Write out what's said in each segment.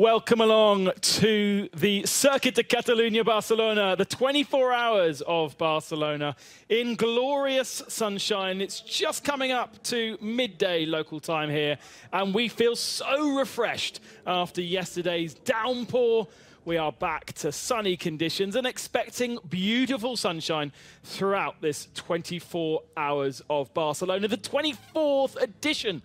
Welcome along to the Circuit de Catalunya Barcelona, the 24 hours of Barcelona in glorious sunshine. It's just coming up to midday local time here, and we feel so refreshed after yesterday's downpour. We are back to sunny conditions and expecting beautiful sunshine throughout this 24 hours of Barcelona, the 24th edition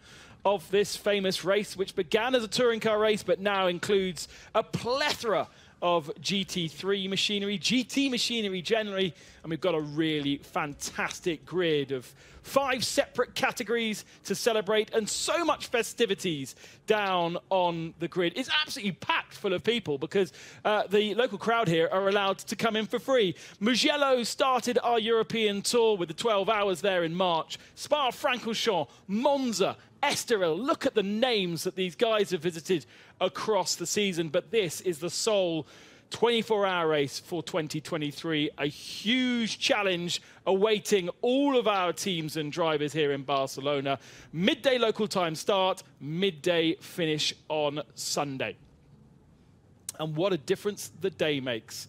of this famous race, which began as a touring car race but now includes a plethora of GT3 machinery, GT machinery generally, and we've got a really fantastic grid of five separate categories to celebrate and so much festivities down on the grid. It's absolutely packed full of people because uh, the local crowd here are allowed to come in for free. Mugello started our European tour with the 12 hours there in March. Spa-Francorchamps, Monza, Estoril. Look at the names that these guys have visited across the season, but this is the sole 24 hour race for 2023. A huge challenge awaiting all of our teams and drivers here in Barcelona. Midday local time start, midday finish on Sunday. And what a difference the day makes.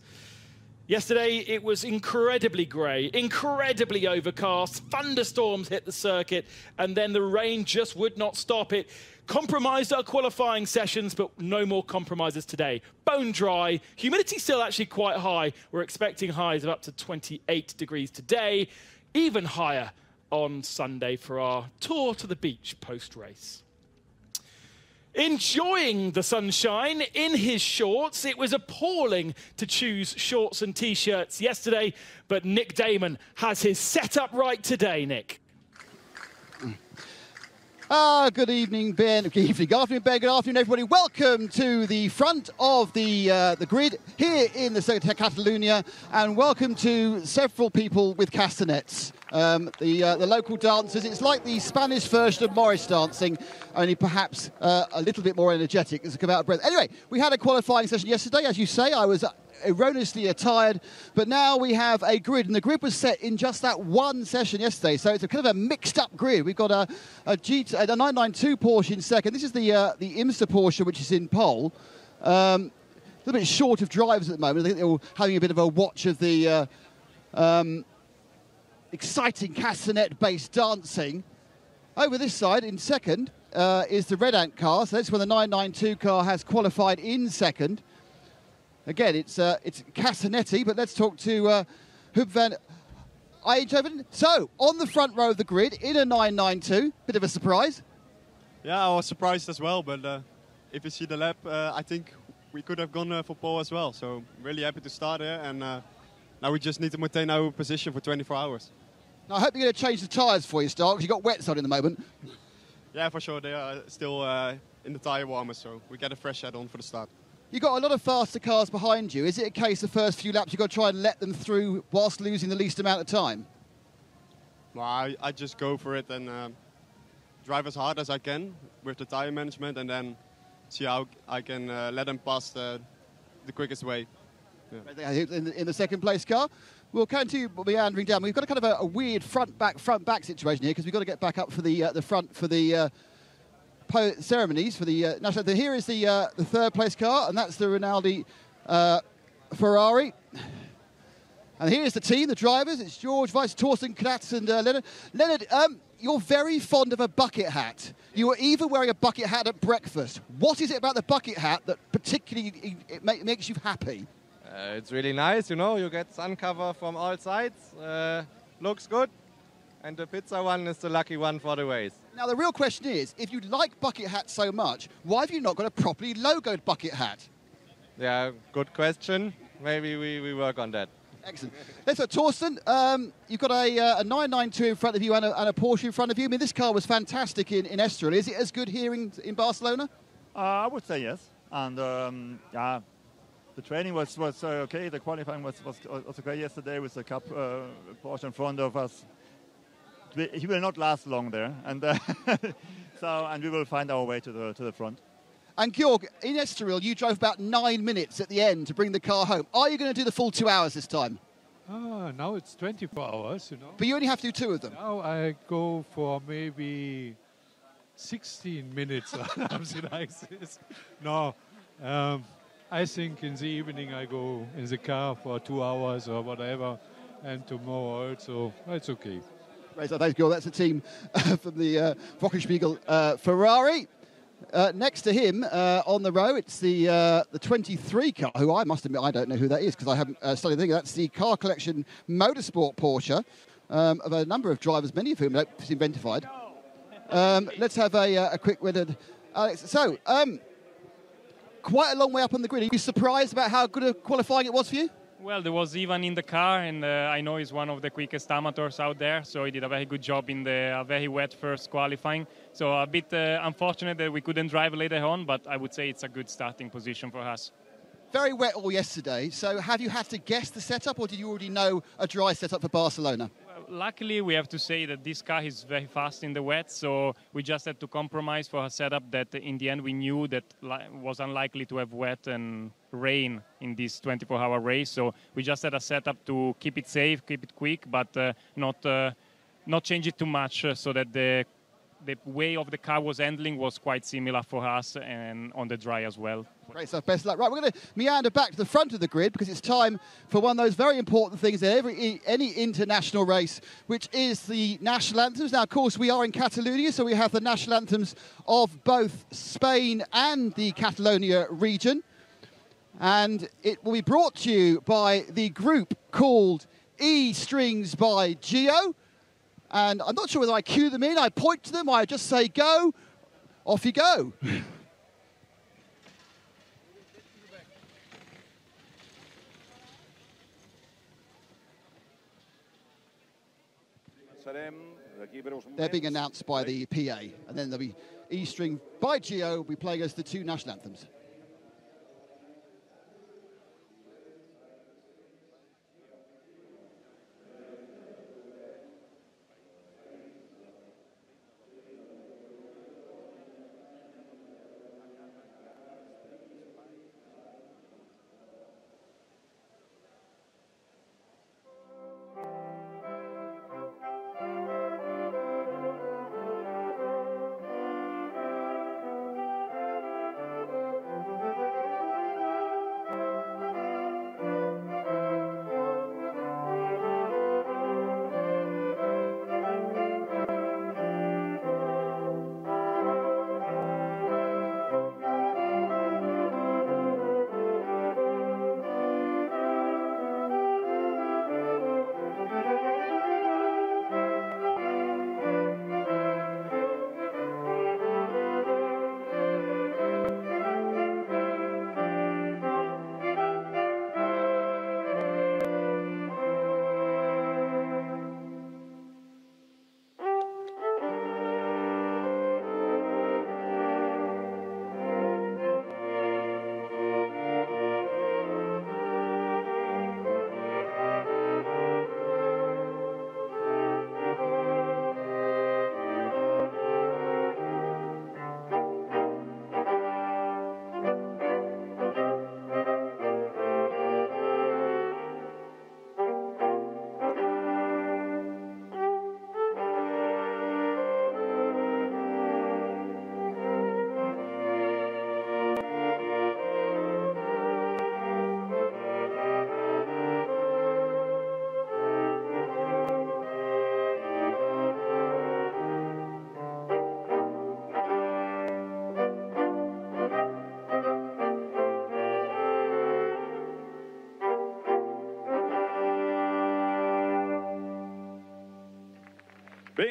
Yesterday, it was incredibly grey, incredibly overcast. Thunderstorms hit the circuit, and then the rain just would not stop. It compromised our qualifying sessions, but no more compromises today. Bone dry, humidity still actually quite high. We're expecting highs of up to 28 degrees today, even higher on Sunday for our tour to the beach post race enjoying the sunshine in his shorts. It was appalling to choose shorts and t shirts yesterday, but Nick Damon has his setup right today, Nick. Ah, good evening, Ben. Good evening, good afternoon, Ben. Good afternoon, everybody. Welcome to the front of the uh, the grid here in the Circuit Catalunya, and welcome to several people with castanets. Um, the uh, the local dancers. It's like the Spanish version of Morris dancing, only perhaps uh, a little bit more energetic. It's come out of breath. Anyway, we had a qualifying session yesterday, as you say. I was erroneously attired, but now we have a grid, and the grid was set in just that one session yesterday, so it's a kind of a mixed-up grid. We've got a, a, G, a 992 Porsche in second. This is the uh, the Imsa Porsche, which is in pole. Um, a little bit short of drivers at the moment. I think they're all having a bit of a watch of the uh, um, exciting castanet-based dancing. Over this side, in second, uh, is the Red Ant car. So that's where the 992 car has qualified in second. Again, it's uh, it's Castanetti, but let's talk to uh, Huub van Eijndhoven. So, on the front row of the grid, in a 992, bit of a surprise. Yeah, I was surprised as well, but uh, if you see the lap, uh, I think we could have gone uh, for pole as well. So, really happy to start here, and uh, now we just need to maintain our position for 24 hours. Now, I hope you're going to change the tyres for you, Stark, because you've got wets on in the moment. Yeah, for sure. They are still uh, in the tyre warmer, so we get a fresh head on for the start. You've got a lot of faster cars behind you. Is it a case the first few laps you've got to try and let them through whilst losing the least amount of time? Well, I, I just go for it and um, drive as hard as I can with the tire management and then see how I can uh, let them pass the, the quickest way. Yeah. In, the, in, the, second place car. We'll continue meandering down. We've got a kind of a, a weird front back front back situation here because we've got to get back up for the uh, the front for the uh, ceremonies for the uh, national. Here is the uh, the third place car, and that's the Rinaldi uh, Ferrari. And here's the team, the drivers. It's George Weiss, Torsten Kratz, and uh, Leonard. Leonard, um, you're very fond of a bucket hat. You were even wearing a bucket hat at breakfast. What is it about the bucket hat that particularly it make, makes you happy? Uh, it's really nice, you know. You get sun cover from all sides. Uh, looks good. And the pizza one is the lucky one for the race. Now, the real question is, if you like bucket hats so much, why have you not got a properly logoed bucket hat? Yeah, good question. Maybe we, we work on that. Excellent. Let's go, Torsten. Um, you've got a, uh, a 992 in front of you and a, and a, Porsche in front of you. I mean, this car was fantastic in, in Estoril. Is it as good here in, in Barcelona? Uh, I would say yes. And um, yeah, the training was, was uh, okay. The qualifying was, was, was okay yesterday with the Cup uh, Porsche in front of us he will not last long there, and uh, so and we will find our way to the to the front. And Georg, in Estoril, you drove about nine minutes at the end to bring the car home. Are you going to do the full two hours this time? Ah, now it's 24 hours, you know. But you only have to do two of them. Now I go for maybe 16 minutes or something like this. No, Um, I think in the evening I go in the car for two hours or whatever, and tomorrow also it's okay. So thanks, Gil. That's a team uh, from the uh, Wochenspiegel uh, Ferrari. Uh, next to him uh, on the row, it's the uh, the 23 car, who I must admit I don't know who that is because I haven't uh, studied the thing. That's the car collection motorsport Porsche um, of a number of drivers, many of whom don't seem identified. Um, let's have a, a quick word Alex. So, um, quite a long way up on the grid. Are you surprised about how good a qualifying it was for you? Well, there was Ivan in the car, and uh, I know he's one of the quickest amateurs out there, so he did a very good job in the very wet first qualifying. So a bit uh, unfortunate that we couldn't drive later on, but I would say it's a good starting position for us. Very wet all yesterday. So, have you had to guess the setup, or did you already know a dry setup for Barcelona? Luckily, we have to say that this car is very fast in the wet, so we just had to compromise for a setup that in the end we knew that was unlikely to have wet and rain in this 24-hour race. So we just had a setup to keep it safe, keep it quick, but uh, not uh, not change it too much, uh, so that the the way of the car was handling was quite similar for us and on the dry as well. Great stuff. Best luck. Right, we're going to meander back to the front of the grid because it's time for one of those very important things in every any international race, which is the national anthems. Now, of course, we are in Catalonia, so we have the national anthems of both Spain and the Catalonia region. And it will be brought to you by the group called E Strings by Geo. And I'm not sure whether I cue them in, I point to them, I just say go, off you go. They're being announced by the PA, and then there'll be E string by Geo will be playing us the two national anthems.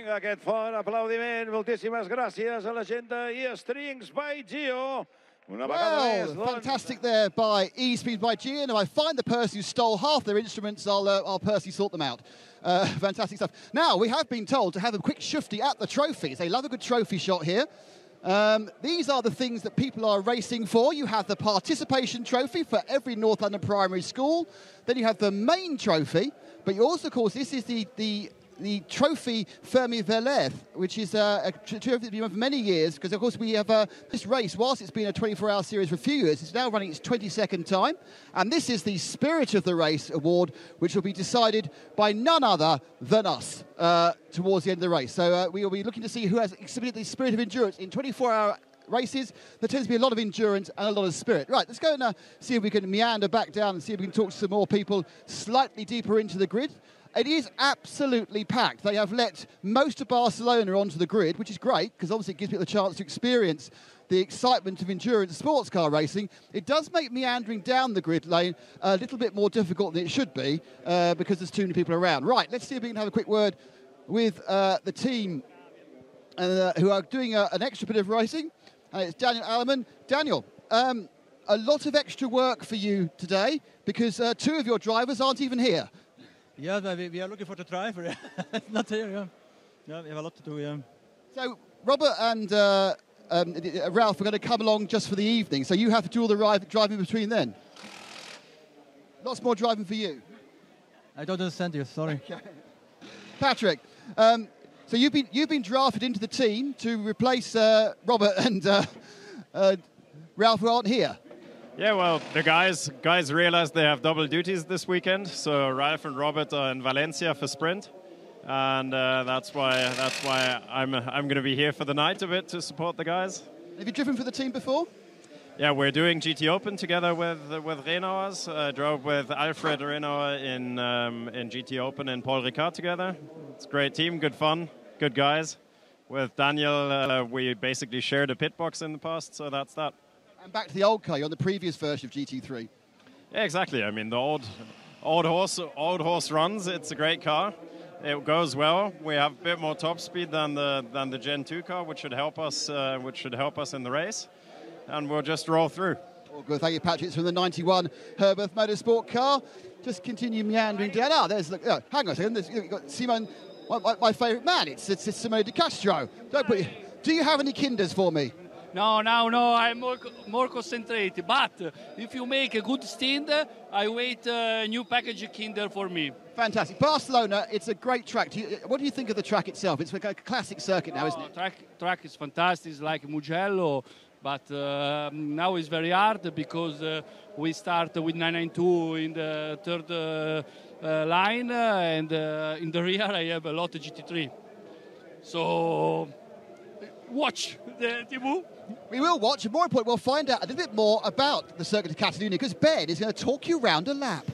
Vinga, aquest fort aplaudiment. Moltíssimes gràcies a la gent de E-Strings by Gio. Una Well, més, fantastic there by E Speed by G. And if I find the person who stole half their instruments, I'll, uh, I'll personally sort them out. Uh, fantastic stuff. Now, we have been told to have a quick shifty at the trophies. They love a good trophy shot here. Um, these are the things that people are racing for. You have the participation trophy for every North London primary school. Then you have the main trophy. But you also, of course, this is the, the the trophy Fermin Velez, which is uh, a tr- trophy that's been for many years, because of course we have uh, this race, whilst it's been a 24-hour series for a few years, it's now running its 22nd time, and this is the Spirit of the Race award, which will be decided by none other than us uh, towards the end of the race. So uh, we will be looking to see who has exhibited the spirit of endurance in 24-hour races, there tends to be a lot of endurance and a lot of spirit. Right, let's go and uh, see if we can meander back down and see if we can talk to some more people slightly deeper into the grid. It is absolutely packed. They have let most of Barcelona onto the grid, which is great because obviously it gives people a chance to experience the excitement of endurance sports car racing. It does make meandering down the grid lane a little bit more difficult than it should be uh, because there's too many people around. Right, let's see if we can have a quick word with uh, the team uh, who are doing uh, an extra bit of racing. And it's Daniel Allemann. Daniel, um, a lot of extra work for you today because uh, two of your drivers aren't even here. Yeah, we, we are looking for the driver. Not here, yeah. Yeah, we have a lot to do, yeah. So Robert and uh, um, Ralf are going to come along just for the evening, so you have to do all the ri- driving between then. Lots more driving for you. I don't understand you, sorry. Patrick, um, so you've been you've been drafted into the team to replace uh, Robert and uh, uh, Ralf, who aren't here. Yeah, well, the guys guys realized they have double duties this weekend. So Ralf and Robert are in Valencia for sprint, and uh, that's why that's why I'm I'm going to be here for the night a bit to support the guys. Have you driven for the team before? Yeah, we're doing GT Open together with with Renauers. I drove with Alfred Renauer in um, in GT Open and Paul Ricard together. It's a great team, good fun, good guys. With Daniel, uh, we basically shared a pit box in the past, so that's that. And back to the old car, you're on the previous version of GT3. Yeah, exactly. I mean, the old, old horse, old horse runs. It's a great car. It goes well. We have a bit more top speed than the than the Gen 2 car, which should help us, uh, which should help us in the race, and we'll just roll through. All good. Thank you, Patrick. It's from the 91 Herberth Motorsport car. Just continue meandering down. Ah, there's look. Oh, hang on a second. There's, you've got Simon, my, my, my favourite man. It's, it's, it's Simone De Castro. Don't put, do you have any kinders for me? No, no, no, I'm more, more concentrated. But if you make a good stint, I wait a new package Kinder for me. Fantastic. Barcelona, it's a great track. Do you, what do you think of the track itself? It's like a classic circuit now, isn't it? Track, track is fantastic, it's like Mugello, but uh, now it's very hard because uh, we start with 992 in the third uh, uh, line, uh, and uh, in the rear I have a lot of GT3. So watch the Timu. We will watch, and more importantly, we'll find out a little bit more about the Circuit of Catalonia because Ben is going to talk you round a lap.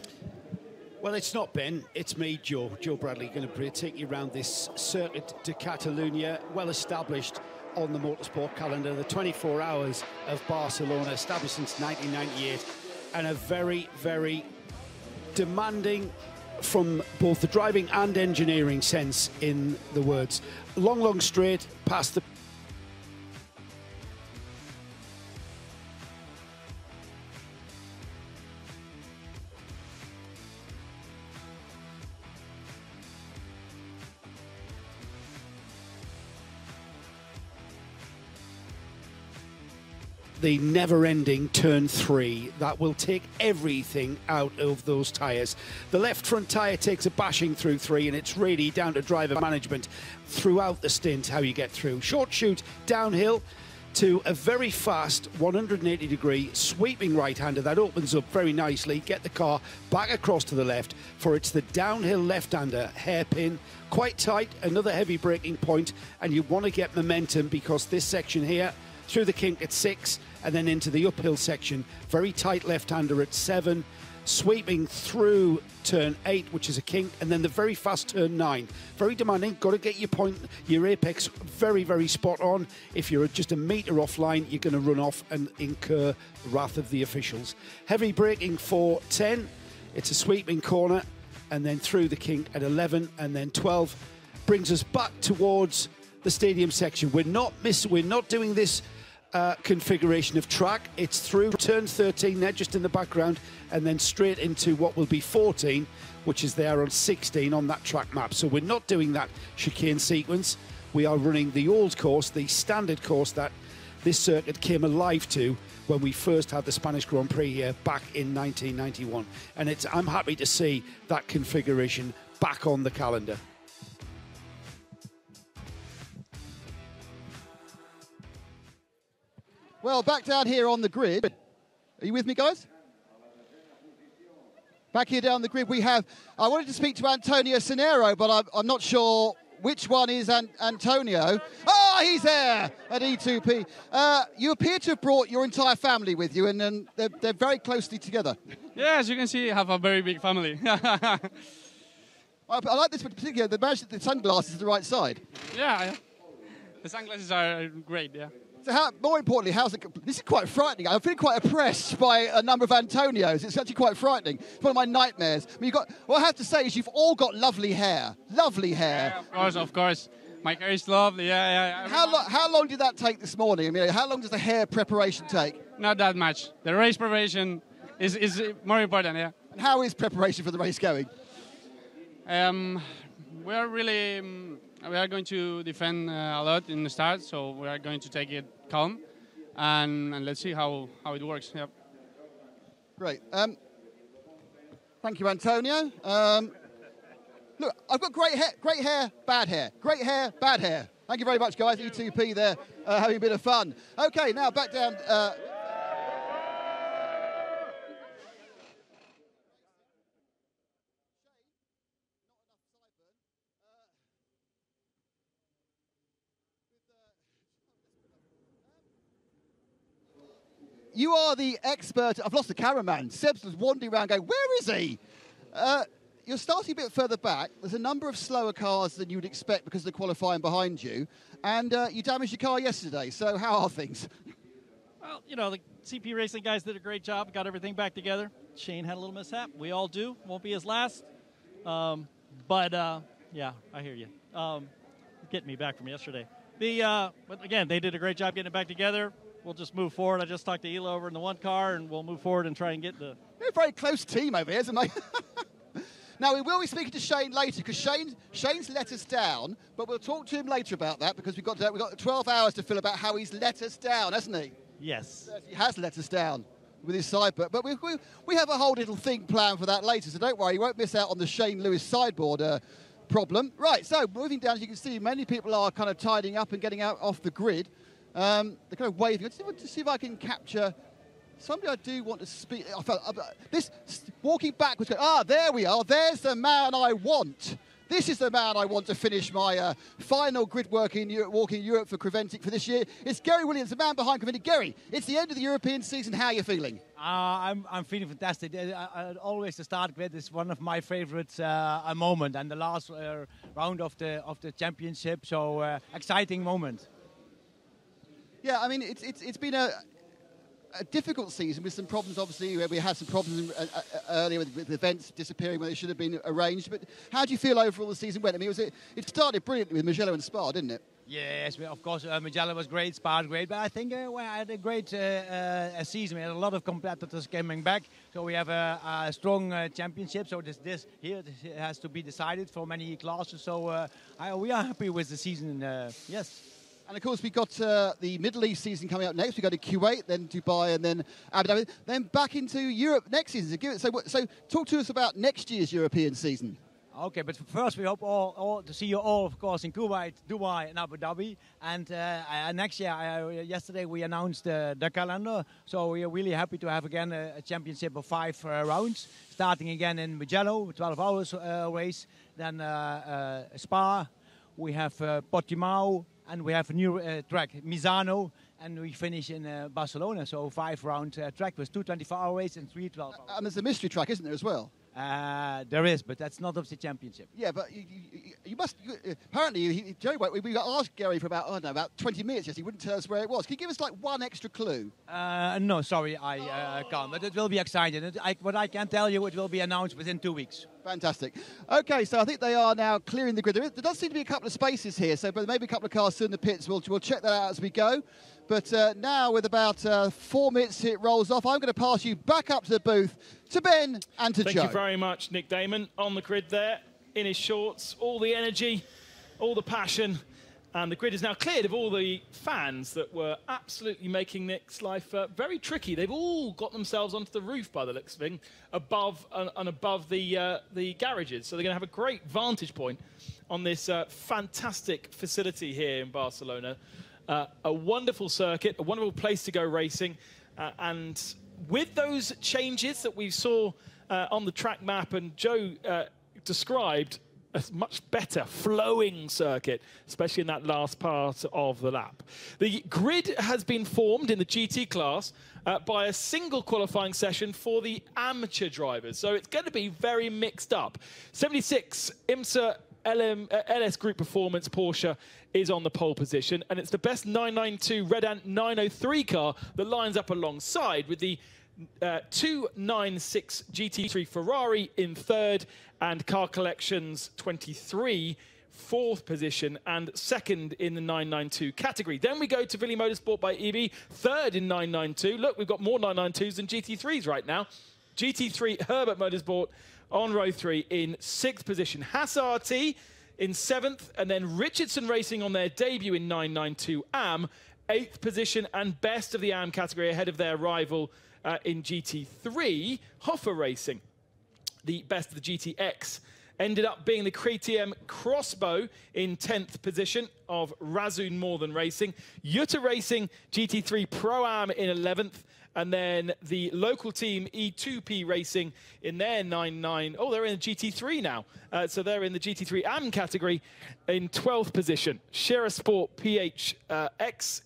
Well, it's not Ben, it's me, Joe. Joe Bradley, going to take you around this Circuit de Catalunya, well established on the motorsport calendar, the 24 hours of Barcelona, established since 1998, and a very, very demanding from both the driving and engineering sense in the words. Long, long straight past the the never ending turn three that will take everything out of those tyres. The left front tyre takes a bashing through three, and it's really down to driver management throughout the stint how you get through. Short shoot downhill to a very fast 180 degree sweeping right hander that opens up very nicely. Get the car back across to the left for it's the downhill left hander hairpin. Quite tight, another heavy braking point, and you want to get momentum because this section here through the kink at six and then into the uphill section. Very tight left-hander at seven, sweeping through turn eight, which is a kink, and then the very fast turn nine. Very demanding. Got to get your point, your apex very, very spot on. If you're just a meter offline, you're going to run off and incur wrath of the officials. Heavy braking for 10. It's a sweeping corner, and then through the kink at 11, and then 12 brings us back towards the stadium section. We're not miss. We're not doing this uh, configuration of track. It's through turn 13 there, just in the background, and then straight into what will be 14, which is there on 16 on that track map. So we're not doing that chicane sequence. We are running the old course, the standard course that this circuit came alive to when we first had the Spanish Grand Prix here back in 1991. And it's, I'm happy to see that configuration back on the calendar. Well, back down here on the grid. Are you with me, guys? Back here down the grid, we have. I wanted to speak to Antonio Sonero, but I'm, I'm not sure which one is An- Antonio. Oh, he's there at E2P. Uh, you appear to have brought your entire family with you, and, and they're, they're very closely together. Yeah, as you can see, I have a very big family. I, I like this particular. The managed the sunglasses the right side. yeah, yeah. The sunglasses are great, yeah. So, how, more importantly, how's it? This is quite frightening. I'm feeling quite oppressed by a number of Antonios. It's actually quite frightening. It's one of my nightmares. I mean, you got. What I have to say is, you've all got lovely hair. Lovely hair. Yeah, of course, of course. My hair is lovely, yeah, yeah. yeah. How, lo- how long did that take this morning? I mean, how long does the hair preparation take? Not that much. The race preparation is, is more important, yeah. And how is preparation for the race going? Um, we are really um, we are going to defend uh, a lot in the start, so we are going to take it calm, and, and let's see how, how it works. Yep. Great. Um, thank you, Antonio. Um, look, I've got great hair, great hair, bad hair, great hair, bad hair. Thank you very much, guys. E2P there, uh, having a bit of fun. Okay, now back down. Uh, you are the expert. I've lost the cameraman. Seb's was wandering around going, where is he? Uh, you're starting a bit further back. There's a number of slower cars than you would expect because of the qualifying behind you. And uh, you damaged your car yesterday. So how are things? Well, you know, the CP Racing guys did a great job, got everything back together. Shane had a little mishap. We all do. Won't be his last. Um, but, uh, yeah, I hear you. Um, getting me back from yesterday. The, uh, but again, they did a great job getting it back together we'll just move forward. I just talked to Elo over in the one car, and we'll move forward and try and get the. You're a very close team over here, isn't it? now we will be speaking to Shane later because Shane Shane's let us down, but we'll talk to him later about that because we've got to, we've got 12 hours to fill about how he's let us down, hasn't he? Yes. He has let us down with his side, but, but we, we, we have a whole little thing planned for that later, so don't worry, you won't miss out on the Shane Lewis sideboard uh, problem. Right, so moving down, as you can see, many people are kind of tidying up and getting out off the grid. Um, they're kind of waving. I just want to see if I can capture somebody I do want to speak. I felt, uh, this walking backwards. Going, ah, there we are. There's the man I want. This is the man I want to finish my uh, final grid work in Europe, walk in Europe for Creventic for this year. It's Gerrie Willems, the man behind Creventic. Gerrie, it's the end of the European season. How are you feeling? Uh, I'm, I'm feeling fantastic. I, I, always the start grid is one of my favorite uh, moment, and the last uh, round of the of the championship. So uh, exciting moment. Yeah, I mean, it's, it's, it's been a, a difficult season with some problems, obviously, where we had some problems uh, uh, earlier with, with, events disappearing when they should have been arranged. But how do you feel overall the season went? I mean, was, it, it started brilliantly with Mugello and Spa, didn't it? Yes, of course, uh, was great, Spa great, but I think uh, we had a great uh, uh, season. We had a lot of competitors coming back, so we have a, a strong uh, championship. So this, this here has to be decided for many classes. So uh, I, we are happy with the season. yes. And of course, we've got uh, the Middle East season coming up next. We go to Kuwait, then Dubai, and then Abu Dhabi, then back into Europe next season. So, so talk to us about next year's European season. Okay, but first we hope all, all, to see you all, of course, in Kuwait, Dubai, and Abu Dhabi. And uh, uh, next year, uh, yesterday we announced uh, the calendar, so we are really happy to have again a, a championship of five uh, rounds, starting again in Mugello, 12 hours uh, race, then Spa, we have Portimao, and we have a new uh, track, Misano, and we finish in uh, Barcelona. So five round uh, track with two 24 hour races and three 12 hours. And there's a mystery track, isn't there, as well? Uh, there is, but that's not of the championship. Yeah, but you, you, you must. You, apparently, he, Jerry, we, we asked Gerrie for about, oh no, about 20 minutes. Yes, he wouldn't tell us where it was. Can you give us like one extra clue? Uh, no, sorry, I uh, can't. But it will be exciting. It, I, what I can tell you, it will be announced within two weeks. Fantastic. Okay, so I think they are now clearing the grid. There, is, there does seem to be a couple of spaces here, so but maybe a couple of cars still in the pits. We'll, we'll check that out as we go. But uh, now, with about uh, four minutes, it rolls off. I'm going to pass you back up to the booth to Ben and to Thank Joe. Thank you very much, Nick Damon, on the grid there, in his shorts, all the energy, all the passion. And the grid is now cleared of all the fans that were absolutely making Nick's life uh, very tricky. They've all got themselves onto the roof by the looks of things, above and, and above the uh, the garages. So they're going to have a great vantage point on this uh, fantastic facility here in Barcelona. Uh, a wonderful circuit, a wonderful place to go racing, uh, and with those changes that we saw uh, on the track map and Joe described, a much better flowing circuit, especially in that last part of the lap. The grid has been formed in the GT class uh, by a single qualifying session for the amateur drivers. So it's going to be very mixed up. 76 IMSA LM, uh, LS Group Performance Porsche is on the pole position, and it's the best 992 Red Ant 903 car that lines up alongside with the uh, 296 GT3 Ferrari in third, and Car Collections 23 fourth position and second in the 992 category. Then we go to Willy Motorsport by EB, third in 992. Look, we've got more 992s than GT3s right now. GT3 Herberth Motorsport on row three in sixth position. Haas RT in seventh, and then Richardson Racing on their debut in 992 AM, eighth position and best of the AM category ahead of their rival uh, in GT3, Hofor Racing, the best of the GTX. Ended up being the KTM X-Bow in 10th position of Razoon More Than Racing. JUTA Racing GT3 Pro Am in 11th. And then the local team E2P Racing in their 9.9. Oh, they're in the GT3 now. Uh, so they're in the GT3 AM category in 12th position. Scherer Sport PHX uh,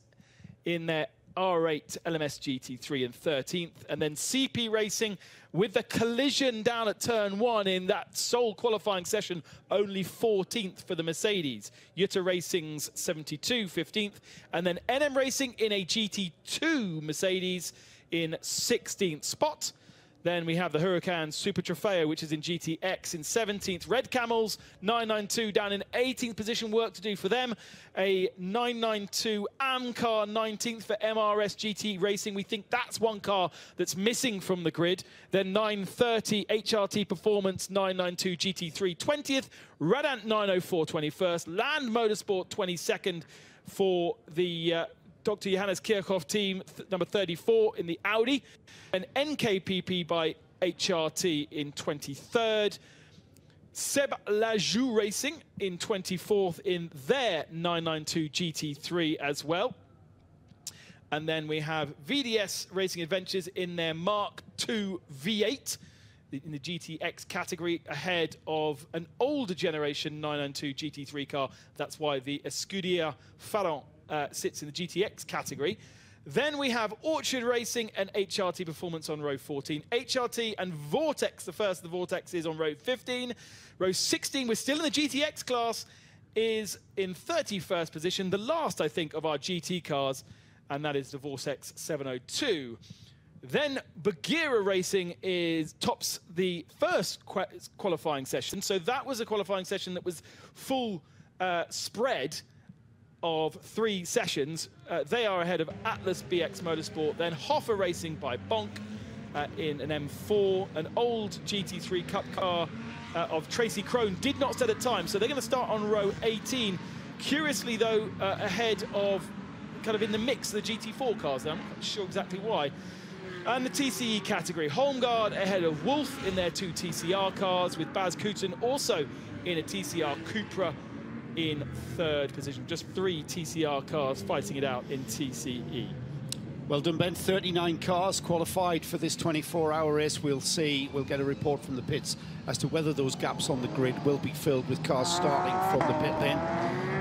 in their R8 LMS GT3 in 13th. And then CP Racing with the collision down at turn one in that sole qualifying session, only 14th for the Mercedes. JUTA Racing's 72, 15th. And then NM Racing in a GT2 Mercedes in 16th spot. Then we have the Huracan Super Trofeo, which is in GTX in 17th. Red Camels, 992 down in 18th position. Work to do for them. A 992 Amcar 19th for MRS GT Racing. We think that's one car that's missing from the grid. Then 930 HRT Performance 992 GT3 20th. Red Ant 904 21st. Land Motorsport 22nd for the uh, Dr. Johannes Kirchhoff team, th number 34 in the Audi. An NKPP by HRT in 23rd. Seb Lajou Racing in 24th in their 992 GT3 as well. And then we have VDS Racing Adventures in their Mark II V8 in the GTX category ahead of an older generation 992 GT3 car. That's why the Escuderia Faron uh, sits in the GTX category. Then we have Orchard Racing and HRT Performance on row 14. HRT and Vortex, the first of the Vortex, is on row 15. Row 16, we're still in the GTX class, is in 31st position, the last, I think, of our GT cars, and that is the Vortex 702. Then Bagheera Racing is tops the first qualifying session. So that was a qualifying session that was full uh, spread of three sessions. Uh, they are ahead of Atlas BX Motorsport, then Hofor Racing by Bonk uh, in an M4, an old GT3 Cup car uh, of Tracy Crone did not set a time, so they're going to start on row 18. Curiously, though, uh, ahead of kind of in the mix of the GT4 cars. I'm not sure exactly why. And the TCE category, Holmgaard ahead of Wolf in their two TCR cars, with Bas Koeten also in a TCR Cupra in third position. Just three TCR cars fighting it out in TCE. Well done, Ben. 39 cars qualified for this 24-hour race. We'll see. We'll get a report from the pits as to whether those gaps on the grid will be filled with cars starting from the pit lane.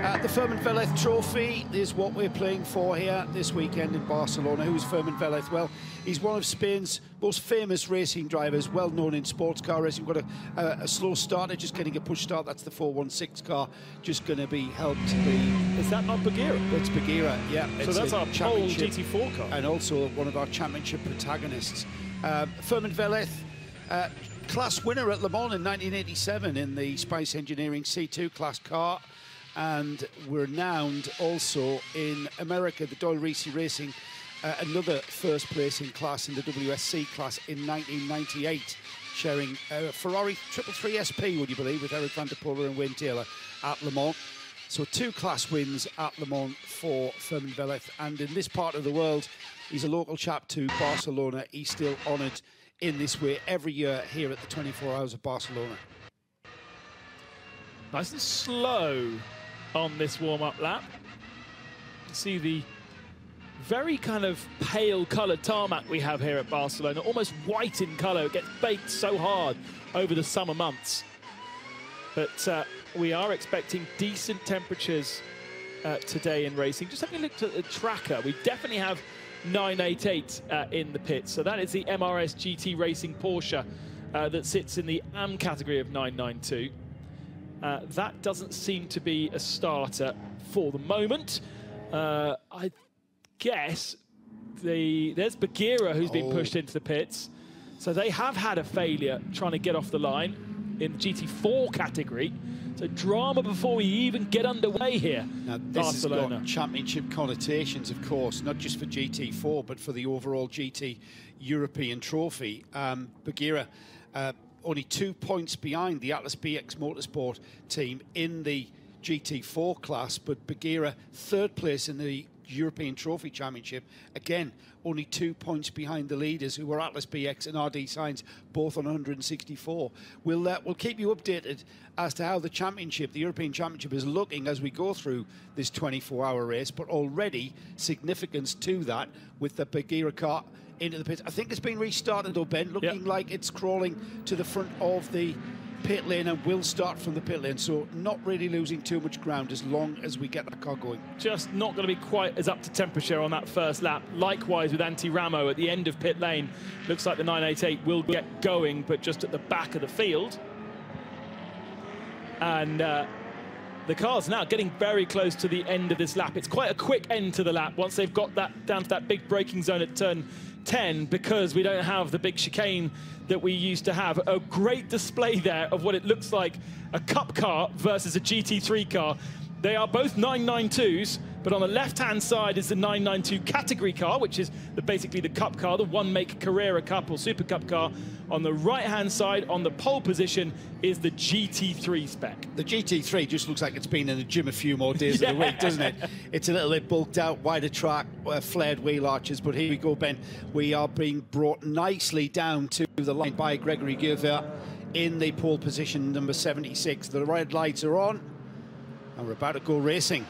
Uh, the Fermin Velez Trophy is what we're playing for here this weekend in Barcelona. Who's Fermin Velez? Well, he's one of Spain's most famous racing drivers, well known in sports car racing. We've got a, a, a slow starter, just getting a push start. That's the 416 car, just going to be helped. The is that not Bagheera? It's Bagheera, yeah. So that's our pole GT4 car, and also one of our championship protagonists. Um, Fermin Velez. Uh, class winner at Le Mans in 1987 in the Spice Engineering C2 class car and renowned also in America, the Doyle-Risi Racing, uh, another first place in class in the WSC class in 1998, sharing a Ferrari 333 SP, would you believe, with Eric van de Poele and Wayne Taylor at Le Mans. So two class wins at Le Mans for Fermin Velez. And in this part of the world, he's a local chap to Barcelona. He's still honoured in this way every year here at the 24 Hours of Barcelona. Nice and slow on this warm-up lap. You see the very kind of pale coloured tarmac we have here at Barcelona, almost white in colour. It gets baked so hard over the summer months. But uh, we are expecting decent temperatures uh, today in racing. Just having a look at the tracker, we definitely have 988 uh, in the pits. So that is the MRS GT Racing Porsche uh, that sits in the AM category of 992. Uh, that doesn't seem to be a starter for the moment. Uh, I guess the there's Bagheera who's been Oh. pushed into the pits. So they have had a failure trying to get off the line in the GT4 category. So drama before we even get underway here. Now, this Barcelona. has got championship connotations, of course, not just for GT4, but for the overall GT European Trophy. Um, Bagheera, uh, only two points behind the Atlas BX Motorsport team in the GT4 class, but Bagheera third place in the European Trophy Championship. Again, only two points behind the leaders, who were Atlas BX and RD Signs, both on 164. We'll uh, we'll keep you updated as to how the championship, the European Championship, is looking as we go through this 24-hour race. But already significance to that with the Bagheera car into the pits. I think it's been restarted, though, Ben, looking like it's crawling to the front of the pit lane and will start from the pit lane. So not really losing too much ground as long as we get that car going. just not going to be quite as up to temperature on that first lap. Likewise with Anti Ramo at the end of pit lane. Looks like the 988 will get going, but just at the back of the field. And uh, the car's now getting very close to the end of this lap. It's quite a quick end to the lap once they've got that down to that big braking zone at turn 10 because we don't have the big chicane that we used to have. A great display there of what it looks like a cup car versus a GT3 car. They are both 992s, but on the left-hand side is the 992 category car, which is the, basically the cup car, the one-make Carrera Cup or Super Cup car. On the right-hand side, on the pole position, is the GT3 spec. The GT3 just looks like it's been in the gym a few more days of the week, doesn't it? It's a little bit bulked out, wider track, uh, flared wheel arches. But here we go, Ben. We are being brought nicely down to the line by Gregory Gilver in the pole position, number 76. The red lights are on, and we're about to go racing.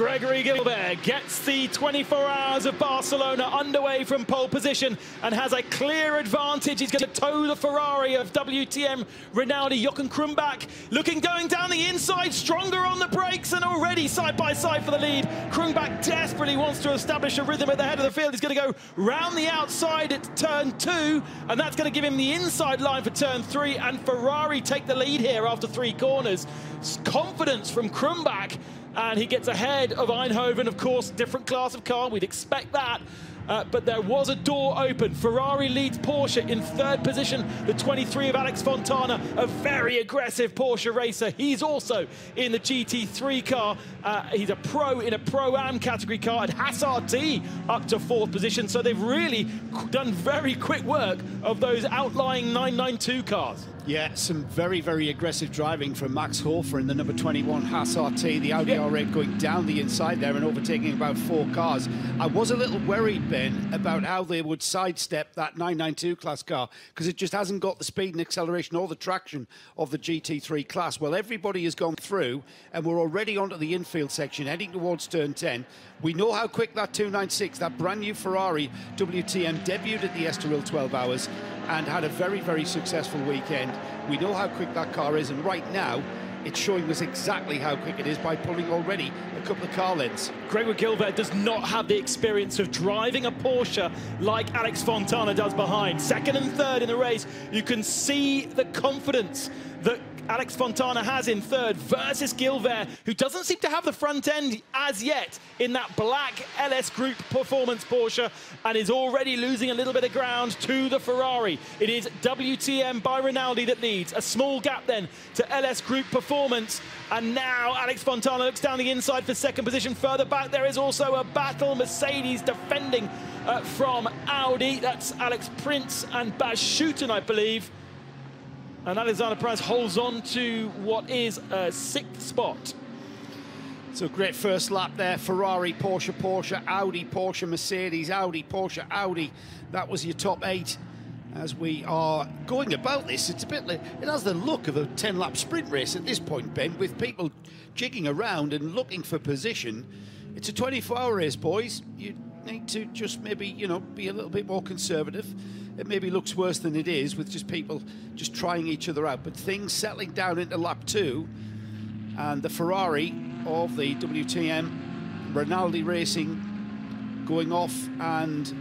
Gregory Guilvert gets the 24 hours of Barcelona underway from pole position and has a clear advantage. He's going to tow the Ferrari of WTM Rinaldi. Jochen Krumbach looking going down the inside, stronger on the brakes and already side by side for the lead. Krumbach desperately wants to establish a rhythm at the head of the field. He's going to go round the outside at turn two, and that's going to give him the inside line for turn three. And Ferrari take the lead here after three corners. Confidence from Krumbach and he gets ahead of Eijndhoven, of course, different class of car, we'd expect that. Uh, but there was a door open. Ferrari leads Porsche in third position. The 23 of Alex Fontana, a very aggressive Porsche racer. He's also in the GT3 car. Uh, he's a pro in a Pro-Am category car. And Haas RT up to fourth position. So they've really done very quick work of those outlying 992 cars. Yeah, some very, very aggressive driving from Max Hofer in the number 21 Haas RT, the Audi R8 going down the inside there and overtaking about four cars. I was a little worried, Ben, about how they would sidestep that 992 class car because it just hasn't got the speed and acceleration or the traction of the GT3 class. Well, everybody has gone through and we're already onto the infield section heading towards turn 10. We know how quick that 296, that brand new Ferrari WTM debuted at the Estoril 12 hours and had a very, very successful weekend. We know how quick that car is, and right now, it's showing us exactly how quick it is by pulling already a couple of car lengths. Gregor Guilvert does not have the experience of driving a Porsche like Alex Fontana does behind. Second and third in the race, you can see the confidence that Alex Fontana has in third versus Guilvert, who doesn't seem to have the front end as yet in that black LS Group performance Porsche and is already losing a little bit of ground to the Ferrari. It is WTM by Rinaldi that leads. A small gap then to LS Group performance. And now Alex Fontana looks down the inside for second position. Further back, there is also a battle. Mercedes defending uh, from Audi. That's Alex Prinz and Bas Schouten, I believe. And Alexander Prinz holds on to what is a sixth spot. So great first lap there. Ferrari, Porsche, Porsche, Audi, Porsche, Mercedes, Audi, Porsche, Audi. That was your top eight. As we are going about this, it's a bit. It has the look of a 10-lap sprint race at this point, Ben, with people jigging around and looking for position. It's a 24-hour race, boys. You need to just maybe, you know, be a little bit more conservative. It maybe looks worse than it is with just people just trying each other out. But things settling down into lap two, and the Ferrari of the WTM Rinaldi Racing going off and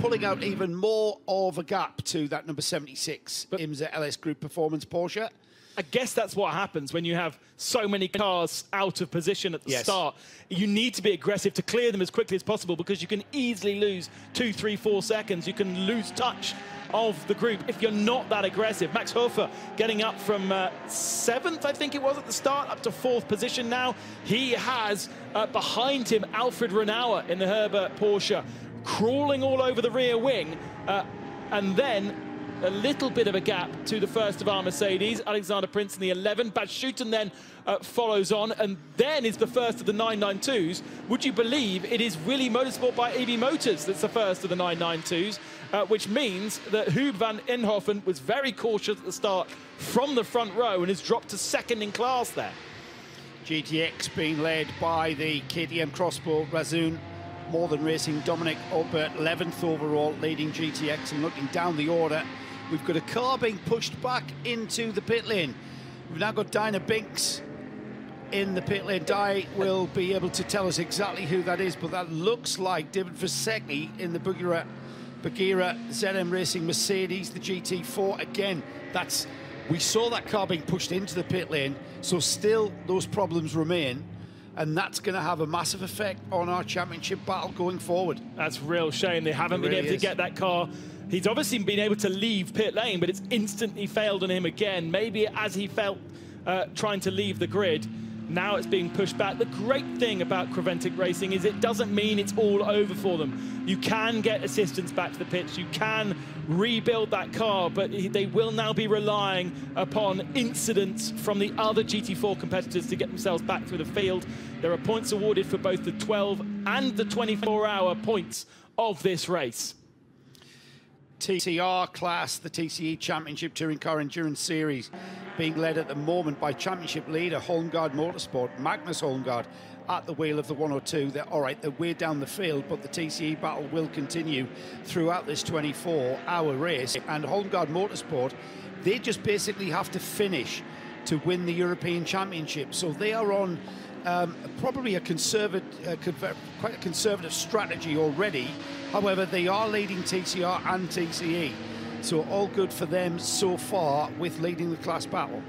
pulling out even more of a gap to that number 76 IMSA LS Group Performance Porsche. I guess that's what happens when you have so many cars out of position at the Yes. start. You need to be aggressive to clear them as quickly as possible because you can easily lose two, three, four seconds. You can lose touch of the group if you're not that aggressive. Max Hofer getting up from uh, seventh, I think it was at the start, up to fourth position now. He has uh, behind him Alfred Renauer in the Herberth Porsche, crawling all over the rear wing. Uh, and then a little bit of a gap to the first of our Mercedes, Alexander Prinz in the 11. Bas Schouten then uh, follows on, and then is the first of the 992s. Would you believe it is Willy Motorsport by Ebimotors that's the first of the 992s, uh, which means that Huub van Eijndhoven was very cautious at the start from the front row and has dropped to second in class there. GTX being led by the KTM X-Bow Razoon More Than Racing Dominic Albert 11th overall leading GTX and looking down the order. We've got a car being pushed back into the pit lane. We've now got Dinah Binks in the pit lane. Di will be able to tell us exactly who that is but that looks like David Vasecki in the Bagheera Bagheera ZM Racing Mercedes the GT4 again that's we saw that car being pushed into the pit lane so still those problems remain and that's going to have a massive effect on our championship battle going forward. That's real shame they haven't It been really able is. to get that car. He's obviously been able to leave pit lane, but it's instantly failed on him again. Maybe as he felt uh, trying to leave the grid, now it's being pushed back. The great thing about Creventic Racing is it doesn't mean it's all over for them. You can get assistance back to the pits, you can rebuild that car, but they will now be relying upon incidents from the other GT4 competitors to get themselves back through the field. There are points awarded for both the 12 and the 24 hour points of this race. TCR class, the TCE Championship Touring Car Endurance Series, being led at the moment by Championship leader Holmgaard Motorsport, Magnus Holmgaard, at the wheel of the 102. They're all right, they're down the field, but the TCE battle will continue throughout this 24-hour race. And Holmgaard Motorsport, they just basically have to finish to win the European Championship. So they are on um, probably a conservative, uh, quite a conservative strategy already. However, they are leading TCR and TCE, so all good for them so far with leading the class battle.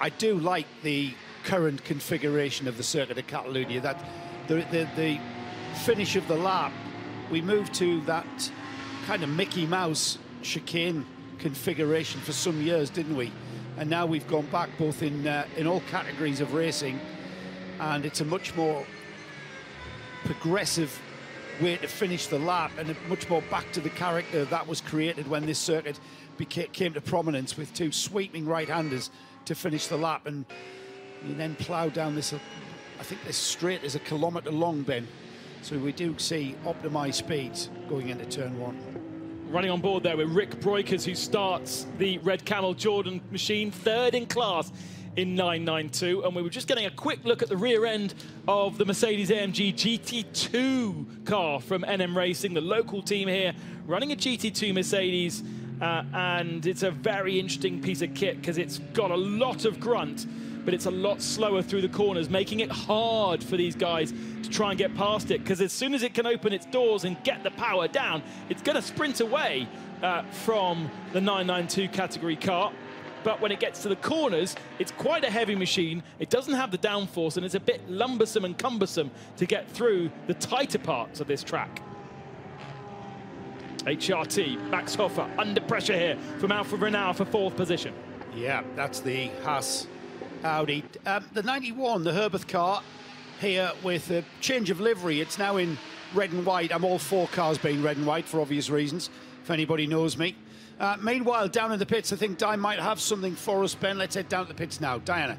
I do like the current configuration of the circuit of Catalonia. That the, the the finish of the lap, we moved to that kind of Mickey Mouse chicane configuration for some years, didn't we? And now we've gone back both in uh, in all categories of racing, and it's a much more progressive way to finish the lap and much more back to the character that was created when this circuit beca- came to prominence with two sweeping right-handers to finish the lap. And you then plough down this uh, I think this straight is a kilometre long Ben. So we do see optimised speeds going into turn one Running on board there with Rik Breukers, who starts the Red Camel Jordan machine, third in class in 992. And we were just getting a quick look at the rear end of the Mercedes AMG GT2 car from NM Racing, the local team here, running a GT2 Mercedes. Uh, and it's a very interesting piece of kit because it's got a lot of grunt, but it's a lot slower through the corners, making it hard for these guys to try and get past it. Because as soon as it can open its doors and get the power down, it's going to sprint away uh, from the 992 category car. But when it gets to the corners, it's quite a heavy machine. It doesn't have the downforce, and it's a bit lumbersome and cumbersome to get through the tighter parts of this track. HRT, Max Hofer, under pressure here from Alfred Renauer for fourth position. Yeah, that's the Haas Audi. Um, the 91, the Herberth car, here with a change of livery. It's now in red and white. I'm all for cars being red and white for obvious reasons, if anybody knows me. Uh, meanwhile, down in the pits, I think Di might have something for us, Ben. Let's head down to the pits now. Diana.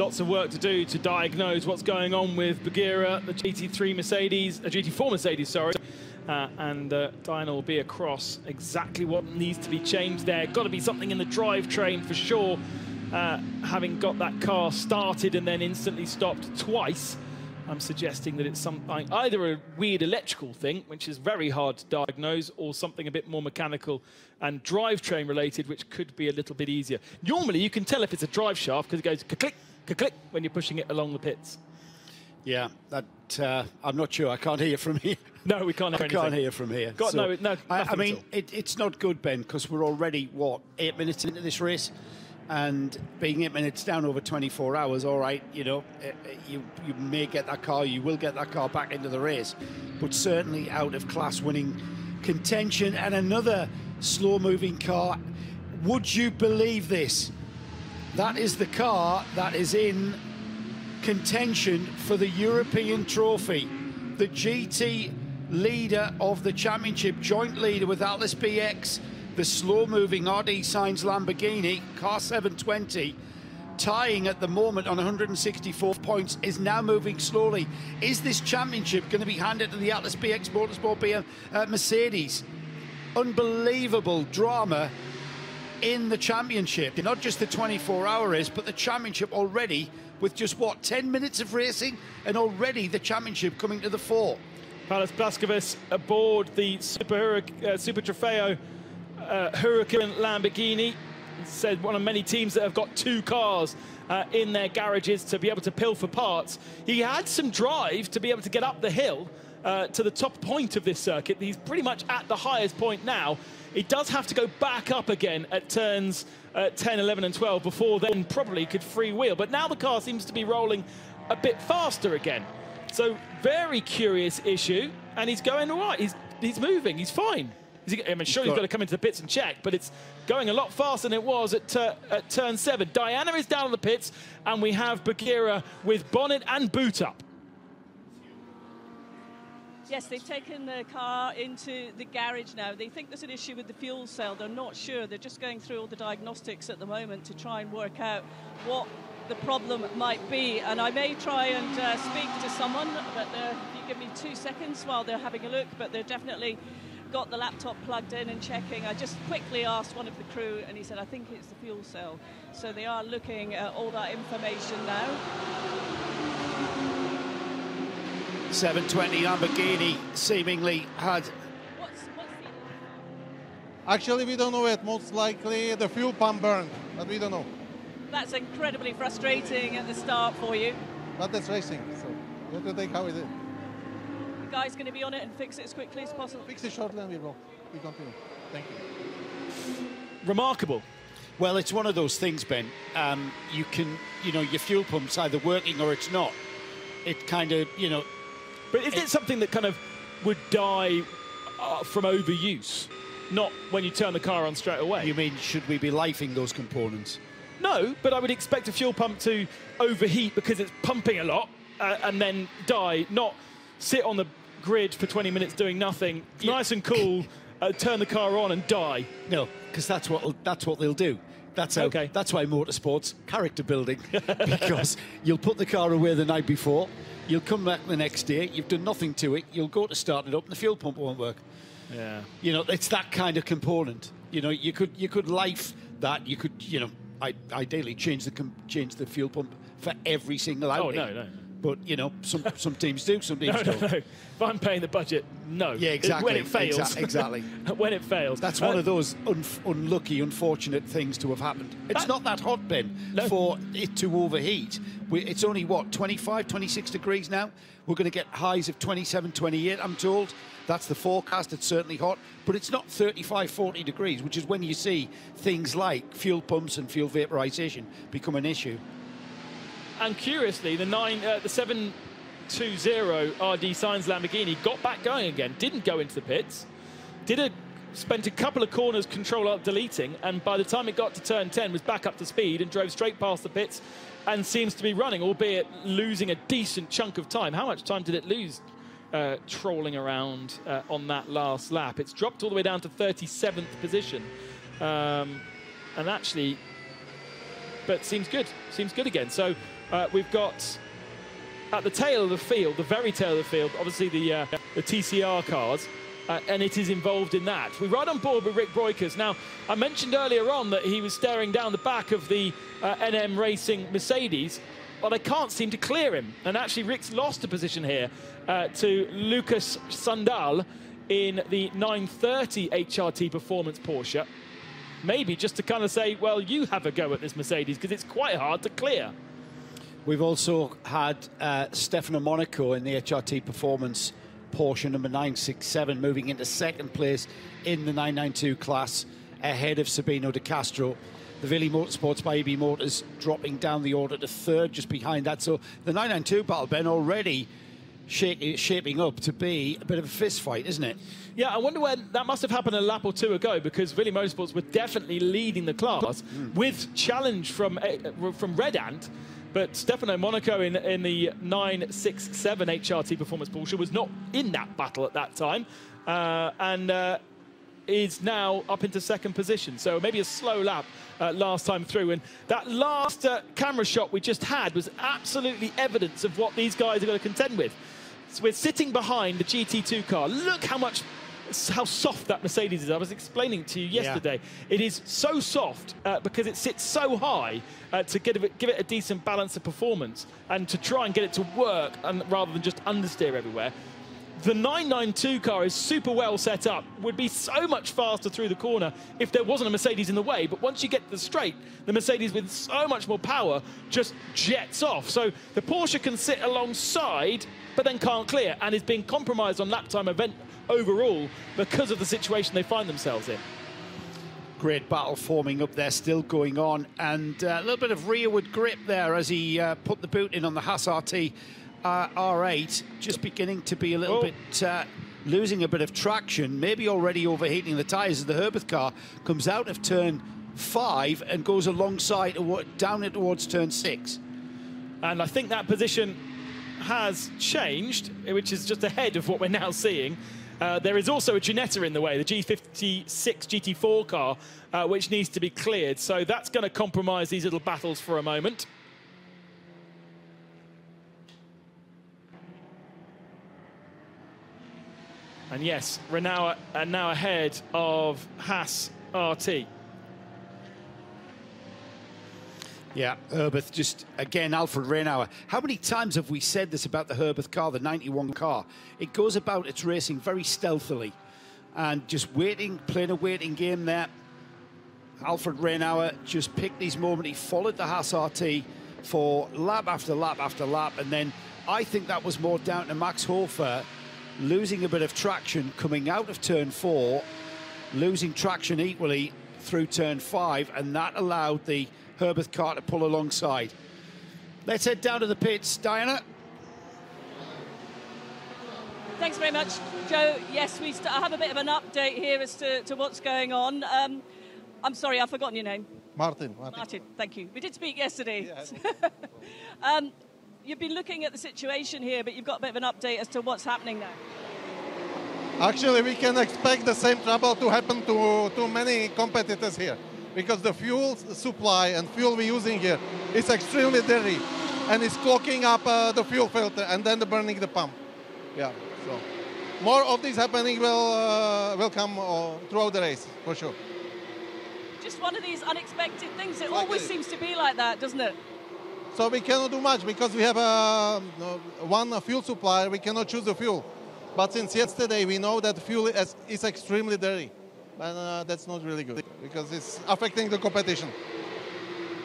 Lots of work to do to diagnose what's going on with Bagheera, the GT3 Mercedes, a GT4 Mercedes, sorry. Uh, and uh, Diana will be across exactly what needs to be changed there. Got to be something in the drivetrain for sure. Uh, having got that car started and then instantly stopped twice, I'm suggesting that it's something either a weird electrical thing, which is very hard to diagnose, or something a bit more mechanical and drivetrain related, which could be a little bit easier. Normally, you can tell if it's a drive shaft because it goes click, click when you're pushing it along the pits. Yeah, that uh, I'm not sure. I can't hear from here. No, we can't hear I can't hear from here. Got no- no, I, I mean, it, it's not good, Ben, because we're already what eight minutes into this race, and being eight minutes down over 24 hours, all right, you know, eh, eh, you you may get that car, you will get that car back into the race, but certainly out of class winning contention and another slow-moving car. Would you believe this? That is the car that is in contention for the European trophy. The GT leader of the championship, joint leader with Atlas BX, the slow moving RD Signs Lamborghini, car 720, tying at the moment on 164 points, is now moving slowly. Is this championship going to be handed to the Atlas BX Motorsport BM, uh, Mercedes? Unbelievable drama in the championship. Not just the 24 hour race, but the championship already with just what, 10 minutes of racing? And already the championship coming to the fore. Palis Blaskovic aboard the Super, uh, Super Trofeo uh, Lamborghini. Said one of many teams that have got two cars uh, in their garages to be able to pilfer parts. He had some drive to be able to get up the hill uh, to the top point of this circuit. He's pretty much at the highest point now. He does have to go back up again at turns uh, 10, 11, and 12 before then probably could freewheel. But now the car seems to be rolling a bit faster again. So very curious issue, and he's going all right. He's he's moving. He's fine. Is he, I mean, sure, he's got- got to come into the pits and check, but it's going a lot faster than it was at, uh, at turn seven. Diana is down on the pits, and we have Bagheera with bonnet and boot up. Yes, they've taken the car into the garage now. They think there's an issue with the fuel cell. They're not sure. They're just going through all the diagnostics at the moment to try and work out what the problem might be. And I may try and uh, speak to someone, but if you give me two seconds while they're having a look, but they're definitely got the laptop plugged in and checking. I just quickly asked one of the crew, and he said, I think it's the fuel cell. So they are looking at all that information now. 720 Lamborghini seemingly had Actually, we don't know it. Most likely the fuel pump burned, but we don't know. That's incredibly frustrating at the start for you. But that's racing, so you have to take how it is. The guy's going to be on it and fix it as quickly as possible. Fix it shortly and we will. We continue. Thank you. Remarkable. Well, it's one of those things, Ben. Um, you can, you know, your fuel pump's either working or it's not. It kind of, you know. But is it something that kind of would die uh, from overuse, not when you turn the car on straight away? You mean should we be lifing those components? No, but I would expect a fuel pump to overheat because it's pumping a lot uh, and then die, not sit on the grid for 20 minutes doing nothing, nice and cool, uh, turn the car on and die. No, because that's what that's what they'll do. That's how, Okay. That's why motorsports character building because you'll put the car away the night before, you'll come back the next day, you've done nothing to it, you'll go to start it up, and the fuel pump won't work. Yeah. You know, it's that kind of component. You know, you could you could life that. You could you know, I, ideally change the change the fuel pump for every single Oh, outing. no, no. But you know, some some teams do, some teams No, no, don't. no. If I'm paying the budget, no. Yeah, exactly. When it fails. Exa- exactly. when it fails. That's one Uh, of those un- unlucky, unfortunate things to have happened. It's not that hot, Ben, for it to overheat. We, it's only, what, 25, 26 degrees now? We're going to get highs of 27, 28, I'm told. That's the forecast. It's certainly hot. But it's not 35, 40 degrees, which is when you see things like fuel pumps and fuel vaporization become an issue. And curiously, the nine, uh, the seven two zero RD Signs Lamborghini got back going again. Didn't go into the pits. Did a spent a couple of corners control alt deleting, and by the time it got to turn ten, was back up to speed and drove straight past the pits, and seems to be running, albeit losing a decent chunk of time. How much time did it lose? Uh, trolling around uh, on that last lap. It's dropped all the way down to 37th position. Um, and actually, but seems good. Seems good again. So uh, we've got at the tail of the field, the very tail of the field, obviously the, uh, the TCR cars, uh, and it is involved in that. We ride on board with Rik Breukers. Now, I mentioned earlier on that he was staring down the back of the uh, NM Racing Mercedes, but I can't seem to clear him. And actually, Rick's lost a position here uh, to Lucas Sundal in the 930 HRT Performance Porsche. Maybe just to kind of say, well, you have a go at this Mercedes because it's quite hard to clear. We've also had uh, Stefano Monaco in the HRT Performance Porsche number 967 moving into second place in the 992 class ahead of Sabino de Castro. The Vili Motorsports by EB Motors dropping down the order to third just behind that. So the 992 battle, Ben, already shaping up to be a bit of a fist fight, isn't it? Yeah, I wonder when that must have happened a lap or two ago because Vili Motorsports were definitely leading the class mm. with challenge from uh, from Red Ant. But Stefano Monaco in, in the 967 HRT Performance Porsche was not in that battle at that time. Uh, and uh, is now up into second position. So maybe a slow lap uh, last time through. And that last uh, camera shot we just had was absolutely evidence of what these guys are going to contend with. So we're sitting behind the GT2 car. Look how much how soft that Mercedes is. I was explaining to you yesterday. Yeah. It is so soft uh, because it sits so high uh, to give it, give it a decent balance of performance and to try and get it to work and, rather than just understeer everywhere. The 992 car is super well set up, would be so much faster through the corner if there wasn't a Mercedes in the way. But once you get to the straight, the Mercedes with so much more power just jets off. So the Porsche can sit alongside, but then can't clear and is being compromised on lap time event overall because of the situation they find themselves in. Great battle forming up there, still going on, and uh, a little bit of rearward grip there as he uh, put the boot in on the Haas RT uh, R8, just beginning to be a little oh. bit uh, losing a bit of traction, maybe already overheating the tyres as the Herberth car comes out of turn five and goes alongside down it towards turn six. And I think that position has changed, which is just ahead of what we're now seeing. Uh, there is also a Ginetta in the way, the G56 GT4 car, uh, which needs to be cleared. So that's going to compromise these little battles for a moment. And yes, Renauer are now ahead of Haas RT. Yeah, Herberth, just again, Alfred Renauer. How many times have we said this about the Herberth car, the 91 car? It goes about its racing very stealthily and just waiting, playing a waiting game there. Alfred Renauer just picked his moment. He followed the Haas RT for lap after lap after lap. And then I think that was more down to Max Hofer losing a bit of traction coming out of turn four, losing traction equally through turn five. And that allowed the Herberth car to pull alongside. Let's head down to the pits. Diana? Thanks very much, Joe. Yes, we I have a bit of an update here as to, to what's going on. Um, I'm sorry, I've forgotten your name. Martin. Martin, Martin thank you. We did speak yesterday. Yeah. um, you've been looking at the situation here, but you've got a bit of an update as to what's happening now. Actually, we can expect the same trouble to happen to, to many competitors here because the fuel supply and fuel we're using here is extremely dirty and it's clogging up uh, the fuel filter and then the burning the pump. Yeah, so more of this happening will uh, will come uh, throughout the race for sure. Just one of these unexpected things. It like always it. seems to be like that, doesn't it? So we cannot do much because we have a, one fuel supplier. We cannot choose the fuel. But since yesterday, we know that fuel is, is extremely dirty and uh, that's not really good because it's affecting the competition.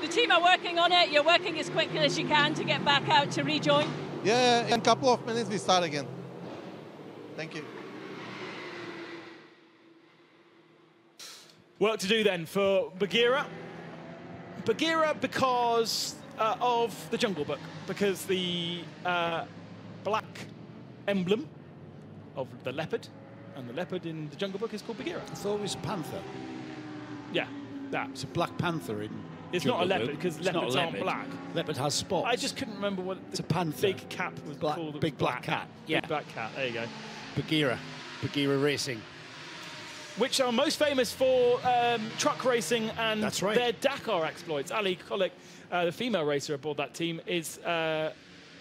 The team are working on it. You're working as quickly as you can to get back out to rejoin. Yeah, in a couple of minutes we start again. Thank you. Work to do then for Bagheera. Bagheera because uh, of the Jungle Book, because the uh, black emblem of the leopard and the leopard in the Jungle Book is called Bagheera. It's always it panther. Yeah, that. It's a black panther in. It's Jungle not a leopard because leopards aren't black. Leopard has spots. I just couldn't remember what it's a panther. Big cap was black, called. Big black, black cat. Yeah, big black cat. There you go. Bagheera, Bagheera Racing. which are most famous for um, truck racing and That's right. their Dakar exploits. Ali Kolik, uh, the female racer aboard that team, is uh,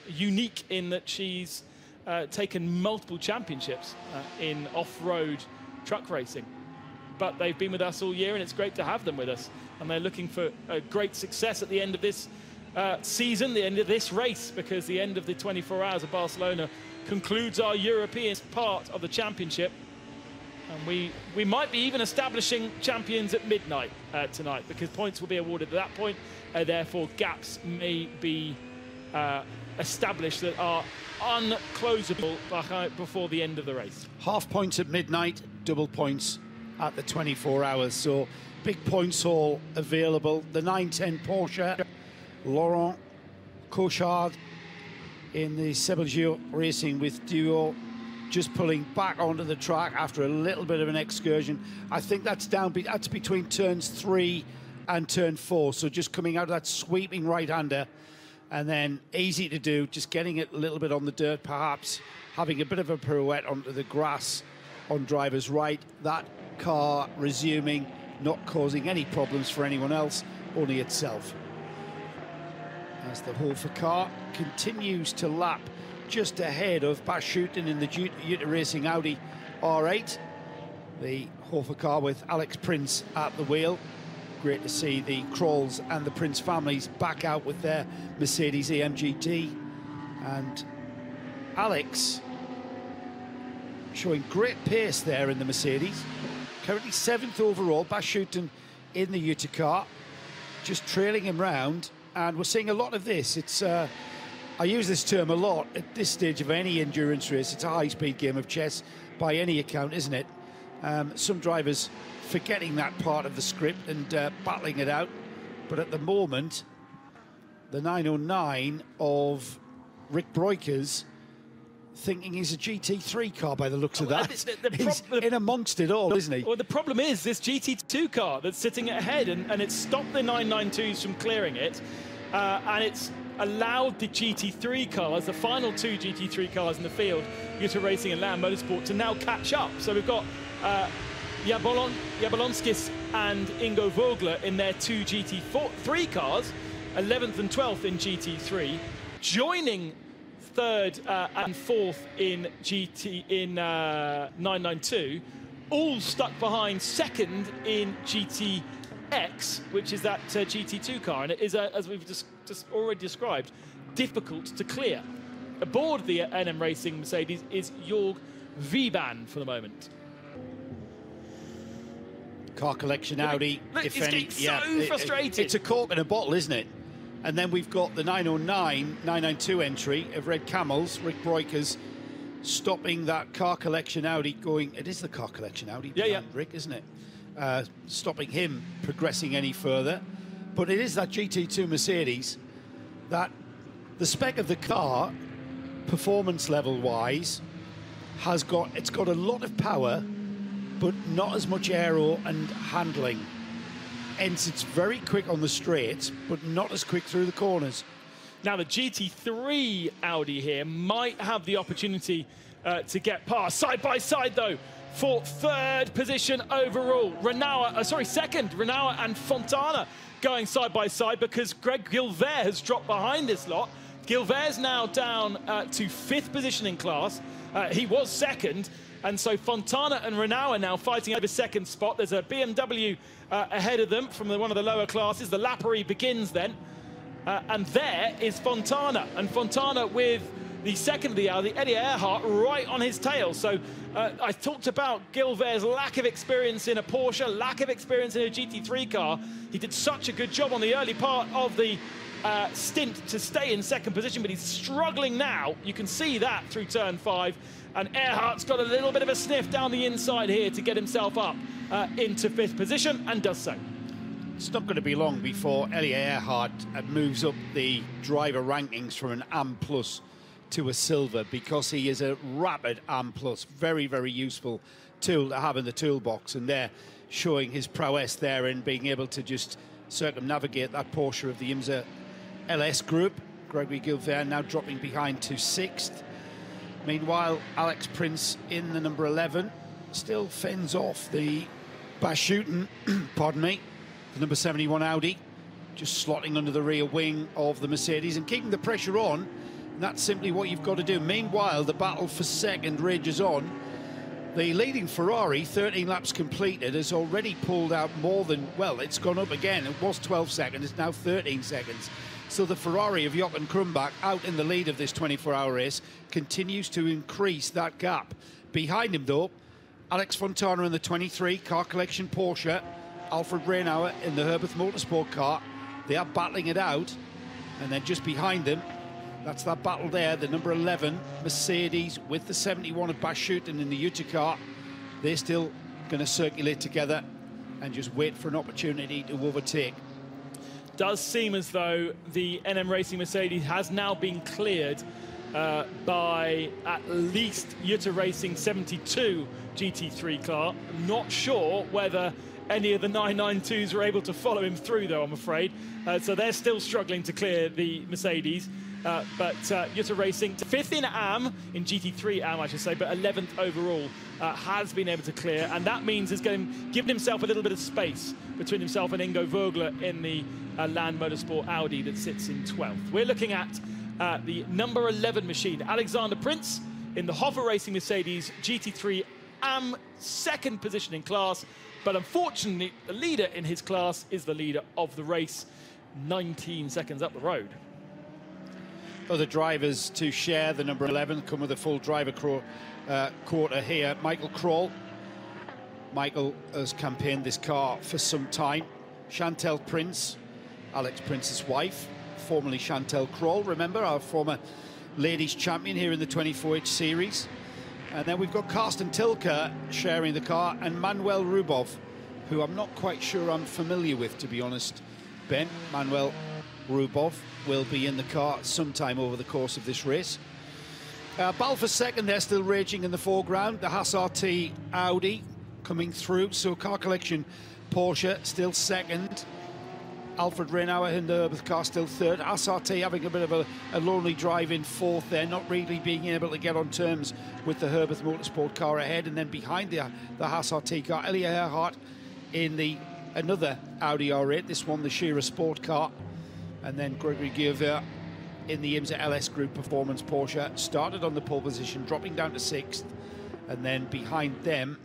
unique in that she's uh, taken multiple championships uh, in off-road truck racing. But they've been with us all year, and it's great to have them with us. And they're looking for a great success at the end of this uh, season, the end of this race, because the end of the 24 hours of Barcelona concludes our European part of the championship. And we, we might be even establishing champions at midnight uh, tonight because points will be awarded at that point. Uh, therefore, gaps may be uh, established that are unclosable before the end of the race. Half points at midnight, double points at the 24 hours. So big points haul available. The 910 Porsche, Laurent Cochard in the Sebelgio Racing with Duo just pulling back onto the track after a little bit of an excursion. I think that's down, be- that's between turns three and turn four. So just coming out of that sweeping right-hander and then easy to do, just getting it a little bit on the dirt, perhaps having a bit of a pirouette onto the grass on driver's right. That car resuming, not causing any problems for anyone else, only itself. As the Hofor car continues to lap just ahead of Bas Schouten in the JUTA Racing Audi R8. The Hofer car with Alex Prinz at the wheel. Great to see the Krolls and the Prinz families back out with their Mercedes AMG GT. And Alex showing great pace there in the Mercedes. Currently seventh overall, Bas Schouten in the JUTA car, just trailing him round. And we're seeing a lot of this. It's uh, I use this term a lot at this stage of any endurance race. It's a high-speed game of chess by any account, isn't it? Um, some drivers forgetting that part of the script and uh, battling it out. But at the moment, the 909 of Rik Breukers thinking he's a GT3 car by the looks of that. the- the he's prob- in amongst it all, isn't he? Well, the problem is this GT2 car that's sitting ahead, and, and it's stopped the 992s from clearing it, uh, and it's allowed the GT3 cars, the final two GT3 cars in the field, JUTA Racing and Land Motorsport, to now catch up. So we've got uh, Jablon, Jablonskis and Ingo Vogler in their two GT3 cars, 11th and 12th in GT3, joining third uh, and fourth in GT in uh, 992, all stuck behind second in GTX, which is that uh, GT2 car, and it is, as we've just, just already described, difficult to clear. Aboard the NM Racing Mercedes is Jörg Viebahn for the moment. Car collection Audi. look, if any, yeah, so it- it- frustrated. it's a cork in a bottle, isn't it? And then we've got the 909, 992 entry of Red Camels, Rik Breukers, stopping that car collection Audi going. It is the car collection Audi, Yeah, yeah. Rick, isn't it? Uh, stopping him progressing any further. But it is that GT2 Mercedes that the spec of the car, performance level wise, has got it's got a lot of power, but not as much aero and handling. Hence, it's very quick on the straights, but not as quick through the corners. Now, the GT3 Audi here might have the opportunity uh, to get past. Side by side, though, for third position overall. Renauer, uh, sorry, second, Renauer and Fontana going side by side because Greg Guilvert has dropped behind this lot. Guilvert's now down uh, to fifth position in class. Uh, he was second. And so Fontana and Renauer are now fighting over second spot. There's a BMW uh, ahead of them from the, one of the lower classes. The Lappery begins then. Uh, and there is Fontana. And Fontana with the second of the hour, the Eddie Erhart, right on his tail. So uh, I talked about Guilvert's lack of experience in a Porsche, lack of experience in a GT3 car. He did such a good job on the early part of the uh, stint to stay in second position, but he's struggling now. You can see that through turn five. And Erhart's got a little bit of a sniff down the inside here to get himself up uh, into fifth position and does so. It's not going to be long before Elia Erhart uh, moves up the driver rankings from an AM plus to a silver because he is a rapid AM plus, very very useful tool to have in the toolbox, and they're showing his prowess there in being able to just circumnavigate that Porsche of the IMSA LS group. Gregory Guilvert now dropping behind to sixth. Meanwhile, Alex Prinz in the number 11, still fends off the Bas Schouten, pardon me, the number 71 Audi, just slotting under the rear wing of the Mercedes and keeping the pressure on. That's simply what you've got to do. Meanwhile, the battle for second rages on. The leading Ferrari, 13 laps completed, has already pulled out more than, well, it's gone up again. It was 12 seconds, it's now 13 seconds. So the Ferrari of Jochen Krumbach, out in the lead of this 24-hour race, continues to increase that gap. Behind him, though, Alex Fontana in the 23 car collection Porsche, Alfred Renauer in the Herberth Motorsport car. They are battling it out. And then just behind them, that's that battle there, the number 11 Mercedes with the 71 of Bas Schouten in the JUTA car. They're still going to circulate together and just wait for an opportunity to overtake. Does seem as though the NM Racing Mercedes has now been cleared uh, by at least JUTA Racing 72 GT3 car. Not sure whether any of the 992s were able to follow him through, though, I'm afraid. Uh, so they're still struggling to clear the Mercedes. Uh, but uh, JUTA Racing, fifth in AM, in GT3 AM, I should say, but 11th overall, uh, has been able to clear. And that means he's given himself a little bit of space between himself and Ingo Vogler in the uh, Land Motorsport Audi that sits in 12th. We're looking at uh, the number 11 machine, Alexander Prinz, in the Hofor Racing Mercedes GT3 AM, second position in class. But unfortunately, the leader in his class is the leader of the race, 19 seconds up the road. Other drivers to share the number 11 come with a full driver uh, quarter here. Michael Kroll. Michael has campaigned this car for some time. Chantal Prinz, Alex Prinz's wife, formerly Chantal Kroll, remember, our former ladies champion here in the 24H series. And then we've got Karsten Tilke sharing the car and Manuel Rubov, who I'm not quite sure I'm familiar with, to be honest, Ben. Manuel Rubov will be in the car sometime over the course of this race. Uh, battle for second, they're still raging in the foreground. The Haas RT Audi coming through. So car collection Porsche still second. Alfred Renauer in the car still third. Haas RT having a bit of a, a, lonely drive in fourth there, not really being able to get on terms with the Herberth Motorsport car ahead. And then behind the, the Haas RT car, Elia Erhart in the another Audi R8, this one the Scherer Sport car and then Gregory Guilvert in the IMSA LS Group Performance Porsche started on the pole position, dropping down to sixth, and then behind them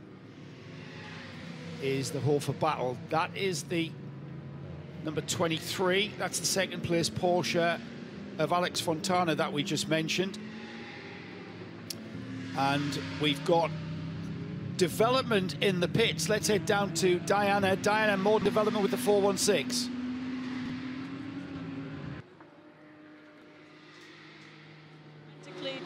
is the Hofor Battle. That is the number 23. That's the second place Porsche of Alex Fontana that we just mentioned. And we've got development in the pits. Let's head down to Diana. Diana, more development with the 416.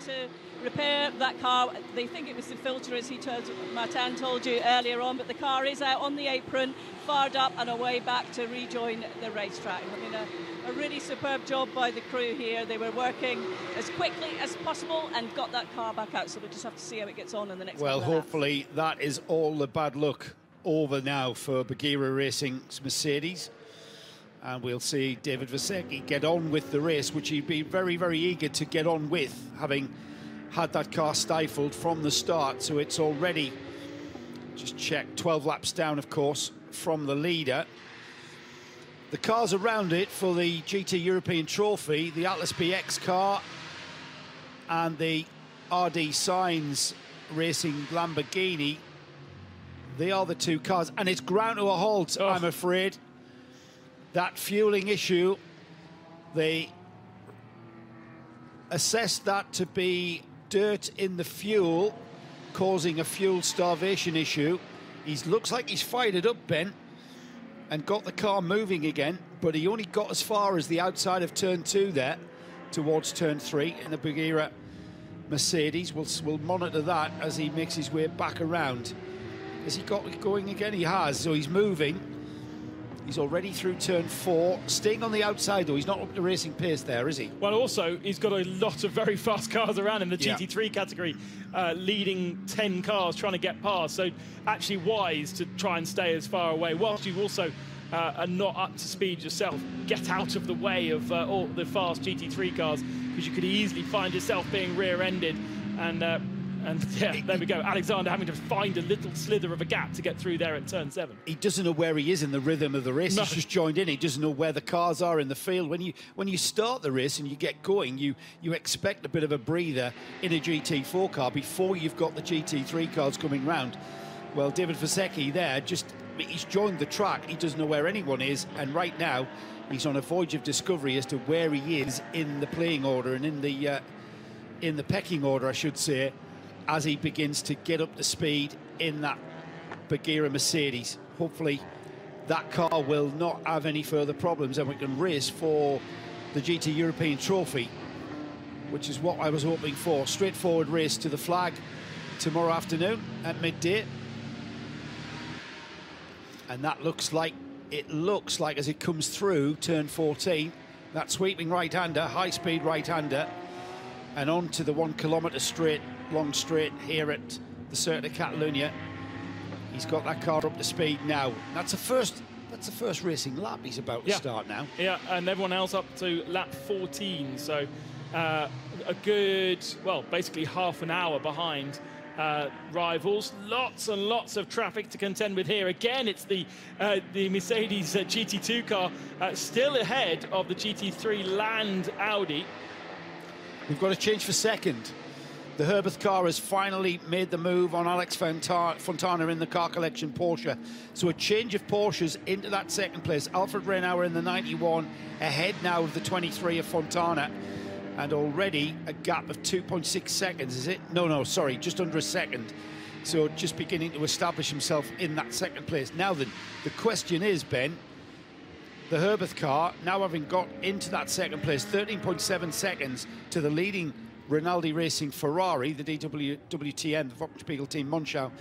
to repair that car. They think it was the filter, as he told Martin told you earlier on, but the car is out on the apron, fired up and away back to rejoin the racetrack. I mean, a, a really superb job by the crew here. They were working as quickly as possible and got that car back out. So we'll just have to see how it gets on in the next. Well, hopefully that is all the bad luck over now for Bagheera Racing's Mercedes and we'll see David Vasecki get on with the race, which he'd be very, very eager to get on with, having had that car stifled from the start. So it's already, just check, 12 laps down, of course, from the leader. The cars around it for the GT European Trophy, the Atlas BX car and the RD Signs Racing Lamborghini, they are the two cars. And it's ground to a halt, oh. I'm afraid that fueling issue, they assessed that to be dirt in the fuel, causing a fuel starvation issue. He looks like he's fired up, Ben, and got the car moving again, but he only got as far as the outside of turn two there, towards turn three in the Bagheera Mercedes. We'll, we'll monitor that as he makes his way back around. Has he got going again? He has, so he's moving. He's already through turn four, staying on the outside though. He's not up to racing pace there, is he? Well, also he's got a lot of very fast cars around in the yeah. GT3 category, uh, leading 10 cars trying to get past. So actually wise to try and stay as far away, whilst you also uh, are not up to speed yourself. Get out of the way of uh, all the fast GT3 cars because you could easily find yourself being rear-ended and uh, And yeah, there we go. Alexander having to find a little slither of a gap to get through there at turn seven. He doesn't know where he is in the rhythm of the race. No. He's just joined in. He doesn't know where the cars are in the field. When you when you start the race and you get going, you you expect a bit of a breather in a GT4 car before you've got the GT3 cars coming round. Well, David Vasecki there just he's joined the track. He doesn't know where anyone is, and right now he's on a voyage of discovery as to where he is in the playing order and in the uh, in the pecking order, I should say, as he begins to get up to speed in that Bagheera Mercedes. Hopefully, that car will not have any further problems and we can race for the GT European Trophy, which is what I was hoping for. Straightforward race to the flag tomorrow afternoon at midday. And that looks like, it looks like as it comes through turn 14, that sweeping right-hander, high-speed right-hander, and on to the one kilometre straight, long straight here at the Circuit of Catalunya. He's got that car up to speed now. That's the first. That's the first racing lap he's about to Yeah. start now. Yeah, and everyone else up to lap 14. So uh, a good, well, basically half an hour behind uh, rivals. Lots and lots of traffic to contend with here. Again, it's the uh, the Mercedes uh, GT2 car uh, still ahead of the GT3 Land Audi. We've got a change for second. The Herberth car has finally made the move on Alex Fontana in the car collection Porsche. So a change of Porsches into that second place. Alfred Renauer in the 91, ahead now of the 23 of Fontana. And already a gap of 2.6 seconds, is it? No, no, sorry, just under a second. So just beginning to establish himself in that second place. Now then, the question is, Ben, the Herberth car, now having got into that second place, 13.7 seconds to the leading Rinaldi Racing Ferrari, the DW, WTM, the Vauxhall team, Monschau.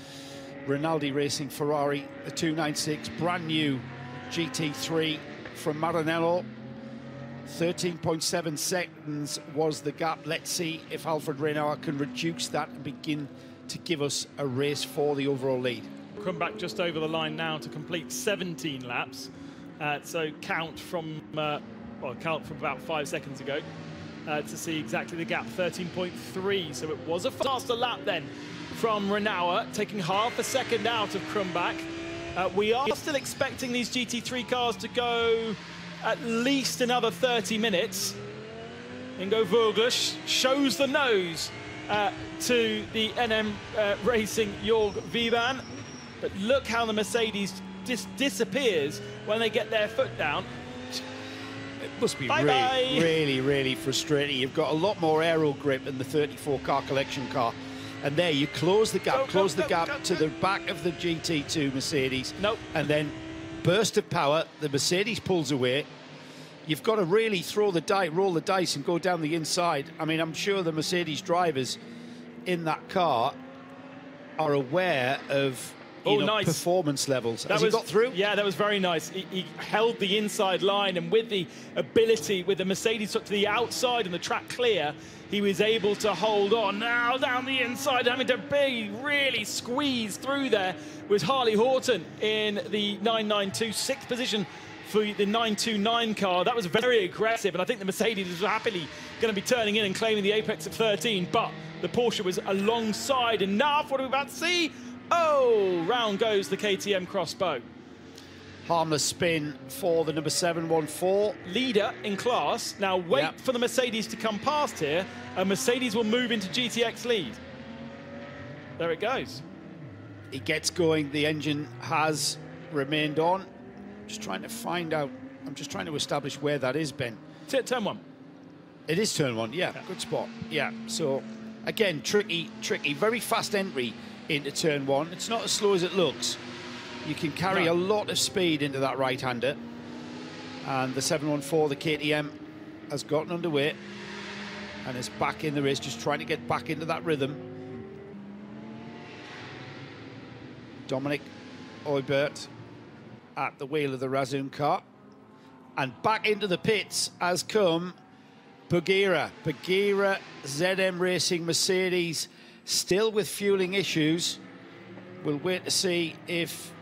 Rinaldi Racing Ferrari, the 296, brand new GT3 from Maranello. 13.7 seconds was the gap. Let's see if Alfred Renauer can reduce that and begin to give us a race for the overall lead. Come back just over the line now to complete 17 laps. Uh, so count from, uh, well, count from about five seconds ago uh, to see exactly the gap, 13.3. So it was a faster lap then from Renauer, taking half a second out of Krumbach. Uh, we are still expecting these GT3 cars to go at least another 30 minutes. Ingo Vogler shows the nose uh, to the NM uh, Racing Jörg Viebahn. But look how the Mercedes dis- disappears when they get their foot down. It must be Bye-bye. really, really, really frustrating. You've got a lot more aero grip in the 34 car collection car. And there you close the gap, Go, go, close the go, gap go, to the back of the GT2 Mercedes. Nope. And then burst of power, the Mercedes pulls away. You've got to really throw the dice, roll the dice and go down the inside. I mean, I'm sure the Mercedes drivers in that car are aware of you Oh, know, nice. performance levels. That Has was he got through? Yeah, that was very nice. He, he held the inside line, and with the ability, with the Mercedes up to the outside and the track clear, he was able to hold on. Now down the inside, having to be really squeezed through there was Harley Horton in the 992 sixth position for the 929 car. That was very aggressive, and I think the Mercedes was happily going to be turning in and claiming the apex of 13, but the Porsche was alongside enough. What are we about to see? Oh, round goes the KTM X-Bow. Harmless spin for the number 714. Leader in class. Now wait Yep. for the Mercedes to come past here, and Mercedes will move into GTX lead. There it goes. It gets going. The engine has remained on. Just trying to find out. I'm just trying to establish where that is, Ben. T- turn one. It is turn one. Yeah, good spot. Yeah. So again, tricky, tricky. Very fast entry into turn one. It's not as slow as it looks. You can carry No. a lot of speed into that right-hander. And the 714, the KTM, has gotten underway and is back in the race, just trying to get back into that rhythm. Dominic Olbert at the wheel of the Razoon car. And back into the pits has come Bagheera. Bagheera ZM Racing Mercedes still with fueling issues. We'll wait to see if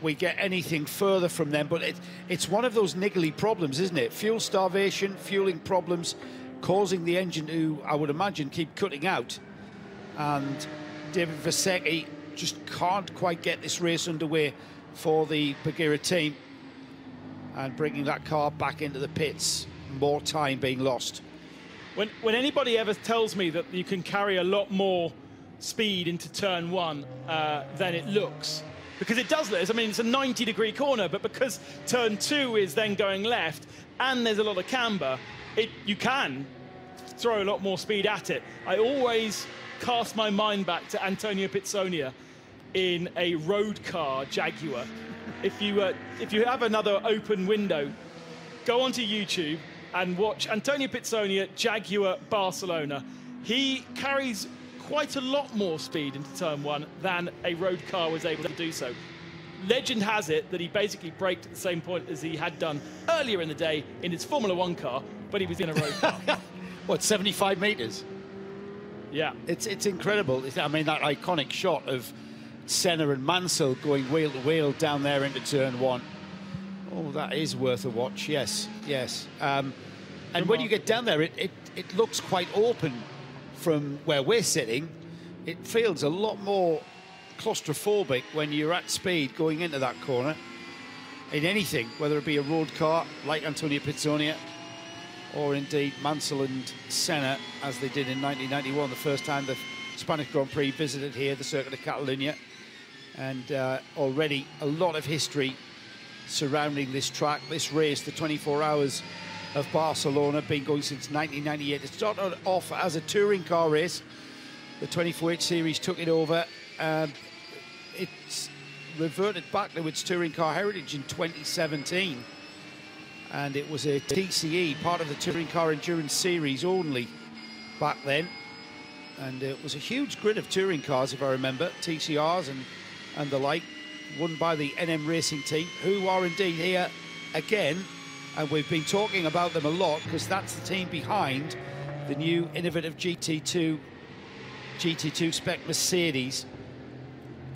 we get anything further from them. But it, it's one of those niggly problems, isn't it? Fuel starvation, fueling problems causing the engine to, I would imagine, keep cutting out. And David Vasecki just can't quite get this race underway for the Bagheera team and bringing that car back into the pits. More time being lost. When, when anybody ever tells me that you can carry a lot more speed into turn one uh, than it looks, because it does this. I mean, it's a 90 degree corner, but because turn two is then going left and there's a lot of camber, it, you can throw a lot more speed at it. I always cast my mind back to Antonio Pizzonia in a road car Jaguar. If you, uh, if you have another open window, go onto YouTube and watch Antonio Pizzonia Jaguar Barcelona. He carries quite a lot more speed into turn one than a road car was able to do so. Legend has it that he basically braked at the same point as he had done earlier in the day in his Formula One car, but he was in a road car. what, 75 metres? Yeah. It's, it's incredible. It's, I mean, that iconic shot of Senna and Mansell going wheel to wheel down there into turn one. Oh, that is worth a watch. Yes, yes. Um, and when you get down there, it, it, it looks quite open from where we're sitting, it feels a lot more claustrophobic when you're at speed going into that corner in anything, whether it be a road car like Antonio Pizzonia or indeed Mansell and Senna, as they did in 1991, the first time the Spanish Grand Prix visited here, the Circuit of Catalunya. And uh, already a lot of history surrounding this track, this race, the 24 hours of Barcelona, been going since 1998. It started off as a touring car race. The 24H series took it over. Um, it's reverted back to its touring car heritage in 2017. And it was a TCE, part of the Touring Car Endurance Series only back then. And it was a huge grid of touring cars, if I remember, TCRs and, and the like, won by the NM Racing team, who are indeed here again and we've been talking about them a lot because that's the team behind the new innovative GT2 GT2 spec Mercedes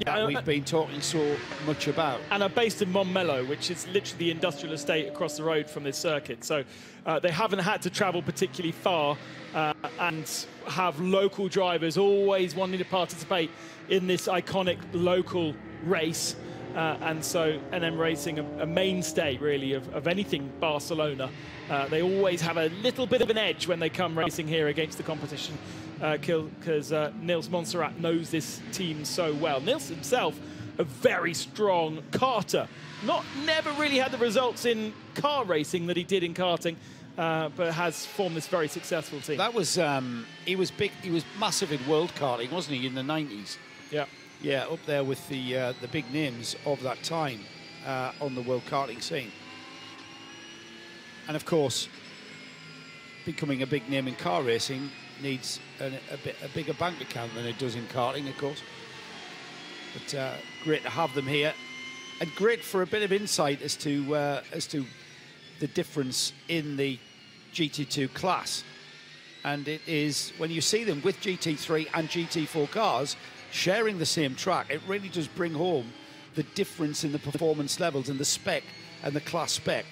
yeah, that we've been talking so much about. And are based in Montmello, which is literally the industrial estate across the road from this circuit. So uh, they haven't had to travel particularly far uh, and have local drivers always wanting to participate in this iconic local race. Uh, and so NM Racing, a, a mainstay really of, of anything Barcelona. Uh, they always have a little bit of an edge when they come racing here against the competition because uh, uh, Nils Montserrat knows this team so well. Nils himself, a very strong carter. Not never really had the results in car racing that he did in karting, uh, but has formed this very successful team. That was um, he was big. He was massive in world karting, wasn't he, in the 90s? Yeah. Yeah, up there with the uh, the big names of that time uh, on the world karting scene. And of course, becoming a big name in car racing needs a, a, bit, a bigger bank account than it does in karting, of course. But uh, great to have them here, and great for a bit of insight as to uh, as to the difference in the GT2 class. And it is when you see them with GT3 and GT4 cars, sharing the same track, it really does bring home the difference in the performance levels and the spec and the class spec.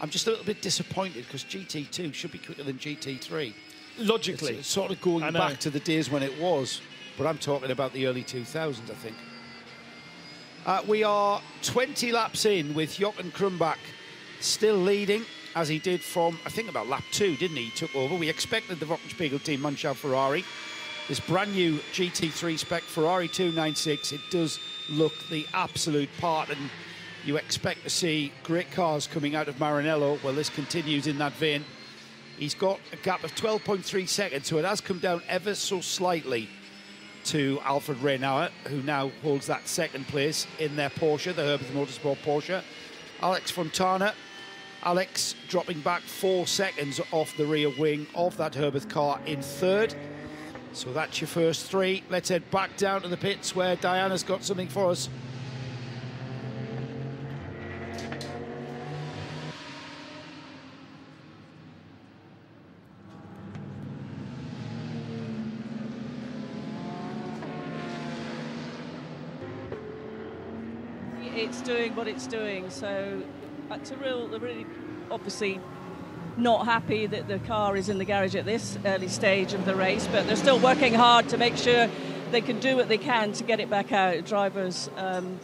I'm just a little bit disappointed because GT2 should be quicker than GT3. Logically. It's sort of going back to the days when it was, but I'm talking about the early 2000s, I think. Uh, we are 20 laps in with Jochen Krumbach still leading as he did from, I think, about lap two, didn't he? He took over. We expected the Wochenspiegel team, Monschau Ferrari, this brand new GT3 spec Ferrari 296, it does look the absolute part and you expect to see great cars coming out of Maranello. Well, this continues in that vein. He's got a gap of 12.3 seconds, so it has come down ever so slightly to Alfred Renauer, who now holds that second place in their Porsche, the Herberth Motorsport Porsche. Alex Fontana, Alex dropping back four seconds off the rear wing of that Herberth car in third. So that's your first three. Let's head back down to the pits where Diana's got something for us. It's doing what it's doing, so uh, that's a real, a really, obviously, not happy that the car is in the garage at this early stage of the race, but they're still working hard to make sure they can do what they can to get it back out. Drivers um,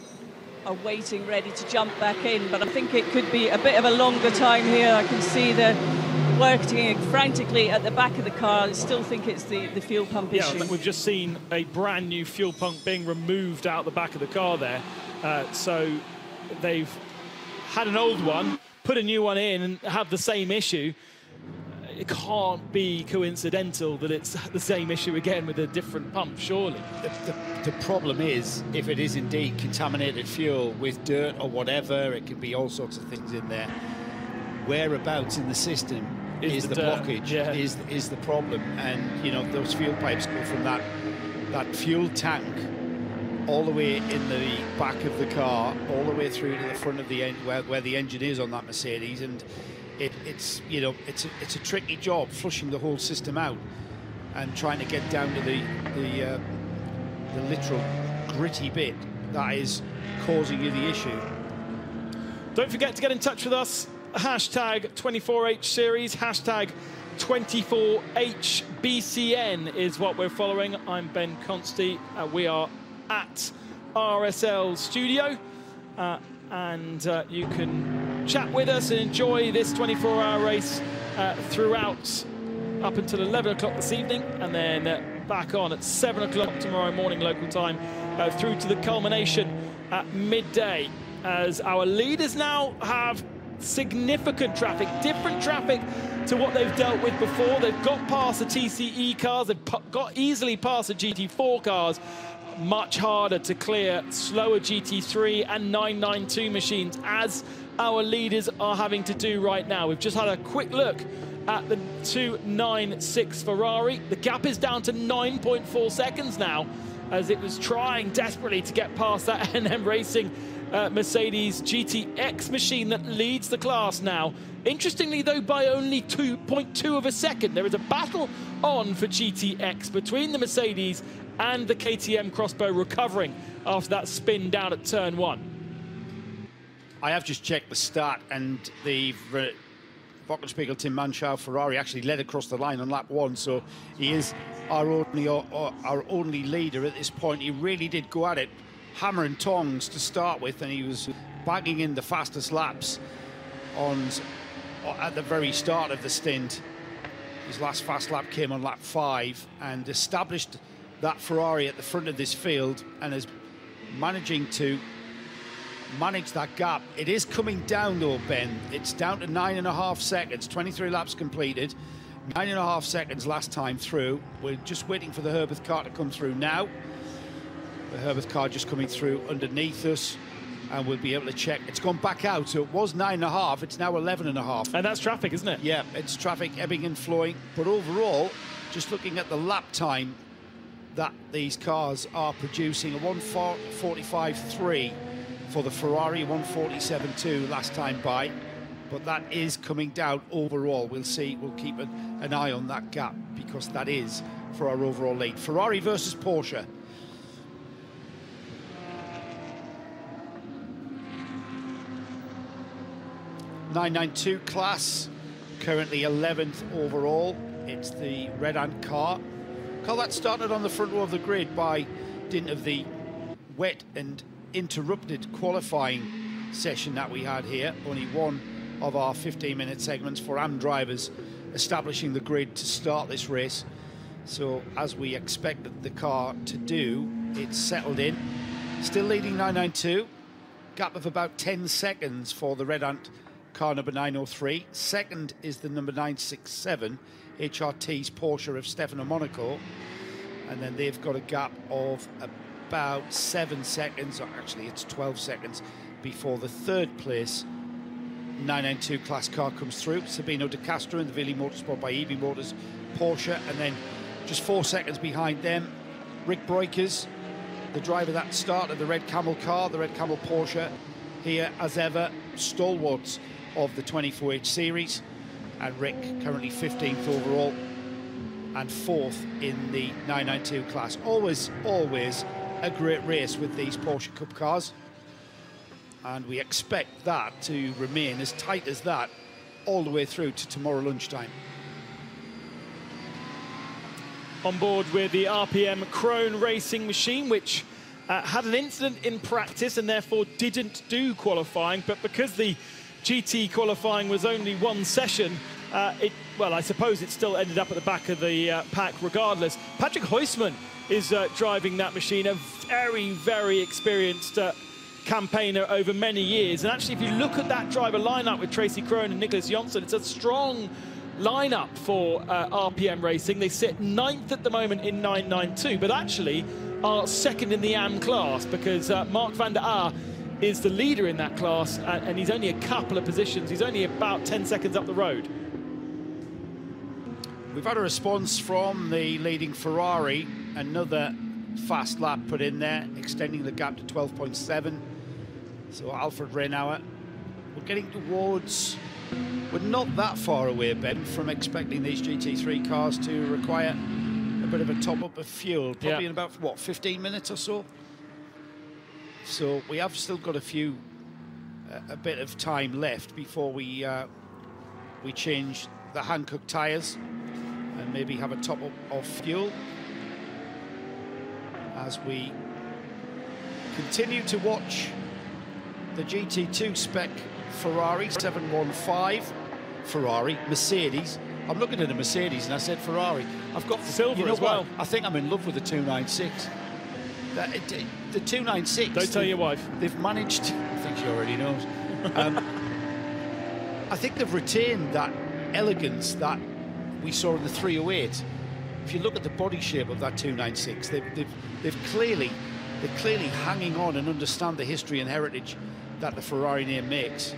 are waiting, ready to jump back in, but I think it could be a bit of a longer time here. I can see the working frantically at the back of the car. I still think it's the, the fuel pump Yeah, issue. we've just seen a brand new fuel pump being removed out the back of the car there. Uh, so they've had an old one, put a new one in, and have the same issue. It can't be coincidental that it's the same issue again with a different pump, surely. The, the, the problem is, if it is indeed contaminated fuel with dirt or whatever, it could be all sorts of things in there. Whereabouts in the system Is is, the the, blockage? yeah. Is is the problem? And you know those fuel pipes go from that that fuel tank all the way in the back of the car, all the way through to the front of the end where, where the engine is on that Mercedes, and it, it's you know it's a, it's a tricky job flushing the whole system out and trying to get down to the the uh, the literal gritty bit that is causing you the issue. Don't forget to get in touch with us. Hashtag 24H series, hashtag 24HBCN is what we're following. I'm Ben Consti. Uh, we are at RSL Studio. Uh, and uh, you can chat with us and enjoy this 24 hour race uh, throughout up until 11 o'clock this evening and then uh, back on at 7 o'clock tomorrow morning local time uh, through to the culmination at midday as our leaders now have significant traffic, different traffic to what they've dealt with before. They've got past the TCE cars, they've got easily past the GT4 cars. Much harder to clear slower GT3 and 992 machines as our leaders are having to do right now. We've just had a quick look at the 296 Ferrari. The gap is down to 9.4 seconds now as it was trying desperately to get past that NM Racing uh, Mercedes GTX machine that leads the class now. Interestingly, though, by only 2.2 of a second. There is a battle on for GTX between the Mercedes and the KTM X-Bow recovering after that spin down at turn one. I have just checked the start, and the Wochenspiegel Team Monschau Ferrari actually led across the line on lap one, so he is our only our only leader at this point. He really did go at it, hammer and tongs to start with, and he was bagging in the fastest laps on at the very start of the stint. His last fast lap came on lap five and established that Ferrari at the front of this field and is managing to manage that gap. It is coming down though, Ben. It's down to nine and a half seconds, 23 laps completed. Nine and a half seconds last time through. We're just waiting for the Herberth car to come through now. The Herberth car just coming through underneath us. And we'll be able to check. It's gone back out, so it was nine and a half. It's now 11 and a half. And that's traffic, isn't it? Yeah, it's traffic ebbing and flowing. But overall, just looking at the lap time that these cars are producing, a 145.3 for the Ferrari 147.2 last time by. But that is coming down overall. We'll see. We'll keep an, an eye on that gap because that is for our overall lead. Ferrari versus Porsche. Nine nine two class, currently 11th overall. It's the Red Ant car. Car that started on the front row of the grid by dint of the wet and interrupted qualifying session that we had here. Only one of our 15 minute segments for AM drivers establishing the grid to start this race. So, as we expected the car to do, it's settled in. Still leading 992. Gap of about 10 seconds for the Red Ant car number 903. Second is the number 967, HRT's Porsche of Stefano Monaco. And then they've got a gap of about seven seconds, or actually it's 12 seconds, before the third place 992 class car comes through. Sabino De Castro in the Vili Motorsport by Ebimotors Porsche, and then just four seconds behind them, Rik Breukers, the driver that started the Red Camel car, the Red Camel Porsche, here as ever, stalwarts of the 24H series, and Rik currently 15th overall and fourth in the 992 class. Always, always a great race with these Porsche Cup cars and we expect that to remain as tight as that all the way through to tomorrow lunchtime. On board with the RPM Krohn racing machine, which uh, had an incident in practice and therefore didn't do qualifying. But because the GT qualifying was only one session, uh, it, well, I suppose it still ended up at the back of the uh, pack regardless. Patrick Huisman is uh, driving that machine, a very, very experienced uh, campaigner over many years. And actually, if you look at that driver lineup with Tracy Krohn and Nicholas Jonsson, it's a strong lineup for uh, RPM Racing. They sit ninth at the moment in 992, but actually are second in the AM class because uh, Mark van der Aar is the leader in that class and he's only a couple of positions. He's only about 10 seconds up the road. We've had a response from the leading Ferrari, another fast lap put in there, extending the gap to 12.7. So Alfred Renauer, we're getting towards, we're not that far away, Ben, from expecting these GT3 cars to require a bit of a top up of fuel, probably Yeah. in about, what, 15 minutes or so? So we have still got a few, a, a bit of time left before we uh, we change the Hankook tyres and maybe have a top up of fuel as we continue to watch the GT2 spec Ferrari 715 Ferrari Mercedes I'm looking at a Mercedes and I said Ferrari I've got Silver you know as what? well. I think I'm in love with the 296 that, the 296 Don't tell your wife. they've managed I think she already knows um, I think they've retained that elegance that we saw in the 308. If you look at the body shape of that 296, they've, they've, they've clearly they're clearly hanging on and understand the history and heritage that the Ferrari name makes.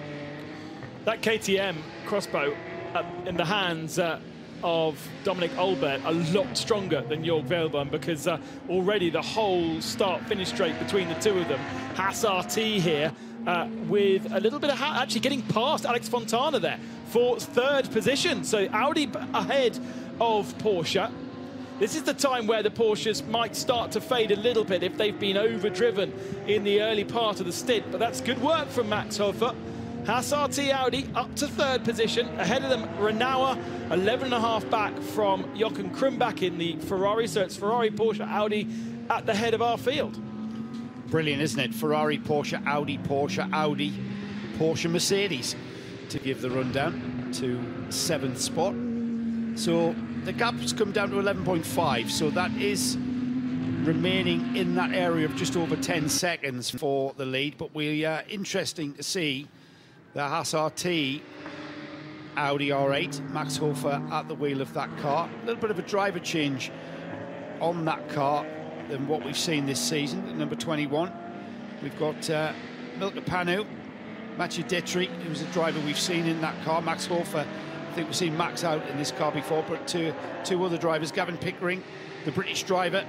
That KTM X-Bow uh, in the hands uh, of Dominic Olbert a lot stronger than Jörg Viebahn because uh, already the whole start-finish straight between the two of them. Haas RT here uh, with a little bit of actually getting past Alex Fontana there for third position. So Audi ahead of Porsche. This is the time where the Porsches might start to fade a little bit if they've been overdriven in the early part of the stint. But that's good work from Max Hofer. Haas RT Audi up to third position. Ahead of them, Renauer, 11 and a half back from Jochen Krumbach in the Ferrari. So it's Ferrari, Porsche, Audi at the head of our field. Brilliant, isn't it? Ferrari, Porsche, Audi, Porsche, Audi, Porsche, Mercedes to give the rundown to seventh spot. So the gap's come down to 11.5. So that is remaining in that area of just over 10 seconds for the lead. But we are interesting to see the Haas RT Audi R8, Max Hofer at the wheel of that car. A little bit of a driver change on that car than what we've seen this season, at number 21. We've got uh, Milka Panu, Matthew Detrick, who's a driver we've seen in that car, Max Hofer. I think we've seen Max out in this car before, but two, two other drivers, Gavin Pickering, the British driver,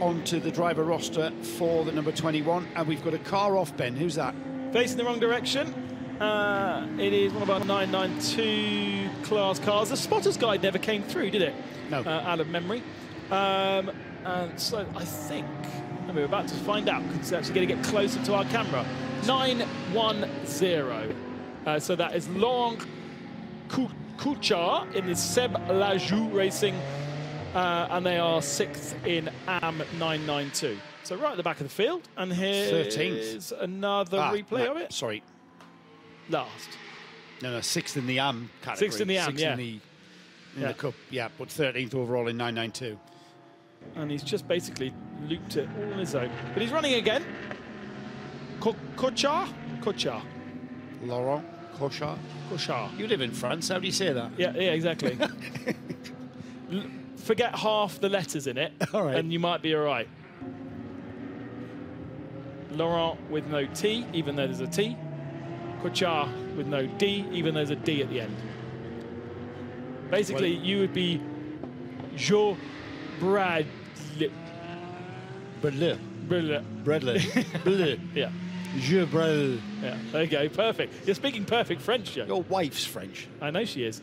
onto the driver roster for the number 21. And we've got a car off, Ben. Who's that? Facing the wrong direction. Uh, it is one of our 992 class cars. The spotter's guide never came through, did it? No. Uh, out of memory. Um, and so I think, and we're about to find out because it's actually going to get closer to our camera. 910. Uh, so that is Long Kuchar in the Seb Lajou Racing, uh, and they are sixth in AM 992. So right at the back of the field, and here 13th. is another Ah, replay no, of it. Sorry. Last. No, no, sixth in the AM category. Sixth in the AM, Sixth yeah. in the, in Yeah. the Cup, yeah, but 13th overall in 992. And he's just basically looped it all on his own. But he's running again. Ko- Kochar? Kochar. Laurent Cochard. Kochar. You live in France, how do you say that? Yeah, yeah, exactly. L- forget half the letters in it, All right. and you might be all right. Laurent with no T, even though there's a T. Kochar with no D, even though there's a D at the end. Basically, you would be Jo Brad. Bradley. Bradley. Bradley. Bradley. Yeah. Je Bradley. Yeah, there you go. Perfect. You're speaking perfect French, Joe. Your wife's French. I know she is.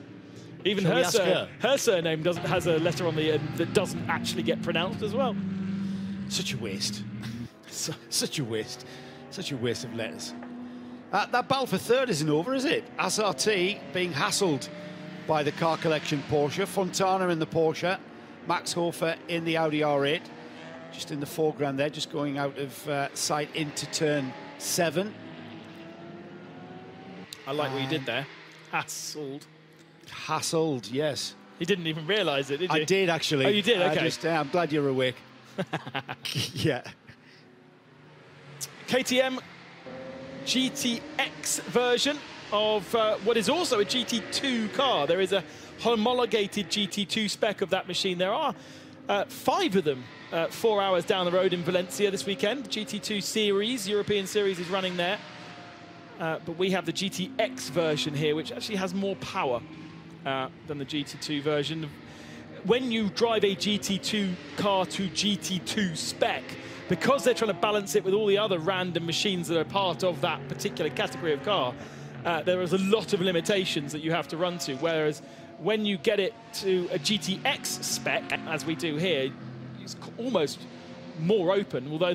Even her, ask sur- her? her surname doesn't has a letter on the end that doesn't actually get pronounced as well. Such a waste. Su- Such a waste. Such a waste of letters. Uh, that battle for third isn't over, is it? SRT being hassled by the car collection Porsche, Fontana in the Porsche, Max Hofer in the Audi R8, just in the foreground there, just going out of uh, sight into turn seven. I like what you did there. Hassled. Hassled, yes. You didn't even realise it, did you? I did actually. Oh, you did. Okay. just, uh, I'm glad you're awake. yeah. KTM GTX version of uh, what is also a GT2 car. There is a homologated GT2 spec of that machine. There are uh, five of them uh, four hours down the road in Valencia this weekend. The GT2 Series, European Series is running there. Uh, but we have the GTX version here, which actually has more power uh, than the GT2 version. When you drive a GT2 car to GT2 spec, because they're trying to balance it with all the other random machines that are part of that particular category of car, uh, there is a lot of limitations that you have to run to. Whereas when you get it to a GTX spec, as we do here, it's almost more open. Although,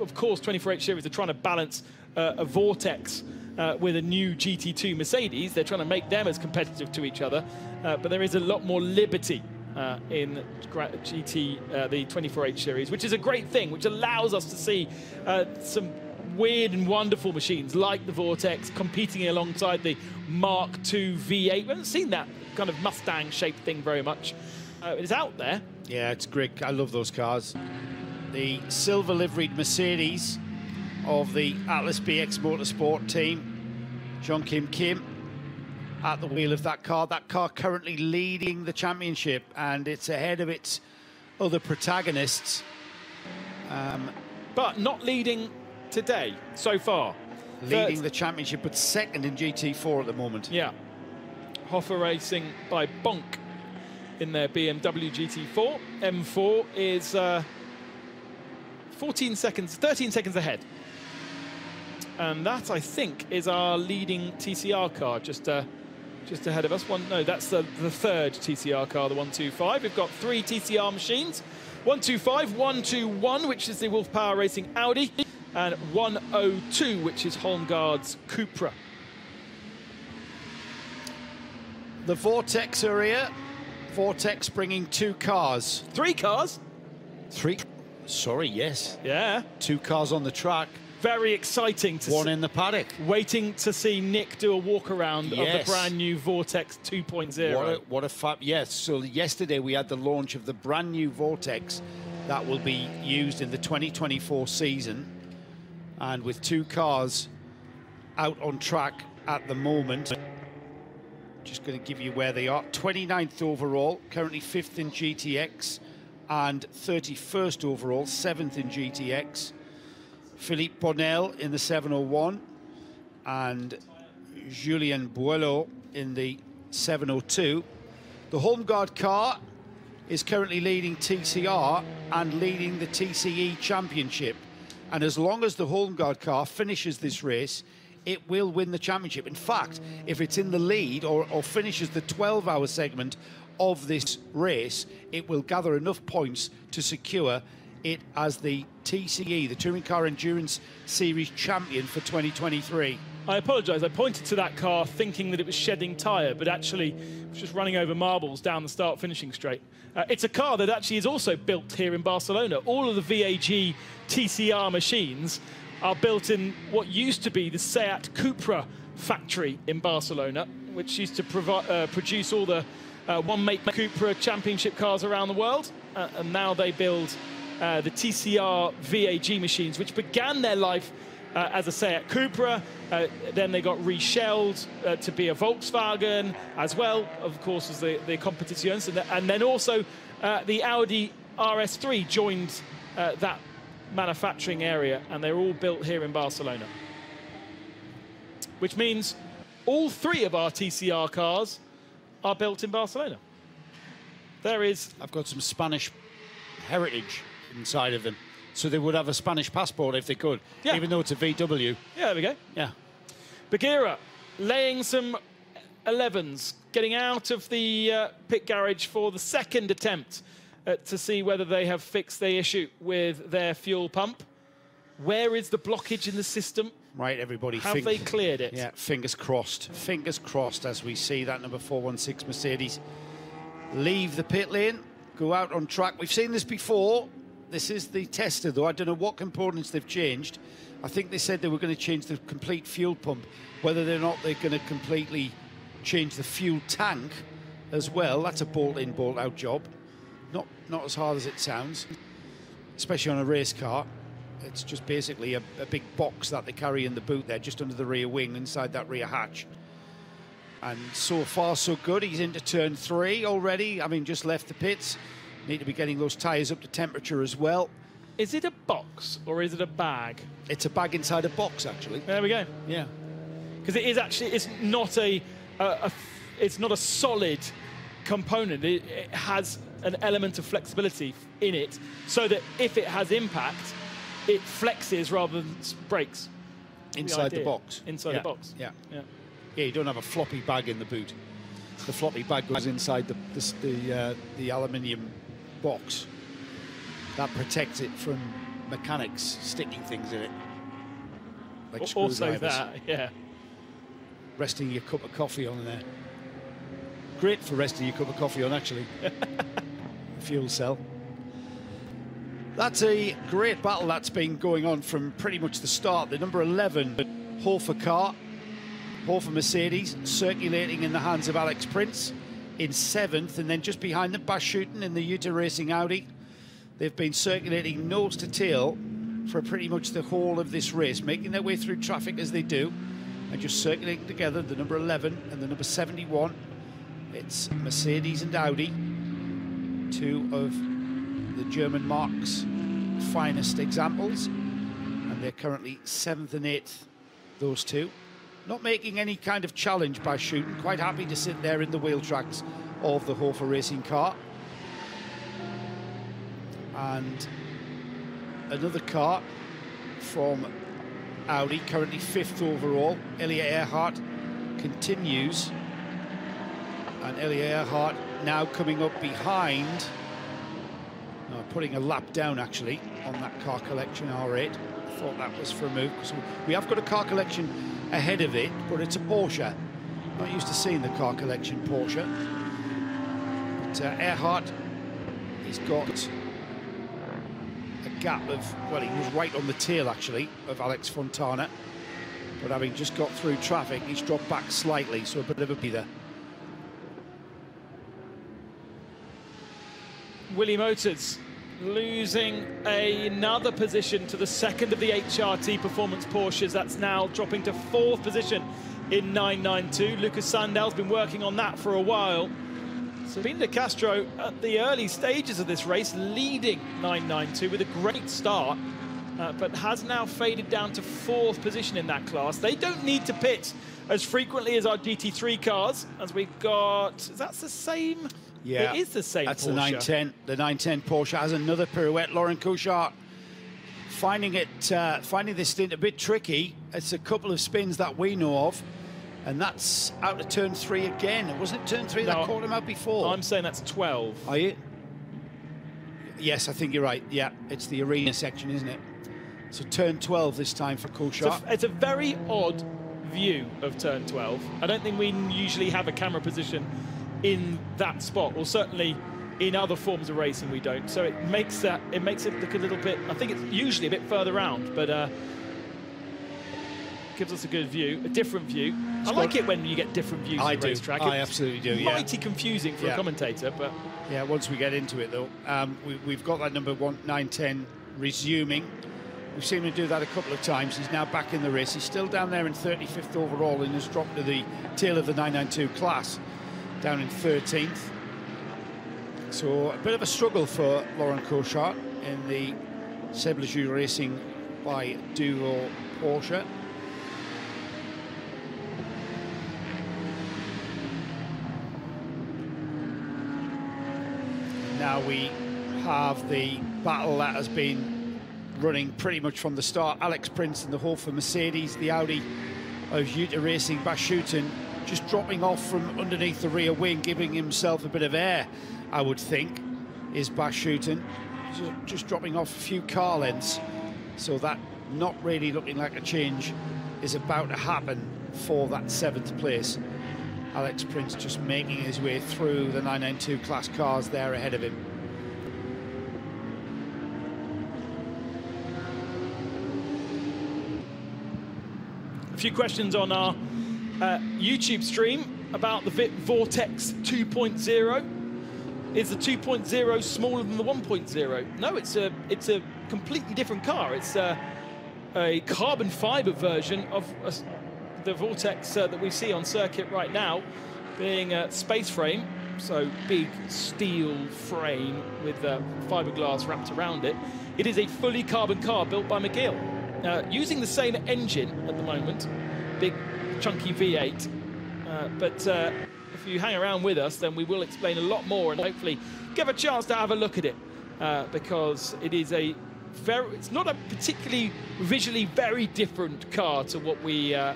of course, 24H series are trying to balance uh, a Vortex uh, with a new GT2 Mercedes. They're trying to make them as competitive to each other. Uh, but there is a lot more liberty uh, in GT, uh, the 24H series, which is a great thing, which allows us to see uh, some weird and wonderful machines like the Vortex competing alongside the MARC II V8. We haven't seen that kind of Mustang shaped thing very much. Uh, it's out there. Yeah, it's great. I love those cars. The silver liveried Mercedes of the Atlas BX Motorsport team, John Kim Kim, at the wheel of that car. That car currently leading the championship, and it's ahead of its other protagonists. Um, but not leading today so far. Leading Third- the championship, but second in GT4 at the moment. Yeah. Hofor Racing by Bonk in their BMW GT4. M4 is uh, 14 seconds, 13 seconds ahead. And that, I think, is our leading TCR car, just uh, just ahead of us. One, no, that's the, the third TCR car, the 125. We've got three TCR machines 125, 121, which is the Wolf Power Racing Audi, and 102, which is Holmgaard's Cupra. The Vortex are here. Vortex bringing two cars. Three cars? Three. Sorry, yes. Yeah. Two cars on the track. Very exciting to see. One see. in the paddock. Waiting to see Nick do a walk around of the brand new Vortex 2.0. What a, what a fab. Yes, so yesterday we had the launch of the brand new Vortex that will be used in the 2024 season. And with two cars out on track at the moment, just going to give you where they are 29th overall, currently 5th in GTX, and 31st overall, 7th in GTX. Philippe Bonnel in the 701 and Julien Boileau in the 702. The Holmgaard car is currently leading TCR and leading the TCE Championship. And as long as the Holmgaard car finishes this race, it will win the championship. In fact, if it's in the lead or, or finishes the 12 hour segment of this race, it will gather enough points to secure it as the TCE, the Touring Car Endurance Series champion for 2023. I apologise. I pointed to that car thinking that it was shedding tyre, but actually it was just running over marbles down the start finishing straight. Uh, it's a car that actually is also built here in Barcelona. All of the VAG TCR machines are built in what used to be the Seat Cupra factory in Barcelona, which used to uh, produce all the uh, one make Cupra championship cars around the world. Uh, and now they build uh, the TCR VAG machines, which began their life uh, as a Seat Cupra. Uh, then they got reshelled uh, to be a Volkswagen as well, of course, as the, the competitions. And, and then also uh, the Audi RS3 joined uh, that manufacturing area, and they're all built here in Barcelona. Which means all three of our TCR cars are built in Barcelona. There is. I've got some Spanish heritage inside of them. So they would have a Spanish passport if they could, Yeah. even though it's a VW. Yeah, there we go. Yeah. Bagheera laying some 11s, getting out of the uh, pit garage for the second attempt uh, to see whether they have fixed the issue with their fuel pump. Where is the blockage in the system? Right, everybody. Have they cleared it? Yeah, fingers crossed. Fingers crossed as we see that number 416 Mercedes leave the pit lane, go out on track. We've seen this before. This is the tester, though. I don't know what components they've changed. I think they said they were going to change the complete fuel pump. Whether or not they're going to completely change the fuel tank as well, that's a bolt-in, bolt-out job. Not not as hard as it sounds, especially on a race car. It's just basically a, a big box that they carry in the boot there, just under the rear wing, inside that rear hatch. And so far, so good. He's into turn three already, having just left the pits. Need to be getting those tyres up to temperature as well. Is it a box or is it a bag? It's a bag inside a box, actually. There we go. Yeah. Because it is actually, it's not a, a, a it's not a solid component. It, it has an element of flexibility in it, so that if it has impact, it flexes rather than breaks. Inside the, idea. box. Inside yeah. the box. Yeah. Yeah. Yeah, you don't have a floppy bag in the boot. The floppy bag goes inside the the the, uh, the aluminium box. That protects it from mechanics sticking things in it. Like Also that, yeah. Resting your cup of coffee on there. Great for resting your cup of coffee on, actually. Fuel cell. That's a great battle that's been going on from pretty much the start. The number 11, Hofor car, Hofor Mercedes, circulating in the hands of Alex Prinz in seventh, and then just behind them, Shooting in the JUTA Racing Audi. They've been circulating nose to tail for pretty much the whole of this race, making their way through traffic as they do, and just circulating together the number 11 and the number 71. It's Mercedes and Audi, two of the German marque's finest examples, and they're currently seventh and eighth, those two. Not making any kind of challenge by shooting, quite happy to sit there in the wheel tracks of the Hofor racing car. And another car from Audi, currently fifth overall. Elia Erhart continues. And Elia Erhart now coming up behind, uh, putting a lap down actually on that car collection R8. Thought that was for a move because we have got a car collection ahead of it, but it's a Porsche. Not used to seeing the car collection Porsche. But uh, Erhart, he's got a gap of, well, he was right on the tail actually of Alex Fontana. But having just got through traffic, he's dropped back slightly, so a bit of a breather. Willie Motors losing another position to the second of the HRT Performance Porsches. That's now dropping to fourth position in 992. Lucas Sandell's been working on that for a while. Sabine de Castro at the early stages of this race leading 992 with a great start, uh, but has now faded down to fourth position in that class. They don't need to pit as frequently as our GT3 cars, as we've got. That's the same. Yeah, it is the same. That's Porsche. the 910. The 910 Porsche has another pirouette. Lauren Couchard finding it, uh, finding this stint a bit tricky. It's a couple of spins that we know of, and that's out of turn three again. It wasn't it turn three No, that caught him out before. I'm saying that's 12. Are you? Yes, I think you're right. Yeah, it's the arena section, isn't it? So turn 12 this time for It's a, it's a very odd view of turn 12. I don't think we usually have a camera position in that spot, or certainly in other forms of racing we don't. So it makes that it makes it look a little bit. I think it's usually a bit further round, but uh, gives us a good view, a different view. I like it when you get different views I do. racetrack. I It's absolutely do, yeah. Mighty confusing for Yeah. a commentator, but Yeah, once we get into it, though, um, we, we've got that number one, 910 resuming. We've seen him do that a couple of times. He's now back in the race. He's still down there in 35th overall and has dropped to the tail of the 992 class, down in 13th. So a bit of a struggle for Laurent Cochart in the SebLajoux Racing by Duo Porsche. Now we have the battle that has been running pretty much from the start. Alex Prinz and the Hofor Mercedes, the Audi of JUTA Racing, Bashutin just dropping off from underneath the rear wing, giving himself a bit of air, I would think, is Bashutin. Just, just dropping off a few car lengths. So that not really looking like a change is about to happen for that seventh place. Alex Prinz just making his way through the 992 class cars there ahead of him. A few questions on our uh, YouTube stream about the VIT Vortex 2.0. Is the 2.0 smaller than the 1.0? No, it's a it's a completely different car. It's a, a carbon fiber version of a, the Vortex uh, that we see on circuit right now, being a space frame, so big steel frame with uh, fiberglass wrapped around it. It is a fully carbon car built by McGill, uh, using the same engine at the moment, big chunky V8. Uh, but uh, if you hang around with us, then we will explain a lot more and hopefully give a chance to have a look at it uh, because it is a very, it's not a particularly visually very different car to what we uh,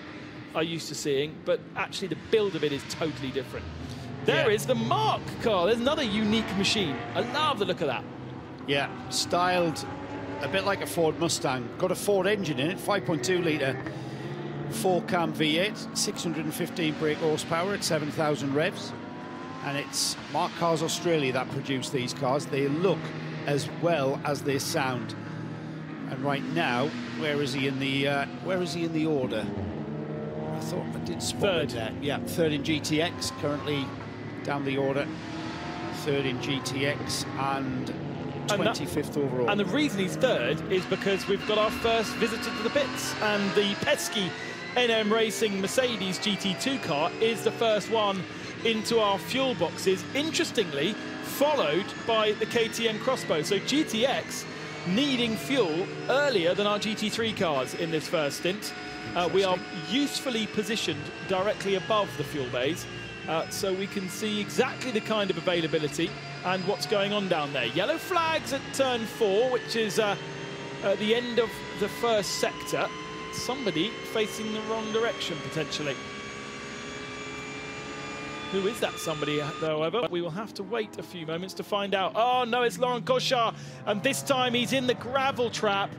are used to seeing, but actually the build of it is totally different. There is the MARC car. There's another unique machine. I love the look of that. Yeah, styled a bit like a Ford Mustang. Got a Ford engine in it, 5.2 litre, four cam V8, 615 brake horsepower at 7,000 revs. And it's MARC Cars Australia that produced these cars. They look as well as they sound. And right now, where is he in the uh, where is he in the order? I thought I did spot Third. there. Yeah, third in GTX, currently down the order. Third in GTX and And that- 25th overall. And the reason he's third is because we've got our first visitor to the pits, and the pesky NM Racing Mercedes GT2 car is the first one into our fuel boxes. Interestingly, followed by the KTM X-Bow. So GTX needing fuel earlier than our GT3 cars in this first stint. Uh, we are usefully positioned directly above the fuel bays. Uh, so we can see exactly the kind of availability and what's going on down there. Yellow flags at turn four, which is uh, at the end of the first sector. Somebody facing the wrong direction, potentially. Who is that somebody, however? We will have to wait a few moments to find out. Oh, no, it's Laurent Cochard, and this time he's in the gravel trap.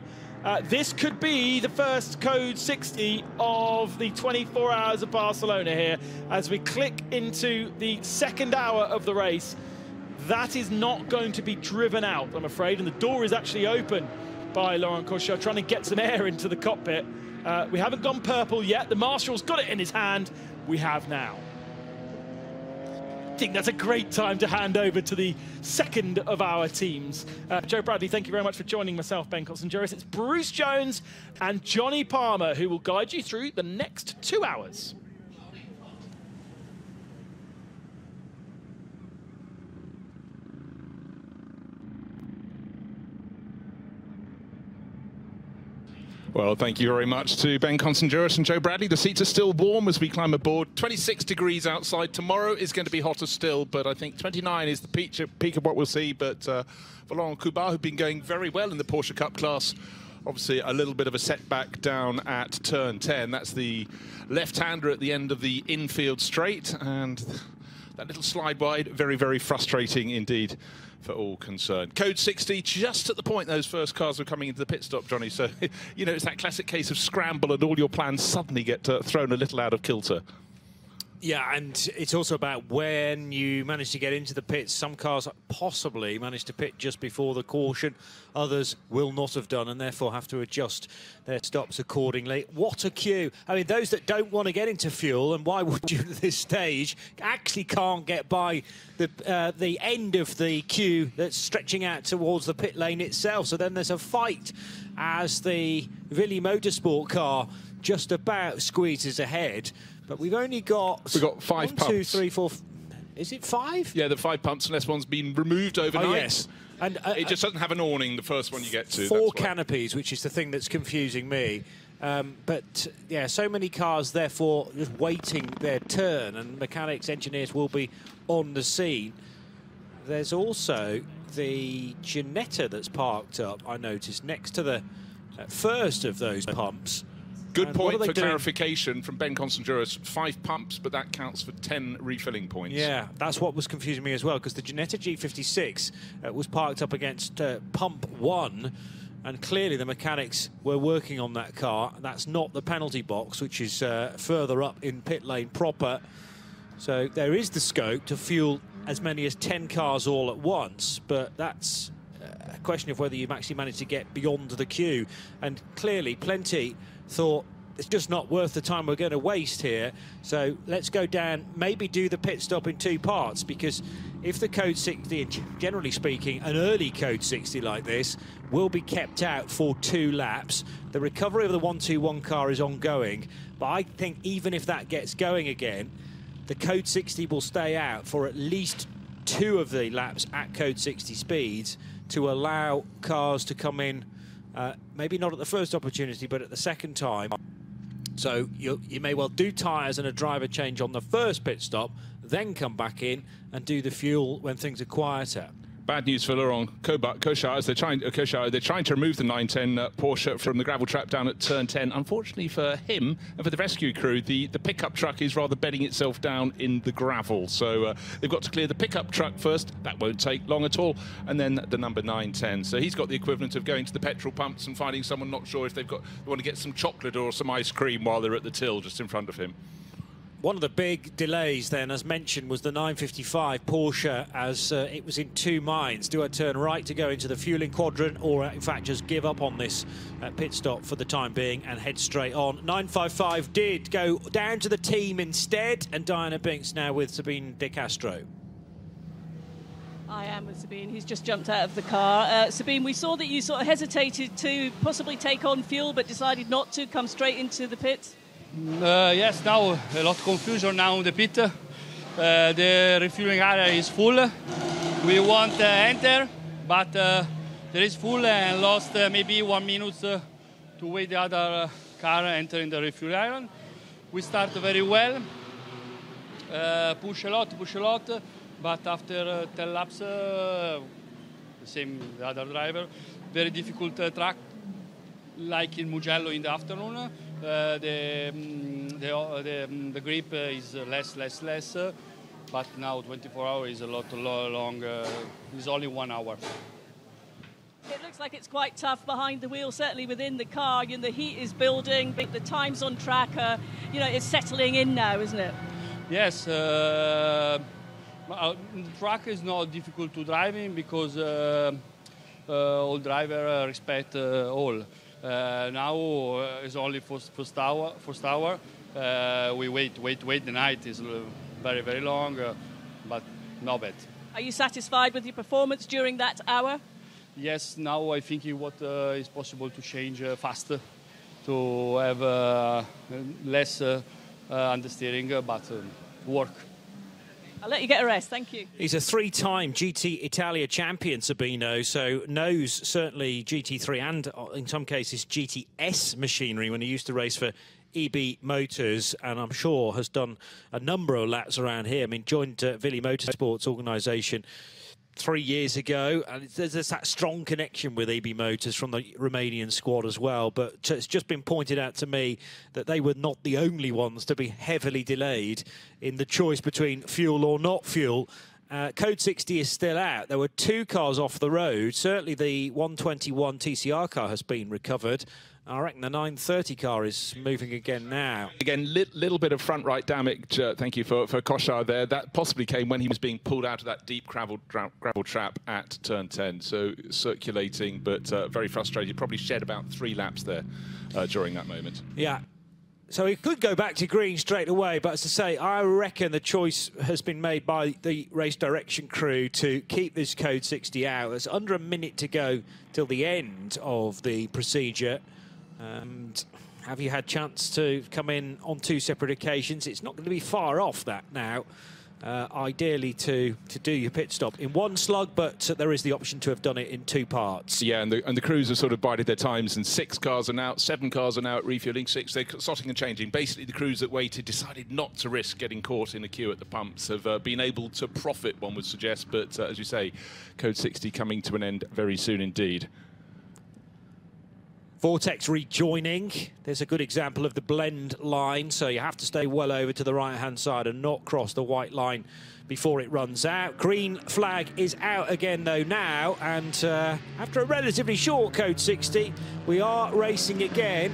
Uh, this could be the first code 60 of the 24 hours of Barcelona here as we click into the second hour of the race. That is not going to be driven out, I'm afraid, and the door is actually open by Laurent Cochard, trying to get some air into the cockpit. Uh, we haven't gone purple yet. The marshal's got it in his hand. We have now. I think that's a great time to hand over to the second of our teams. Uh, Joe Bradley, thank you very much for joining myself, Ben Constanduris. It's Bruce Jones and Johnny Palmer who will guide you through the next two hours. Well, thank you very much to Ben Constanduris and Joe Bradley. The seats are still warm as we climb aboard. 26 degrees outside. Tomorrow is going to be hotter still, but I think 29 is the peak, peak of what we'll see. But uh, Laurent Cochard, who've been going very well in the Porsche Cup class, obviously a little bit of a setback down at turn 10. That's the left-hander at the end of the infield straight, and that little slide wide, very, very frustrating indeed for all concerned. Code 60, just at the point those first cars were coming into the pit stop, Johnny. So, you know, it's that classic case of scramble and all your plans suddenly get uh, thrown a little out of kilter. Yeah, and it's also about when you manage to get into the pits. Some cars possibly manage to pit just before the caution. Others will not have done and therefore have to adjust their stops accordingly. What a queue. I mean, those that don't want to get into fuel, and why would you at this stage, actually can't get by the, uh, the end of the queue that's stretching out towards the pit lane itself. So then there's a fight as the Villy Motorsport car just about squeezes ahead. But we've only got We've got five one, pumps. two, three, four. Is it five? Yeah, the five pumps, unless one's been removed overnight. Oh, yes. And uh, it just doesn't have an awning, the first one you get to. four canopies, which is the thing that's confusing me. Um, but yeah, so many cars, therefore, just waiting their turn, and mechanics, engineers will be on the scene. There's also the Ginetta that's parked up. I noticed next to the uh, first of those pumps. Good And point for doing? clarification from Ben Constanduris. Five pumps, but that counts for 10 refilling points. Yeah, that's what was confusing me as well, because the Ginetta G56 uh, was parked up against uh, pump one, And clearly the mechanics were working on that car. That's not the penalty box, which is uh, further up in pit lane proper. So there is the scope to fuel as many as 10 cars all at once, but that's uh, a question of whether you've actually managed to get beyond the queue. And clearly, plenty thought it's just not worth the time we're going to waste here. So let's go down, maybe do the pit stop in two parts because if the code 60, generally speaking, an early code 60 like this will be kept out for two laps. The recovery of the 121 car is ongoing, but I think even if that gets going again, the code 60 will stay out for at least two of the laps at code 60 speeds to allow cars to come in, uh, maybe not at the first opportunity, but at the second time. So you, you may well do tyres and a driver change on the first pit stop, then come back in and do the fuel when things are quieter. Bad news for Laurent Cochard as they're trying, uh, Cochard, they're trying to remove the 910 uh, Porsche from the gravel trap down at turn 10. Unfortunately for him and for the rescue crew, the, the pickup truck is rather bedding itself down in the gravel. So uh, they've got to clear the pickup truck first. That won't take long at all. And then the number 910. So he's got the equivalent of going to the petrol pumps and finding someone not sure if they've got they want to get some chocolate or some ice cream while they're at the till just in front of him. One of the big delays then, as mentioned, was the 955 Porsche as uh, it was in two minds. Do I turn right to go into the fueling quadrant or, in fact, just give up on this uh, pit stop for the time being and head straight on? 955 did go down to the team instead, and Diana Binks now with Sabino De Castro. I am with Sabino. He's just jumped out of the car. Uh, Sabino, we saw that you sort of hesitated to possibly take on fuel, but decided not to come straight into the pits. Uh, yes, now a lot of confusion now in the pit. Uh, the refueling area is full. We want to enter, but uh, there is full and lost uh, maybe one minute uh, to wait the other car entering the refueling area. We start very well, push a lot, push a lot, but after 10 laps, the same the other driver, very difficult track, like in Mugello in the afternoon. Uh, the, um, the, uh, the, um, the, grip is less, less, less, but now 24 hours is a lot longer. It's only one hour. It looks like it's quite tough behind the wheel, certainly within the car. You know, the heat is building, but the times on track are, you know, it's settling in now, isn't it? Yes. Uh, the track is not difficult to drive in because uh, uh, all drivers respect all. Uh, now uh, it's only first, first hour. First hour. Uh, we wait, wait, wait. The night is uh, very, very long, uh, but not bad. Are you satisfied with your performance during that hour? Yes. Now I think what uh, is possible to change faster, to have less understeering, but um, work. I'll let you get a rest. Thank you. He's a three-time GT Italia champion, Sabino, so knows certainly GT3 and, uh, in some cases, GTS machinery when he used to race for Ebimotors, and I'm sure has done a number of laps around here. I mean, joined uh, Vili Motorsports organisation three years ago, and there's, there's, that strong connection with Ebimotors from the Romanian squad as well. But it's just been pointed out to me that they were not the only ones to be heavily delayed in the choice between fuel or not fuel. Uh, Code 60 is still out. There were two cars off the road. Certainly the 121 TCR car has been recovered. I reckon the 930 car is moving again now. Again, li little bit of front right damage. Uh, thank you for for Cochard there. That possibly came when he was being pulled out of that deep gravel gravel trap at turn 10. So circulating, but uh, very frustrated. He probably shed about three laps there uh, during that moment. Yeah. So he could go back to green straight away, but as I say, I reckon the choice has been made by the race direction crew to keep this code 60 out. There's under a minute to go till the end of the procedure. And have you had chance to come in on two separate occasions? It's not going to be far off that now. Uh, ideally to to do your pit stop in one slug, but there is the option to have done it in two parts. Yeah, and the, and the crews have sort of bided their times, and six cars are now, seven cars are now at refueling, six, they're sorting and changing. Basically, the crews that waited decided not to risk getting caught in a queue at the pumps, have uh, been able to profit, one would suggest, but uh, as you say, Code 60 coming to an end very soon indeed. Vortex rejoining. There's a good example of the blend line, so you have to stay well over to the right-hand side and not cross the white line before it runs out. Green flag is out again, though, now, and uh, after a relatively short Code 60, we are racing again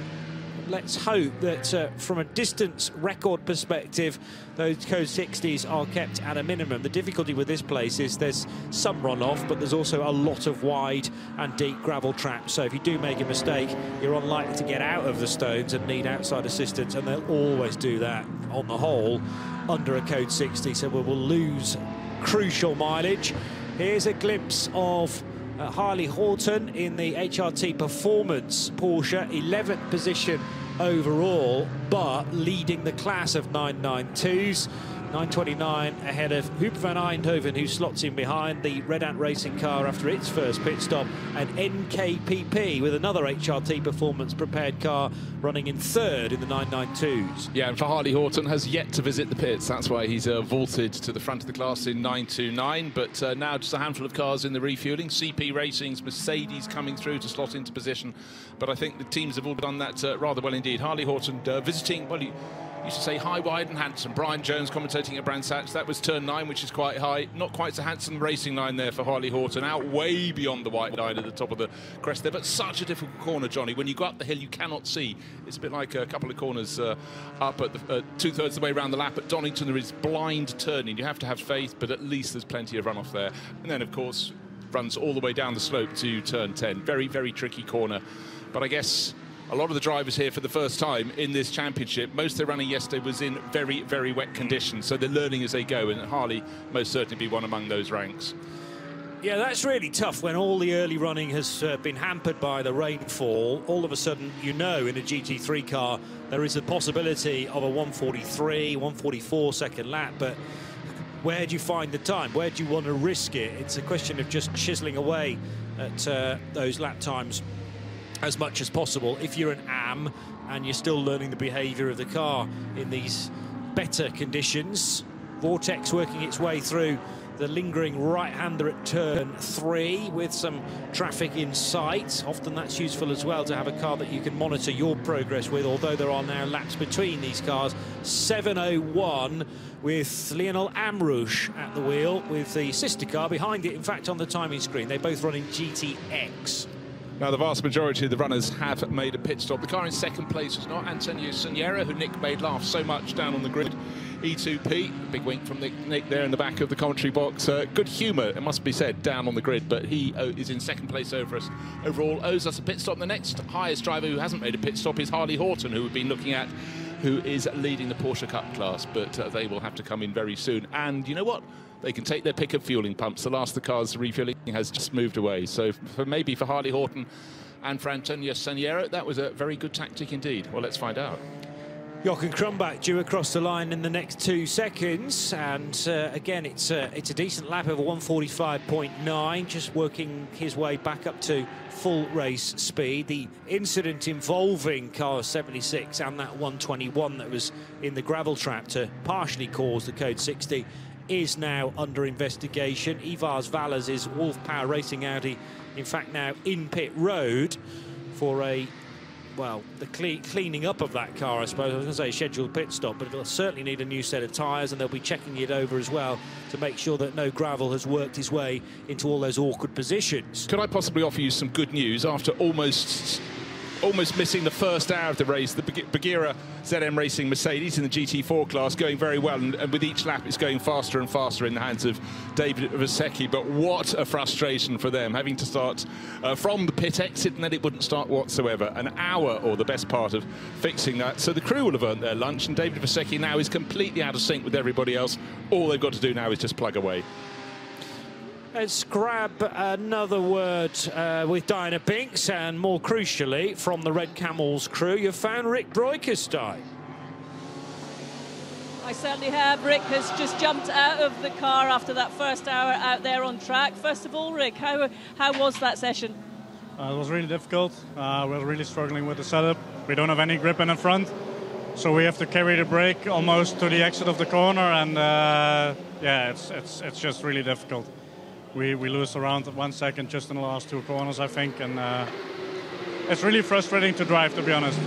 let's hope that uh, from a distance record perspective, those code 60s are kept at a minimum. The difficulty with this place is there's some runoff, but there's also a lot of wide and deep gravel traps. So if you do make a mistake, you're unlikely to get out of the stones and need outside assistance, and they'll always do that on the whole under a code 60. So we will lose crucial mileage. Here's a glimpse of uh, Harley Horton in the HRT Performance Porsche, 11th position overall, but leading the class of 992s. 929 ahead of Huub van Eijndhoven, who slots in behind the Red Ant racing car after its first pit stop, and NKPP with another HRT performance prepared car running in third in the 992s. Yeah, and for Harley Horton has yet to visit the pits. That's why he's uh, vaulted to the front of the class in 929. But uh, now just a handful of cars in the refueling. CP Racing's Mercedes coming through to slot into position. But I think the teams have all done that uh, rather well indeed. Harley Horton uh, visiting, well, he, used to say high, wide and handsome. Brian Jones commentating at Brands Hatch. That was turn nine, which is quite high. Not quite so handsome racing line there for Harley Horton. Out way beyond the white line at the top of the crest there. But such a difficult corner, Johnny. When you go up the hill, you cannot see. It's a bit like a couple of corners uh, up at the, uh, two-thirds of the way around the lap. At Donington, there is blind turning. You have to have faith, but at least there's plenty of runoff there. And then, of course, runs all the way down the slope to turn 10. Very, very tricky corner. But I guess a lot of the drivers here for the first time in this championship, most of their running yesterday was in very, very wet conditions, so they're learning as they go, and Harley most certainly be one among those ranks. Yeah, that's really tough when all the early running has uh, been hampered by the rainfall. All of a sudden, you know, in a GT3 car, there is a possibility of a 143, 144 second lap, but where do you find the time? Where do you want to risk it? It's a question of just chiseling away at uh, those lap times as much as possible. If you're an AM and you're still learning the behaviour of the car in these better conditions, Vortex working its way through the lingering right-hander at turn three with some traffic in sight. Often that's useful as well to have a car that you can monitor your progress with, although there are now laps between these cars. 7.01 with Lionel Amrouche at the wheel with the sister car behind it, in fact, on the timing screen. They both run in GTX. Now, the vast majority of the runners have made a pit stop. The car in second place was not Antonio Sainero, who Nick made laugh so much down on the grid. E2P, big wink from Nick, Nick there in the back of the commentary box. Uh, good humour, it must be said, down on the grid, but he uh, is in second place over us overall, owes us a pit stop. The next highest driver who hasn't made a pit stop is Harley Horton, who we've been looking at, who is leading the Porsche Cup class, but uh, they will have to come in very soon. And you know what? They can take their pick of fueling pumps. The last of the cars refueling has just moved away. So for maybe for Harley Horton and for Antonio Sainero, that was a very good tactic indeed. Well, let's find out. Jochen Krumbach due across the line in the next two seconds, and uh, again, it's a, it's a decent lap of 145.9, just working his way back up to full race speed. The incident involving car 76 and that 121 that was in the gravel trap to partially cause the code 60 is now under investigation. Ivars Valles is Wolf Power Racing Audi, in fact, now in pit road for a well, the cle cleaning up of that car, I suppose. I was going to say scheduled pit stop, but it'll certainly need a new set of tyres, and they'll be checking it over as well to make sure that no gravel has worked its way into all those awkward positions. Could I possibly offer you some good news after almost almost missing the first hour of the race. The Bagheera ZM Racing Mercedes in the GT4 class going very well, and, and, with each lap it's going faster and faster in the hands of David Vasecki. But what a frustration for them, having to start uh, from the pit exit, and then it wouldn't start whatsoever. An hour, or the best part of fixing that. So the crew will have earned their lunch, and David Vasecki now is completely out of sync with everybody else. All they've got to do now is just plug away. Let's grab another word uh, with Diana Binks, and more crucially, from the Red Camels crew, you found Rik Breukers. I certainly have. Rik has just jumped out of the car after that first hour out there on track. First of all, Rik, how, how was that session? Uh, it was really difficult. Uh, we're really struggling with the setup. We don't have any grip in the front, so we have to carry the brake almost to the exit of the corner, and uh, yeah, it's, it's, it's just really difficult we, we lose around one second just in the last two corners, I think. And uh, it's really frustrating to drive, to be honest.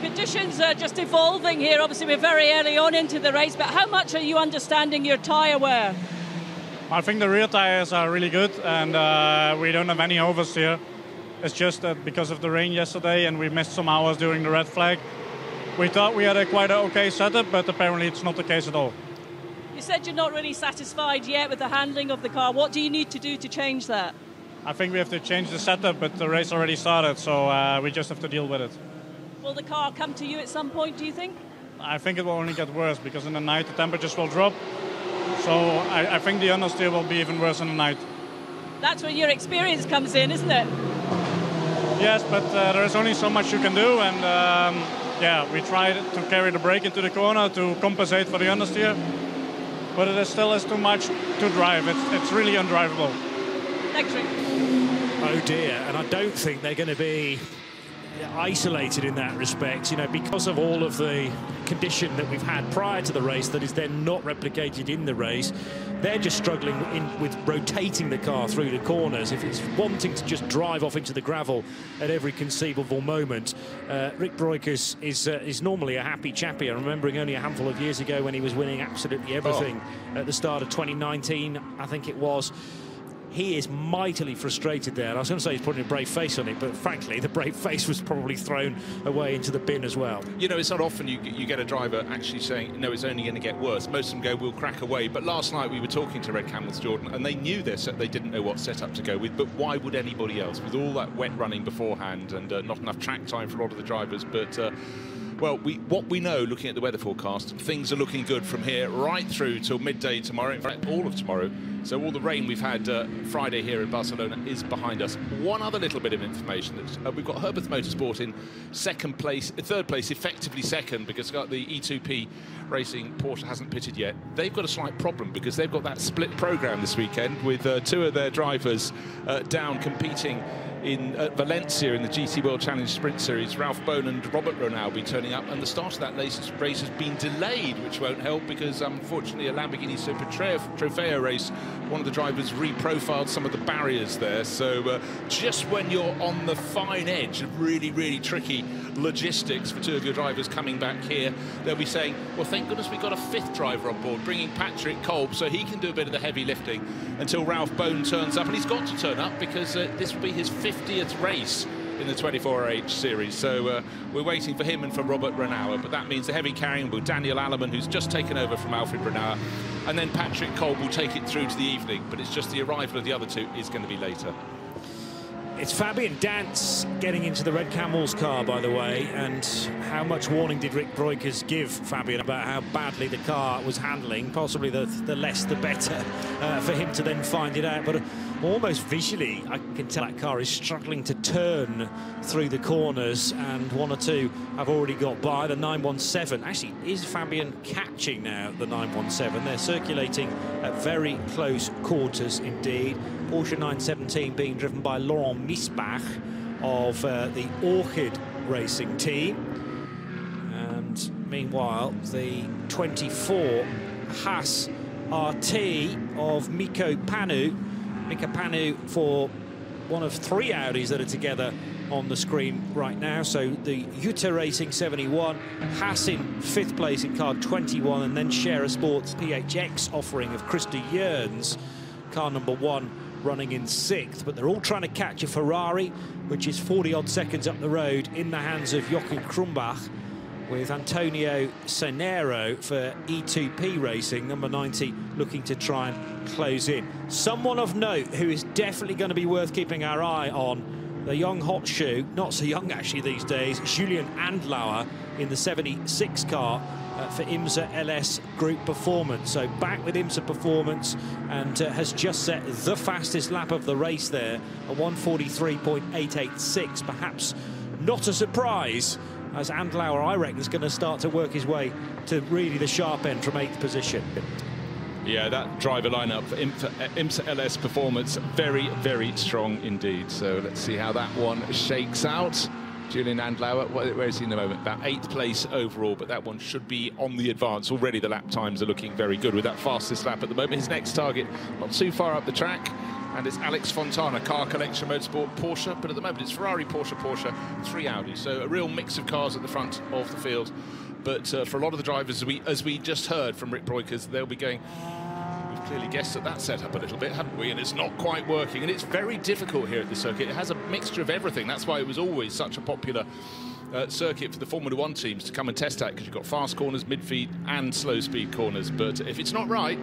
Conditions are just evolving here. Obviously, we're very early on into the race, but how much are you understanding your tyre wear? I think the rear tires are really good, and uh, we don't have any overs here. It's just that because of the rain yesterday and we missed some hours during the red flag, we thought we had a quite okay setup, but apparently it's not the case at all. You said you're not really satisfied yet with the handling of the car. What do you need to do to change that? I think we have to change the setup, but the race already started, so uh, we just have to deal with it. Will the car come to you at some point, do you think? I think it will only get worse because in the night the temperatures will drop. So I, I think the understeer will be even worse in the night. That's where your experience comes in, isn't it? Yes, but uh, there is only so much you can do, and um, yeah, we tried to carry the brake into the corner to compensate for the understeer, but it is still is too much to drive. It's, it's really undrivable. Thanks, Rik. Oh dear, and I don't think they're going to be isolated in that respect, you know, because of all of the condition that we've had prior to the race that is then not replicated in the race. They're just struggling in, with rotating the car through the corners. If it's wanting to just drive off into the gravel at every conceivable moment, uh, Rik Breukers is uh, is normally a happy chappy. I'm remembering only a handful of years ago when he was winning absolutely everything oh. at the start of 2019, I think it was he is mightily frustrated there. I was going to say he's putting a brave face on it, but frankly, the brave face was probably thrown away into the bin as well. You know, it's not often you, you get a driver actually saying, no, it's only going to get worse. Most of them go, we'll crack away. But last night we were talking to Red Camels Jordan, and they knew this, they didn't know what setup to go with. But why would anybody else, with all that wet running beforehand and uh, not enough track time for a lot of the drivers? But uh, well, we, what we know, looking at the weather forecast, things are looking good from here right through till midday tomorrow. In fact, all of tomorrow. So all the rain we've had uh, Friday here in Barcelona is behind us. One other little bit of information: that uh, we've got Herberth Motorsport in second place, third place, effectively second, because the E2P Racing Porsche hasn't pitted yet. They've got a slight problem because they've got that split program this weekend with uh, two of their drivers uh, down competing in uh, Valencia in the GT World Challenge Sprint Series. Ralf Bohn and Robert be turning up, and the start of that race, race has been delayed, which won't help because unfortunately a Lamborghini Super Trofeo race, one of the drivers reprofiled some of the barriers there. So uh, just when you're on the fine edge of really, really tricky logistics for two of your drivers coming back here, they'll be saying, well, thank goodness we got a fifth driver on board, bringing Patrick Kolb so he can do a bit of the heavy lifting until Ralf Bohn turns up, and he's got to turn up because uh, this will be his 50th race in the 24H series. So uh, we're waiting for him and for Robert Renauer, but that means the heavy carrying will Daniel Allemann, who's just taken over from Alfred Renauer, and then Patrick Kolb will take it through to the evening, but it's just the arrival of the other two is going to be later. It's Fabian Danz getting into the Red Camels car, by the way, and how much warning did Rik Breukers give Fabian about how badly the car was handling? Possibly the, the less the better uh, for him to then find it out. But almost visually, I can tell that car is struggling to turn through the corners, and one or two have already got by. The 917, actually, is Fabian catching now the 917? They're circulating at very close quarters indeed. Porsche 917 being driven by Laurent Miesbach of uh, the Orchid Racing team. And meanwhile, the 24 Haas RT of Mikko Panu. Mikko Panu for one of three Audis that are together on the screen right now. So the JUTA Racing 71, Haas in fifth place in car 21, and then Scherer Sports PHX offering of Christer Jöns, car number one running in sixth, but they're all trying to catch a Ferrari, which is 40 odd seconds up the road in the hands of Jochen Krumbach with Antonio Sainero for E2P Racing, number 90, looking to try and close in. Someone of note who is definitely going to be worth keeping our eye on, the young hot shoe, not so young actually these days, Julien Andlauer in the 76 car uh, for IMSA LS Group Performance. So back with IMSA Performance and uh, has just set the fastest lap of the race there, a 143.886. Perhaps not a surprise as Andlauer, I reckon, is going to start to work his way to really the sharp end from eighth position. Yeah, that driver lineup for IMSA uh, LS Performance, very, very strong indeed. So let's see how that one shakes out. Julien Andlauer, where is he in the moment? About eighth place overall, but that one should be on the advance. Already the lap times are looking very good with that fastest lap at the moment. His next target not too far up the track, and it's Alex Fontana, Car Collection Motorsport, Porsche, but at the moment it's Ferrari, Porsche, Porsche, three Audi. So a real mix of cars at the front of the field. But uh, for a lot of the drivers, as we, as we just heard from Rik Breukers, they'll be going, we've clearly guessed at that setup a little bit, haven't we? And it's not quite working. And it's very difficult here at the circuit. It has a mixture of everything. That's why it was always such a popular uh, circuit for the Formula One teams to come and test out because you've got fast corners, mid-feed, and slow-speed corners. But if it's not right,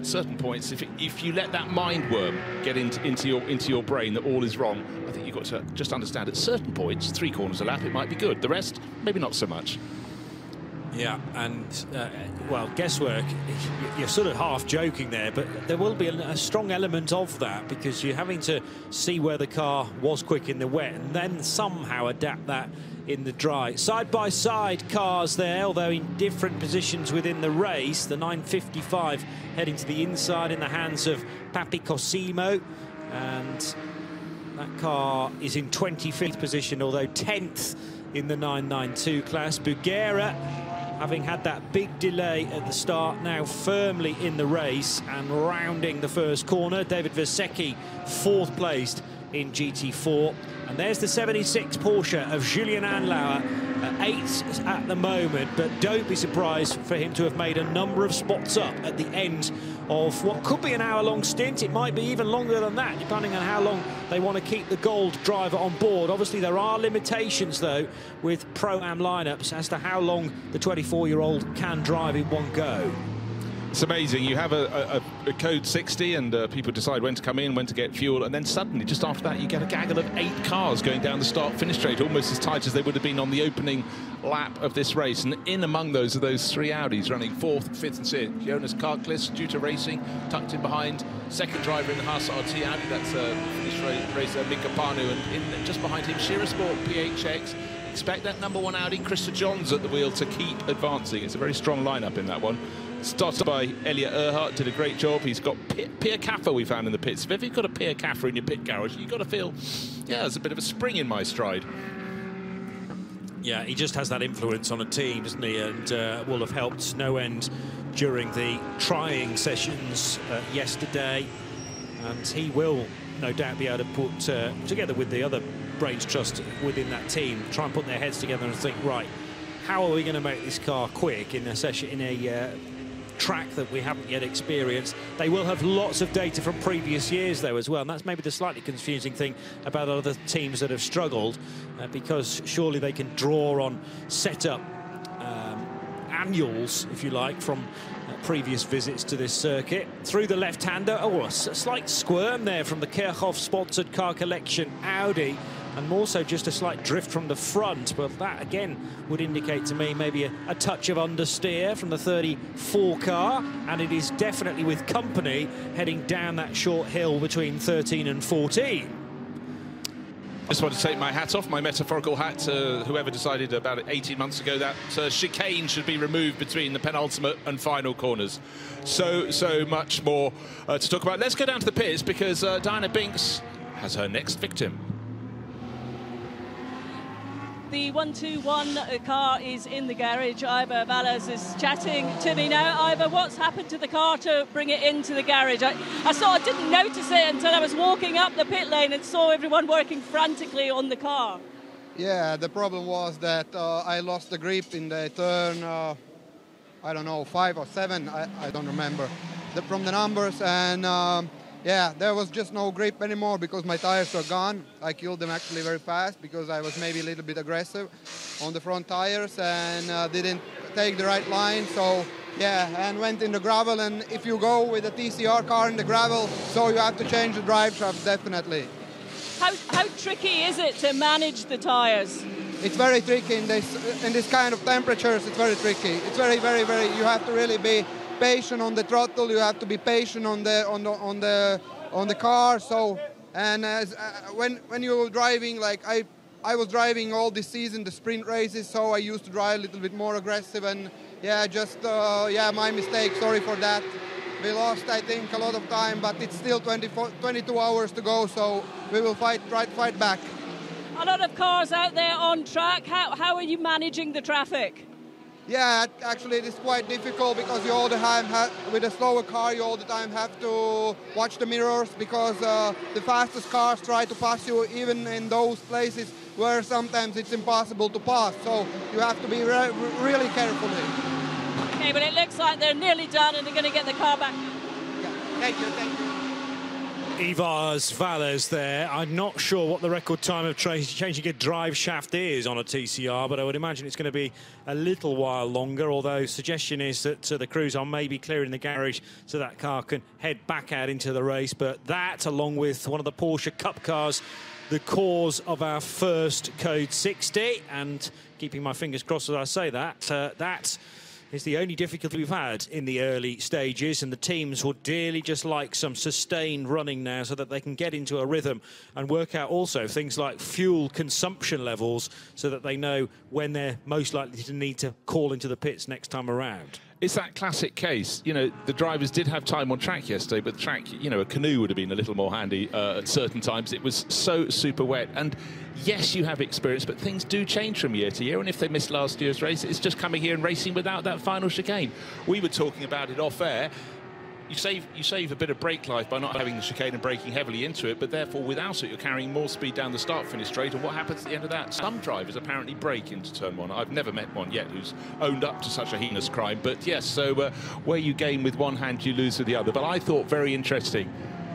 at certain points, if, it, if you let that mind worm get into, into your into your brain that all is wrong, I think you've got to just understand at certain points, three corners a lap, it might be good. The rest, maybe not so much. Yeah, and uh, well, guesswork. You're sort of half joking there, but there will be a, a, strong element of that because you're having to see where the car was quick in the wet and then somehow adapt that in the dry. Side by side cars there, although in different positions within the race. The 955 heading to the inside in the hands of Papi Cosimo, and that car is in 25th position, although 10th in the 992 class. Bugera having had that big delay at the start, now firmly in the race and rounding the first corner. David Vesecki, fourth placed in GT4. And there's the 76 Porsche of Julien Andlauer, uh, eighth at the moment, but don't be surprised for him to have made a number of spots up at the end of what could be an hour-long stint. It might be even longer than that, depending on how long they want to keep the gold driver on board. Obviously, there are limitations, though, with Pro-Am lineups as to how long the 24-year-old can drive in one go. It's amazing. You have a, a, a code 60 and uh, people decide when to come in, when to get fuel, and then suddenly, just after that, you get a gaggle of eight cars going down the start-Finnish straight, almost as tight as they would have been on the opening lap of this race. And in among those are those three Audis running fourth, fifth and sixth. Jonas Karklis, JUTA racing, tucked in behind. Second driver in the Haas RT Audi, that's uh, finish racer Mika Panu, and in, just behind him, Scherer Sport PHX. Expect that number one Audi, Christer Jöns at the wheel to keep advancing. It's a very strong lineup in that one. Started by Elia Erhart, did a great job. He's got Pierre Kaffer we found in the pits. If you've got a Pierre Kaffer in your pit garage, you've got to feel, yeah, there's a bit of a spring in my stride. Yeah, he just has that influence on a team, doesn't he? And uh, will have helped no end during the trying sessions uh, yesterday. And he will, no doubt, be able to put uh, together with the other brains trust within that team, try and put their heads together and think, right, how are we going to make this car quick in a session in a uh, track that we haven't yet experienced. They will have lots of data from previous years, though, as well. And that's maybe the slightly confusing thing about other teams that have struggled, uh, because surely they can draw on setup um, annuals, if you like, from uh, previous visits to this circuit. Through the left-hander, oh, a slight squirm there from the Kirchhoff-sponsored car collection Audi and more so just a slight drift from the front. But that, again, would indicate to me maybe a, a, touch of understeer from the 34 car. And it is definitely with company heading down that short hill between 13 and 14. Just want to take my hat off, my metaphorical hat, to whoever decided about 18 months ago that uh, chicane should be removed between the penultimate and final corners. So, so much more uh, to talk about. Let's go down to the pits because uh, Diana Binks has her next victim. The 121 car is in the garage. Iva Valles is chatting to me now. Iva, what's happened to the car to bring it into the garage? I, I sort of didn't notice it until I was walking up the pit lane and saw everyone working frantically on the car. Yeah, the problem was that uh, I lost the grip in the turn, uh, I don't know, five or seven, I, I don't remember, the, from the numbers. And um, yeah, there was just no grip anymore because my tires were gone. I killed them actually very fast because I was maybe a little bit aggressive on the front tires and uh, didn't take the right line. So yeah, and went in the gravel. And if you go with a TCR car in the gravel, so you have to change the drive shaft definitely. How, how tricky is it to manage the tires? It's very tricky in this in this kind of temperatures. It's very tricky. It's very very very. You have to really be patient on the throttle. You have to be patient on the on the on the on the car. So and as, uh, when when you're driving, like I I was driving all this season the sprint races, so I used to drive a little bit more aggressive and yeah, just uh, yeah, my mistake. Sorry for that. We lost, I think, a lot of time, but it's still 24, 22 hours to go, so we will fight, try to fight back. A lot of cars out there on track. How, how are you managing the traffic? Yeah, actually it is quite difficult because you all the time have, with a slower car you all the time have to watch the mirrors because uh, the fastest cars try to pass you even in those places where sometimes it's impossible to pass. So you have to be re- really careful. Okay, but it looks like they're nearly done and they're going to get the car back. Yeah. Thank you, thank you. Ivars Valles there. I'm not sure what the record time of changing a drive shaft is on a TCR, but I would imagine it's going to be a little while longer. Although suggestion is that uh, the crews are maybe clearing the garage so that car can head back out into the race. But that, along with one of the Porsche Cup cars, the cause of our first Code 60, and keeping my fingers crossed as I say that, uh, that is the only difficulty we've had in the early stages, and the teams would dearly just like some sustained running now so that they can get into a rhythm and work out also things like fuel consumption levels so that they know when they're most likely to need to call into the pits next time around. It's that classic case. You know, the drivers did have time on track yesterday, but track, you know, a canoe would have been a little more handy uh, at certain times. It was so super wet. And yes, you have experience, but things do change from year to year. And if they missed last year's race, it's just coming here and racing without that final chicane. We were talking about it off air. You save you save a bit of brake life by not having the chicane and braking heavily into it, but therefore without it, you're carrying more speed down the start finish straight. And what happens at the end of that? Some drivers apparently brake into turn one. I've never met one yet who's owned up to such a heinous crime. But yes, so uh, where you gain with one hand, you lose with the other. But I thought very interesting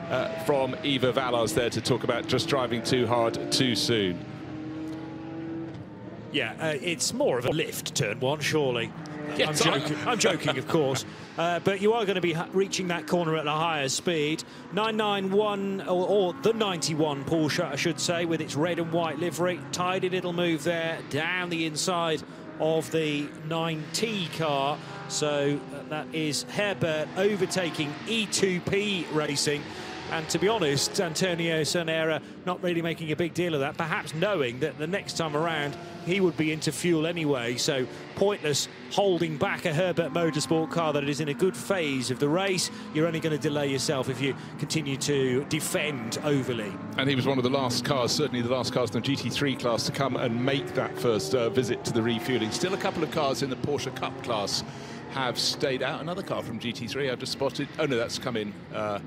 uh, from Eva Valas there to talk about just driving too hard too soon. Yeah, uh, it's more of a lift, turn one, surely. I'm joking, I'm joking of course. Uh, but you are going to be reaching that corner at a higher speed. 991, or, or the 91 Porsche, I should say, with its red and white livery. Tidy little move there down the inside of the 9T car. So uh, that is Herberth overtaking E2P Racing. And to be honest, Antonio Sainero not really making a big deal of that, perhaps knowing that the next time around he would be into fuel anyway. So pointless holding back a Herberth Motorsport car that is in a good phase of the race. You're only going to delay yourself if you continue to defend overly. And he was one of the last cars, certainly the last cars in the GT3 class to come and make that first uh, visit to the refueling. Still a couple of cars in the Porsche Cup class have stayed out. Another car from GT3 I've just spotted. Oh no, that's come in. Uh,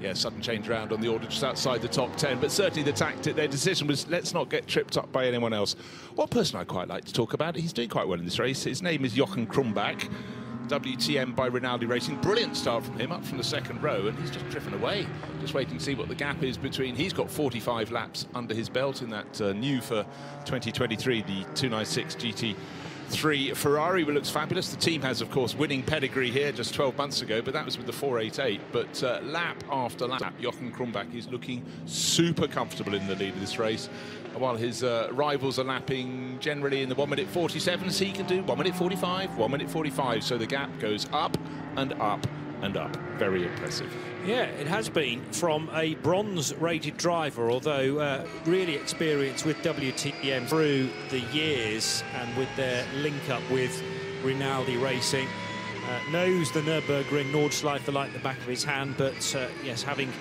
yeah, sudden change around on the order just outside the top 10. But certainly the tactic, their decision was let's not get tripped up by anyone else. One person I quite like to talk about, he's doing quite well in this race. His name is Jochen Krumbach. WTM by Rinaldi Racing. Brilliant start from him up from the second row, and he's just driven away. Just waiting to see what the gap is between. He's got 45 laps under his belt in that uh, new for 2023, the 296 GT. Three Ferrari looks fabulous. The team has, of course, winning pedigree here just 12 months ago, but that was with the 488. But uh, lap after lap, Jochen Krumbach is looking super comfortable in the lead of this race. While his uh, rivals are lapping generally in the 1 minute 47s, he can do 1 minute 45, 1 minute 45. So the gap goes up and up and up. Very impressive. Yeah, it has been from a bronze-rated driver, although uh, really experienced with WTM through the years and with their link-up with Rinaldi Racing. Uh, knows the Nürburgring Nordschleife like the back of his hand, but uh, yes, having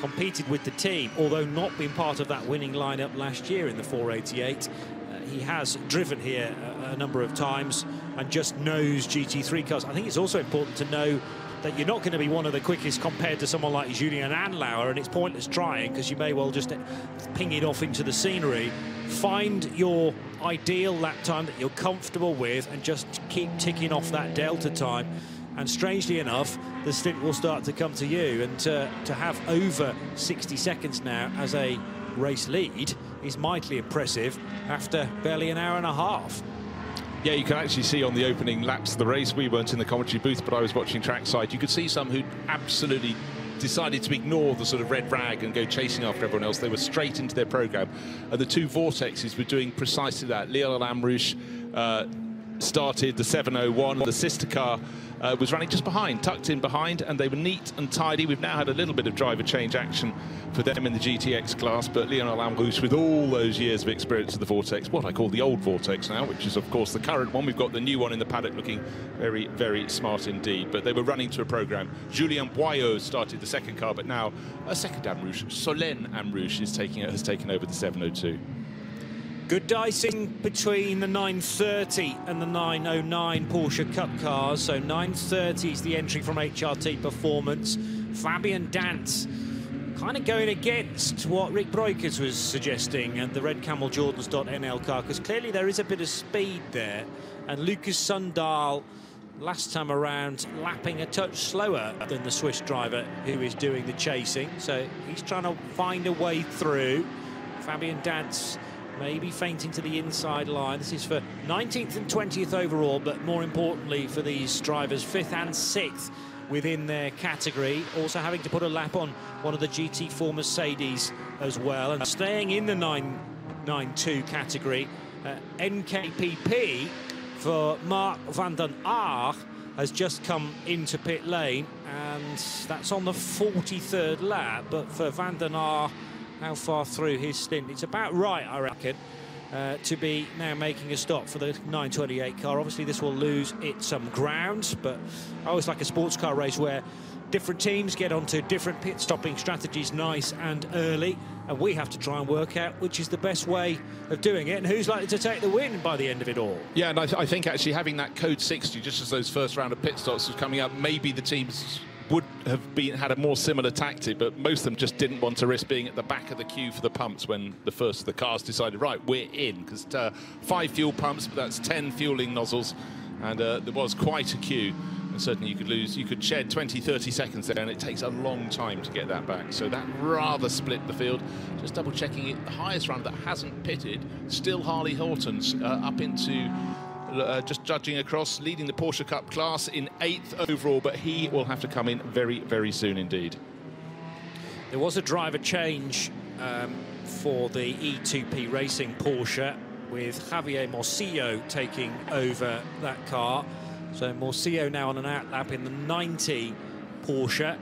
competed with the team, although not been part of that winning lineup last year in the 488, uh, he has driven here a, a number of times and just knows GT3 cars. I think it's also important to know that you're not going to be one of the quickest compared to someone like Julien Andlauer, and it's pointless trying because you may well just uh, ping it off into the scenery. Find your ideal lap time that you're comfortable with and just keep ticking off that delta time. And strangely enough, the stint will start to come to you. And to, to have over 60 seconds now as a race lead is mightily impressive after barely an hour and a half. Yeah, you can actually see on the opening laps of the race, we weren't in the commentary booth, but I was watching trackside. You could see some who absolutely decided to ignore the sort of red rag and go chasing after everyone else. They were straight into their program. And the two Vortexes were doing precisely that. Lionel Amrouche uh, started the 701. The sister car uh, was running just behind, tucked in behind, and they were neat and tidy. We've now had a little bit of driver change action for them in the GTX class, but Lionel Amrouche, with all those years of experience of the Vortex, what I call the old Vortex now, which is, of course, the current one. We've got the new one in the paddock looking very, very smart indeed. But they were running to a program. Julien Boyot started the second car, but now a second Amrouche, Solène Amrouche, is taking, has taken over the 702. Good dicing between the 930 and the 909 Porsche Cup cars. So 930 is the entry from HRT Performance. Fabian Danz kind of going against what Rik Breukers was suggesting and the Red Camel Jordans.nl car, because clearly there is a bit of speed there. And Lucas Sundahl, last time around, lapping a touch slower than the Swiss driver who is doing the chasing. So he's trying to find a way through. Fabian Dance maybe fainting to the inside line. This is for 19th and 20th overall, but more importantly for these drivers, 5th and 6th within their category. Also having to put a lap on one of the GT4 Mercedes as well. And staying in the 992 category, uh, NKPP for Mark van den Aar has just come into pit lane and that's on the 43rd lap but for van den Aar how far through his stint it's about right I reckon uh, to be now making a stop for the 928 car. Obviously, this will lose it some ground, but I always like a sports car race where different teams get onto different pit stopping strategies nice and early, and we have to try and work out which is the best way of doing it and who's likely to take the win by the end of it all. Yeah, and I, th I think actually having that code 60 just as those first round of pit stops was coming up, maybe the teams would have been had a more similar tactic, but most of them just didn't want to risk being at the back of the queue for the pumps when the first of the cars decided, right, we're in, because uh, five fuel pumps, but that's 10 fueling nozzles, and uh, there was quite a queue. And certainly you could lose, you could shed 20, 30 seconds there, and it takes a long time to get that back. So that rather split the field. Just double checking it, the highest round that hasn't pitted, still Harley Horton's uh, up into uh, just judging across, leading the Porsche Cup class in eighth overall, but he will have to come in very, very soon indeed. There was a driver change um, for the E2P Racing Porsche with Javier Morcillo taking over that car. So Morcillo now on an outlap in the 90 Porsche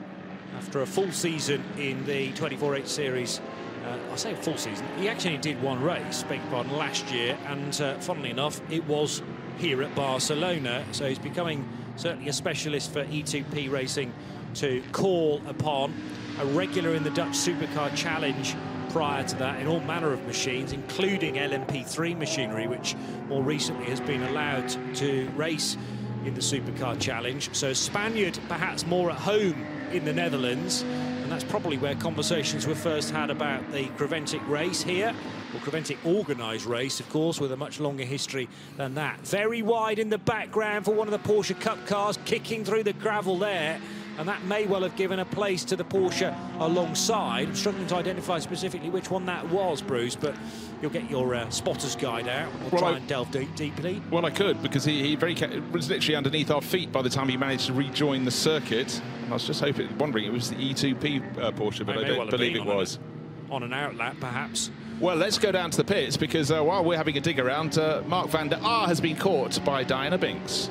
after a full season in the 24H Series uh, I say full season. He actually did one race, beg pardon, last year, and uh, funnily enough, it was here at Barcelona. So he's becoming certainly a specialist for E2P racing to call upon a regular in the Dutch Supercar Challenge prior to that in all manner of machines, including LMP3 machinery, which more recently has been allowed to race in the Supercar Challenge. So Spaniard perhaps more at home in the Netherlands, and that's probably where conversations were first had about the Creventic race here, or Creventic organised race, of course, with a much longer history than that. Very wide in the background for one of the Porsche Cup cars, kicking through the gravel there and that may well have given a place to the Porsche alongside. I'm struggling to identify specifically which one that was, Bruce, but you'll get your uh, spotter's guide out. We'll, well try I, and delve deep, deeply. Well, I could, because he, he very was literally underneath our feet by the time he managed to rejoin the circuit. I was just hoping, wondering it was the E2P uh, Porsche, but I don't well believe it was. An, on an outlap, perhaps. Well, let's go down to the pits because uh, while we're having a dig around, uh, Mark van der Aar has been caught by Diana Binks.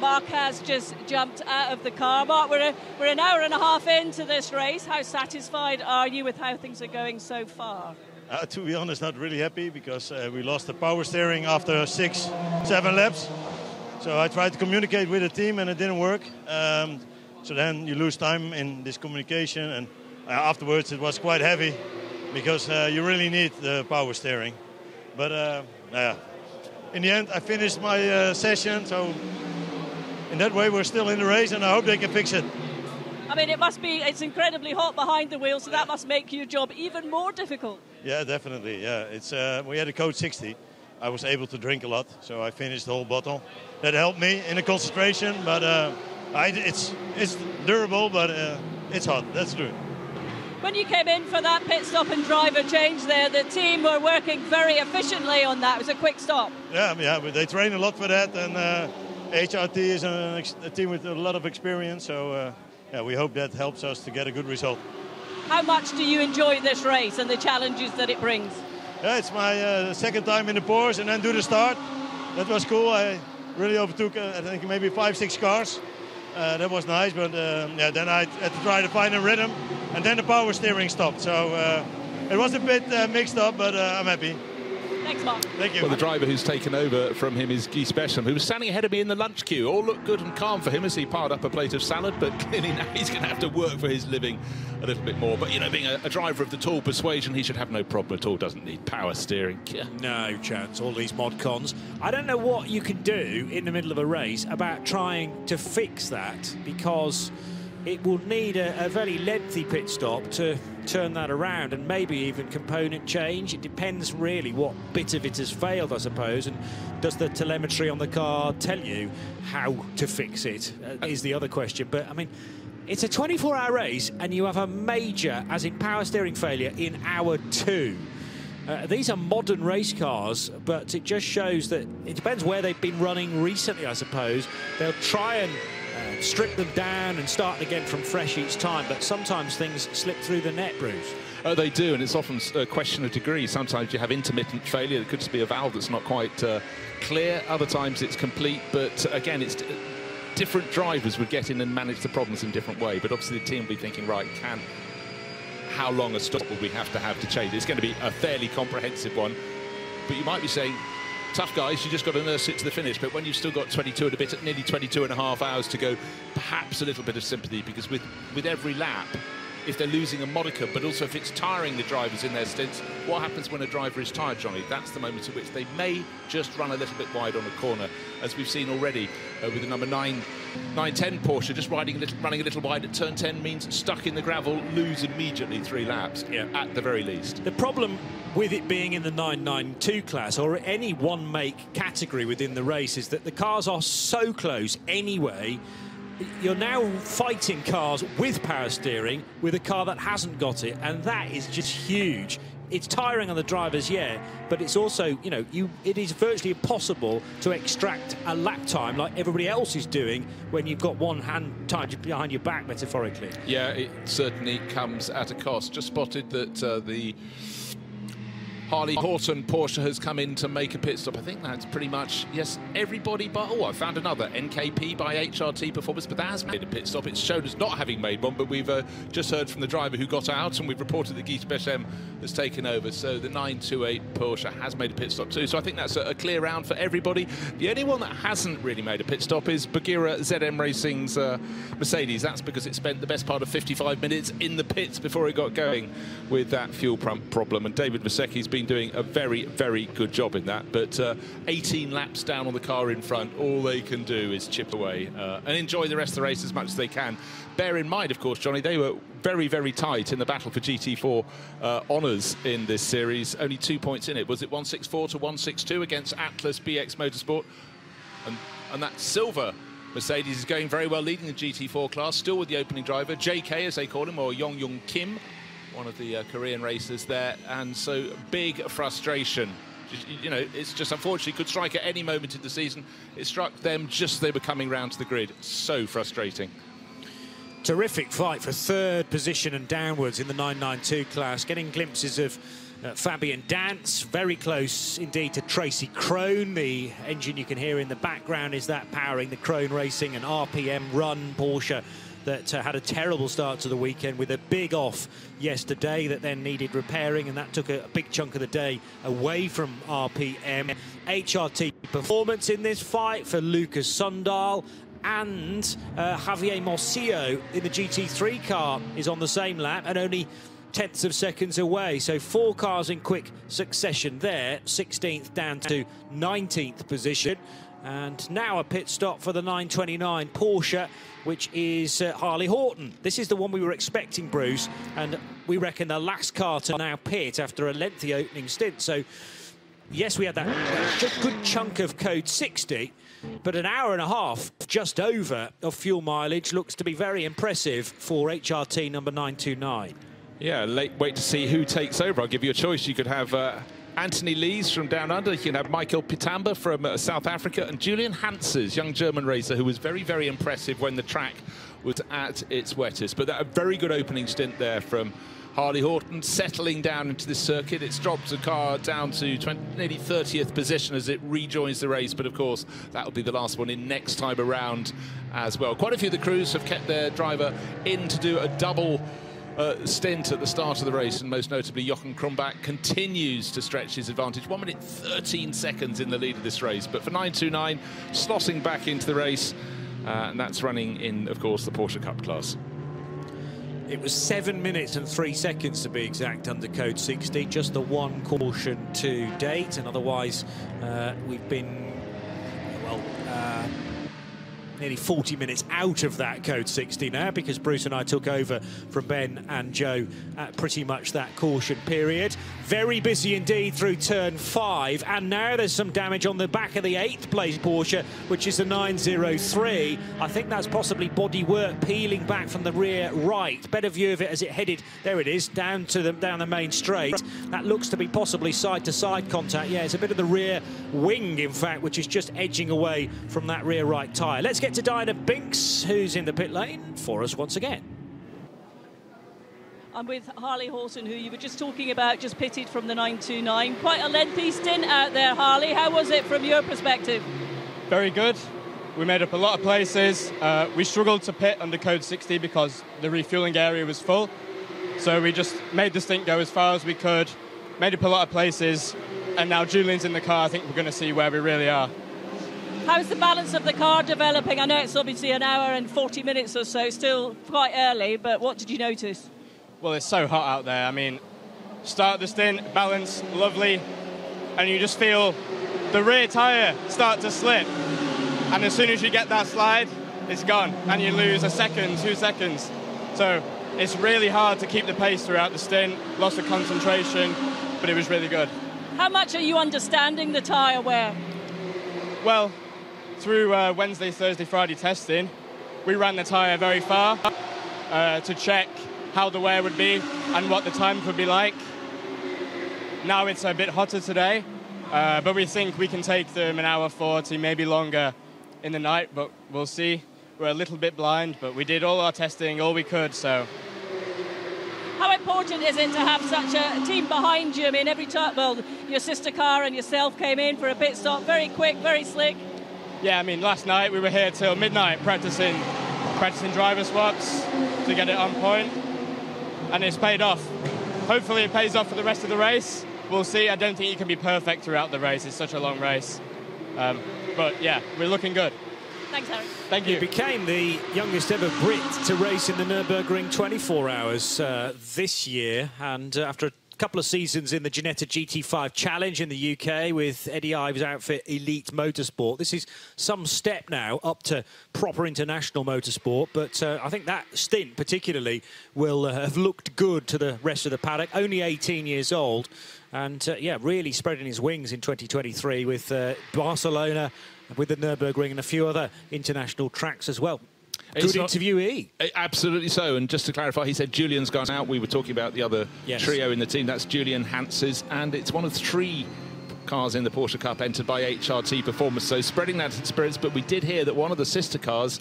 Mark has just jumped out of the car. Mark, we're, a, we're an hour and a half into this race. How satisfied are you with how things are going so far? Uh, to be honest, not really happy because uh, we lost the power steering after six, seven laps. So I tried to communicate with the team and it didn't work. Um, so then you lose time in this communication, and uh, afterwards it was quite heavy because uh, you really need the power steering. But uh, yeah, in the end, I finished my uh, session, so in that way, we're still in the race, and I hope they can fix it. I mean, it must be, it's incredibly hot behind the wheel, so that must make your job even more difficult. Yeah, definitely. Yeah, it's uh, we had a code 60. I was able to drink a lot, so I finished the whole bottle. That helped me in the concentration, but uh, I, it's it's durable, but uh, it's hot. That's true. When you came in for that pit stop and driver change there, the team were working very efficiently on that. It was a quick stop. Yeah, yeah, they train a lot for that, and uh, HRT is a, a, team with a lot of experience, so uh, yeah, we hope that helps us to get a good result. How much do you enjoy this race and the challenges that it brings? Yeah, it's my uh, second time in the Porsche and then do the start. That was cool. I really overtook, uh, I think, maybe five, six cars. Uh, that was nice, but um, yeah, then I had to try to find a rhythm, and then the power steering stopped. So uh, it was a bit uh, mixed up, but I'm happy. Thanks, Mark. Thank you. Well, the driver who's taken over from him is Guy Spesham, who was standing ahead of me in the lunch queue. All looked good and calm for him as he piled up a plate of salad, but clearly now he's going to have to work for his living a little bit more. But, you know, being a, a driver of the tall persuasion, he should have no problem at all. Doesn't need power steering. No chance, all these mod cons. I don't know what you can do in the middle of a race about trying to fix that because it will need a, a very lengthy pit stop to turn that around and maybe even component change. It depends really what bit of it has failed, I suppose, and does the telemetry on the car tell you how to fix it? Uh, is the other question. But I mean, it's a 24-hour race and you have a major, as in power steering failure, in hour two. Uh, these are modern race cars, but it just shows that it depends where they've been running recently, I suppose. They'll try and uh, strip them down and start again from fresh each time, but sometimes things slip through the net, Bruce. Oh, they do, and it's often a question of degree. Sometimes you have intermittent failure. It could just be a valve that's not quite uh, clear. Other times it's complete, but uh, again, it's different drivers would get in and manage the problems in different way. But obviously the team will be thinking, right, can how long a stop will we have to have to change? It's going to be a fairly comprehensive one. But you might be saying, tough guys, you just got to nurse it to the finish. But when you've still got 22 and a bit, nearly 22 and a half hours to go, perhaps a little bit of sympathy because with, with every lap, if they're losing a modicum, but also if it's tiring the drivers in their stints, what happens when a driver is tired, Johnny? That's the moment at which they may just run a little bit wide on a corner, as we've seen already uh, with the number 9, 910 Porsche, just riding a little, running a little wide at turn 10 means stuck in the gravel, lose immediately three laps, yeah. at the very least. The problem with it being in the 992 class or any one make category within the race is that the cars are so close anyway you're now fighting cars with power steering with a car that hasn't got it, and that is just huge. It's tiring on the drivers, yeah, but it's also, you know, you it is virtually impossible to extract a lap time like everybody else is doing when you've got one hand tied behind your back, metaphorically. Yeah, it certainly comes at a cost. Just spotted that uh, the Harley Horton Porsche has come in to make a pit stop. I think that's pretty much, yes, everybody but, oh, I found another NKP by HRT Performance, but that has made a pit stop. It's shown as not having made one, but we've uh, just heard from the driver who got out, and we've reported that Guy Spesham has taken over. So the 928 Porsche has made a pit stop too. So I think that's a, a clear round for everybody. The only one that hasn't really made a pit stop is Bagheera ZM Racing's uh, Mercedes. That's because it spent the best part of 55 minutes in the pits before it got going with that fuel pump problem. And David Vasecchi's been been doing a very, very good job in that. But uh, 18 laps down on the car in front, all they can do is chip away uh, and enjoy the rest of the race as much as they can. Bear in mind, of course, Johnny, they were very, very tight in the battle for GT4 uh, honours in this series. Only two points in it. Was it 164 to 162 against Atlas BX Motorsport? And, and that silver Mercedes is going very well, leading the GT4 class, still with the opening driver, JK as they call him, or Yong Yong Kim, one of the uh, Korean racers there, and so big frustration. You know, it's just unfortunately could strike at any moment in the season. It struck them just as they were coming round to the grid. So frustrating. Terrific fight for third position and downwards in the 992 class. Getting glimpses of uh, Fabian Danz, very close indeed to Tracy Krohn. The engine you can hear in the background is that powering the Krohn Racing and RPM Run Porsche that uh, had a terrible start to the weekend with a big off yesterday that then needed repairing, and that took a, big chunk of the day away from RPM. HRT performance in this fight for Lucas Sundal and uh, Javier Morcillo in the GT3 car is on the same lap and only tenths of seconds away. So four cars in quick succession there, 16th down to 19th position. And now a pit stop for the 929 Porsche, which is uh, Harley Horton. This is the one we were expecting, Bruce, and we reckon the last car to now pit after a lengthy opening stint. So, yes, we had that good, chunk of code 60, but an hour and a half just over of fuel mileage looks to be very impressive for HRT number 929. Yeah, late, wait to see who takes over. I'll give you a choice. You could have uh, Anthony Lees from Down Under. You can have Michael Pitamber from uh, South Africa and Julian Hanses, young German racer who was very, very impressive when the track was at its wettest. But that, a very good opening stint there from Harley Horton settling down into this circuit. It's dropped the car down to 20, nearly 30th position as it rejoins the race. But of course, that will be the last one in next time around as well. Quite a few of the crews have kept their driver in to do a double uh, stint at the start of the race, and most notably Jochen Krumbach continues to stretch his advantage. One minute 13 seconds in the lead of this race, but for 929, slossing back into the race, uh, and that's running in, of course, the Porsche Cup class. It was seven minutes and three seconds to be exact under code 60, just the one caution to date, and otherwise uh, we've been, well, uh, nearly 40 minutes out of that code 60 now because Bruce and I took over from Ben and Joe at pretty much that caution period. Very busy indeed through turn five and now there's some damage on the back of the eighth place Porsche which is the 903. I think that's possibly bodywork peeling back from the rear right. Better view of it as it headed, there it is, down to the down the main straight. That looks to be possibly side to side contact. Yeah, it's a bit of the rear wing in fact which is just edging away from that rear right tyre. Let's get to Diana Binks, who's in the pit lane for us once again. I'm with Harley Horton, who you were just talking about, just pitted from the 929. Quite a lengthy stint out there, Harley. How was it from your perspective? Very good. We made up a lot of places. Uh, we struggled to pit under code 60 because the refueling area was full. So we just made the stint go as far as we could, made up a lot of places, and now Julian's in the car. I think we're going to see where we really are. How's the balance of the car developing? I know it's obviously an hour and 40 minutes or so, still quite early, but what did you notice? Well, it's so hot out there. I mean, start the stint, balance, lovely, and you just feel the rear tyre start to slip. And as soon as you get that slide, it's gone, and you lose a second, two seconds. So it's really hard to keep the pace throughout the stint, loss of concentration, but it was really good. How much are you understanding the tyre wear? Well, through uh, Wednesday, Thursday, Friday testing, we ran the tyre very far uh, to check how the wear would be and what the time could be like. Now it's a bit hotter today, uh, but we think we can take them an hour 40, maybe longer in the night, but we'll see. We're a little bit blind, but we did all our testing, all we could, so. How important is it to have such a team behind you? I mean, every time, well, your sister car and yourself came in for a pit stop, very quick, very slick. Yeah, I mean, last night we were here till midnight practicing, practicing driver swaps to get it on point, and it's paid off. Hopefully, it pays off for the rest of the race. We'll see. I don't think you can be perfect throughout the race. It's such a long race, um, but yeah, we're looking good. Thanks, Harry. Thank you. He became the youngest ever Brit to race in the Nürburgring 24 hours uh, this year, and uh, after a couple of seasons in the Ginetta GT5 Challenge in the UK with Eddie Ives' outfit Elite Motorsport. This is some step now up to proper international motorsport, but uh, I think that stint particularly will uh, have looked good to the rest of the paddock. Only 18 years old, and uh, yeah, really spreading his wings in 2023 with uh, Barcelona, with the Nürburgring, and a few other international tracks as well. Good not- interviewee. Absolutely so. And just to clarify, he said Julian's gone out. We were talking about the other Yes. trio in the team. That's Julian Hanses, and it's one of three cars in the Porsche Cup entered by HRT Performance. So spreading that in spirits. But we did hear that one of the sister cars.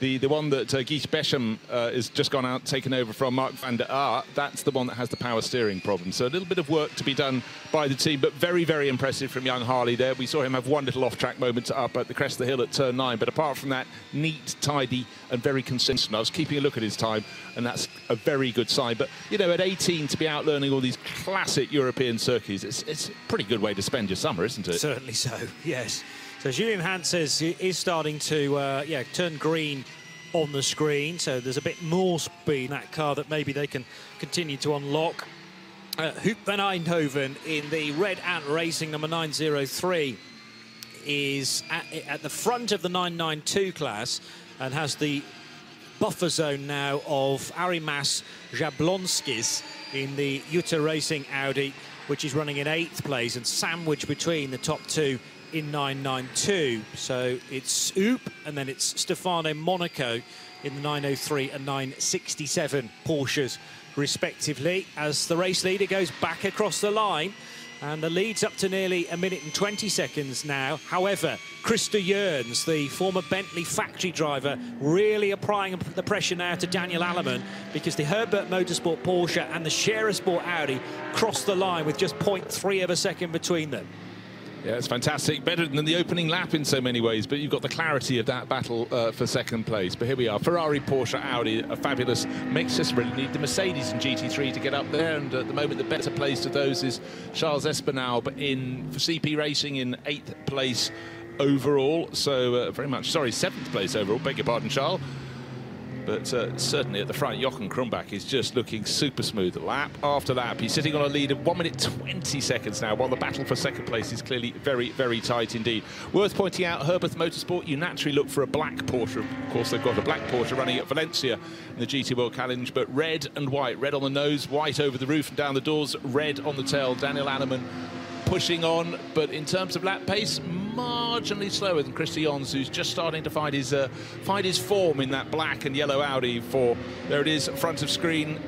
The, the one that uh, Guy Besham uh, has just gone out, taken over from Mark van der Aert, that's the one that has the power steering problem. So a little bit of work to be done by the team, but very, very impressive from young Harley there. We saw him have one little off-track moment up at the crest of the hill at turn nine, but apart from that, neat, tidy, and very consistent. I was keeping a look at his time, and that's a very good sign. But, you know, at 18 to be out learning all these classic European circuits, it's, it's a pretty good way to spend your summer, isn't it? Certainly so, yes. So Julian Hanses is starting to uh, yeah turn green on the screen. So there's a bit more speed in that car that maybe they can continue to unlock. Uh, Huub van Eijndhoven in the Red Ant Racing number 903 is at, at the front of the 992 class and has the buffer zone now of Arimas Jablonskis in the JUTA Racing Audi, which is running in eighth place and sandwiched between the top two in 992. So it's Huub and then it's Stefano Monaco in the 903 and 967 Porsches respectively as the race leader goes back across the line and the lead's up to nearly a minute and 20 seconds now. However, Christer Jöns, the former Bentley factory driver, really applying the pressure now to Daniel Allemann because the Herberth Motorsport Porsche and the Scherer Sport Audi crossed the line with just 0.3 of a second between them. Yeah, it's fantastic. Better than the opening lap in so many ways, but you've got the clarity of that battle uh, for second place. But here we are. Ferrari, Porsche, Audi, a fabulous mix. Just really need the Mercedes and GT3 to get up there. And at the moment, the better placed of those is Charles Espenlaub, but in for CP Racing in eighth place overall. So uh, very much, sorry, seventh place overall. Beg your pardon, Charles. But uh, certainly at the front, Jochen Krumbach is just looking super smooth lap after lap. He's sitting on a lead of 1 minute 20 seconds now, while the battle for second place is clearly very, very tight indeed. Worth pointing out, Herberth Motorsport, you naturally look for a black Porsche. Of course, they've got a black Porsche running at Valencia in the GT World Challenge, but red and white. Red on the nose, white over the roof and down the doors, red on the tail. Daniel Allemann pushing on, but in terms of lap pace, marginally slower than Christer Jöns, who's just starting to find his uh, find his form in that black and yellow Audi. For there it is, front of screen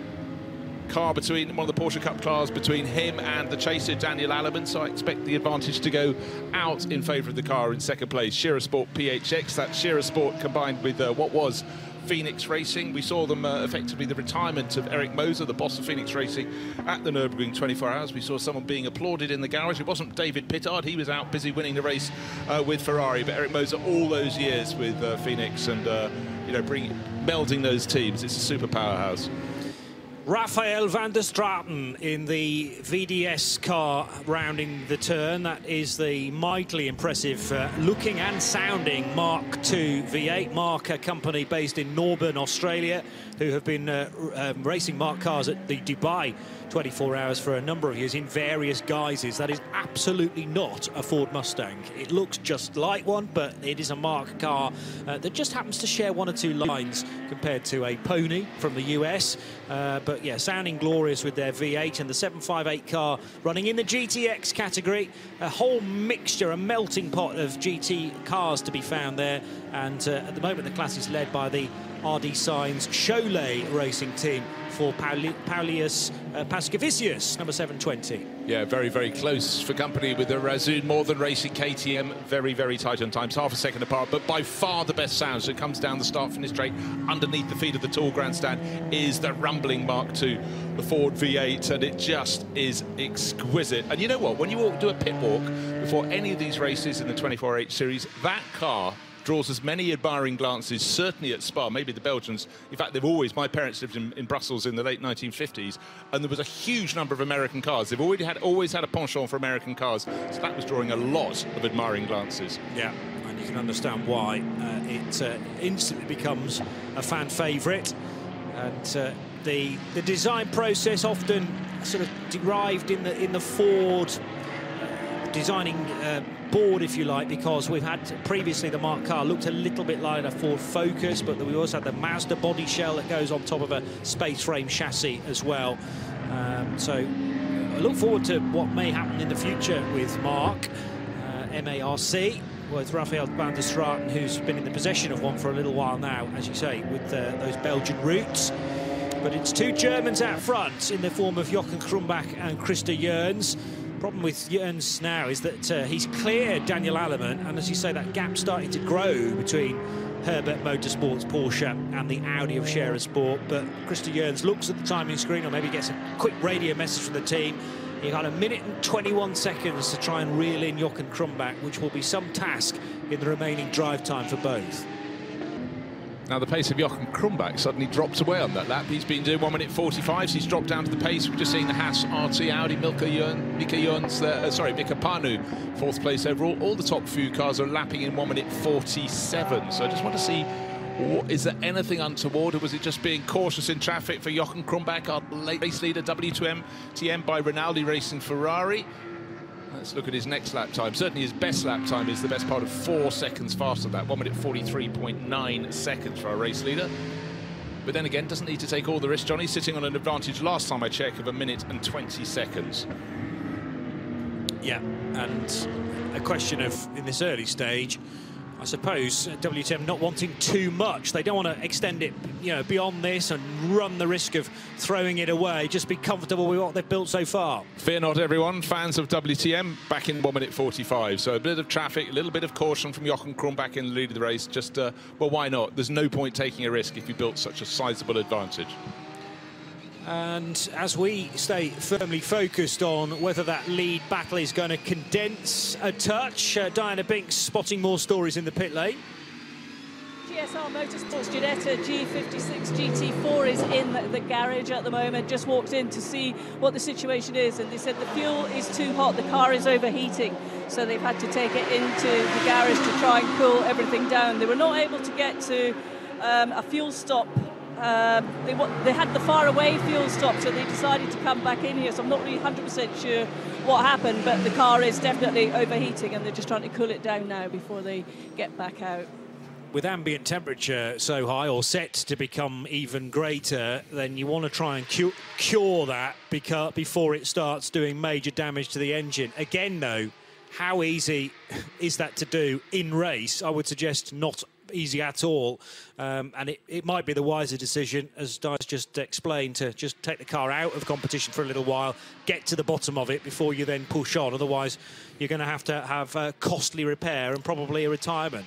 car between one of the Porsche Cup cars between him and the chaser Daniel Allemann. So I expect the advantage to go out in favour of the car in second place. Scherer Sport PHX, that Scherer Sport combined with uh, what was Phoenix Racing. We saw them uh, effectively the retirement of Ernst Moser, the boss of Phoenix Racing, at the Nürburgring 24 Hours. We saw someone being applauded in the garage. It wasn't David Pittard. He was out busy winning the race uh, with Ferrari. But Ernst Moser, all those years with uh, Phoenix and uh, you know, bring, melding those teams, it's a super powerhouse. Rafael van der Straten in the VDS car rounding the turn. That is the mightily impressive uh, looking and sounding MARC II V8. MARC, a company based in Norburn, Australia, who have been uh, um, racing MARC cars at the Dubai 24 hours for a number of years in various guises. That is absolutely not a Ford Mustang. It looks just like one, but it is a MARC car uh, that just happens to share one or two lines compared to a Pony from the US. Uh, but yeah, sounding glorious with their V8 and the 758 car running in the GTX category. A whole mixture, a melting pot of GT cars to be found there. And uh, at the moment, the class is led by the RD Signs Siauliai racing team for Pauli Paulius uh, Pascavicius, number 720. Yeah, very, very close for company with the Razoon than Racing KTM. Very, very tight on times, half a second apart, but by far the best sound. So it comes down the start finish straight underneath the feet of the tall grandstand is the rumbling MARC II, the Ford V8, and it just is exquisite. And you know what? When you walk, do a pit walk before any of these races in the 24H series, that car draws as many admiring glances, certainly at Spa, maybe the Belgians. In fact, they've always, my parents lived in, in, Brussels in the late 1950s, and there was a huge number of American cars. They've already had, always had a penchant for American cars, so that was drawing a lot of admiring glances. Yeah, and you can understand why. Uh, it uh, instantly becomes a fan favourite, and uh, the, the design process often sort of derived in the, in the Ford designing uh, board, if you like, because we've had previously the MARC car looked a little bit like a Ford Focus, but we also had the Mazda body shell that goes on top of a space frame chassis as well. Um, so I look forward to what may happen in the future with MARC, uh, MARC, with Rafael van der Straten, who's been in the possession of one for a little while now, as you say, with uh, those Belgian roots. But it's two Germans out front in the form of Jochen Krumbach and Christer Jöns problem with Jurns now is that uh, he's cleared Daniel Allemann, and as you say, that gap starting to grow between Herberth Motorsports Porsche and the Audi of Scherer Sport. But Christer Jöns looks at the timing screen, or maybe gets a quick radio message from the team. He had a minute and 21 seconds to try and reel in Jochen Krumbach, which will be some task in the remaining drive time for both. Now the pace of Jochen Krumbach suddenly drops away on that lap. He's been doing 1 minute 45, so he's dropped down to the pace. We're just seeing the Haas RT Audi, Milka Jön, Mika Jöns, uh, sorry, Mika Panu, fourth place overall. All the top few cars are lapping in 1 minute 47. So I just want to see is there anything untoward, or was it just being cautious in traffic for Jochen Krumbach, our race leader, W2M TM by Rinaldi Racing Ferrari? Let's look at his next lap time. Certainly his best lap time is the best part of four seconds faster than that. One minute 43.9 seconds for our race leader. But then again, doesn't need to take all the risk. Johnny sitting on an advantage last time I checked of a minute and 20 seconds. Yeah, and a question of, in this early stage, I suppose WTM not wanting too much. They don't want to extend it, you know, beyond this and run the risk of throwing it away. Just be comfortable with what they've built so far. Fear not, everyone. Fans of WTM back in 1 minute 45. So a bit of traffic, a little bit of caution from Jochen Krumbach in the lead of the race. Just, uh, well, why not? There's no point taking a risk if you built such a sizable advantage. And as we stay firmly focused on whether that lead battle is going to condense a touch, uh, Diana Binks spotting more stories in the pit lane. GSR Motorsports Ginetta G56 GT4 is in the garage at the moment. Just walked in to see what the situation is, and they said the fuel is too hot, the car is overheating, so they've had to take it into the garage to try and cool everything down. They were not able to get to um, a fuel stop um, they, they, had the far away fuel stop, so they decided to come back in here. So I'm not really 100% sure what happened, but the car is definitely overheating, and they're just trying to cool it down now before they get back out. With ambient temperature so high, or set to become even greater, then you want to try and cu cure that because, before it starts doing major damage to the engine. Again, though, how easy is that to do in race? I would suggest not easy at all. Um, and it, it might be the wiser decision, as Dice just explained, to just take the car out of competition for a little while, get to the bottom of it before you then push on. Otherwise, you're going to have to have a costly repair and probably a retirement.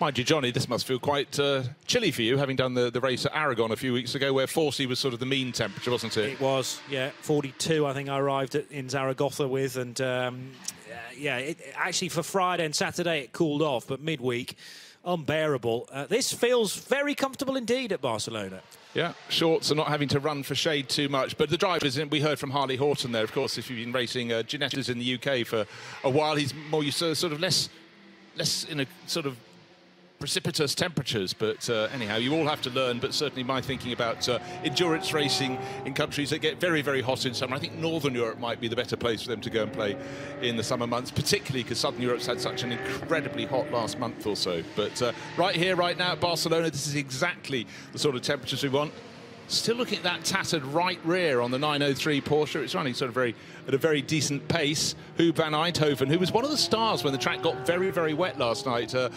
Mind you, Johnny, this must feel quite uh, chilly for you, having done the, the race at Aragon a few weeks ago, where 40 was sort of the mean temperature, wasn't it? It was, yeah. 42, I think I arrived at, in Zaragoza with, and um, yeah, it, actually for Friday and Saturday it cooled off, but midweek unbearable. Uh, this feels very comfortable indeed at Barcelona. Yeah, shorts are not having to run for shade too much. But the drivers, we heard from Harley Horton there, of course, if you've been racing uh, Ginettas in the UK for a while, he's more used to sort of less, less in a sort of precipitous temperatures. But uh, anyhow, you all have to learn. But certainly, my thinking about uh, endurance racing in countries that get very, very hot in summer, I think Northern Europe might be the better place for them to go and play in the summer months, particularly because Southern Europe's had such an incredibly hot last month or so. But uh, right here, right now at Barcelona, this is exactly the sort of temperatures we want. Still looking at that tattered right rear on the 903 Porsche. It's running sort of very at a very decent pace. Huub van Eijndhoven, who was one of the stars when the track got very, very wet last night. Uh,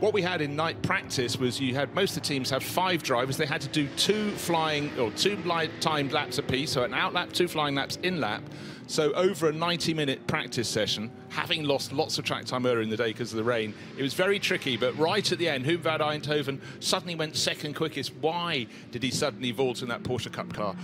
what we had in night practice was you had most of the teams have five drivers. They had to do two flying or two timed laps apiece, so an out lap, two flying laps in lap. So over a 90-minute practice session, having lost lots of track time earlier in the day because of the rain, it was very tricky. But right at the end, Huub van Eijndhoven suddenly went second quickest. Why did he suddenly vault in that Porsche Cup car?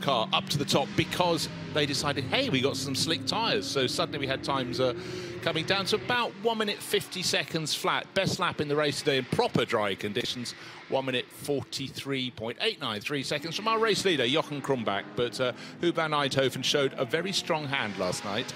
car up to the top because they decided, hey, we got some slick tyres. So suddenly we had times uh, coming down to about 1 minute 50 seconds flat. Best lap in the race today in proper dry conditions. 1 minute 43.893 seconds from our race leader, Jochen Krumbach. But uh, Huub van Eijndhoven showed a very strong hand last night.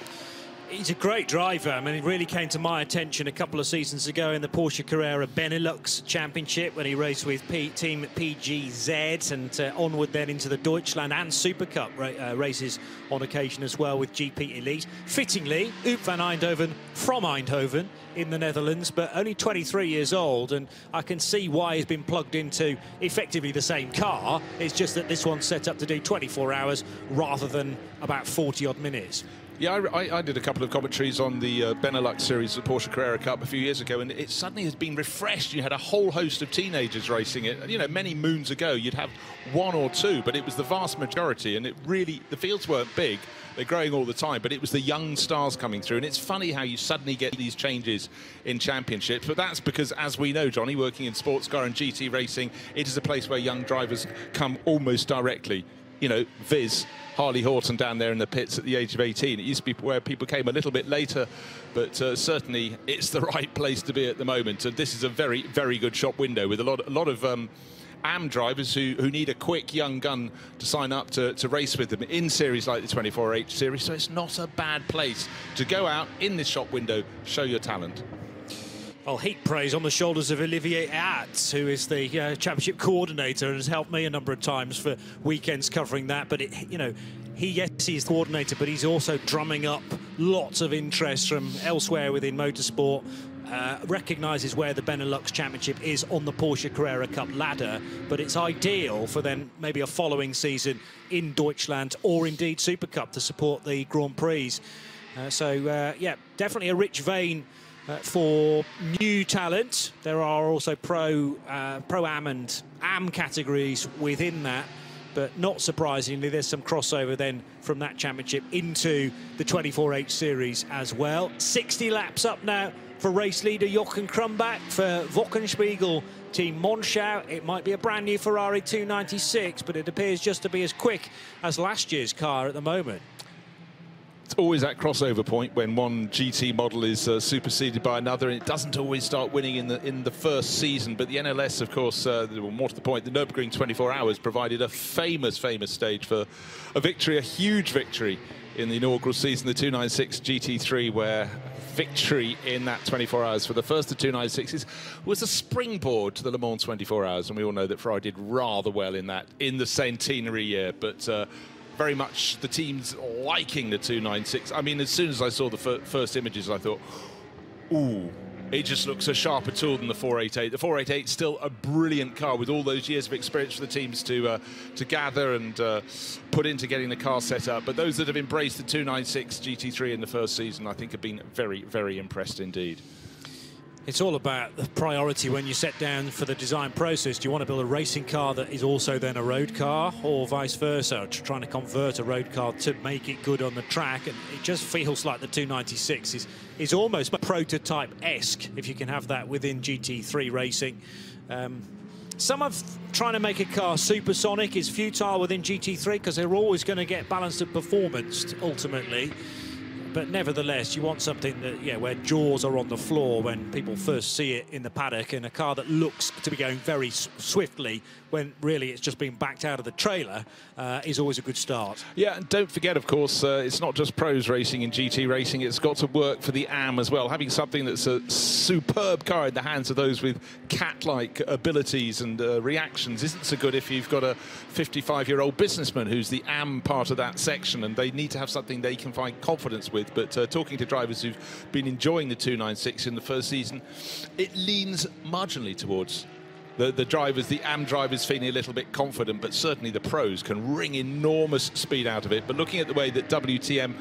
He's a great driver. I mean, it really came to my attention a couple of seasons ago in the Porsche Carrera Benelux Championship when he raced with P Team PGZ and uh, onward then into the Deutschland and Super Cup ra uh, races on occasion as well with GP Elite. Fittingly, Huub van Eijndhoven from Eindhoven in the Netherlands, but only 23 years old, and I can see why he's been plugged into effectively the same car. It's just that this one's set up to do 24 hours rather than about 40 odd minutes. Yeah, I, I, did a couple of commentaries on the uh, Benelux series, the Porsche Carrera Cup, a few years ago, and it suddenly has been refreshed. You had a whole host of teenagers racing it. You know, many moons ago, you'd have one or two, but it was the vast majority, and it really, the fields weren't big. They're growing all the time, but it was the young stars coming through. And it's funny how you suddenly get these changes in championships. But that's because, as we know, Johnny, working in sports car and GT racing, it is a place where young drivers come almost directly. You know, Viz Harley Horton down there in the pits at the age of 18. It used to be where people came a little bit later, but uh, certainly it's the right place to be at the moment. And this is a very, very good shop window with a lot, a lot of. Um, AM drivers who, who need a quick young gun to sign up to, to race with them in series like the 24H series. So it's not a bad place to go out in this shop window, show your talent. Well, heat praise on the shoulders of Olivier Aerts, who is the uh, championship coordinator and has helped me a number of times for weekends covering that. But, it, you know, he, yes, he's the coordinator, but he's also drumming up lots of interest from elsewhere within motorsport. Uh, recognises where the Benelux Championship is on the Porsche Carrera Cup ladder, but it's ideal for then maybe a following season in Deutschland or indeed Super Cup to support the Grand Prix. Uh, so, uh, yeah, definitely a rich vein for new talent. There are also pro uh, pro am and am categories within that. But not surprisingly, there's some crossover then from that championship into the 24H series as well. 60 laps up now for race leader Jochen Krumbach. For Wochenspiegel Team Monschau, it might be a brand new Ferrari 296, but it appears just to be as quick as last year's car at the moment. It's always that crossover point when one GT model is uh, superseded by another, and it doesn't always start winning in the in the first season. But the NLS, of course, uh, more to the point, the Nürburgring 24 Hours provided a famous, famous stage for a victory, a huge victory in the inaugural season, the 296 GT3, where victory in that 24 hours for the first of 296s was a springboard to the Le Mans 24 hours. And we all know that Ferrari did rather well in that in the centenary year. But uh, very much the team's liking the 296. I mean, as soon as I saw the fir first images, I thought, ooh, it just looks a sharper tool than the 488. The 488 still a brilliant car with all those years of experience for the teams to uh, to gather and uh, put into getting the car set up. But those that have embraced the 296 GT3 in the first season, I think, have been very, very impressed indeed. It's all about the priority when you set down for the design process. Do you want to build a racing car that is also then a road car or vice versa? Trying to convert a road car to make it good on the track. And it just feels like the 296 is, is almost prototype-esque, if you can have that within GT3 racing. Um, some of trying to make a car supersonic is futile within GT3 because they're always going to get balanced at performance ultimately but nevertheless, you want something that, yeah, where jaws are on the floor when people first see it in the paddock, and a car that looks to be going very swiftly when really it's just being backed out of the trailer uh, is always a good start. Yeah, and don't forget, of course, uh, it's not just pros racing in GT racing, it's got to work for the AM as well. Having something that's a superb car in the hands of those with cat-like abilities and uh, reactions isn't so good if you've got a 55-year-old businessman who's the AM part of that section, and they need to have something they can find confidence with. But uh, talking to drivers who've been enjoying the 296 in the first season, it leans marginally towards the, the drivers, the AM drivers feeling a little bit confident, but certainly the pros can wring enormous speed out of it. But looking at the way that WTM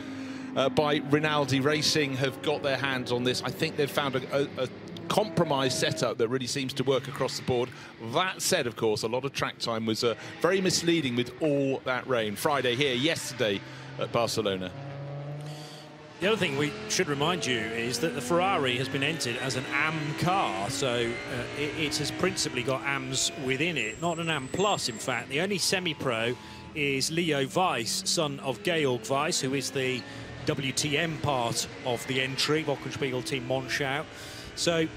uh, by Rinaldi Racing have got their hands on this, I think they've found a, a, a compromise setup that really seems to work across the board. That said, of course, a lot of track time was uh, very misleading with all that rain. Friday here, yesterday at Barcelona. The other thing we should remind you is that the Ferrari has been entered as an AM car, so uh, it, it, has principally got AMs within it, not an AM Plus, in fact. The only semi-pro is Leo Weiss, son of Georg Weiss, who is the WTM part of the entry, Wochenspiegel Team Monschau. So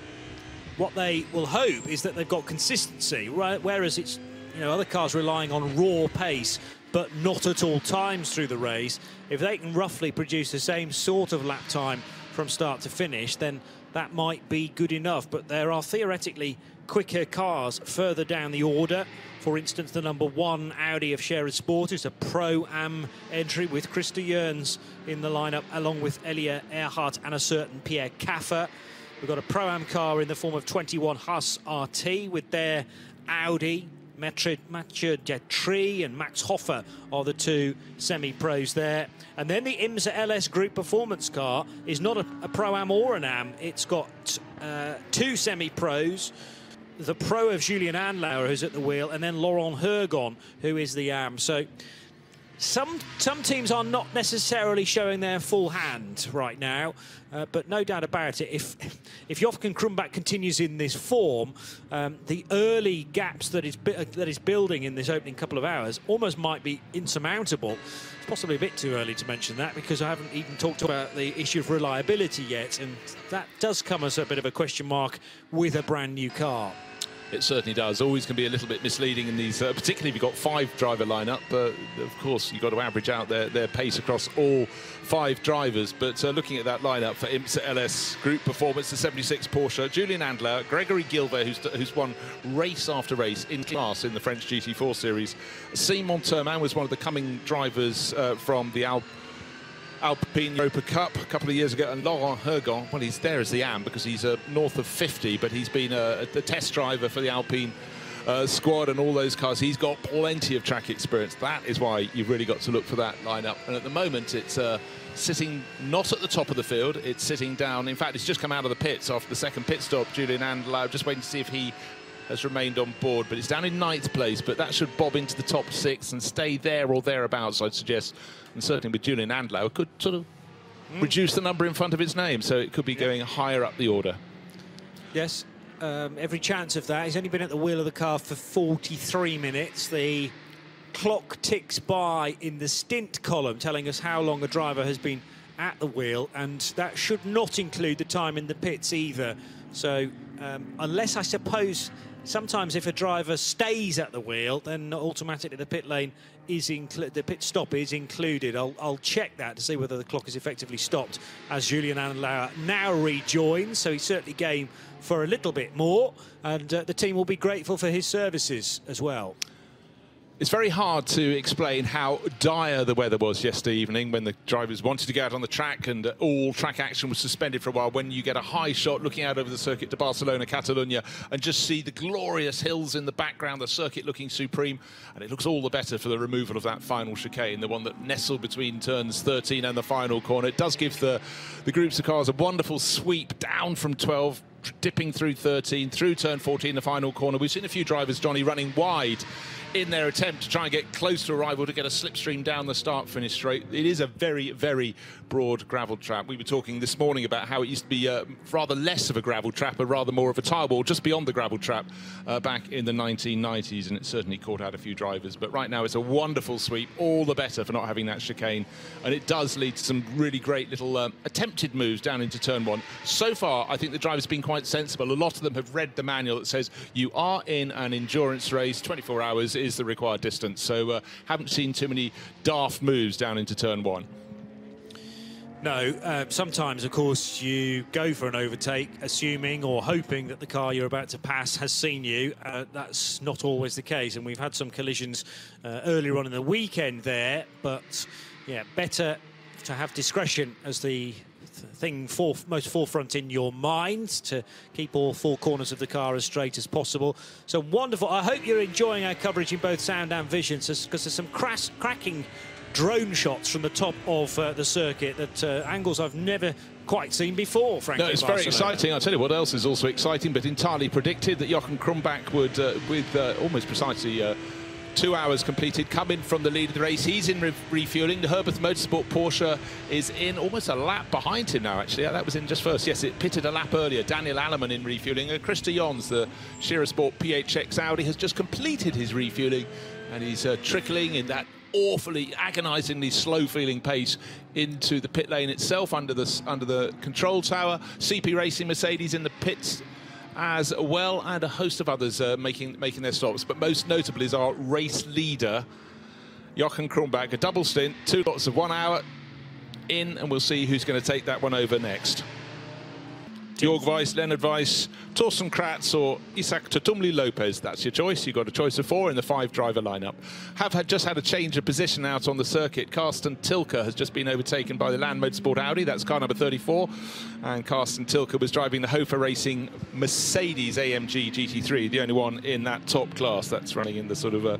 what they will hope is that they've got consistency, right? whereas it's you know other cars relying on raw pace but not at all times through the race. If they can roughly produce the same sort of lap time from start to finish, then that might be good enough. But there are theoretically quicker cars further down the order. For instance, the number one Audi of Scherer Sport is a Pro-Am entry with Christer Jöns in the lineup, along with Elia Erhart and a certain Pierre Kaffer. We've got a Pro-Am car in the form of 21 Haas RT with their Audi Mathieu Detry and Max Hofer are the two semi-pros there. And then the IMSA LS Group Performance car is not a, a Pro-Am or an Am. It's got uh, two semi-pros, the pro of Julien Andlauer, who's at the wheel, and then Laurent Hurgon, who is the Am. So some some teams are not necessarily showing their full hand right now, uh, but no doubt about it. If if Jochen Krumbach continues in this form, um, the early gaps that is that is building in this opening couple of hours almost might be insurmountable. It's possibly a bit too early to mention that because I haven't even talked about the issue of reliability yet, and that does come as a bit of a question mark with a brand new car. It certainly does. Always can be a little bit misleading in these, uh, particularly if you've got five driver lineup. But of course, you've got to average out their, their pace across all five drivers. But uh, looking at that lineup for IMSA LS Group Performance, the 76 Porsche, Julien Andlauer, Gregory Guilvert, who's, who's won race after race in class in the French GT4 series. Simon Thurman was one of the coming drivers uh, from the Alp Alpine Europa Cup a couple of years ago, and Laurent Hurgon, well, he's there as the AM because he's uh, north of 50, but he's been a, a test driver for the Alpine uh, squad and all those cars. He's got plenty of track experience. That is why you've really got to look for that lineup. And at the moment, it's uh, sitting not at the top of the field. It's sitting down. In fact, it's just come out of the pits after the second pit stop. Julien Andlauer just waiting to see if he has remained on board, but it's down in ninth place, but that should bob into the top six and stay there or thereabouts, I'd suggest. And certainly with Julien Andlauer, could sort of reduce the number in front of its name, so it could be going higher up the order. Yes, um, every chance of that. He's only been at the wheel of the car for 43 minutes. The clock ticks by in the stint column, telling us how long a driver has been at the wheel, and that should not include the time in the pits either. So, um, unless I suppose sometimes if a driver stays at the wheel, then automatically the pit lane is included, the pit stop is included. I'll, I'll, check that to see whether the clock is effectively stopped as Julien Andlauer now rejoins. So he's certainly game for a little bit more, and uh, the team will be grateful for his services as well. It's very hard to explain how dire the weather was yesterday evening when the drivers wanted to go out on the track and uh, all track action was suspended for a while. When you get a high shot looking out over the circuit to Barcelona, Catalonia, and just see the glorious hills in the background, the circuit looking supreme, and it looks all the better for the removal of that final chicane, the one that nestled between turns 13 and the final corner. It does give the, the groups of cars a wonderful sweep down from 12 dipping through 13, through turn 14, the final corner. We've seen a few drivers, Johnny, running wide in their attempt to try and get close to a rival to get a slipstream down the start finish straight. It is a very, very broad gravel trap. We were talking this morning about how it used to be uh, rather less of a gravel trap, but rather more of a tire wall just beyond the gravel trap uh, back in the 1990s, and it certainly caught out a few drivers. But right now it's a wonderful sweep, all the better for not having that chicane, and it does lead to some really great little um, attempted moves down into turn one. So far, I think the drivers have been quite sensible. A lot of them have read the manual that says you are in an endurance race, 24 hours is the required distance. So uh, haven't seen too many daft moves down into turn one. No, uh, sometimes, of course, you go for an overtake, assuming or hoping that the car you're about to pass has seen you. Uh, that's not always the case, and we've had some collisions uh, earlier on in the weekend there. But yeah, better to have discretion as the thing for, most forefront in your mind to keep all four corners of the car as straight as possible. So wonderful. I hope you're enjoying our coverage in both sound and vision because there's some crass, cracking drone shots from the top of uh, the circuit that uh, angles I've never quite seen before, frankly. No, it's very exciting. I'll tell you what else is also exciting, but entirely predicted that Jochen Krumbach would, uh, with uh, almost precisely uh, two hours completed, come in from the lead of the race. He's in re refueling. The Herberth Motorsport Porsche is in almost a lap behind him now, actually. That was in just first. Yes, it pitted a lap earlier. Daniel Allemann in refueling. And Christer Jöns, the Scherer Sport PHX Audi, has just completed his refueling and he's uh, trickling in that awfully agonizingly slow feeling pace into the pit lane itself under the under the control tower. CP Racing Mercedes in the pits as well and a host of others uh, making making their stops. But most notably is our race leader Jochen Krumbach a double stint two lots of one hour in and we'll see who's going to take that one over next Georg Weiss, Leonard Weiss, Thorsten Kratz or Isaac Tutumlu Lopez. That's your choice. You've got a choice of four in the five-driver lineup. Have had, just had a change of position out on the circuit. Carsten Tilke has just been overtaken by the Land Motorsport Audi. That's car number 34. And Carsten Tilke was driving the Hofor Racing Mercedes AMG GT3, the only one in that top class. That's running in the sort of a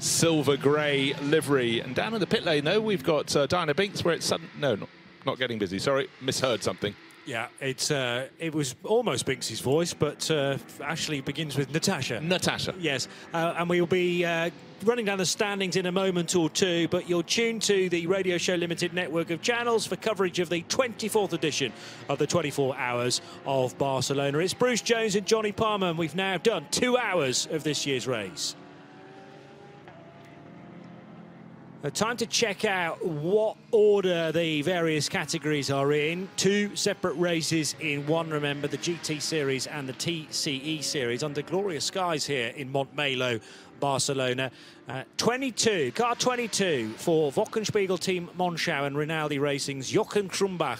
silver grey livery. And down in the pit lane, though, we've got uh, Diana Binks, where it's sudden... No, not, not getting busy. Sorry, misheard something. Yeah, it's uh, it was almost Binksy's voice, but uh, actually begins with Natasha. Natasha. Yes, uh, and we'll be uh, running down the standings in a moment or two, but you're tuned to the Radio Show Limited network of channels for coverage of the 24th edition of the 24 Hours of Barcelona. It's Bruce Jones and Johnny Palmer, and we've now done two hours of this year's race. Uh, time to check out what order the various categories are in. Two separate races in one, remember, the GT Series and the TCE Series under glorious skies here in Montmelo, Barcelona. Uh, 22, car 22 for Wochenspiegel Team Monschau and Rinaldi Racing's Jochen Krumbach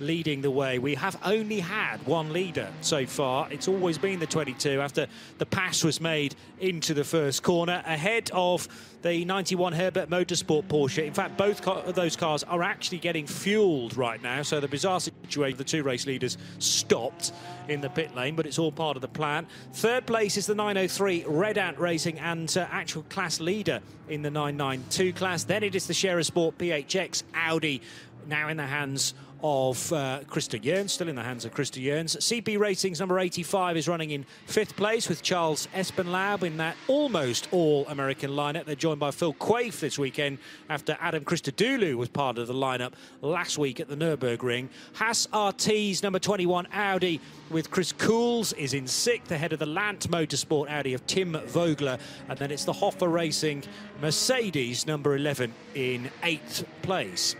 leading the way. We have only had one leader so far. It's always been the 22 after the pass was made into the first corner ahead of the 91 Herberth Motorsport Porsche. In fact, both of those cars are actually getting fueled right now. So the bizarre situation, the two race leaders stopped in the pit lane, but it's all part of the plan. Third place is the 903 Red Ant Racing and uh, actual class leader in the 992 class. Then it is the Scherer Sport PHX Audi now in the hands of uh, Christer Jöns, still in the hands of Christer Jöns. CP Racing's number 85 is running in fifth place with Charles Espenlaub in that almost all-American lineup. They're joined by Phil Quaife this weekend after Adam Christodoulou was part of the lineup last week at the Nürburgring. Haas RT's number 21 Audi with Chris Cools is in sixth ahead of the Land Motorsport Audi of Tim Vogler. And then it's the Hofor Racing Mercedes number 11 in eighth place.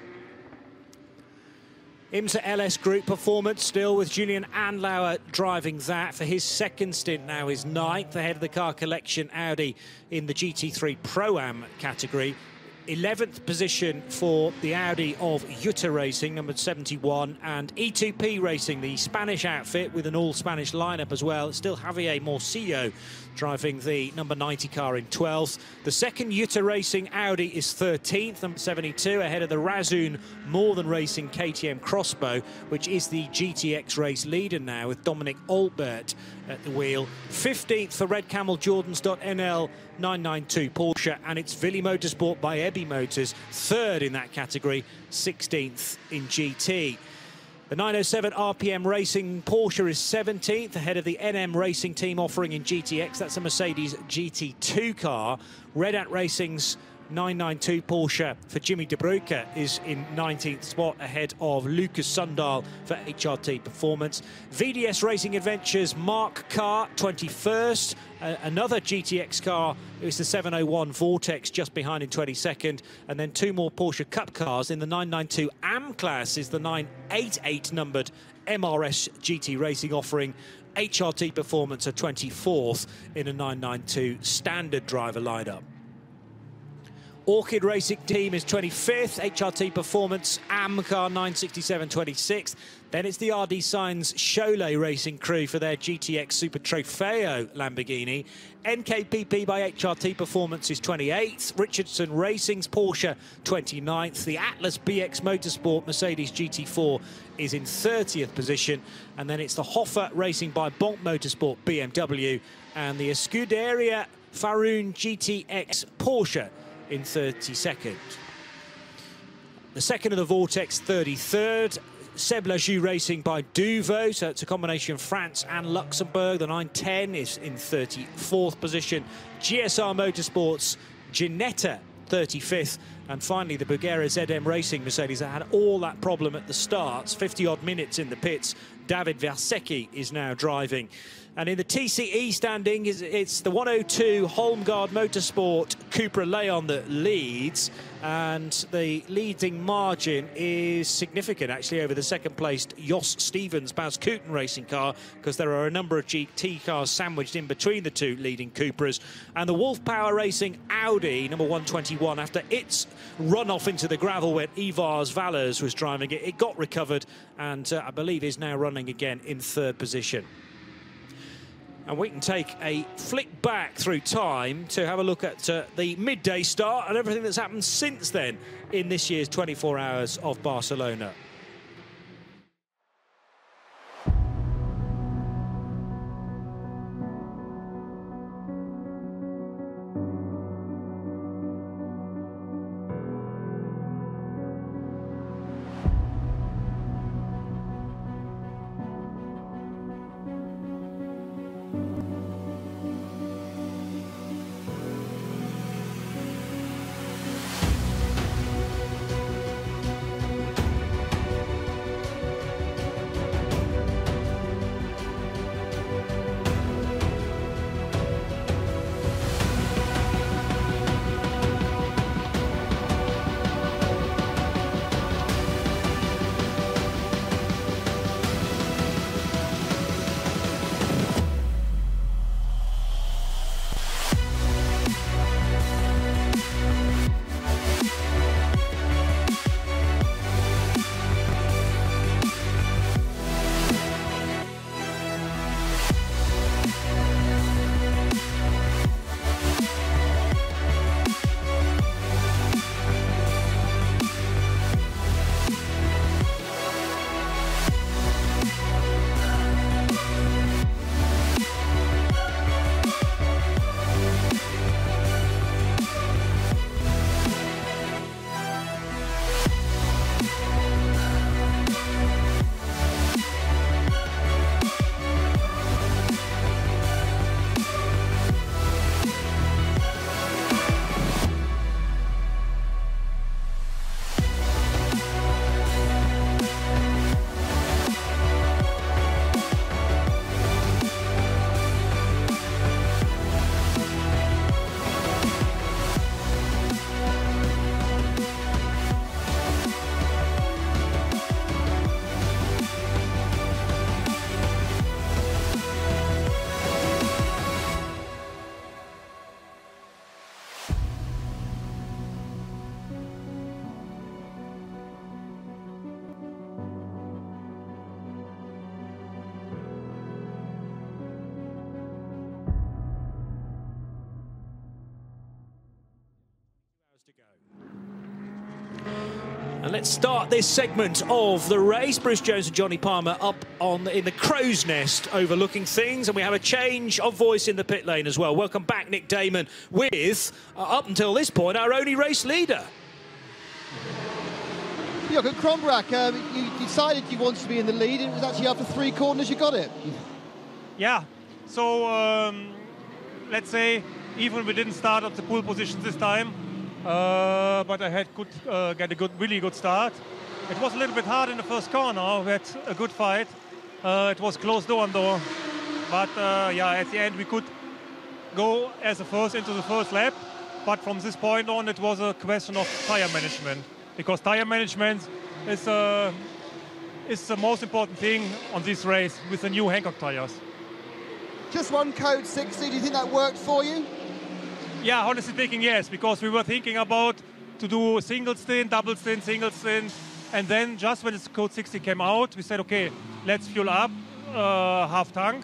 IMSA LS Group performance still with Julien Andlauer driving that for his second stint now is ninth ahead of the car collection Audi in the GT3 Pro-Am category. 11th position for the Audi of JUTA Racing, number 71, and E2P Racing, the Spanish outfit with an all-Spanish lineup as well. Still Javier Morcillo driving the number 90 car in 12th. The second JUTA Racing Audi is 13th, number 72, ahead of the Razoon Than Racing KTM X-Bow, which is the GTX race leader now with Dominic Olbert at the wheel. 15th for Red Camel Jordans.nl 992 Porsche, and it's Willy Motorsport by Ebimotors, third in that category, 16th in GT. The 907 RPM Racing Porsche is 17th, ahead of the NM Racing team offering in GTX. That's a Mercedes GT2 car. Red Ant Racing's 992 Porsche for Jimmy DeBrucker is in 19th spot ahead of Lucas Sundahl for HRT Performance. VDS Racing Adventures MARC Car 21st. Another GTX car is the 701 Vortex just behind in 22nd. And then two more Porsche Cup cars in the 992 AM class is the 988 numbered MRS GT Racing offering HRT Performance at 24th in a 992 standard driver lineup. Orchid Racing Team is 25th, HRT Performance, Amcar 967 26th. Then it's the RD Signs Cholet Racing Crew for their GTX Super Trofeo Lamborghini. NKPP by HRT Performance is 28th. Richardson Racing's Porsche 29th. The Atlas BX Motorsport Mercedes GT4 is in 30th position. And then it's the Hofor Racing by Bonk Motorsport BMW and the Scuderia Faroon GTX Porsche in 32nd. The second of the Vortex, 33rd. SebLajoux Racing by DUWO, so it's a combination of France and Luxembourg. The 910 is in 34th position. GSR Motorsports, Ginetta 35th. And finally, the Bulgaria ZM Racing Mercedes that had all that problem at the starts, 50 odd minutes in the pits. David Versecki is now driving. And in the TCE standing, it's the 102 Holmgaard Motorsport Cupra Leon that leads. And the leading margin is significant, actually, over the second-placed Jos Stevens Bas Koeten racing car, because there are a number of GT cars sandwiched in between the two leading Cupras. And the Wolf Power Racing Audi, number 121, after its run off into the gravel when Ivars Valers was driving it, it got recovered and uh, I believe is now running again in third position. And we can take a flick back through time to have a look at uh, the midday start and everything that's happened since then in this year's 24 Hours of Barcelona. Start this segment of the race. Bruce Jones and Johnny Palmer up on in the crow's nest overlooking things, and we have a change of voice in the pit lane as well. Welcome back, Nick Damon, with, uh, up until this point, our only race leader. Jochen Krumbach, um, you decided you wanted to be in the lead, and it was actually after three corners you got it. Yeah, so um, let's say even we didn't start at the pole position this time, uh, but I had uh, get a good, really good start. It was a little bit hard in the first corner. We had a good fight. Uh, it was close door and door, but uh, yeah, at the end we could go as a first into the first lap. But from this point on, it was a question of tire management because tire management is uh, is the most important thing on this race with the new Hankook tires. Just one code 60, do you think that worked for you? Yeah, honestly speaking, yes, because we were thinking about to do single stint, double stint, single stint, and then just when the code 60 came out, we said, okay, let's fuel up uh, half tank.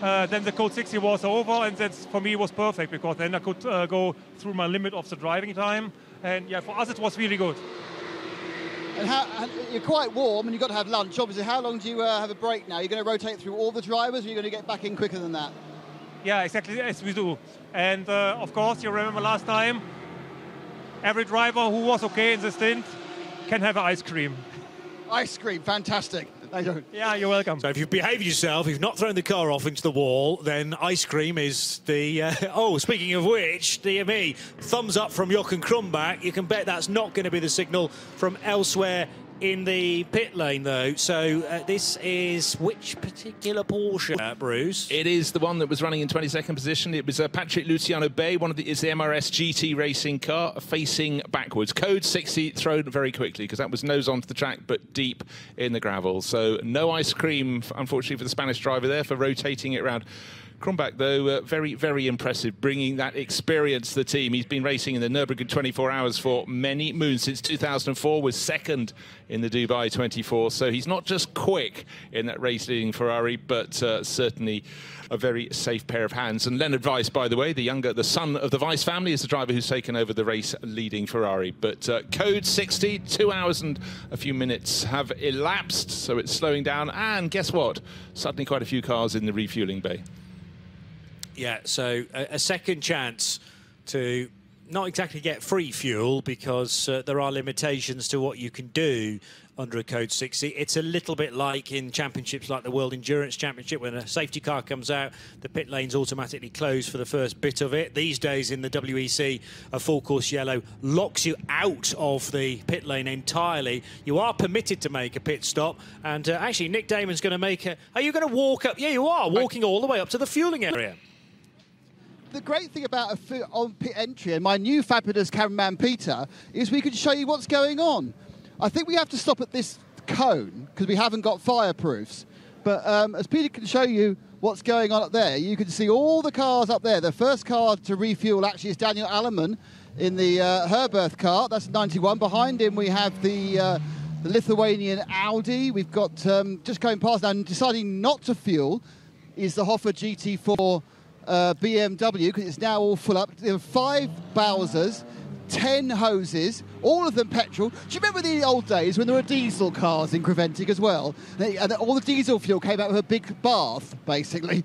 Uh, then the code 60 was over, and that for me was perfect because then I could uh, go through my limit of the driving time, and yeah, for us it was really good. And, how, you're quite warm, and you've got to have lunch. Obviously, how long do you uh, have a break now? You're going to rotate through all the drivers, or you're going to get back in quicker than that? Yeah, exactly as we do. And uh, of course, you remember last time, every driver who was okay in the stint can have ice cream. Ice cream, fantastic. Thank you. Yeah, you're welcome. So if you've behaved yourself, if you've not thrown the car off into the wall, then ice cream is the. Uh, oh, speaking of which, dear me, thumbs up from Jochen Krumbach. You can bet that's not going to be the signal from elsewhere in the pit lane, though. So uh, this is which particular Porsche, Bruce? It is the one that was running in 22nd position. It was uh, Patrick Luciano Bay, one of the is the MRS GT racing car facing backwards. Code 60 thrown very quickly because that was nose onto the track but deep in the gravel. So no ice cream, unfortunately, for the Spanish driver there for rotating it around. Krumbach, though, uh, very, very impressive, bringing that experience to the team. He's been racing in the Nürburgring 24 hours for many moons since 2004, was second in the Dubai 24. So he's not just quick in that race leading Ferrari, but uh, certainly a very safe pair of hands. And Leonard Weiss, by the way, the younger, the son of the Weiss family, is the driver who's taken over the race leading Ferrari. But uh, code 60, two hours and a few minutes have elapsed, so it's slowing down. And guess what? Suddenly quite a few cars in the refueling bay. Yeah, so a, a second chance to not exactly get free fuel because uh, there are limitations to what you can do under a code 60 it's a little bit like in championships like the world endurance championship when a safety car comes out the pit lane's automatically closed for the first bit of it. These days in the wec a full course yellow locks you out of the pit lane entirely. You are permitted to make a pit stop and uh, actually nick damon's going to make a are you going to walk up? Yeah you are walking all the way up to the fueling area the great thing about a on pit entry and my new fabulous cameraman Peter is we can show you what's going on. I think we have to stop at this cone because we haven't got fireproofs. But um, as Peter can show you what's going on up there, you can see all the cars up there. The first car to refuel actually is Daniel Allemann in the uh, Herberth car. That's 91. Behind him we have the, uh, the Lithuanian Audi. We've got um, just going past now and deciding not to fuel is the Hofor GT4 uh, BMW because it's now all full up. There are five Bowsers, ten hoses, all of them petrol. Do you remember the old days when there were diesel cars in Creventic as well? And all the diesel fuel came out of a big bath, basically.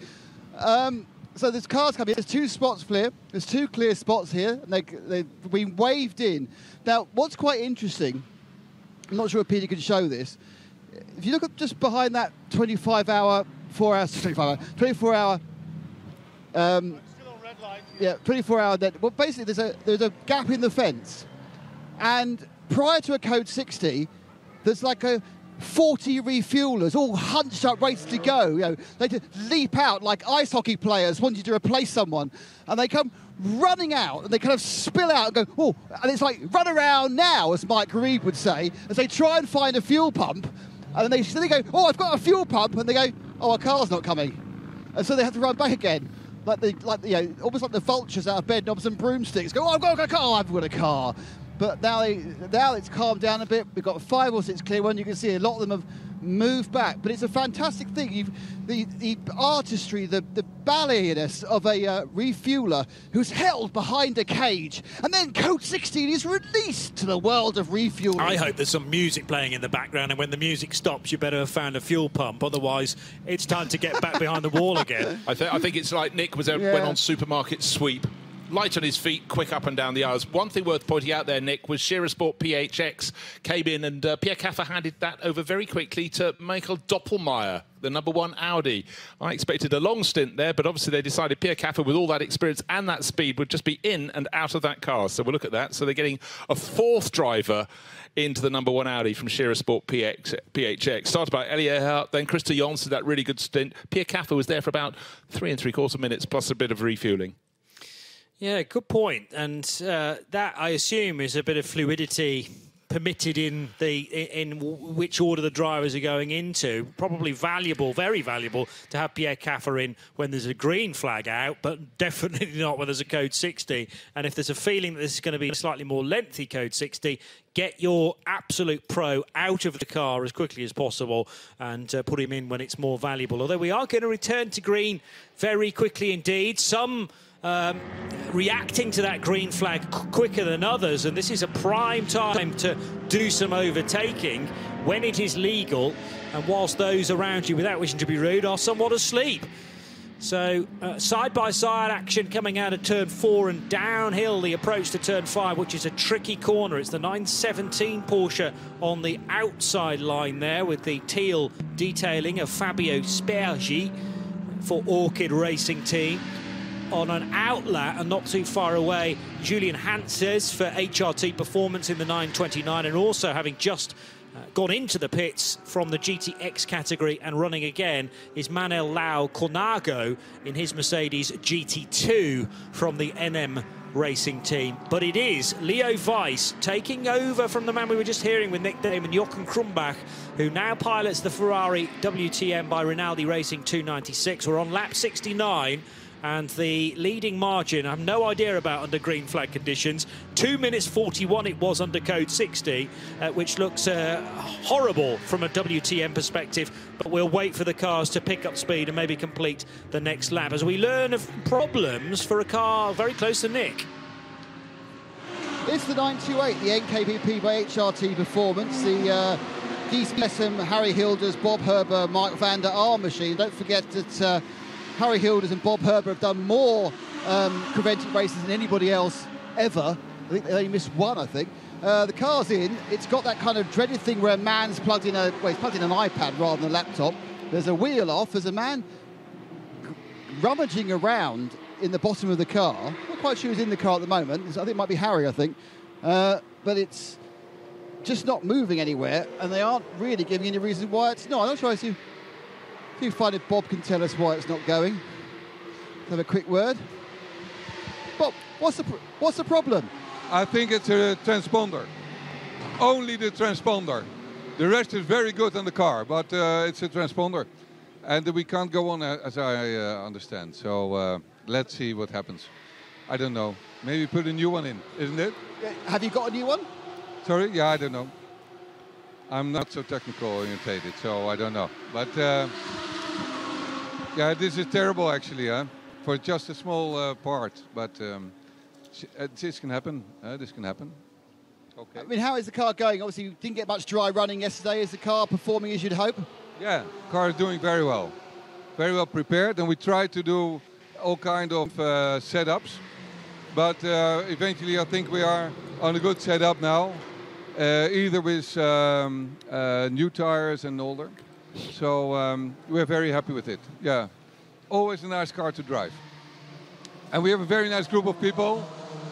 Um, so there's cars coming. There's two spots clear. There's two clear spots here, and they, they've been waved in. Now, what's quite interesting, I'm not sure if Peter can show this. If you look just behind that 25 hour, four hours, 25 hour, 24 hour um, yeah, 24 hour dead. Well, basically, there's a there's a gap in the fence, and prior to a code 60, there's like a 40 refuelers all hunched up, ready to go. You know, they just leap out like ice hockey players wanting to replace someone, and they come running out and they kind of spill out and go, oh, and it's like run around now, as Mike Read would say, as they try and find a fuel pump, and then they, they go, oh, I've got a fuel pump, and they go, oh, our car's not coming, and so they have to run back again like the like you know almost like the vultures out of bed knobs and broomsticks. Go, oh, I've got a car, I've got a car. But now they now it's calmed down a bit. We've got five or six clear ones. You can see a lot of them have moved back. But it's a fantastic thing. You've, the, the artistry, the, the balletness of a uh, refueler who's held behind a cage, and then Code 60 is released to the world of refueling. I hope there's some music playing in the background, and when the music stops, you better have found a fuel pump. Otherwise, it's time to get back behind the wall again. I, th- I think it's like Nick was out, Yeah. went on supermarket sweep. Light on his feet, quick up and down the aisles. One thing worth pointing out there, Nick, was Scherer Sport PHX came in and uh, Pierre Kaffer handed that over very quickly to Michael Doppelmayr, the number one Audi. I expected a long stint there, but obviously they decided Pierre Kaffer, with all that experience and that speed, would just be in and out of that car. So we'll look at that. So they're getting a fourth driver into the number one Audi from Scherer Sport PX, PHX. Started by Elia Erhart, then Krista Jonsson, that really good stint. Pierre Kaffer was there for about three and three quarter minutes, plus a bit of refueling. Yeah, good point. And uh, that, I assume, is a bit of fluidity permitted in the in which order the drivers are going into. Probably valuable, very valuable, to have Pierre Kaffer in when there's a green flag out, but definitely not when there's a code 60. And if there's a feeling that this is going to be a slightly more lengthy code 60, get your absolute pro out of the car as quickly as possible and uh, put him in when it's more valuable. Although we are going to return to green very quickly indeed. Some um, reacting to that green flag quicker than others, and this is a prime time to do some overtaking when it is legal, and whilst those around you, without wishing to be rude, are somewhat asleep. So side by side action coming out of turn four and downhill the approach to turn five, which is a tricky corner. It's the 917 Porsche on the outside line there with the teal detailing of Fabio Spergi for Orchid Racing Team. On an outlet and not too far away, Julian Hanses for HRT Performance in the 929, and also having just uh, gone into the pits from the GTX category and running again is Manel Lau Cornago in his Mercedes GT2 from the NM racing team. But it is Leo Weiss taking over from the man we were just hearing with Nick Damon, Jochen Krumbach, who now pilots the Ferrari WTM by Rinaldi Racing 296. We're on lap 69 and the leading margin, I have no idea about under green flag conditions. Two minutes 41 it was under code 60, uh, which looks uh, horrible from a WTM perspective. But we'll wait for the cars to pick up speed and maybe complete the next lap as we learn of problems for a car very close to Nick. It's the 928, the NKPP by HRT Performance, the uh, Harry Hilders, Bob Herber, Mike van der Aar machine. Don't forget that uh, Harry Hilders and Bob Herber have done more um, races than anybody else ever. I think they only missed one, I think. Uh, the car's in. It's got that kind of dreaded thing where a man's plugged in a well, he's plugged in an iPad rather than a laptop. There's a wheel off. There's a man rummaging around in the bottom of the car. Not quite sure who's in the car at the moment. I think it might be Harry, I think. Uh, but it's just not moving anywhere, and they aren't really giving any reason why it's not. I'm not sure if you, if you find if Bob can tell us why it's not going. Let's have a quick word. Bob, what's the what's the problem? I think it's a transponder. Only the transponder. The rest is very good on the car, but uh, it's a transponder. And we can't go on uh, as I uh, understand. So uh, let's see what happens. I don't know. Maybe put a new one in, isn't it? Have you got a new one? Sorry? Yeah, I don't know. I'm not so technical orientated, so I don't know. But uh, yeah, this is terrible actually, huh? For just a small uh, part. But um, uh, this can happen. Uh, this can happen. Okay. I mean, how is the car going? Obviously, you didn't get much dry running yesterday. Is the car performing as you'd hope? Yeah, car is doing very well, very well prepared, and we try to do all kind of uh, setups. But uh, eventually, I think we are on a good setup now, uh, either with um, uh, new tires and older. So um, we're very happy with it. Yeah, always a nice car to drive. And we have a very nice group of people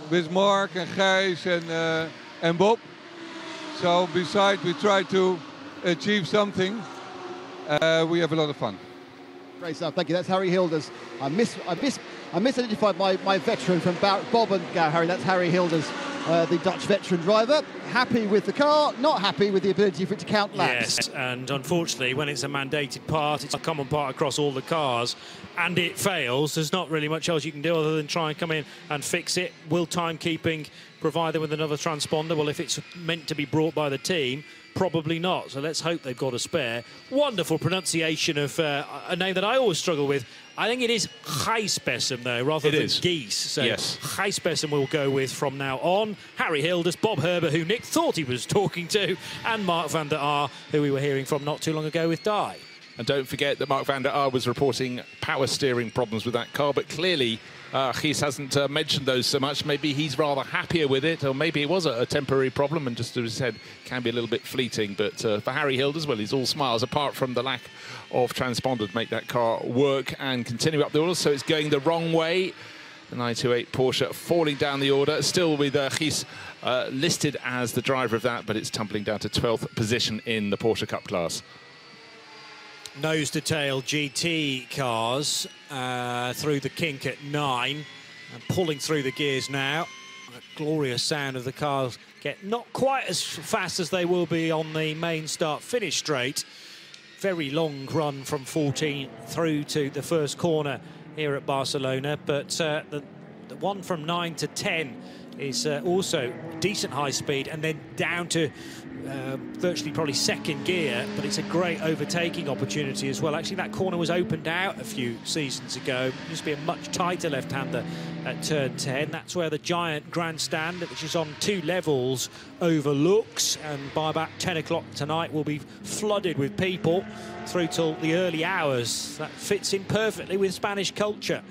with Mark and Gijs and, uh, and Bob. So besides we try to achieve something, uh, we have a lot of fun. Great stuff. Thank you. That's Harry Hilders. I miss, I miss, I misidentified my, my veteran from Bob and Harry. That's Harry Hilders uh, the Dutch veteran driver. Happy with the car, not happy with the ability for it to count laps. Yes, and unfortunately, when it's a mandated part, it's a common part across all the cars, and it fails. There's not really much else you can do other than try and come in and fix it. Will timekeeping provide them with another transponder? Well, if it's meant to be brought by the team, probably not. So let's hope they've got a spare. Wonderful pronunciation of uh, a name that I always struggle with. I think it is Gijs Bessem, though, rather It than is. Geese. So Yes. Gijs Bessem we'll go with from now on. Harry Hilders, Bob Herber, who Nick thought he was talking to, and Mark van der Aar, who we were hearing from not too long ago with Dye. And don't forget that Mark van der Aar was reporting power steering problems with that car, but clearly uh, Gijs hasn't uh, mentioned those so much. Maybe he's rather happier with it, or maybe it was a, a temporary problem and just as he said, can be a little bit fleeting. But uh, for Harry Hilders well, he's all smiles, apart from the lack of transponder to make that car work and continue up the order. So it's going the wrong way. The 928 Porsche falling down the order, still with uh, Gijs uh, listed as the driver of that, but it's tumbling down to 12th position in the Porsche Cup class. Nose to tail GT cars uh, through the kink at nine and pulling through the gears now. A glorious sound of the cars get not quite as fast as they will be on the main start finish straight. Very long run from 14 through to the first corner here at Barcelona, but uh, the, the one from 9 to 10 is uh, also decent high speed and then down to uh, virtually probably second gear, but it's a great overtaking opportunity as well. Actually, that corner was opened out a few seasons ago. It used to be a much tighter left-hander at turn 10. That's where the giant grandstand, which is on two levels, overlooks. And by about 10 o'clock tonight, will be flooded with people through till the early hours. That fits in perfectly with Spanish culture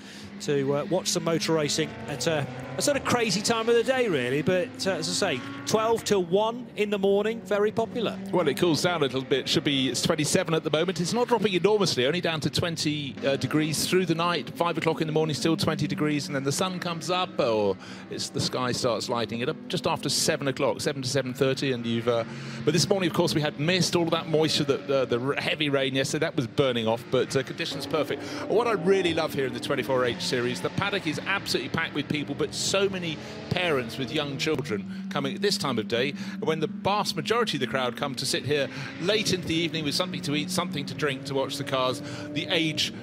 to uh, watch some motor racing at a, a sort of crazy time of the day, really. But uh, as I say, 12 till 1 in the morning, very popular. Well, it cools down a little bit. Should be it's 27 at the moment. It's not dropping enormously, only down to 20 uh, degrees through the night. Five o'clock in the morning, still 20 degrees, and then the sun comes up, or it's the sky starts lighting it up just after seven o'clock, seven to 7:30, and you've. Uh, but this morning, of course, we had mist, all that moisture, that uh, the heavy rain yesterday, that was burning off. But uh, conditions perfect. What I really love here in the 24H series, the paddock is absolutely packed with people, but so many parents with young children coming at this time of day when the vast majority of the crowd come to sit here late into the evening with something to eat, something to drink, to watch the cars. The age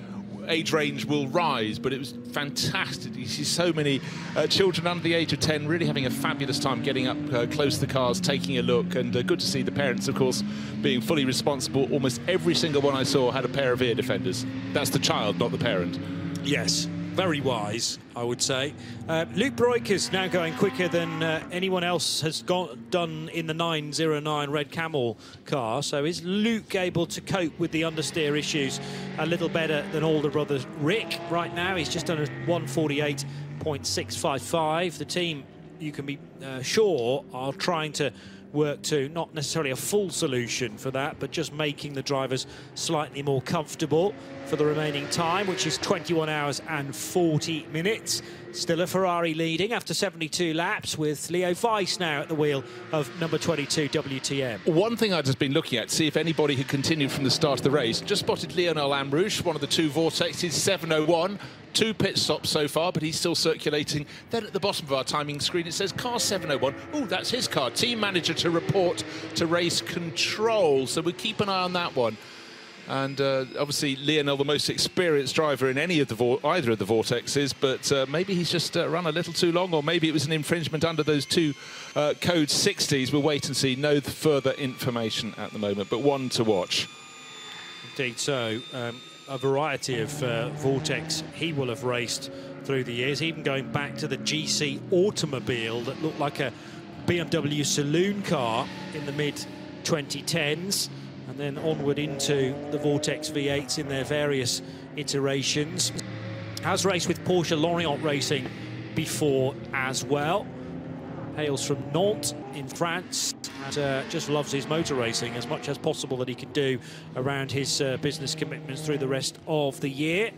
age range will rise, but it was fantastic. You see so many uh, children under the age of 10 really having a fabulous time getting up uh, close to the cars, taking a look, and uh, good to see the parents, of course, being fully responsible. Almost every single one I saw had a pair of ear defenders. That's the child, not the parent. Yes, very wise, I would say. Uh, Luc is now going quicker than uh, anyone else has gone, done in the 909 Red Camel car. So is Luc able to cope with the understeer issues a little better than older brother Rik right now? He's just done a 148.655. The team, you can be uh, sure, are trying to work to not necessarily a full solution for that, but just making the drivers slightly more comfortable for the remaining time, which is 21 hours and 40 minutes. Still a Ferrari leading after 72 laps with Leo Weiss now at the wheel of number 22 WTM. One thing I'd just been looking at, see if anybody had continued from the start of the race. Just spotted Lionel Amrouche, one of the two Vortexes, 701. Two pit stops so far, but he's still circulating. Then at the bottom of our timing screen, it says car 701. Oh, that's his car. Team manager to report to race control. So we keep an eye on that one. And uh, obviously, Lionel, the most experienced driver in any of the either of the vortexes, but uh, maybe he's just uh, run a little too long, or maybe it was an infringement under those two uh, code 60s. We'll wait and see. No further information at the moment, but one to watch. Indeed so. Um, a variety of uh, Vortex he will have raced through the years, even going back to the GC automobile that looked like a BMW saloon car in the mid 2010s, and then onward into the Vortex V8s in their various iterations. Has raced with Porsche Lorient Racing before as well. Hails from Nantes in France and uh, just loves his motor racing as much as possible that he can do around his uh, business commitments through the rest of the year.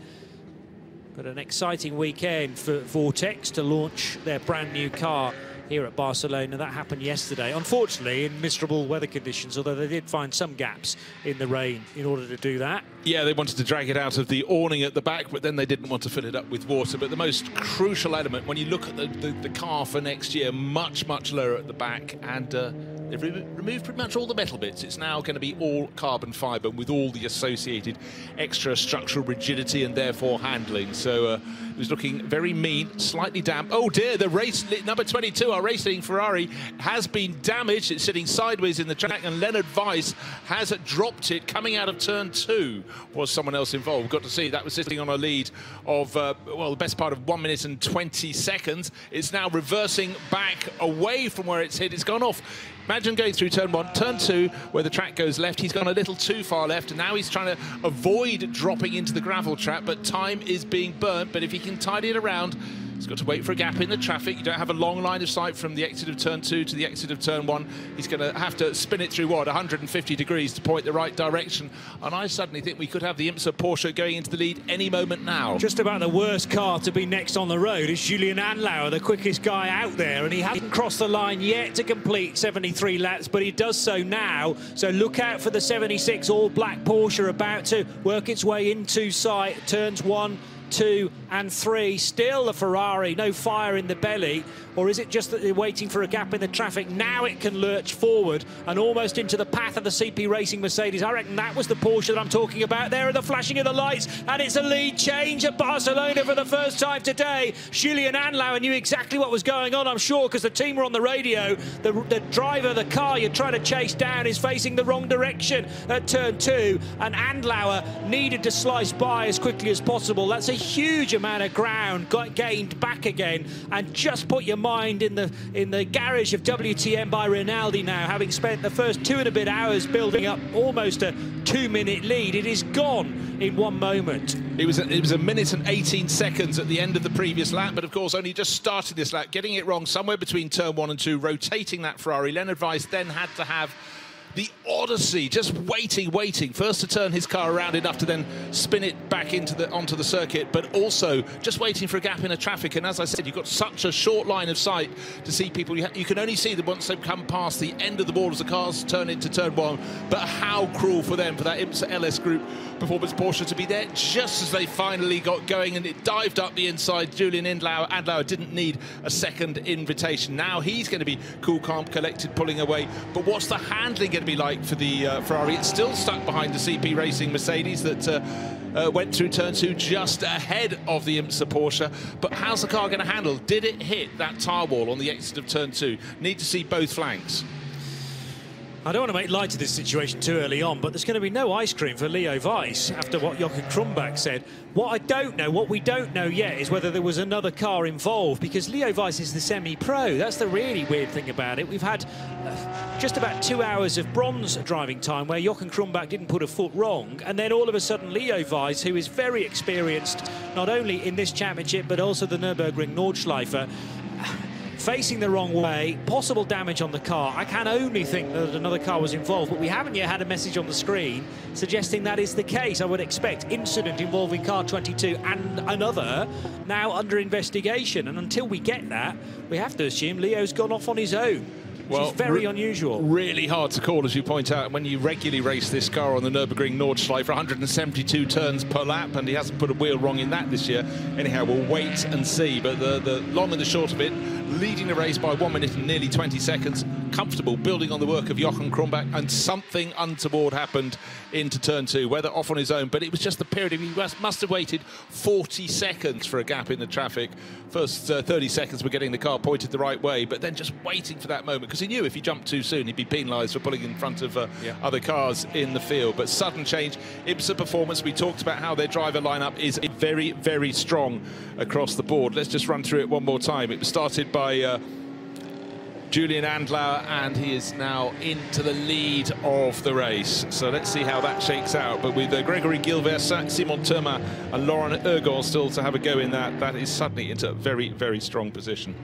But an exciting weekend for Vortex to launch their brand new car here at Barcelona. That happened yesterday, unfortunately, in miserable weather conditions, although they did find some gaps in the rain in order to do that. Yeah, they wanted to drag it out of the awning at the back, but then they didn't want to fill it up with water. But the most crucial element, when you look at the, the, the car for next year, much, much lower at the back, and uh, they've re removed pretty much all the metal bits. It's now going to be all carbon fibre with all the associated extra structural rigidity and therefore handling. So uh, was looking very mean, slightly damp. Oh dear, the race number 22, our racing Ferrari, has been damaged. It's sitting sideways in the track, and Leonard Weiss has dropped it coming out of turn two. Was someone else involved? Got to see that was sitting on a lead of, uh, well, the best part of one minute and 20 seconds. It's now reversing back away from where it's hit. It's gone off. Imagine going through turn one, turn two, where the track goes left. He's gone a little too far left, and now he's trying to avoid dropping into the gravel trap, but time is being burnt. But if he can tidy it around, He's got to wait for a gap in the traffic. You don't have a long line of sight from the exit of turn two to the exit of turn one. He's going to have to spin it through what 150 degrees to point the right direction. And I suddenly think we could have the IMSA Porsche going into the lead any moment now. Just about the worst car to be next on the road is Julien Andlauer, the quickest guy out there, and he hasn't crossed the line yet to complete 73 laps, but he does so now. So look out for the 76 all-black Porsche about to work its way into sight. Turns one, two and three. Still the Ferrari, no fire in the belly. Or is it just that they're waiting for a gap in the traffic? Now it can lurch forward and almost into the path of the CP Racing Mercedes. I reckon that was the Porsche that I'm talking about. There are the flashing of the lights, and it's a lead change at Barcelona for the first time today. Julien Andlauer knew exactly what was going on, I'm sure, because the team were on the radio. The, the driver, the car you're trying to chase down is facing the wrong direction at turn two, and Andlauer needed to slice by as quickly as possible. That's a huge amount of ground got gained back again, and just put your mind in the in the garage of WTM by Rinaldi now, having spent the first two and a bit hours building up almost a two-minute lead. It is gone in one moment. It was a, it was a minute and 18 seconds at the end of the previous lap, but of course only just started this lap, getting it wrong somewhere between turn one and two, rotating that Ferrari. Leonard Weiss then had to have the odyssey, just waiting, waiting. First to turn his car around enough to then spin it back into the onto the circuit, but also just waiting for a gap in the traffic. And as I said, you've got such a short line of sight to see people. You, you can only see them once they've come past the end of the wall as the cars turn into turn one. But how cruel for them, for that IMSA LS Group Performance Porsche to be there just as they finally got going and it dived up the inside. Julien Andlauer, Andlauer didn't need a second invitation. Now he's going to be cool, calm, collected, pulling away. But what's the handling going to be like for the uh, Ferrari? It's still stuck behind the CP Racing Mercedes that uh, uh, went through turn two just ahead of the IMSA Porsche. But how's the car going to handle? Did it hit that tyre wall on the exit of turn two? Need to see both flanks. I don't want to make light of this situation too early on, but there's going to be no ice cream for Leo Weiss after what Jochen Krumbach said. What I don't know, what we don't know yet, is whether there was another car involved, because Leo Weiss is the semi-pro. That's the really weird thing about it. We've had uh, just about two hours of bronze driving time where Jochen Krumbach didn't put a foot wrong, and then all of a sudden Leo Weiss, who is very experienced, not only in this championship, but also the Nürburgring Nordschleife, facing the wrong way, possible damage on the car. I can only think that another car was involved, but we haven't yet had a message on the screen suggesting that is the case. I would expect incident involving car 22 and another now under investigation. And until we get that, we have to assume Leo's gone off on his own. Well, is very unusual. Really hard to call, as you point out, when you regularly race this car on the Nürburgring Nordschleife for 172 turns per lap, and he hasn't put a wheel wrong in that this year. Anyhow, we'll wait and see. But the, the long and the short of it, leading the race by one minute and nearly 20 seconds, comfortable, building on the work of Jochen Krumbach, and something untoward happened into turn two, whether off on his own, but it was just the period. He must, must have waited 40 seconds for a gap in the traffic. First uh, 30 seconds were getting the car pointed the right way, but then just waiting for that moment, because he knew if he jumped too soon, he'd be penalised for pulling in front of uh, yeah. other cars in the field. But sudden change, IMSA performance, we talked about how their driver lineup is very, very strong across the board. Let's just run through it one more time. It was started by... Uh, Julien Andlauer, and he is now into the lead of the race. So let's see how that shakes out. But with uh, Gregory Gilversa, Simon Thurmer, and Laurent Hurgon still to have a go in that, that is suddenly into a very, very strong position.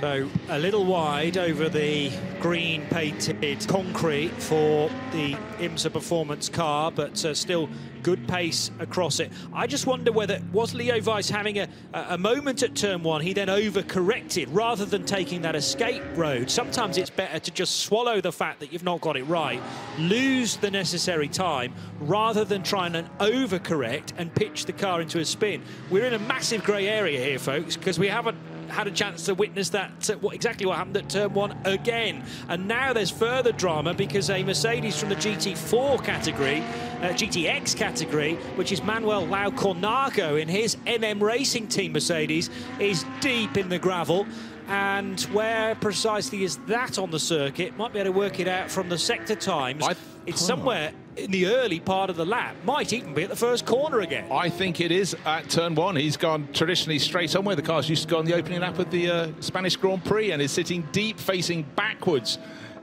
So a little wide over the green painted concrete for the IMSA Performance car, but uh, still good pace across it. I just wonder whether, was Leo Weiss having a, a moment at turn one, he then overcorrected rather than taking that escape road. Sometimes it's better to just swallow the fact that you've not got it right, lose the necessary time, rather than trying to overcorrect and pitch the car into a spin. We're in a massive grey area here, folks, because we haven't had a chance to witness that uh, what, exactly what happened at turn one again. And now there's further drama because a Mercedes from the GT4 category, uh, GTX category, which is Manuel Lau Cornago in his MM Racing Team Mercedes, is deep in the gravel. And where precisely is that on the circuit? Might be able to work it out from the sector times. it's somewhere in the early part of the lap. Might even be at the first corner again. I think it is at turn one. He's gone traditionally straight on where the cars used to go on the opening lap of the uh, Spanish Grand Prix and is sitting deep facing backwards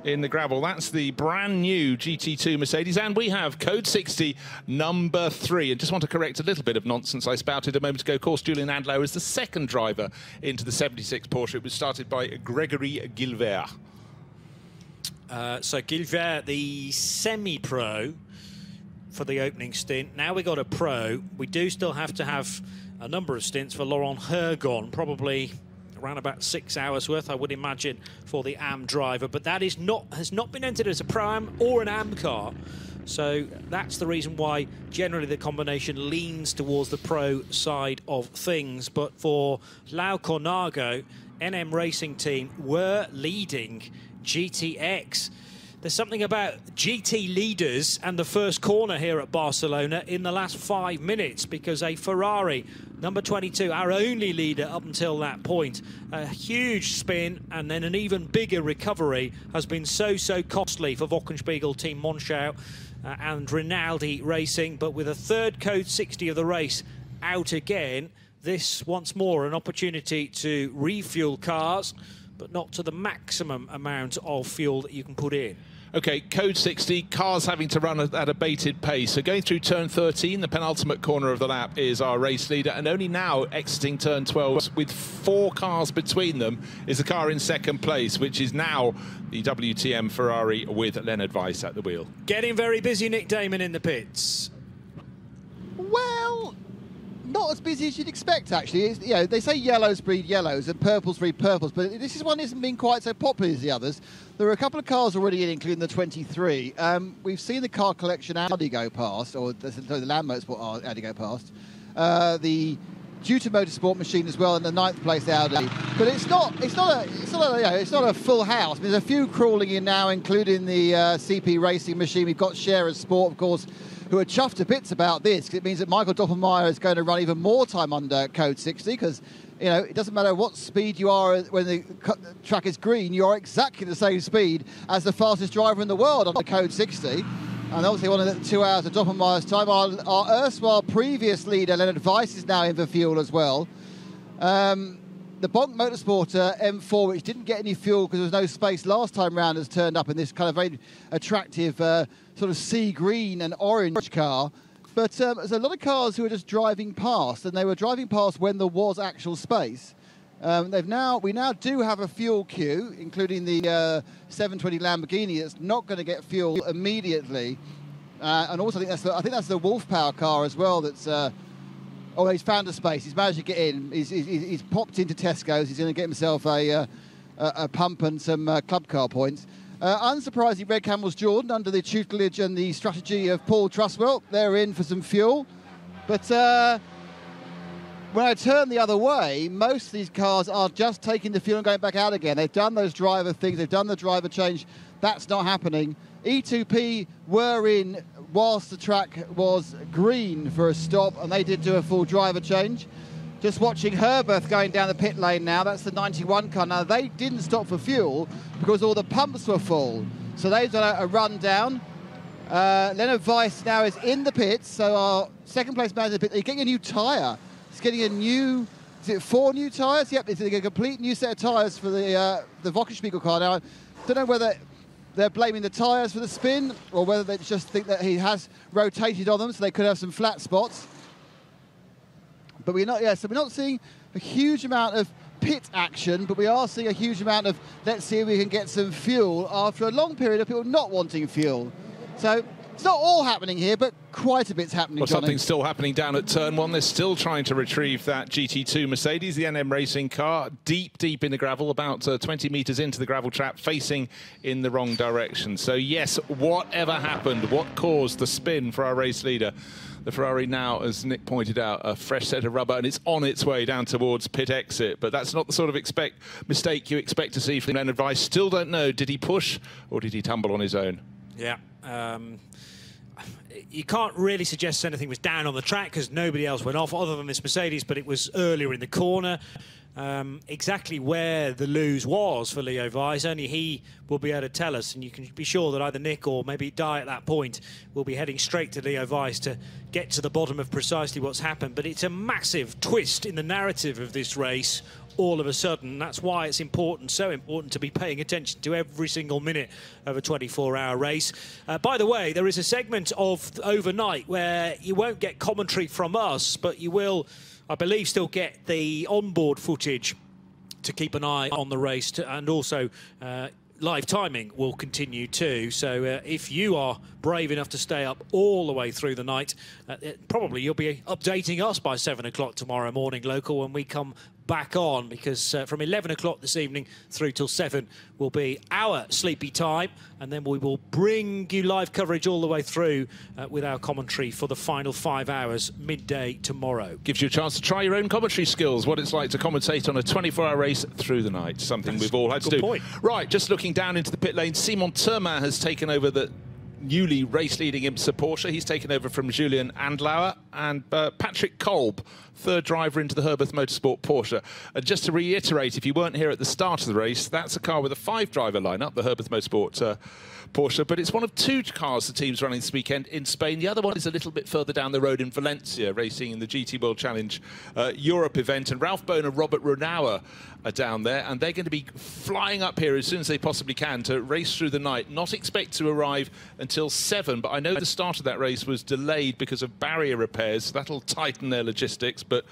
in the gravel. That's the brand new GT2 Mercedes. And we have code 60, number three. And just want to correct a little bit of nonsense I spouted a moment ago. Of course, Julien Andlauer is the second driver into the 76 Porsche. It was started by Gregory Guilvert. Uh, so Guilvert, the semi-pro for the opening stint. Now we got a pro. We do still have to have a number of stints for Laurent Hurgon, probably around about six hours worth, I would imagine, for the AM driver. But that is not has not been entered as a am or an AM car. So that's the reason why generally the combination leans towards the pro side of things. But for Lau Cornago, NM Racing Team were leading GTX. There's something about GT leaders and the first corner here at Barcelona in the last five minutes because a Ferrari, number 22, our only leader up until that point, a huge spin and then an even bigger recovery has been so, so costly for Wochenspiegel Team Monschau uh, and Rinaldi Racing. But with a third code 60 of the race out again, this once more an opportunity to refuel cars but not to the maximum amount of fuel that you can put in. Okay, code 60, cars having to run at a bated pace. So going through turn 13, the penultimate corner of the lap is our race leader, and only now exiting turn 12 with four cars between them is the car in second place, which is now the WTM Ferrari with Leonard Weiss at the wheel. Getting very busy, Nick Damon in the pits. Well, not as busy as you'd expect, actually. It's, you know, they say yellows breed yellows and purples breed purples, but this is one hasn't been quite so popular as the others. There are a couple of cars already in, including the 23. Um, we've seen the car collection Audi go past, or the, the Land Motorsport Audi go past. Uh, the JUTA Motorsport machine as well in the ninth place Audi. But it's not it's not a it's not a, you know, it's not a full house. There's a few crawling in now, including the uh, CP Racing machine. We've got Scherer Sport, of course, who are chuffed to bits about this because it means that Michael Doppelmayr is going to run even more time under code 60 because you know it doesn't matter what speed you are when the track is green, you are exactly the same speed as the fastest driver in the world under code 60. And obviously, one of the two hours of Doppelmayr's time. Our, our erstwhile previous leader, Leonard Weiss, is now in for fuel as well. Um, the Bonk Motorsport uh, M4, which didn't get any fuel because there was no space last time round, has turned up in this kind of very attractive uh, sort of sea green and orange car. But um, there's a lot of cars who are just driving past, and they were driving past when there was actual space. Um, they've now we now do have a fuel queue, including the uh, 720 Lamborghini that's not going to get fuel immediately, uh, and also I think that's the, I think that's the Wolf Power car as well. That's uh, oh he's found a space. He's managed to get in. He's, he's, he's popped into Tesco's. He's going to get himself a, uh, a, a pump and some uh, club car points. Uh, unsurprisingly, Red Camels Jordan, under the tutelage and the strategy of Paul Truswell, they're in for some fuel. But when I turn the other way, most of these cars are just taking the fuel and going back out again. They've done those driver things, they've done the driver change. That's not happening. E2P were in whilst the track was green for a stop, and they did do a full driver change. Just watching Herberth going down the pit lane now, that's the 91 car. Now, they didn't stop for fuel because all the pumps were full. So they've done a, a run down. Uh, Leonard Weiss now is in the pits, so our second place man in the pit. He's getting a new tyre. He's getting a new, is it four new tyres? Yep, it's a complete new set of tyres for the uh, the Wochenspiegel car. Now, I don't know whether they're blaming the tyres for the spin or whether they just think that he has rotated on them so they could have some flat spots. But we're not, yeah, so we're not seeing a huge amount of pit action, but we are seeing a huge amount of let's see if we can get some fuel after a long period of people not wanting fuel. So it's not all happening here, but quite a bit's happening. Well, Johnny. something's still happening down at turn one. They're still trying to retrieve that GT2 Mercedes, the NM Racing car, deep, deep in the gravel, about uh, 20 metres into the gravel trap, facing in the wrong direction. So, yes, whatever happened, what caused the spin for our race leader? The Ferrari now, as Nick pointed out, a fresh set of rubber, and it's on its way down towards pit exit. But that's not the sort of expect mistake you expect to see from Leonard Weiss. Still don't know, did he push or did he tumble on his own? Yeah. Um, you can't really suggest anything was down on the track because nobody else went off other than this Mercedes, but it was earlier in the corner. Um, exactly where the lose was for Leo Weiss, only he will be able to tell us. And you can be sure that either Nick or maybe Di at that point will be heading straight to Leo Weiss to get to the bottom of precisely what's happened. But it's a massive twist in the narrative of this race all of a sudden. That's why it's important, so important, to be paying attention to every single minute of a 24 hour race. Uh, by the way, there is a segment of overnight where you won't get commentary from us, but you will, I believe, still get the onboard footage to keep an eye on the race to, and also. Uh, live timing will continue too. So uh, if you are brave enough to stay up all the way through the night, uh, it- probably you'll be updating us by seven o'clock tomorrow morning local when we come back on because uh, from 11 o'clock this evening through till 7 will be our sleepy time and then we will bring you live coverage all the way through uh, with our commentary for the final five hours midday tomorrow Gives you a chance to try your own commentary skills, what it's like to commentate on a 24-hour race through the night. Something we've all had to do. point. Right, just looking down into the pit lane, Simon Thurman has taken over the newly race-leading IMSA Porsche. He's taken over from Julien Andlauer and uh, Patrick Kolb, third driver into the Herberth Motorsport Porsche. And just to reiterate, if you weren't here at the start of the race, that's a car with a five-driver lineup, the Herberth Motorsport uh, Porsche, but it's one of two cars the team's running this weekend in Spain. The other one is a little bit further down the road in Valencia, racing in the GT World Challenge uh, Europe event. And Ralf Bohn and Robert Renauer are down there, and they're going to be flying up here as soon as they possibly can to race through the night. Not expect to arrive until seven, but I know the start of that race was delayed because of barrier repairs. That'll tighten their logistics, but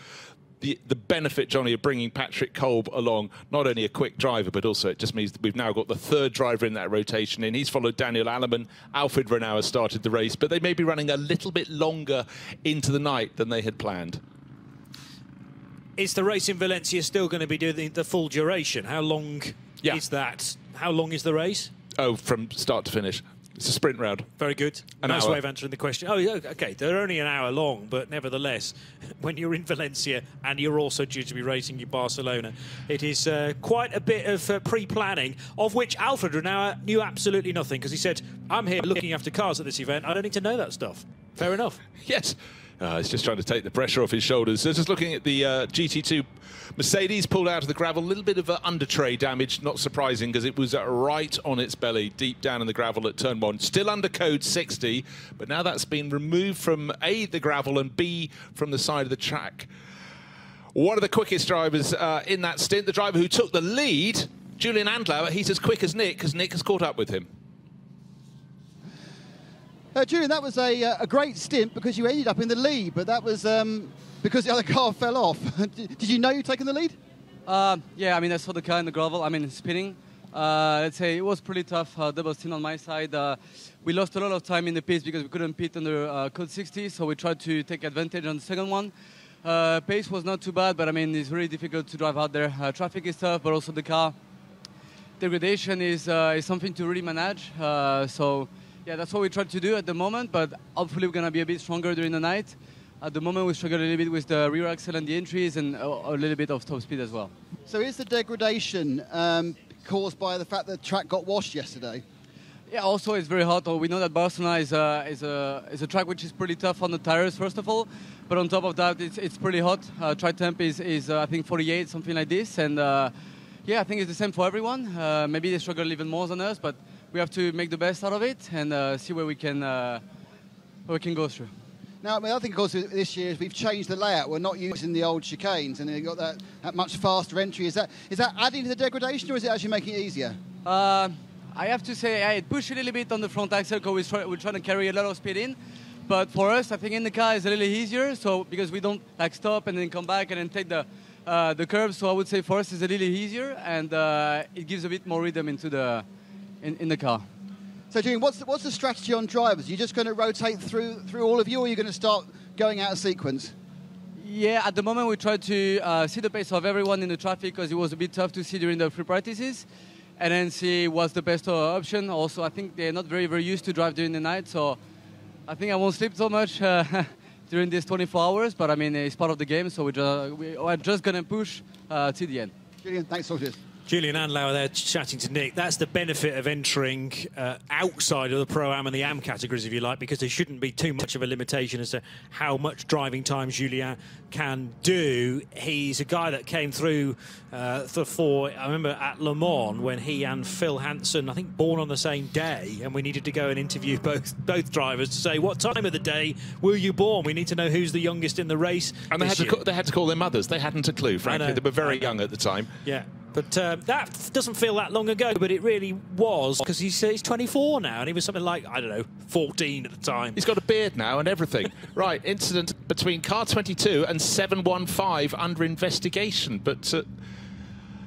the, the benefit, Johnny, of bringing Patrick Kolb along, not only a quick driver, but also it just means that we've now got the third driver in that rotation in. He's followed Daniel Allemann. Alfred Renauer has started the race, but they may be running a little bit longer into the night than they had planned. Is the race in Valencia still going to be doing the, the full duration how long is that how long is the race Oh, from start to finish. It's a sprint round. Very good. An nice hour. way of answering the question. Oh, yeah, okay. They're only an hour long, but nevertheless, when you're in Valencia and you're also due to be racing in Barcelona, it is uh, quite a bit of uh, pre-planning, of which Alfred Renauer knew absolutely nothing because he said, "I'm here looking after cars at this event. I don't need to know that stuff." Fair enough. Yes. Uh, he's just trying to take the pressure off his shoulders. So just looking at the uh, GT2 Mercedes pulled out of the gravel, a little bit of uh, under tray damage, not surprising because it was uh, right on its belly, deep down in the gravel at turn one. Still under code 60, but now that's been removed from A, the gravel, and B, from the side of the track. One of the quickest drivers uh, in that stint, the driver who took the lead, Julien Andlauer, he's as quick as Nick because Nick has caught up with him. Uh, Julien, that was a, uh, a great stint because you ended up in the lead, but that was um, because the other car fell off. Did you know you'd taken the lead? Uh, yeah, I mean, I saw the car in the gravel. I mean, spinning. Uh, let's say it was pretty tough. Uh, double stint on my side. Uh, we lost a lot of time in the pits because we couldn't pit under uh, code 60, so we tried to take advantage on the second one. Uh, pace was not too bad, but I mean, it's really difficult to drive out there. Uh, traffic is tough, but also the car degradation is uh, is something to really manage. So yeah, that's what we try to do at the moment. But hopefully, we're gonna be a bit stronger during the night. At the moment, we struggle a little bit with the rear axle and the entries, and a, a little bit of top speed as well. So is the degradation um, caused by the fact that the track got washed yesterday? Yeah, also it's very hot. We know that Barcelona is a, is a, is a track which is pretty tough on the tires, first of all. But on top of that, it's, it's pretty hot. Uh, tri temp is, is uh, I think, 48, something like this. And uh, yeah, I think it's the same for everyone. Uh, maybe they struggle even more than us, but we have to make the best out of it and uh, see where we can, uh, where we can go through. Now, the other thing, of course, this year is we've changed the layout. We're not using the old chicanes, and you've got that, that much faster entry. Is that is that adding to the degradation, or is it actually making it easier? Uh, I have to say, I pushed a little bit on the front axle because we're, try, we're trying to carry a lot of speed in. But for us, I think in the car is a little easier. So because we don't like stop and then come back and then take the uh, the curve. So I would say for us is a little easier, and uh, it gives a bit more rhythm into the in, in the car. So, Julien, what's the, what's the strategy on drivers? Are you just going to rotate through through all of you, or are you going to start going out of sequence? Yeah, at the moment we try to uh, see the pace of everyone in the traffic because it was a bit tough to see during the free practices, and then see what's the best uh, option. Also, I think they're not very very used to drive during the night, so I think I won't sleep so much. Uh, during these 24 hours, but I mean, it's part of the game, so we're just, we're just going to push uh, to the end. Julien, thanks for this. Julien Andlauer there chatting to Nick. That's the benefit of entering uh, outside of the Pro Am and the Am categories, if you like, because there shouldn't be too much of a limitation as to how much driving time Julien can do. He's a guy that came through uh, for, I remember at Le Mans when he and Phil Hanson, I think, born on the same day, and we needed to go and interview both both drivers to say what time of the day were you born. We need to know who's the youngest in the race. And they had, to call, they had to call their mothers. They hadn't a clue, frankly. They were very young at the time. Yeah. But uh, that doesn't feel that long ago, but it really was because he's, he's 24 now and he was something like, I don't know, 14 at the time. He's got a beard now and everything. right, incident between car 22 and 715 under investigation. But uh,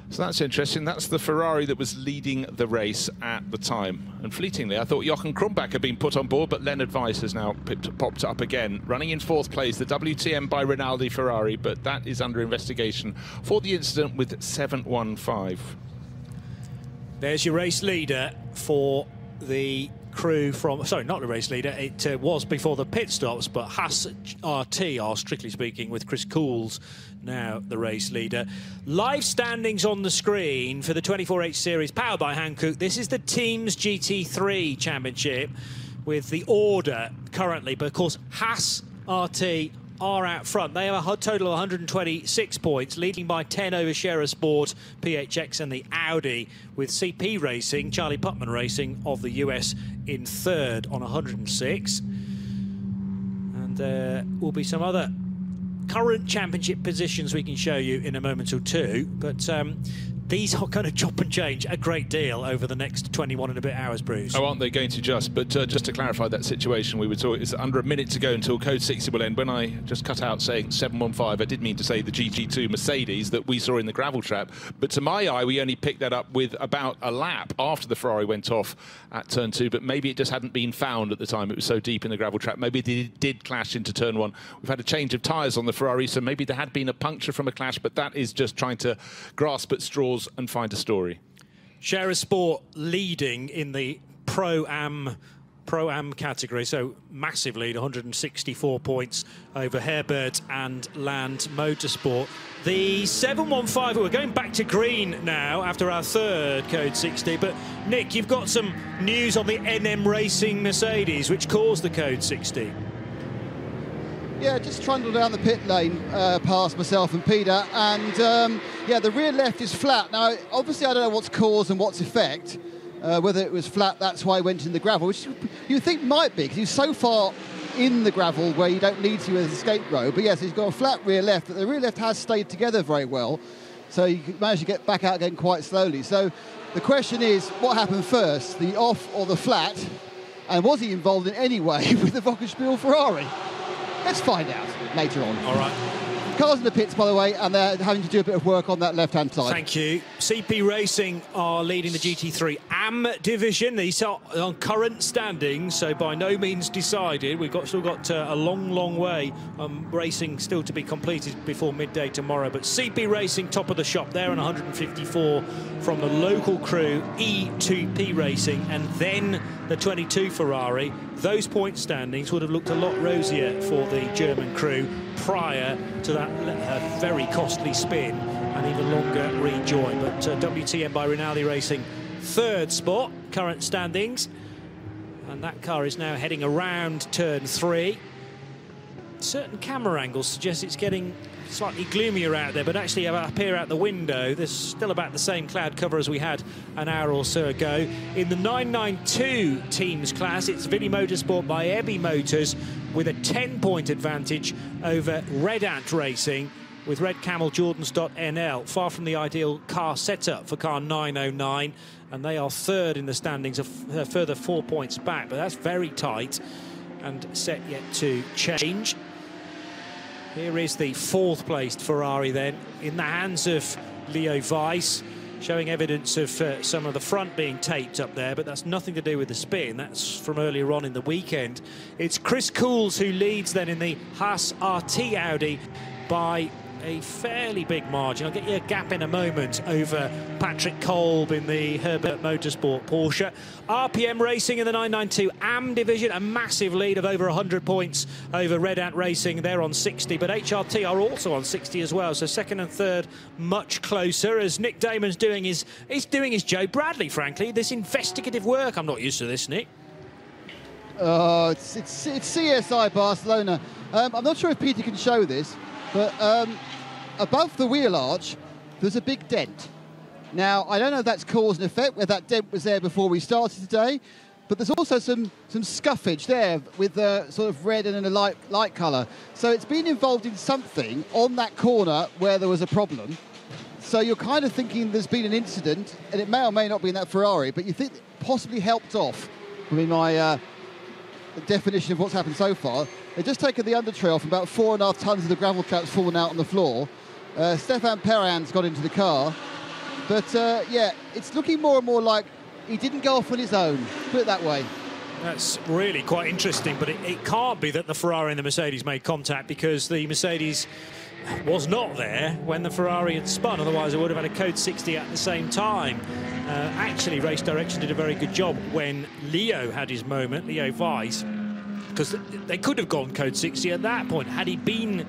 so that's interesting. That's the Ferrari that was leading the race at the time. And fleetingly, I thought Jochen Krumbach had been put on board, but Leonard Weiss has now pipped, popped up again, running in fourth place, the WTM by Rinaldi Ferrari, but that is under investigation for the incident with 715. There's your race leader for the crew from, sorry, not the race leader, it uh, was before the pit stops, but Haas RT are, strictly speaking, with Chris Cools now the race leader. Live standings on the screen for the 24H Series powered by Hankook. This is the Teams GT3 Championship with the order currently, but of course Haas RT are out front. They have a total of 126 points, leading by 10 over Scherer Sport, PHX and the Audi, with CP Racing, Charlie Putman Racing of the US in third on 106. And there will be some other current championship positions we can show you in a moment or two, but um, these are going to chop and change a great deal over the next 21 and a bit hours, Bruce. Oh, aren't they going to just? But uh, just to clarify that situation, we were talking, it's under a minute to go until Code 60 will end. When I just cut out saying 715, I did mean to say the GT2 Mercedes that we saw in the gravel trap. But to my eye, we only picked that up with about a lap after the Ferrari went off at turn two. But maybe it just hadn't been found at the time. It was so deep in the gravel trap. Maybe it did clash into turn one. We've had a change of tyres on the Ferrari, so maybe there had been a puncture from a clash, but that is just trying to grasp at straws and find a story. Sport leading in the Pro Am Pro Am category, so massive lead, 164 points over Herberth and Land Motorsport. The 715, we're going back to green now after our third Code 60. But Nick, you've got some news on the NM Racing Mercedes, which caused the Code 60. Yeah, just trundled down the pit lane uh, past myself and Peter, and um, yeah, the rear left is flat. Now, obviously, I don't know what's cause and what's effect. Uh, whether it was flat, that's why I went in the gravel, which you think might be, because he's so far in the gravel where you don't need to as a skate road. But yes, he's got a flat rear left, but the rear left has stayed together very well, so you managed to get back out again quite slowly. So the question is, what happened first, the off or the flat? And was he involved in any way with the Wochenspiegel Ferrari? Let's find out later on. All right. Cars in the pits, by the way, and they're having to do a bit of work on that left-hand side. Thank you. CP Racing are leading the GT3 AM division. These are on current standings, so by no means decided. We've got still got uh, a long, long way um, racing still to be completed before midday tomorrow. But CP Racing top of the shop there on 154 from the local crew E2P Racing, and then the 22 Ferrari. Those point standings would have looked a lot rosier for the German crew prior to that uh, very costly spin and even longer rejoin. But uh, WTM by Rinaldi Racing, third spot, current standings. And that car is now heading around turn three. Certain camera angles suggest it's getting slightly gloomier out there, but actually up here out the window, there's still about the same cloud cover as we had an hour or so ago. In the 992 teams class, it's Vinny Motorsport by Ebimotors with a 10-point advantage over Red Ant Racing with Red Camel Jordans.nl. Far from the ideal car setup for car 909, and they are third in the standings, a further four points back, but that's very tight and set yet to change. Here is the fourth placed Ferrari then, in the hands of Leo Weiss, showing evidence of uh, some of the front being taped up there, but that's nothing to do with the spin. That's from earlier on in the weekend. It's Chris Cools who leads then in the Haas RT Audi by a fairly big margin. I'll get you a gap in a moment over Patrick Kolb in the Herberth Motorsport Porsche. RPM Racing in the 992 AM division, a massive lead of over 100 points over Red Ant Racing. They're on 60, but HRT are also on 60 as well. So second and third much closer as Nick Damon's doing his, he's doing his Joe Bradley, frankly. This investigative work. I'm not used to this, Nick. Oh, it's, it's, it's CSI Barcelona. Um, I'm not sure if Peter can show this, but um, above the wheel arch, there's a big dent. Now, I don't know if that's cause and effect, whether that dent was there before we started today, but there's also some, some scuffage there with a sort of red and a light, light colour. So it's been involved in something on that corner where there was a problem. So you're kind of thinking there's been an incident, and it may or may not be in that Ferrari, but you think it possibly helped off. I mean, my uh, definition of what's happened so far. They've just taken the undertray from about four and a half tons of the gravel trap's falling out on the floor. Uh, Stefan Perrin's got into the car. But uh, yeah, it's looking more and more like he didn't go off on his own, put it that way. That's really quite interesting, but it, it can't be that the Ferrari and the Mercedes made contact because the Mercedes was not there when the Ferrari had spun. Otherwise, it would have had a code 60 at the same time. Uh, actually, Race Direction did a very good job when Leo had his moment, Leo Weiss, because they could have gone code 60 at that point. Had he been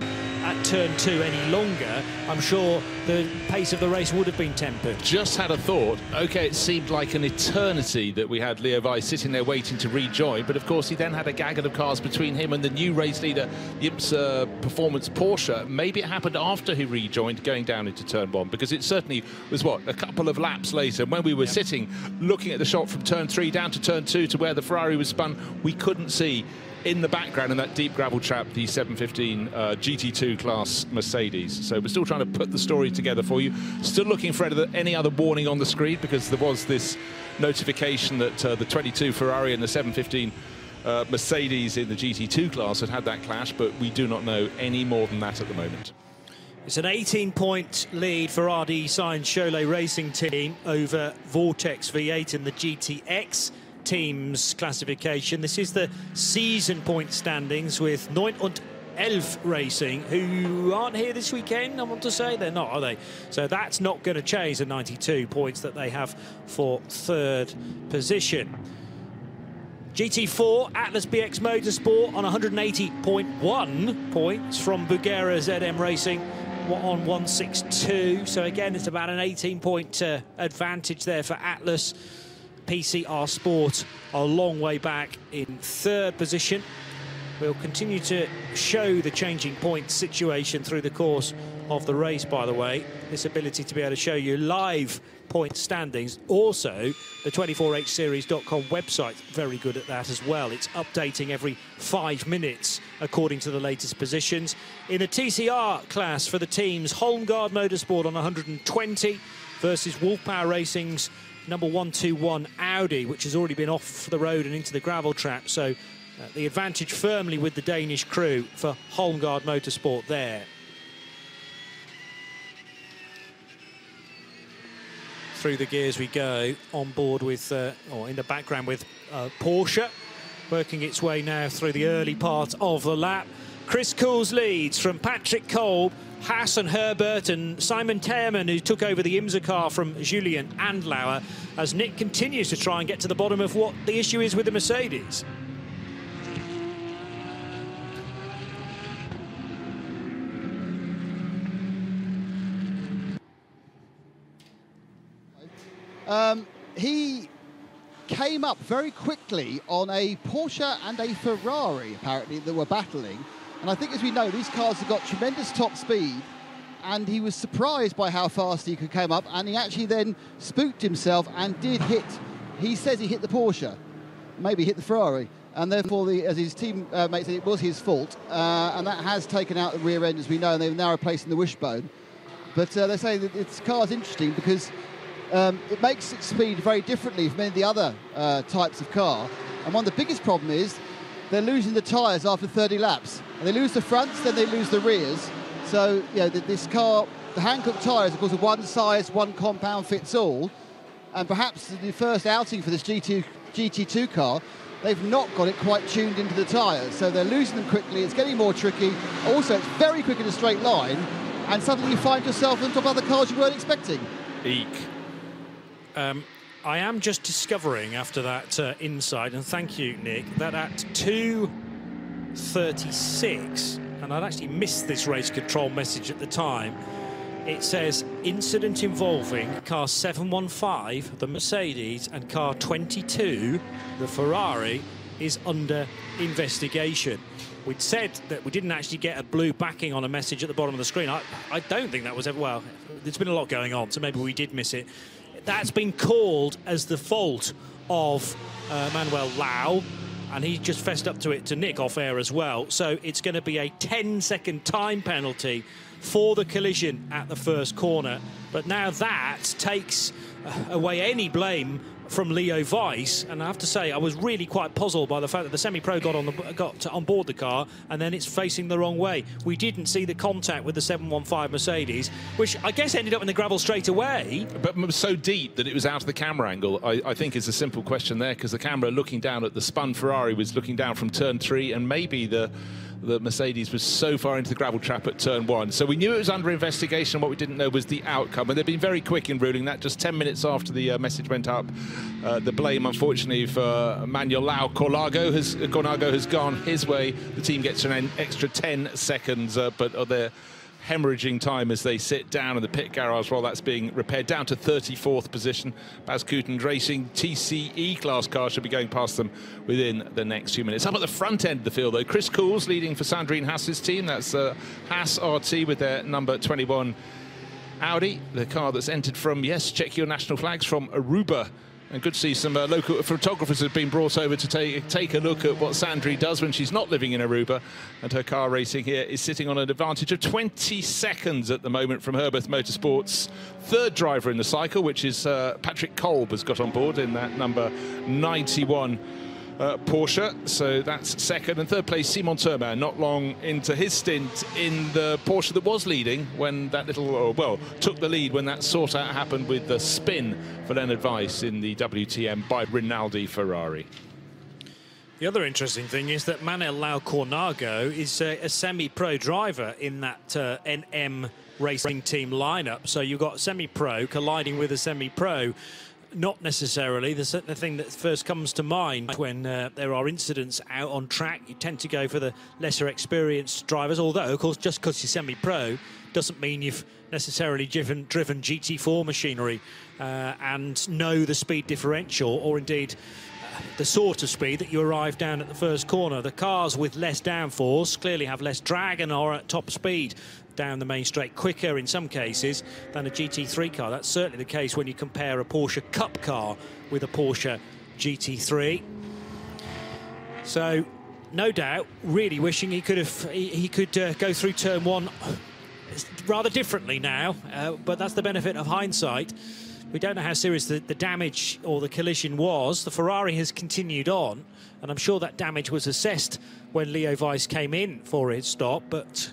at turn two any longer, I'm sure the pace of the race would have been tempered. Just had a thought. Okay, it seemed like an eternity that we had Leo Weiss sitting there waiting to rejoin, but of course he then had a gaggle of cars between him and the new race leader, the uh, IMSA Performance Porsche. Maybe it happened after he rejoined, going down into turn one, because it certainly was what a couple of laps later when we were yep. sitting looking at the shot from turn three down to turn two to where the Ferrari was spun. We couldn't see in the background in that deep gravel trap the 715 uh, GT2 class Mercedes. So we're still trying to put the story together for you. Still looking for any other warning on the screen because there was this notification that uh, the 22 Ferrari and the 715 uh, Mercedes in the GT2 class had had that clash, but we do not know any more than that at the moment. It's an 18-point lead for RD Science Cholet Racing Team over Vortex V8 in the GTX teams classification. This is the season point standings with 9 und Elf Racing, who aren't here this weekend, I want to say. They're not, are they? So that's not going to change the 92 points that they have for third position. GT4 Atlas BX Motorsport on 180.1 points from Buggyra ZM Racing on 162. So again, it's about an 18 point uh, advantage there for Atlas. PCR Sport a long way back in third position. We'll continue to show the changing point situation through the course of the race, by the way. This ability to be able to show you live point standings. Also, the 24hseries.com website, very good at that as well. It's updating every five minutes according to the latest positions. In the TCR class for the teams, Holmgaard Motorsport on 120 versus Wolf Power Racing's number 121 Audi, which has already been off the road and into the gravel trap. So uh, the advantage firmly with the Danish crew for Holmgaard Motorsport there. Through the gears we go, on board with, uh, or in the background with uh, Porsche, working its way now through the early part of the lap. Chris Cools leads from Patrick Kolb Haas and Herberth and Simon Tehrman, who took over the IMSA car from Julien Andlauer, as Nick continues to try and get to the bottom of what the issue is with the Mercedes. Um, he came up very quickly on a Porsche and a Ferrari, apparently, that were battling. And I think, as we know, these cars have got tremendous top speed. And he was surprised by how fast he could come up. And he actually then spooked himself and did hit. He says he hit the Porsche, maybe hit the Ferrari. And therefore, the, as his team uh, said, it was his fault. Uh, and that has taken out the rear end, as we know, and they're now replacing the wishbone. But uh, they say that this car is interesting because um, it makes its speed very differently from any of the other uh, types of car. And one of the biggest problems is they're losing the tyres after 30 laps. And they lose the fronts, then they lose the rears. So, you know, this car, the Hankook tyres, of course, are one size, one compound fits all. And perhaps the first outing for this GT, GT2 car, they've not got it quite tuned into the tyres. So they're losing them quickly. It's getting more tricky. Also, it's very quick in a straight line. And suddenly you find yourself on top of other cars you weren't expecting. Eek. Um, I am just discovering after that uh, insight, and thank you, Nick, that at 2.36, and I'd actually missed this race control message at the time, it says incident involving car 715, the Mercedes, and car 22, the Ferrari, is under investigation. We'd said that we didn't actually get a blue backing on a message at the bottom of the screen. I, I don't think that was ever, well, there's been a lot going on, so maybe we did miss it. That's been called as the fault of uh, Manuel Lau, and he just fessed up to it to Nick off air as well. So it's going to be a 10 second time penalty for the collision at the first corner. But now that takes away any blame from Leo Weiss, and I have to say I was really quite puzzled by the fact that the semi-pro got on the, got on board the car and then it's facing the wrong way. We didn't see the contact with the 715 Mercedes, which I guess ended up in the gravel straight away. But so deep that it was out of the camera angle. I, I think is a simple question there because the camera looking down at the spun Ferrari was looking down from turn three, and maybe the the Mercedes was so far into the gravel trap at turn one. So we knew it was under investigation. What we didn't know was the outcome. And they've been very quick in ruling that. Just 10 minutes after the uh, message went up, uh, the blame, unfortunately, for Manuel Lau Corlago has, Cornago has gone his way. The team gets an extra 10 seconds, uh, but they're hemorrhaging time as they sit down in the pit garage while that's being repaired. Down to 34th position. Bas Koeten's Racing TCE class car should be going past them within the next few minutes. Up at the front end of the field, though, Chris Cools leading for Sandrine Haas's team. That's uh, Haas RT with their number 21 Audi, the car that's entered from, yes, check your national flags, from Aruba. And good to see some uh, local photographers have been brought over to take take a look at what Sandri does when she's not living in Aruba. And her car racing here is sitting on an advantage of 20 seconds at the moment from Herberth Motorsports. Third driver in the cycle, which is uh, Patrick Kolb, has got on board in that number 91 uh, Porsche. So that's second. And third place, Simon Thurman, not long into his stint in the Porsche that was leading when that little, well, took the lead when that sort out happened with the spin for Leonard Weiss in the WTM by Rinaldi Ferrari. The other interesting thing is that Manel Lau Cornago is a, a semi-pro driver in that uh, NM racing team lineup. So you've got semi-pro colliding with a semi-pro not necessarily the, thing that first comes to mind when uh, there are incidents out on track. You tend to go for the lesser experienced drivers, although, of course, just because you're semi pro doesn't mean you've necessarily driven, driven GT4 machinery uh, and know the speed differential or indeed uh, the sort of speed that you arrive down at the first corner. The cars with less downforce clearly have less drag and are at top speed down the main straight quicker in some cases than a GT3 car. That's certainly the case when you compare a Porsche Cup car with a Porsche GT3. So, no doubt, really wishing he could have he, he could uh, go through turn one rather differently now, uh, but that's the benefit of hindsight. We don't know how serious the, the, damage or the collision was. The Ferrari has continued on, and I'm sure that damage was assessed when Leo Weiss came in for his stop, but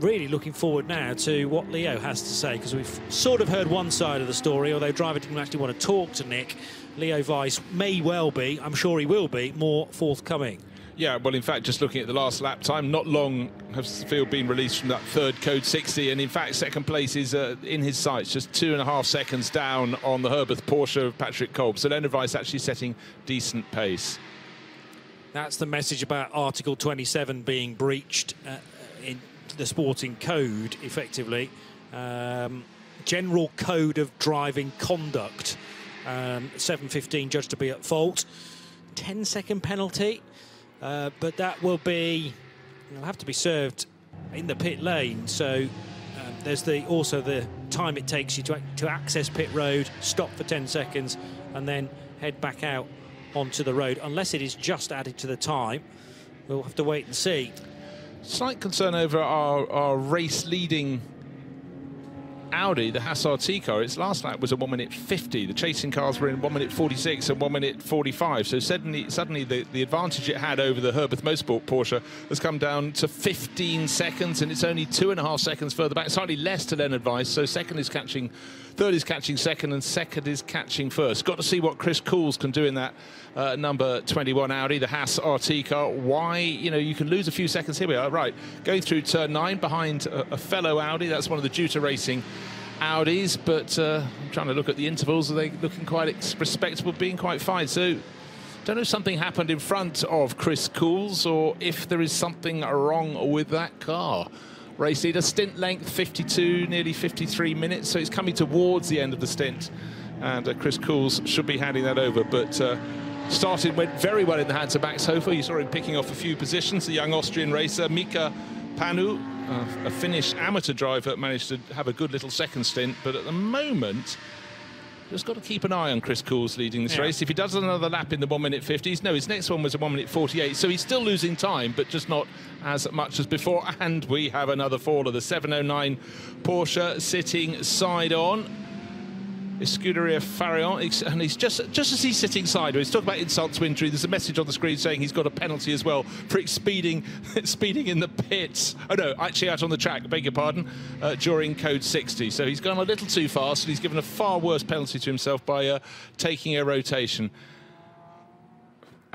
really looking forward now to what Leo has to say because we've sort of heard one side of the story, although driver didn't actually want to talk to Nick. Leo Weiss may well be, I'm sure he will be, more forthcoming. Yeah, well, in fact, just looking at the last lap time, not long has the field been released from that third code 60, and in fact, second place is uh, in his sights, just two and a half seconds down on the Herberth Porsche of Patrick Kolb. So Leonard Weiss actually setting decent pace. That's the message about Article 27 being breached uh, the sporting code, effectively. Um, general code of driving conduct. Um, 7.15 judged to be at fault. 10 second penalty, uh, but that will be will have to be served in the pit lane. So um, there's the also the time it takes you to to access pit road, stop for 10 seconds, and then head back out onto the road. Unless it is just added to the time, we'll have to wait and see slight concern over our, our race leading Audi, the Haas RT car, its last lap was a 1 minute 50. The chasing cars were in 1 minute 46 and 1 minute 45. So suddenly, suddenly the, the advantage it had over the Herberth Motorsport Porsche has come down to 15 seconds, and it's only two and a half seconds further back, slightly less to Leonard advice. So second is catching, third is catching second, and second is catching first. Got to see what Chris Cools can do in that uh, number 21 Audi, the Haas RT car. Why, you know, you can lose a few seconds. Here we are, right, going through turn nine behind a, a fellow Audi. That's one of the Juta Racing Audis, but uh, I'm trying to look at the intervals. Are they looking quite respectable, being quite fine? So, don't know if something happened in front of Chris Cools or if there is something wrong with that car. Race leader, stint length 52, nearly 53 minutes, so it's coming towards the end of the stint. And uh, Chris Cools should be handing that over, but uh, started, went very well in the hands of Max Hofer. You saw him picking off a few positions. The young Austrian racer, Mika Panu, a Finnish amateur driver, managed to have a good little second stint. But at the moment, just got to keep an eye on Chris Cools leading this Yeah. race. If he does another lap in the 1 minute 50s, no, his next one was a 1 minute 48. So he's still losing time, but just not as much as before. And we have another faller, the 709 Porsche sitting side on. Scuderia Farion, and he's just just as he's sitting sideways. Talk about insults to injury. There's a message on the screen saying he's got a penalty as well for speeding speeding in the pits. Oh no, actually out on the track. Beg your pardon. Uh, during code 60, so he's gone a little too fast, and he's given a far worse penalty to himself by uh, taking a rotation.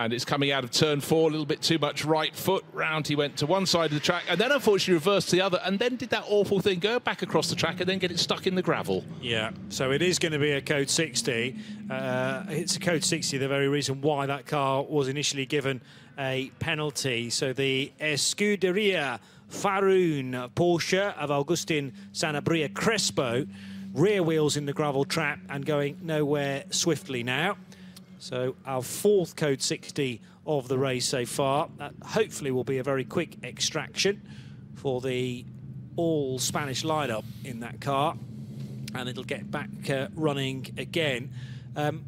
And it's coming out of turn four, a little bit too much right foot. Round he went to one side of the track, and then unfortunately reversed to the other, and then did that awful thing, go back across the track, and then get it stuck in the gravel. Yeah, so it is going to be a code 60. Uh, it's a code 60, the very reason why that car was initially given a penalty. So the Escuderia Faroon Porsche of Augustin Sanabria Crespo, rear wheels in the gravel trap and going nowhere swiftly now. So our fourth code 60 of the race so far. That hopefully will be a very quick extraction for the all Spanish lineup in that car, and it'll get back uh, running again. Um,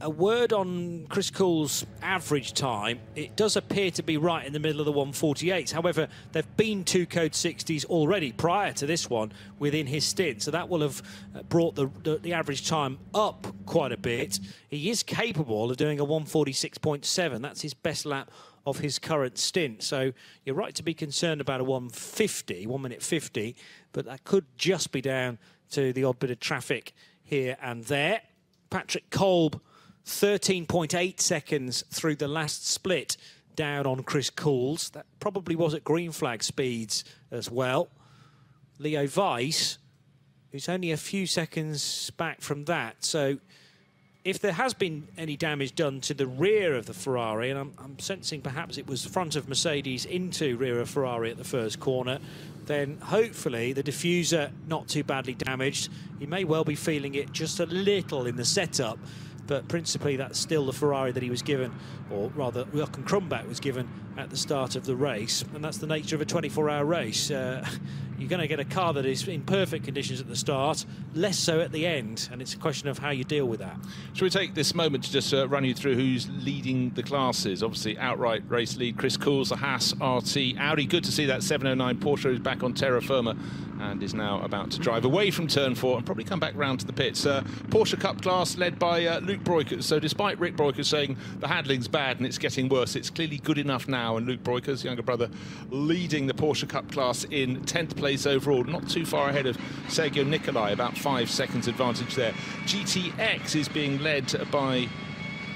a word on Chris Cool's average time. It does appear to be right in the middle of the 148s. However, there've been two code 60s already prior to this one within his stint, so that will have uh, brought the, the, the average time up quite a bit. He is capable of doing a 146.7. That's his best lap of his current stint. So you're right to be concerned about a 150, 1 minute 50, but that could just be down to the odd bit of traffic here and there. Patrick Kolb, 13.8 seconds through the last split down on Chris Cools. That probably was at green flag speeds as well. Leo Weiss, who's only a few seconds back from that. So if there has been any damage done to the rear of the Ferrari, and I'm, I'm sensing perhaps it was front of Mercedes into rear of Ferrari at the first corner, then hopefully the diffuser not too badly damaged. He may well be feeling it just a little in the setup, but principally that's still the Ferrari that he was given, or rather Jochen Krumbach was given at the start of the race, and that's the nature of a 24-hour race. Uh, you're going to get a car that is in perfect conditions at the start, less so at the end, and it's a question of how you deal with that. Shall we take this moment to just uh, run you through who's leading the classes? Obviously, outright race lead, Chris Cools, the Haas RT Audi. Good to see that 709 Porsche is back on terra firma and is now about to drive away from turn four and probably come back round to the pits. Uh, Porsche Cup class led by uh, Luc Breukers. So despite Rik Breukers saying the handling's bad and it's getting worse, it's clearly good enough now. And Luc Breukers, younger brother, leading the Porsche Cup class in 10th place overall, not too far ahead of Sergio Nicolai, about five seconds advantage there. GTX is being led by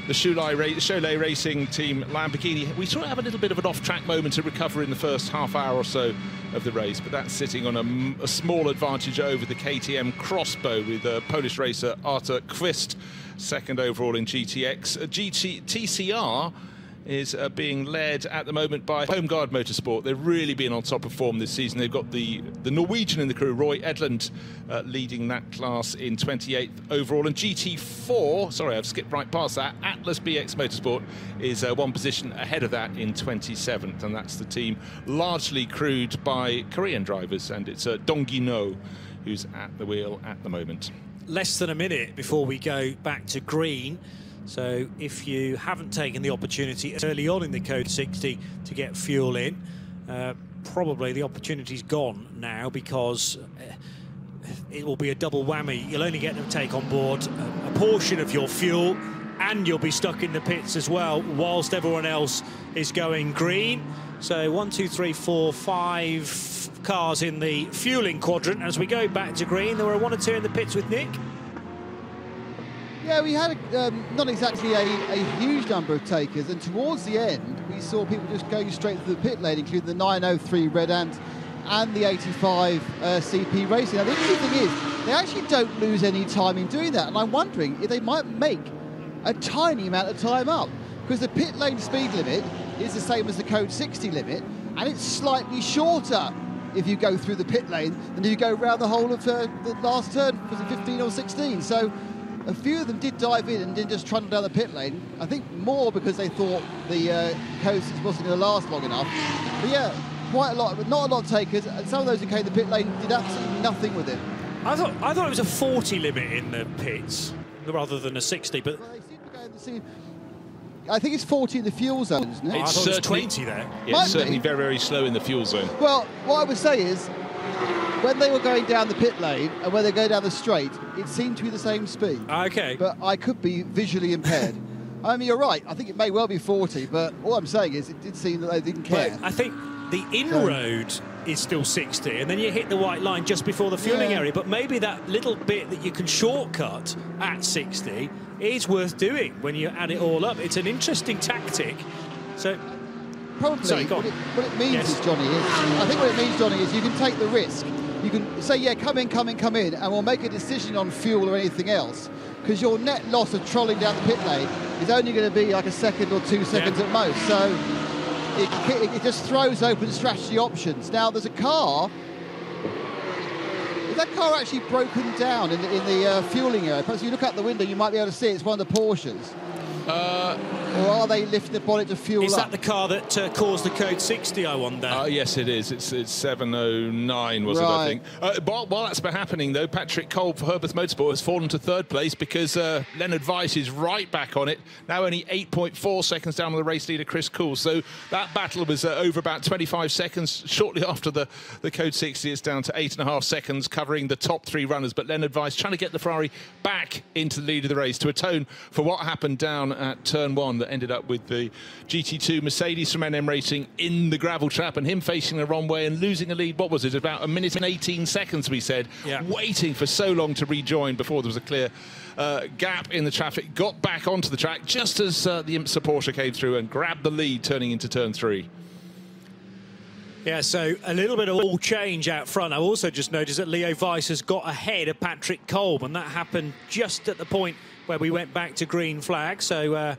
the Cholet, Ra- Cholet Racing Team Lamborghini. We sort of have a little bit of an off-track moment to recover in the first half hour or so of the race, but that's sitting on a small advantage over the KTM X-Bow with uh, Polish racer Artur Quist, second overall in GTX. Uh, GT- TCR is uh, being led at the moment by Holmgaard Motorsport. They've really been on top of form this season. They've got the, the Norwegian in the crew, Roy Edlund, uh, leading that class in 28th overall. And GT4, sorry, I've skipped right past that, Atlas BX Motorsport is uh, one position ahead of that in 27th. And that's the team largely crewed by Korean drivers. And it's uh, Donggi No who's at the wheel at the moment. less than a minute before we go back to green. So if you haven't taken the opportunity early on in the Code 60 to get fuel in, uh, probably the opportunity's gone now because uh, it will be a double whammy. You'll only get to take on board a, a portion of your fuel and you'll be stuck in the pits as well whilst everyone else is going green. So one, two, three, four, five cars in the fueling quadrant. As we go back to green, there were one or two in the pits with Nick. Yeah, we had um, not exactly a, a, huge number of takers, and towards the end, we saw people just going straight to the pit lane, including the 903 Red Ant and the 85 uh, CP Racing. Now, the interesting thing is, they actually don't lose any time in doing that, and I'm wondering if they might make a tiny amount of time up, because the pit lane speed limit is the same as the Code 60 limit, and it's slightly shorter if you go through the pit lane than if you go around the whole of uh, the last turn, was it 15 or 16? So a few of them did dive in and didn't just trundle down the pit lane. I think more because they thought the uh, coast wasn't going to last long enough. But yeah, quite a lot, but not a lot of takers. And some of those who came to the pit lane did absolutely nothing with it. I thought I thought it was a 40 limit in the pits rather than a 60, but. I think it's 40 in the fuel zone, isn't it? It's it 20 there. Yeah, it's certainly very, very slow in the fuel zone. Well, what I would say is when they were going down the pit lane and when they go down the straight, it seemed to be the same speed. Ah, okay. But I could be visually impaired. I mean, you're right. I think it may well be 40, but all I'm saying is it did seem that they didn't care. But I think the inroad so. is still 60, and then you hit the white line just before the fueling yeah. area. But maybe that little bit that you can shortcut at 60 is worth doing when you add it all up. It's an interesting tactic. So probably Sorry, what, it, what, it, means yes. is, Johnny, is I think what it means, Johnny, is you can take the risk you can say, yeah, come in, come in, come in, and we'll make a decision on fuel or anything else. Because your net loss of trolling down the pit lane is only going to be like a second or two seconds yeah. at most. So it, it, just throws open strategy options. Now, there's a car. Is that car actually broken down in the, in the uh, fueling area? Perhaps you look out the window, you might be able to see it. It's one of the Porsches. Uh, or are they lifting the bonnet to fuel Is up? that the car that uh, caused the code 60, I wonder? Uh, yes, it is. It's, it's 709, was right. it, I think. Uh, while, while, that's been happening, though, Patrick Kolb for Herberth Motorsport has fallen to third place because uh, Leonard Weiss is right back on it, now only 8.4 seconds down on the race leader, Chris Cool. So that battle was uh, over about 25 seconds. Shortly after the, the code 60, it's down to 8.5 seconds, covering the top three runners. But Leonard Weiss trying to get the Ferrari back into the lead of the race to atone for what happened down at turn one that ended up with the GT2 Mercedes from NM Racing in the gravel trap and him facing the wrong way and losing a lead. What was it? About a minute and 18 seconds, we said. Yeah. Waiting for so long to rejoin before there was a clear uh, gap in the traffic. Got back onto the track just as uh, the Porsche came through and grabbed the lead turning into turn three. Yeah, so a little bit of all change out front. I also just noticed that Leo Weiss has got ahead of Patrick Kolb, and that happened just at the point where we went back to green flag. So uh,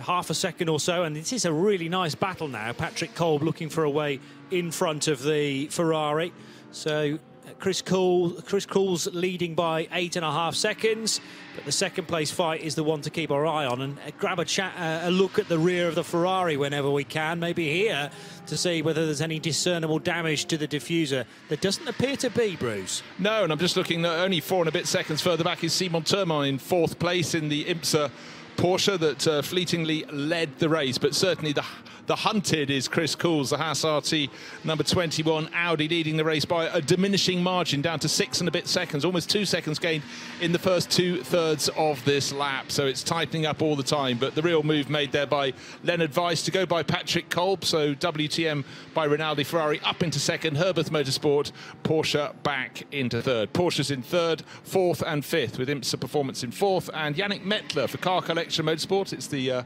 half a second or so, and this is a really nice battle now. Patrick Kolb looking for a way in front of the Ferrari. So Chris Cool, Chris Cool's leading by eight and a half seconds, but the second place fight is the one to keep our eye on and uh, grab a, chat, uh, a look at the rear of the Ferrari whenever we can, maybe here to see whether there's any discernible damage to the diffuser. There doesn't appear to be, Bruce. No, and I'm just looking only four and a bit seconds further back is Simon Thurmann in fourth place in the IMSA Porsche that uh, fleetingly led the race, but certainly the the hunted is Chris Cools, the Haas RT number 21 Audi leading the race by a diminishing margin down to six and a bit seconds, almost two seconds gained in the first two thirds of this lap. So it's tightening up all the time. But the real move made there by Leonard Weiss to go by Patrick Kolb. So WTM by Rinaldi Ferrari up into second. Herberth Motorsport, Porsche back into third. Porsche's in third, fourth, and fifth with IMSA Performance in fourth. And Yannick Mettler for Car Collection Motorsport. It's the uh,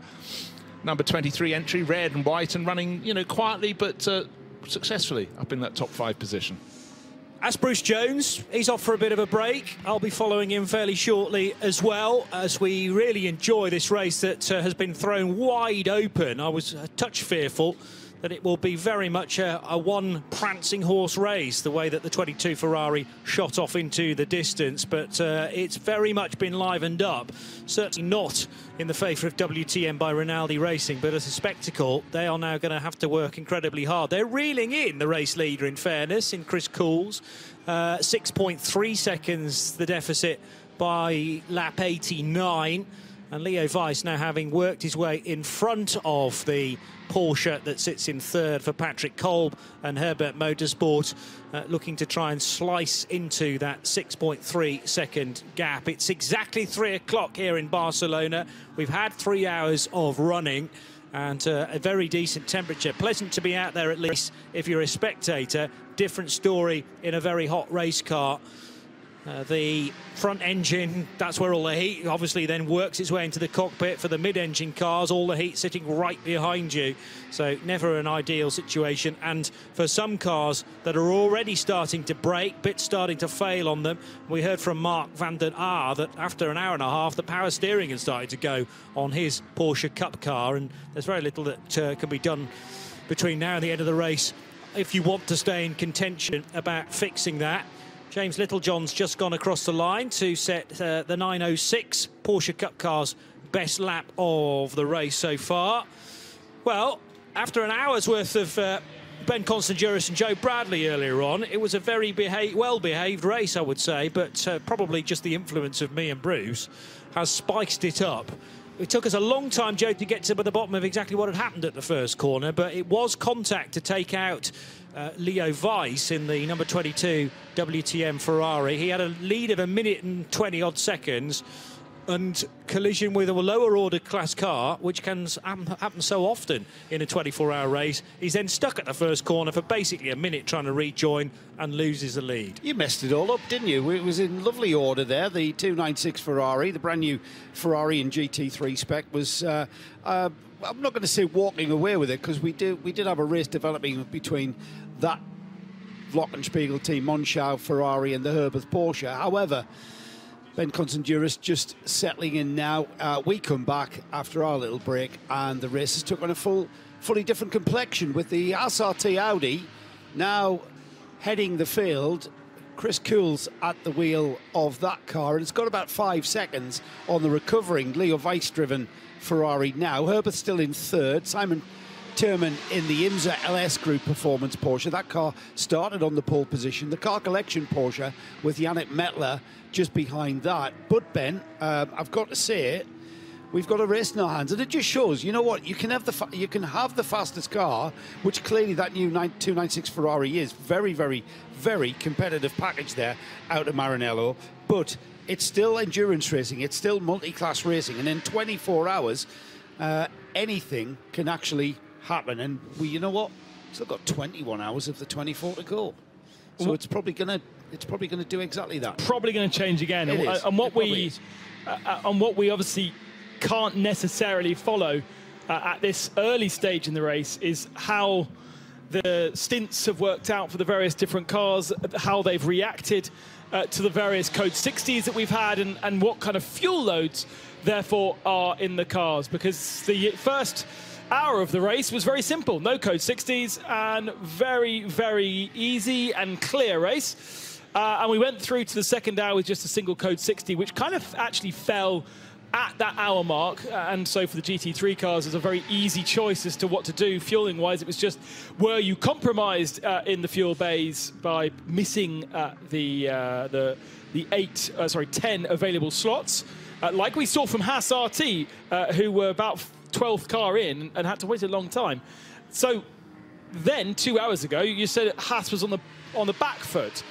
number 23 entry, red and white, and running, you know, quietly but uh, successfully up in that top five position. As Bruce Jones, he's off for a bit of a break. I'll be following him fairly shortly as well, as we really enjoy this race that uh, has been thrown wide open. I was a touch fearful that it will be very much a, a, one prancing horse race, the way that the 22 Ferrari shot off into the distance. But uh, it's very much been livened up. Certainly not in the favour of WTM by Rinaldi Racing, but as a spectacle, they are now going to have to work incredibly hard. They're reeling in the race leader, in fairness, in Chris Cools. Uh, 6.3 seconds the deficit by lap 89. And Leo Weiss now having worked his way in front of the Porsche that sits in third for Patrick Kolb and Herberth Motorsport, uh, looking to try and slice into that 6.3 second gap. It's exactly three o'clock here in Barcelona. We've had three hours of running and uh, a very decent temperature. Pleasant to be out there at least if you're a spectator. Different story in a very hot race car. Uh, the front engine, that's where all the heat obviously then works its way into the cockpit for the mid-engine cars, all the heat sitting right behind you. So never an ideal situation. And for some cars that are already starting to break, bits starting to fail on them, we heard from Mark van den Aar that after an hour and a half, the power steering had started to go on his Porsche Cup car. And there's very little that uh, can be done between now and the end of the race if you want to stay in contention about fixing that. James Littlejohn's just gone across the line to set uh, the 906 Porsche Cup car's best lap of the race so far. Well, after an hour's worth of uh, Ben Constanduros and Joe Bradley earlier on, it was a very beha well-behaved race, I would say, but uh, probably just the influence of me and Bruce has spiced it up. It took us a long time, Joe, to get to the bottom of exactly what had happened at the first corner, but it was contact to take out uh, Leo Weiss in the number 22 WTM Ferrari. He had a lead of a minute and 20 odd seconds and collision with a lower order class car, which can happen so often in a 24 hour race. He's then stuck at the first corner for basically a minute trying to rejoin and loses the lead. You messed it all up, didn't you? It was in lovely order there. The 296 Ferrari, the brand new Ferrari in GT3 spec, was. Uh, uh, I'm not going to say walking away with it because we did we did have a race developing between that Wochenspiegel team, Monschau, Ferrari, and the Herberth Porsche. However, Ben Constanduros just settling in now. Uh, we come back after our little break, and the races took on a full, fully different complexion with the SRT Audi now heading the field. Chris Cools at the wheel of that car, and it's got about five seconds on the recovering Leo Weiss driven Ferrari now. Herberth's still in third. Simon Thurman in the IMSA LS Group Performance Porsche. That car started on the pole position. The car collection Porsche with Yannick Mettler just behind that. But Ben, um, I've got to say it. We've got a race in our hands, and it just shows. You know what? You can have the you can have the fastest car, which clearly that new 296 Ferrari is. Very, very, very competitive package there out of Maranello. But it's still endurance racing. It's still multi-class racing, and in 24 hours, uh, anything can actually happen. And we, you know what? Still got 21 hours of the 24 to go. So it's probably going to it's probably going to do exactly that. Probably going to change again. It and, is. and what we uh, uh, and what we obviously can't necessarily follow uh, at this early stage in the race is how the stints have worked out for the various different cars, how they've reacted uh, to the various code 60s that we've had, and, and what kind of fuel loads, therefore, are in the cars. Because the first hour of the race was very simple no code 60s and very, very easy and clear race. Uh, and we went through to the second hour with just a single code 60, which kind of actually fell at that hour mark. Uh, and so for the GT3 cars, it's a very easy choice as to what to do fueling wise. It was just were you compromised uh, in the fuel bays by missing uh, the, uh, the, the eight, uh, sorry, 10 available slots? Uh, like we saw from Haas RT, who were about 12th car in and had to wait a long time. So then, two hours ago, you said Haas was on the on the back foot,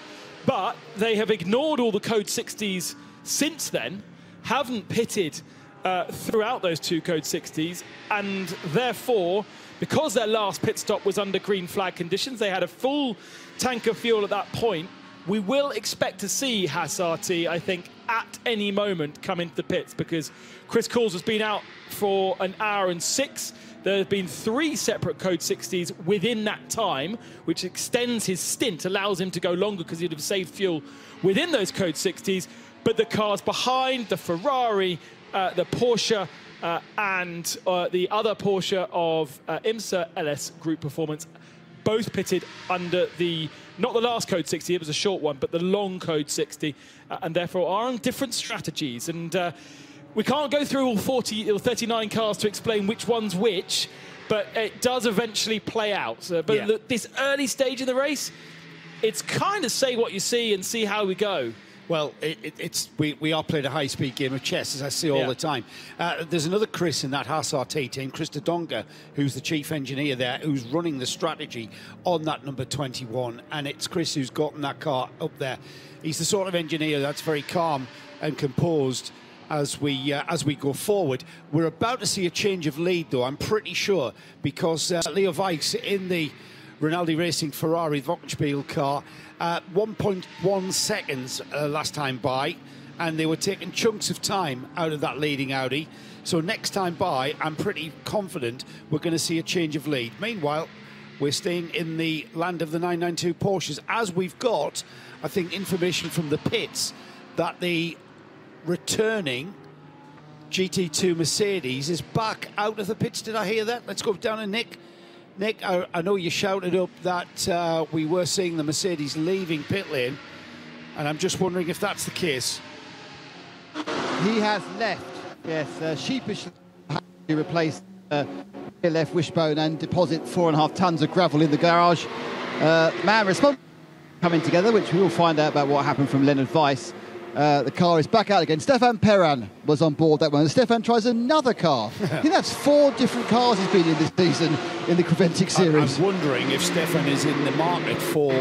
but they have ignored all the code 60s since then, haven't pitted uh, throughout those two code 60s, and therefore, because their last pit stop was under green flag conditions, they had a full tank of fuel at that point. We will expect to see Haas RT, I think, at any moment come into the pits because Chris Cools has been out for an hour and six. There have been three separate Code 60s within that time, which extends his stint, allows him to go longer because he'd have saved fuel within those Code 60s. But the cars behind, the Ferrari, uh, the Porsche, uh, and uh, the other Porsche of uh, IMSA LS Group Performance, both pitted under the not the last code 60 it was a short one but the long code 60 uh, and therefore are on different strategies and uh, we can't go through all 40 or 39 cars to explain which one's which but it does eventually play out Uh, but Yeah. the- this early stage of the race it's kind of say what you see and see how we go Well, it, it, it's we, we are playing a high speed game of chess, as I see all Yeah. the time. Uh, there's another Chris in that Haas RT team, Chris de Donga, who's the chief engineer there, who's running the strategy on that number 21. And it's Chris who's gotten that car up there. He's the sort of engineer that's very calm and composed as we uh, as we go forward. We're about to see a change of lead, though. I'm pretty sure because uh, Leo Weiss in the Rinaldi Racing Ferrari Wochenspiegel car, uh, 1.1 seconds uh, last time by, and they were taking chunks of time out of that leading Audi. So next time by, I'm pretty confident we're going to see a change of lead. Meanwhile, we're staying in the land of the 992 Porsches as we've got, I think, information from the pits that the returning GT2 Mercedes is back out of the pits. Did I hear that? Let's go down to Nick. Nick, I, I know you shouted up that uh, we were seeing the Mercedes leaving pit lane, and I'm just wondering if that's the case. He has left, yes, uh, sheepishly he replaced uh, left wishbone and deposit four and a half tons of gravel in the garage. Uh, man responsible coming together, which we will find out about what happened from Leonard Weiss. Uh, the car is back out again. Stefan Perran was on board that one. And Stefan tries another car. I think that's four different cars he's been in this season in the Creventic I- series. I'm wondering if Stefan is in the market for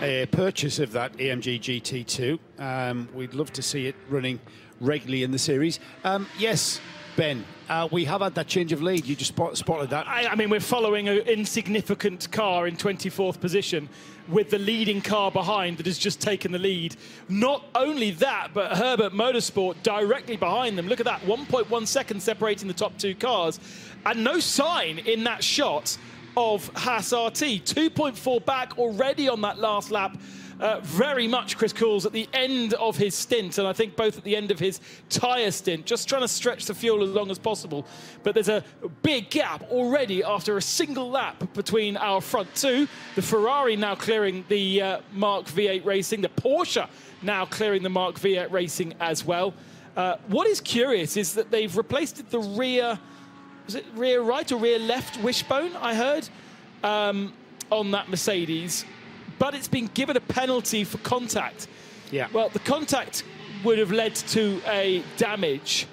a purchase of that AMG GT2. Um, we'd love to see it running regularly in the series. Um, yes, Ben, uh, we have had that change of lead. You just spot, spotted that. I, I mean, we're following an insignificant car in 24th position with the leading car behind that has just taken the lead. Not only that, but Herberth Motorsport directly behind them. Look at that, 1.1 seconds separating the top two cars. And no sign in that shot of Haas RT. 2.4 back already on that last lap. Uh, very much Chris Cool's at the end of his stint, and I think both at the end of his tyre stint, just trying to stretch the fuel as long as possible. But there's a big gap already after a single lap between our front two. The Ferrari now clearing the uh, MARC V8 Racing, the Porsche now clearing the MARC V8 Racing as well. Uh, what is curious is that they've replaced the rear, was it rear right or rear left wishbone? I heard um, on that Mercedes, but it's been given a penalty for contact. Yeah. Well, the contact would have led to a damage,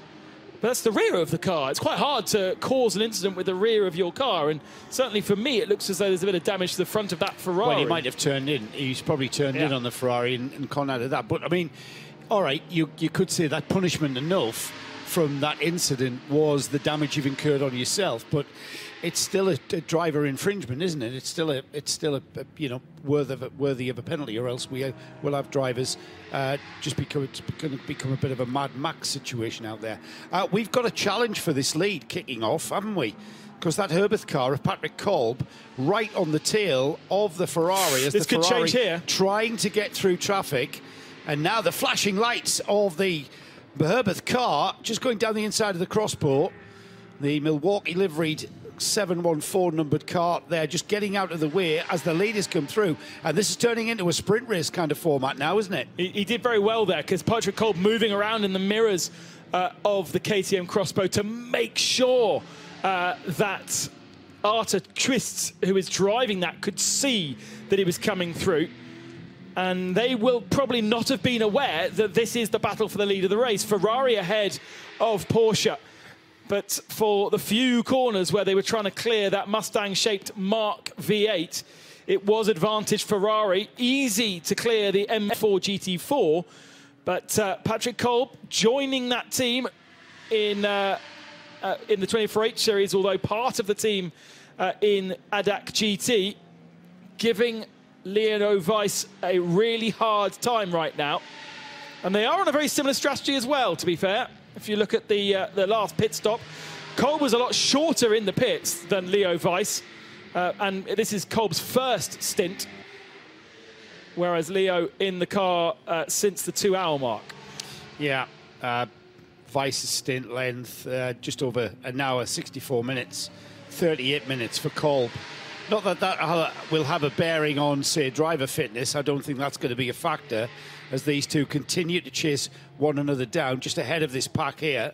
but that's the rear of the car. It's quite hard to cause an incident with the rear of your car, and certainly for me, it looks as though there's a bit of damage to the front of that Ferrari. Well, he might have turned in. He's probably turned in on the Ferrari and, and gone out of that. But I mean, all right, you you could say that punishment enough from that incident was the damage you've incurred on yourself, but it's still a, a driver infringement, isn't it? It's still a it's still a, a, you know worthy of a, worthy of a penalty, or else we uh, will have drivers uh, just become it's going to become a bit of a Mad Max situation out there. Uh, we've got a challenge for this lead kicking off, haven't we? Because that Herberth car of Patrick Kolb right on the tail of the Ferrari as This the could Ferrari change here. trying to get through traffic, and now the flashing lights of the Herberth car just going down the inside of the crossbar. The Milwaukee liveried 714 numbered car there, just getting out of the way as the leaders come through. And this is turning into a sprint race kind of format now, isn't it? He, he did very well there because Patrick Kolb moving around in the mirrors uh, of the KTM X-Bow to make sure uh, that Arta Twists, who is driving that, could see that he was coming through. And they will probably not have been aware that this is the battle for the lead of the race. Ferrari ahead of Porsche. But for the few corners where they were trying to clear that Mustang shaped MARC V8, it was advantage Ferrari. Easy to clear the M4 GT4. But uh, Patrick Kolb joining that team in, uh, uh, in the 24H series, although part of the team uh, in ADAC GT, giving Leonard Weiss a really hard time right now. And they are on a very similar strategy as well, to be fair. If you look at the, uh, the last pit stop, Kolb was a lot shorter in the pits than Leo Weiss. Uh, and this is Kolb's first stint, whereas Leo in the car uh, since the two hour mark. Yeah. Uh, Weiss's stint length uh, just over an hour, 64 minutes, 38 minutes for Kolb. Not that that uh, will have a bearing on, say, driver fitness. I don't think that's going to be a factor as these two continue to chase one another down just ahead of this pack here.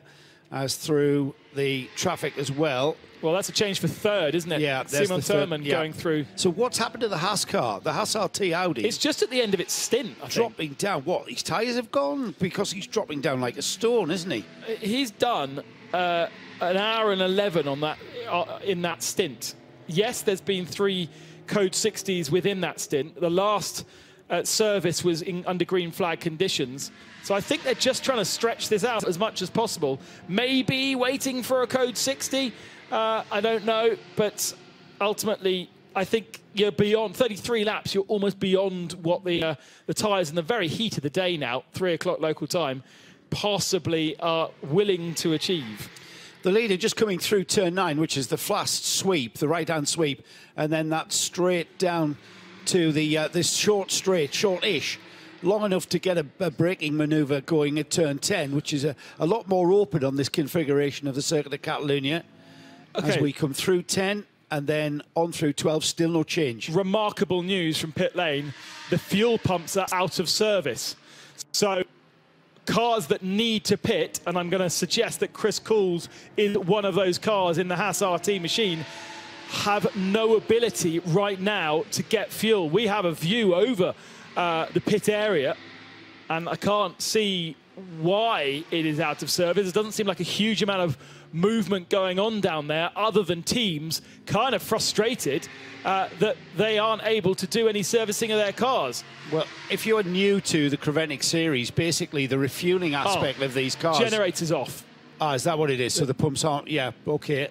as through the traffic as well. Well, that's a change for third, isn't it? Yeah, there's Simon the Thurman yeah. going through. So what's happened to the Haas car, the Haas RT Audi? It's just at the end of its stint, I think. dropping down. What? His tyres have gone because he's dropping down like a stone, isn't he? He's done uh, an hour and 11 on that uh, in that stint. Yes, there's been three code 60s within that stint. The last uh, service was in, under green flag conditions. So I think they're just trying to stretch this out as much as possible. Maybe waiting for a code 60. Uh, I don't know, but ultimately, I think you're beyond 33 laps. You're almost beyond what the uh, the tyres in the very heat of the day now, three o'clock local time, possibly are willing to achieve. The leader just coming through turn nine, which is the fast sweep, the right-hand sweep, and then that straight down to the uh, this short straight, short-ish, long enough to get a, a braking manoeuvre going at turn 10, which is a, a lot more open on this configuration of the Circuit of Catalunya. As we come through 10 and then on through 12, still no change. Remarkable news from pit lane: the fuel pumps are out of service. So cars that need to pit, and I'm going to suggest that Chris Cools in one of those cars in the Haas RT machine, have no ability right now to get fuel. We have a view over uh, the pit area, and I can't see why it is out of service. It doesn't seem like a huge amount of movement going on down there, other than teams kind of frustrated uh, that they aren't able to do any servicing of their cars. Well, if you're new to the Creventic series, basically the refueling aspect of these cars. Generators off. Ah, is that what it is? So the pumps aren't. Yeah, okay.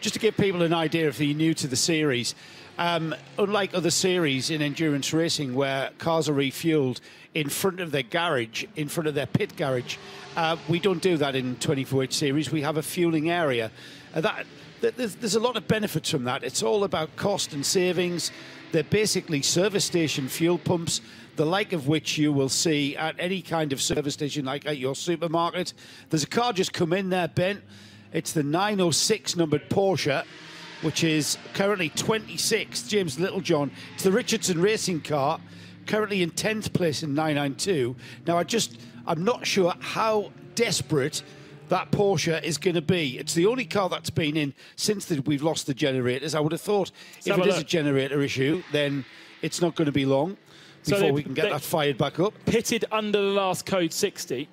Just to give people an idea if you're new to the series, um, unlike other series in endurance racing where cars are refueled in front of their garage, in front of their pit garage, uh, we don't do that in 24H series. We have a fueling area. Uh, that th- there's, there's a lot of benefits from that. It's all about cost and savings. They're basically service station fuel pumps the like of which you will see at any kind of service station, like at your supermarket. There's a car just come in there, Ben. It's the 906 numbered Porsche, which is currently 26th, James Littlejohn. It's the Richardson racing car, currently in 10th place in 992. Now, I just, I'm not sure how desperate that Porsche is going to be. It's the only car that's been in since the, we've lost the generators. I would have thought if it a is a generator issue, then it's not going to be long So before they- we can get that fired back up. pitted under the last code 60.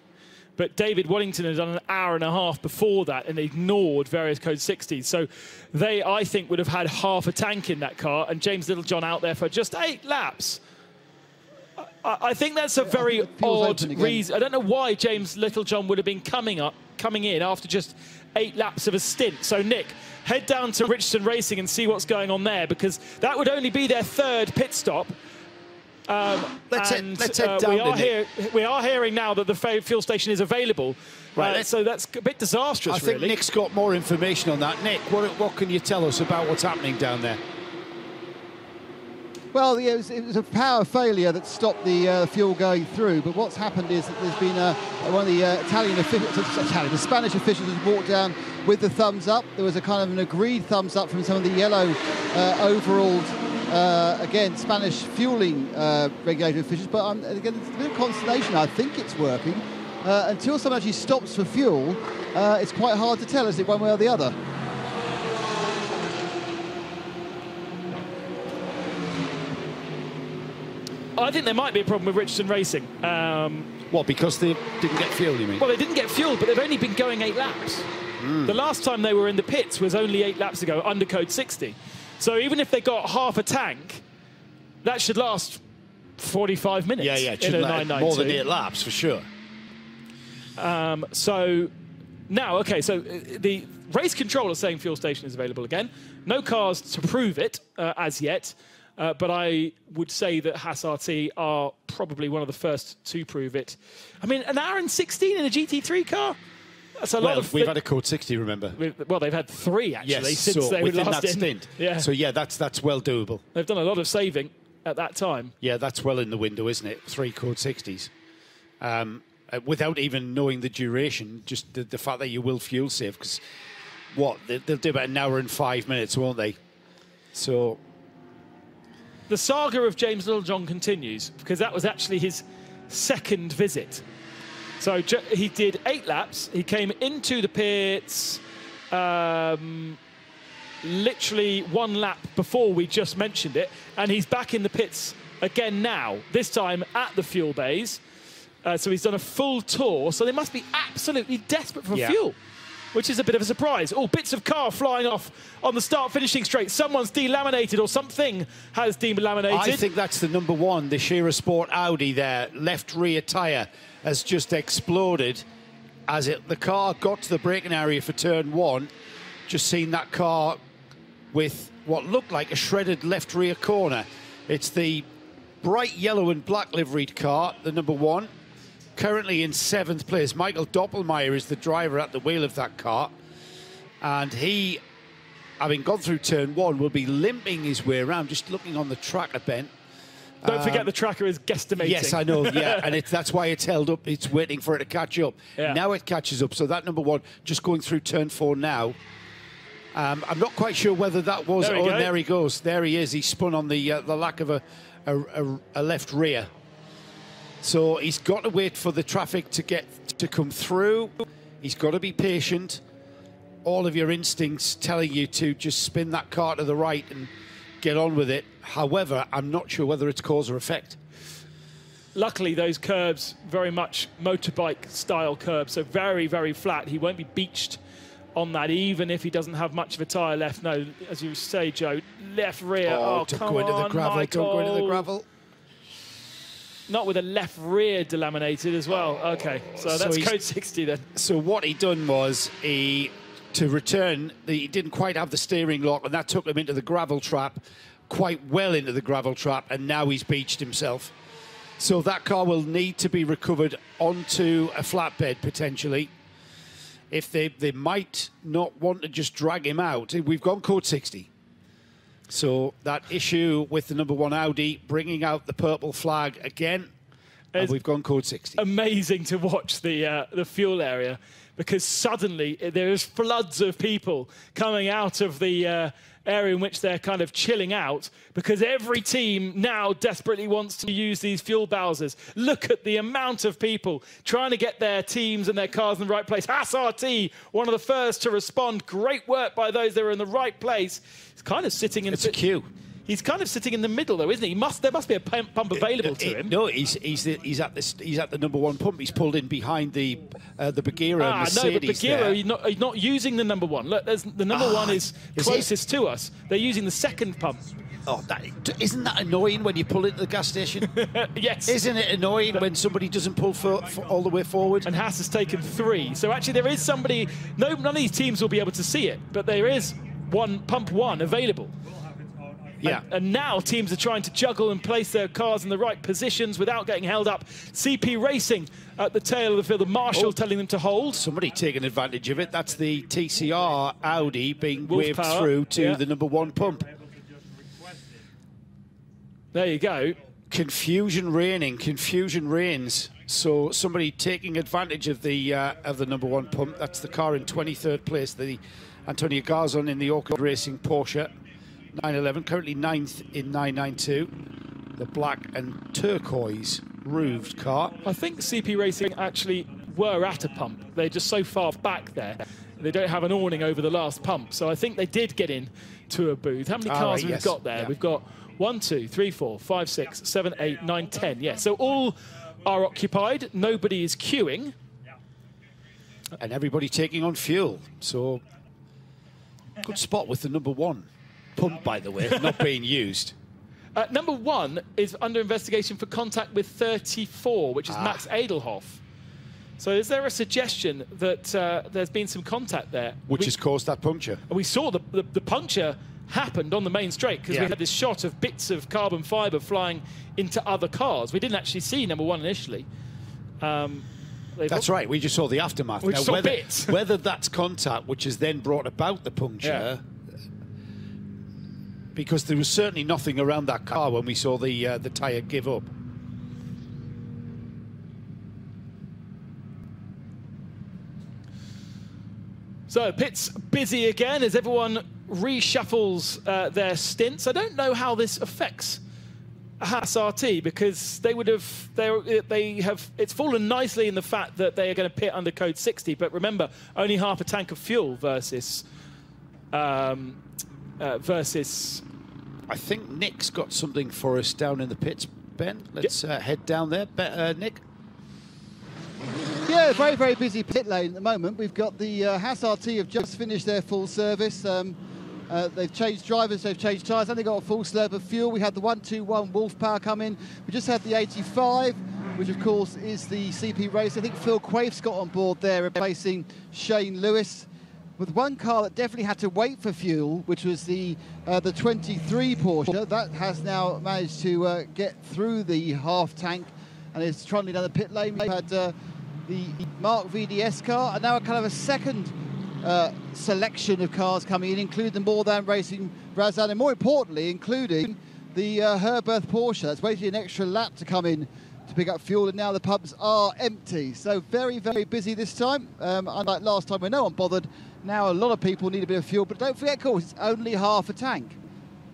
But David Waddington had done an hour and a half before that and ignored various code 60s. So they, I think, would have had half a tank in that car and James Littlejohn out there for just eight laps. I, I think that's a very odd reason. I don't know why James Littlejohn would have been coming up, coming in after just eight laps of a stint. So Nick, head down to Richardson Racing and see what's going on there because that would only be their third pit stop. Um, Let's head- let's head uh, down we are Nick. here. We are hearing now that the fuel station is available. Right, Uh, so that's a bit disastrous, I think. Nick's got more information on that. Nick, what, what can you tell us about what's happening down there? Well, it, was, it was a power failure that stopped the uh, fuel going through. But what's happened is that there's been uh, one of the uh, Italian officials, Italian, the Spanish officials has walked down with the thumbs up. There was a kind of an agreed thumbs up from some of the yellow uh, overall, uh, again, Spanish fueling uh, regulatory officials. But um, again, it's a bit of consternation. I think it's working. Uh, until someone actually stops for fuel, uh, it's quite hard to tell, is it one way or the other? I think there might be a problem with Richardson Racing. Um, what, because they didn't get fuel, you mean? Well, they didn't get fuel, but they've only been going eight laps. Hmm. The last time they were in the pits was only eight laps ago, under code 60. So even if they got half a tank, that should last 45 minutes. Yeah, yeah, it in should a more than eight laps for sure. Um, so now, okay, so uh, the race control is saying fuel station is available again. No cars to prove it uh, as yet, uh, but I would say that Haas RT are probably one of the first to prove it. I mean, an hour and 16 in a GT3 car? That's a well, lot of. we've had a code 60, remember? well, they've had three actually yes, since so they were within last that in. stint. Yeah. So yeah, that's that's well doable. They've done a lot of saving at that time. Yeah, that's well in the window, isn't it? Three code 60s. Um, uh, without even knowing the duration, just the, the fact that you will fuel save, because what, they, they'll do about an hour and five minutes, won't they? So, The saga of James Littlejohn continues because that was actually his second visit. So he did eight laps. He came into the pits um, literally one lap before we just mentioned it, and he's back in the pits again now, this time at the fuel bays. Uh, so he's done a full tour, so they must be absolutely desperate for Yeah. fuel, which is a bit of a surprise. Oh, bits of car flying off on the start finishing straight. Someone's delaminated or something has delaminated. I think that's the number one, the Scherer Sport Audi there. Left rear tyre has just exploded as it the car got to the braking area for turn one. Just seen that car with what looked like a shredded left rear corner. It's the bright yellow and black liveried car, the number one. Currently in seventh place. Michael Doppelmayr is the driver at the wheel of that car. And he, having gone through turn one, will be limping his way around, just looking on the tracker, Ben. Don't forget Um, the tracker is guesstimating. Yes, I know. Yeah, and it's that's why it's held up. It's waiting for it to catch up. Yeah. Now it catches up. So that number one just going through turn four now. Um, I'm not quite sure whether that was. There oh, there he goes. There he is. He spun on the uh, the lack of a, a, a, a left rear. So he's got to wait for the traffic to get to come through. He's got to be patient. All of your instincts telling you to just spin that car to the right and get on with it. However, I'm not sure whether it's cause or effect. Luckily, those curbs very much motorbike style curbs, so very, very flat. He won't be beached on that, even if he doesn't have much of a tyre left. No, as you say, Joe, left rear. Oh, Oh, don't come go into the gravel, don't go into the gravel. Not with a left rear delaminated as well. Okay, so So that's he's- code 60 then. So what he done was he to return. He didn't quite have the steering lock, and that took him into the gravel trap, quite well into the gravel trap, and now he's beached himself. So that car will need to be recovered onto a flatbed potentially. If they they might not want to just drag him out, we've gone code 60. So that issue with the number one Audi bringing out the purple flag again, and we've gone code 60. amazing to watch the uh, the fuel area because suddenly there is floods of people coming out of the uh, area in which they're kind of chilling out because every team now desperately wants to use these fuel bowsers. Look at the amount of people trying to get their teams and their cars in the right place. Haas RT, one of the first to respond. Great work by those that are in the right place. It's kind of sitting in It's a queue. He's kind of sitting in the middle, though, isn't he? he must, there must be a pump pump available to Uh, him. No, he's he's the, he's at this he's at the number one pump. He's pulled in behind the uh, the Bagheera Ah, no, but Mercedes there. he's not, he's not using the number one. Look, there's, the number Ah, one is, is closest to us. They're using the second pump. Oh, that, isn't that annoying when you pull into the gas station? yes. Isn't it annoying when somebody doesn't pull for, for all the way forward? And Haas has taken three. So actually, there is somebody. No, none of these teams will be able to see it, but there is one pump one available. Yeah. And, and now teams are trying to juggle and place their cars in the right positions without getting held up. CP Racing at the tail of the field. The marshal Oh. telling them to hold. Somebody taking advantage of it. That's the TCR Audi being Wolf waved power, through to yeah. the number one pump. There you go. Confusion reigning. Confusion reigns. So somebody taking advantage of the uh, of the number one pump. That's the car in 23rd place. The Antonio Garzon in the Orchid Racing Porsche 911. Currently ninth in 992. The black and turquoise roofed car. I think CP Racing actually were at a pump. They're just so far back there. They don't have an awning over the last pump. So I think they did get in to a booth. How many Ah, cars right, have we yes. got there? Yeah. We've got one, two, three, four, five, six, seven, eight, nine, ten. Yeah. So all are occupied. Nobody is queuing. and everybody taking on fuel. So good spot with the number one pump, by the way, not being used. Uh, number one is under investigation for contact with 34, which is Ah. Max Edelhoff. So is there a suggestion that uh, there's been some contact there? Which We- has caused that puncture. And we saw the, the, the puncture happened on the main straight because Yeah. we had this shot of bits of carbon fibre flying into other cars. We didn't actually see number one initially. Um, That's right. We just saw the aftermath. We Now, saw whether, bits. whether that's contact, which has then brought about the puncture, because there was certainly nothing around that car when we saw the uh, the tyre give up. So pit's busy again as everyone reshuffles uh, their stints. I don't know how this affects Haas RT because they would have they they have it's fallen nicely in the fact that they are going to pit under code 60. But remember, only half a tank of fuel versus um, uh, versus. I think Nick's got something for us down in the pits. Ben, let's uh, head down there. Be- uh, Nick. Yeah, very, very busy pit lane at the moment. We've got the uh, Haas RT have just finished their full service. Um, uh, they've changed drivers, they've changed tyres, and they've got a full slurp of fuel. We had the 121 Wolf Power come in. We just had the 85, which of course is the CP race. I think Phil Quaife got on board there, replacing Shane Lewis. With one car that definitely had to wait for fuel, which was the uh, the 23 Porsche, that has now managed to uh, get through the half tank and is trundling down the pit lane. We've had uh, the Mark VDS car, and now a kind of a second uh, selection of cars coming in, including the More Than Racing Razoon, and more importantly, including the uh, Porsche. That's waiting an extra lap to come in to pick up fuel, and now the pubs are empty. So very, very busy this time. Um, unlike last time, where no one bothered. Now a lot of people need a bit of fuel, but don't forget, of course, it's only half a tank.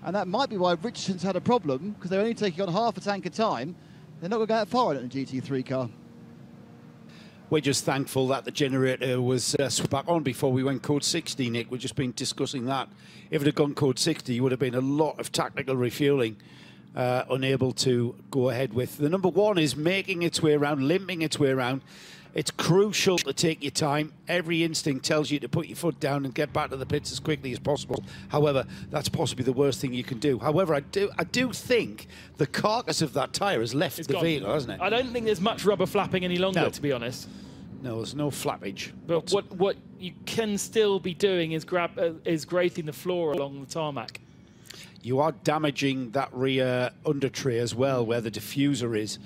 And that might be why Richardson's had a problem, because they're only taking on half a tank at a time. They're not going to go that far in a GT3 car. We're just thankful that the generator was uh, back on before we went code 60, Nick. We've just been discussing that. If it had gone code 60, it would have been a lot of tactical refueling, uh, unable to go ahead with. The number one is making its way around, limping its way around. It's crucial to take your time. Every instinct tells you to put your foot down and get back to the pits as quickly as possible. However, that's possibly the worst thing you can do. However, I do I do think the carcass of that tyre has left It's the gone. vehicle, hasn't it? I don't think there's much rubber flapping any longer, No. to be honest. No, there's no flappage. But what what you can still be doing is grab uh, is grating the floor along the tarmac. you are damaging that rear under tray as well, where the diffuser is.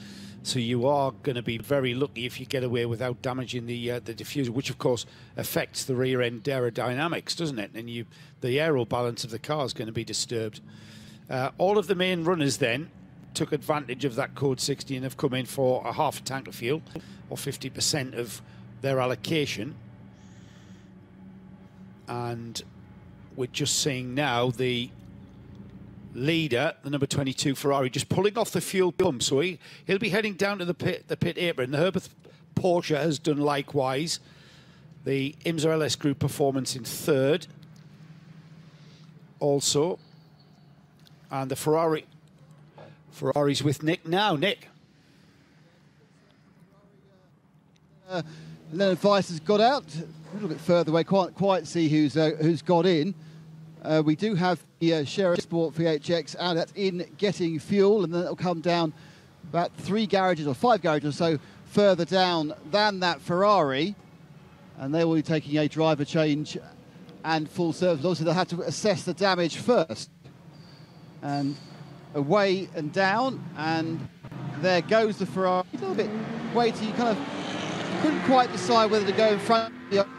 So you are going to be very lucky if you get away without damaging the uh, the diffuser, which of course affects the rear end aerodynamics, doesn't it? And you the aero balance of the car is going to be disturbed. Uh, all of the main runners then took advantage of that code 60 and have come in for a half tank of fuel, or 50% of their allocation. And we're just seeing now the leader, the number 22 Ferrari, just pulling off the fuel pump. So he, he'll be heading down to the pit, the pit apron. The Herberth Porsche has done likewise. The IMSA LS Group performance in third. Also. And the Ferrari. Ferrari's with Nick now. Nick. Uh, Leonard Weiss has got out a little bit further away. Can't quite see who's uh, who's got in. Uh, we do have the uh, Scherer Sport VHX out. That's in getting fuel, and then it'll come down about three garages or five garages or so further down than that Ferrari, and they will be taking a driver change and full service. Obviously they'll have to assess the damage first. And away and down, and there goes the Ferrari. A little bit weighty, kind of couldn't quite decide whether to go in front of the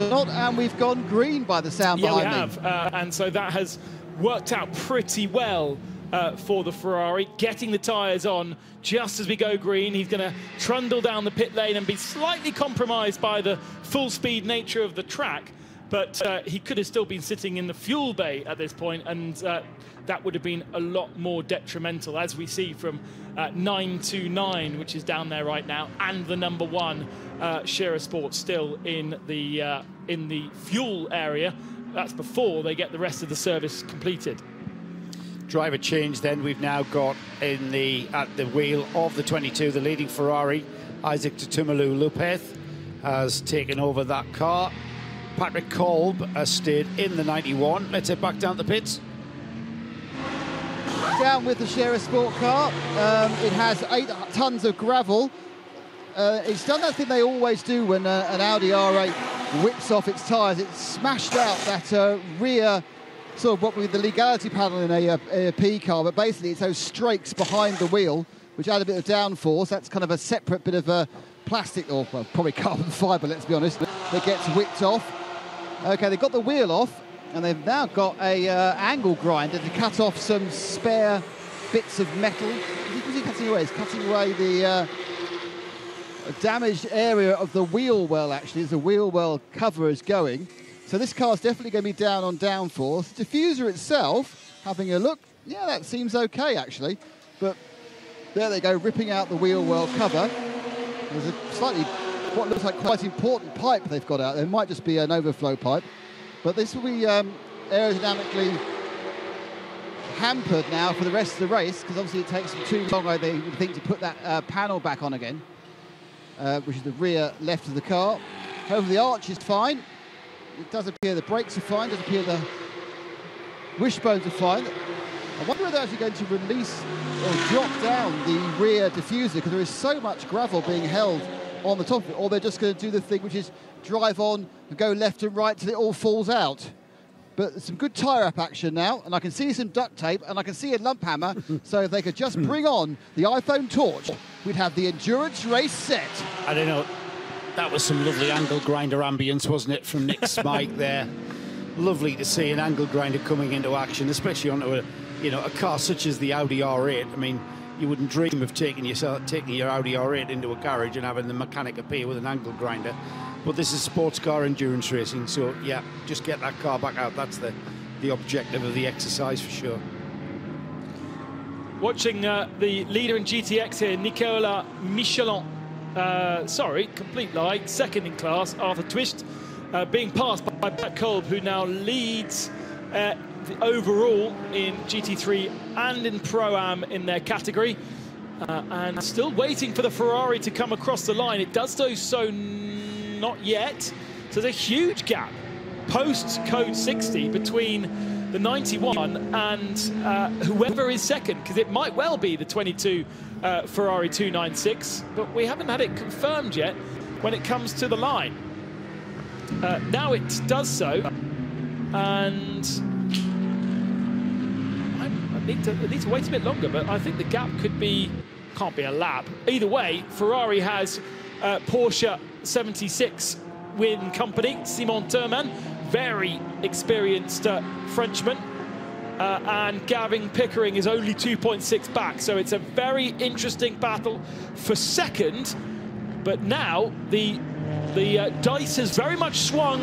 not, and we've gone green by the sound Yeah, we behind me. have, uh, and so that has worked out pretty well uh, for the Ferrari. Getting the tyres on just as we go green, he's going to trundle down the pit lane and be slightly compromised by the full speed nature of the track. But uh, he could have still been sitting in the fuel bay at this point, and uh, that would have been a lot more detrimental, as we see from uh, 929, which is down there right now, and the number one uh, Scherer Sport still in the uh, in the fuel area. That's before they get the rest of the service completed. driver change then we've now got in the at the wheel of the 22 the leading ferrari isaac Tutumlu lopez has taken over that car patrick kolb has stayed in the 91 let's head back down the pits Down with the Scherer Sport car. Um, it has eight tons of gravel. Uh, it's done that thing they always do when uh, an Audi R8 whips off its tyres. It smashed out that uh, rear, sort of what would be the legality panel in a, uh, a P car, but basically it's those strakes behind the wheel which add a bit of downforce. That's kind of a separate bit of uh, plastic, or well, probably carbon fibre, let's be honest, that gets whipped off. Okay, they've got the wheel off, and they've now got a uh, angle grinder to cut off some spare bits of metal. What's he cutting away? He's cutting away the uh, damaged area of the wheel well, actually, as the wheel well cover is going. So this car's definitely going to be down on downforce. Diffuser itself, having a look, yeah, that seems okay, actually. But there they go, ripping out the wheel well cover. There's a slightly, what looks like quite important pipe they've got out there. It might just be an overflow pipe. But this will be um, aerodynamically hampered now for the rest of the race because obviously it takes them too long, I think, to put that uh, panel back on again, uh, which is the rear left of the car. However, the arch is fine. It does appear the brakes are fine, It does appear the wishbones are fine. I wonder whether they're actually going to release or drop down the rear diffuser because there is so much gravel being held on the top of it, or they're just going to do the thing which is drive on and go left and right till it all falls out. But some good tyre up action now, and I can see some duct tape and I can see a lump hammer. so if they could just bring on the iPhone torch, we'd have the endurance race set. I don't know. That was some lovely angle grinder ambience, wasn't it, from Nick Smike there? Lovely to see an angle grinder coming into action, especially onto a, you know, a car such as the Audi R8. I mean, you wouldn't dream of taking yourself, taking your Audi R8 into a garage and having the mechanic appear with an angle grinder. But this is sports car endurance racing, so yeah, just get that car back out. That's the, the objective of the exercise for sure. Watching uh, the leader in GTX here, Nicola Michelin. Uh, sorry, complete lie. Second in class, Arthur Twist, uh, being passed by, by Pat Kolb, who now leads uh, the overall in GT3 and in Pro-Am in their category. Uh, and still waiting for the Ferrari to come across the line. It does do so not yet. So there's a huge gap post code 60 between the 91 and uh, whoever is second, because it might well be the 22 uh, Ferrari 296, but we haven't had it confirmed yet when it comes to the line. Uh, now it does so, and need to need to wait a bit longer, but I think the gap could be can't be a lap. Either way, Ferrari has uh, Porsche 76 win company, Simon Thurman, very experienced uh, Frenchman. Uh, and Gavin Pickering is only 2.6 back. So it's a very interesting battle for second. But now the the uh, dice has very much swung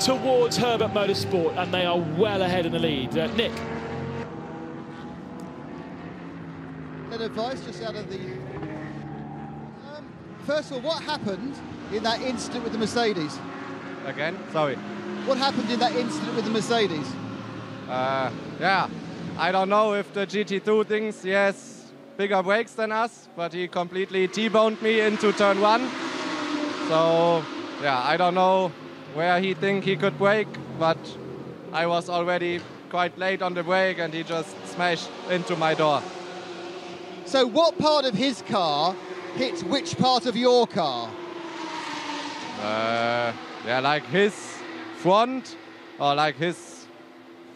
towards Herberth Motorsport, and they are well ahead in the lead. Uh, Nick. An advice just out of the. Um, first of all, what happened in that incident with the Mercedes? Again? Sorry. What happened in that incident with the Mercedes? Uh, yeah, I don't know if the GT2 thinks he has bigger brakes than us, but he completely T-boned me into turn one. So, yeah, I don't know where he think he could brake, but I was already quite late on the brake and he just smashed into my door. So what part of his car hit which part of your car? Uh, yeah, like his front, or like his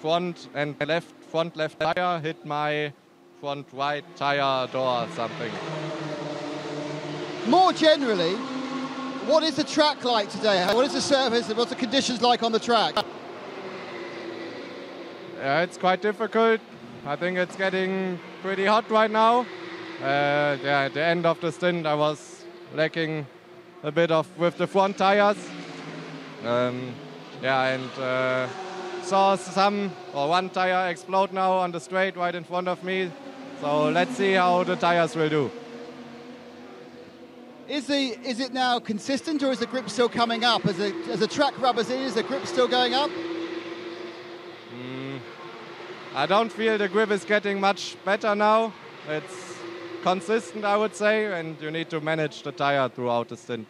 front and left front left tire hit my front right tire door or something. More generally, what is the track like today? What is the surface what's the conditions like on the track? Yeah, it's quite difficult. I think it's getting pretty hot right now. Uh, yeah, at the end of the stint, I was lacking a bit of with the front tires. Um, yeah, and uh, saw some or one tire explode now on the straight right in front of me. So let's see how the tires will do. Is the is it now consistent or is the grip still coming up? As the as the track rubbers in, is the grip still going up? Mm, I don't feel the grip is getting much better now. It's consistent, I would say, and you need to manage the tire throughout the stint.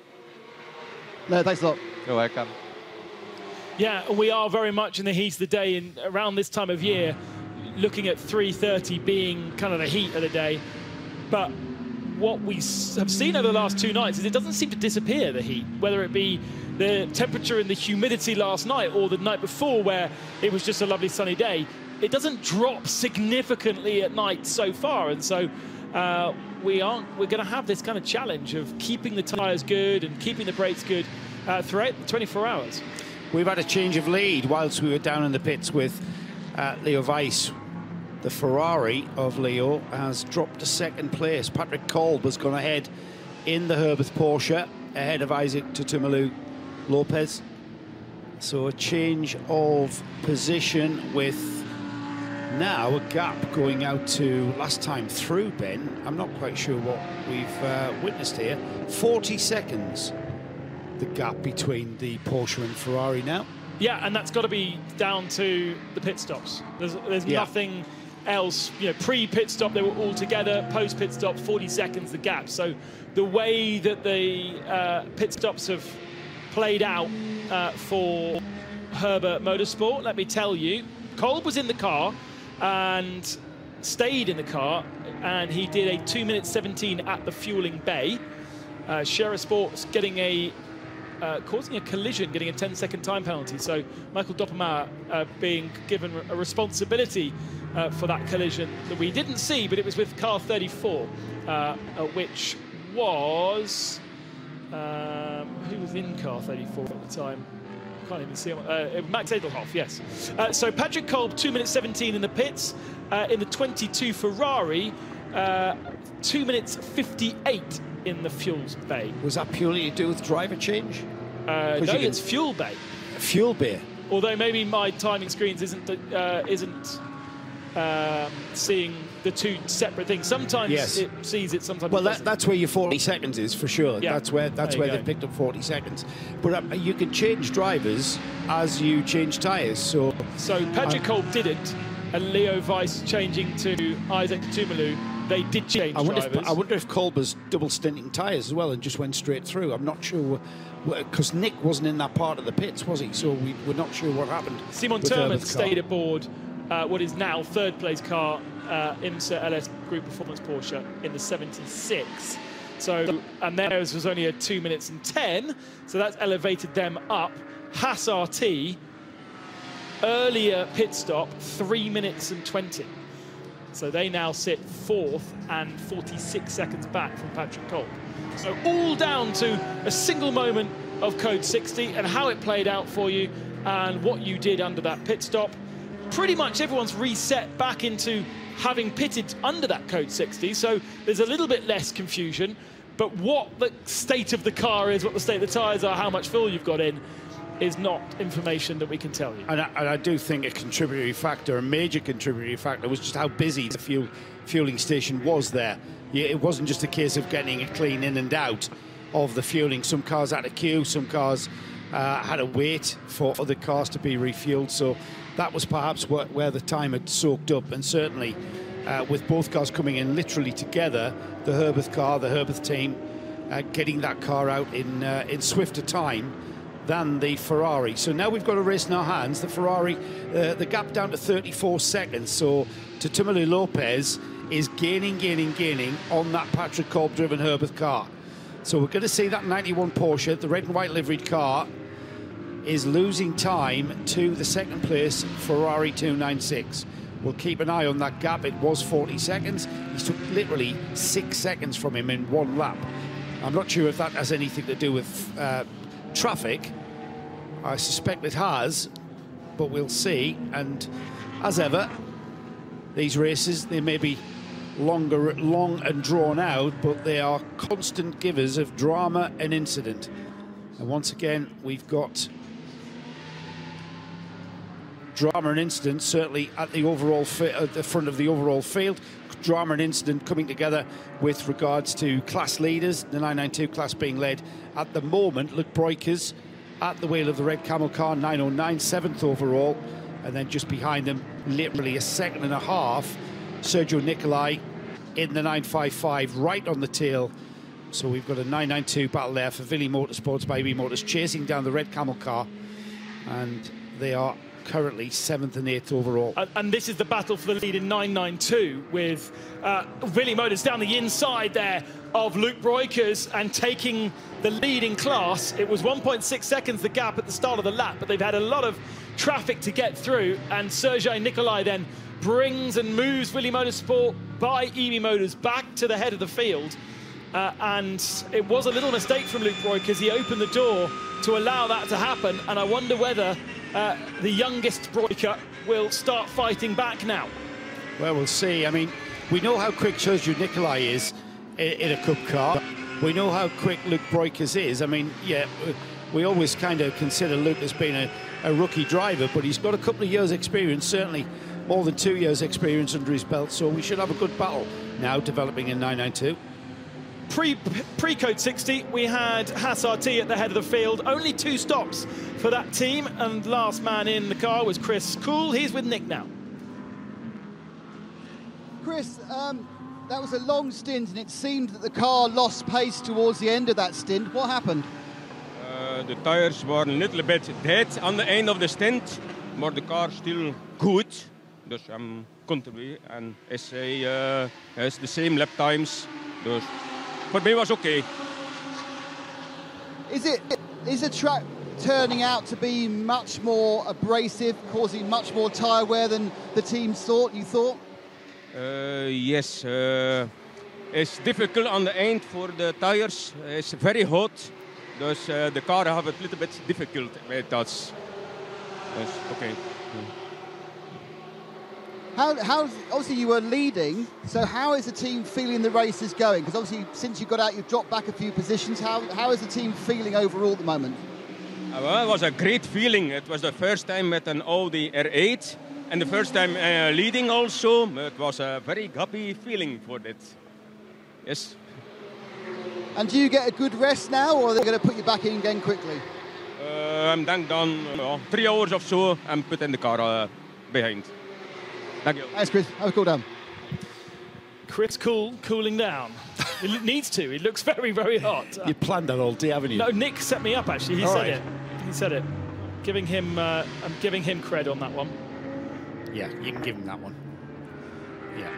No, thanks a lot. You're welcome. Yeah, we are very much in the heat of the day, and around this time of year, looking at 3:30 being kind of the heat of the day. But what we have seen over the last two nights is it doesn't seem to disappear the heat, whether it be the temperature and the humidity last night or the night before, where it was just a lovely sunny day. It doesn't drop significantly at night so far, and so. Uh, we aren't. We're going to have this kind of challenge of keeping the tyres good and keeping the brakes good uh, throughout the 24 hours. We've had a change of lead whilst we were down in the pits with uh, Leo Weiss. The Ferrari of Leo has dropped to second place. Patrick Kolb has gone ahead in the Herberth Porsche ahead of Isaac Tutumlu Lopez. So a change of position with Now a gap going out to last time through Ben. I'm not quite sure what we've uh, witnessed here. 40 seconds, the gap between the Porsche and Ferrari now. Yeah, and that's got to be down to the pit stops. There's, there's Yeah. nothing else. You know, pre-pit stop they were all together. Post-pit stop, 40 seconds the gap. So the way that the uh, pit stops have played out uh, for Herberth Motorsport, let me tell you, Kolb was in the car and stayed in the car, and he did a two minutes 17 at the fueling bay. Uh, Scherer Sports getting a uh, causing a collision, getting a 10 second time penalty. So Michael Doppelmayr uh, being given a responsibility uh, for that collision that we didn't see, but it was with car 34, uh, uh, which was. Um, who was in car 34 at the time? I can't even see him. Uh, Max Edelhoff, yes. Uh, so Patrick Kolb, 2 minutes 17 in the pits. Uh, in the 22 Ferrari, uh, 2 minutes 58 in the fuels bay. Was that purely to do with driver change? Uh, no, it's fuel bay. Fuel bay. Although maybe my timing screens isn't uh, isn't um, seeing the two separate things. Sometimes Yes. it sees it, sometimes Well, it that, that's where your 40 seconds is for sure. Yeah. That's where that's where go. they picked up 40 seconds. But um, you can change drivers as you change tyres. So So Patrick um, Kolb didn't, and Leo Weiss changing to Isaac Tutumlu. They did change I wonder, if, I wonder if Kolb was double stinting tyres as well and just went straight through. I'm not sure because Nick wasn't in that part of the pits, was he? So we, we're not sure what happened. Simon with Thurman Herberth's car. stayed aboard uh, what is now third place car, uh, IMSA LS Group Performance Porsche in the 76. So, and theirs was only a two minutes and 10, so that's elevated them up. Haas RT, earlier pit stop, three minutes and 20. So they now sit fourth and 46 seconds back from Patrick Kolb. So all down to a single moment of Code 60 and how it played out for you and what you did under that pit stop. Pretty much everyone's reset back into having pitted under that Code 60, so there's a little bit less confusion. But what the state of the car is, what the state of the tyres are, how much fuel you've got in, is not information that we can tell you. And I, and I do think a contributory factor, a major contributory factor, was just how busy the fuel fueling station was there. It wasn't just a case of getting it clean in and out of the fueling. Some cars had a queue, some cars uh, had to wait for other cars to be refueled. So that was perhaps where, where the time had soaked up. And certainly, uh, with both cars coming in literally together, the Herberth car, the Herberth team, uh, getting that car out in uh, in swifter time than the Ferrari. So now we've got a race in our hands. The Ferrari, uh, the gap down to 34 seconds. So Tutumlu Lopez is gaining, gaining, gaining on that Patrick Kolb driven Herberth car. So we're going to see that 91 Porsche, the red and white liveried car, is losing time to the second place Ferrari 296. We'll keep an eye on that gap. It was 40 seconds. He took literally six seconds from him in one lap. I'm not sure if that has anything to do with uh, traffic. I suspect it has, but we'll see. And as ever, these races they may be longer, long and drawn out, but they are constant givers of drama and incident. And once again, we've got drama and incident certainly at the overall at the front of the overall field. Drama and incident coming together with regards to class leaders. The 992 class being led at the moment. Luc Breukers at the wheel of the red camel car, 909, seventh overall, and then just behind them, literally a second and a half, Sergiu Nicolae in the 955, right on the tail. So we've got a 992 battle there for Willi Motorsports by Ebimotors chasing down the red camel car, and they are currently seventh and eighth overall. And, and this is the battle for the lead in 992 with uh, Willi Motors down the inside there of Luc Breukers and taking the lead in class. It was 1.6 seconds the gap at the start of the lap, but they've had a lot of traffic to get through. And Sergiu Nicolae then brings and moves Willi Motorsport by Ebimotors back to the head of the field. Uh, and it was a little mistake from Luke Roy because he opened the door to allow that to happen. And I wonder whether uh, the youngest Breuker will start fighting back now. Well, we'll see. I mean, we know how quick Sergiu Nicolae is in, in a cup car. We know how quick Luc Breukers is. I mean, yeah, we always kind of consider Luke as being a, a rookie driver, but he's got a couple of years' experience, certainly more than two years' experience under his belt, so we should have a good battle now developing in 992. Pre pre code 60, we had Haas RT at the head of the field. Only two stops for that team, and last man in the car was Chris Cool. He's with Nick now. Chris, um, that was a long stint, and it seemed that the car lost pace towards the end of that stint. What happened? Uh, the tires were a little bit dead on the end of the stint, but the car still good. Dus I'm continue and I say uh, it's the same lap times. Dus for me was okay. Is it is the track turning out to be much more abrasive, causing much more tyre wear than the teams thought? You thought? Uh, yes, uh, it's difficult on the end for the tires. It's very hot, dus uh, the car have a little bit difficult with that. Yes, okay. How, how, obviously you were leading, so how is the team feeling the race is going? Because obviously since you got out, you've dropped back a few positions. How, how is the team feeling overall at the moment? Uh, well, it was a great feeling. It was the first time with an Audi R8 and the first time uh, leading also. It was a very happy feeling for that. Yes. And do you get a good rest now, or are they going to put you back in again quickly? Uh, I'm then done uh, three hours or so and put in the car uh, behind. Thank you. Thanks, Chris. Have a cool down. Chris Cool cooling down. it needs to. It looks very, very hot. You planned that all day, haven't you? No, Nick set me up actually. He All said right. it. He said it. Giving him, uh, I'm giving him cred on that one. Yeah, you can give him that one. Yeah.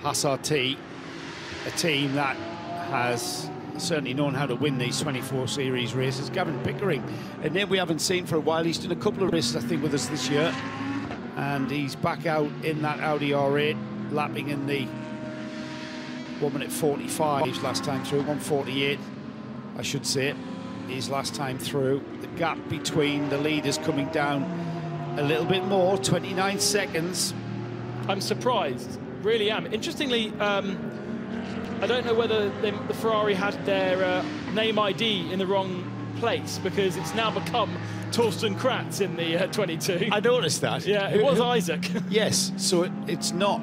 Haas RT, a team that has certainly known how to win these 24 series races. Gavin Pickering, a name we haven't seen for a while. He's done a couple of races, I think, with us this year. And he's back out in that Audi R8, lapping in the 1 minute 45 his last time through, 148, I should say, his last time through. The gap between the leaders coming down a little bit more, 29 seconds. I'm surprised, really am. Interestingly, um, I don't know whether the, the Ferrari had their uh, name ID in the wrong place because it's now become Torsten Kratz in the uh, 22. I noticed that. Yeah, it was Isaac. yes, so it, it's not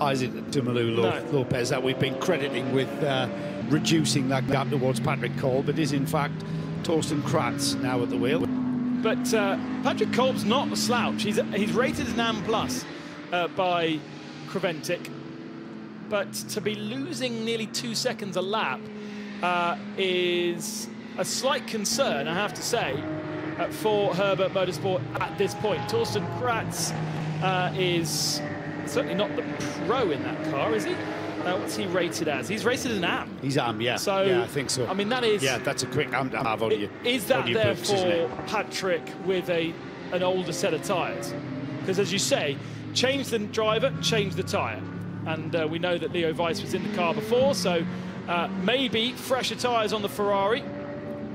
Isaac Tutumlu Lo- No. Lopez that we've been crediting with uh, reducing that gap towards Patrick Kolb, but is in fact, Torsten Kratz now at the wheel. But uh, Patrick Kolb's not a slouch. He's, he's rated an AM plus uh, by Creventic. But to be losing nearly two seconds a lap uh, is a slight concern, I have to say, uh, for Herberth Motorsport at this point. Torsten Kratz uh, is certainly not the pro in that car, is he? Uh, what's he rated as? He's rated as an AM. He's AM, yeah. So, yeah, I think so. I mean, that is- Yeah, that's a quick AM to have on you. Is that on your books, isn't therefore? Patrick with a an older set of tyres? Because as you say, change the driver, change the tyre. And uh, we know that Leo Weiss was in the car before, so uh, maybe fresher tyres on the Ferrari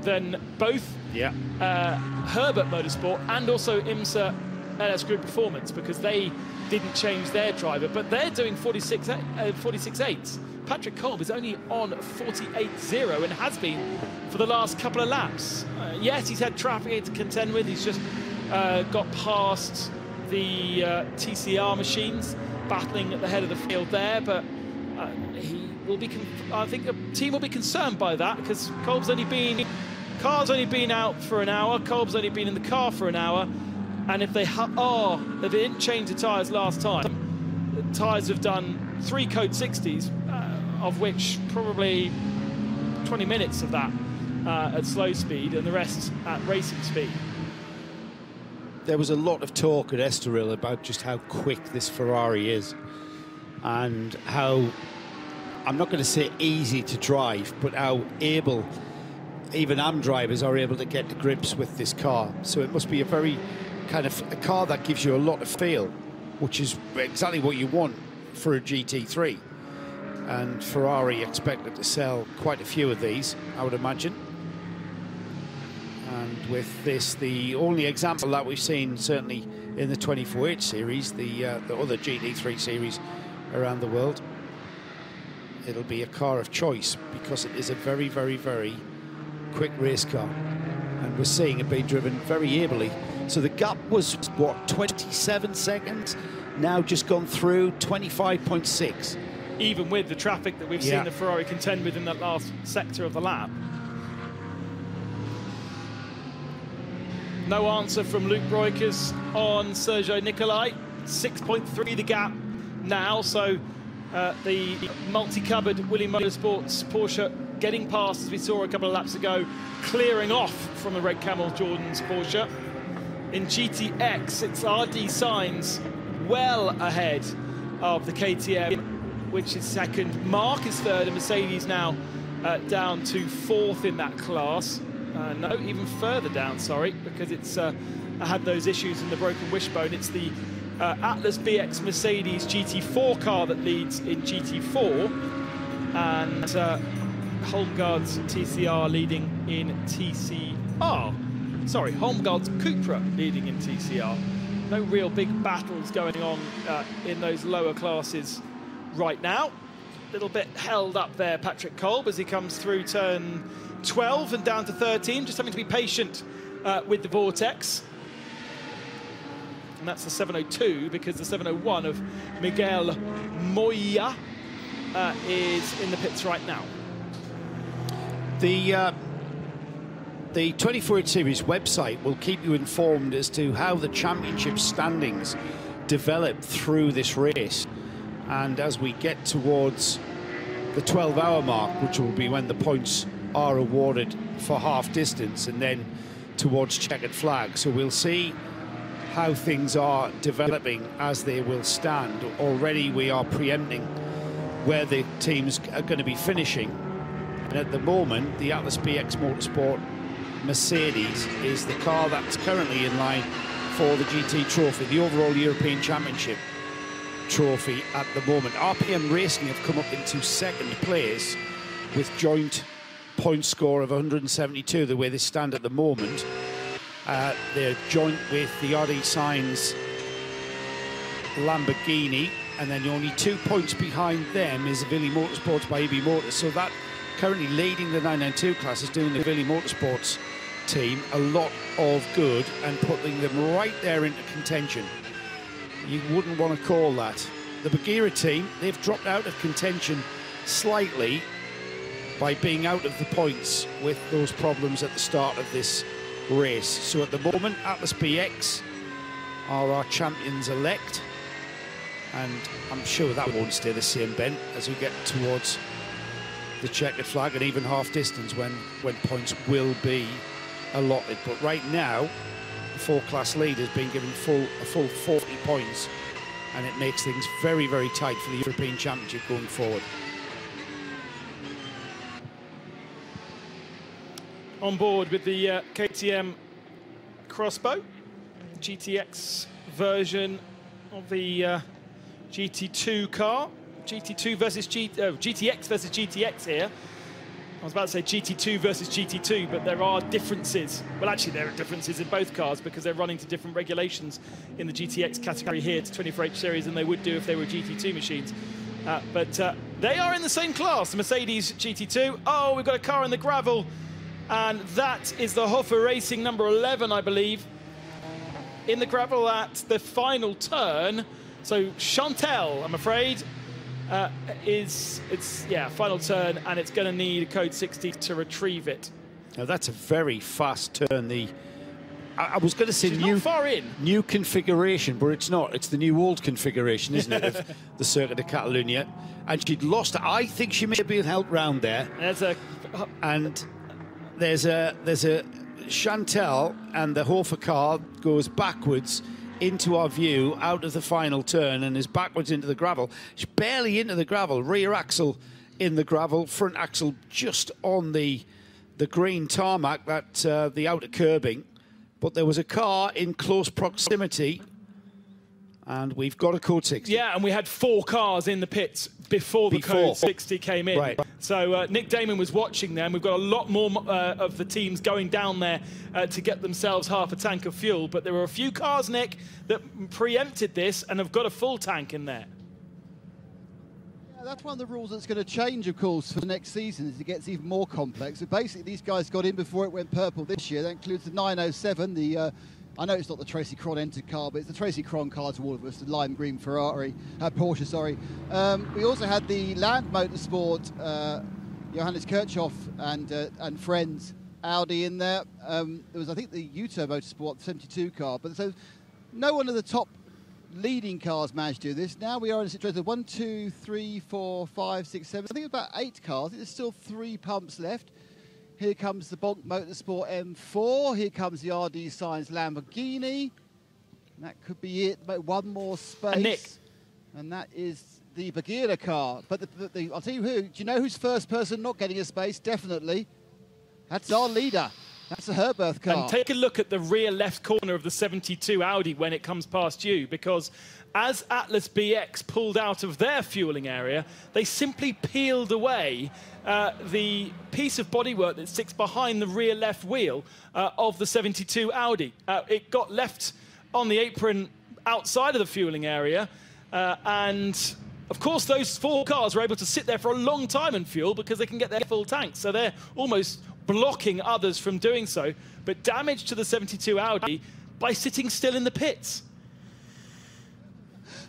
than both Yeah. uh, Herberth Motorsport and also IMSA LS Group Performance because they didn't change their driver, but they're doing 46 uh, 46 eights. Patrick Kolb is only on 48.0 and has been for the last couple of laps. Uh, yes, he's had traffic to contend with. He's just uh, got past the uh, TCR machines, battling at the head of the field there, but uh, he will be. Con- I think the team will be concerned by that because Kolb's only been Car's only been out for an hour. Kolb's only been in the car for an hour, and if they oh, if they didn't change the tyres last time, tyres have done three code 60s, uh, of which probably 20 minutes of that uh, at slow speed, and the rest at racing speed. there was a lot of talk at Estoril about just how quick this Ferrari is and how I'm not going to say easy to drive, but how able even AM drivers are able to get to grips with this car. So it must be a very kind of a car that gives you a lot of feel, which is exactly what you want for a GT3. And Ferrari expected to sell quite a few of these, I would imagine. And with this, the only example that we've seen, certainly in the 24H series, the uh, the other GT3 series around the world, it'll be a car of choice because it is a very, very, very quick race car. And we're seeing it being driven very ably So the gap was, what, 27 seconds? Now just gone through 25.6. Even with the traffic that we've Yeah. seen the Ferrari contend with in that last sector of the lap. No answer from Luc Breukers on Sergiu Nicolae. 6.3 the gap now, so uh, the multi-covered Willi Motorsports Porsche getting past, as we saw a couple of laps ago, clearing off from the Red Camel Jordan's Porsche. In GTX, it's RD Signs well ahead of the KTM, which is second. MARC is third, and Mercedes now uh, down to fourth in that class. Uh, no, even further down, sorry, because it's uh, had those issues in the broken wishbone. It's the uh, Atlas BX Mercedes GT4 car that leads in GT4, and Holmgaard's TCR leading in TCR. Sorry, Holmgaard's Cupra leading in TCR. No real big battles going on uh, in those lower classes right now. A little bit held up there, Patrick Kolb, as he comes through turn 12 and down to 13, just having to be patient uh, with the Vortex. And that's the 702 because the 701 of Miguel Moya uh, is in the pits right now. The uh, the 24 Hour Series website will keep you informed as to how the championship standings develop through this race. And as we get towards the 12 hour mark, which will be when the points are awarded for half distance and then towards checkered flag. So we'll see how things are developing as they will stand. Already we are preempting where the teams are going to be finishing. And at the moment, the Atlas BX Motorsport Mercedes is the car that's currently in line for the GT Trophy, the overall European Championship trophy at the moment. RPM Racing have come up into second place with joint point score of 172, the way they stand at the moment. Uh, they're joint with the RD Signs Lamborghini, and then only two points behind them is Willi Motorsports by Ebimotors. So that currently leading the 992 class is doing the Willi Motorsports team a lot of good and putting them right there into contention. You wouldn't want to call that. The Bagheera team, they've dropped out of contention slightly by being out of the points with those problems at the start of this race. So at the moment, Atlas BX are our champions elect. And I'm sure that won't stay the same, Ben, as we get towards the checkered flag and even half distance when, when points will be allotted. But right now, the four class lead has been given full a full 40 points and it makes things very, very tight for the European Championship going forward. on board with the uh, KTM X-Bow, GTX version of the uh, GT2 car. GT2 versus G, oh, GTX versus GTX here. I was about to say GT2 versus GT2, but there are differences. Well, actually, there are differences in both cars because they're running to different regulations in the GTX category here to 24H series than they would do if they were GT2 machines. Uh, but uh, they are in the same class, the Mercedes GT2. Oh, we've got a car in the gravel. And that is the Hofor Racing number 11, I believe, in the gravel at the final turn. So Chantal, I'm afraid, uh, is it's yeah final turn, and it's going to need code 60 to retrieve it. Now that's a very fast turn. The I, I was going to say She's new far in. new configuration, but it's not. It's the new old configuration, isn't it, of the Circuit of Catalunya? And she'd lost. I think she may have been helped round there. There's a and there's a there's a Chantal and the Hofor car goes backwards into our view out of the final turn and is backwards into the gravel. She's barely into the gravel. Rear axle in the gravel, front axle just on the the green tarmac, that uh, the outer curbing. But there was a car in close proximity, and we've got a code 60. Yeah, and we had four cars in the pits before the Before. code 60 came in. Right. So uh, Nick Damon was watching them. We've got a lot more uh, of the teams going down there uh, to get themselves half a tank of fuel. But there were a few cars, Nick, that preempted this and have got a full tank in there. Yeah, that's one of the rules that's going to change, of course, for the next season as it gets even more complex. So basically, these guys got in before it went purple this year. That includes the 907, the uh, I know it's not the Tracy Krohn entered car, but it's the Tracy Krohn car to all of us, the lime green Ferrari, uh, Porsche, sorry. Um, we also had the Land Motorsport, uh, Johannes Kirchhoff and uh, and friends Audi in there. Um, there was, I think, the JUTA Motorsport 72 car, but so no one of the top leading cars managed to do this. Now we are in a situation of one, two, three, four, five, six, seven. I think about eight cars. There's still three pumps left. Here comes the Bonk Motorsport M4. Here comes the RD Signs Lamborghini. And that could be it. But one more space. And Nick. And that is the Bagheera car. But the, the, the, I'll tell you who. Do you know who's first person not getting a space? Definitely. That's our leader. That's the Herberth car. And take a look at the rear left corner of the 72 Audi when it comes past you, because as Atlas BX pulled out of their fueling area, they simply peeled away uh, the piece of bodywork that sits behind the rear left wheel uh, of the 72 Audi. Uh, it got left on the apron outside of the fueling area, uh, and of course, those four cars were able to sit there for a long time and fuel because they can get their full tanks. So they're almost blocking others from doing so. But damage to the 72 Audi by sitting still in the pits.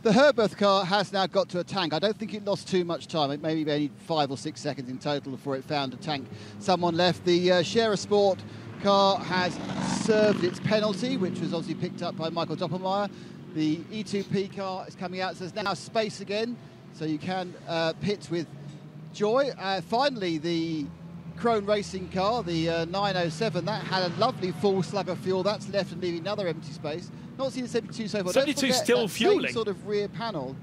The Herberth car has now got to a tank. I don't think it lost too much time. It maybe only five or six seconds in total before it found a tank. Someone left. The uh, Scherer Sport car has served its penalty, which was obviously picked up by Michael Doppelmayr. The E2P car is coming out, so there's now space again, so you can uh, pit with joy. Uh, finally, the Krohn Racing car, the uh, 907, that had a lovely full slug of fuel. That's left and leaving another empty space. Not seen the 72 so far. 72 Don't forget still fueling. Sort of rear panel.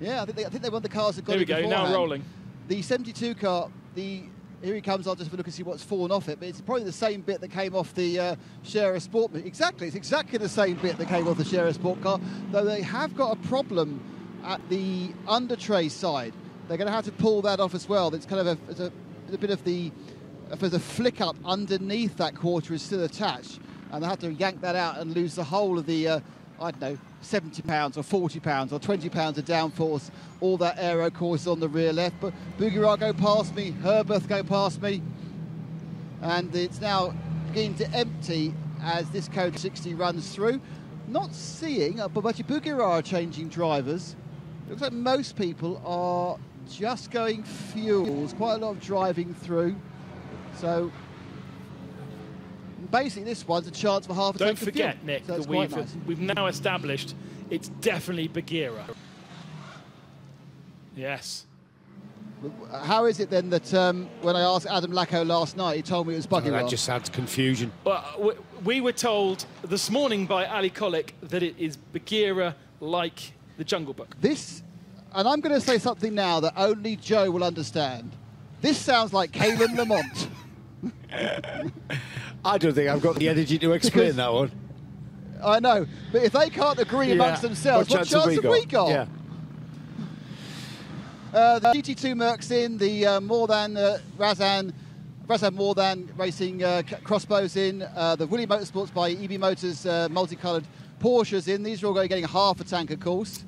Yeah, I think they, I think they won the cars that got Here we go, now rolling. The 72 car, the here he comes. I'll just have a look and see what's fallen off it. But it's probably the same bit that came off the uh, Scherer Sport. Exactly, it's exactly the same bit that came off the Scherer Sport car. Though they have got a problem at the under tray side. They're going to have to pull that off as well. It's kind of a, it's a, a bit of the if there's a flick up underneath that quarter is still attached, and they have to yank that out and lose the whole of the uh, I don't know 70 pounds or 40 pounds or 20 pounds of downforce. All that aero course on the rear left, but Bagheera go past me, Herberth go past me, and it's now beginning to empty as this code 60 runs through. Not seeing, uh, but Bagheera changing drivers. Looks like most people are just going fuels. Quite a lot of driving through. So basically, this one's a chance for half a Don't tank forget, fuel. Nick, So that we've, nice. we've now established it's definitely Bagheera. Yes. How is it then that um, when I asked Adam Lacko last night, he told me it was Buggy that just adds confusion. Well, we, we were told this morning by Ali Kolik that it is Bagheera like the Jungle Book. This, and I'm going to say something now that only Joe will understand. This sounds like Kalen Lamont. I don't think I've got the energy to explain that one. I know, but if they can't agree Yeah. amongst themselves, what, chance have we got? Yeah. Uh, the GT2 Mercs in, the uh, more than uh, Razoon, Razoon more than racing uh, c- X-Bows in, uh, the Willi Motorsports by Ebimotors uh, multicoloured Porsches in. These are all going to be getting half a tank, of course.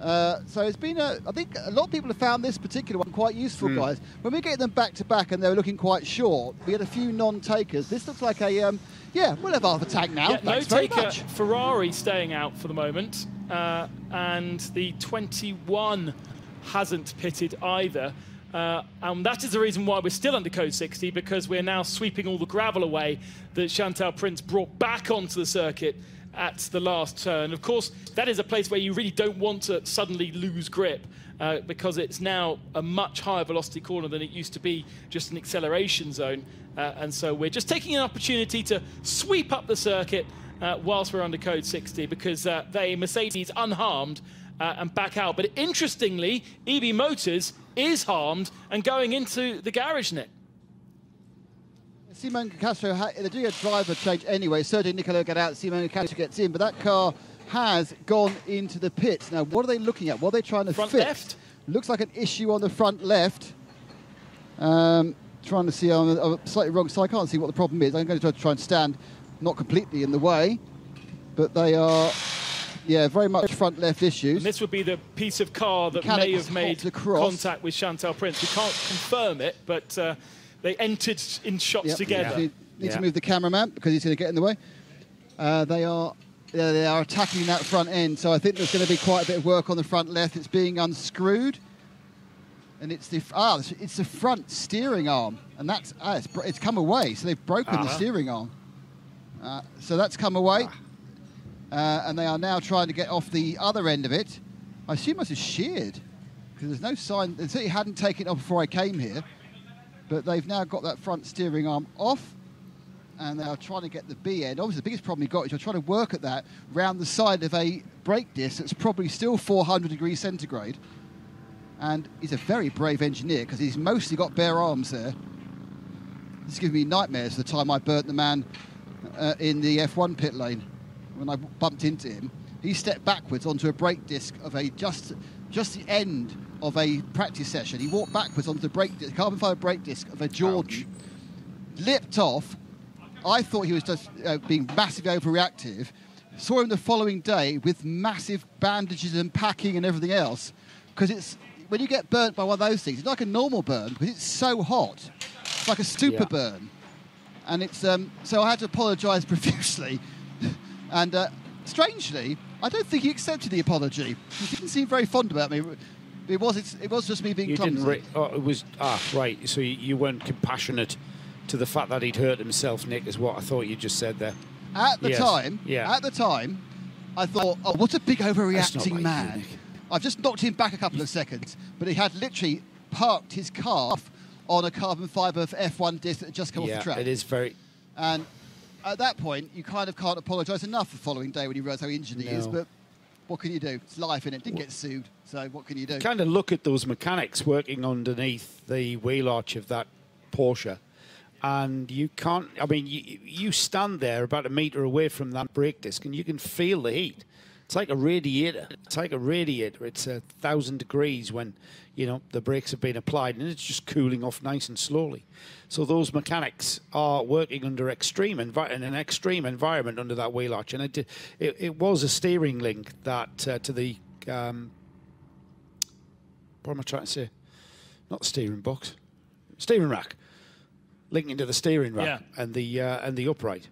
Uh, so it's been a, I think a lot of people have found this particular one quite useful, Hmm. guys. When we get them back to back and they were looking quite short, we had a few non-takers. This looks like a, um, yeah, we'll have half a tank now. Yeah, no Thanks very taker. much. Ferrari staying out for the moment, uh, and the 21 hasn't pitted either. Uh, and that is the reason why we're still under code 60 because we're now sweeping all the gravel away that Chantal Prinz brought back onto the circuit at the last turn. Of course, that is a place where you really don't want to suddenly lose grip uh, because it's now a much higher velocity corner than it used to be, just an acceleration zone. Uh, and so we're just taking an opportunity to sweep up the circuit uh, whilst we're under code 60 because uh, they, Mercedes, unharmed uh, and back out. But interestingly, Ebimotors is harmed and going into the garage net. Simon Castro, they're doing a driver change anyway. Sergiu Nicolae get out, Simon Castro gets in, but that car has gone into the pits. Now, what are they looking at? What are they trying to Front fix? left? Looks like an issue on the front left. Um, trying to see, I'm I'm slightly wrong, so I can't see what the problem is. I'm going to try to try and stand not completely in the way, but they are, yeah, very much front left issues. And this would be the piece of car that Mechanics may have made contact with Chantal Prinz. We can't confirm it, but uh, they entered in shots Yep. together. Need, need to move the cameraman because he's going to get in the way. Uh, they are yeah, they are attacking that front end, so I think there's going to be quite a bit of work on the front left. It's being unscrewed, and it's the ah, it's the front steering arm, and that's ah, it's, it's come away. So they've broken uh-huh. the steering arm. Uh, so that's come away, uh, and they are now trying to get off the other end of it. I assume it's sheared because there's no sign. They certainly hadn't taken it off before I came here, but they've now got that front steering arm off and they are trying to get the B end. Obviously, the biggest problem you've got is you're trying to work at that round the side of a brake disc that's probably still 400 degrees centigrade. And he's a very brave engineer because he's mostly got bare arms there. This is giving me nightmares the time I burnt the man uh, in the F1 pit lane when I bumped into him. He stepped backwards onto a brake disc of a just just the end of a practice session. He walked backwards onto the brake disc, carbon fiber brake disc of a George, Ouch. lipped off, I thought he was just uh, being massively overreactive. Saw him the following day with massive bandages and packing and everything else. Because it's when you get burnt by one of those things, it's like a normal burn because it's so hot. It's like a stupor yeah. burn. And it's um, so I had to apologise profusely. and uh, strangely, I don't think he accepted the apology. He didn't seem very fond about me. It was it was just me being you clumsy. Didn't re- oh, it was ah right. So you, you weren't compassionate to the fact that he'd hurt himself, Nick, is what I thought you just said there. At the yes. time, yeah. at the time, I thought, oh, what a big overreacting man. I've just knocked him back a couple of seconds, but he had literally parked his car on a carbon fibre F1 disc that had just come yeah, off the track. it is very... And at that point, you kind of can't apologise enough the following day when you realise how injured he is, but what can you do? It's life, in it. Didn't get sued, so what can you do? Kind of look at those mechanics working underneath the wheel arch of that Porsche and you can't. I mean, you, you stand there about a meter away from that brake disc, and you can feel the heat. It's like a radiator. It's like a radiator. It's a thousand degrees when you know the brakes have been applied, and it's just cooling off nice and slowly. So those mechanics are working under extreme envi- in an extreme environment under that wheel arch, and it it, it was a steering link that uh, to the um, what am I trying to say? Not steering box, steering rack linking to the steering rack yeah. and the uh, and the upright.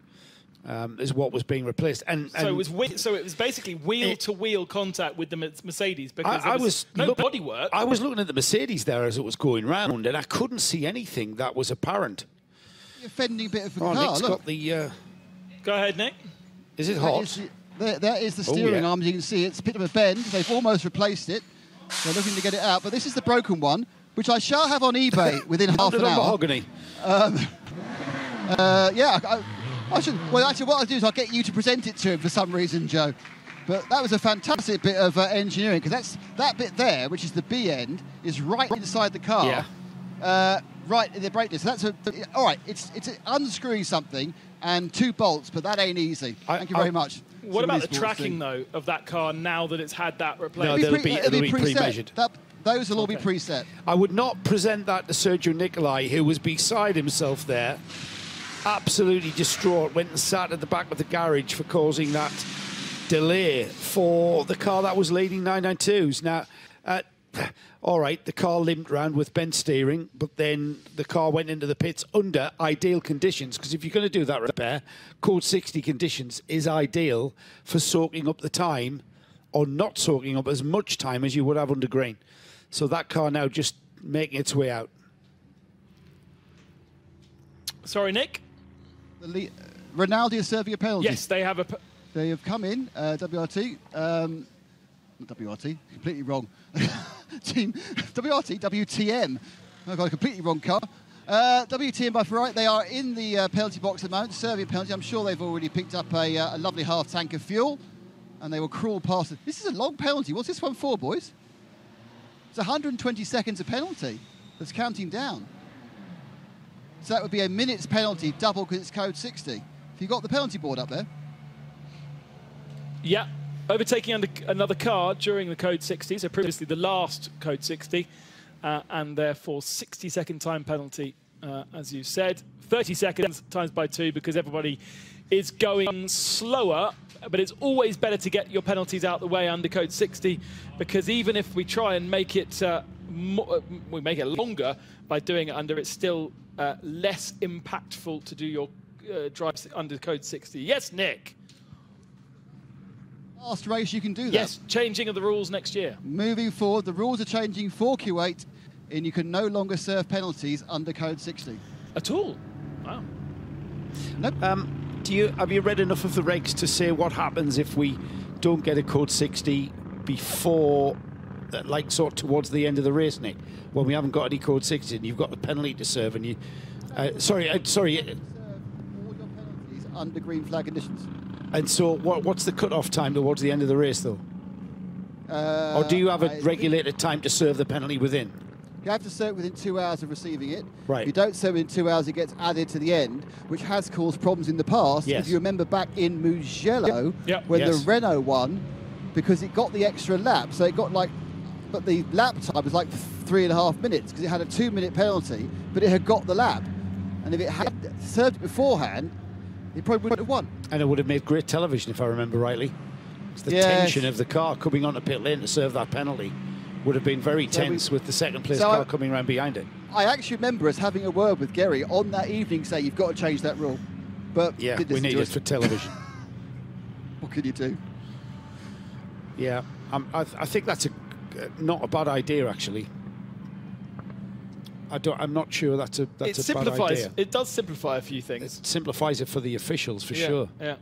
Um, is what was being replaced, and, and so it was so it was basically wheel to wheel contact with the Mercedes because I, I was, was, no look, bodywork. I was looking at the Mercedes there as it was going round, and I couldn't see anything that was apparent. The offending bit of the oh, car. Nick's look. got the. Uh, Go ahead, Nick. Is it hot? That there, is the steering oh, yeah. arm. You can see it's a bit of a bend. They've almost replaced it. They're looking to get it out, but this is the broken one which I shall have on eBay within half an hour. mahogany. Um, uh, yeah, I, I, should. Well, actually, what I'll do is I'll get you to present it to him for some reason, Joe. But that was a fantastic bit of uh, engineering because that's that bit there, which is the B end, is right inside the car. Yeah. Uh, right in the brake disc. So that's a, all right. It's it's unscrewing something and two bolts, but that ain't easy. I, Thank you very I, much. What about the tracking thing. though of that car now that it's had that replaced? No, it'll be, it'll be, pre-measured. That, those will all be preset. I would not present that to Sergiu Nicolae, who was beside himself there, absolutely distraught, went and sat at the back of the garage for causing that delay for the car that was leading 992s. Now, uh, all right, the car limped round with bent steering, but then the car went into the pits under ideal conditions. Because if you're going to do that repair, code 60 conditions is ideal for soaking up the time or not soaking up as much time as you would have under green. So that car now just making its way out. Sorry, Nick. The Rinaldi is serving a penalty. Yes, they have a. they have come in. Uh, WRT. Um, WRT. Completely wrong. Team WRT. WTM. I've got a completely wrong car. Uh, WTM by Ferrari, they are in the uh, penalty box at the moment, serving a penalty. I'm sure they've already picked up a, uh, a lovely half tank of fuel, and they will crawl past it. This is a long penalty. What's this one for, boys? It's 120 seconds of penalty that's counting down. So that would be a minute's penalty, double because it's code 60. Have you got the penalty board up there? Yeah, overtaking under another car during the code 60, so previously the last code 60, uh, and therefore 60 second time penalty, uh, as you said. 30 seconds times by two because everybody is going slower but it's always better to get your penalties out the way under code 60 because even if we try and make it uh, uh, we make it longer by doing it under it's still uh, less impactful to do your uh, drives under code 60 yes nick Last race you can do that. Yes, changing of the rules next year. Moving forward, the rules are changing for Q8, and you can no longer serve penalties under Code 60. At all? Wow. Nope. Um, do you have you read enough of the regs to say what happens if we don't get a code 60 before, uh, like, sort of towards the end of the race, Nick, when we haven't got any code 60 and you've got the penalty to serve, and you, uh, sorry, uh, sorry, uh, under green flag conditions. and so what, what's the cut-off time towards the end of the race, though? Uh, or do you have a regulated time to serve the penalty within? You have to serve within two hours of receiving it. Right. If you don't serve within two hours, it gets added to the end, which has caused problems in the past. Yes. If you remember back in Mugello, Yep. when Yes. the Renault won, because it got the extra lap, so it got like, but the lap time was like three and a half minutes because it had a two-minute penalty, but it had got the lap, and if it had served it beforehand, it probably would have won. And it would have made great television, if I remember rightly. It's the Yes. tension of the car coming onto pit lane to serve that penalty would have been very So we- tense with the second place So I- car coming around behind it. I actually remember us having a word with Gary on that evening, saying you've got to change that rule. But Yeah, we need to it for television. What can you do? Yeah, um, I, th- I think that's a uh, not a bad idea actually. I don't. I'm not sure that's a that's it a bad simplifies. idea. It does simplify a few things. It simplifies it for the officials for yeah, sure. Yeah.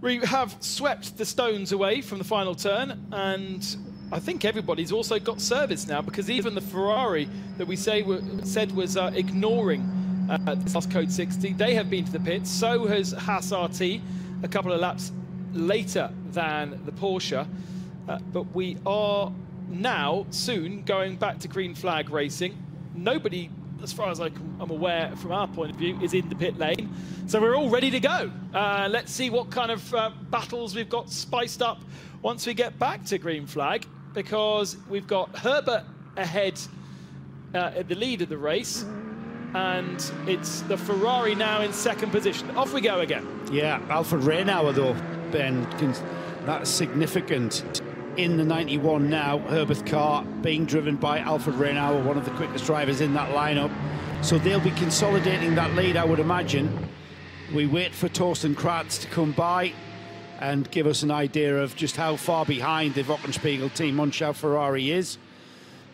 We have swept the stones away from the final turn, and I think everybody's also got service now because even the Ferrari that we say were, said was uh, ignoring uh, this last code 60, they have been to the pits. So has Haas RT a couple of laps later than the Porsche. Uh, but we are now soon going back to green flag racing. Nobody, as far as I'm aware from our point of view, is in the pit lane. So we're all ready to go. Uh, let's see what kind of uh, battles we've got spiced up once we get back to green flag because we've got Herberth ahead uh, at the lead of the race. And it's the Ferrari now in second position. Off we go again. Yeah, Alfred Renauer though, Ben, that's significant. In the 91 now, Herberth car being driven by Alfred Renauer, one of the quickest drivers in that lineup. So they'll be consolidating that lead, I would imagine. We wait for Torsten Kratz to come by and give us an idea of just how far behind the Wochenspiegel team Monschau Ferrari is.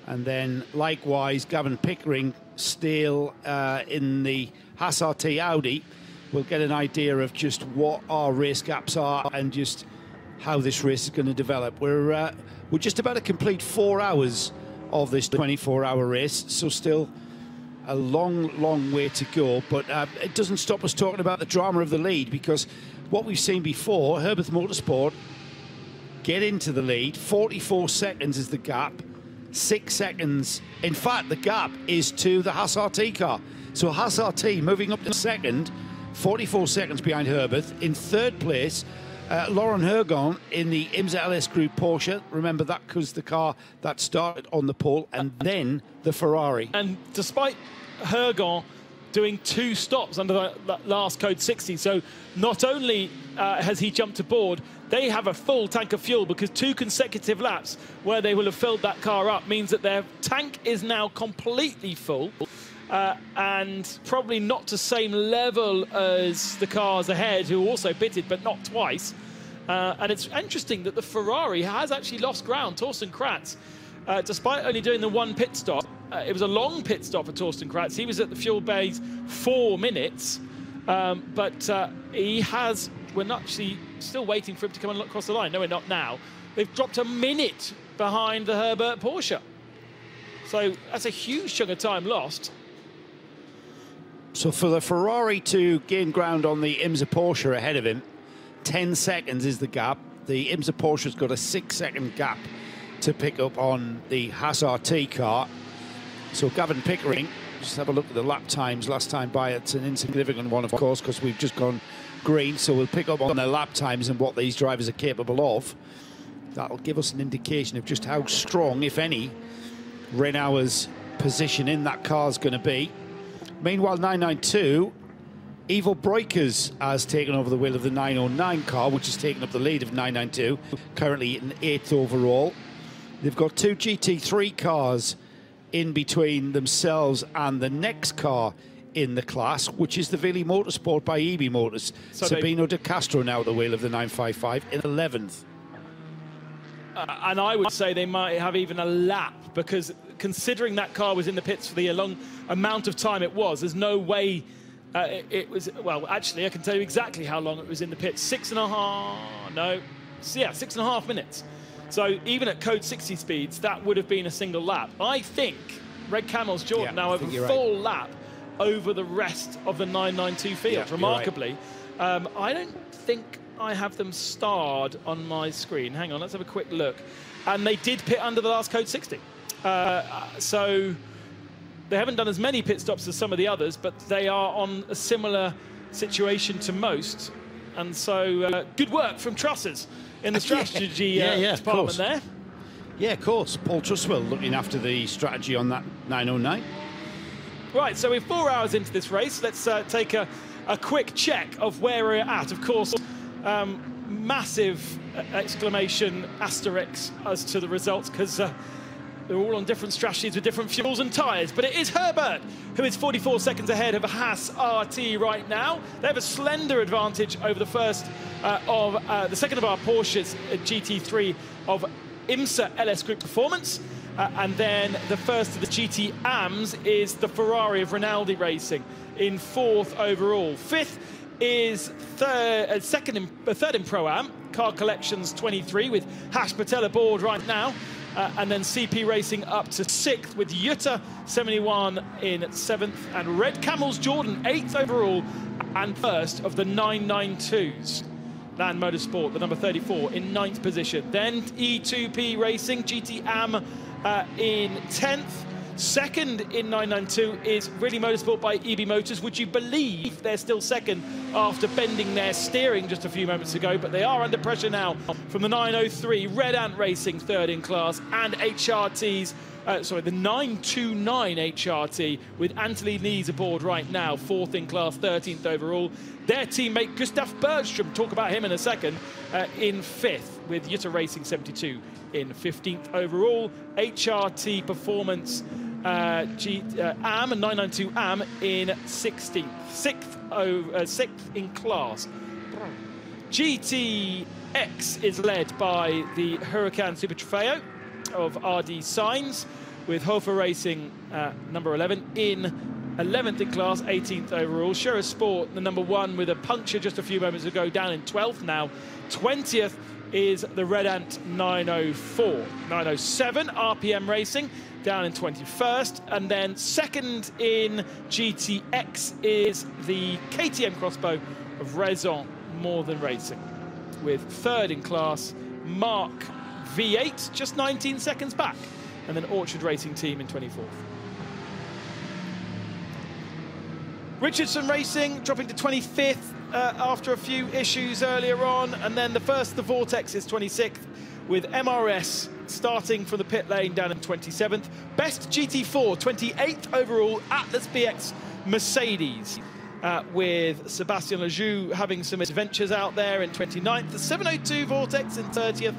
And then likewise, Gavin Pickering still uh, in the Haas RT Audi. We'll get an idea of just what our race gaps are and just how this race is going to develop. We're uh, we're just about to complete four hours of this 24-hour race, so still a long, long way to go. But uh, it doesn't stop us talking about the drama of the lead because what we've seen before, Herberth Motorsport get into the lead. 44 seconds is the gap. Six seconds. In fact, the gap is to the Haas RT car. So Haas RT moving up to second, 44 seconds behind Herberth. In third place, uh, Laurent Hurgon in the IMSA LS Group Porsche. Remember that was the car that started on the pole, and then the Ferrari. And despite Hurgon doing two stops under the last code 60, so not only uh, has he jumped aboard, they have a full tank of fuel because two consecutive laps where they will have filled that car up means that their tank is now completely full. Uh, and probably not to the same level as the cars ahead, who also pitted, but not twice. Uh, and it's interesting that the Ferrari has actually lost ground. Torsten Kratz, uh, despite only doing the one pit stop, uh, it was a long pit stop for Torsten Kratz. He was at the fuel bays four minutes, um, but uh, he has. We're not actually still waiting for him to come across the line. No, we're not now. They've dropped a minute behind the Herberth Porsche. So that's a huge chunk of time lost. So for the Ferrari to gain ground on the IMSA Porsche ahead of him, 10 seconds is the gap. The IMSA Porsche's got a six second gap to pick up on the Haas RT car. So Gavin Pickering, just have a look at the lap times last time by. It's an insignificant one, of course, because we've just gone green. So we'll pick up on the lap times and what these drivers are capable of. That'll give us an indication of just how strong, if any, Renauer's position in that car is going to be. Meanwhile, 992, Evil Breukers has taken over the wheel of the 909 car, which has taken up the lead of 992, currently in eighth overall. They've got two GT3 cars in between themselves and the next car in the class, which is the Vili Motorsport by Ebimotors. So Sabino de Castro now at the wheel of the 955 in 11th. Uh, and I would say they might have even a lap because considering that car was in the pits for the long amount of time it was, there's no way uh, it, it was. Well, actually, I can tell you exactly how long it was in the pits. Six and a half. No, yeah, six and a half minutes. So even at code 60 speeds, that would have been a single lap. I think Red Camels Jordan Yeah, now have a full lap over the rest of the 992 field. Yeah, you're right. Remarkably, um, I don't think I have them starred on my screen. Hang on, let's have a quick look. And they did pit under the last code 60. Uh, so they haven't done as many pit stops as some of the others, but they are on a similar situation to most. And so, uh, good work from Trussers in the strategy yeah, uh, yeah, of department there. Yeah, of course. Paul Truswell looking after the strategy on that 909. Right, so we're four hours into this race. Let's uh, take a, a quick check of where we're at. Of course, um, massive uh, exclamation asterisk as to the results because uh, they're all on different strategies with different fuels and tyres. But it is Herberth who is 44 seconds ahead of a Haas RT right now. They have a slender advantage over the first uh, of uh, the second of our Porsches uh, GT3 of IMSA LS Group Performance. Uh, and then the first of the GT AMs is the Ferrari of Rinaldi Racing in fourth overall. Fifth is third, uh, second in, uh, third in Pro Am, Car Collections 23 with Hash Patel aboard right now. Uh, and then CP Racing up to sixth with JUTA 71 in seventh and Red Camels Jordan eighth overall and first of the 992s. Land Motorsport, the number 34, in ninth position. Then E2P Racing, GT Am uh, in 10th. Second in 992 is Really Motorsport by Ebimotors. Would you believe they're still second after bending their steering just a few moments ago? But they are under pressure now from the 903. Red Ant Racing, third in class, and HRT's. Uh, sorry, the 929 HRT with Anthony Lees aboard right now, fourth in class, 13th overall. Their teammate Gustav Bergstrom, talk about him in a second, uh, in fifth with JUTA Racing 72 in 15th overall. HRT Performance uh, G, uh, AM 992 AM in 16th, sixth, o- uh, sixth in class. GTX is led by the Huracan Super Trofeo of RD Signs, with Hofor Racing uh, number 11 in 11th in class, 18th overall. Scherer Sport, the number one, with a puncture just a few moments ago, down in 12th now. 20th is the Red Ant 904. 907, RPM Racing, down in 21st. And then second in GTX is the KTM X-Bow of Razoon More Than Racing, with third in class, MARC V8, just 19 seconds back. And then Orchard Racing Team in 24th. Richardson Racing dropping to 25th uh, after a few issues earlier on. And then the first, the Vortex, is 26th with MRS starting from the pit lane down in 27th. Best GT4, 28th overall, Atlas BX Mercedes. Uh, with Sebastian Lajoux having some adventures out there in 29th. The 702 Vortex in 30th.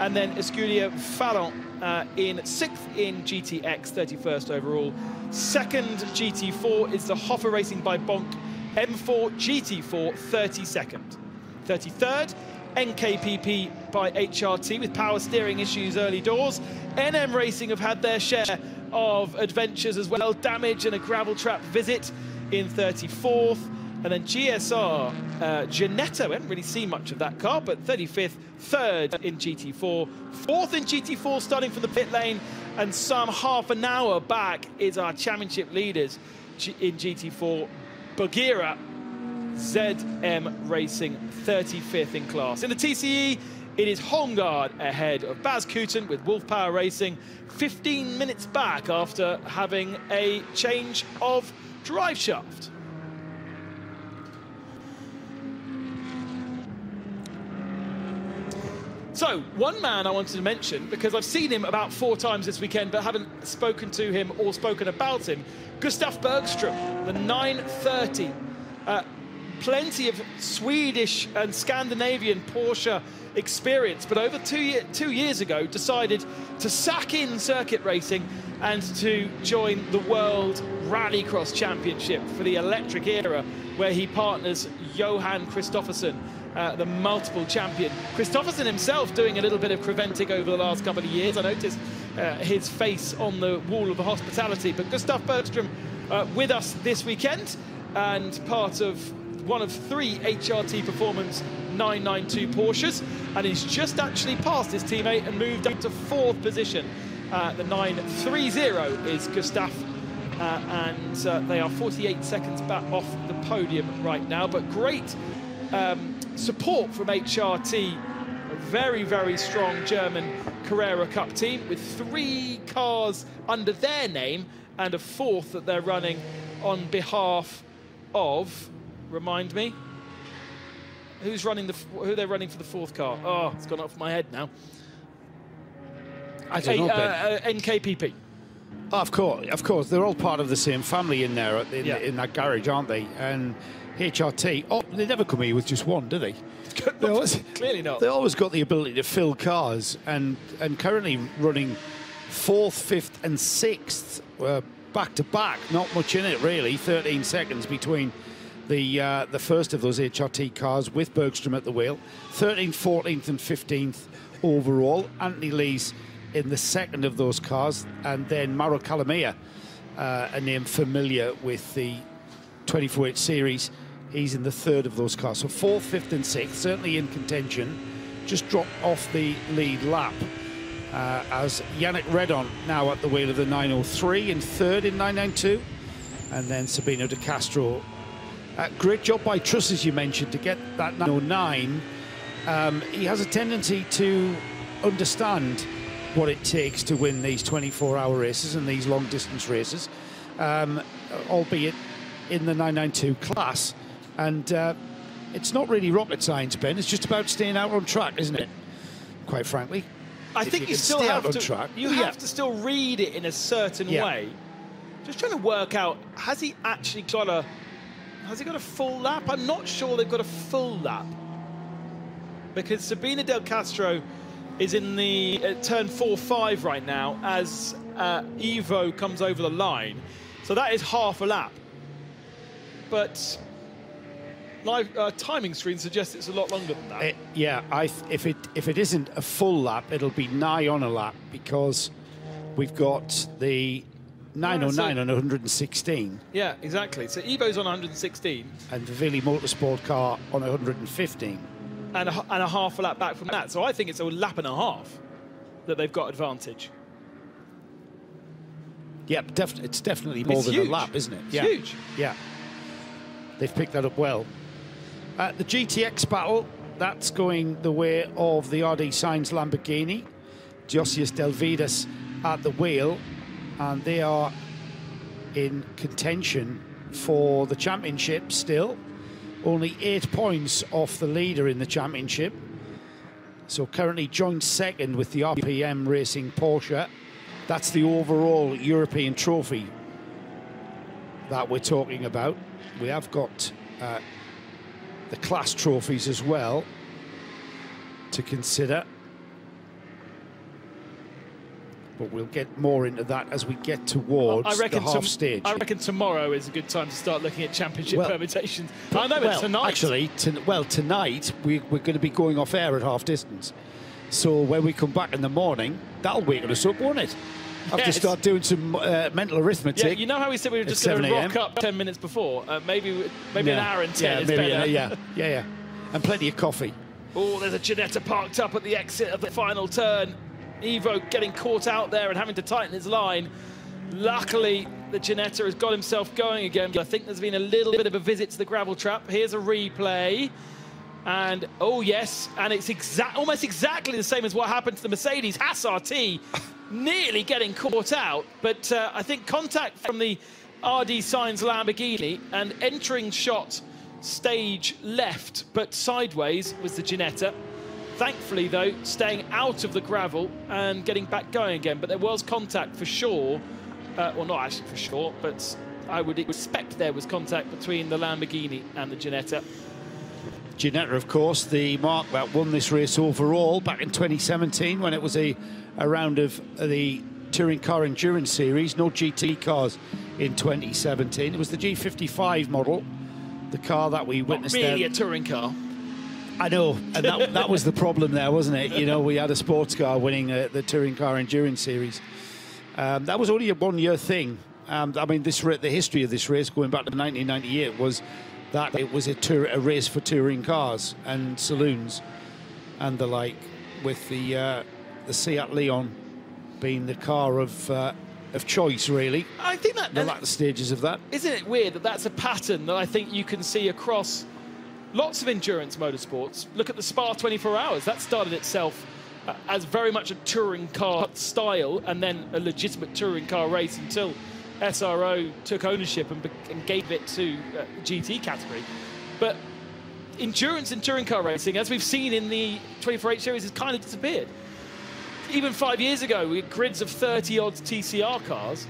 And then Escuderia Fallon uh, in 6th in GTX, 31st overall. Second GT4 is the Hofor Racing by Bonk M4 GT4, 32nd. 33rd, NKPP by HRT with power steering issues early doors. NM Racing have had their share of adventures as well, damage and a gravel trap visit in 34th. And then GSR, uh, Ginetta, we haven't really seen much of that car, but 35th, third in GT4, fourth in GT4 starting from the pit lane, and some half an hour back is our championship leaders in GT4, Bagheera, ZM Racing, 35th in class. In the TCE, it is Holmgaard ahead of Bas Koeten with Wolf Power Racing, 15 minutes back after having a change of drive shaft. So, one man I wanted to mention, because I've seen him about four times this weekend, but haven't spoken to him or spoken about him, Gustav Bergstrom, the 930. Uh, plenty of Swedish and Scandinavian Porsche experience, but over two, year, two years ago decided to sack in circuit racing and to join the World Rallycross Championship for the electric era, where he partners Johan Kristoffersen, uh, the multiple champion. Kristoffersen himself doing a little bit of creventing over the last couple of years. I noticed uh, his face on the wall of the hospitality. But Gustav Bergström uh, with us this weekend and part of one of three HRT Performance 992 Porsches, and he's just actually passed his teammate and moved up to fourth position. Uh, the 930 is Gustav, uh, and uh, they are 48 seconds back off the podium right now. But great um, support from HRT, a very, very strong German Carrera Cup team with three cars under their name and a fourth that they're running on behalf of remind me? Who's running the? Who they're running for the fourth car? Oh, it's gone off my head now. I don't know, uh, uh, NKPP. Oh, of course, of course, they're all part of the same family in there in, Yeah. in that garage, aren't they? And HRT, oh, they never come here with just one, do they? They always, Clearly not. they always got the ability to fill cars, and and currently running fourth, fifth, and sixth uh, back to back. Not much in it really. 13 seconds between the uh, the first of those HRT cars with Bergstrom at the wheel. 13th, 14th, and 15th overall. Anthony Lee's in the second of those cars, and then Maro Calamia, uh, a name familiar with the 24H series. He's in the third of those cars. So fourth, fifth, and sixth, certainly in contention. Just dropped off the lead lap uh, as Yannick Redon now at the wheel of the 903 in third in 992. And then Sabino de Castro. Uh, great job by Truss, as you mentioned, to get that 909. Um, he has a tendency to understand what it takes to win these 24-hour races and these long-distance races, um, albeit in the 992 class. And uh, it's not really rocket science, Ben. It's just about staying out on track, isn't it? Quite frankly. I If think you you, still have to. track. You Yeah. have to still read it in a certain Yeah. way. Just trying to work out has he actually got a has he got a full lap? I'm not sure they've got a full lap because Sabino De Castro is in the uh, turn four five right now as uh, Ivo comes over the line, so that is half a lap. But live uh, timing screen suggests it's a lot longer than that. Uh, yeah, if it if it isn't a full lap, it'll be nigh on a lap because we've got the 909 on 116 yeah, exactly. So Ivo's on 116. and the Vili Motorsport car on 115. and a, and a half a lap back from that. So I think it's a lap and a half that they've got advantage. Yep, def- it's definitely more It's than huge. a lap, isn't it? It's yeah. huge. Yeah. They've picked that up well. Uh, the GTX battle, that's going the way of the RD Signs Lamborghini. Josias Delvidas at the wheel, and they are in contention for the championship still. Only eight points off the leader in the championship. So currently joint second with the RPM Racing Porsche. That's the overall European trophy that we're talking about. We have got uh, the class trophies as well to consider. But we'll get more into that as we get towards I reckon the half stage. I reckon tomorrow is a good time to start looking at championship Well- permutations. I know, but well, tonight. Actually, to, well, tonight we, we're going to be going off air at half distance. So when we come back in the morning, that'll wake us up, won't it? I have to start doing some uh, mental arithmetic. yeah, you know how we said we were just going to rock up 10 minutes before? Uh, maybe maybe an hour and 10 yeah, is maybe, better. Yeah, yeah, yeah, yeah. And plenty of coffee. Oh, there's a Ginetta parked up at the exit of the final turn. Ivo getting caught out there and having to tighten his line. Luckily, the Ginetta has got himself going again. I think there's been a little bit of a visit to the gravel trap. Here's a replay. And oh yes, and it's exact, almost exactly the same as what happened to the Mercedes Haas RT, nearly getting caught out. But uh, I think contact from the RD Signs Lamborghini and entering shot stage left, but sideways was the Ginetta. Thankfully, though, staying out of the gravel and getting back going again. But there was contact for sure. Uh, well, not actually for sure, but I would expect there was contact between the Lamborghini and the Ginetta. Ginetta, of course, the mark that won this race overall back in 2017 when it was a, a round of the Touring Car Endurance Series. No GT cars in 2017. It was the G55 model, the car that we witnessed Not really there. a touring car. I know, and that, that was the problem there, wasn't it? You know, we had a sports car winning uh, the Touring Car Endurance Series. Um, that was only a one-year thing. Um, I mean, this the history of this race going back to 1998 was that it was a, tour, a race for touring cars and saloons and the like, with the uh, the Seat Leon being the car of uh, of choice, really. I think that The latter stages of that. Isn't it weird that that's a pattern that I think you can see across lots of endurance motorsports? Look at the Spa 24 Hours. That started itself uh, as very much a touring car style and then a legitimate touring car race until SRO took ownership and, and gave it to uh, GT category. But endurance in touring car racing, as we've seen in the 24H series, has kind of disappeared. Even five years ago, we had grids of 30 odd TCR cars.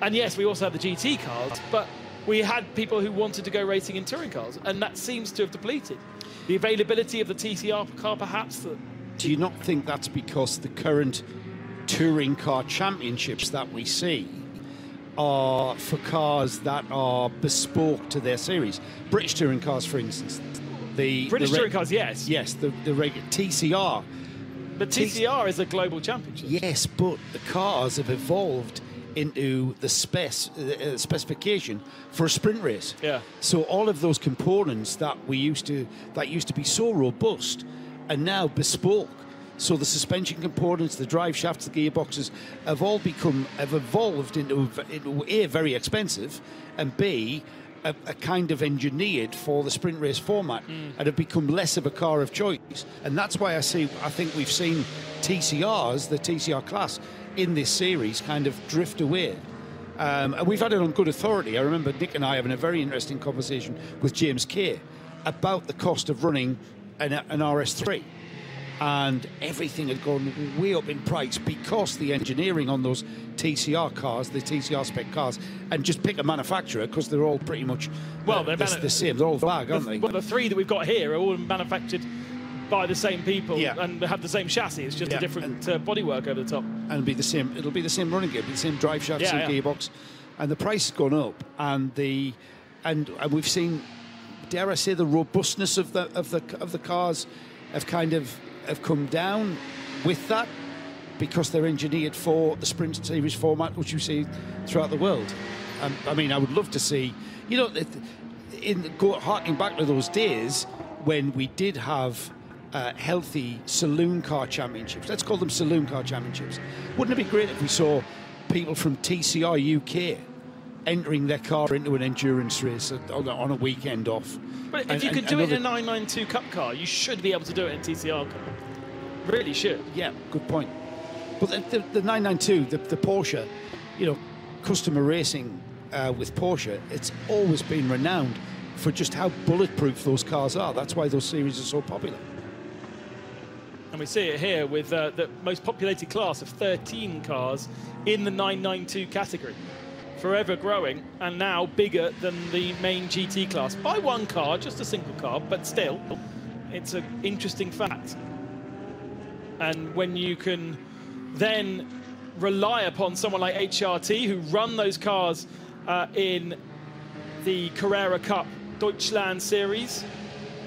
And yes, we also had the GT cars, but we had people who wanted to go racing in touring cars, and that seems to have depleted. The availability of the TCR car, perhaps, that Do you not think that's because the current touring car championships that we see are for cars that are bespoke to their series? British touring cars, for instance. The British the touring cars, yes. Yes, the the regular TCR. But TCR is a global championship. Yes, but the cars have evolved into the spec, uh, specification for a sprint race. Yeah. So all of those components that we used to that used to be so robust are now bespoke. So the suspension components, the drive shafts, the gearboxes have all become have evolved into, into a very expensive and b a, a kind of engineered for the sprint race format Mm. and have become less of a car of choice. And that's why I see I think we've seen TCRs, the TCR class, in this series kind of drift away. Um, and we've had it on good authority. I remember Nick and I having a very interesting conversation with James Kay about the cost of running an, an RS3. And everything had gone way up in price because the engineering on those TCR cars, the TCR spec cars, and just pick a manufacturer because they're all pretty much Well, uh, they're the, the same. They're all flag, aren't the, they? well, the three that we've got here are all manufactured by the same people Yeah. and have the same chassis. It's just Yeah. a different uh, bodywork over the top. and it'll be the same. It'll be the same running gear, the same drive shaft, Yeah, same gearbox, and the price has gone up, and the and, and we've seen, dare I say, the robustness of the of the of the cars have kind of have come down with that because they're engineered for the sprint series format, which you see throughout the world. Um, I mean, I would love to see, you know, it- in go harking back to those days when we did have uh, healthy saloon car championships. Let's call them saloon car championships. Wouldn't it be great if we saw people from TCR UK entering their car into an endurance race on a, weekend off? But if And- you and- could do it in a 992 Cup car, you should be able to do it in TCR car. Really should. Yeah, good point. But the, the, the 992, the, the Porsche, you know, customer racing uh, with Porsche, it's always been renowned for just how bulletproof those cars are. That's why those series are so popular. And we see it here with uh, the most populated class of 13 cars in the 992 category. Forever growing and now bigger than the main GT class. By one car, just a single car, but still, it's an interesting fact. And when you can then rely upon someone like HRT who run those cars uh, in the Carrera Cup Deutschland series,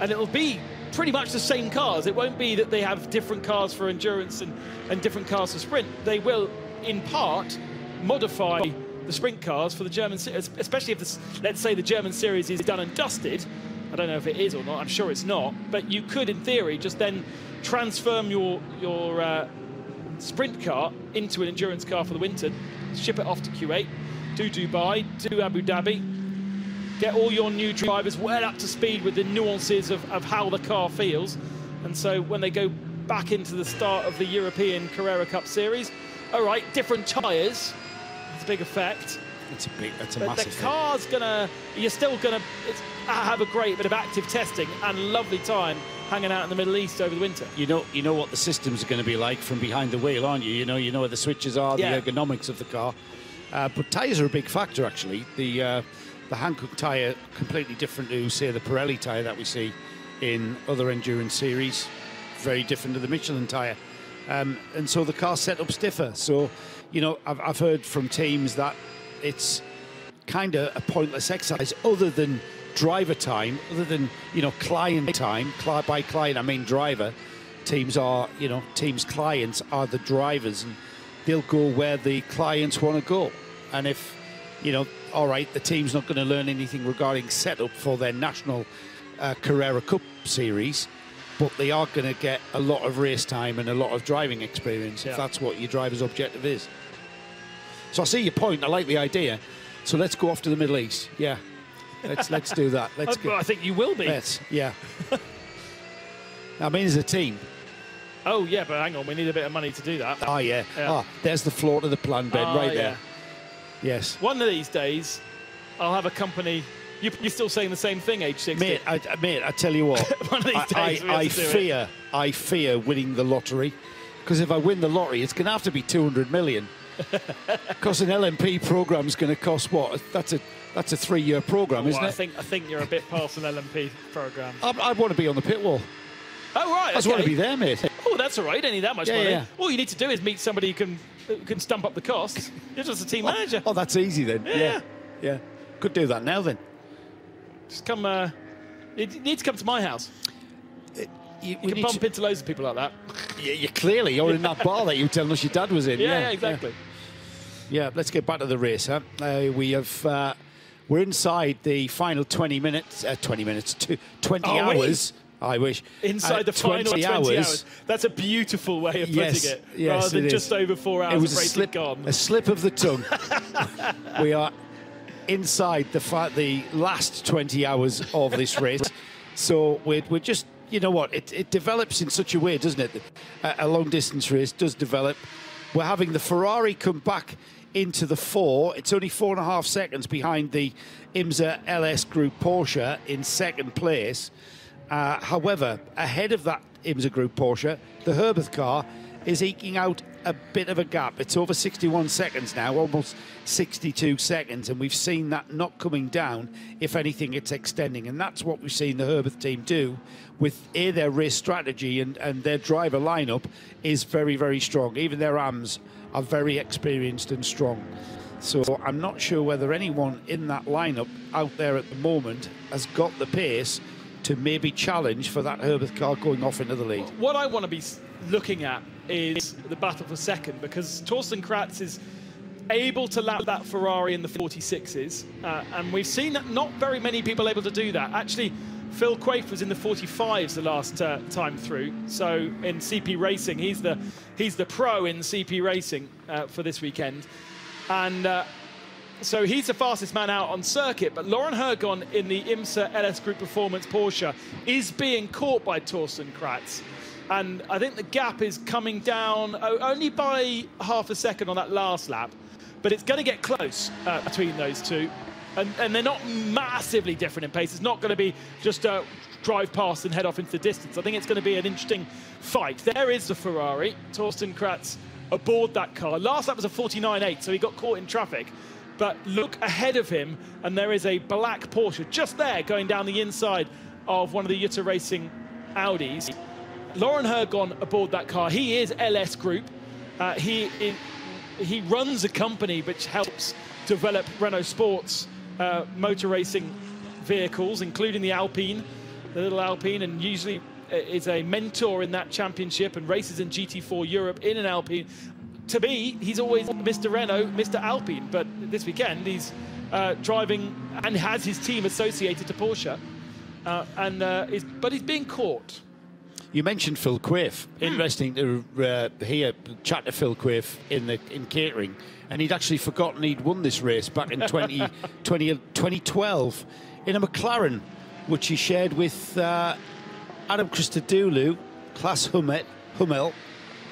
and it'll be pretty much the same cars. It won't be that they have different cars for endurance and, and different cars for sprint. They will, in part, modify the sprint cars for the German series, especially if, this, let's say, the German series is done and dusted. I don't know if it is or not. I'm sure it's not. But you could, in theory, just then transform your your uh, sprint car into an endurance car for the winter, ship it off to Q8, do Dubai, do Abu Dhabi, get all your new drivers well up to speed with the nuances of, of how the car feels. And so when they go back into the start of the European Carrera Cup Series, all right, different tyres, it's a big effect. It's a big, it's a But the massive thing. car's gonna, you're still gonna it's, have a great bit of active testing and lovely time hanging out in the Middle East over the winter. You know, you know what the systems are going to be like from behind the wheel, aren't you? You know, you know where the switches are, Yeah. the ergonomics of the car, Uh, but tyres are a big factor, actually. The uh, the Hankook tyre completely different to say the Pirelli tyre that we see in other endurance series. Very different to the Michelin tyre, um, and so the car set up stiffer. So, you know, I've, I've heard from teams that it's kind of a pointless exercise, other than driver time, other than you know client time. By client, I mean driver. Teams are, you know, teams' clients are the drivers, and they'll go where the clients want to go. And if, you know, all right, the team's not going to learn anything regarding setup for their national uh, Carrera Cup series, but they are going to get a lot of race time and a lot of driving experience Yeah. if that's what your driver's objective is. So I see your point. I like the idea. So let's go off to the Middle East. Yeah, let's let's do that. Let's Uh, well, I think you will be. Let's yeah. I mean, as a team. Oh yeah, but hang on, we need a bit of money to do that. Oh yeah. Yeah. Ah, there's the floor to the plan, Ben, Ah, right yeah. there. Yes. One of these days, I'll have a company. You, you're still saying the same thing, age 60. Mate, I, I- mate, I tell you what. One of these I, days I, I do it. fear, I fear winning the lottery, because if I win the lottery, it's going to have to be 200 million. Because an LMP program is going to cost what? That's a that's a three-year program, isn't Well, I it? think I think you're a bit past an LMP program. I, I want to be on the pit wall. Oh right, I just want to be there, mate. Oh, that's all right. You don't need that much Yeah, money. yeah. All you need to do is meet somebody who can can stump up the costs. You're just a team manager. Oh, that's easy then. Yeah. Yeah, yeah. Could do that now then. Just come. Uh, you need to come to my house. You, You can bump into loads of people like that. Yeah, you clearly you're in that bar that you were telling us your dad was in. Yeah, Yeah, yeah, exactly. Yeah, let's get back to the race. Huh? Uh, we have uh, we're inside the final 20 minutes. Uh, 20 minutes, two, 20 Are we? hours. I wish Inside Uh, the final 20 hours. That's a beautiful way of putting Yes, it. yes, rather than it just over four hours It was a slip, gone. a slip of the tongue. we are inside the the last 20 hours of this race. So we're, we're just, you know what, it, it develops in such a way, doesn't it? A, a long distance race does develop. We're having the Ferrari come back into the four. It's only four and a half seconds behind the IMSA LS Group Porsche in second place. Uh, however, ahead of that IMSA Group Porsche, the Herberth car is eking out a bit of a gap. It's over 61 seconds now, almost 62 seconds, and we've seen that not coming down. If anything, it's extending, and that's what we've seen the Herberth team do with their race strategy and, and their driver lineup is very, very strong. Even their AMs are very experienced and strong. So I'm not sure whether anyone in that lineup out there at the moment has got the pace to maybe challenge for that Herberth car going off into the lead. What I want to be looking at is the battle for second because Torsten Kratz is able to lap that Ferrari in the 46s, uh, and we've seen that not very many people able to do that. Actually, Phil Quaife was in the 45s the last uh, time through. So in CP Racing, he's the he's the pro in CP Racing uh, for this weekend, and. So he's the fastest man out on circuit, but Laurent Hurgon in the IMSA LS Group Performance Porsche is being caught by Torsten Kratz. And I think the gap is coming down only by half a second on that last lap, but it's going to get close uh, between those two. And, and they're not massively different in pace. It's not going to be just uh, drive past and head off into the distance. I think it's going to be an interesting fight. There is the Ferrari. Torsten Kratz aboard that car. Last lap was a 49.8, so he got caught in traffic. But look ahead of him, and there is a black Porsche just there going down the inside of one of the JUTA Racing Audis. Laurent Hurgon aboard that car. He is LS Group. Uh, he in, he runs a company which helps develop Renault Sports uh, motor racing vehicles, including the Alpine, the little Alpine, and usually uh, is a mentor in that championship and races in GT4 Europe in an Alpine. To me, he's always Mr. Renault, Mr. Alpine, but this weekend he's uh, driving and has his team associated to Porsche, uh, and uh, is, but he's being caught. You mentioned Phil Quaife. Interesting to uh, hear chat to Phil Quaife in the in catering, and he'd actually forgotten he'd won this race back in 20, 20 2012 in a McLaren, which he shared with uh, Adam Christodoulou, Klaas Hummel, Hummel,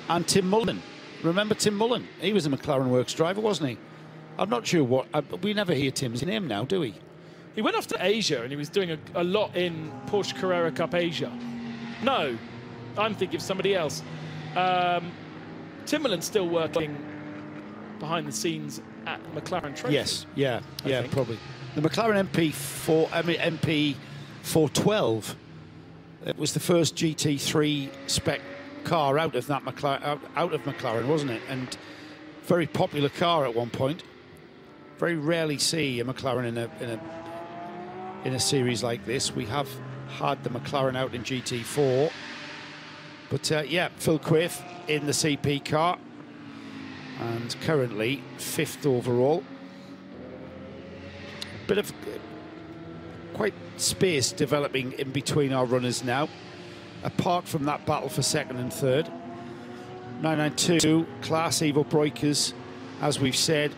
and Tim Mullen. Remember Tim Mullen? He was a McLaren Works driver, wasn't he? I'm not sure what. Uh, we never hear Tim's name now, do we? He went off to Asia and he was doing a, a lot in Porsche Carrera Cup Asia. No, I'm thinking of somebody else. Um, Tim Mullen's still working behind the scenes at McLaren Trophy. Yes, yeah, I yeah, think. probably. The McLaren MP4, I mean MP 412. It was the first GT3 spec car out of that McLaren, out, out of McLaren, wasn't it? And very popular car at one point. Very rarely see a McLaren in a in a in a series like this. We have had the McLaren out in GT4, but uh, yeah, Phil Quaife in the CP car, and currently fifth overall. Bit of uh, quite space developing in between our runners now, apart from that battle for second and third. 992, Class Ivo Breukers, as we've said,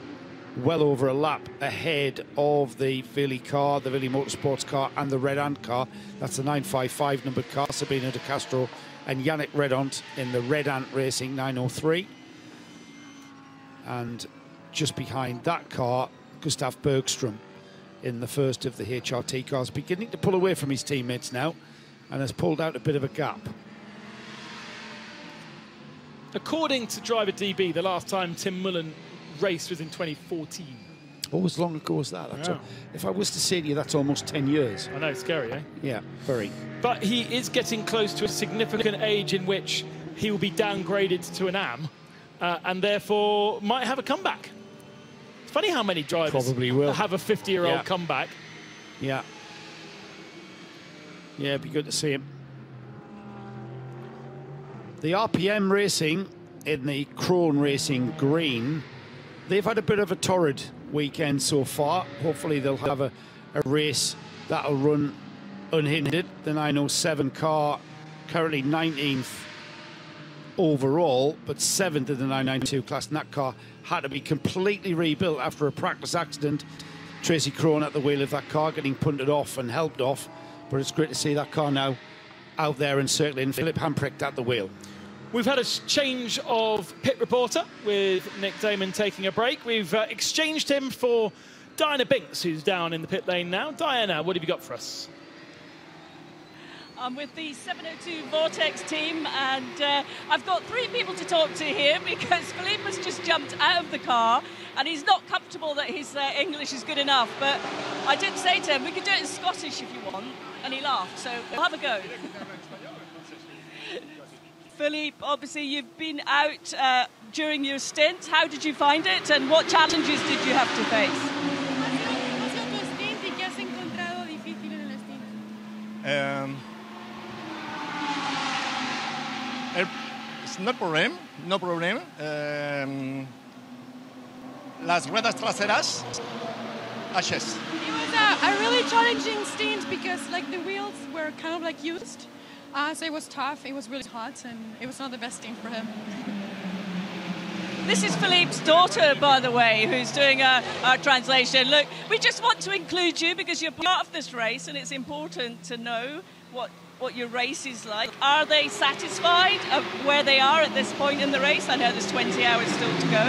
well over a lap ahead of the Vili car, the Vili Motorsports car, and the Red Ant car. That's the 955 numbered car, Sabino de Castro and Yannick Redon in the Red Ant Racing 903. And just behind that car, Gustav Bergstrom in the first of the HRT cars, beginning to pull away from his teammates now and has pulled out a bit of a gap. According to Driver DB, the last time Tim Mullen raced was in 2014. Oh, as long ago as that. Yeah. if I was to say to you, that's almost 10 years. I know, scary, eh? Yeah, very. But he is getting close to a significant age in which he will be downgraded to an AM uh, and therefore might have a comeback. It's funny how many drivers Probably will. have a 50 year old Yeah. comeback. Yeah. Yeah, it'd be good to see him. The RPM Racing in the Krohn Racing Green, they've had a bit of a torrid weekend so far. Hopefully, they'll have a, a race that'll run unhindered. The 907 car currently 19th overall, but seventh in the 992 class. And that car had to be completely rebuilt after a practice accident. Tracy Krohn at the wheel of that car, getting punted off and helped off. But it's great to see that car now out there and circling. Philip Hamprecht at the wheel. We've had a change of pit reporter with Nick Damon taking a break. We've uh, exchanged him for Diana Binks, who's down in the pit lane now. Diana, what have you got for us? I'm with the 702 Vortex team, and uh, I've got three people to talk to here because Philippe has just jumped out of the car and he's not comfortable that his uh, English is good enough. But I did say to him, we could do it in Scottish if you want, and he laughed, so we'll have a go. Philippe, obviously you've been out uh, during your stint. How did you find it, and what challenges did you have to face? ¿Y it's no problem, no problem. Um, las ruedas traseras, ashes. It was a, a really challenging stint because like the wheels were kind of like used. Uh, so it was tough, it was really hot, and it was not the best stint for him. This is Philippe's daughter, by the way, who's doing a, a translation. Look, we just want to include you because you're part of this race, and it's important to know what what your race is like. Are they satisfied of where they are at this point in the race? I know there's 20 hours still to go.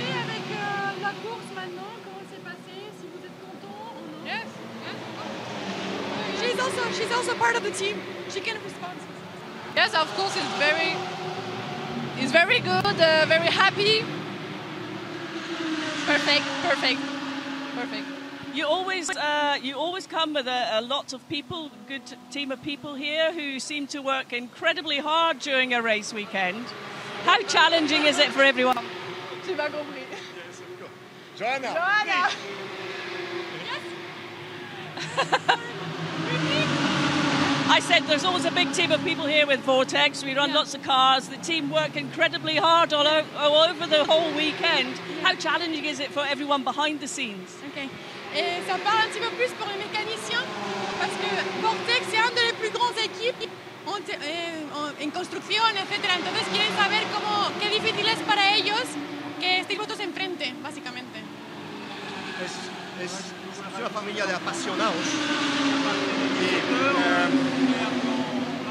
Et avec euh, la course maintenant, comment c'est passé Si vous êtes content ou non Yes, yes. She's also she's also part of the team. She can respond. Yes, of course, it's very, it's very good, uh, very happy. Perfect, perfect, perfect. You always uh, you always come with a, a lot of people, good team of people here who seem to work incredibly hard during a race weekend. How challenging is it for everyone? J'ai pas compris. Joanna. Joanna. I said there's always a big team of people here with Vortex. We run lots of cars. The team work incredibly hard all, o- all over the whole weekend. How challenging is it for everyone behind the scenes? Ok. Et ça parle un petit peu plus pour les mécaniciens parce que Vortex c'est une des plus grandes équipes en, eh, construcción, etc. Entonces quieren saber cómo, qué difícil es para ellos que piloto se enfrente, básicamente. Es, es, una familia de apasionados.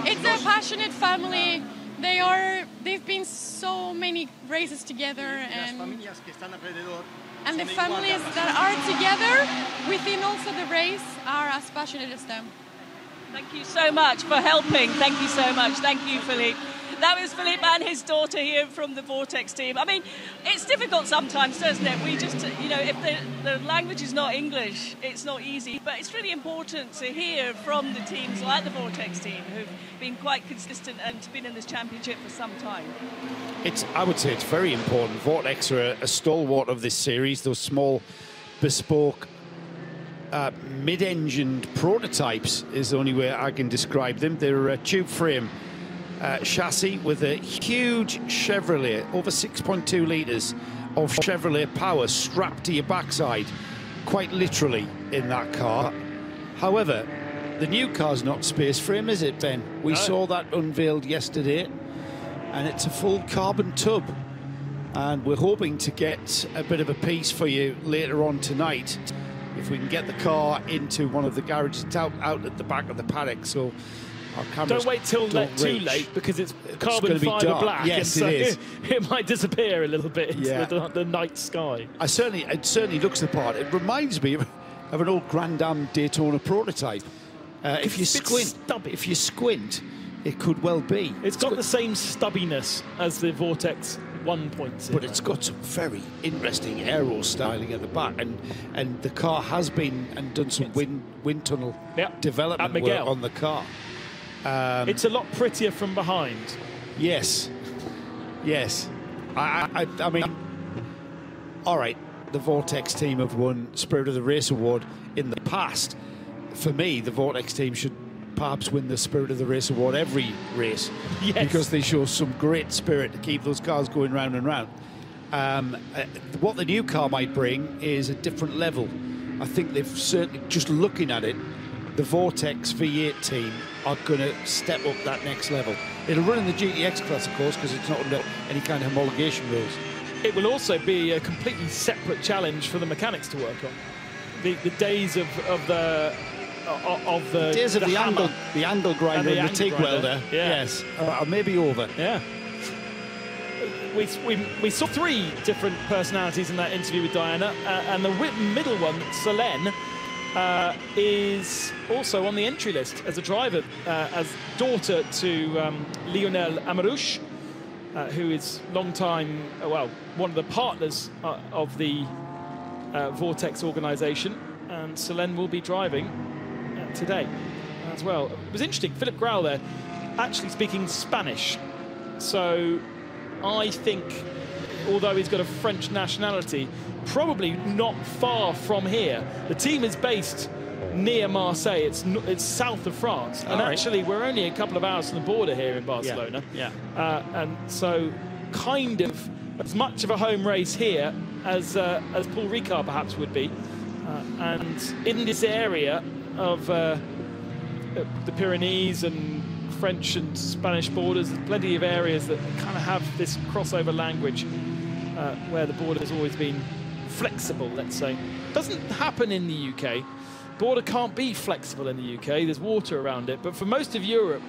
It's a passionate family. They are. They've been so many races together, Las and familias que están alrededor and the families that are together within also the race are as passionate as them. Thank you so much for helping. Thank you so much. Thank you, Philippe. That was Philippe and his daughter here from the Vortex team. I mean, it's difficult sometimes, doesn't it? We just, you know, if the, the language is not English, it's not easy. But it's really important to hear from the teams like the Vortex team who've been quite consistent and been in this championship for some time. It's, I would say it's very important. Vortex are a, a stalwart of this series. Those small, bespoke, uh, mid-engined prototypes is the only way I can describe them. They're a tube frame uh, chassis with a huge Chevrolet, over 6.2 litres of Chevrolet power strapped to your backside, quite literally in that car. However, the new car's not space frame, is it, Ben? We No. saw that unveiled yesterday, and it's a full carbon tub. And we're hoping to get a bit of a piece for you later on tonight. If we can get the car into one of the garages out, out at the back of the paddock, so Don't wait till too late because it's carbon fibre dark. black. Yes, and so it is. It might disappear a little bit into Yeah. the, the night sky. I certainly, it certainly looks the part. It reminds me of, of an old Grand Am Daytona prototype. Uh, if you It's squint, stubby. if you squint, it could well be. It's got the same stubbiness as the Vortex 1.0. but it's got some very interesting aero styling at the back, and and the car has been and done some wind wind tunnel Yep, development work on the car. Um, it's a lot prettier from behind. Yes. Yes. I, I, I mean, all right, the Vortex team have won Spirit of the Race Award in the past. For me, the Vortex team should perhaps win the Spirit of the Race Award every race Yes. because they show some great spirit to keep those cars going round and round. Um, uh, what the new car might bring is a different level. I think they've certainly, just looking at it, the Vortex V8 team are going to step up that next level. It'll run in the GTX class, of course, because it's not under any kind of homologation rules. It will also be a completely separate challenge for the mechanics to work on. The, the days of, of the of the Days of the, the angle grinder and the, angle TIG grinder, welder, yeah. yes, are, are maybe over. Yeah. We, we, we saw three different personalities in that interview with Diana, uh, and the middle one, Selene, uh, is also on the entry list as a driver, uh, as daughter to um, Lionel Amarouche, uh, who is long time, uh, well, one of the partners uh, of the uh, Vortex organisation, and Selene will be driving today as well. It was interesting, Philip Grau there, actually speaking Spanish. So I think, although he's got a French nationality, probably not far from here. The team is based near Marseille. It's n- it's south of France, and All right. actually we're only a couple of hours from the border here in Barcelona. yeah. Uh, and so, kind of as much of a home race here as uh, as Paul Ricard perhaps would be. Uh, and in this area of uh, the Pyrenees and French and Spanish borders, there's plenty of areas that kind of have this crossover language uh, where the border has always been flexible, let's say. Doesn't happen in the UK. Border can't be flexible in the UK. There's water around it. But for most of Europe,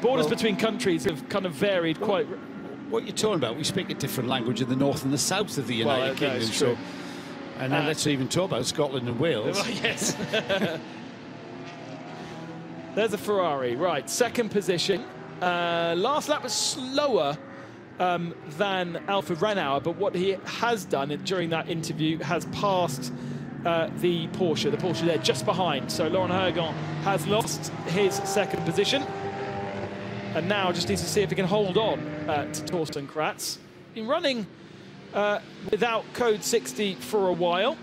borders Well- between countries have kind of varied quite. What you're talking about, we speak a different language in the north and the south of the United that Kingdom. So, and then Uh, let's even talk about Scotland and Wales. Well, yes. There's a Ferrari, right? Second position. Uh, last lap was slower um, than Alfred Renauer, but what he has done during that interview has passed uh, the Porsche, the Porsche there just behind. So Laurent Hurgon has lost his second position, and now just needs to see if he can hold on uh, to Torsten Kratz. Been running uh, without code 60 for a while.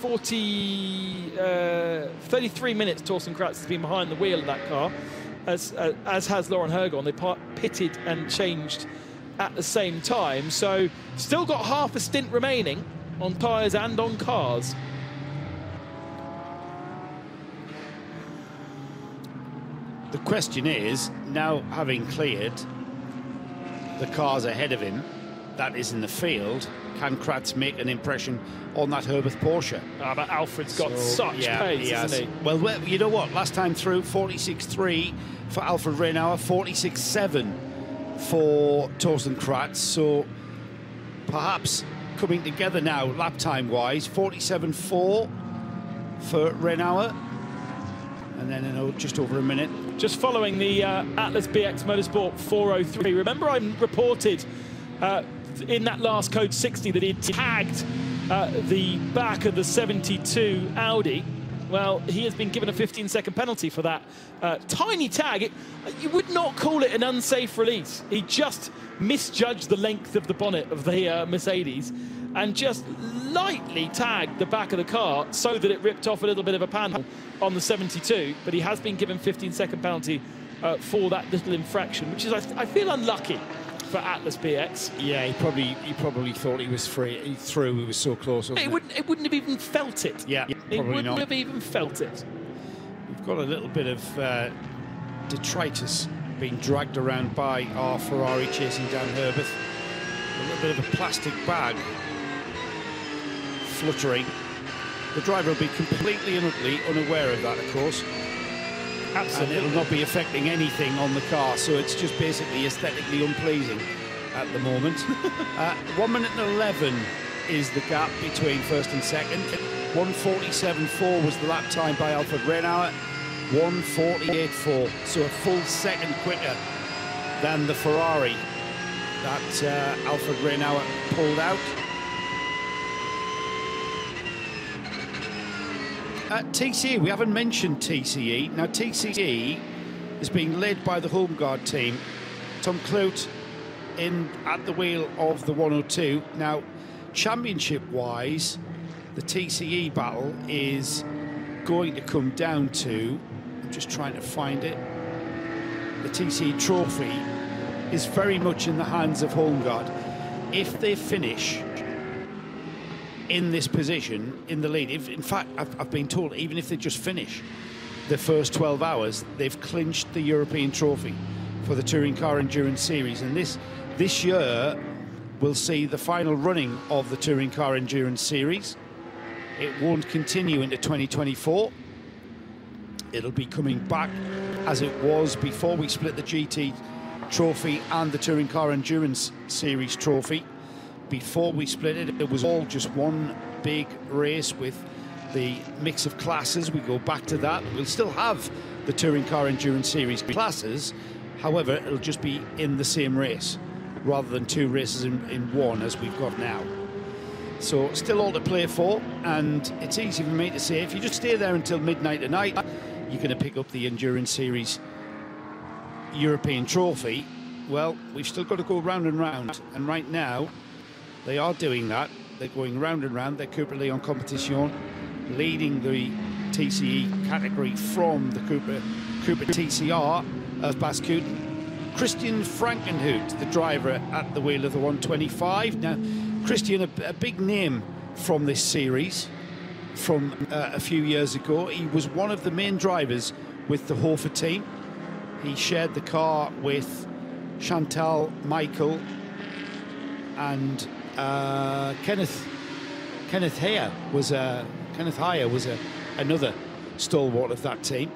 40, uh, 33 minutes Torsten Kratz has been behind the wheel of that car, as, uh, as has Laurent Hurgon. They pitted and changed at the same time. So still got half a stint remaining on tyres and on cars. The question is, now having cleared the cars ahead of him, that is in the field, can Kratz make an impression on that Herberth Porsche? Ah, but Alfred's got So, such yeah, pace, hasn't he? Well, well, you know what? Last time through, 46.3 for Alfred Renauer, 46.7 for Torsten Kratz. So perhaps coming together now, lap time wise, 47.4 for Renauer. And then in just over a minute. Just following the uh, Atlas BX Motorsport 403. Remember, I reported uh, in that last code 60 that he tagged uh, the back of the 72 Audi. Well, he has been given a 15-second penalty for that uh, tiny tag. It, you would not call it an unsafe release. He just misjudged the length of the bonnet of the uh, Mercedes and just lightly tagged the back of the car so that it ripped off a little bit of a panel on the 72. But he has been given 15-second penalty uh, for that little infraction, which is, I, I, feel, unlucky for Atlas BX. Yeah, he probably he probably thought he was free. He threw. He was so close. It, it? wouldn't. It wouldn't have even felt it. Yeah, it wouldn't not. have even felt it. We've got a little bit of uh, detritus being dragged around by our Ferrari chasing down Herberth. A little bit of a plastic bag fluttering. The driver will be completely and utterly unaware of that, of course. Absolutely. And it'll not be affecting anything on the car, so it's just basically aesthetically unpleasing at the moment. uh, 1 minute and 11 is the gap between first and second. 147.4 was the lap time by Alfred Renauer. 148.4, so a full second quicker than the Ferrari that uh, Alfred Renauer pulled out. Uh, at TCE, we haven't mentioned TCE. Now, TCE is being led by the Holmgaard team. Tom Kloot in at the wheel of the 102. Now, championship-wise, the TCE battle is going to come down to, I'm just trying to find it, the TCE trophy is very much in the hands of Holmgaard. If they finish in this position in the lead. If, in fact, I've, I've, been told even if they just finish the first 12 hours, they've clinched the European trophy for the Touring Car Endurance Series. And this this year will see the final running of the Touring Car Endurance Series. It won't continue into 2024. It'll be coming back as it was before we split the GT trophy and the Touring Car Endurance Series trophy before we split it, it was all just one big race with the mix of classes. We go back to that. We'll still have the Touring Car Endurance Series classes. However, it'll just be in the same race rather than two races in, in one as we've got now. So still all to play for, and it's easy for me to say, if you just stay there until midnight tonight, you're going to pick up the Endurance Series European Trophy. Well, we've still got to go round and round, and right now, they are doing that. They're going round and round. They're Cupra Leon Competition, leading the TCE category from the Cupra, Cupra TCR of Bas Koeten. Christian Frankenhout, the driver at the wheel of the 125. Now, Christian, a, a big name from this series from uh, a few years ago. He was one of the main drivers with the Hofor team. He shared the car with Chantal, Michael, and uh, Kenneth Kenneth Heyer was a Kenneth Heyer was a, another stalwart of that team.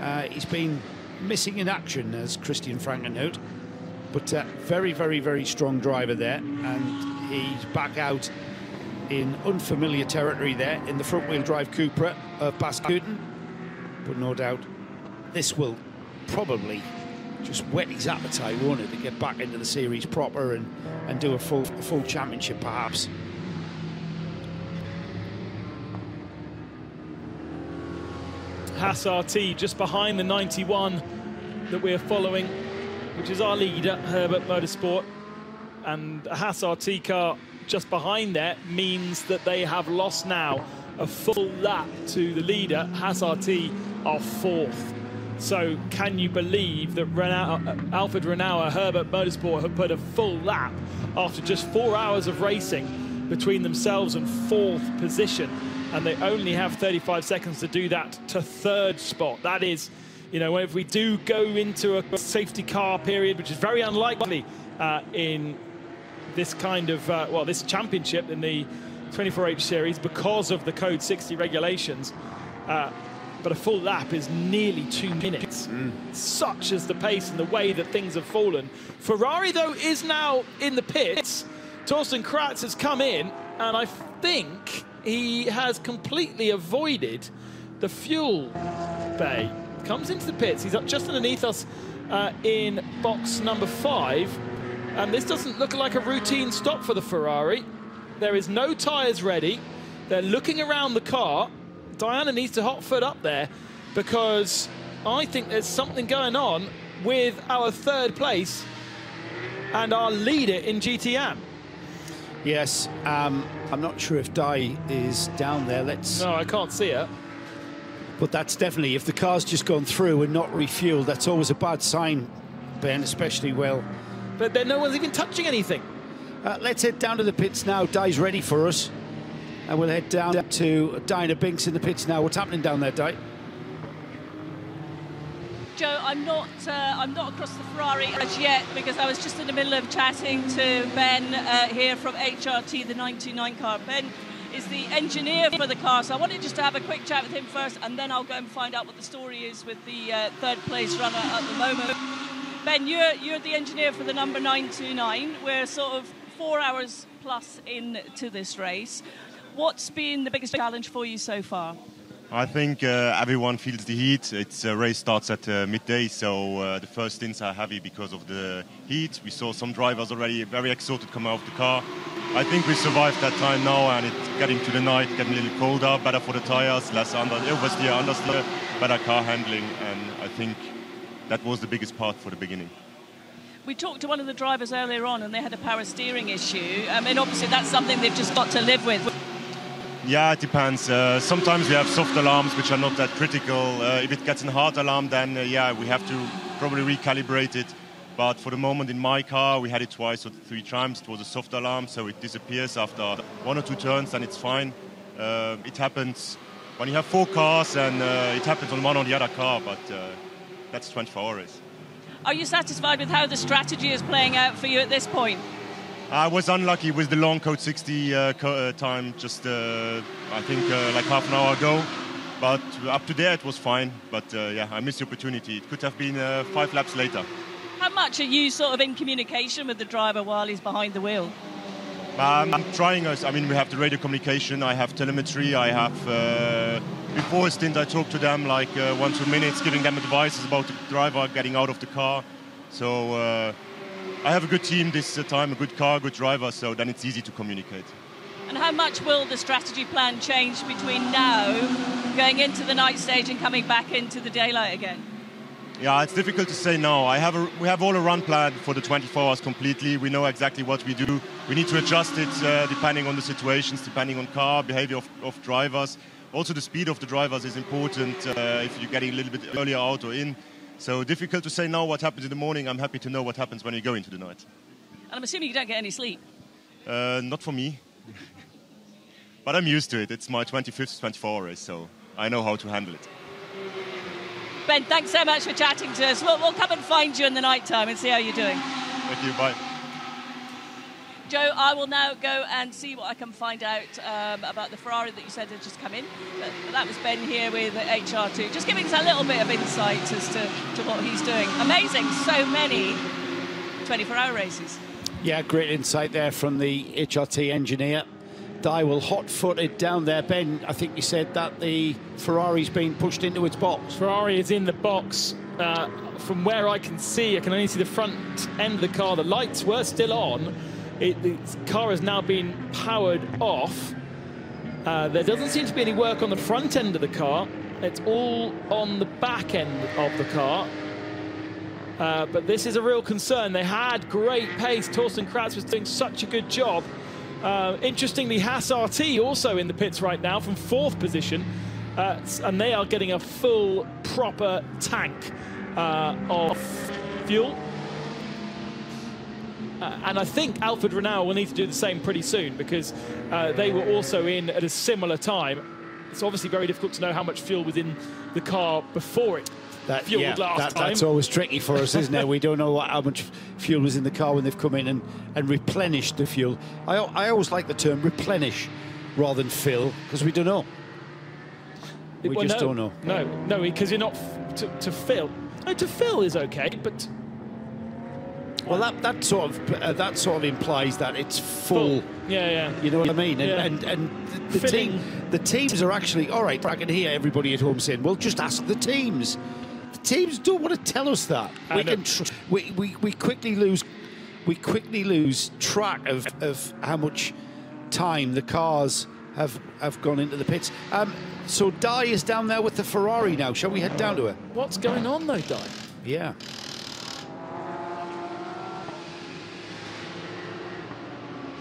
Uh, he's been missing in action as Christian Frankenhout, but uh, very, very, very strong driver there, and he's back out in unfamiliar territory there in the front-wheel drive Cupra of Bas Koeten. But no doubt this will probably just whet his appetite, won't it, to get back into the series proper and, and do a full, a full championship, perhaps. HRT just behind the 91 that we're following, which is our leader, Herberth Motorsport. And a RT car just behind there means that they have lost now a full lap to the leader. HRT are fourth. So can you believe that Renau, Alfred Renauer, Herberth Motorsport have put a full lap after just four hours of racing between themselves and fourth position and they only have 35 seconds to do that to third spot. That is, you know, if we do go into a safety car period, which is very unlikely uh, in this kind of, uh, well, this championship in the 24H series because of the Code 60 regulations, uh, but a full lap is nearly two minutes. Mm. Such as the pace and the way that things have fallen. Ferrari, though, is now in the pits. Torsten Kratz has come in, and I think he has completely avoided the fuel bay. comes into the pits. He's up just underneath us uh, in box number five. And this doesn't look like a routine stop for the Ferrari. There is no tyres ready. They're looking around the car. Diana needs to hot foot up there because I think there's something going on with our third place and our leader in GTM. Yes, um, I'm not sure if Di is down there. Let's. No, I can't see her. But that's definitely if the car's just gone through and not refueled, that's always a bad sign, Ben. Especially well. But then no one's even touching anything. Uh, let's head down to the pits now. Di's ready for us, and we'll head down to Dinah Binks in the pits now. What's happening down there, Di? Joe, I'm not uh, I'm not across the Ferrari as yet because I was just in the middle of chatting to Ben uh, here from HRT, the 99 car. Ben is the engineer for the car, so I wanted just to have a quick chat with him first, and then I'll go and find out what the story is with the uh, third place runner at the moment. Ben, you're you're the engineer for the number 929. We're sort of four hours plus into this race. What's been the biggest challenge for you so far? I think uh, everyone feels the heat. It's uh, race starts at uh, midday, so uh, the first stints are heavy because of the heat. We saw some drivers already very exhausted come out of the car. I think we survived that time now, and it's getting to the night, getting a little colder, better for the tires, less under, oversteer, understeer, better car handling, and I think that was the biggest part for the beginning. We talked to one of the drivers earlier on, and they had a power steering issue. I mean, obviously that's something they've just got to live with. Yeah, it depends. Uh, sometimes we have soft alarms which are not that critical. Uh, if it gets a hard alarm, then uh, yeah, we have to probably recalibrate it. But for the moment in my car, we had it twice or three times. It was a soft alarm, so it disappears after one or two turns, and it's fine. Uh, it happens when you have four cars, and uh, it happens on one or the other car, but uh, that's 24 hours. Are you satisfied with how the strategy is playing out for you at this point? I was unlucky with the long code 60 uh, co- uh, time, just uh, I think uh, like half an hour ago. But up to there it was fine. But uh, yeah, I missed the opportunity. It could have been uh, five laps later. How much are you sort of in communication with the driver while he's behind the wheel? Um, I'm trying us. I mean, we have the radio communication. I have telemetry. I have before a stint. I talked to them like one two minutes, giving them advice about the driver getting out of the car. So I have a good team this time, a good car, good driver, so then it's easy to communicate. And how much will the strategy plan change between now, going into the night stage, and coming back into the daylight again? Yeah, it's difficult to say now. I have a, we have all a run plan for the 24 hours completely. We know exactly what we do. We need to adjust it uh, depending on the situations, depending on car behavior of, of drivers. Also, the speed of the drivers is important uh, if you're getting a little bit earlier out or in. So difficult to say now what happens in the morning. I'm happy to know what happens when you go into the night. And I'm assuming you don't get any sleep. Uh, not for me. but I'm used to it. It's my 25th 24 hours, so I know how to handle it. Ben, thanks so much for chatting to us. We'll, we'll come and find you in the night time and see how you're doing. Thank you. Bye. Joe, I will now go and see what I can find out um, about the Ferrari that you said had just come in. But that was Ben here with HR2, just giving us a little bit of insight as to, to what he's doing. Amazing, so many 24 hour races. Yeah, great insight there from the HRT engineer. Di will hot footed down there. Ben, I think you said that the Ferrari's been pushed into its box. Ferrari is in the box. Uh, from where I can see, I can only see the front end of the car. The lights were still on. It, the car has now been powered off. Uh, there doesn't seem to be any work on the front end of the car. It's all on the back end of the car. Uh, but this is a real concern. They had great pace. Torsten Kratz was doing such a good job. Uh, interestingly, HRT also in the pits right now from fourth position. Uh, and they are getting a full, proper tank uh, of fuel. Uh, and I think Alfred Renauer will need to do the same pretty soon because uh, they were also in at a similar time. It's obviously very difficult to know how much fuel was in the car before it that, fueled yeah, last that, time. That's always tricky for us, isn't it? we don't know what, how much fuel was in the car when they've come in and, and replenished the fuel. I, I always like the term replenish rather than fill because we don't know. We Well, just no, don't know. No, no, because you're not f- to, to fill. No, to fill is okay, but Well, that, that sort of uh, that sort of implies that it's full. Yeah, yeah. You know what I mean? And Yeah. and, and the, the team the teams are actually all right. I can hear everybody at home saying, "Well, just ask the teams." The teams don't want to tell us that. I We know. can tr- we, we, we quickly lose we quickly lose track of, of how much time the cars have have gone into the pits. Um, so Di is down there with the Ferrari now. Shall we head down to her? What's going on though, Di? Yeah.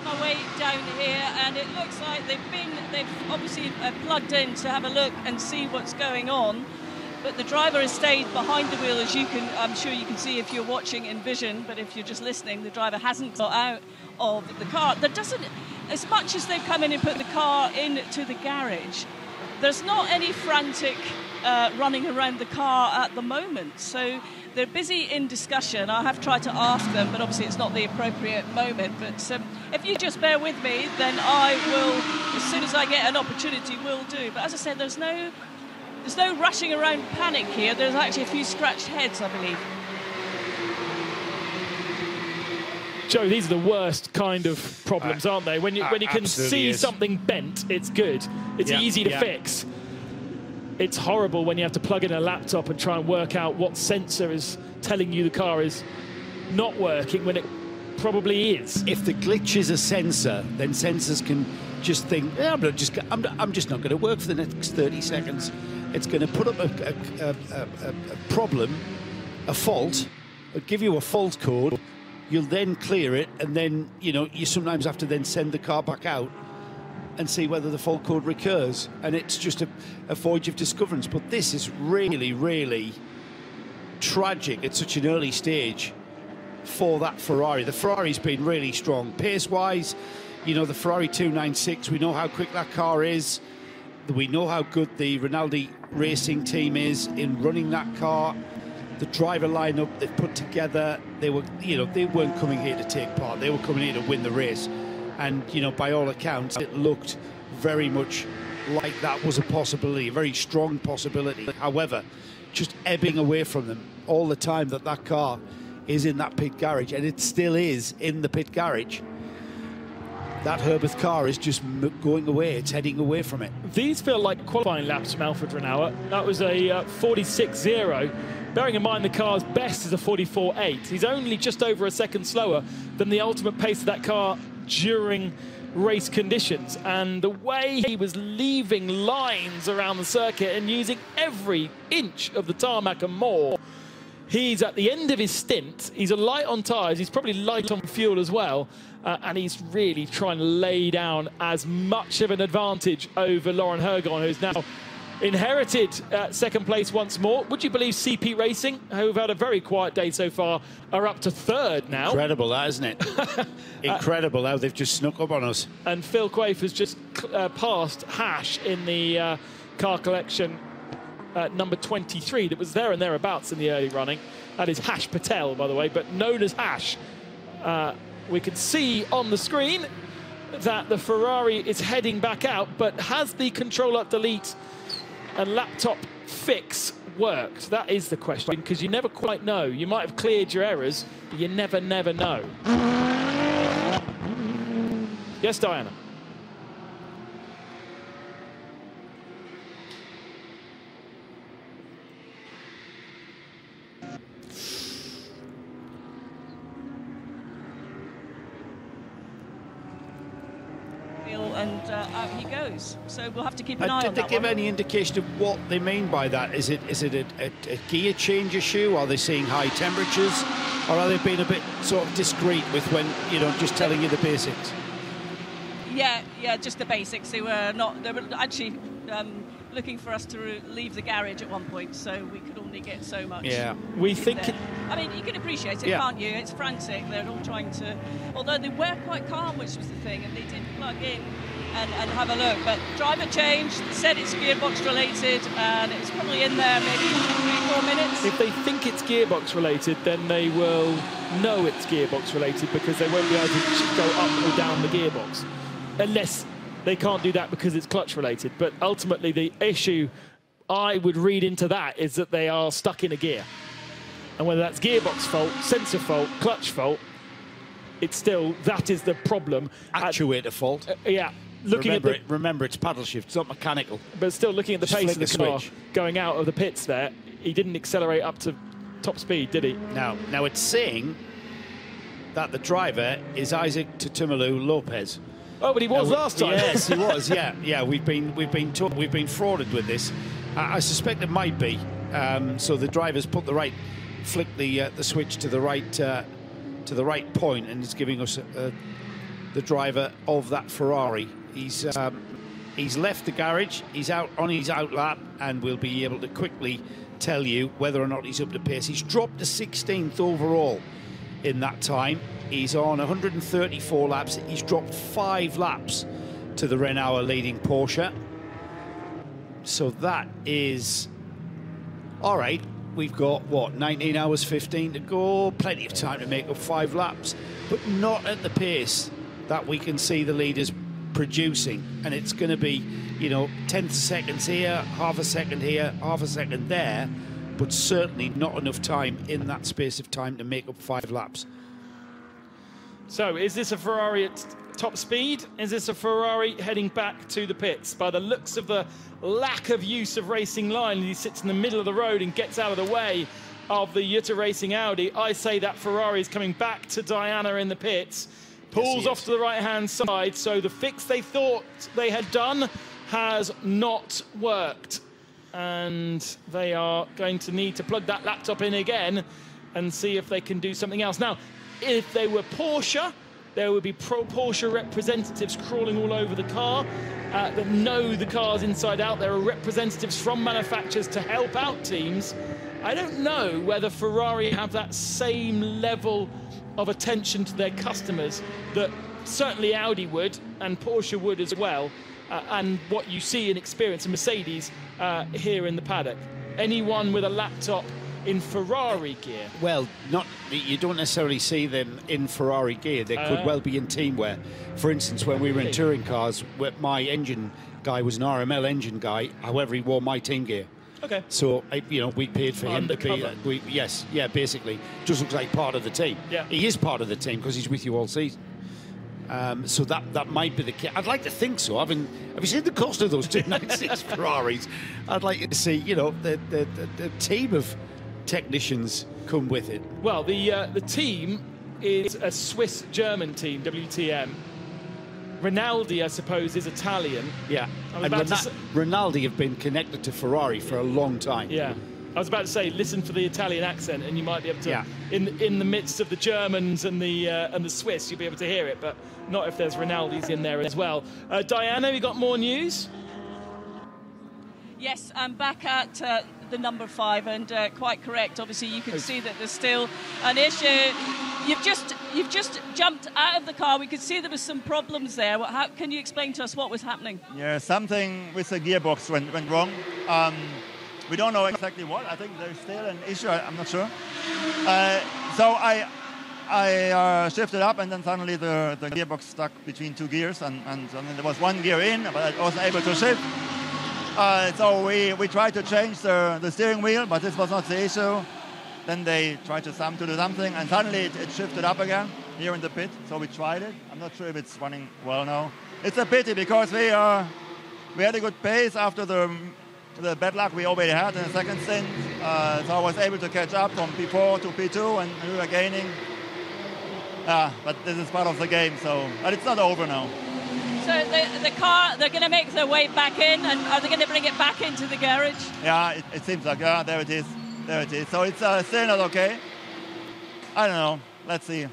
My way down here, and it looks like they've been, they've obviously uh, plugged in to have a look and see what's going on. But the driver has stayed behind the wheel, as you can, I'm sure you can see if you're watching in vision. But if you're just listening, the driver hasn't got out of the car. There doesn't, as much as they've come in and put the car into the garage, there's not any frantic uh, running around the car at the moment. So they're busy in discussion. I have tried to ask them, but obviously it's not the appropriate moment. But um, if you just bear with me, then I will, as soon as I get an opportunity, will do. But as I said, there's no, there's no rushing around panic here. There's actually a few scratched heads, I believe. Joe, these are the worst kind of problems, aren't they? When you uh, when you can see is. something bent, it's good. It's Yeah, easy to yeah. fix. It's horrible when you have to plug in a laptop and try and work out what sensor is telling you the car is not working when it probably is. If the glitch is a sensor, then sensors can just think, yeah, I'm, not just, I'm, I'm just not going to work for the next 30 seconds. It's going to put up a, a, a, a, problem, a fault, give you a fault code. You'll then clear it, and then you know you sometimes have to then send the car back out and see whether the fault code recurs. And it's just a, a voyage of discoverance. But this is really, really tragic at such an early stage for that Ferrari. The Ferrari's been really strong. Pace wise, you know, the Ferrari 296, we know how quick that car is. We know how good the Rinaldi racing team is in running that car. The driver lineup they've put together, they were, you know, they weren't coming here to take part. They were coming here to win the race. And, you know, by all accounts, it looked very much like that was a possibility, a very strong possibility. However, just ebbing away from them all the time that that car is in that pit garage, and it still is in the pit garage. That Herberth car is just going away, it's heading away from it. These feel like qualifying laps from Alfred Renauer. That was a uh, 46.0. Bearing in mind the car's best is a 44.8. He's only just over a second slower than the ultimate pace of that car during race conditions. And the way he was leaving lines around the circuit and using every inch of the tarmac and more. He's at the end of his stint. He's a light on tyres. He's probably light on fuel as well. Uh, and he's really trying to lay down as much of an advantage over Laurent Hurgon, who's now inherited uh, second place once more. Would you believe CP Racing, who've had a very quiet day so far, are up to third now? Incredible, that isn't it? Incredible how they've just snuck up on us. and Phil Quaife has just uh, passed Hash in the uh, car collection uh, number 23 that was there and thereabouts in the early running. That is Hash Patel, by the way, but known as Hash. Uh, we can see on the screen that the Ferrari is heading back out, but has the control up delete and laptop fix worked? That is the question, because you never quite know. You might have cleared your errors, but you never, never know. Yes, Diana. And uh, out he goes. So we'll have to keep an Uh, eye did on they give one. any indication of what they mean by that? Is it is it a, a, a gear change issue? Are they seeing high temperatures? Or are they being a bit sort of discreet with when, you know, just telling you the basics? Yeah, yeah, just the basics. They were not. They were actually um, looking for us to leave the garage at one point, so we could only get so much. Yeah. We think there. I mean, you can appreciate it, Yeah. can't you? It's frantic. They're all trying to. Although they were quite calm, which was the thing, and they did plug in and, and have a look. But driver changed. Said it's gearbox related, and it's probably in there maybe three, four minutes. If they think it's gearbox related, then they will know it's gearbox related because they won't be able to go up or down the gearbox. Unless they can't do that because it's clutch related. But ultimately, the issue I would read into that is that they are stuck in a gear. And whether that's gearbox fault, sensor fault, clutch fault, it's still, that is the problem. Actuator fault. Uh, yeah. Looking remember, at the, it, remember, it's paddle shift, it's not mechanical. but still looking at the Just pace of the the car switch. going out of the pits there, he didn't accelerate up to top speed, did he? Now, now it's saying that the driver is Isaac Tutumlu Lopez. Oh, but he was Uh, last time. Yes, he was. Yeah, yeah. We've been we've been told, we've been frauded with this. I, I suspect it might be. Um, so the driver's put the right, flick the uh, the switch to the right uh, to the right point, and is giving us uh, the driver of that Ferrari. He's um, he's left the garage. He's out on his out lap, and we'll be able to quickly tell you whether or not he's up to pace. He's dropped to 16th overall in that time. He's on 134 laps. He's dropped five laps to the Renauer leading Porsche. So that is all right. We've got what 19 hours 15 to go. Plenty of time to make up five laps, but not at the pace that we can see the leaders producing. And it's going to be, you know, tenths of seconds here, half a second here, half a second there, but certainly not enough time in that space of time to make up five laps. So, is this a Ferrari at top speed? Is this a Ferrari heading back to the pits? By the looks of the lack of use of racing line, he sits in the middle of the road and gets out of the way of the JUTA Racing Audi. I say that Ferrari is coming back to Diana in the pits, pulls off to the right hand side. So, the fix they thought they had done has not worked. And they are going to need to plug that laptop in again and see if they can do something else. Now, if they were Porsche, there would be pro Porsche representatives crawling all over the car uh, that know the cars inside out. There are representatives from manufacturers to help out teams. I don't know whether Ferrari have that same level of attention to their customers that certainly Audi would and Porsche would as well, uh, and what you see and experience in Mercedes uh, here in the paddock. Anyone with a laptop in Ferrari gear. Well, not you don't necessarily see them in Ferrari gear. They could Ah. well be in team wear. For instance, when we were in touring cars, my engine guy was an RML engine guy. However, he wore my team gear. Okay. So I, you know, we paid for him to be. Uh, we, yes, yeah, basically, just looks like part of the team. Yeah. he is part of the team because he's with you all season. Um, so that that might be the case. I'd like to think so. Having have you seen the cost of those 296 Ferraris? I'd like to see you know the the, the, the team of technicians come with it. Well, the uh, the team is a Swiss-German team, WTM. Rinaldi, I suppose, is Italian. Yeah, I and Rina- say- Rinaldi have been connected to Ferrari for a long time. Yeah. I was about to say, listen for the Italian accent, and you might be able to, Yeah. in in the midst of the Germans and the uh, and the Swiss, you'll be able to hear it, but not if there's Rinaldi's in there as well. Uh, Diana, you got more news? Yes, I'm back at uh, the number five, and uh, quite correct. Obviously, you can see that there's still an issue. You've just you've just jumped out of the car. We could see there was some problems there. What, how, can you explain to us what was happening? Yeah, something with the gearbox went, went wrong. Um, we don't know exactly what. I think there's still an issue. I, I'm not sure. Uh, so I I uh, shifted up, and then suddenly the, the gearbox stuck between two gears, and, and, and there was one gear in, but I wasn't able to shift. Uh, so we, we tried to change the, the steering wheel, but this was not the issue. Then they tried to some to do something, and suddenly it, it shifted up again here in the pit. So we tried it. I'm not sure if it's running well now. It's a pity because we uh, we had a good pace after the the bad luck we already had in the second stint. Uh, so I was able to catch up from P4 to P2, and we were gaining. Yeah, but this is part of the game. So, but it's not over now. So the, the car, they're going to make their way back in, and are they going to bring it back into the garage? Yeah, it, it seems like yeah, there it is, there it is. So it's uh, still not okay. I don't know. Let's see.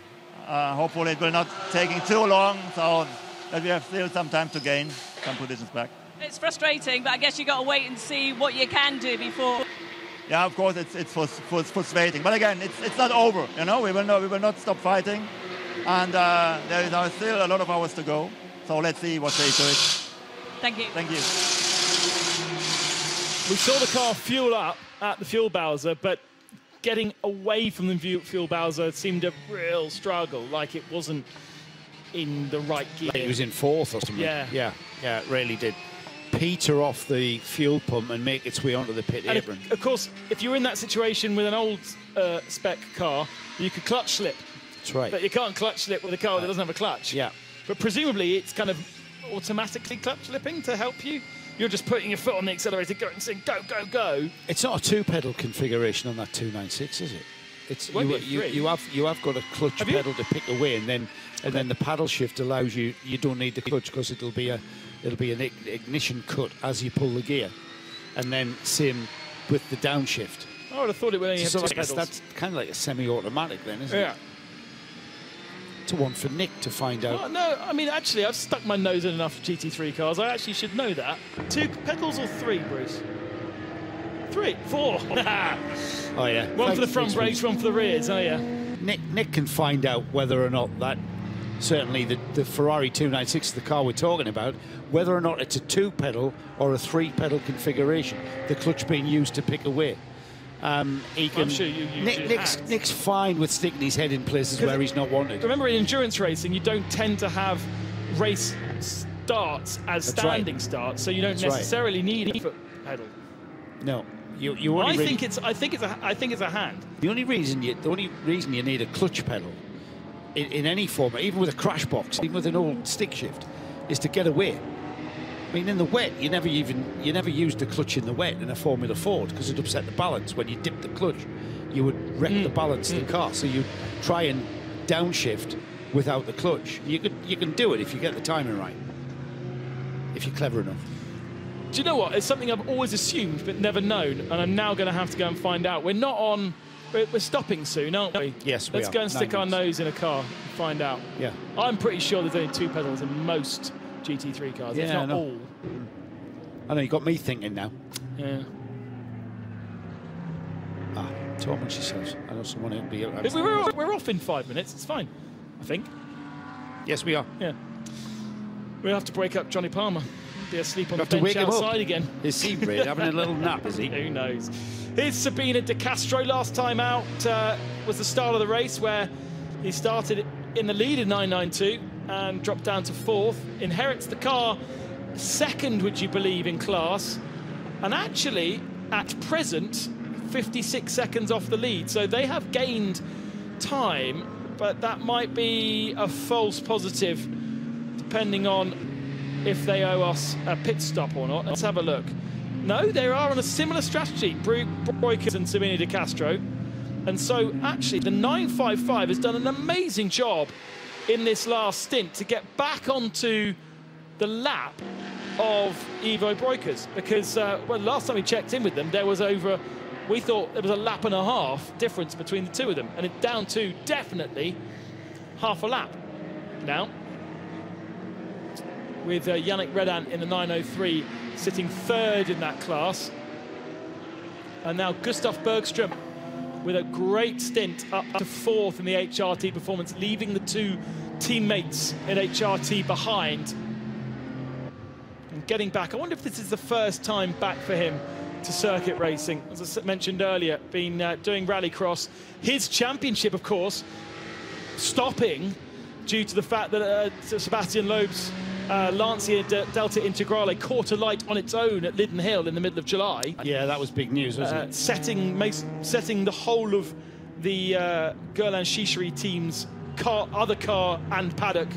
Uh, hopefully it will not taking too long, so that we have still some time to gain some positions back. It's frustrating, but I guess you got to wait and see what you can do before. Yeah, of course it's it's frus- frus- frustrating, but again, it's it's not over. You know, we will not we will not stop fighting, and uh, there is uh, still a lot of hours to go. So let's see what they do. It. Thank you. Thank you. We saw the car fuel up at the fuel Bowser, but getting away from the fuel- fuel Bowser seemed a real struggle. Like it wasn't in the right gear. It was in fourth or something. Yeah. yeah, yeah, it really did. Peter off the fuel pump and make its way onto the pit And apron. of, of course, if you're in that situation with an old uh, spec car, you could clutch slip. That's right. But you can't clutch slip with a car that doesn't have a clutch. Yeah. But presumably it's kind of automatically clutch slipping to help you you're just putting your foot on the accelerator, going, saying go, go, go. It's not a two-pedal configuration on that 296, is it? It's you, you, you have you have got a clutch Have you? pedal to pick away, and then and then the paddle shift allows you. You don't need the clutch because it'll be a it'll be an ignition cut as you pull the gear, and then same with the downshift. I would have thought it would only have So two guess pedals. that's kind of like a semi-automatic then, isn't Yeah. it? It's a one for Nick to find out. Well, no, I mean, actually, I've stuck my nose in enough GT3 cars. I actually should know that. Two pedals or three, Bruce? Three, four. Oh yeah. one for the front brakes, one for the rears. Oh yeah. Nick Nick can find out whether or not that certainly the, the Ferrari 296 the car we're talking about whether or not it's a two pedal or a three pedal configuration the clutch being used to pick away um, he can, sure you use Nick, Nick's. Nick's fine with sticking his head in places where he's not wanted Remember, in endurance racing, you don't tend to have race starts as That's right. standing starts, so you don't That's right. necessarily need a foot pedal. no you, you I think it's. I think it's a. I think it's a hand. The only reason you the only reason you need a clutch pedal in, in any format, even with a crash box, even with an old stick shift, is to get away. I mean, in the wet, you never even you never used the clutch in the wet in a Formula Ford because it upset the balance. When you dip the clutch, you would wreck the hmm. balance of the hmm. car. So you try and downshift without the clutch. You could you can do it if you get the timing right. If you're clever enough. Do you know what? It's something I've always assumed but never known, and I'm now going to have to go and find out. We're not on. We're, we're stopping soon, aren't we? Yes, we Let's are. go and Nine stick our minutes. nose in a car and find out. Yeah. I'm pretty sure there's only two pedals in most GT3 cars, if Yeah, I not all. I know you got me thinking now. Yeah. Ah, talk amongst yourselves. I know someone who'll be. If we we're, we're off in five minutes. It's fine, I think. Yes, we are. Yeah. We'll have to break up Johnny Palmer. Be asleep on We'll have the to bench wake him up. outside again. Is he really having a little nap, is he? Who knows? Here's Sabino De Castro. Last time out uh, was the start of the race where he started in the lead in 992 and dropped down to fourth. Inherits the car second, would you believe, in class. And actually, at present, 56 seconds off the lead. So they have gained time, but that might be a false positive depending on if they owe us a pit stop or not. Let's have a look. No, they are on a similar strategy, Bru- Breukers and Sabino de Castro. And so, actually, the 955 has done an amazing job in this last stint to get back onto the lap of Ivo Breukers because, uh, well, last time we checked in with them, there was over, we thought there was a lap and a half difference between the two of them, and down to definitely half a lap. Now with uh, Yannick Redant in the 903 sitting third in that class. And now Gustav Bergström with a great stint up to fourth in the HRT performance, leaving the two teammates in HRT behind. And getting back, I wonder if this is the first time back for him to circuit racing. As I mentioned earlier, been uh, doing rallycross. His championship, of course, stopping due to the fact that uh, Sebastian Loeb's uh, Lancia De- Delta Integrale caught a light on its own at Lydden Hill in the middle of July. Yeah, that was big news, wasn't Uh, it? setting mas- setting the whole of the uh, Shishery team's car, other car and paddock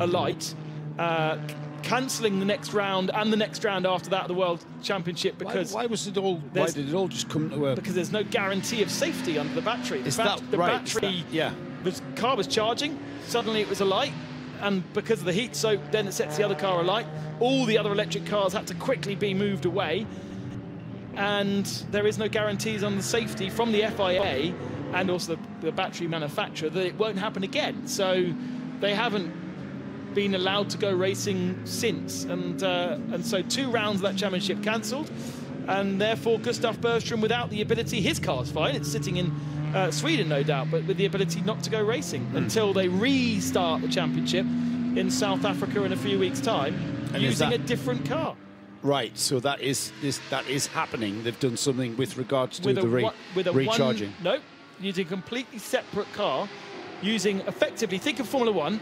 alight, uh, cancelling the next round and the next round after that of the World Championship because why, was it all? Why did it all just come to a? because there's no guarantee of safety under the battery. The, Is bat- that the right? Battery, that- yeah. the car was charging. Suddenly it was alight, and because of the heat, so then it sets the other car alight. All the other electric cars had to quickly be moved away, and there is no guarantees on the safety from the FIA and also the, the battery manufacturer that it won't happen again. So they haven't been allowed to go racing since, and uh, and so two rounds of that championship cancelled, and therefore Gustav Bergström without the ability, his car's fine, it's sitting in uh, Sweden no doubt, but with the ability not to go racing Hmm. until they restart the championship in South Africa in a few weeks' time And using a different car. Right, so that is this that is happening. They've done something with regards to with the a, re- with a recharging. One, no, using a completely separate car, using effectively. Think of Formula One.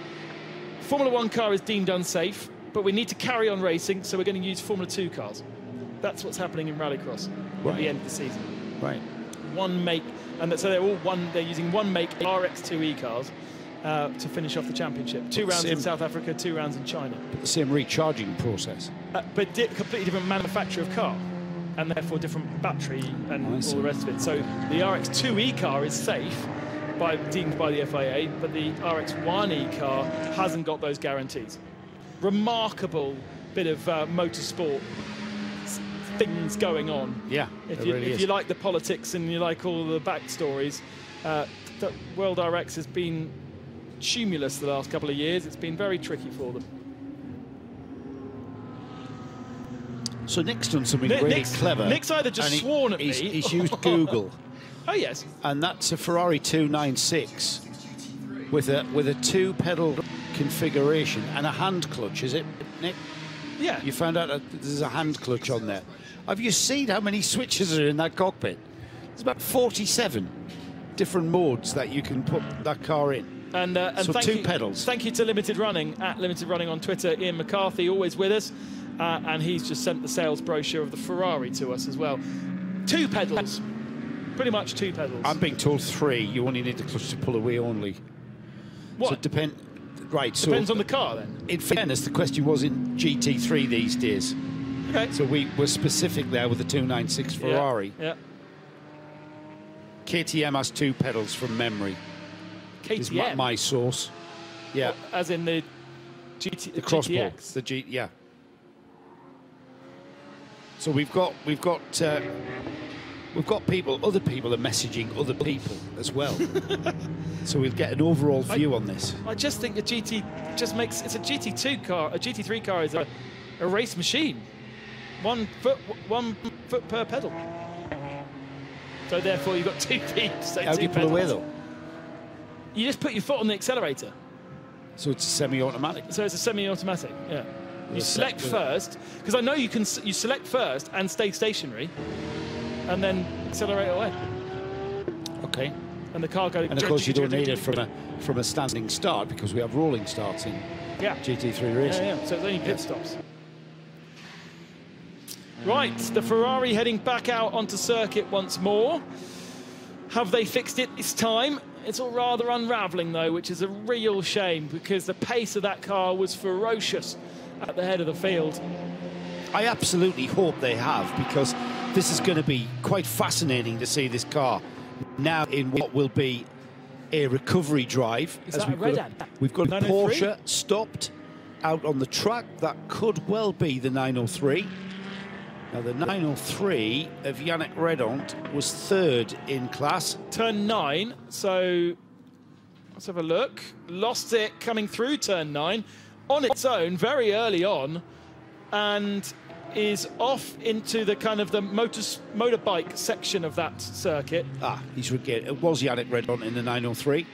Formula One car is deemed unsafe, but we need to carry on racing, so we're going to use Formula Two cars. That's what's happening in Rallycross at the end of the season. Right. One make, and so they're all one. They're using one make RX2E cars, uh, to finish off the championship. Two rounds in South Africa, two rounds in China. But The same recharging process. Uh, but di- completely different manufacturer of car, and therefore different battery and I all the rest of it. So the RX2E car is safe, by, deemed by the FIA, but the RX1E car hasn't got those guarantees. Remarkable bit of uh, motorsport things going on. Yeah, If, you, really if you like the politics and you like all the backstories, uh, the World RX has been tumulus the last couple of years. It's been very tricky for them. So Nick's done something Nick- really Nick's- clever. Nick's either just and he- sworn at he's, me He's used Google, Oh yes. and that's a Ferrari 296 with a with a two-pedal configuration and a hand clutch. Is it, Nick? Yeah. You found out that there's a hand clutch on there. Have you seen how many switches are in that cockpit? There's about 47 different modes that you can put that car in. And, uh, and So thank two you, pedals. Thank you to Limited Running at Limited Running on Twitter. Ian McCarthy always with us, uh, and he's just sent the sales brochure of the Ferrari to us as well. Two pedals, pretty much two pedals. I'm being told three. You only need the clutch to pull away only. What? So it depend. Right. So Depends on the car then. In fairness, the question was in GT3 these days. Okay. So we were specific there with the 296 Ferrari. Yeah. KTM has two pedals from memory. Is my, KTM? my source. Yeah. As in the GT, the X-Bow. The G. Yeah. So we've got we've got uh, we've got people. Other people are messaging other people as well. so we'll get an overall view on this. I just think the GT just makes it's a GT2 car. A GT3 car is a, a race machine. One foot, one foot per pedal. So therefore, you've got two feet. So How do you pull away pedals. though? You just put your foot on the accelerator. So it's semi-automatic. So it's a semi-automatic. Yeah. With You select set- with a- first because I know you can. You select first and stay stationary, and then accelerate away. Okay. And the car goes. And of course, you don't need it from a from a standing start because we have rolling starts in Yeah. GT3 racing. Yeah, yeah. So it's only pit stops. Right, the Ferrari heading back out onto circuit once more. Have they fixed it this time? It's all rather unravelling though, which is a real shame because the pace of that car was ferocious at the head of the field. I absolutely hope they have because this is going to be quite fascinating to see this car now in what will be a recovery drive. Is that we've got, ad? we've got a oh Porsche stopped out on the track. That could well be the 903. Now, the 903 of Yannick Redant was third in class. Turn nine, so let's have a look. Lost it coming through turn nine on its own very early on and is off into the kind of the motor, motorbike section of that circuit. Ah, he's regained. It was Yannick Redant in the 903.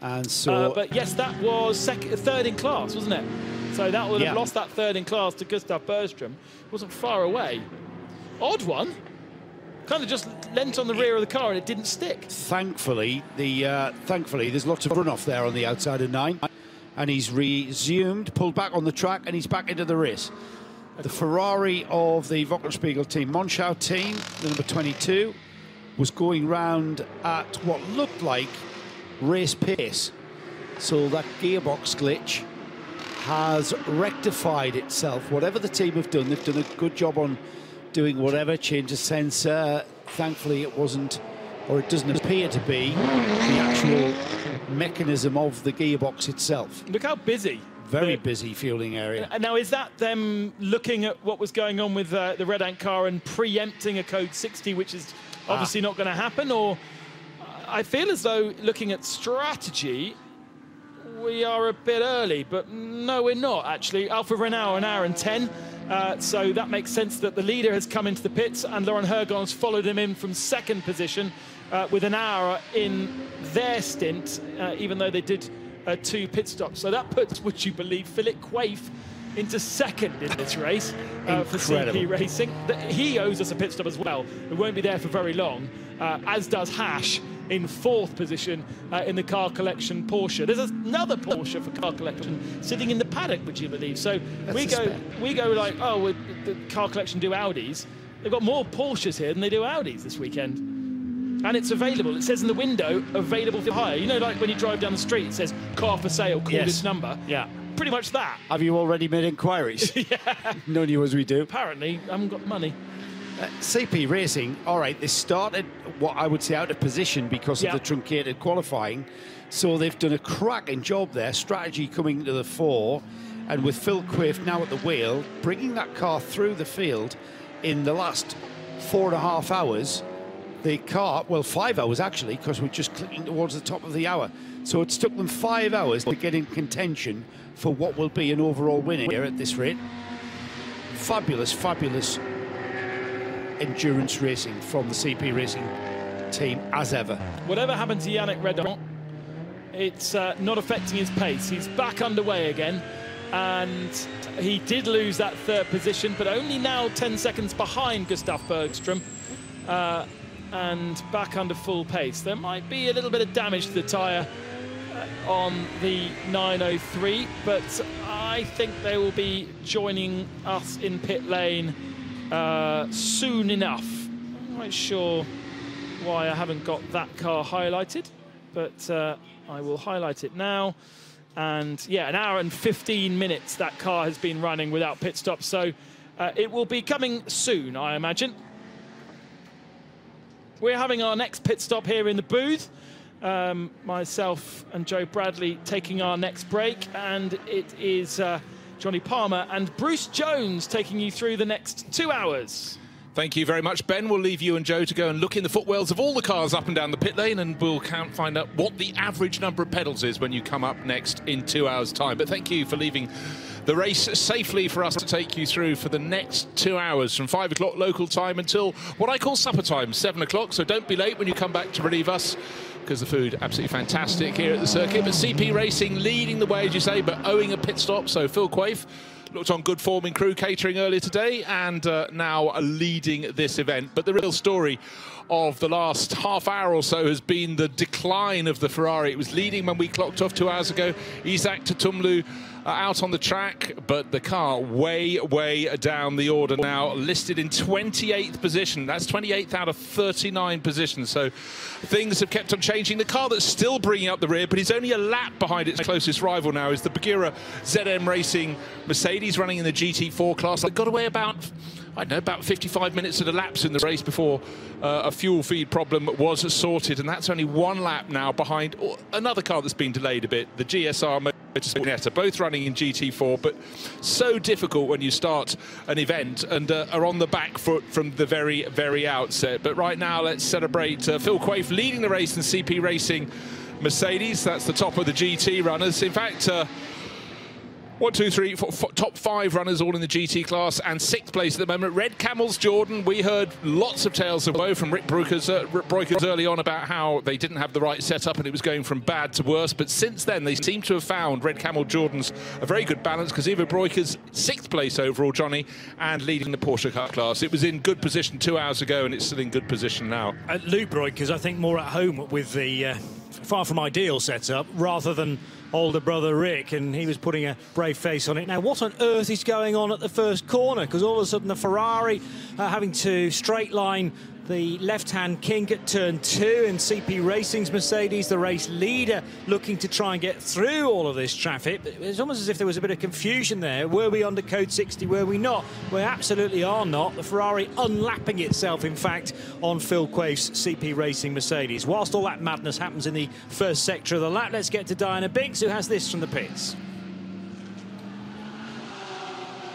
And so. Uh, but yes, that was second, third in class, wasn't it? So that would have Yeah. lost that third in class to Gustav Bergstrom. Wasn't far away. Odd one. Kind of just leant on the rear of the car and it didn't stick. thankfully, the uh, thankfully there's lots of runoff there on the outside of nine, and he's resumed, pulled back on the track, and he's back into the race. The Ferrari of the Wochenspiegel team, Monschau team, the number 22, was going round at what looked like race pace. So that gearbox glitch has rectified itself. Whatever the team have done, they've done a good job on doing whatever, change the sensor. Thankfully, it wasn't, or it doesn't appear to be, the actual mechanism of the gearbox itself. Look how busy. Very busy fueling area. And now, is that them looking at what was going on with uh, the Red Ant car and preempting a code 60, which is obviously not going to happen? Or I feel as though looking at strategy, we are a bit early, but no, we're not actually. Alfred Renauer an hour and 10. Uh, so that makes sense that the leader has come into the pits and Laurent Hurgon has followed him in from second position uh, with an hour in their stint, uh, even though they did uh, two pit stops. So that puts, would you believe, Philip Quaife into second in this race uh, for. CP Racing. He owes us a pit stop as well. It won't be there for very long, uh, as does Hash in fourth position uh, in the car collection Porsche. There's another Porsche for car collection sitting in the paddock, would you believe? So we go, we go like, oh, the car collection do Audis. They've got more Porsches here than they do Audis this weekend. and it's available. It says in the window, available for hire. You know, like when you drive down the street, it says car for sale, call Yes. this number. Yeah. Pretty much that. Have you already made inquiries? yeah. Known you as we do. Apparently, I haven't got money. Uh, CP Racing, all right, they started what I would say out of position because Yeah. of the truncated qualifying. So they've done a cracking job there. Strategy coming to the fore, and with Phil Quaife now at the wheel, bringing that car through the field in the last four and a half hours. The car, well, five hours actually, because we're just clicking towards the top of the hour. So it's took them five hours to get in contention for what will be an overall win here at this rate. Fabulous, fabulous endurance racing from the CP Racing team as ever. Whatever happened to Yannick Redon, it's uh, not affecting his pace. He's back underway again, and he did lose that third position, but only now 10 seconds behind Gustav Bergstrom, uh, and back under full pace. There might be a little bit of damage to the tyre uh, on the 903, but I think they will be joining us in pit lane uh, soon enough. I'm not quite sure why I haven't got that car highlighted, but uh, I will highlight it now. And yeah, an hour and 15 minutes that car has been running without pit stops, so uh, it will be coming soon, I imagine. We're having our next pit stop here in the booth. Um, myself and Joe Bradley taking our next break, and it is uh, Johnny Palmer and Bruce Jones taking you through the next two hours. Thank you very much, Ben. We'll leave you and Joe to go and look in the footwells of all the cars up and down the pit lane, and we'll count, find out what the average number of pedals is when you come up next in two hours' time. But thank you for leaving the race safely for us to take you through for the next two hours from five o'clock local time until what I call supper time, seven o'clock. So don't be late when you come back to relieve us. Because the food absolutely fantastic here at the circuit. But CP Racing leading the way, as you say, but owing a pit stop. So Phil Quaife looked on good form in crew catering earlier today and uh, now leading this event. But the real story of the last half hour or so has been the decline of the Ferrari. It was leading when we clocked off two hours ago. Isaac Tutumlu Uh, out on the track, but the car way, way down the order now, listed in 28th position. That's 28th out of 39 positions. So things have kept on changing. The car that's still bringing up the rear, but is only a lap behind its closest rival now, is the Buggyra ZM Racing Mercedes running in the GT4 class. They got away about I know, about 55 minutes of elapsed in the race before uh, a fuel feed problem was sorted, and that's only one lap now behind another car that's been delayed a bit, the GSR Motorsport Netta, both running in GT4, but so difficult when you start an event and uh, are on the back foot from the very, very outset. But right now, let's celebrate uh, Phil Quaife leading the race in CP Racing Mercedes. That's the top of the GT runners. In fact, uh, one, two, three, four, four, top five runners all in the GT class and sixth place at the moment. Red Camels Jordan. We heard lots of tales of woe from Rik Breukers, uh, Rik Breukers early on about how they didn't have the right setup and it was going from bad to worse. But since then, they seem to have found Red Camel Jordan's a very good balance because Ivo Breukers sixth place overall, Johnny, and leading the Porsche Cup class. It was in good position two hours ago and it's still in good position now. Uh, Luc Breukers, I think, more at home with the uh, far from ideal setup rather than older brother Rick, and he was putting a brave face on it. Now, what on earth is going on at the first corner? Because all of a sudden, the Ferrari uh, having to straight line the left-hand king at turn two, in CP Racing's Mercedes, the race leader, looking to try and get through all of this traffic. It's almost as if there was a bit of confusion there. Were we under code 60? Were we not? We absolutely are not. The Ferrari unlapping itself, in fact, on Phil Quaife's CP Racing Mercedes. Whilst all that madness happens in the first sector of the lap, let's get to Diana Biggs, who has this from the pits.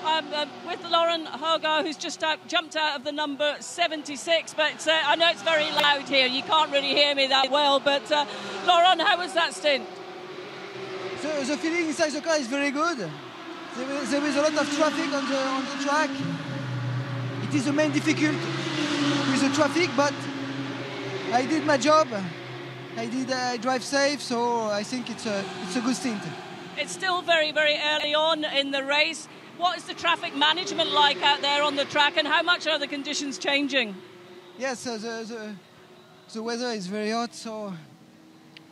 I'm uh, with Lauren Hogar, who's just out, jumped out of the number 76. But uh, I know it's very loud here. You can't really hear me that well. But uh, Lauren, how was that stint? The, the feeling inside the car is very good. There, was- there is a lot of traffic on the on the track. It is the main difficult with the traffic, but I did my job. I did I drive safe, so I think it's a it's a good stint. It's still very, very early on in the race. What is the traffic management like out there on the track, and how much are the conditions changing? Yes, uh, the, the the weather is very hot, so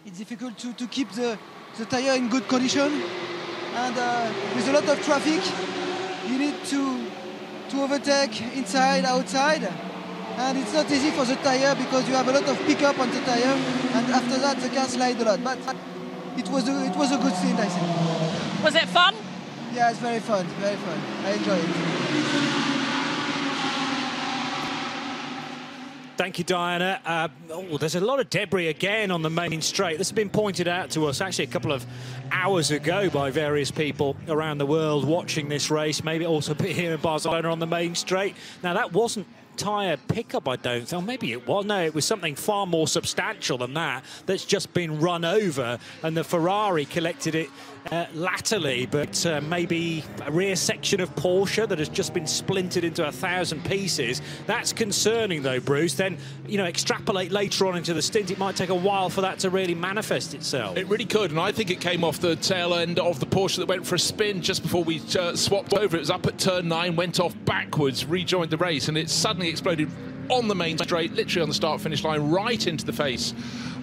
it's difficult to, to keep the, the tire in good condition. And uh, with a lot of traffic, you need to to overtake inside, outside. and it's not easy for the tire because you have a lot of pickup on the tire, and after that the car slide a lot. But it was a, it was a good stint, I think. Was it fun? Yeah, it's very fun, very fun. I enjoy it. Thank you, Diana. Uh, oh, there's a lot of debris again on the main straight. This has been pointed out to us actually a couple of hours ago by various people around the world watching this race, maybe also here in Barcelona on the main straight. Now, that wasn't tyre pickup, I don't think. Maybe it was. No, it was something far more substantial than that that's just been run over, and the Ferrari collected it uh, latterly, but uh, maybe a rear section of Porsche that has just been splintered into a thousand pieces. That's concerning, though, Bruce. Then, you know, extrapolate later on into the stint, it might take a while for that to really manifest itself. It really could, and I think it came off the tail end of the Porsche that went for a spin just before we uh, swapped over. It was up at turn nine, went off backwards, rejoined the race, and it suddenly exploded on the main straight, literally on the start finish line, right into the face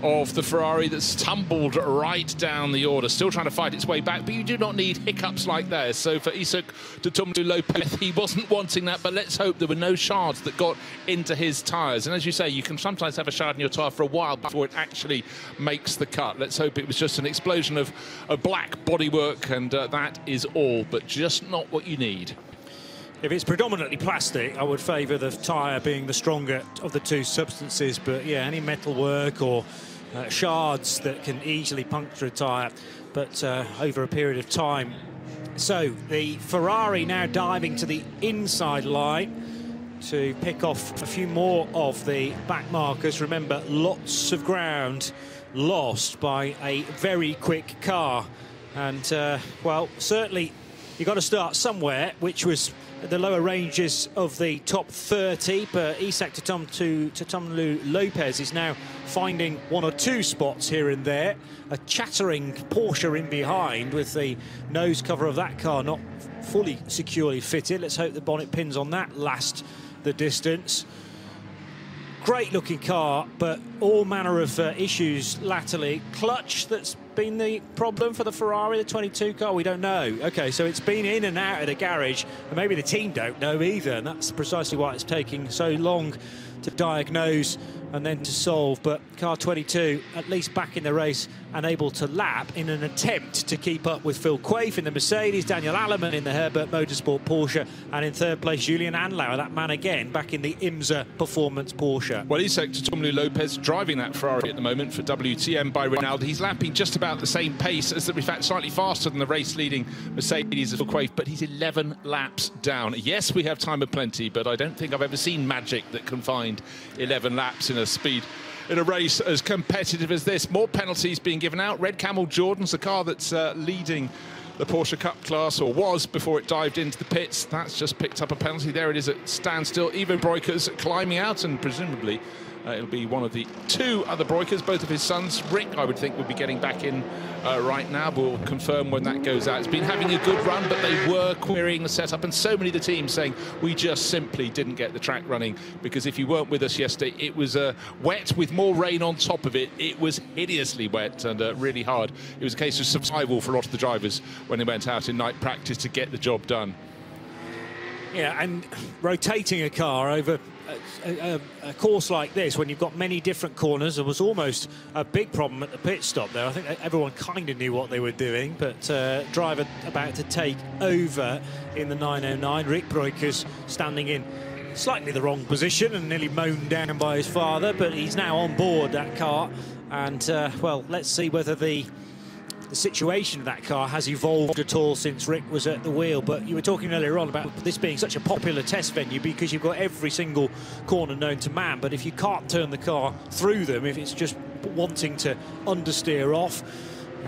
of the Ferrari that's tumbled right down the order, still trying to fight its way back. But you do not need hiccups like that. So for Isaac Tutumlu Lopez, he wasn't wanting that, but let's hope there were no shards that got into his tyres. And as you say, you can sometimes have a shard in your tyre for a while before it actually makes the cut. Let's hope it was just an explosion of, of black bodywork, and uh, that is all, but just not what you need. If it's predominantly plastic, I would favour the tyre being the stronger of the two substances. But yeah, any metal work or uh, shards that can easily puncture a tyre, but uh, over a period of time. So the Ferrari now diving to the inside line to pick off a few more of the back markers. Remember, lots of ground lost by a very quick car. And, uh, well, certainly you've got to start somewhere, which was the lower ranges of the top 30, but Isak Tutumlu Lopez is now finding one or two spots here and there. A chattering Porsche in behind with the nose cover of that car not fully securely fitted. Let's hope the bonnet pins on that last the distance. Great looking car, but all manner of uh, issues latterly. Clutch that's been the problem for the Ferrari, the 22 car? We don't know. Okay, so it's been in and out of the garage, and maybe the team don't know either, and that's precisely why it's taking so long to diagnose and then to solve. But car 22, at least back in the race and able to lap in an attempt to keep up with Phil Quaife in the Mercedes, Daniel Allemann in the Herberth Motorsport Porsche, and in third place, Julien Andlauer, that man again, back in the IMSA Performance Porsche. Well, he's Tutumlu Lopez driving that Ferrari at the moment for WTM by Rinaldi. He's lapping just about the same pace as, in fact, slightly faster than the race-leading Mercedes of Quaife, but he's 11 laps down. Yes, we have time of plenty, but I don't think I've ever seen magic that can find 11 laps in a speed in a race as competitive as this. More penalties being given out. Red Camel Jordan's the car that's uh, leading the Porsche Cup class, or was before it dived into the pits. That's just picked up a penalty. There it is at standstill. Ivo Breukers climbing out and presumably uh, it'll be one of the two other Breukers, both of his sons. Rik, I would think, would be getting back in uh, right now. We'll confirm when that goes out. It's been having a good run, but they were querying the setup, and so many of the teams saying we just simply didn't get the track running because if you weren't with us yesterday, it was uh, wet with more rain on top of it. It was hideously wet and uh, really hard. It was a case of survival for a lot of the drivers when they went out in night practice to get the job done. Yeah, and rotating a car over a, a, a, course like this, when you've got many different corners, there was almost a big problem at the pit stop there. I think everyone kind of knew what they were doing, but uh, driver about to take over in the 909. Rik Breukers standing in slightly the wrong position and nearly mown down by his father, but he's now on board that car. And, uh, well, let's see whether the the situation of that car has evolved at all since Rik was at the wheel. But you were talking earlier on about this being such a popular test venue because you've got every single corner known to man. But if you can't turn the car through them, if it's just wanting to understeer off,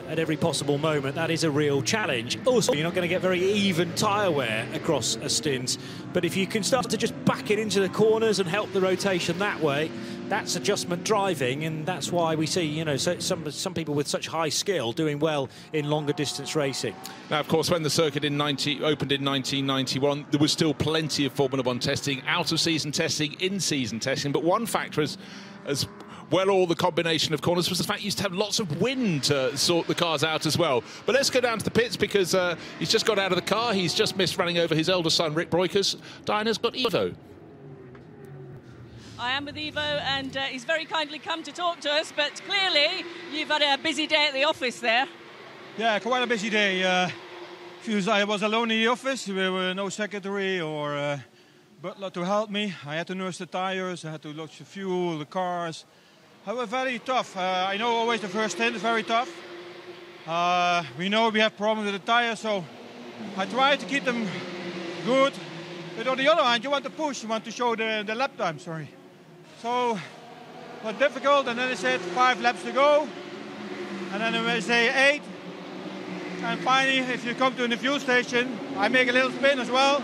at every possible moment. That is a real challenge. Also, you're not going to get very even tyre wear across a stint, but if you can start to just back it into the corners and help the rotation that way, that's adjustment driving, and that's why we see, you know, so, some some people with such high skill doing well in longer distance racing. Now, of course, when the circuit in 90 opened in 1991, there was still plenty of Formula One testing, out of season testing, in season testing, but one factor is as well all the combination of corners was the fact you used to have lots of wind to sort the cars out as well. But let's go down to the pits because uh, he's just got out of the car. He's just missed running over his elder son, Rik Breukers. Diana's got Ivo. I am with Ivo, and uh, he's very kindly come to talk to us. But clearly, you've had a busy day at the office there. Yeah, quite a busy day. Uh, I was alone in the office. There were no secretary or uh, butler to help me. I had to nurse the tires. I had to load the fuel, the cars. It was very tough. Uh, I know always the first stint is very tough. Uh, we know we have problems with the tires, so I try to keep them good. But on the other hand, you want to push. You want to show the, the lap time. Sorry. So, was difficult. And then they said five laps to go. And then they say eight. And finally, if you come to the fuel station, I make a little spin as well.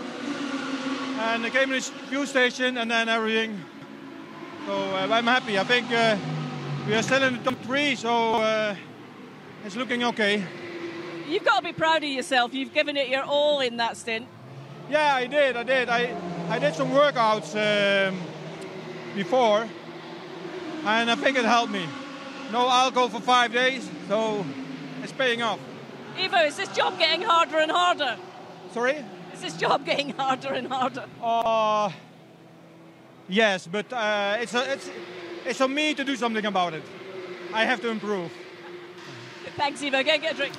And I came to the fuel station and then everything. So uh, I'm happy. I think uh, we are still in the top three, so uh, it's looking okay. You've got to be proud of yourself. You've given it your all in that stint. Yeah, I did. I did. I, I did some workouts um, before, and I think it helped me. No alcohol for five days, so it's paying off. Ivo, is this job getting harder and harder? Sorry? Is this job getting harder and harder? Uh, yes, but uh, it's, a, it's, it's on me to do something about it. I have to improve. Thanks, Ivo. Go get a drink.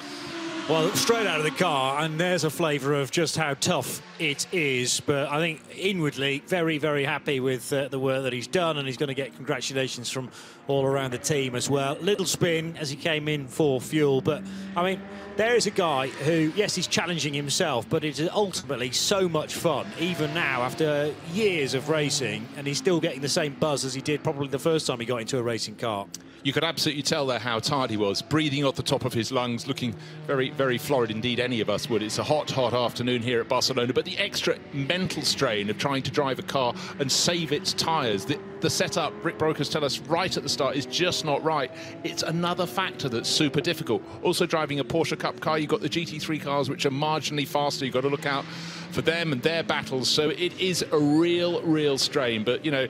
Well, straight out of the car, and there's a flavour of just how tough it is. But I think inwardly, very, very happy with uh, the work that he's done, and he's going to get congratulations from all around the team as well. Little spin as he came in for fuel, but I mean, there is a guy who, yes, he's challenging himself, but it's ultimately so much fun, even now after years of racing, and he's still getting the same buzz as he did probably the first time he got into a racing car. You could absolutely tell there how tired he was, breathing off the top of his lungs, looking very, very florid indeed. Any of us would. It's a hot, hot afternoon here at Barcelona, but the extra mental strain of trying to drive a car and save its tyres, the, the setup, Rik Breukers tell us right at the start, is just not right. It's another factor that's super difficult. Also, driving a Porsche Cup car, you've got the GT3 cars, which are marginally faster. You've got to look out for them and their battles. So it is a real, real strain. But, you know,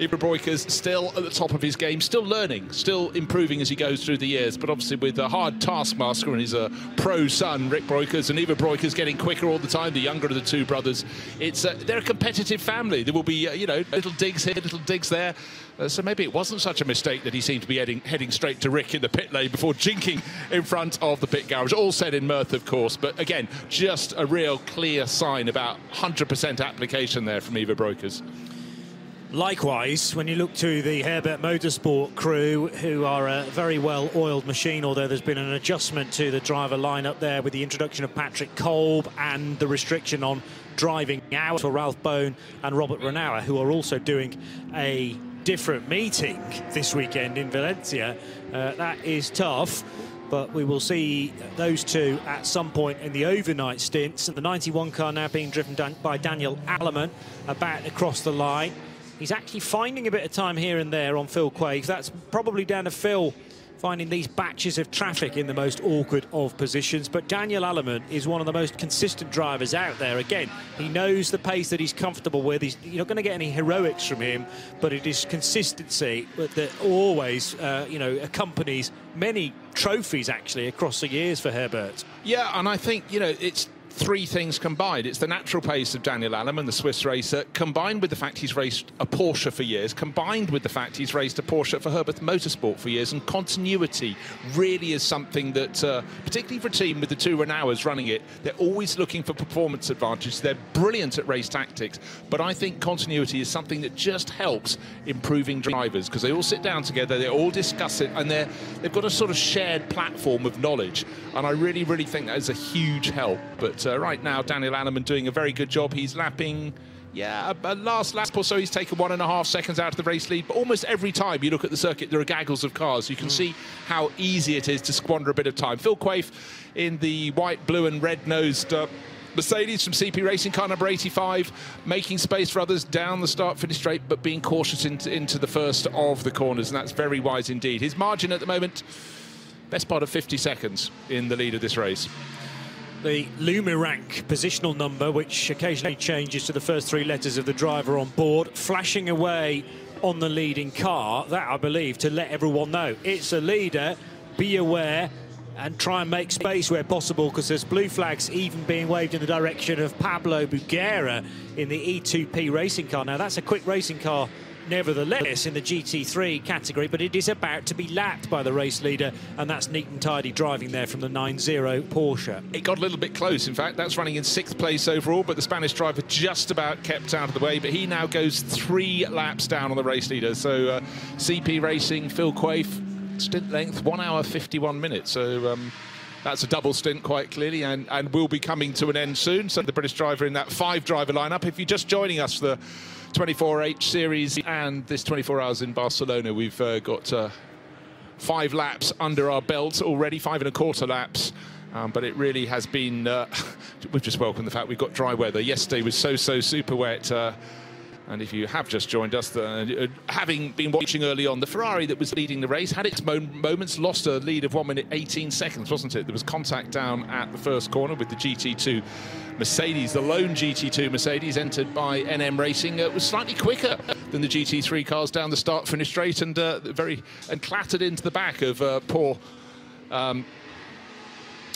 Ivo Breukers still at the top of his game, still learning, still improving as he goes through the years. But obviously, with a hard taskmaster and his uh, pro son, Rik Breukers, and Ivo Breukers getting quicker all the time, the younger of the two brothers, it's uh, they're a competitive family. There will be, uh, you know, little digs here, little digs there. Uh, so maybe it wasn't such a mistake that he seemed to be heading, heading straight to Rik in the pit lane before jinking in front of the pit garage. All said in mirth, of course. But again, just a real clear sign about 100% application there from Ivo Breukers. Likewise, when you look to the Herberth Motorsport crew, who are a very well oiled machine, although there's been an adjustment to the driver lineup there with the introduction of Patrick Kolb and the restriction on driving out for Ralf Bohn and Robert Renauer, who are also doing a different meeting this weekend in Valencia. Uh, that is tough but we will see those two at some point in the overnight stints. The 91 car now being driven by Daniel Allemann about across the line. He's actually finding a bit of time here and there on Phil Quaife. That's probably down to Phil finding these batches of traffic in the most awkward of positions. But Daniel Allemann is one of the most consistent drivers out there. Again, he knows the pace that he's comfortable with. He's, you're not going to get any heroics from him, but it is consistency that always, uh, you know, accompanies many trophies actually across the years for Herberth. Yeah, and I think, you know, it's three things combined. It's the natural pace of Daniel Allemann, the Swiss racer, combined with the fact he's raced a Porsche for years, combined with the fact he's raced a Porsche for Herberth Motorsport for years. And continuity really is something that, uh, particularly for a team with the two Renauers running it, they're always looking for performance advantage. They're brilliant at race tactics, but I think continuity is something that just helps improving drivers because they all sit down together, they all discuss it, and they're, they've got a sort of shared platform of knowledge. And I really, really think that is a huge help. But uh, right now, Daniel Allemann doing a very good job. He's lapping yeah, a, last lap or so, he's taken one and a half seconds out of the race lead. But almost every time you look at the circuit, there are gaggles of cars. You can mm. see how easy it is to squander a bit of time. Phil Quaife in the white, blue, and red-nosed. Uh, Mercedes from CP Racing, car number 85, making space for others down the start finish straight, but being cautious into, into the first of the corners, and that's very wise indeed. His margin at the moment, best part of 50 seconds in the lead of this race the Lumirank positional number, which occasionally changes to the first three letters of the driver on board, flashing away on the leading car. That, I believe, to let everyone know it's a leader. Be aware and try and make space where possible because there's blue flags even being waved in the direction of Pablo Burguera in the E2P racing car. Now, that's a quick racing car nevertheless in the GT3 category, but it is about to be lapped by the race leader, and that's neat and tidy driving there from the 9-0 Porsche. It got a little bit close, in fact. That's running in sixth place overall, but the Spanish driver just about kept out of the way, but he now goes three laps down on the race leader. So uh, CP Racing, Phil Quaife, stint length, one hour 51 minutes. So um, that's a double stint quite clearly and, and will be coming to an end soon. So the British driver in that five driver lineup. If you're just joining us the 24H series and this 24 hours in Barcelona, we've uh, got uh, five laps under our belt already, five and a quarter laps. Um, but it really has been, uh, we've just welcomed the fact we've got dry weather. Yesterday was so, so super wet. Uh, and if you have just joined us, uh, having been watching early on, the Ferrari that was leading the race had its mo moments, lost a lead of 1 minute 18 seconds, wasn't it? There was contact down at the first corner with the GT2 Mercedes. The lone GT2 Mercedes entered by NM Racing uh, was slightly quicker than the GT3 cars down the start-finish straight and uh, very and clattered into the back of uh, poor um,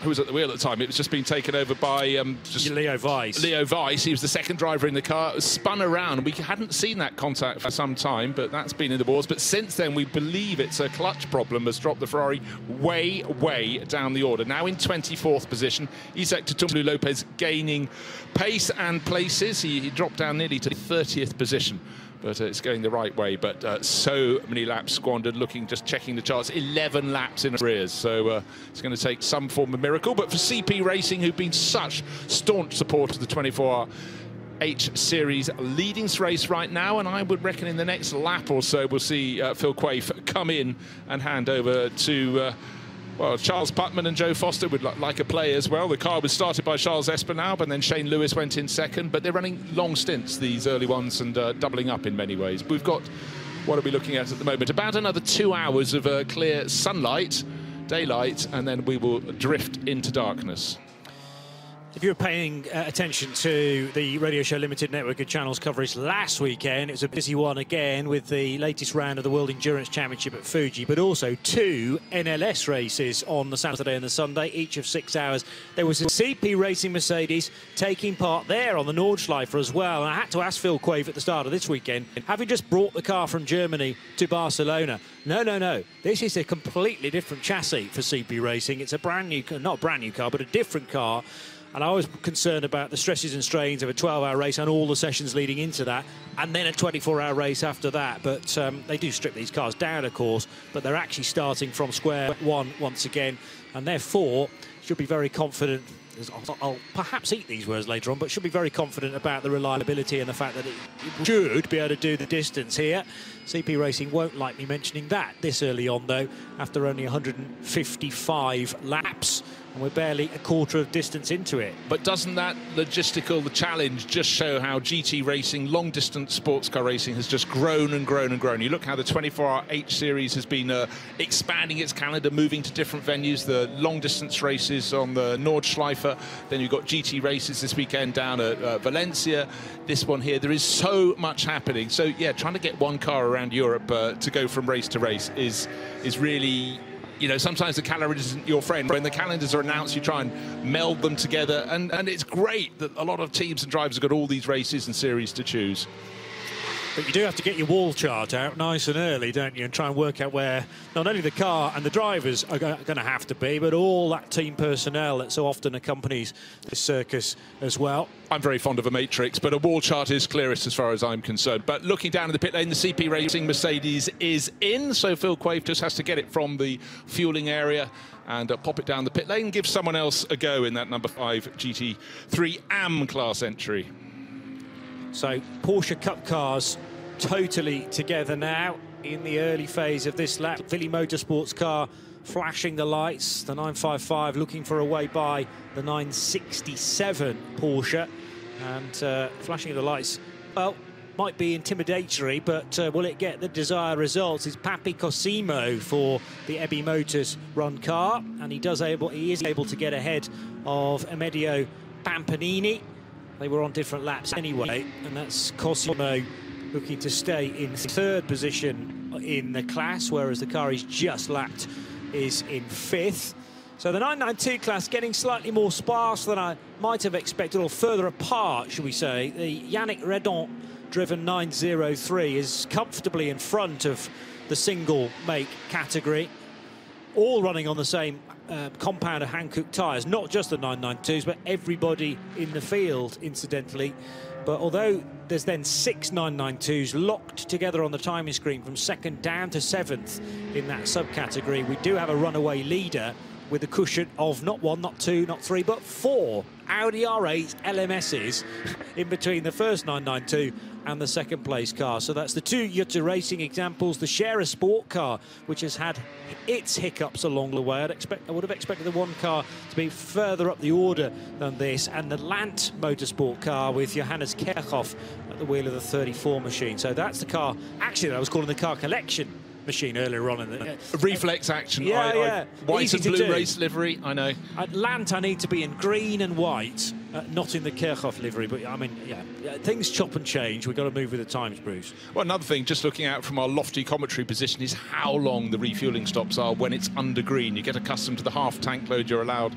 who was at the wheel at the time. It was just being taken over by um, just Leo Weiss. Leo Weiss. He was the second driver in the car. spun around. We hadn't seen that contact for some time, but that's been in the boards. But since then, we believe it's a clutch problem has dropped the Ferrari way, way down the order. Now in 24th position, Isaac Tutumlu Lopez gaining pace and places. He, he dropped down nearly to 30th position but uh, it's going the right way. But uh, so many laps squandered, looking, just checking the charts, 11 laps in arrears. So uh, it's going to take some form of miracle. But for CP Racing, who've been such staunch supporters of the 24 H Series leading race right now, and I would reckon in the next lap or so we'll see uh, Phil Quaife come in and hand over to uh, well, Charles Putman and Joe Foster would like a play as well. The car was started by Charles Espenlaub, and then Shane Lewis went in second. But they're running long stints, these early ones, and uh, doubling up in many ways. We've got, what are we looking at at the moment? About another two hours of uh, clear sunlight, daylight, and then we will drift into darkness. If you were paying uh, attention to the Radio Show Limited network of channels coverage last weekend, it was a busy one again with the latest round of the World Endurance Championship at Fuji, but also two NLS races on the Saturday and the Sunday, each of six hours. There was a CP Racing Mercedes taking part there on the Nordschleife as well. And I had to ask Phil Quaife at the start of this weekend, having just brought the car from Germany to Barcelona, no, no, no. This is a completely different chassis for CP Racing. It's a brand new, not a brand new car, but a different car. And I was concerned about the stresses and strains of a 12-hour race and all the sessions leading into that, and then a 24-hour race after that. But um, they do strip these cars down, of course, but they're actually starting from square one once again, and therefore should be very confident I'll, perhaps eat these words later on, but should be very confident about the reliability and the fact that it, should be able to do the distance here. CP Racing won't like me mentioning that this early on, though, after only 155 laps and we're barely a quarter of distance into it. But doesn't that logistical challenge just show how GT racing, long distance sports car racing, has just grown and grown and grown? You look how the 24-hour H series has been uh, expanding its calendar, moving to different venues. The long distance races on the Nordschleife, then you've got GT races this weekend down at uh, Valencia. This one here, there is so much happening. So yeah, trying to get one car around Europe uh, to go from race to race is is really you know, sometimes the calendar isn't your friend. When the calendars are announced, you try and meld them together. And, and it's great that a lot of teams and drivers have got all these races and series to choose. But you do have to get your wall chart out nice and early, don't you, and try and work out where not only the car and the drivers are going to have to be, but all that team personnel that so often accompanies the circus as well. I'm very fond of a matrix, but a wall chart is clearest as far as I'm concerned. But looking down in the pit lane, the CP Racing Mercedes is in, so Phil Quaife just has to get it from the fueling area and uh, pop it down the pit lane, give someone else a go in that number five GT3 AM class entry. So Porsche Cup cars totally together now in the early phase of this lap. Philly Motorsports car flashing the lights. The 955 looking for a way by the 967 Porsche. And uh, flashing the lights, well, might be intimidatory, but uh, will it get the desired results? Is Papi Cosimo for the Ebimotors run car, and he does able he is able to get ahead of Amedeo Pampanini. They were on different laps anyway, and that's Cosimo looking to stay in third position in the class, whereas the car he's just lapped is in fifth. So the 992 class getting slightly more sparse than I might have expected, or further apart, should we say. The Yannick Redon driven 903 is comfortably in front of the single make category, all running on the same uh, compound of Hankook tyres, not just the 992s, but everybody in the field, incidentally. But although there's then six 992s locked together on the timing screen from second down to seventh in that subcategory, we do have a runaway leader with a cushion of not one, not two, not three, but four Audi R8 LMSs in between the first 992 and the second place car. So that's the two JUTA Racing examples. The Scherer Sport car, which has had its hiccups along the way. I'd expect, I would have expected the one car to be further up the order than this. And the Land Motorsport car with Johannes Kirchhoff at the wheel of the 34 machine. So that's the car, actually, I was calling the car collection machine earlier on. In the, Reflex action. Yeah, I, yeah. I, white Easy and blue race livery, I know. At Land, I need to be in green and white, uh, not in the Kirchhoff livery. But I mean, yeah, yeah, things chop and change. We've got to move with the times, Bruce. Well, another thing, just looking out from our lofty commentary position, is how long the refueling stops are when it's under green. You get accustomed to the half tank load you're allowed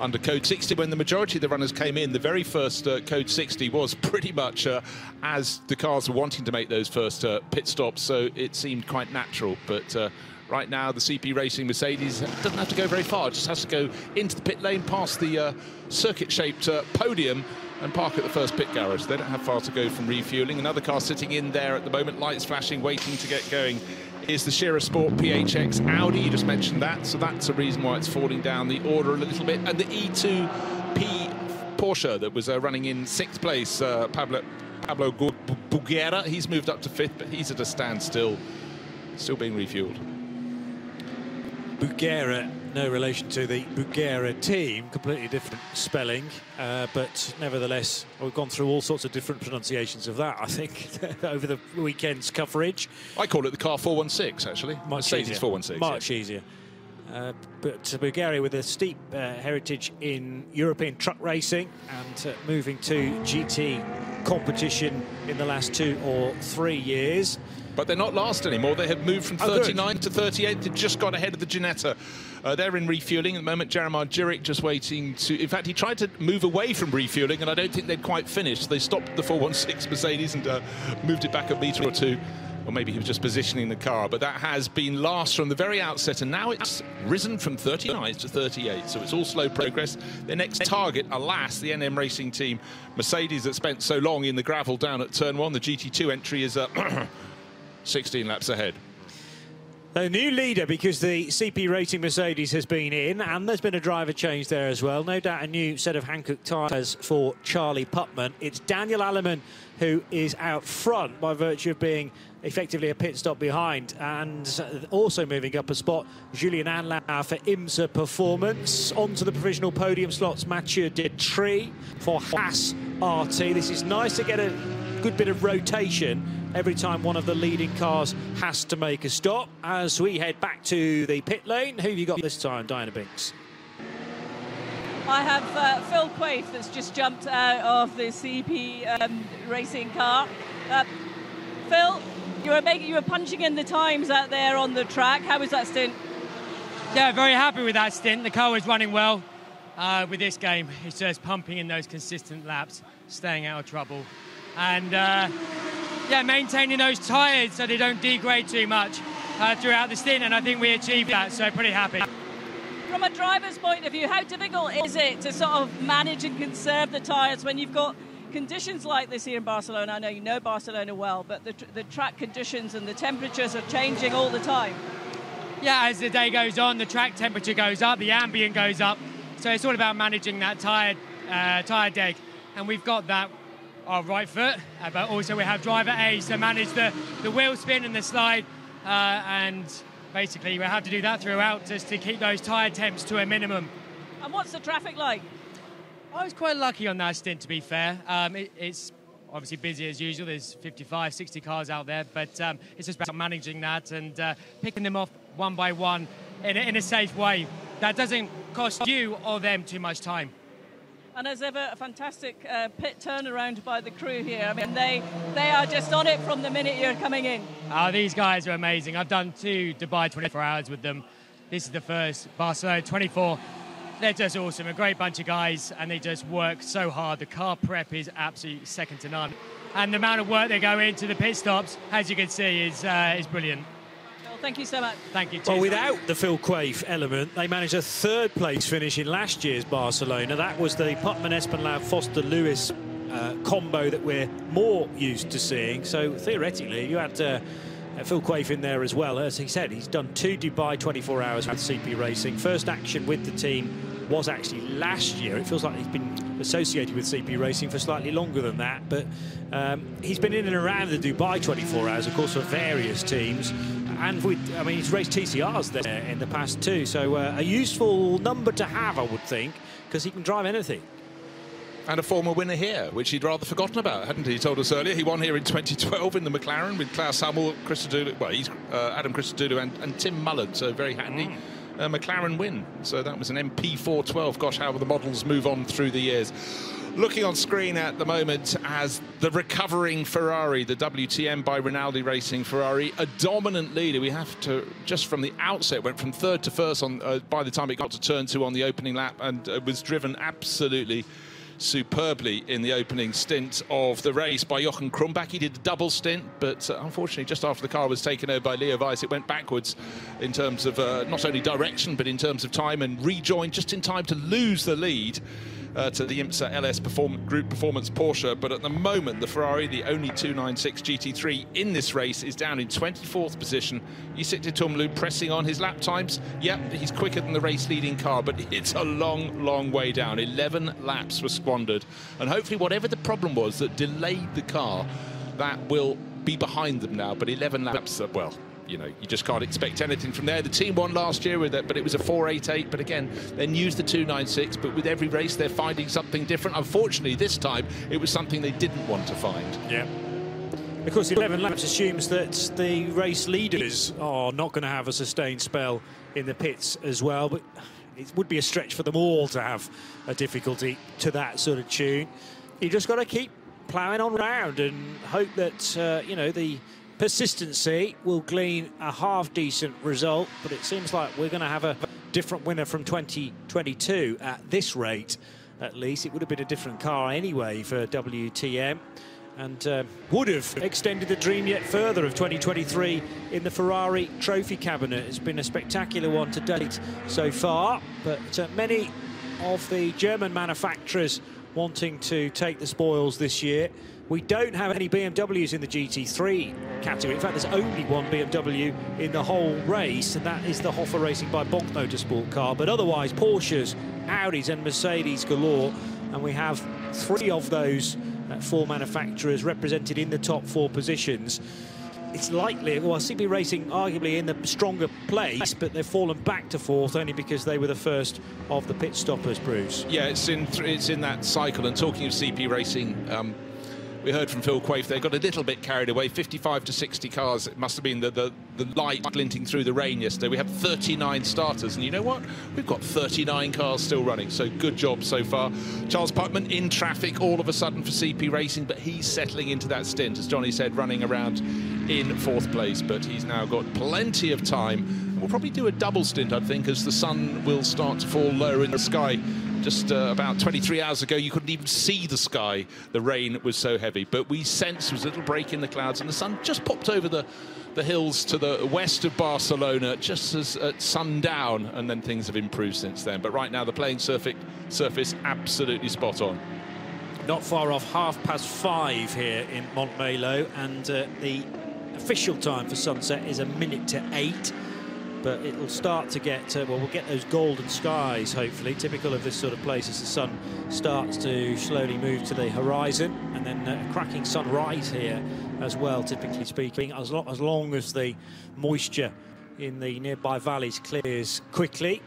under Code 60. When the majority of the runners came in, the very first uh, Code 60 was pretty much uh, as the cars were wanting to make those first uh, pit stops, so it seemed quite natural. But uh, right now, the CP Racing Mercedes doesn't have to go very far, just has to go into the pit lane, past the uh, circuit-shaped uh, podium, and park at the first pit garage. They don't have far to go from refueling. Another car sitting in there at the moment, lights flashing, waiting to get going. Is the Scherer Sport PHX Audi? You just mentioned that, so that's a reason why it's falling down the order a little bit. And the E2P Porsche that was uh, running in sixth place, uh, Pablo Pablo Burguera, he's moved up to fifth, but he's at a standstill, still being refueled. Burguera, no relation to the Buggyra team, completely different spelling, uh, but nevertheless, we've gone through all sorts of different pronunciations of that, I think, over the weekend's coverage. I call it the car 416, actually. Much Mercedes easier. 416. Much easier. Uh, but Buggyra with a steep uh, heritage in European truck racing and uh, moving to GT competition in the last two or three years. But they're not last anymore. They have moved from Oh, 39 to 38. They've just got ahead of the Ginetta. Uh, they're in refueling at the moment. Jaromir Jurek just waiting to. In fact, he tried to move away from refueling, and I don't think they'd quite finished. They stopped the 416 Mercedes and uh, moved it back a metre or two. Or maybe he was just positioning the car. But that has been last from the very outset, and now it's risen from 39 to 38. So it's all slow progress. Their next target, alas, the NM Racing team, Mercedes that spent so long in the gravel down at turn one. The GT2 entry is. Uh, 16 laps ahead. A new leader because the CP Racing Mercedes has been in, and there's been a driver change there as well. No doubt a new set of Hankook tyres for Charlie Putman. It's Daniel Allemann who is out front by virtue of being effectively a pit stop behind, and also moving up a spot, Julien Andlauer for IMSA Performance. Onto the provisional podium slots, Mathieu Detry for Haas RT. This is nice to get a good bit of rotation every time one of the leading cars has to make a stop. As we head back to the pit lane, who have you got this time, Diana Binks? I have uh, Phil Quaife that's just jumped out of the CP um, racing car. Uh, Phil, you were making, you were punching in the times out there on the track. How was that stint? Yeah, very happy with that stint. The car was running well uh, with this game. It's just pumping in those consistent laps, staying out of trouble, and uh, yeah, maintaining those tyres so they don't degrade too much uh, throughout the stint. And I think we achieved that, so pretty happy. From a driver's point of view, how difficult is it to sort of manage and conserve the tyres when you've got conditions like this here in Barcelona? I know you know Barcelona well, but the, the track conditions and the temperatures are changing all the time. Yeah, as the day goes on, the track temperature goes up, the ambient goes up. So it's all about managing that tyre uh, tyre deck, and we've got that our right foot, uh, but also we have driver A to manage the, the wheel spin and the slide, uh, and basically we have to do that throughout just to keep those tyre temps to a minimum. And what's the traffic like? I was quite lucky on that stint, to be fair. Um, it, it's obviously busy as usual. There's 55, 60 cars out there, but um, it's just about managing that and uh, picking them off one by one in a, in a safe way. That doesn't cost you or them too much time. And as ever, a fantastic uh, pit turnaround by the crew here. I mean, they they are just on it from the minute you're coming in. Oh, these guys are amazing. I've done two Dubai 24 hours with them. This is the first Barcelona 24. they're just awesome. A great bunch of guys, and they just work so hard. The car prep is absolutely second to none, and the amount of work they go into the pit stops, as you can see, is uh, is brilliant. Well, thank you so much. Thank you. Well, without the Phil Quaife element, they managed a third place finish in last year's Barcelona. That was the Putman Espenlaub Foster Lewis uh, combo that we're more used to seeing. So theoretically, you had uh, Phil Quaife in there as well. As he said, he's done two Dubai 24 hours with CP Racing. First action with the team was actually last year. It feels like he's been associated with CP Racing for slightly longer than that, but um, he's been in and around the Dubai 24 hours, of course, for various teams. And with, I mean, he's raced TCRs there in the past too, so uh, a useful number to have, I would think, because he can drive anything. And a former winner here, which he'd rather forgotten about, hadn't he? He told us earlier. He won here in 2012 in the McLaren with Klaus Hummel, Christodoulou, well, he's uh, Adam Christodoulou and, and Tim Mullen, so very handy. Mm. Uh, McLaren win. So that was an MP412. Gosh, how the models move on through the years. Looking on screen at the moment as the recovering Ferrari, the WTM by Rinaldi Racing Ferrari, a dominant leader. We have to, just from the outset, went from third to first on uh, by the time it got to turn two on the opening lap and uh, was driven absolutely superbly in the opening stint of the race by Jochen Krumbach. He did a double stint, but uh, unfortunately, just after the car was taken over by Leo Weiss, it went backwards in terms of uh, not only direction, but in terms of time and rejoined just in time to lose the lead. Uh, to the IMSA LS Perform Group Performance Porsche. But at the moment, the Ferrari, the only 296 GT3 in this race, is down in 24th position. Isaac Tutumlu pressing on his lap times. Yep, he's quicker than the race leading car, but it's a long, long way down. 11 laps were squandered. And hopefully, whatever the problem was that delayed the car, that will be behind them now. But 11 laps, uh, well, you know, you just can't expect anything from there. The team won last year with it, but it was a 488. But again, then used the 296. But with every race, they're finding something different. Unfortunately, this time it was something they didn't want to find. Yeah. Of course, 11 laps assumes that the race leaders are not going to have a sustained spell in the pits as well. But it would be a stretch for them all to have a difficulty to that sort of tune. You just got to keep ploughing on round and hope that, uh, you know, the persistency will glean a half decent result, but it seems like we're going to have a different winner from 2022 at this rate, at least. It would have been a different car anyway for WTM and uh, would have extended the dream yet further of 2023 in the Ferrari trophy cabinet. It's been a spectacular one to date so far, but uh, many of the German manufacturers wanting to take the spoils this year. We don't have any BMWs in the GT3 category. In fact, there's only one BMW in the whole race, and that is the Hofor Racing by Bonk Motorsport car. But otherwise, Porsches, Audis, and Mercedes galore. And we have three of those uh, four manufacturers represented in the top four positions. It's likely, well, CP Racing arguably in the stronger place, but they've fallen back to fourth only because they were the first of the pit stoppers, Bruce. Yeah, it's in it's in that cycle. And talking of CP Racing, um, we heard from Phil Quaife, they got a little bit carried away. 55 to 60 cars. It must have been the, the, the light glinting through the rain yesterday. We had 39 starters, and you know what? We've got 39 cars still running, so good job so far. Charles Putman in traffic all of a sudden for CP Racing, but he's settling into that stint, as Johnny said, running around in fourth place, but he's now got plenty of time. We'll probably do a double stint, I think, as the sun will start to fall lower in the sky just uh, about 23 hours ago, you couldn't even see the sky. The rain was so heavy. But we sensed was a little break in the clouds, and the sun just popped over the, the hills to the west of Barcelona just as at sundown, and then things have improved since then. But right now, the playing surface, surface absolutely spot on. Not far off half past five here in Montmelo, and uh, the official time for sunset is a minute to eight but it'll start to get, uh, well, we'll get those golden skies, hopefully, typical of this sort of place as the sun starts to slowly move to the horizon, and then uh, cracking sunrise here as well, typically speaking, as, lo as long as the moisture in the nearby valleys clears quickly.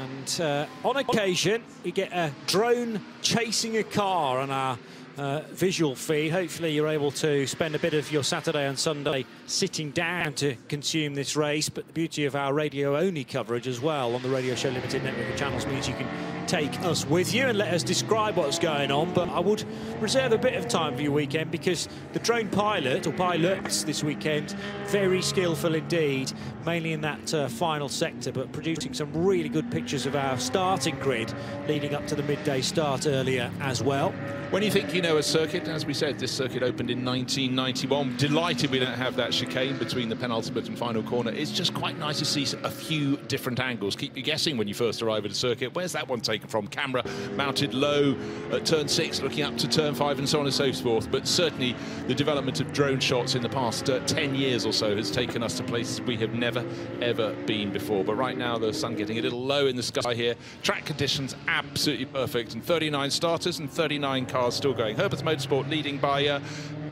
And uh, on occasion, you get a drone chasing a car on our uh, visual feed. Hopefully you're able to spend a bit of your Saturday and Sunday sitting down to consume this race. But the beauty of our radio-only coverage as well on the Radio Show Limited network of channels means you can take us with you and let us describe what's going on. But I would reserve a bit of time for your weekend because the drone pilot or pilots this weekend, very skillful indeed, mainly in that uh, final sector, but producing some really good pictures of our starting grid leading up to the midday start earlier as well. When you think you know a circuit, as we said, this circuit opened in 1991. Delighted we don't have that chicane between the penultimate and final corner. It's just quite nice to see a few different angles. Keep you guessing when you first arrive at a circuit. Where's that one taken from? Camera mounted low at turn six, looking up to turn five, and so on and so forth. But certainly the development of drone shots in the past uh, 10 years or so has taken us to places we have never, ever been before. But right now, the sun getting a little low in the sky here. Track conditions absolutely perfect, and 39 starters and 39 cars still going. Herbert Motorsport leading by uh,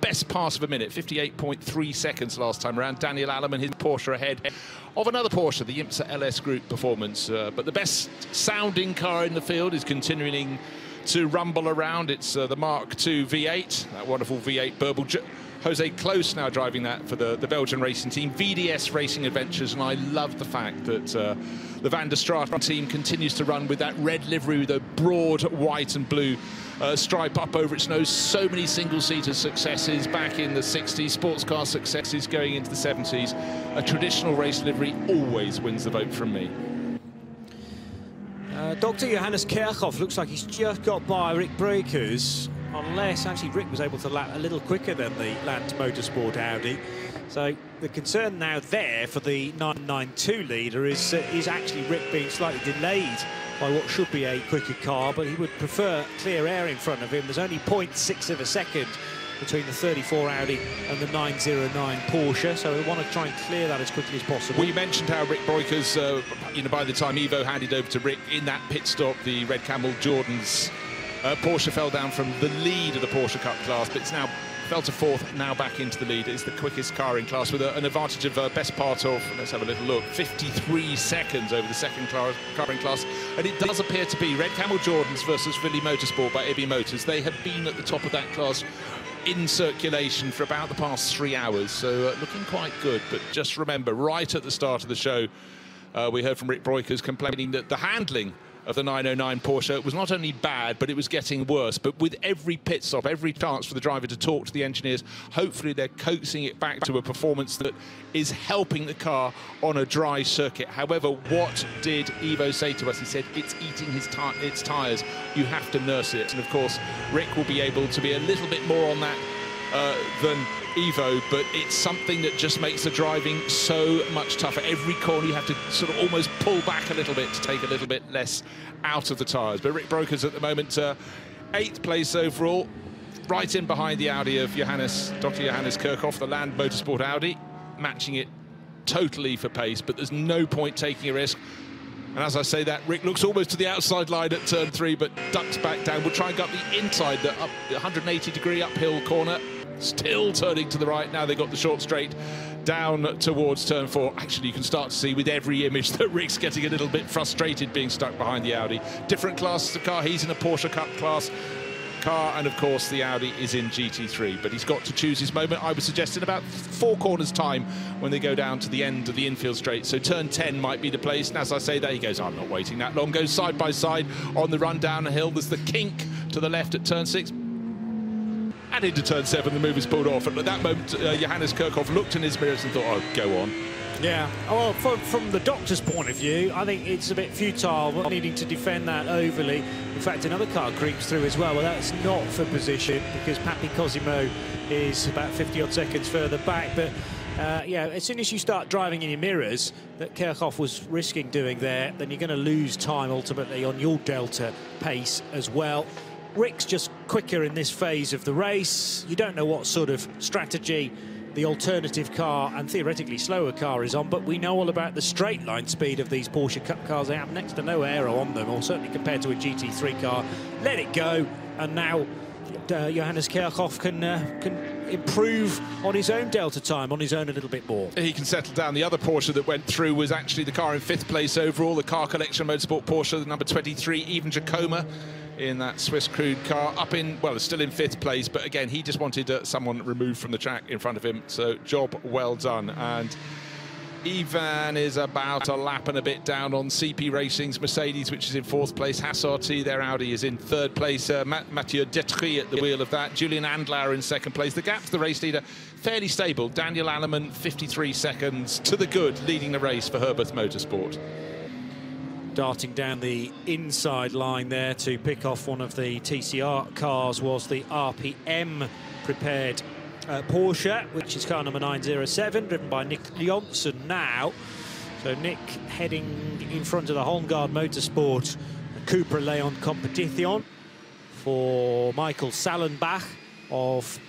best pass of a minute, 58.3 seconds last time around. Daniel Allemann and his Porsche ahead of another Porsche, the IMSA LS Group performance. Uh, but the best sounding car in the field is continuing to rumble around. It's uh, the MARC II V8, that wonderful V8 Burble. Jose Close now driving that for the, the Belgian racing team, VDS Racing Adventures, and I love the fact that uh, the Van der Straten team continues to run with that red livery, the broad white and blue uh, stripe up over its nose. So many single-seater successes back in the 60s, sports car successes going into the 70s. A traditional race livery always wins the vote from me. Uh, Dr. Johannes Kirchhoff looks like he's just got by Rik Breukers, unless actually Rik was able to lap a little quicker than the Land Motorsport Audi. So the concern now there for the 992 leader is, uh, is actually Rik being slightly delayed by what should be a quicker car, but he would prefer clear air in front of him. There's only 0.6 of a second between the 34 Audi and the 909 Porsche, so we want to try and clear that as quickly as possible. We mentioned how Rik Breukers, uh, you know, by the time Ivo handed over to Rik in that pit stop, the Red Camel Jordans, uh, Porsche fell down from the lead of the Porsche Cup class, but it's now fell to fourth, now back into the lead. It's the quickest car in class with a, an advantage of uh, best part of, let's have a little look, 53 seconds over the second car, car in class. And it does appear to be Red Camel Jordans versus Philly Motorsport by Ebimotors. They have been at the top of that class in circulation for about the past three hours, so uh, looking quite good. But just remember, right at the start of the show, uh, we heard from Rik Breukers complaining that the handling of the 909 Porsche It was not only bad, but it was getting worse. But with every pit stop, every chance for the driver to talk to the engineers, hopefully they're coaxing it back to a performance that is helping the car on a dry circuit. However, what did Ivo say to us? He said, it's eating his its tyres. You have to nurse it. And of course, Rik will be able to be a little bit more on that uh, than Ivo, but it's something that just makes the driving so much tougher. Every corner you have to sort of almost pull back a little bit to take a little bit less out of the tyres. But Rik Breukers at the moment, uh, eighth place overall, right in behind the Audi of Johannes, Dr. Johannes Kirchhoff, the Land Motorsport Audi, matching it totally for pace, but there's no point taking a risk. And as I say that, Rik looks almost to the outside line at turn three, but ducks back down. We'll try and go up the inside, the up, 180 degree uphill corner still turning to the right. Now they got the short straight down towards turn four. Actually, you can start to see with every image that Rik's getting a little bit frustrated being stuck behind the Audi. Different classes of car. He's in a Porsche Cup class car and of course the Audi is in GT3 but he's got to choose his moment I would suggest in about four corners time when they go down to the end of the infield straight so turn 10 might be the place and as I say that he goes I'm not waiting that long goes side by side on the run down a hill there's the kink to the left at turn 6 and into turn seven, the move is pulled off. And at that moment, uh, Johannes Kirchhoff looked in his mirrors and thought, oh, go on. Yeah, well, from, from the doctor's point of view, I think it's a bit futile needing to defend that overly. In fact, another car creeps through as well. Well, that's not for position because Papi Cosimo is about 50 odd seconds further back. But uh, yeah, as soon as you start driving in your mirrors, that Kirchhoff was risking doing there, then you're going to lose time ultimately on your delta pace as well. Rik's just quicker in this phase of the race. You don't know what sort of strategy the alternative car and theoretically slower car is on, but we know all about the straight line speed of these Porsche Cup cars. They have next to no aero on them, or certainly compared to a GT3 car. Let it go, and now uh, Johannes Kirchhoff can uh, can improve on his own delta time, on his own a little bit more. He can settle down. The other Porsche that went through was actually the car in fifth place overall, the car collection motorsport Porsche, the number 23, Ivan Jacoma in that Swiss crude car, up in, well, still in fifth place, but again, he just wanted uh, someone removed from the track in front of him, so job well done. And Ivan is about a lap and a bit down on CP Racing's Mercedes, which is in fourth place. Haas RT, their Audi, is in third place. Uh, Mathieu Detry at the wheel of that. Julien Andlauer in second place. The gap to the race leader, fairly stable. Daniel Allemann, 53 seconds to the good, leading the race for Herberth Motorsport. Darting down the inside line there to pick off one of the TCR cars was the RPM prepared uh, Porsche, which is car number 907, driven by Nick Jonsson now. So Nick heading in front of the Holmgaard Motorsport Cupra Leon Competition for Michael Sallenbach of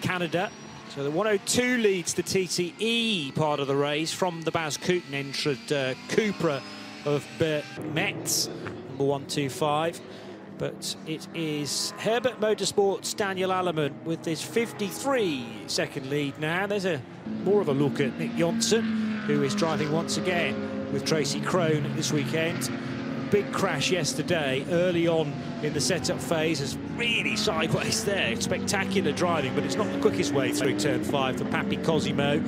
Canada. So the 102 leads the TCE part of the race from the Bas Koeten entered uh, Cupra of Bert Metz, number 125 but it is Herberth Motorsports Daniel Allemann with this 53 second lead now. There's a more of a look at Nick Jonsson, who is driving once again with Tracy Krohn this weekend. Big crash yesterday, early on in the setup phase, is really sideways there. Spectacular driving, but it's not the quickest way through turn five for Papi Cosimo.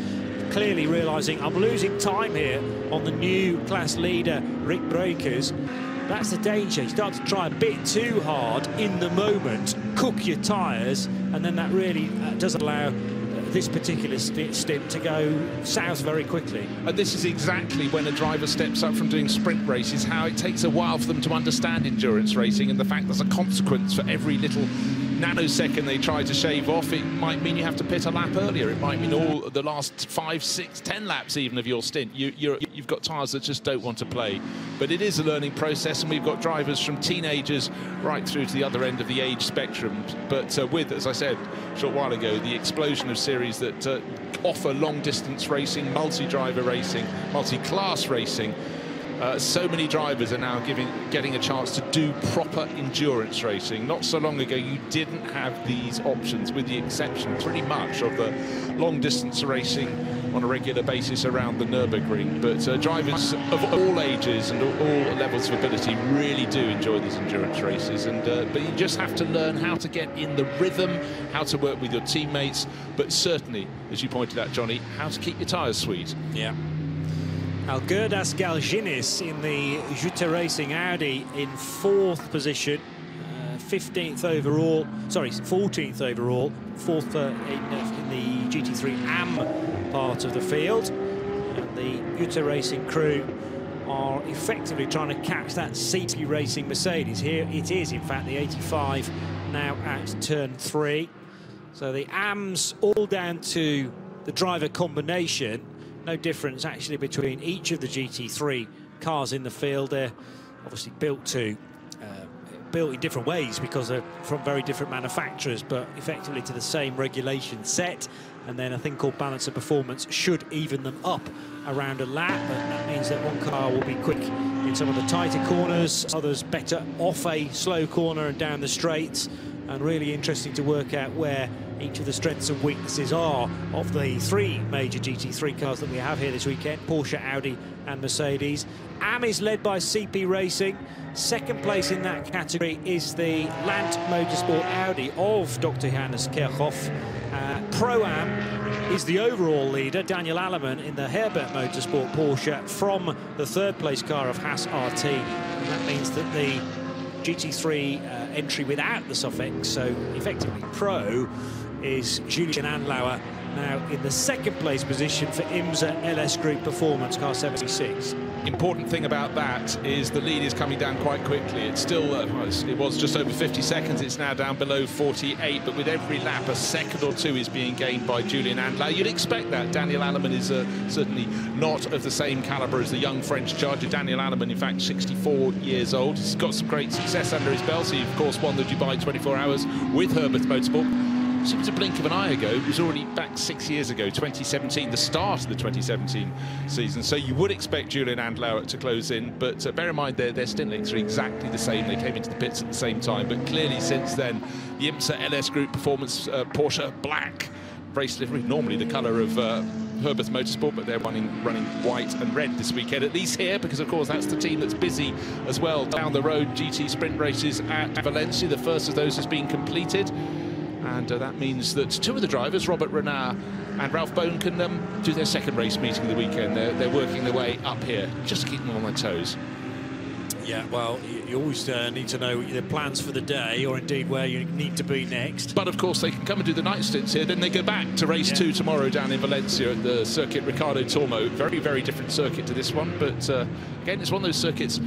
Clearly realising I'm losing time here on the new class leader, Rik Breukers. That's the danger. You start to try a bit too hard in the moment, cook your tyres, and then that really uh, does allow this particular st stint to go south very quickly. And this is exactly when a driver steps up from doing sprint races, how it takes a while for them to understand endurance racing and the fact there's a consequence for every little nanosecond they try to shave off, it might mean you have to pit a lap earlier. It might mean all the last five, six, ten laps even of your stint. You, have got tyres that just don't want to play. But it is a learning process, and we've got drivers from teenagers right through to the other end of the age spectrum. But uh, with, as I said a short while ago, the explosion of series that uh, offer long-distance racing, multi-driver racing, multi-class racing, uh, so many drivers are now giving, getting a chance to do proper endurance racing. Not so long ago, you didn't have these options, with the exception pretty much of the long distance racing on a regular basis around the Nürburgring. But uh, drivers of all ages and all levels of ability really do enjoy these endurance races. And uh, but you just have to learn how to get in the rhythm, how to work with your teammates, but certainly, as you pointed out, Johnny, how to keep your tyres sweet. Yeah. Algirdas Galginis in the JUTA Racing Audi in fourth position. 15th uh, overall, sorry, 14th overall, fourth uh, in, uh, in, the GT3 AM part of the field. And the JUTA Racing crew are effectively trying to catch that CP Racing Mercedes. Here it is, in fact, the 85 now at turn three. So the AMs all down to the driver combination no difference actually between each of the GT3 cars in the field. They're obviously built to uh, built in different ways because they're from very different manufacturers, but effectively to the same regulation set. And then a thing called balance of performance should even them up around a lap. And that means that one car will be quick in some of the tighter corners, others better off a slow corner and down the straights. And really interesting to work out where each of the strengths and weaknesses are of the three major GT3 cars that we have here this weekend, Porsche, Audi and Mercedes. AM is led by CP Racing. Second place in that category is the Land Motorsport Audi of Dr. Johannes Kirchhoff. Uh, Pro-Am is the overall leader, Daniel Allemann, in the Herberth Motorsport Porsche from the third place car of Haas RT. And that means that the GT3 uh, entry without the suffix, so effectively Pro, is Julien Andlauer now in the second place position for IMSA LS Group Performance Car 76. Important thing about that is the lead is coming down quite quickly. It's still, uh, it was just over 50 seconds, it's now down below 48, but with every lap, a second or two is being gained by Julien Andlauer. You'd expect that. Daniel Allemann is uh, certainly not of the same calibre as the young French charger. Daniel Allemann, in fact, 64 years old. He's got some great success under his belt. He, of course, won the Dubai 24 Hours with Herberth Motorsport seems a blink of an eye ago. It was already back six years ago, 2017, the start of the 2017 season. So you would expect Julien Andlauer to close in, but uh, bear in mind their, their stint links are exactly the same. They came into the pits at the same time, but clearly since then, the IMSA LS Group Performance uh, Porsche Black race livery, normally the colour of uh, Herberth Motorsport, but they're running running white and red this weekend, at least here, because of course that's the team that's busy as well. Down the road, GT sprint races at Valencia. The first of those has been completed. And uh, that means that two of the drivers, Robert Renauer and Ralf Bohn, can um, do their second race meeting of the weekend. They're, they're working their way up here, just to keep them on their toes. Yeah, well, you always uh, need to know the plans for the day or indeed where you need to be next. But of course, they can come and do the night stints here. Then they go back to race yeah. two tomorrow down in Valencia at the circuit Ricardo Tormo. Very, very different circuit to this one. But uh, again, it's one of those circuits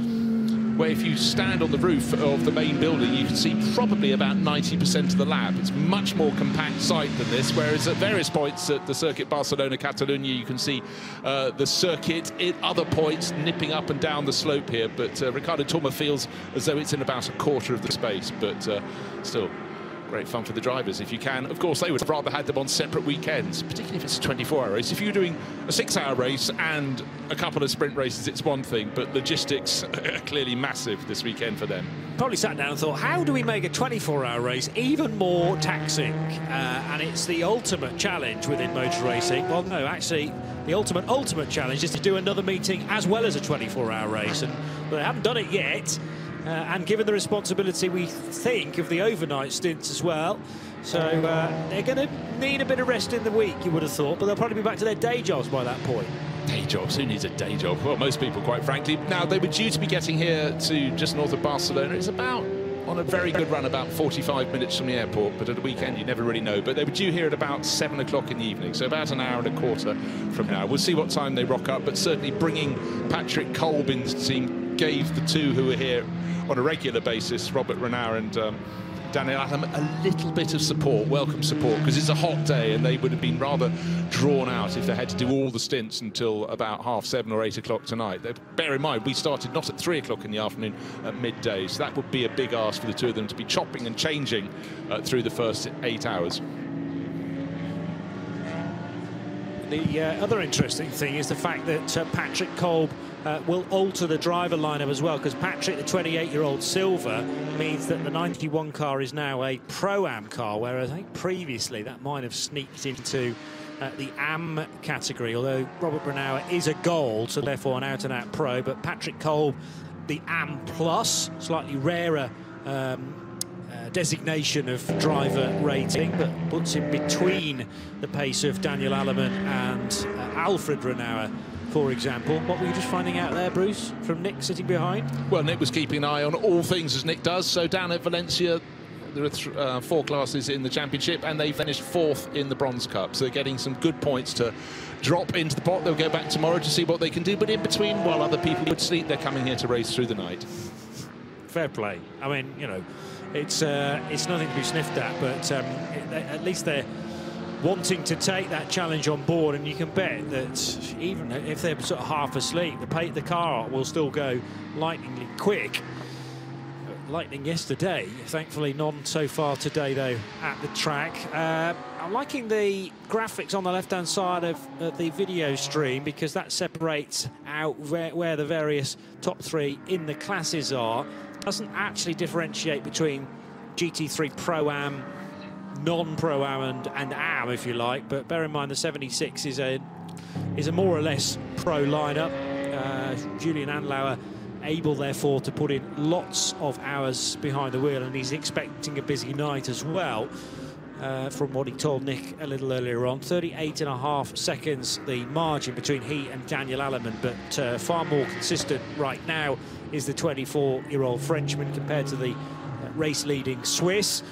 where if you stand on the roof of the main building, you can see probably about 90% of the lab. It's much more compact site than this, whereas at various points at the circuit Barcelona Catalunya, you can see uh, the circuit at other points nipping up and down the slope here. But uh, Ricardo Tormo feels as though it's in about a quarter of the space, but uh, still great fun for the drivers if you can. Of course, they would have rather had them on separate weekends, particularly if it's a 24-hour race. If you're doing a six-hour race and a couple of sprint races, it's one thing, but logistics are clearly massive this weekend for them. Probably sat down and thought, how do we make a 24-hour race even more taxing? Uh, and it's the ultimate challenge within motor racing. Well, no, actually, the ultimate, ultimate challenge is to do another meeting as well as a 24-hour race. And well, they haven't done it yet. Uh, and given the responsibility, we think, of the overnight stints as well. So uh, they're going to need a bit of rest in the week, you would have thought, but they'll probably be back to their day jobs by that point. Day jobs? Who needs a day job? Well, most people, quite frankly. Now, they were due to be getting here to just north of Barcelona. It's about, on a very good run, about 45 minutes from the airport, but at the weekend you never really know. But they were due here at about 7 o'clock in the evening, so about an hour and a quarter from now. We'll see what time they rock up, but certainly bringing Patrick Colbin's team gave the two who were here on a regular basis, Robert Renauer and um, Daniel Adam, a little bit of support, welcome support, because it's a hot day and they would have been rather drawn out if they had to do all the stints until about half seven or eight o'clock tonight. Bear in mind, we started not at three o'clock in the afternoon, at midday, so that would be a big ask for the two of them to be chopping and changing uh, through the first eight hours. The uh, other interesting thing is the fact that uh, Patrick Kolb uh, will alter the driver lineup as well because Patrick, the 28-year-old Silver, means that the 91 car is now a Pro-Am car, whereas I think previously that might have sneaked into uh, the AM category, although Robert Brunauer is a gold, so therefore an out-and-out pro, but Patrick Kolb, the AM Plus, slightly rarer um, designation of driver rating, but puts him between the pace of Daniel Allemann and uh, Alfred Renauer for example. What were you just finding out there, Bruce, from Nick sitting behind? Well, Nick was keeping an eye on all things as Nick does. So down at Valencia, there are uh, four classes in the championship, and they finished fourth in the Bronze Cup. So they're getting some good points to drop into the pot. They'll go back tomorrow to see what they can do. But in between, while other people would sleep, they're coming here to race through the night. Fair play. I mean, you know, it's uh, it's nothing to be sniffed at, but um, at least they're wanting to take that challenge on board, and you can bet that even if they're sort of half asleep, the, the car will still go lightningly quick. Lightning yesterday, thankfully none so far today though at the track. Uh, I'm liking the graphics on the left-hand side of the video stream because that separates out where, where the various top three in the classes are. Doesn't actually differentiate between GT3 Pro-Am non-pro-am and, and am, if you like. But bear in mind the 76 is a is a more or less pro lineup. Uh, Julien Andlauer able, therefore, to put in lots of hours behind the wheel, and he's expecting a busy night as well. Uh, from what he told Nick a little earlier on. 38 and a half seconds the margin between he and Daniel Allemann, but uh, far more consistent right now is the 24-year-old Frenchman compared to the uh, race-leading Swiss.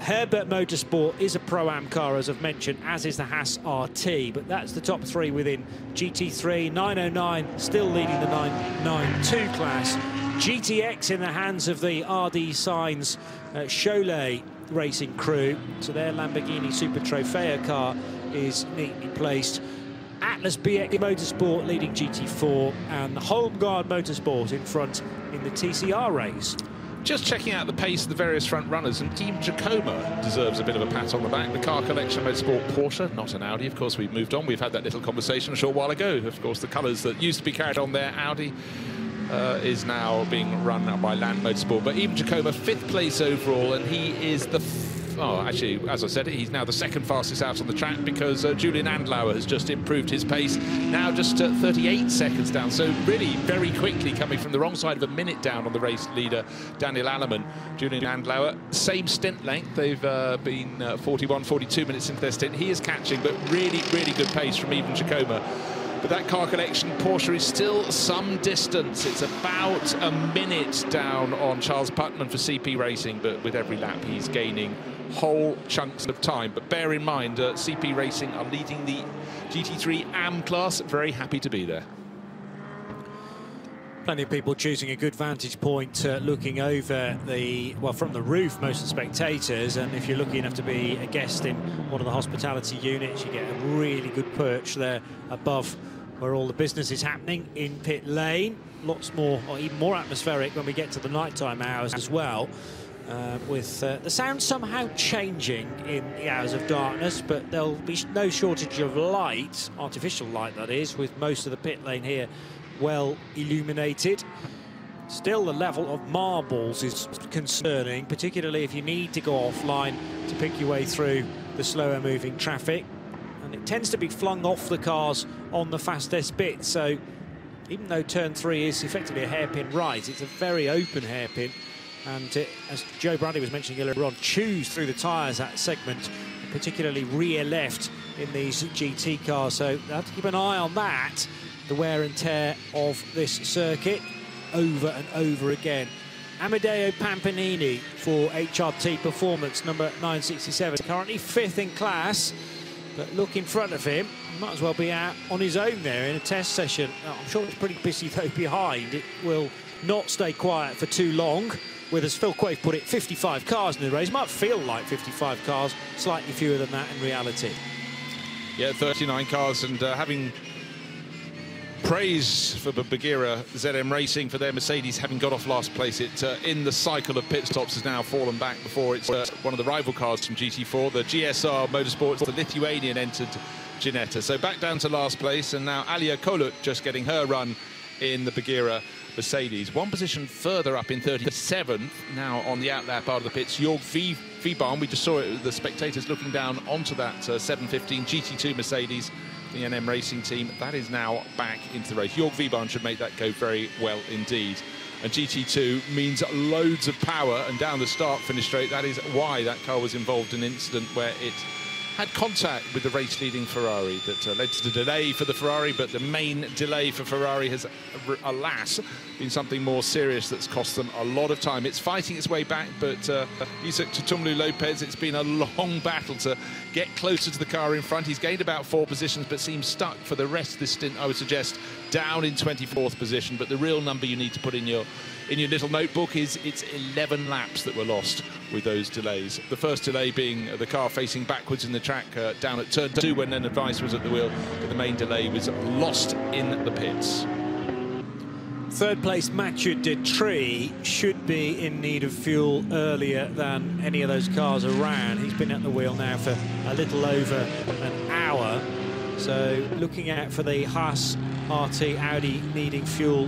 Herberth Motorsport is a Pro-Am car, as I've mentioned, as is the Haas RT, but that's the top three within GT3. 909 still leading the 992 class. GTX in the hands of the RD Signs uh, Siauliai racing crew. So their Lamborghini Super Trofeo car is neatly placed. Atlas BX Motorsport leading GT4 and Holmgaard Motorsport in front in the TCR race just checking out the pace of the various front runners, and Team Jacoma deserves a bit of a pat on the back. The car collection motorsport Porsche, not an Audi. Of course, we've moved on. We've had that little conversation a short while ago. Of course, the colours that used to be carried on there, Audi, uh, is now being run by Land Motorsport. But Ivan Jacoma, fifth place overall, and he is the oh, actually, as I said, he's now the second fastest out on the track because uh, Julien Andlauer has just improved his pace, now just uh, 38 seconds down. So really very quickly coming from the wrong side of a minute down on the race leader, Daniel Allemann. Julien Andlauer, same stint length. They've uh, been uh, 41, 42 minutes into their stint. He is catching, but really, really good pace from Ivan Jacoma. But that car collection, Porsche is still some distance. It's about a minute down on Charles Putman for CP Racing, but with every lap he's gaining whole chunks of time. But bear in mind, uh, CP Racing are leading the GT3 AM class. Very happy to be there. Plenty of people choosing a good vantage point, uh, looking over the, well, from the roof, most of the spectators. And if you're lucky enough to be a guest in one of the hospitality units, you get a really good perch there above where all the business is happening in pit lane. Lots more, or even more atmospheric when we get to the nighttime hours as well. Uh, with uh, the sound somehow changing in the hours of darkness, but there'll be no shortage of light, artificial light that is, with most of the pit lane here well illuminated. Still, the level of marbles is concerning, particularly if you need to go offline to pick your way through the slower moving traffic. And it tends to be flung off the cars on the fastest bit, so even though turn three is effectively a hairpin right, it's a very open hairpin. And uh, as Joe Bradley was mentioning earlier on, chews through the tyres that segment, particularly rear left in these GT cars. So have to keep an eye on that the wear and tear of this circuit over and over again. Amadeo Pampanini for HRT Performance, number 967. Currently fifth in class, but look in front of him. Might as well be out on his own there in a test session. I'm sure it's pretty busy though behind. It will not stay quiet for too long. With, as Phil Quaife put it, 55 cars in the race. Might feel like 55 cars, slightly fewer than that in reality. Yeah, 39 cars, and uh, having praise for the Bagheera ZM Racing for their Mercedes having got off last place. It uh, in the cycle of pit stops has now fallen back before it's uh, one of the rival cars from GT4, the GSR Motorsports, the Lithuanian entered Ginetta. So back down to last place, and now Alia Kolut just getting her run in the Bagheera Mercedes. One position further up in 37th, now on the outlap out of the pits, Jörg v Viebahn. We just saw it, the spectators looking down onto that uh, 715 GT2 Mercedes the NM Racing team. That is now back into the race. Jörg Viebahn should make that go very well indeed. And GT2 means loads of power and down the start finish straight. That is why that car was involved in an incident where it had contact with the race-leading Ferrari that uh, led to the delay for the Ferrari, but the main delay for Ferrari has, alas, been something more serious that's cost them a lot of time. It's fighting its way back, but uh, Isaac Tutumlu Lopez, it's been a long battle to get closer to the car in front. He's gained about four positions, but seems stuck for the rest of this stint, I would suggest, down in 24th position. But the real number you need to put in your in your little notebook is it's 11 laps that were lost with those delays. The first delay being the car facing backwards in the track uh, down at turn two when then advice was at the wheel, but the main delay was lost in the pits. Third place Mathieu Detry should be in need of fuel earlier than any of those cars around. He's been at the wheel now for a little over an hour. So looking out for the Haas RT Audi needing fuel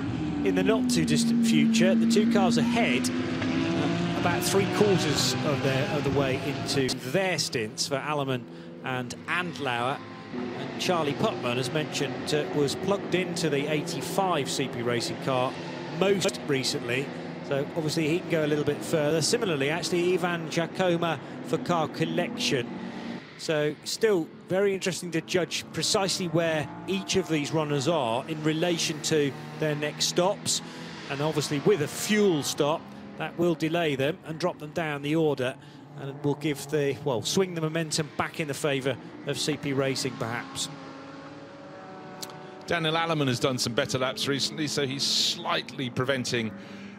in the not too distant future. The two cars ahead, uh, about three quarters of, their, of the way into their stints for Allemann and Andlauer. And Charlie Putman, as mentioned, uh, was plugged into the 85 CP Racing car most recently. So obviously he can go a little bit further. Similarly, actually, Ivan Jacoma for car collection. So still very interesting to judge precisely where each of these runners are in relation to their next stops. And obviously with a fuel stop, that will delay them and drop them down the order and will give the, well, swing the momentum back in the favour of CP Racing, perhaps. Daniel Allemann has done some better laps recently, so he's slightly preventing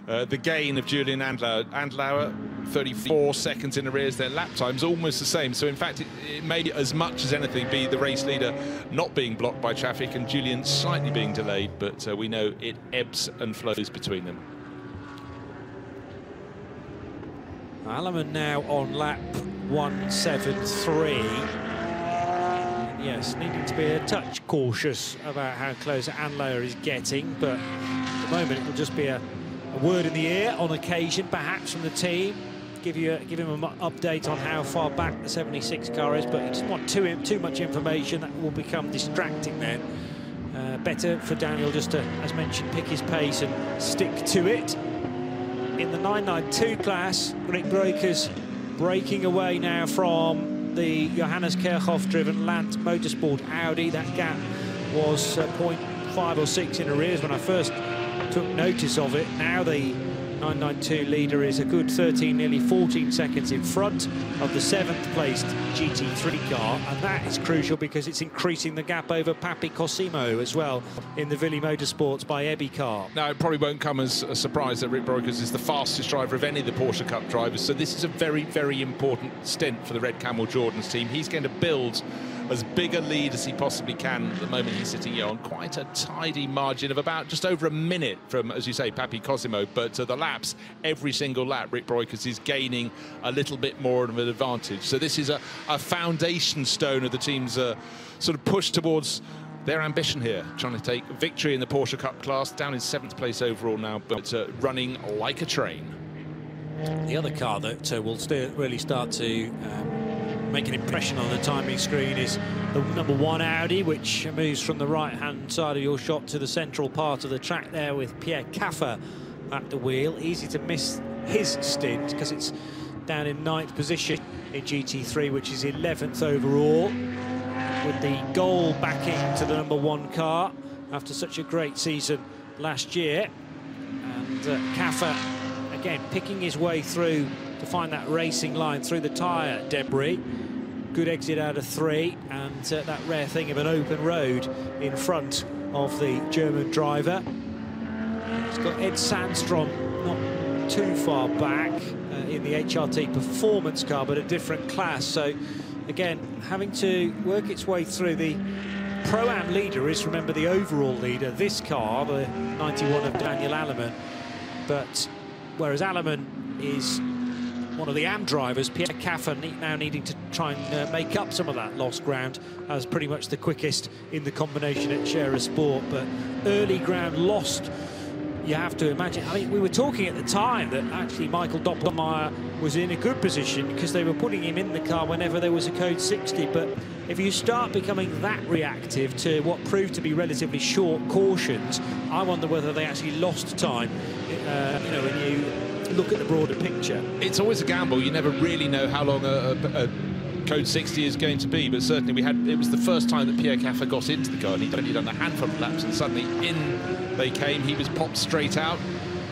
uh, the gain of Julien Andlauer. Andlauer, 34 seconds in arrears. Their lap time's almost the same. So, in fact, it, it may as much as anything be the race leader not being blocked by traffic and Julien slightly being delayed. But uh, we know it ebbs and flows between them. Allemann now on lap 173. Yes, needing to be a touch cautious about how close Andlauer is getting, but at the moment it'll just be a a word in the ear on occasion, perhaps from the team. give you give him an update on how far back the 76 car is, but he doesn't want too too much information. That will become distracting then. Uh, better for Daniel just to, as mentioned, pick his pace and stick to it. In the 992 class, Rik Breukers breaking away now from the Johannes Kirchhoff driven Land Motorsport Audi. That gap was uh, 0.5 or 6 in arrears when I first took notice of it. Now the 992 leader is a good 13, nearly 14 seconds in front of the seventh placed GT3 car, and that is crucial because it's increasing the gap over Papi Cosimo as well in the Vili Motorsports by Ebby car. Now, it probably won't come as a surprise that Rik Breukers is the fastest driver of any of the Porsche Cup drivers, so this is a very, very important stint for the Red Camel Jordans team. He's going to build as big a lead as he possibly can at the moment. He's sitting here on quite a tidy margin of about just over a minute from, as you say, Papi Cosimo. But uh, the laps, every single lap, Rik Breukers is gaining a little bit more of an advantage. So this is a, a foundation stone of the team's uh, sort of push towards their ambition here, trying to take victory in the Porsche Cup class, down in seventh place overall now, but uh, running like a train. The other car that uh, will really start to um, make an impression on the timing screen is the number one Audi, which moves from the right-hand side of your shot to the central part of the track there with Pierre Kaffer at the wheel. Easy to miss his stint because it's down in ninth position in GT3, which is 11th overall, with the goal backing to the number one car after such a great season last year. And uh, again, picking his way through to find that racing line through the tyre debris. Good exit out of three, and uh, that rare thing of an open road in front of the German driver. He's got Ed Sandstrom not too far back uh, in the HRT performance car, but a different class. So, again, having to work its way through the Pro-Am leader is, remember, the overall leader. This car, the 91 of Daniel Allemann, but whereas Allemann is one of the AM drivers, Pierre Kaffer now needing to try and uh, make up some of that lost ground as pretty much the quickest in the combination at Scherer Sport, but early ground lost you have to imagine. I mean, we were talking at the time that actually Michael Doppelmayr was in a good position because they were putting him in the car whenever there was a code 60. But if you start becoming that reactive to what proved to be relatively short cautions, I wonder whether they actually lost time. Uh, you know, when you look at the broader picture, it's always a gamble. You never really know how long a, a, a code 60 is going to be, but certainly we had it was the first time that Pierre Kaffer got into the car and he'd only done a handful of laps and suddenly in they came, he was popped straight out.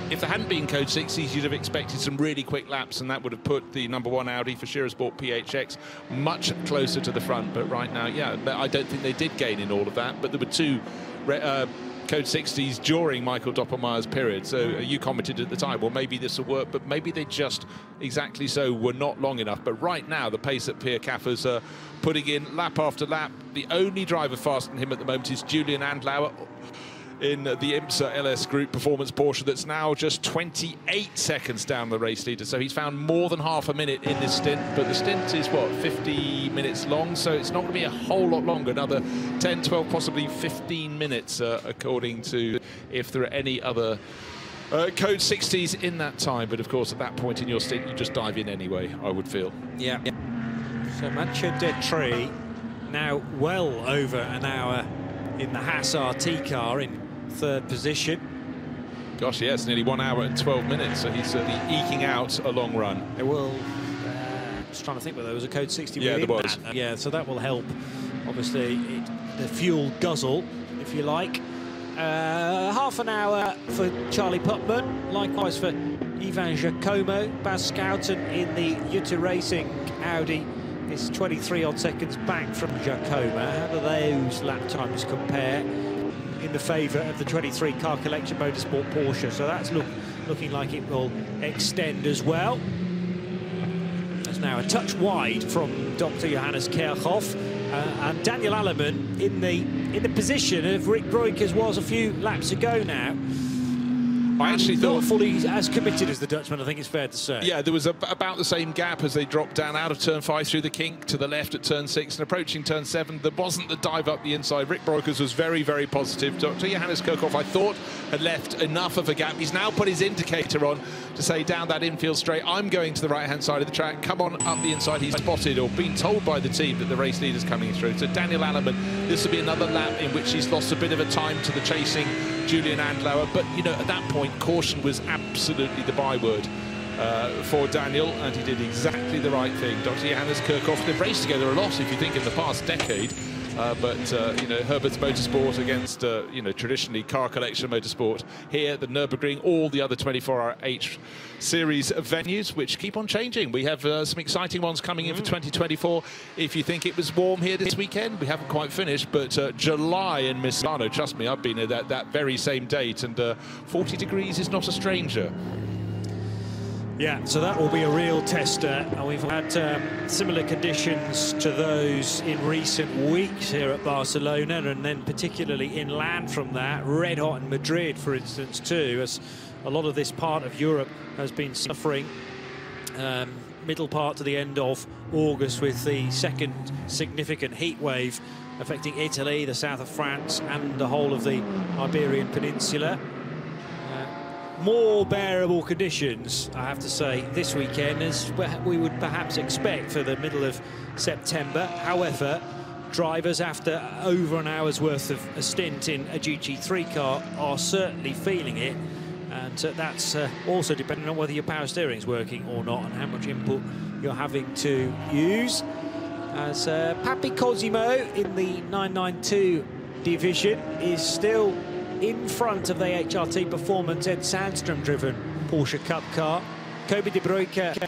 If there hadn't been code 60s, you'd have expected some really quick laps and that would have put the number one Audi for Scherer Sport PHX much closer to the front, but right now, yeah, I don't think they did gain in all of that, but there were two uh, code 60s during Michael Doppelmayr's period. So uh, you commented at the time, well, maybe this will work, but maybe they just exactly so were not long enough. But right now, the pace that Pierre Kaffer's uh, putting in lap after lap, the only driver faster than him at the moment is Julien Andlauer in the IMSA LS Group Performance Porsche that's now just 28 seconds down the race leader. So he's found more than half a minute in this stint, but the stint is, what, 50 minutes long? So it's not going to be a whole lot longer, another 10, 12, possibly 15 minutes, uh, according to if there are any other uh, code 60s in that time. But of course, at that point in your stint, you just dive in anyway, I would feel. Yeah. So Mathieu Detry now well over an hour in the Haas RT car in third position. Gosh, yeah, it's nearly one hour and 12 minutes, so he's certainly eking out a long run. It will, uh, just trying to think whether there was a code 60 Yeah, there was. That. Yeah, so that will help, obviously, it, the fuel guzzle, if you like. Uh, half an hour for Charlie Putman, likewise for Ivan Jacoma. Bas Schouten in the JUTA Racing Audi is 23 odd seconds back from Jacoma. How do those lap times compare? In the favour of the 23 car collection motorsport Porsche. So that's look, looking like it will extend as well. That's now a touch wide from Dr. Johannes Kirchhoff. Uh, and Daniel Allemann in the in the position of Rik Breukers was a few laps ago now. I actually not thought fully as committed as the Dutchman, I think it's fair to say. Yeah, there was a, about the same gap as they dropped down out of turn five through the kink to the left at turn six and approaching turn seven. There wasn't the dive up the inside. Rik Breukers was very, very positive. Dr. Johannes Kirchhoff, I thought, had left enough of a gap. He's now put his indicator on, to say down that infield straight, I'm going to the right-hand side of the track, come on up the inside. He's spotted or been told by the team that the race leader's coming through. So Daniel Allemann, this will be another lap in which he's lost a bit of a time to the chasing Julien Andlauer. But, you know, at that point, caution was absolutely the byword. Uh, for Daniel, and he did exactly the right thing. Dr. Johannes Kirchhoff, they've raced together a lot, if you think in the past decade. Uh, but uh, you know Herberth's Motorsport against uh, you know traditionally car collection motorsport. Here at the Nürburgring all the other 24-hour H series venues which keep on changing. We have uh, some exciting ones coming in for 2024 if you think it was warm here this weekend we haven't quite finished but uh, July in Misano trust me I've been here that, that very same date and uh, 40 degrees is not a stranger yeah, so that will be a real tester. And we've had um, similar conditions to those in recent weeks here at Barcelona, and then particularly inland from that, red hot in Madrid, for instance, too, as a lot of this part of Europe has been suffering. Um, middle part to the end of August with the second significant heat wave affecting Italy, the south of France, and the whole of the Iberian Peninsula more bearable conditions, I have to say, this weekend as we would perhaps expect for the middle of September. However, drivers after over an hour's worth of a stint in a GT3 car are certainly feeling it. And uh, that's uh, also depending on whether your power steering is working or not and how much input you're having to use. As uh, Papi Cosimo in the 992 division is still in front of the HRT Performance Ed Sandstrom-driven Porsche Cup car. Kobe De Bruyke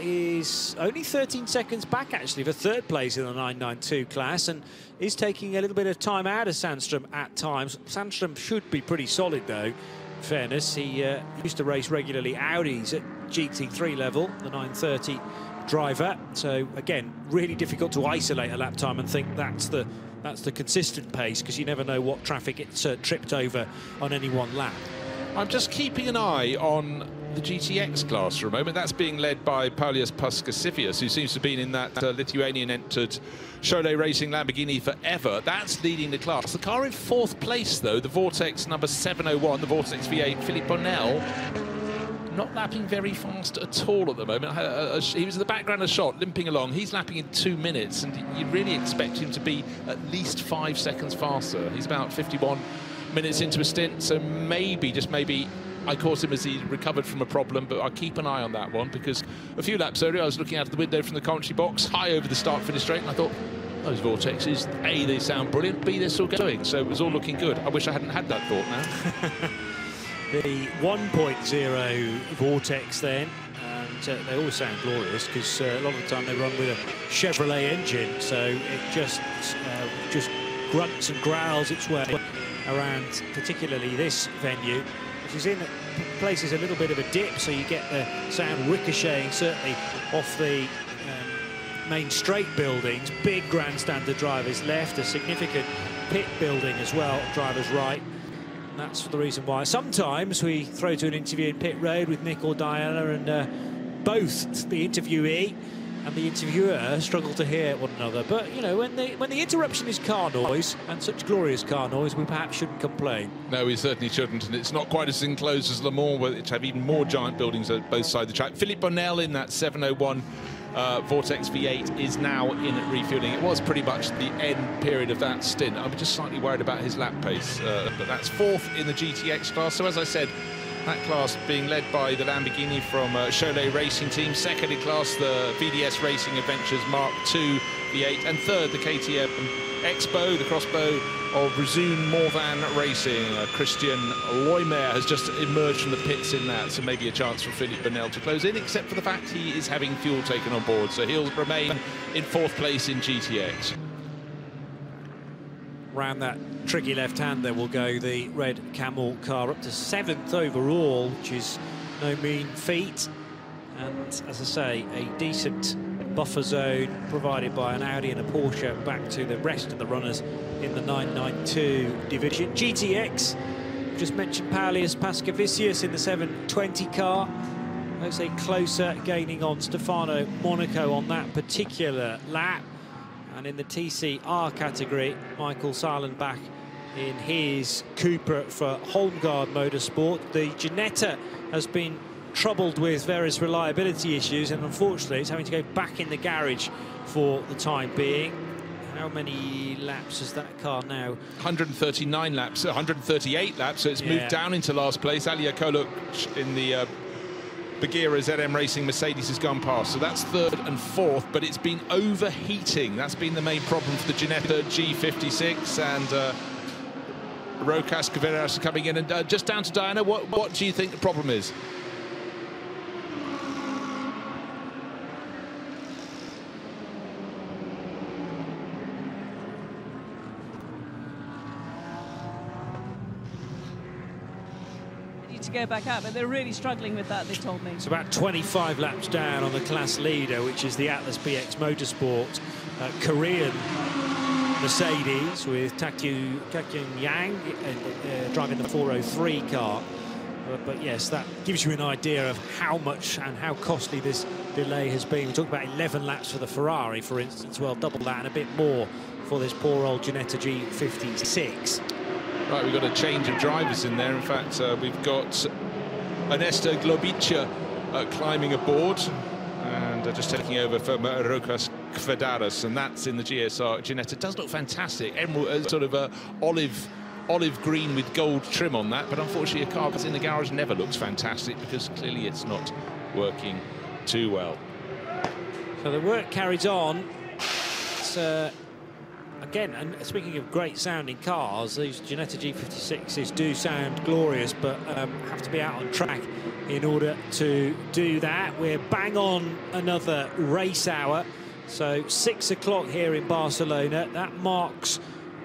is only 13 seconds back, actually, for third place in the 992 class and is taking a little bit of time out of Sandstrom at times. Sandstrom should be pretty solid, though, fairness. He uh, used to race regularly Audis at GT3 level, the 930 driver. So, again, really difficult to isolate a lap time and think that's the that's the consistent pace because you never know what traffic it's uh, tripped over on any one lap. I'm just keeping an eye on the GTX class for a moment. That's being led by Paulius Paskevicius, who seems to have been in that uh, Lithuanian-entered Siauliai Racing Lamborghini forever. That's leading the class. The car in fourth place, though, the Vortex number 701, the Vortex V8, Philippe Bonnel, not lapping very fast at all at the moment. He was in the background of shot, limping along. He's lapping in two minutes, and you'd really expect him to be at least five seconds faster. He's about 51 minutes into a stint, so maybe, just maybe, I caught him as he recovered from a problem, but I'll keep an eye on that one because a few laps earlier I was looking out of the window from the commentary box, high over the start-finish straight, and I thought, those vortexes, A, they sound brilliant, B, they're still going. So it was all looking good. I wish I hadn't had that thought now. the 1.0 Vortex then. And uh, they always sound glorious because uh, a lot of the time they run with a Chevrolet engine, so it just uh, just grunts and growls its way around, particularly this venue, which is in places a little bit of a dip, so you get the sound ricocheting certainly off the um, main straight buildings. Big grandstand to drivers left, a significant pit building as well, drivers right. That's the reason why sometimes we throw to an interview in pit road with Nick or Diana and uh, both the interviewee and the interviewer struggle to hear one another. But, you know, when the, when the interruption is car noise, and such glorious car noise, we perhaps shouldn't complain. No, we certainly shouldn't. And it's not quite as enclosed as Le Mans, which have even more giant buildings at both sides of the track. Philippe Bonnel in that 701 uh, Vortex V8 is now in refueling. It was pretty much the end period of that stint. I'm just slightly worried about his lap pace, uh, but that's fourth in the GTX class. So as I said, that class being led by the Lamborghini from uh, Siauliai Racing Team. Second in class, the VDS Racing Adventures MARC II V8. And third, the KTM X-Bow, the crossbow of Razoon Morvan Racing. Uh, Christian Leumer has just emerged from the pits in that, so maybe a chance for Philippe Bonnel to close in, except for the fact he is having fuel taken on board, so he'll remain in fourth place in GTX. Round that tricky left hand there will go the red camel car up to seventh overall, which is no mean feat. And as I say, a decent buffer zone provided by an Audi and a Porsche back to the rest of the runners in the 992 division. GTX, just mentioned Paulius Paskevicius in the 720 car. Say closer, gaining on Stefano Monaco on that particular lap. And in the TCR category, Michael Salenbach in his Cupra for Holmgaard Motorsport. The Ginetta has been troubled with various reliability issues, and unfortunately, it's having to go back in the garage for the time being. How many laps has that car now? 139 laps, 138 laps, so it's Yeah. moved down into last place. Alia Koluk in the uh, Bagheera ZM Racing Mercedes has gone past, so that's third and fourth, but it's been overheating. That's been the main problem for the Ginetta G56, and uh, Rokas Kveras coming in. And uh, just down to Diana, what, what do you think the problem is? Go back up, but they're really struggling with that. They told me. It's about 25 laps down on the class leader, which is the Atlas BX Motorsport uh, Korean Mercedes with Takyu, Takyun Yang uh, uh, driving the 403 car. Uh, but yes, that gives you an idea of how much and how costly this delay has been. We talked about 11 laps for the Ferrari, for instance. Well, double that and a bit more for this poor old Ginetta G56. Right, we've got a change of drivers in there. In fact, uh, we've got Ernesto Globicha uh, climbing aboard and uh, just taking over from uh, Rokas and that's in the GSR Ginetta. Does look fantastic. Emerald, uh, sort of uh, olive olive green with gold trim on that, but unfortunately a car that's in the garage never looks fantastic because clearly it's not working too well. So the work carries on. It's, uh, again, and speaking of great sounding cars, these Ginetta G56s do sound glorious, but um, have to be out on track in order to do that. We're bang on another race hour. So six o'clock here in Barcelona. That marks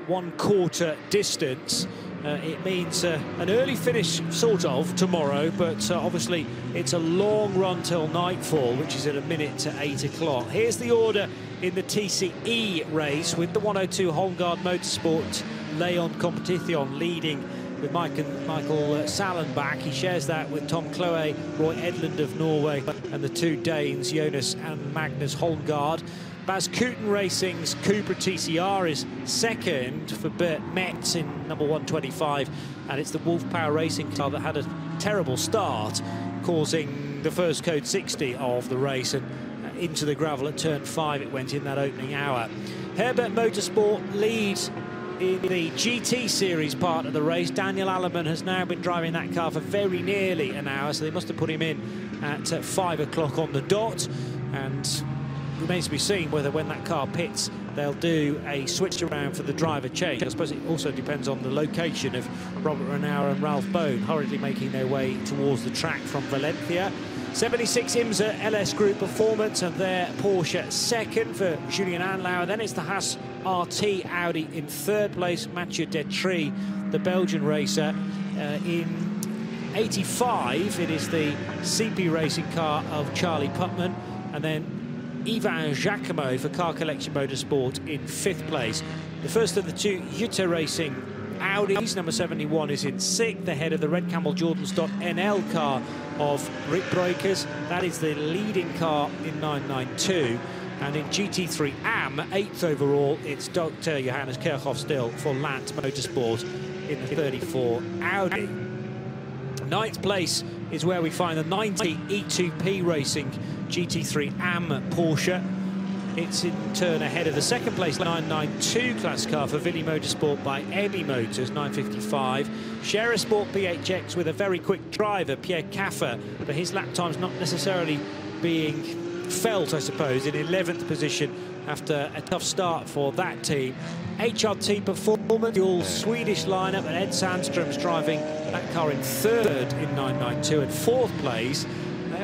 one quarter distance. Uh, it means uh, an early finish, sort of, tomorrow, but uh, obviously it's a long run till nightfall, which is at a minute to 8 o'clock. Here's the order in the TCE race with the 102 Holmgaard Motorsport Leon Competition leading with Mike and Michael uh, Salen back. He shares that with Tom Chloe, Roy Edlund of Norway, and the two Danes, Jonas and Magnus Holmgaard. Bas Koeten Racing's Cupra TCR is second for Bert Metz in number 125, and it's the Wolf Power Racing car that had a terrible start, causing the first code 60 of the race, and into the gravel at turn five it went in that opening hour. Herberth Motorsport leads in the GT Series part of the race. Daniel Allemann has now been driving that car for very nearly an hour, so they must have put him in at five o'clock on the dot. And remains to be seen whether when that car pits they'll do a switch around for the driver change. I suppose it also depends on the location of Robert Renauer and Ralf Bohn hurriedly making their way towards the track from Valencia. 76 IMSA LS Group Performance and their Porsche second for Julien Andlauer. Then it's the Haas RT Audi in third place. Mathieu Detry, the Belgian racer, uh, in 85. It is the CP racing car of Charlie Putman. And then Ivan Giacomo for Car Collection Motorsport in fifth place. The first of the two JUTA Racing Audis, number 71, is in sixth, ahead of the Red Camel Jordans NL car of Rik Breukers. That is the leading car in 992. And in GT3 AM, eighth overall, it's Dr. Johannes Kirchhoff still for Land Motorsport in the 34 Audi. Ninth place is where we find the 90 E2P Racing GT3 AM Porsche. It's in turn ahead of the second place 992 class car for Vili Motorsport by Ebimotors 955. Scherer Sport PHX with a very quick driver, Pierre Kaffer, but his lap time's not necessarily being felt, I suppose, in 11th position after a tough start for that team. HRT Performance, the all Swedish lineup, and Ed Sandstrom's driving that car in third in 992 and fourth place.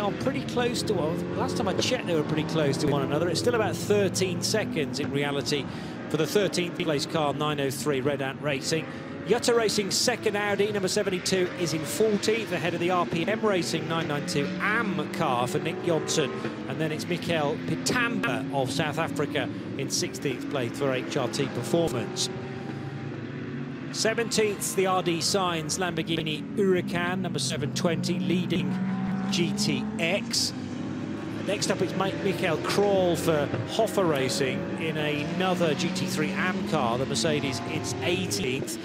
Are pretty close to, well, last time I checked, they were pretty close to one another. It's still about 13 seconds in reality for the 13th place car, 903 Red Ant Racing. JUTA Racing second Audi, number 72, is in 14th, ahead of the RPM Racing 992 AM car for Nick Johnson. And then it's Mikael Pitamba of South Africa in 16th place for HRT Performance. 17th, the RD Signs Lamborghini Huracan, number 720, leading GTX. Next up, it's Mike Michael Kroll for Hofor Racing in another GT3 AM car, the Mercedes, it's 18th.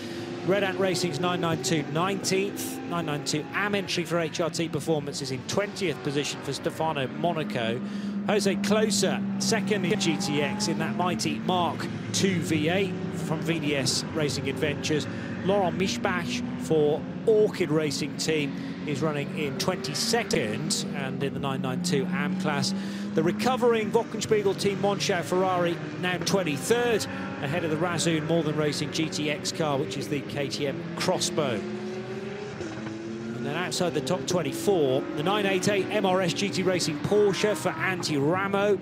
Red Ant Racing's 992 19th. 992 AM entry for HRT Performance is in 20th position for Stefano Monaco. Jose Closer, second in GTX in that mighty MARC II V8 from VDS Racing Adventures. Laurent Mischbach for Orchid Racing Team is running in 22nd and in the 992 AM class. The recovering Wochenspiegel Team Monschau Ferrari now 23rd ahead of the Razoon Northern Racing GTX car which is the KTM X-Bow. And then outside the top 24, the 988 MRS GT Racing Porsche for Antti Raamo.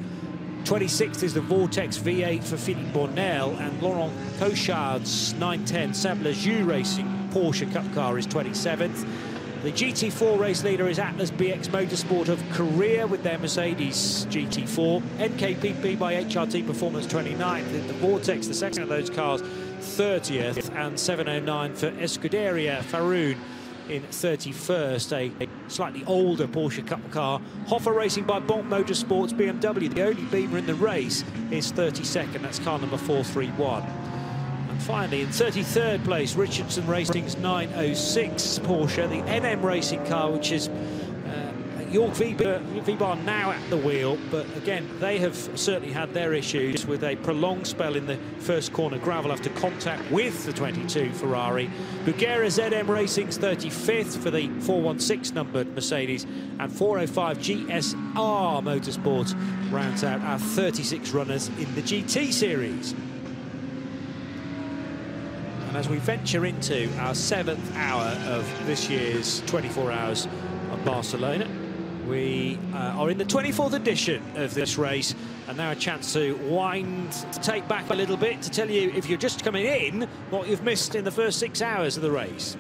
26th is the Vortex V8 for Philippe Bonnel and Laurent Cochard's 910 SebLajoux Racing Porsche Cup car is 27th. The GT4 race leader is Atlas BX Motorsport of Korea with their Mercedes GT4. NKPP by HRT Performance 29th. The Vortex, the second of those cars, 30th. And 709 for Escuderia Faroon in 31st, a slightly older Porsche Cup car. Hofor Racing by Bonk Motorsports BMW, the only Beamer in the race, is 32nd. That's car number 431. And finally, in 33rd place, Richardson Racing's 906 Porsche, the NM racing car, which is uh, Jörg Viebahn now at the wheel, but again, they have certainly had their issues with a prolonged spell in the first corner gravel after contact with the 22 Ferrari. Bugera ZM Racing's 35th for the 416 numbered Mercedes, and 405 GSR Motorsports rounds out our 36 runners in the GT series. And as we venture into our seventh hour of this year's 24 Hours of Barcelona, we uh, are in the 24th edition of this race, and now a chance to wind, to take back a little bit to tell you, if you're just coming in, what you've missed in the first six hours of the race.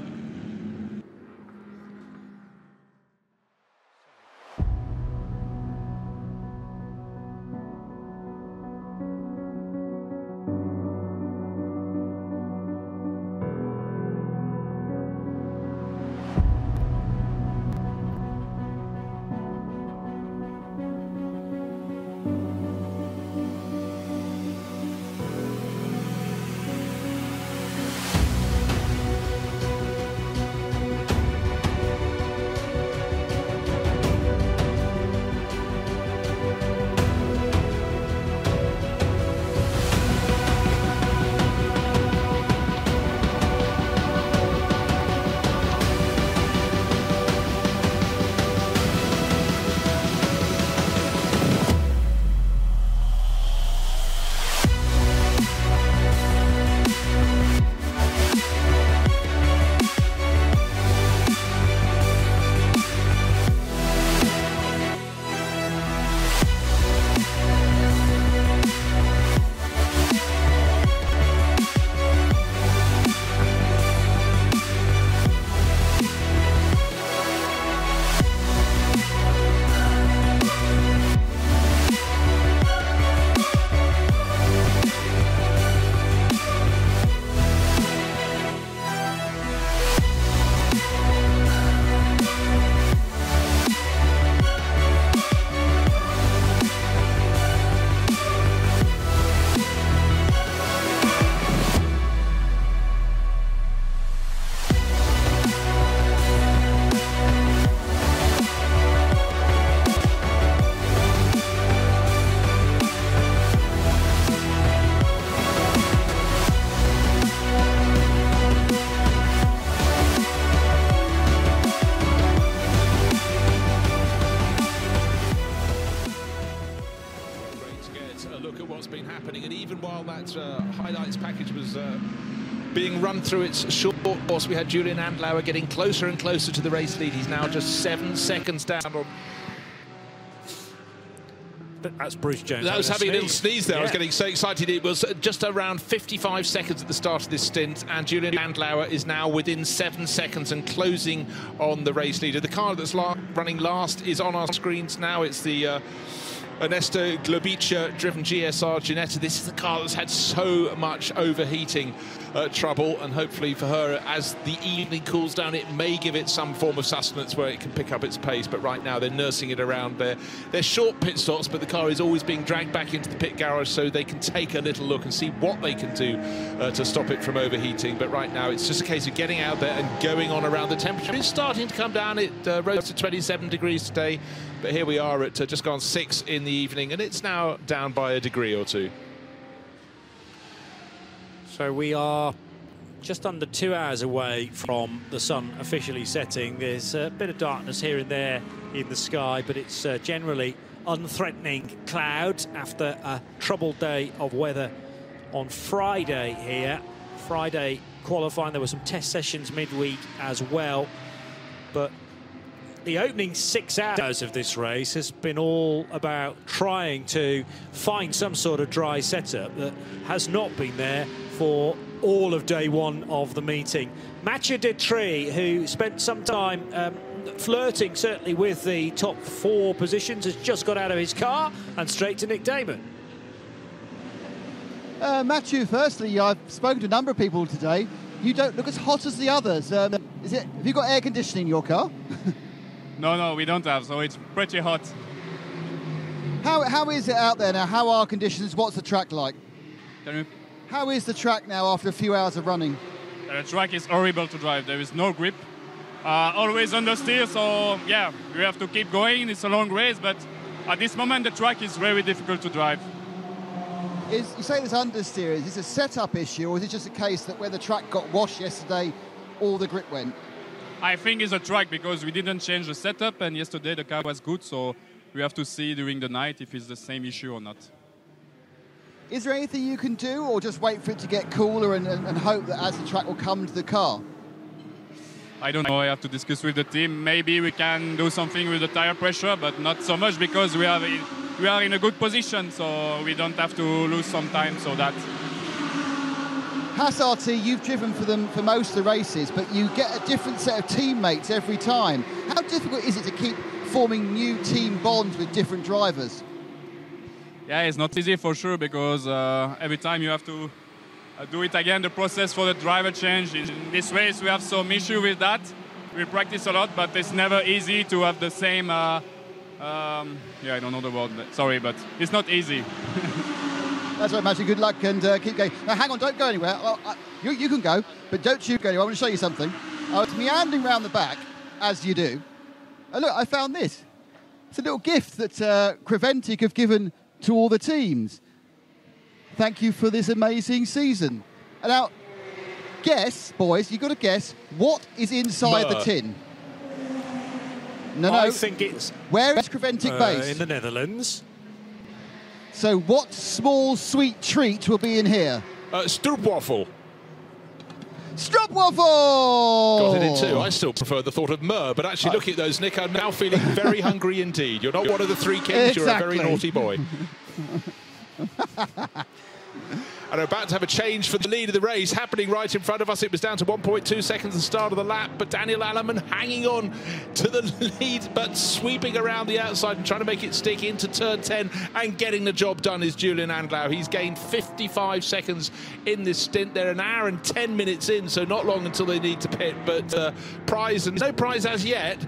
Through its short course. We had Julian Andlauer getting closer and closer to the race lead. He's now just seven seconds down on that's Bruce Jones. That was having a little sneeze there. Yeah. I was getting so excited. It was just around 55 seconds at the start of this stint, and Julian Andlauer is now within seven seconds and closing on the race leader. The car that's la running last is on our screens now. It's the uh, Ernesto Globicha driven GSR Ginetta. This is the car that's had so much overheating uh, trouble, and hopefully for her, as the evening cools down, it may give it some form of sustenance where it can pick up its pace. But right now, they're nursing it around there. They're short pit stops, but the car is always being dragged back into the pit garage so they can take a little look and see what they can do uh, to stop it from overheating. But right now, it's just a case of getting out there and going on around. The temperature is starting to come down. It uh, rose to 27 degrees today, but here we are at uh, just gone six in the evening, and it's now down by a degree or two. So we are just under two hours away from the sun officially setting. There's a bit of darkness here and there in the sky, but it's uh, generally unthreatening clouds after a troubled day of weather on Friday here. Friday qualifying, there were some test sessions midweek as well, but the opening six hours of this race has been all about trying to find some sort of dry setup that has not been there for all of day one of the meeting. Mathieu Detry, who spent some time um, flirting certainly with the top four positions, has just got out of his car and straight to Nick Damon. Uh, firstly, I've spoken to a number of people today. You don't look as hot as the others. Um, is it? Have you got air conditioning in your car? No, no, we don't have, so it's pretty hot. How, how is it out there now? How are conditions? What's the track like? You, How is the track now after a few hours of running? the track is horrible to drive. There is no grip. Uh, always understeer, so yeah, we have to keep going. It's a long race, but at this moment the track is very difficult to drive. Is, you say there's understeer. Is this a setup issue, or is it just a case that where the track got washed yesterday, all the grip went? I think it's a track because we didn't change the setup, and yesterday the car was good, so we have to see during the night if it's the same issue or not. Is there anything you can do, or just wait for it to get cooler and, and, and hope that as the track will come to the car? I don't know. I have to discuss with the team. Maybe we can do something with the tire pressure, but not so much because we are in, we are in a good position, so we don't have to lose some time. So that Haas RT, you've driven for them for most of the races, but you get a different set of teammates every time. How difficult is it to keep forming new team bonds with different drivers? yeah, it's not easy for sure because uh, every time you have to uh, do it again. The process for the driver change in this race we have some issue with that. We practice a lot, but it's never easy to have the same. Uh, um, yeah, I don't know the word. Sorry, but it's not easy. That's right, Matthew. Good luck and uh, keep going. Now, hang on, don't go anywhere. Well, I, you, you can go, but don't you go anywhere. I want to show you something. I was meandering round the back, as you do. And look, I found this. It's a little gift that uh, Creventic have given to all the teams. Thank you for this amazing season. And now, guess, boys, you've got to guess what is inside the tin. No, no. I think it's Where is Creventic uh, based? in the Netherlands. So, what small sweet treat will be in here? Uh, Stroopwafel. Stroopwafel! Got it in two. I still prefer the thought of mur, but actually, look at those, Nick, I'm now feeling very hungry indeed. You're not one of the three kings. You're a very naughty boy. and are about to have a change for the lead of the race happening right in front of us. It was down to 1.2 seconds at the start of the lap, but Daniel Allemann hanging on to the lead, but sweeping around the outside and trying to make it stick into turn 10 and getting the job done is Julian Andlau. He's gained 55 seconds in this stint. They're an hour and 10 minutes in, so not long until they need to pit, but uh, prize, and no prize as yet.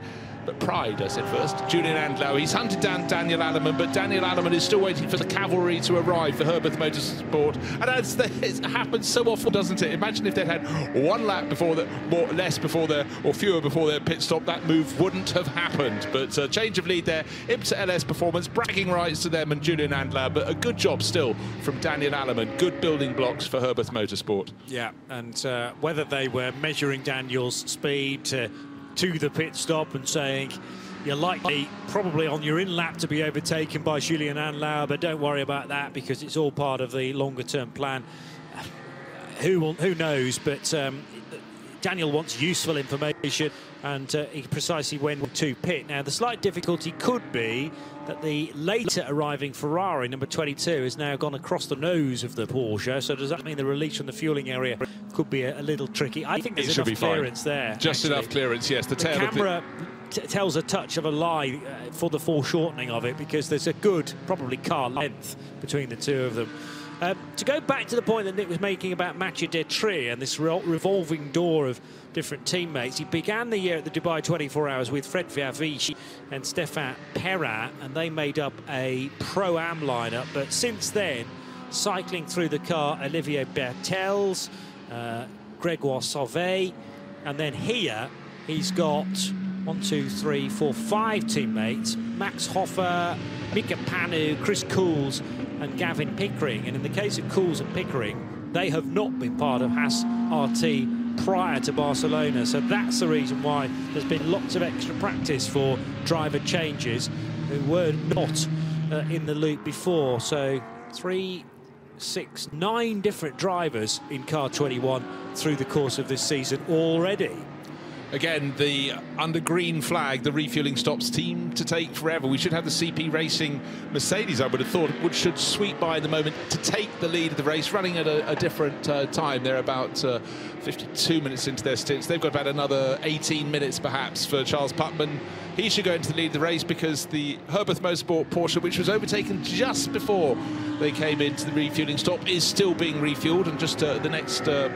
But pride, I said first. Julian Andlau. He's hunted down Daniel Allemann, but Daniel Allemann is still waiting for the cavalry to arrive for Herberth Motorsport. And as it happens so often, doesn't it? Imagine if they'd had one lap before the, more less before their, or fewer before their pit stop, that move wouldn't have happened. But uh, change of lead there. IMSA LS performance, bragging rights to them and Julian Andlau, but a good job still from Daniel Allemann. Good building blocks for Herberth Motorsport. Yeah, and uh, whether they were measuring Daniel's speed to, to the pit stop and saying you're likely probably on your in lap to be overtaken by Julian Andlauer, but don't worry about that because it's all part of the longer term plan. Who will, who knows? But um, Daniel wants useful information, and uh, he precisely when to pit. Now, the slight difficulty could be that the later arriving Ferrari, number 22, has now gone across the nose of the Porsche. So does that mean the release from the fueling area could be a, a little tricky? I think It there's should enough be fine. clearance there. Just actually. enough clearance, yes. The, The tail of the- camera tells a touch of a lie uh, for the foreshortening of it because there's a good, probably car length between the two of them. Uh, to go back to the point that Nick was making about Mathieu Detry and this re revolving door of different teammates, he began the year at the Dubai 24 Hours with Fred Vervisch and Stefan Perrin, and they made up a Pro-Am lineup. But since then, cycling through the car, Olivier Bertels, uh, Gregoire Sauvet, and then here he's got one, two, three, four, five teammates. Max Hofer, Mika Panu, Chris Cools, and Gavin Pickering. And in the case of Cools and Pickering, they have not been part of Haas RT prior to Barcelona. So that's the reason why there's been lots of extra practice for driver changes who were not uh, in the loop before. So three, six, nine different drivers in car 21 through the course of this season already. Again, the under green flag, the refueling stops team to take forever. We should have the CP Racing Mercedes, I would have thought, would should sweep by the moment to take the lead of the race, running at a, a different uh, time. They're about uh, 52 minutes into their stints. They've got about another 18 minutes, perhaps, for Charles Putman. He should go into the lead of the race because the Herberth Motorsport Porsche, which was overtaken just before they came into the refueling stop, is still being refueled, and just uh, the next uh,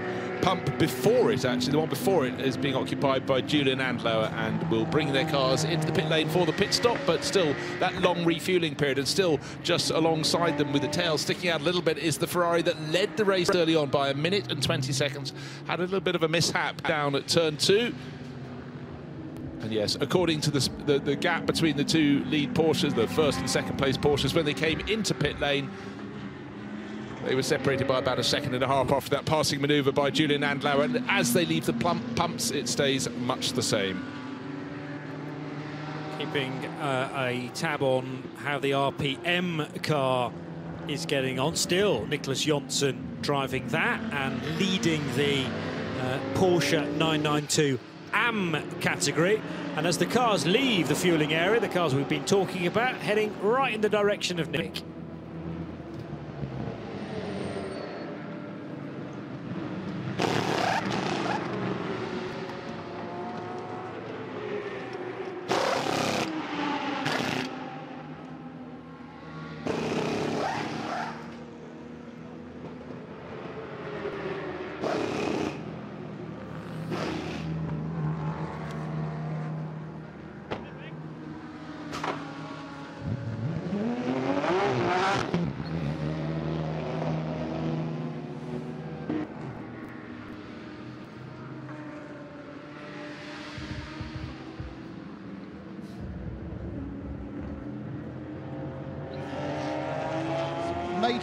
pump before it, actually, the one before it, is being occupied by Julian Andlauer and will bring their cars into the pit lane for the pit stop, but still that long refueling period and still just alongside them with the tail sticking out a little bit is the Ferrari that led the race early on by a minute and 20 seconds. Had a little bit of a mishap down at turn two. And yes, according to the, the, the gap between the two lead Porsches, the first and second place Porsches, when they came into pit lane, they were separated by about a second and a half after that passing manoeuvre by Julian Andlauer. And as they leave the pumps, it stays much the same. Keeping uh, a tab on how the RPM car is getting on. Still, Nicholas Johnson driving that and leading the uh, Porsche 992 AM category. And as the cars leave the fueling area, the cars we've been talking about, heading right in the direction of Nick.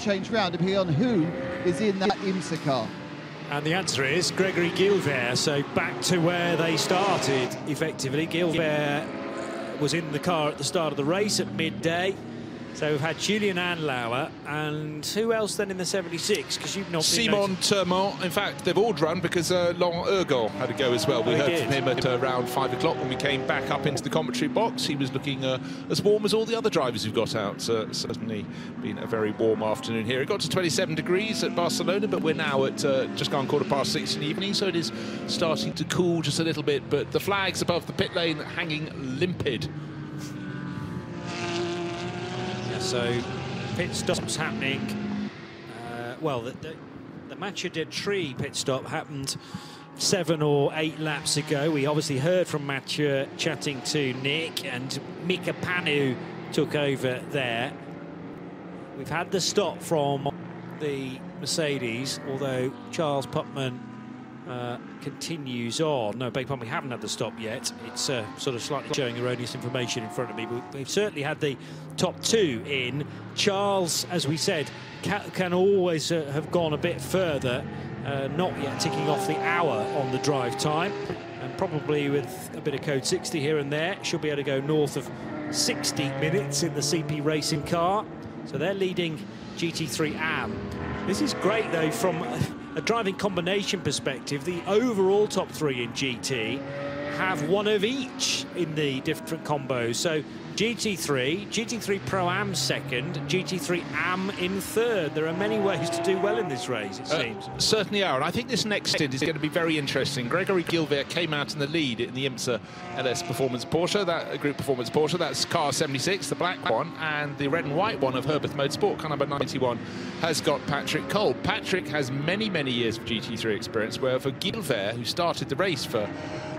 Change round depending on who is in that IMSA car. And the answer is Gregory Guilvert. So back to where they started, effectively. Guilvert uh, was in the car at the start of the race at midday. So we've had Julian Andlauer and who else then in the 76? Because you've not Simon Termont. In fact, they've all run because uh, Laurent Ergol had to go as well. We Oh, heard did. from him at uh, around five o'clock when we came back up into the commentary box. He was looking uh, as warm as all the other drivers who've got out. Uh, certainly been a very warm afternoon here. It got to 27 degrees at Barcelona, but we're now at uh, just gone quarter past six in the evening, so it is starting to cool just a little bit. But the flags above the pit lane hanging limpid. So pit stops happening. Uh, well, the, the, the Tree pit stop happened seven or eight laps ago. We obviously heard from Mathieu chatting to Nick, and Mika Panu took over there. We've had the stop from the Mercedes, although Charles Putman uh, continues on. No, beg pardon, we haven't had the stop yet. It's uh, sort of slightly showing erroneous information in front of me, but we've certainly had the top two in. Charles, as we said, can, can always uh, have gone a bit further, uh, not yet ticking off the hour on the drive time, and probably with a bit of code 60 here and there, should be able to go north of 60 minutes in the CP racing car. So they're leading GT3 AM. This is great, though, from a driving combination perspective. The overall top three in GT have one of each in the different combos. So GT3, GT3 Pro Am second, GT3 Am in third. There are many ways to do well in this race, it Uh, seems. certainly are, and I think this next stint is going to be very interesting. Gregory Guilvert came out in the lead in the IMSA LS Performance Porsche, that uh, Group Performance Porsche. That's car 76, the black one, and the red and white one of Herberth Motorsport, car number 91, has got Patrick Kolb. Patrick has many, many years of GT3 experience, where for Guilvert, who started the race for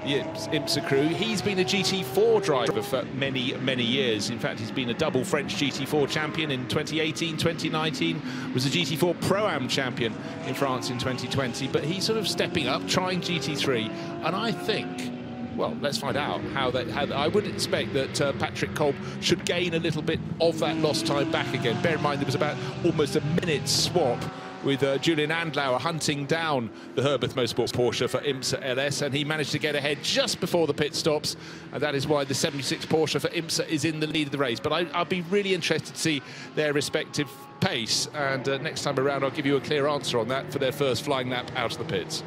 IMSA crew, he's been a GT4 driver for many, many years. In fact, he's been a double French GT4 champion in 2018, 2019, was a GT4 Pro-Am champion in France in 2020, but he's sort of stepping up, trying GT3, and I think well, let's find out how that. How, I would expect that uh, Patrick Kolb should gain a little bit of that lost time back again. Bear in mind there was about almost a minute swap with uh, Julian Andlauer hunting down the Herberth Motorsport Porsche for IMSA LS, and he managed to get ahead just before the pit stops, and that is why the 76 Porsche for IMSA is in the lead of the race. But I, I'll be really interested to see their respective pace, and uh, next time around I'll give you a clear answer on that for their first flying lap out of the pits.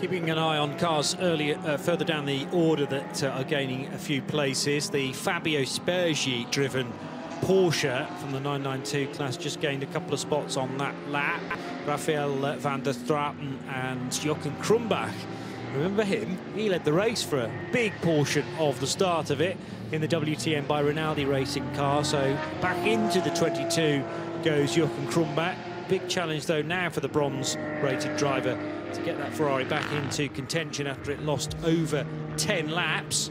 Keeping an eye on cars earlier, uh, further down the order that uh, are gaining a few places. The Fabio Spergi driven Porsche from the 992 class just gained a couple of spots on that lap. Rafael van der Straten and Jochen Krumbach. Remember him? He led the race for a big portion of the start of it in the WTM by Rinaldi racing car. So back into the 22 goes Jochen Krumbach. Big challenge though now for the bronze rated driver to get that Ferrari back into contention after it lost over 10 laps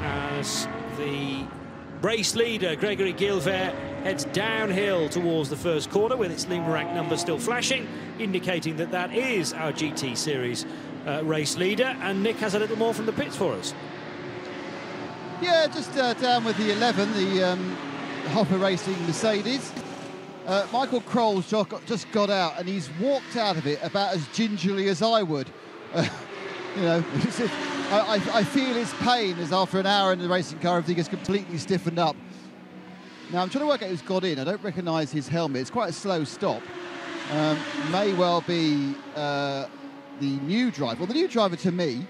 as the race leader Gregory Guilvert heads downhill towards the first corner with its Lima rank number still flashing indicating that that is our GT series uh, race leader and Nick has a little more from the pits for us Yeah, just uh, down with the 11, the um, Hofor Racing Mercedes. Uh, Michael Kroll's just got out and he's walked out of it about as gingerly as I would. Uh, you know, I, I, feel his pain as after an hour in the racing car, everything is completely stiffened up. Now, I'm trying to work out who's got in. I don't recognise his helmet. It's quite a slow stop. Um, may well be uh, the new driver. Well, the new driver to me,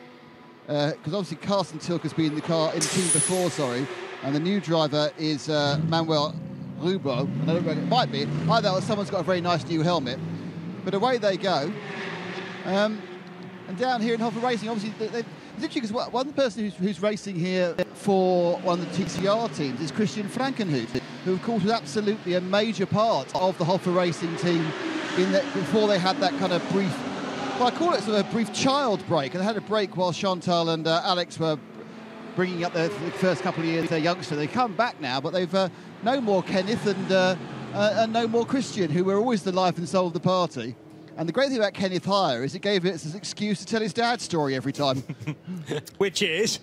because obviously Carsten Tilk has been in the car in the team before, sorry, and the new driver is uh, Manuel Rubro. And I don't reckon it might be either someone's got a very nice new helmet, but away they go. Um, and down here in Hofor Racing, obviously, they, it's interesting because one person who's, who's racing here for one of the TCR teams is Christian Frankenhout, who of course was absolutely a major part of the Hofor Racing team in that before they had that kind of brief well, I call it sort of a brief child break. And they had a break while Chantal and uh, Alex were bringing up their the first couple of years their youngster. They come back now, but they've uh, no more Kenneth and, uh, uh, and no more Christian, who were always the life and soul of the party. And the great thing about Kenneth Heyer is it gave it as an excuse to tell his dad's story every time. which is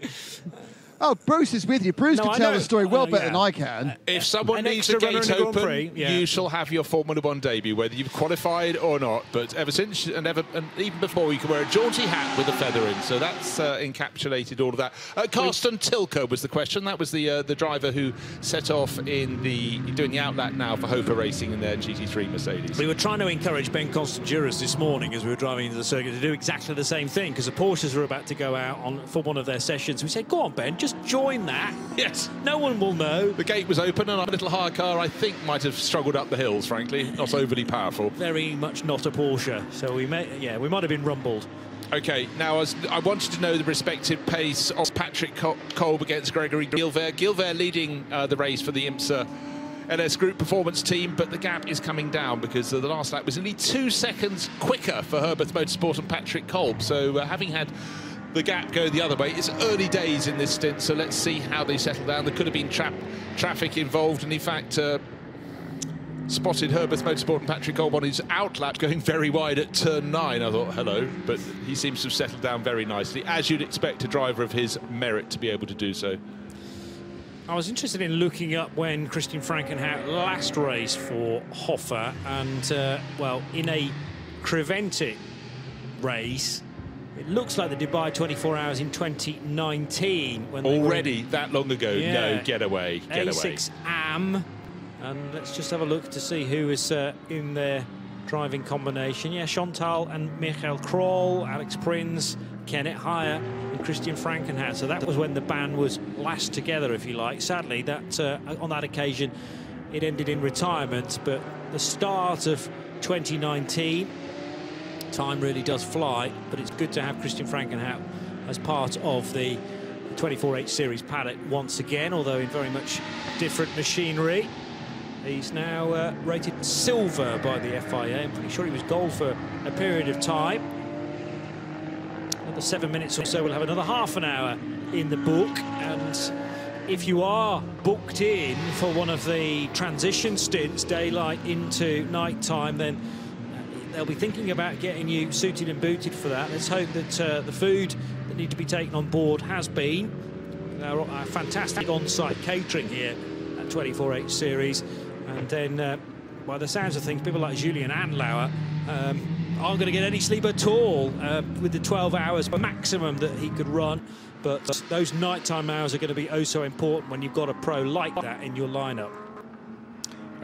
oh, Bruce is with you. Bruce No, can I tell know. the story well Oh, better yeah. than I can. If someone An needs extra the runner gate in the Grand open, Prix, yeah. you shall have your Formula One debut, whether you've qualified or not. But ever since and ever and even before, you can wear a jaunty hat with a feather in. So that's uh, encapsulated all of that. Uh, Carsten Tilko was the question. That was the uh, the driver who set off in the doing the outlet now for Hofor Racing in their GT3 Mercedes. We were trying to encourage Ben Constanduros this morning as we were driving into the circuit to do exactly the same thing because the Porsches were about to go out on for one of their sessions. We said, "Go on, Ben, just join that." Yes. No one will know. The gate was open, and our little hire car, I think, might have struggled up the hills. Frankly, not overly powerful. Very much not a Porsche, so we may, yeah, we might have been rumbled. Okay, now as I wanted to know the respective pace of Patrick Kolb against Gregory Guilvert. Guilvert leading uh, the race for the IMSA LS Group Performance team, but the gap is coming down because uh, the last lap was only two seconds quicker for Herberth Motorsport and Patrick Kolb. So uh, having had the gap go the other way, it's early days in this stint, so let's see how they settle down. There could have been tra- traffic involved, and in fact. Uh, spotted Herberth Motorsport and Patrick Kolb on his outlap going very wide at turn nine. I thought, hello, but he seems to have settled down very nicely, as you'd expect a driver of his merit to be able to do so. I was interested in looking up when Christian Frankenhout last raced for Hofor, and uh, well, in a Creventic race, it looks like the Dubai 24 hours in 2019. When were Already that long ago, Yeah. no, get away, get. A6 Am, and let's just have a look to see who is uh, in their driving combination. Yeah, Chantal and Michael Kroll, Alex Prinz, Kenneth Heyer, and Christian Frankenhout. So that was when the band was last together, if you like. Sadly, that uh, on that occasion, it ended in retirement. But the start of 2019, time really does fly. But it's good to have Christian Frankenhout as part of the 24H Series paddock once again, although in very much different machinery. He's now uh, rated silver by the FIA. I'm pretty sure he was gold for a period of time. Another seven minutes or so, we'll have another half an hour in the book. And if you are booked in for one of the transition stints, daylight into night time, then they'll be thinking about getting you suited and booted for that. Let's hope that uh, the food that need to be taken on board has been. Our, our fantastic on-site catering here at 24H Series. And then, uh, by the sounds of things, people like Julien Andlauer um, aren't going to get any sleep at all uh, with the 12 hours maximum that he could run. But those nighttime hours are going to be oh so important when you've got a pro like that in your lineup.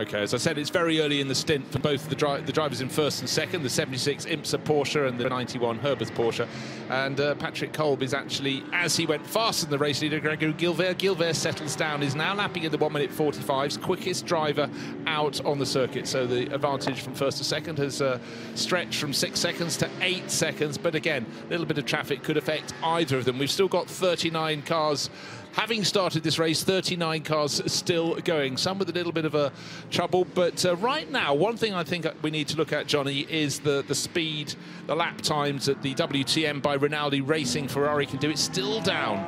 Okay, as I said, it's very early in the stint for both the, dri the drivers in first and second, the 76 IMSA Porsche and the 91 Herberth Porsche. And uh, Patrick Kolb is actually, as he went faster than the race leader, Gregory Guilvert, Guilvert settles down, is now lapping in the 1 minute 45s, quickest driver out on the circuit. So the advantage from first to second has uh, stretched from 6 seconds to 8 seconds. But again, a little bit of traffic could affect either of them. We've still got 39 cars having started this race, 39 cars still going. Some with a little bit of a trouble, but uh, right now, one thing I think we need to look at, Johnny, is the, the speed, the lap times that the WTM by Rinaldi Racing Ferrari can do. It's still down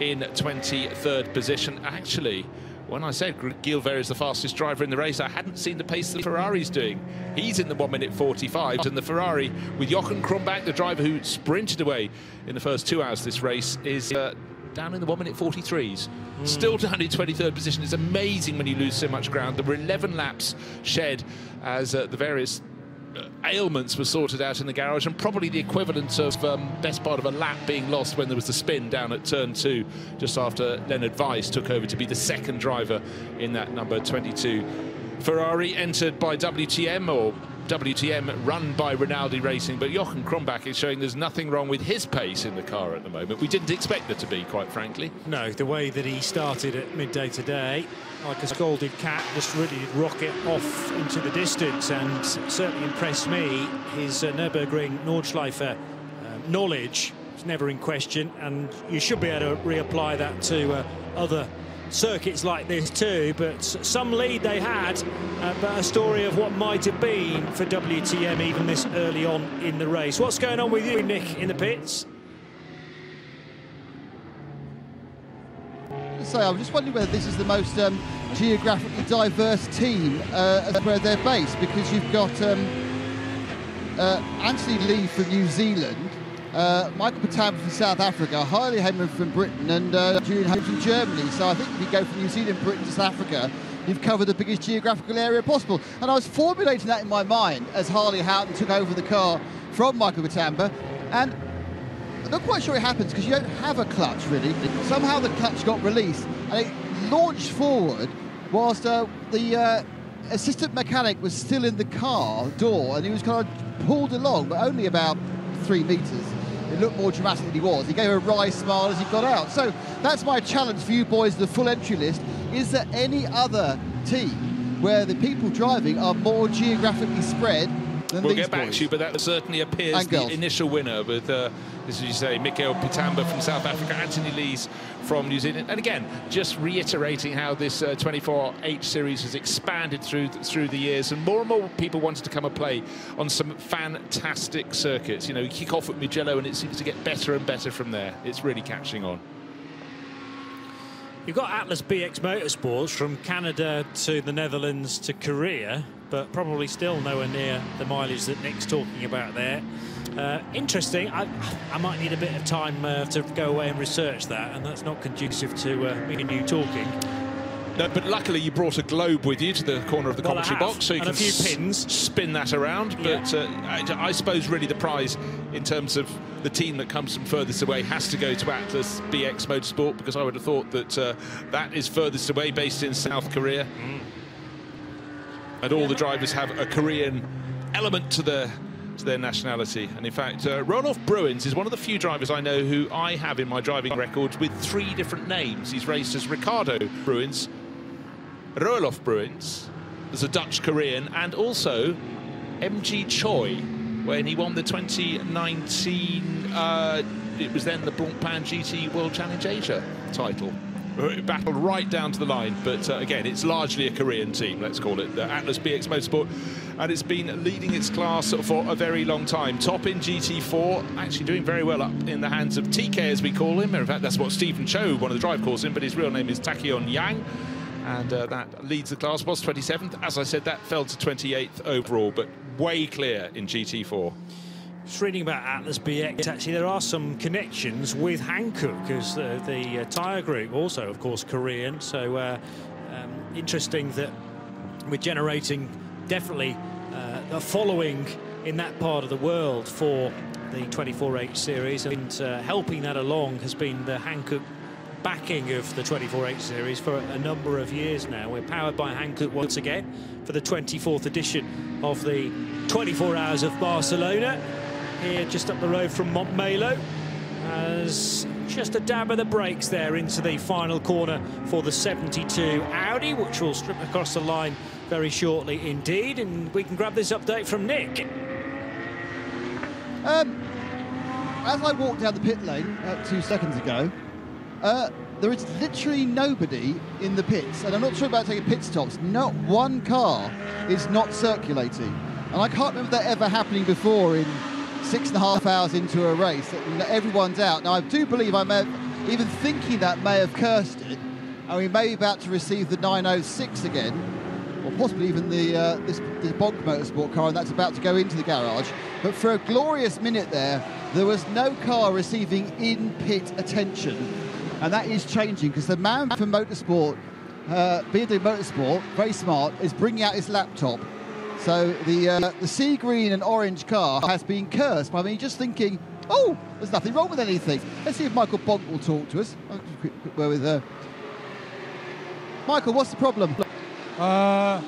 in 23rd position. Actually, when I said Guilvert is the fastest driver in the race, I hadn't seen the pace that Ferrari's doing. He's in the 1 minute 45, and the Ferrari with Jochen Krumbach, the driver who sprinted away in the first two hours of this race, is uh, down in the 1 minute 43s. Mm. Still down in 23rd position. It's amazing when you lose so much ground. There were 11 laps shed as uh, the various uh, ailments were sorted out in the garage and probably the equivalent of um, best part of a lap being lost when there was the spin down at turn two just after Leonard Weiss took over to be the second driver in that number 22 Ferrari entered by WTM or WTM run by Rinaldi Racing, but Jochen Krumbach is showing there's nothing wrong with his pace in the car at the moment. We didn't expect there to be, quite frankly. No, the way that he started at midday today, like a scalded cat, just really rocket off into the distance and certainly impressed me. His uh, Nürburgring Nordschleife uh, knowledge is never in question, and you should be able to reapply that to uh, other circuits like this too, but some lead they had, uh, but a story of what might have been for WTM even this early on in the race. What's going on with you, Nick, in the pits? So I'm just wondering whether this is the most um, geographically diverse team uh, where they're based, because you've got um, uh, Anthony Lee from New Zealand, uh, Michael Patamba from South Africa, Harley Hayman from Britain, and uh, Julian Hayman from Germany. So I think if you go from New Zealand, Britain to South Africa, you've covered the biggest geographical area possible. And I was formulating that in my mind as Harley Houghton took over the car from Michael Patamba. And I'm not quite sure it happens because you don't have a clutch really. Somehow the clutch got released and it launched forward whilst uh, the uh, assistant mechanic was still in the car door and he was kind of pulled along, but only about three metres it looked more dramatic than he was. He gave a wry smile as he got out. So that's my challenge for you boys, the full entry list. Is there any other team where the people driving are more geographically spread we'll get back to you, but that certainly appears the initial winner with, uh, as you say, Mikael Pitamba from South Africa, Anthony Lees from New Zealand. And again, just reiterating how this uh, 24H series has expanded through through the years, and more and more people wanted to come and play on some fantastic circuits. You know, you kick off at Mugello, and it seems to get better and better from there. It's really catching on. You've got Atlas BX Motorsports from Canada to the Netherlands to Korea but probably still nowhere near the mileage that Nick's talking about there. Uh, interesting. I, I, might need a bit of time uh, to go away and research that, and that's not conducive to uh, me and you talking. No, but luckily you brought a globe with you to the corner of the well, commentary box, so you and can a few pins. spin that around. Yeah. But uh, I, I, suppose really the prize in terms of the team that comes from furthest away has to go to Atlas BX Motorsport because I would have thought that uh, that is furthest away, based in South Korea. Mm and all the drivers have a Korean element to their to their nationality. And in fact, uh, Roelof Bruins is one of the few drivers I know who I have in my driving records with three different names. He's raced as Ricardo Bruins, Roelof Bruins, as a Dutch Korean, and also MG Choi, when he won the 2019, uh, it was then the Blancpain GT World Challenge Asia title. Battled right down to the line, but uh, again, it's largely a Korean team, let's call it, the Atlas BX Motorsport, and it's been leading its class for a very long time. Top in GT4, actually doing very well up in the hands of TK, as we call him. In fact, that's what Stephen Cho, one of the drive calls him, but his real name is Taekyeon Yang and uh, that leads the class, was 27th. As I said, that fell to 28th overall, but way clear in GT4. Reading about Atlas BX, actually, there are some connections with Hankook as the, the uh, tyre group, also, of course, Korean. So uh, um, interesting that we're generating definitely uh, a following in that part of the world for the 24H series, and uh, helping that along has been the Hankook backing of the 24H series for a number of years now. We're powered by Hankook once again for the 24th edition of the 24 Hours of Barcelona. Here, just up the road from Montmelo, as just a dab of the brakes there into the final corner for the 72 Audi, which will strip across the line very shortly indeed. And we can grab this update from Nick. Um, as I walked down the pit lane uh, two seconds ago, uh, there is literally nobody in the pits, and I'm not sure about taking pit stops. Not one car is not circulating, and I can't remember that ever happening before in six and a half hours into a race. Everyone's out. Now I do believe I may have, even thinking that may have cursed it, and we may be about to receive the 906 again, or possibly even the uh, this, this Bonk Motorsport car, and that's about to go into the garage. But for a glorious minute there, there was no car receiving in-pit attention and that is changing because the man from Motorsport, uh, BMW Motorsport, very smart, is bringing out his laptop. So the uh, the sea green and orange car has been cursed. I mean, just thinking, oh, there's nothing wrong with anything. Let's see if Michael Bonk will talk to us. Quick, quick word with uh... Michael. What's the problem? Uh,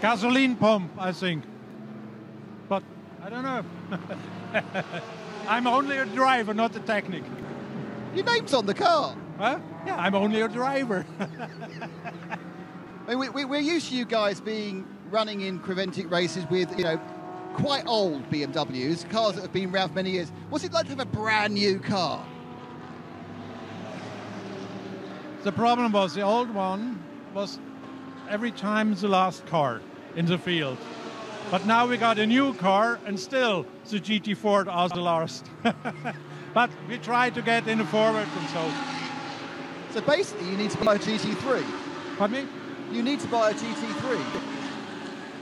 gasoline pump, I think. But I don't know. I'm only a driver, not a technic. Your name's on the car. Huh? Yeah, I'm only a driver. I mean, we, we, are used to you guys being running in Creventic races with, you know, quite old BMWs, cars that have been around for many years. What's it like to have a brand new car? The problem was the old one was every time the last car in the field. But now we got a new car and still the GT4 are the last. but we try to get in the forward and so. So basically, you need to buy a GT3. Pardon me? You need to buy a GT3.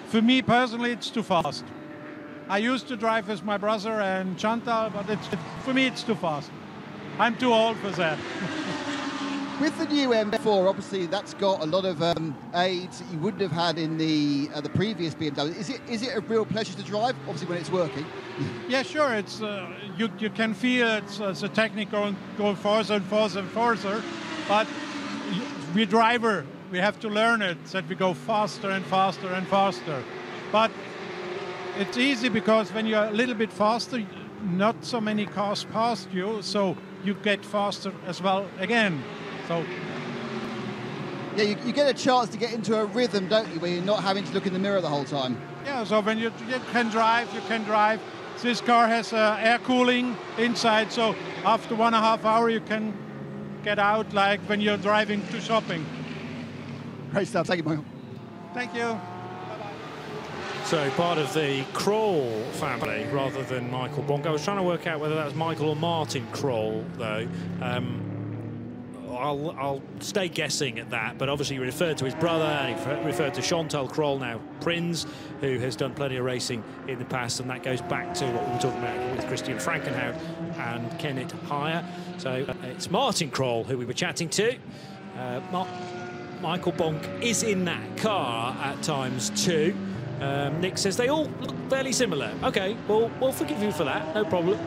For me personally, it's too fast. I used to drive with my brother and Chantal, but it's, for me, it's too fast. I'm too old for that. With the new M4, obviously that's got a lot of um, aids you wouldn't have had in the uh, the previous BMW. Is it is it a real pleasure to drive? Obviously when it's working. yeah, sure. It's uh, you you can feel it's, uh, the technique going going further and further and further, but we driver we have to learn it that we go faster and faster and faster. But it's easy because when you're a little bit faster, not so many cars past you, so you get faster as well again. So yeah, you, you, get a chance to get into a rhythm, don't you, where you're not having to look in the mirror the whole time. Yeah, so when you, you can drive, you can drive. This car has uh, air cooling inside, so after one and a half hour you can get out like when you're driving to shopping. Great stuff. Thank you, Michael. Thank you. So part of the Kroll family rather than Michael Bonk. I was trying to work out whether that was Michael or Martin Kroll, though. Um, I'll, I'll stay guessing at that, but obviously he referred to his brother and he referred to Chantal Kroll, now Prinz, who has done plenty of racing in the past, and that goes back to what we were talking about with Christian Frankenhout and Kenneth Heyer. So uh, it's Martin Kroll who we were chatting to. Uh, Ma Michael Bonk is in that car at times too. Um, Nick says they all look fairly similar. Okay, well, we'll forgive you for that, no problem.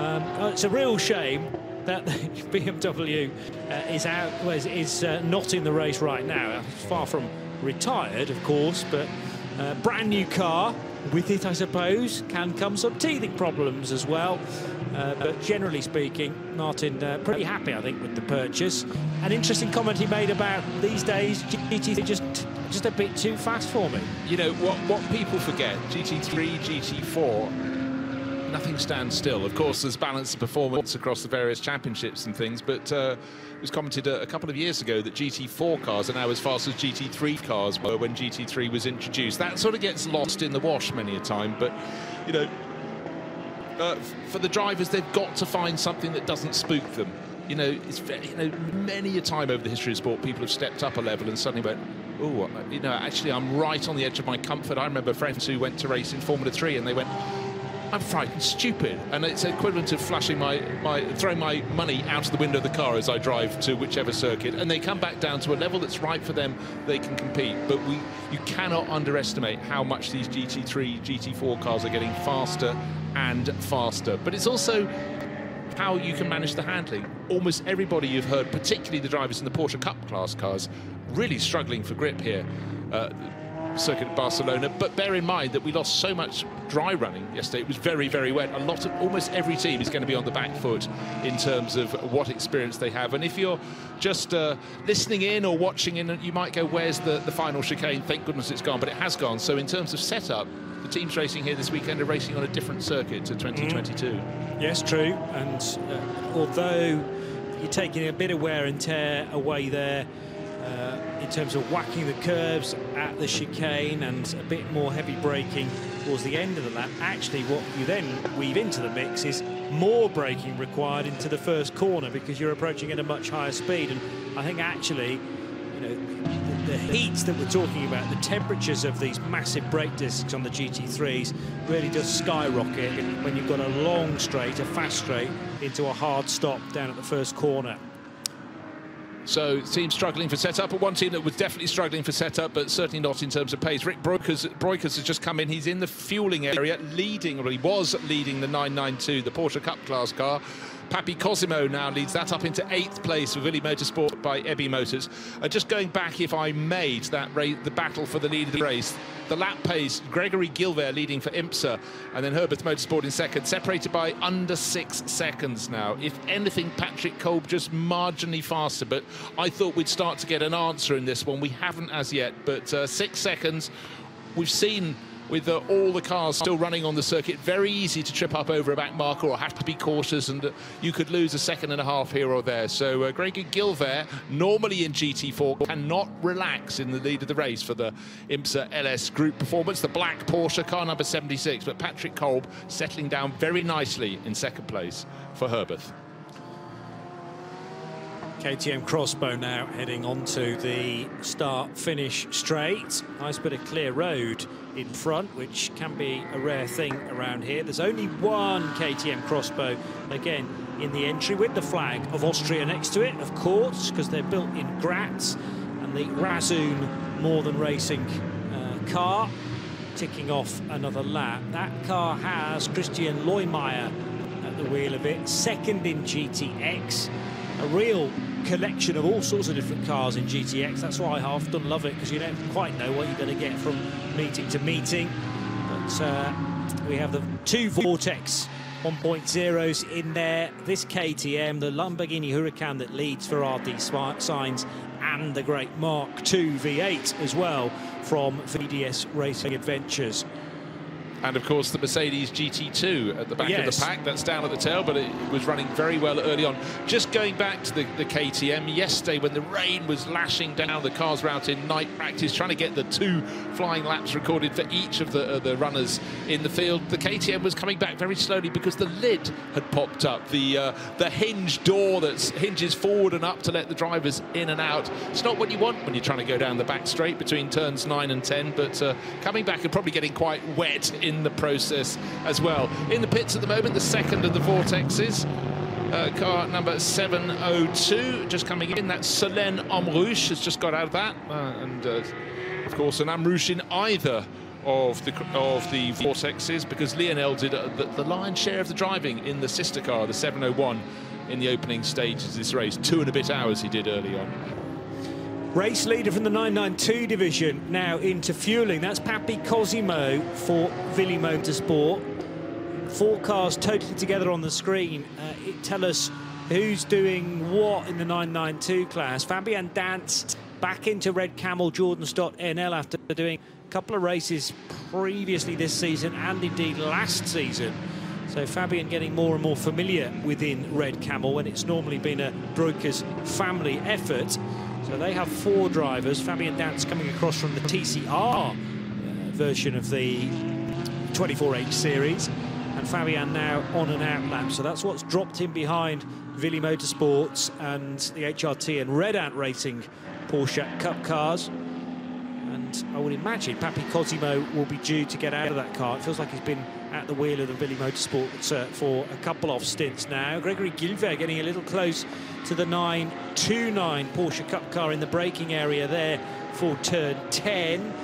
Um, it's a real shame that BMW uh, is out is, is uh, not in the race right now. It's far from retired, of course, but uh, brand new car with it, I suppose, can come some teething problems as well. Uh, but generally speaking, Martin uh, pretty happy, I think, with the purchase. An interesting comment he made about these days GT3 just just a bit too fast for me. You know what? What people forget: GT3, GT4, nothing stands still. Of course, there's balance of performance across the various championships and things, but. Uh, it was commented a, a, couple of years ago that GT4 cars are now as fast as GT3 cars were when GT3 was introduced. That sort of gets lost in the wash many a time, but you know, uh, for the drivers, they've got to find something that doesn't spook them. You know, it's very, you know, many a time over the history of sport, people have stepped up a level and suddenly went, oh, you know, actually, I'm right on the edge of my comfort. I remember friends who went to race in Formula 3 and they went, I'm frightened stupid. And it's equivalent of flashing my, my, throwing my money out of the window of the car as I drive to whichever circuit. And they come back down to a level that's right for them, they can compete. But we, you cannot underestimate how much these GT3, GT4 cars are getting faster and faster. But it's also how you can manage the handling. Almost everybody you've heard, particularly the drivers in the Porsche Cup class cars, really struggling for grip here. Uh, circuit at Barcelona. But bear in mind that we lost so much dry running yesterday. It was very, very wet. A lot of almost every team is going to be on the back foot in terms of what experience they have. And if you're just uh, listening in or watching in, you might go, "Where's the the final chicane?" Thank goodness it's gone, but it has gone. So in terms of setup, the teams racing here this weekend are racing on a different circuit to 2022. Mm. Yes, true. And uh, although you're taking a bit of wear and tear away there. Uh, in terms of whacking the curves at the chicane and a bit more heavy braking towards the end of the lap. Actually, what you then weave into the mix is more braking required into the first corner because you're approaching at a much higher speed. And I think actually, you know, the, the heats that we're talking about, the temperatures of these massive brake discs on the GT3s really does skyrocket when you've got a long straight, a fast straight, into a hard stop down at the first corner. So team struggling for setup, but one team that was definitely struggling for setup, but certainly not in terms of pace. Rik Breukers has just come in. He's in the fueling area, leading, or he was leading the 992, the Porsche Cup class car. Papi Cosimo now leads that up into eighth place for Willy Motorsport by Ebimotors. Uh, just going back, if I made that race, the battle for the lead of the race, the lap pace, Gregory Guilvert leading for IMSA, and then Herberth Motorsport in second, separated by under six seconds now. If anything, Patrick Kolb just marginally faster, but I thought we'd start to get an answer in this one. We haven't as yet, but uh, six seconds. We've seen with uh, all the cars still running on the circuit, very easy to trip up over a back marker or have to be cautious, and uh, you could lose a second and a half here or there. So uh, Greg Guilvert, normally in GT4, cannot relax in the lead of the race for the IMSA LS Group performance. The black Porsche car number 76, but Patrick Kolb settling down very nicely in second place for Herberth. KTM X-Bow now heading onto the start-finish straight. Nice bit of clear road in front, which can be a rare thing around here. There's only one KTM X-Bow, again, in the entry with the flag of Austria next to it, of course, because they're built in Graz. And the Razoon More Than Racing uh, car ticking off another lap. That car has Christian Leumeyer at the wheel of it, second in GTX. A real collection of all sorts of different cars in GTX. That's why I often love it because you don't quite know what you're going to get from meeting to meeting. But uh, we have the two Vortex 1.0s in there. This KTM, the Lamborghini Huracan that leads for RD Signs, and the great MARC II V8 as well from VDS Racing Adventures. And of course, the Mercedes GT2 at the back yes. of the pack. That's down at the tail, but it was running very well early on. Just going back to the, the KTM, yesterday when the rain was lashing down, the cars were out in night practice, trying to get the two flying laps recorded for each of the, uh, the runners in the field. The KTM was coming back very slowly because the lid had popped up. The, uh, the hinge door that hinges forward and up to let the drivers in and out. It's not what you want when you're trying to go down the back straight between turns 9 and 10, but uh, coming back and probably getting quite wet in the process as well. In the pits at the moment, the second of the Vortexes. Uh, car number 702 just coming in. That's Solène Amrouche has just got out of that. Uh, and uh, of course, an Amrouche in either of the of the Vortexes because Lionel did uh, the, the lion's share of the driving in the sister car, the 701, in the opening stages of this race. Two and a bit hours he did early on. Race leader from the 992 division now into fueling. That's Papi Cosimo for Willy Motorsport. Four cars totally together on the screen. Uh, it tell us who's doing what in the 992 class. Fabian Danz back into Red Camel Jordans.nl after doing a couple of races previously this season and indeed last season. So Fabian getting more and more familiar within Red Camel when it's normally been a Breukers family effort. So they have four drivers. Fabian Danz coming across from the TCR uh, version of the 24H series. And Fabian now on an out lap. So that's what's dropped him behind Willy Motorsports and the HRT and Red Ant Racing Porsche Cup cars. And I would imagine Papi Cosimo will be due to get out of that car. It feels like he's been at the wheel of the Willy Motorsport uh, for a couple of stints now. Gregory Guilvert getting a little close to the 929 Porsche Cup car in the braking area there for turn 10.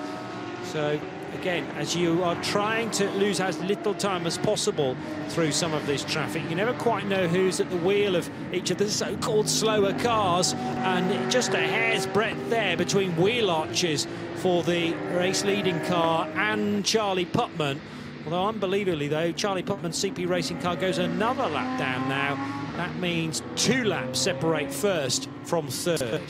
So again, as you are trying to lose as little time as possible through some of this traffic, you never quite know who's at the wheel of each of the so-called slower cars, and just a hair's breadth there between wheel arches for the race leading car and Charlie Putman. Although unbelievably though, Charlie Putman's CP Racing car goes another lap down now. That means two laps separate first from third.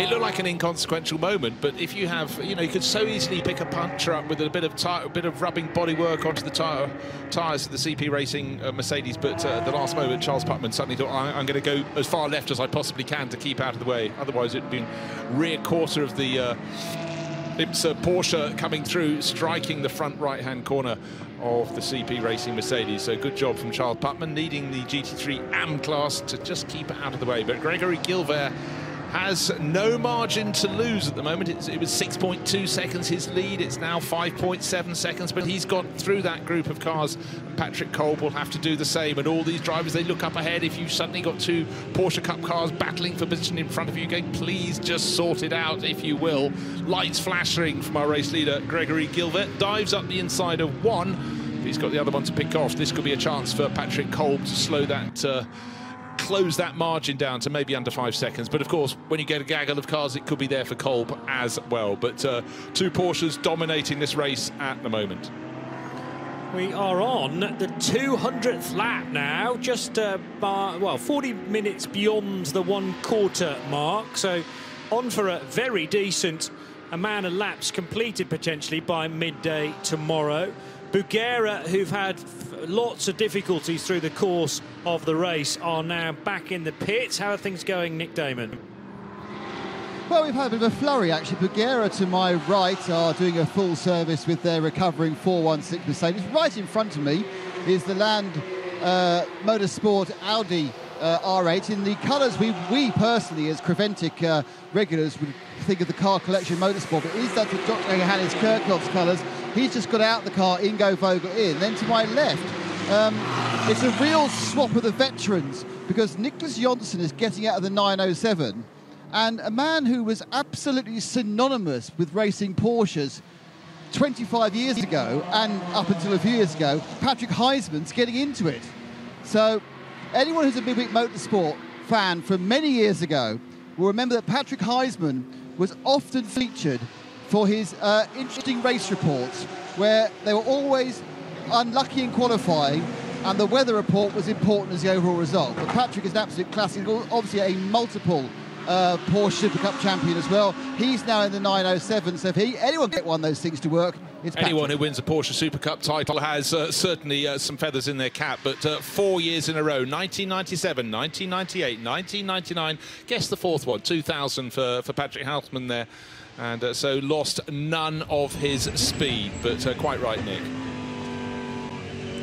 It looked like an inconsequential moment, but if you have, you know, you could so easily pick a puncher up with a bit of a bit of rubbing bodywork onto the tire, tyres of the CP Racing uh, Mercedes. But uh, at the last moment, Charles Putman suddenly thought, I'm going to go as far left as I possibly can to keep out of the way. Otherwise, it'd been rear quarter of the uh, IMSA uh, Porsche coming through, striking the front right-hand corner of the CP Racing Mercedes. So good job from Charles Putman, needing the GT3 AM class to just keep it out of the way. But Gregory Guilvert has no margin to lose at the moment. It's, it was 6.2 seconds his lead. It's now 5.7 seconds, but he's got through that group of cars. Patrick Kolb will have to do the same. And all these drivers, they look up ahead. If you suddenly got two Porsche Cup cars battling for position in front of you, going, please just sort it out, if you will. Lights flashing from our race leader, Gregory Guilvert. Dives up the inside of one. He's got the other one to pick off. This could be a chance for Patrick Kolb to slow that... Uh, close that margin down to maybe under five seconds. But of course, when you get a gaggle of cars, it could be there for Kolb as well. But uh, two Porsches dominating this race at the moment. We are on the 200th lap now, just uh, by, well, 40 minutes beyond the one quarter mark. So on for a very decent amount of laps completed potentially by midday tomorrow. Buggyra, who've had lots of difficulties through the course of the race, are now back in the pits. How are things going, Nick Damon? Well, we've had a bit of a flurry, actually. Buggyra to my right are doing a full service with their recovering 416 Mercedes. Right in front of me is the Land uh, Motorsport Audi uh, R8 in the colours we, we personally, as Creventic uh, regulars, would think of the car collection motorsport. But is that Dr. Johannes Kirchhoff's colours? He's just got out the car, Ingo Vogel in. Then to my left, um, it's a real swap of the veterans because Nicholas Jonsson is getting out of the 907 and a man who was absolutely synonymous with racing Porsches 25 years ago and up until a few years ago, Patrick Huisman's getting into it. So anyone who's a big, big motorsport fan from many years ago will remember that Patrick Huisman was often featured for his uh, interesting race reports, where they were always unlucky in qualifying, and the weather report was important as the overall result. But Patrick is an absolute classic, obviously a multiple uh, Porsche Super Cup champion as well. He's now in the 907, so if he, anyone get one of those things to work, it's Patrick. Anyone who wins a Porsche Super Cup title has uh, certainly uh, some feathers in their cap, but uh, four years in a row, 1997, 1998, 1999, guess the fourth one, 2000 for, for Patrick Huisman there and uh, so lost none of his speed. But uh, quite right, Nick.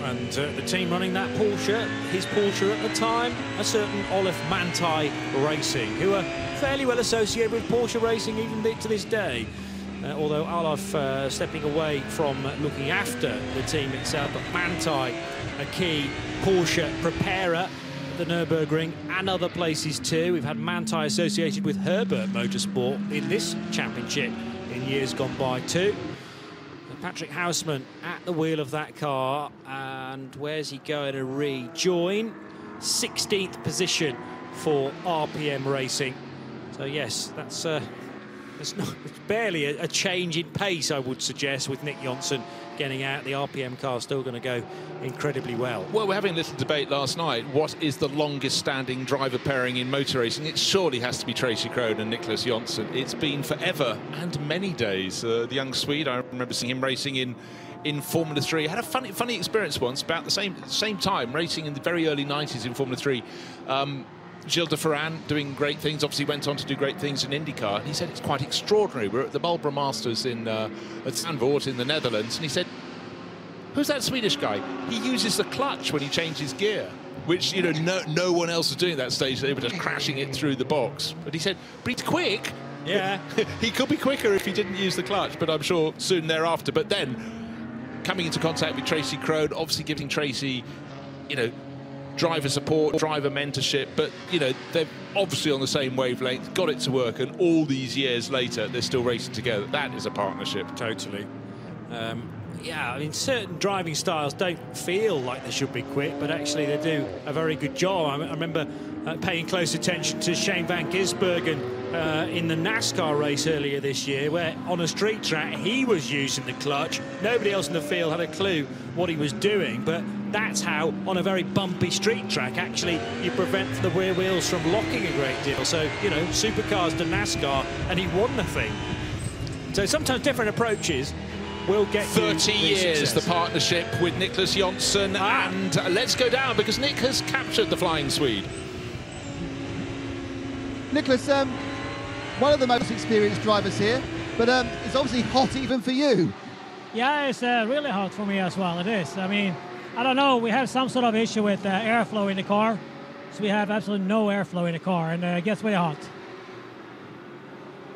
And uh, the team running that Porsche, his Porsche at the time, a certain Olaf Manthey Racing, who are fairly well associated with Porsche racing even to this day. Uh, although Olaf uh, stepping away from looking after the team itself, but Manthey, a key Porsche preparer the Nürburgring and other places too. We've had Manthey associated with Herberth Motorsport in this championship in years gone by too. Patrick Huisman at the wheel of that car and where's he going to rejoin? 16th position for RPM Racing. So yes, that's uh, it's, not, it's barely a, a, change in pace, I would suggest, with Nick Jonsson getting out. The RPM car is still going to go incredibly well. Well, we're having a little debate last night. What is the longest standing driver pairing in motor racing? It surely has to be Tracy Krohn and Nicholas Jonsson. It's been forever and many days. Uh, the young Swede, I remember seeing him racing in in Formula 3. I had a funny funny experience once about the same same time racing in the very early 90s in Formula 3. Um, Gilles de Ferran doing great things, obviously went on to do great things in IndyCar. And he said it's quite extraordinary. We're at the Marlboro Masters in uh, at Zandvoort in the Netherlands, and he said, "Who's that Swedish guy? He uses the clutch when he changes gear." Which you know, no, no one else was doing at that stage. They were just crashing it through the box. But he said, "But he's quick." Yeah, he could be quicker if he didn't use the clutch. But I'm sure soon thereafter. But then coming into contact with Tracy Krohn, obviously giving Tracy, you know, driver support, driver mentorship, but you know they're obviously on the same wavelength, got it to work, and all these years later they're still racing together. That is a partnership. Totally. Um, yeah, I mean, certain driving styles don't feel like they should be quick, but actually they do a very good job. I, remember uh, paying close attention to Shane Van Gisbergen uh, in the NASCAR race earlier this year, where on a street track he was using the clutch. Nobody else in the field had a clue what he was doing, but that's how, on a very bumpy street track, actually you prevent the rear wheels from locking a great deal. So, you know, supercars to NASCAR, and he won the thing. So sometimes different approaches will get 30 years success. the partnership with Niklas Jonsson ah. and let's go down because Nick has captured the flying Swede. Niklas, um, one of the most experienced drivers here, but um, it's obviously hot even for you. Yeah, it's uh, really hot for me as well. It is. I mean, I don't know. We have some sort of issue with uh, airflow in the car, so we have absolutely no airflow in the car, and uh, it gets really hot.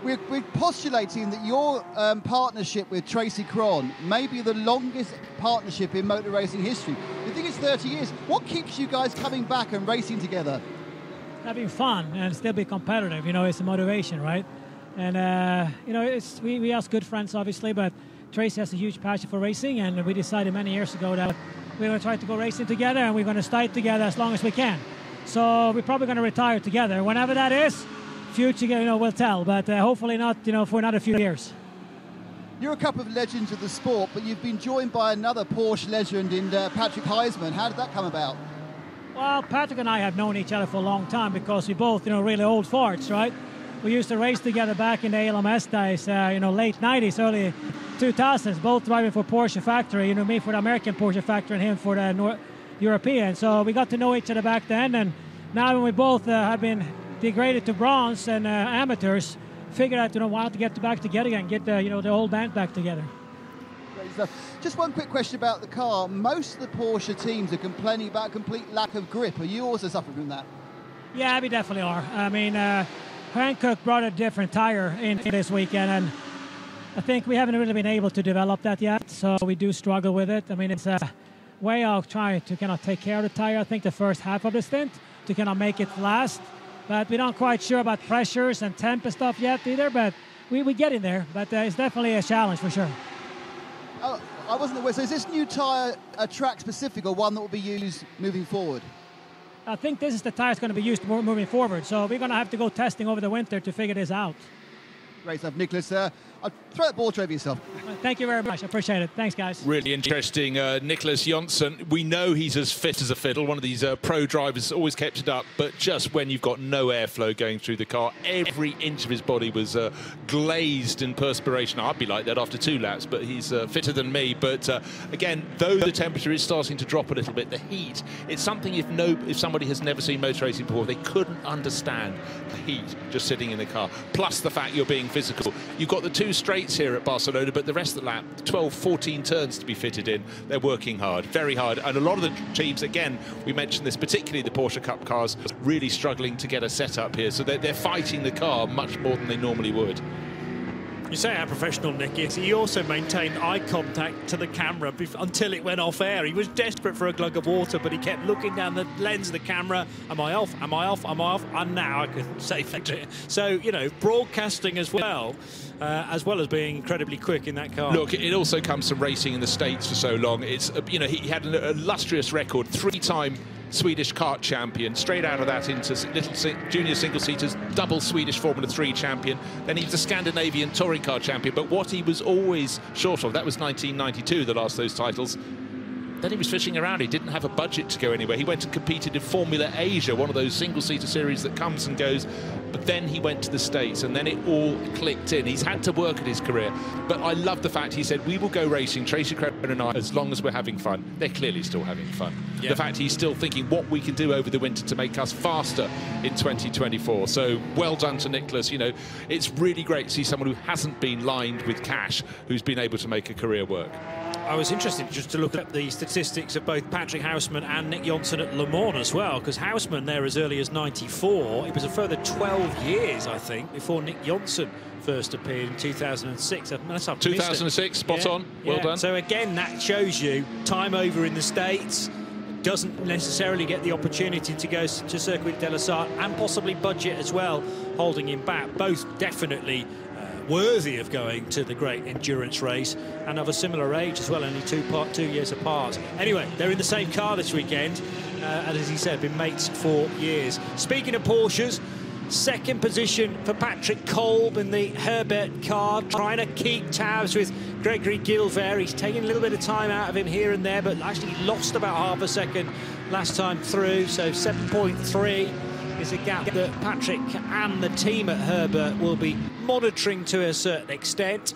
We're, we're postulating that your um, partnership with Tracy Krohn may be the longest partnership in motor racing history. You think it's 30 years? What keeps you guys coming back and racing together? Having fun and still be competitive. You know, it's a motivation, right? And uh, you know, it's we, we are good friends, obviously, but Tracy has a huge passion for racing, and we decided many years ago that we're going to try to go racing together and we're going to stay together as long as we can. So we're probably going to retire together. Whenever that is, future you know will tell, but uh, hopefully not you know for another few years. You're a couple of legends of the sport, but you've been joined by another Porsche legend in uh, Patrick Huisman. How did that come about? Well, Patrick and I have known each other for a long time because we both, you know, really old farts, right? We used to race together back in the ALMS days, uh, you know, late 90s, early 2000s, both driving for Porsche factory. You know, me for the American Porsche factory and him for the Nor- European. So we got to know each other back then. And now when we both uh, have been degraded to bronze and uh, amateurs, figured out, you know, why to get back together again, get the, you know, the whole band back together. Just one quick question about the car. Most of the Porsche teams are complaining about complete lack of grip. Are you also suffering from that? Yeah, we definitely are. I mean, uh, Hankook brought a different tire in this weekend, and I think we haven't really been able to develop that yet, so we do struggle with it. I mean, it's a way of trying to kind of take care of the tire. I think the first half of the stint to kind of make it last, but we're not quite sure about pressures and temp and stuff yet either. But we we get in there, but uh, it's definitely a challenge for sure. Oh, I wasn't aware. So is this new tire a track specific or one that will be used moving forward? I think this is the tire that's going to be used moving forward. So we're going to have to go testing over the winter to figure this out. Great stuff, Niklas. Uh, I'll throw that ball to over yourself. Thank you very much. I appreciate it. Thanks, guys. Really interesting. Uh, Niklas Jonsson, we know he's as fit as a fiddle. One of these uh, pro drivers always kept it up, but just when you've got no airflow going through the car, every inch of his body was uh, glazed in perspiration. I'd be like that after two laps, but he's uh, fitter than me. But uh, again, though the temperature is starting to drop a little bit, the heat, it's something if no, if somebody has never seen motor racing before, they couldn't understand the heat just sitting in the car. Plus the fact you're being physical. You've got the two straights here at Barcelona, but the rest of the lap, 12, 14 turns to be fitted in. They're working hard, very hard. And a lot of the teams, again, we mentioned this, particularly the Porsche Cup cars, really struggling to get a setup here. So they're, they're fighting the car much more than they normally would. You say how professional Nick is. He also maintained eye contact to the camera until it went off air. He was desperate for a glug of water, but he kept looking down the lens of the camera. Am I off? Am I off? Am I off? And now I can say that. So, you know, broadcasting as well, uh, as well as being incredibly quick in that car. Look, it also comes from racing in the States for so long. It's, uh, you know, he had an illustrious record, three-time Swedish kart champion, straight out of that into little junior single-seaters, double Swedish Formula 3 champion. Then he was a Scandinavian touring car champion. But what he was always short of, that was 1992, the last those titles, then he was fishing around. He didn't have a budget to go anywhere. He went and competed in Formula Asia, one of those single-seater series that comes and goes. But then he went to the States, and then it all clicked in. He's had to work at his career. But I love the fact he said, we will go racing, Tracy Crepin and I, as long as we're having fun. They're clearly still having fun. Yeah. The fact he's still thinking what we can do over the winter to make us faster in 2024. So well done to Nicholas. You know, it's really great to see someone who hasn't been lined with cash, who's been able to make a career work. I was interested just to look at the statistics of both Patrick Huisman and Nick Jonsson at Le Mans as well, because Huisman there as early as 94. It was a further 12 years, I think, before Nick Jonsson first appeared in 2006. 2006, spot yeah, on. Well yeah. done. So again, that shows you time over in the States doesn't necessarily get the opportunity to go to Circuit de la Sarthe and possibly budget as well, holding him back. Both definitely worthy of going to the great endurance race and of a similar age as well, only two part, two years apart. Anyway, they're in the same car this weekend, uh, and as he said, been mates for years. Speaking of Porsches, second position for Patrick Kolb in the Herberth car, trying to keep tabs with Gregory Guilvert. He's taking a little bit of time out of him here and there, but actually lost about half a second last time through, so 7.3 is a gap that Patrick and the team at Herberth will be monitoring to a certain extent.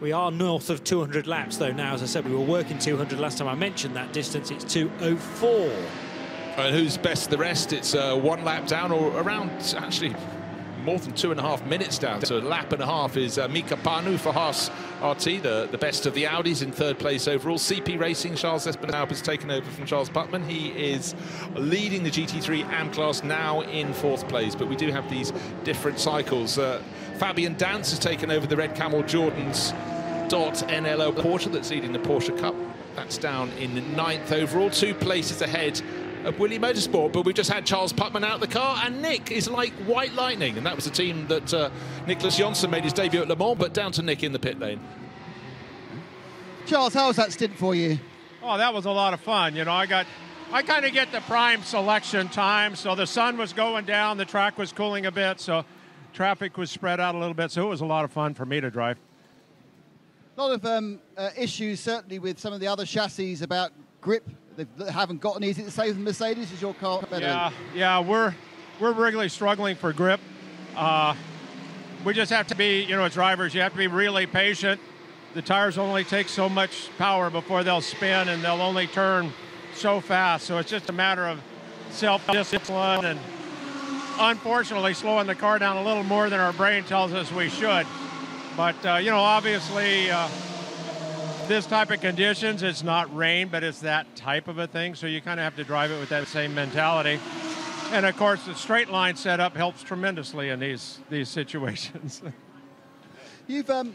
We are north of 200 laps, though, now. As I said, we were working 200 last time I mentioned that distance. It's 204. And who's best the rest? It's uh, one lap down or around, actually, more than two and a half minutes down. So a lap and a half is uh, Mika Panu for Haas RT, the, the best of the Audis in third place overall. CP Racing, Charles Espenlaub has taken over from Charles Putman. He is leading the GT3 AM class now in fourth place, but we do have these different cycles. Uh, Fabian Danz has taken over the Red Camel Jordan's Dot NLO Porsche that's leading the Porsche Cup. That's down in the ninth overall, two places ahead of Willy Motorsport, but we've just had Charles Putman out of the car, and Nick is like white lightning, and that was the team that uh, Nicholas Jonsson made his debut at Le Mans, but down to Nick in the pit lane. Charles, how was that stint for you? Oh, that was a lot of fun. You know, I got, I kind of get the prime selection time, so the sun was going down, the track was cooling a bit, so traffic was spread out a little bit, so it was a lot of fun for me to drive. A lot of um, uh, issues, certainly, with some of the other chassis about grip they haven't gotten easy to say with Mercedes. Is your car better? Yeah, yeah, we're we're really struggling for grip. Uh, we just have to be, you know, as drivers, you have to be really patient. The tires only take so much power before they'll spin, and they'll only turn so fast. So it's just a matter of self-discipline and unfortunately slowing the car down a little more than our brain tells us we should. But uh, you know, obviously. Uh, this type of conditions, it's not rain, but it's that type of a thing. So you kind of have to drive it with that same mentality. And of course, the straight line setup helps tremendously in these these situations. You've um,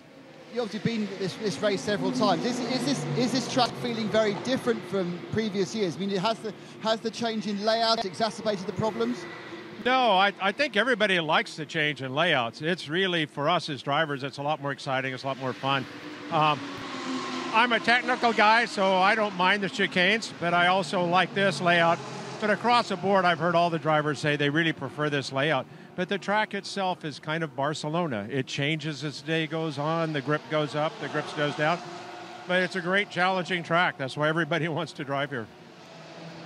you obviously been this, this race several times. Is, is this is this track feeling very different from previous years? I mean, has the has the change in layout exacerbated the problems? No, I, I think everybody likes the change in layouts. It's really for us as drivers, it's a lot more exciting. It's a lot more fun. Um, I'm a technical guy, so I don't mind the chicanes, but I also like this layout. But across the board, I've heard all the drivers say they really prefer this layout. But the track itself is kind of Barcelona. It changes as the day goes on. The grip goes up, the grip goes down. But it's a great, challenging track. That's why everybody wants to drive here.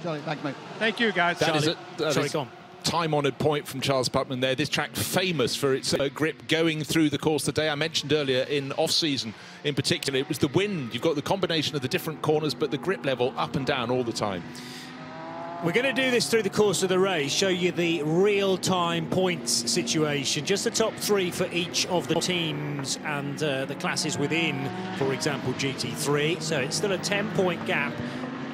Charlie, thank you, Thank you, guys. That is Charlie. a, that Sorry, is go on time-honoured point from Charles Putman there. This track famous for its uh, grip going through the course today. I mentioned earlier in off-season in particular, it was the wind. You've got the combination of the different corners, but the grip level up and down all the time. We're going to do this through the course of the race, show you the real-time points situation, just the top three for each of the teams and uh, the classes within, for example, GT3. So it's still a 10-point gap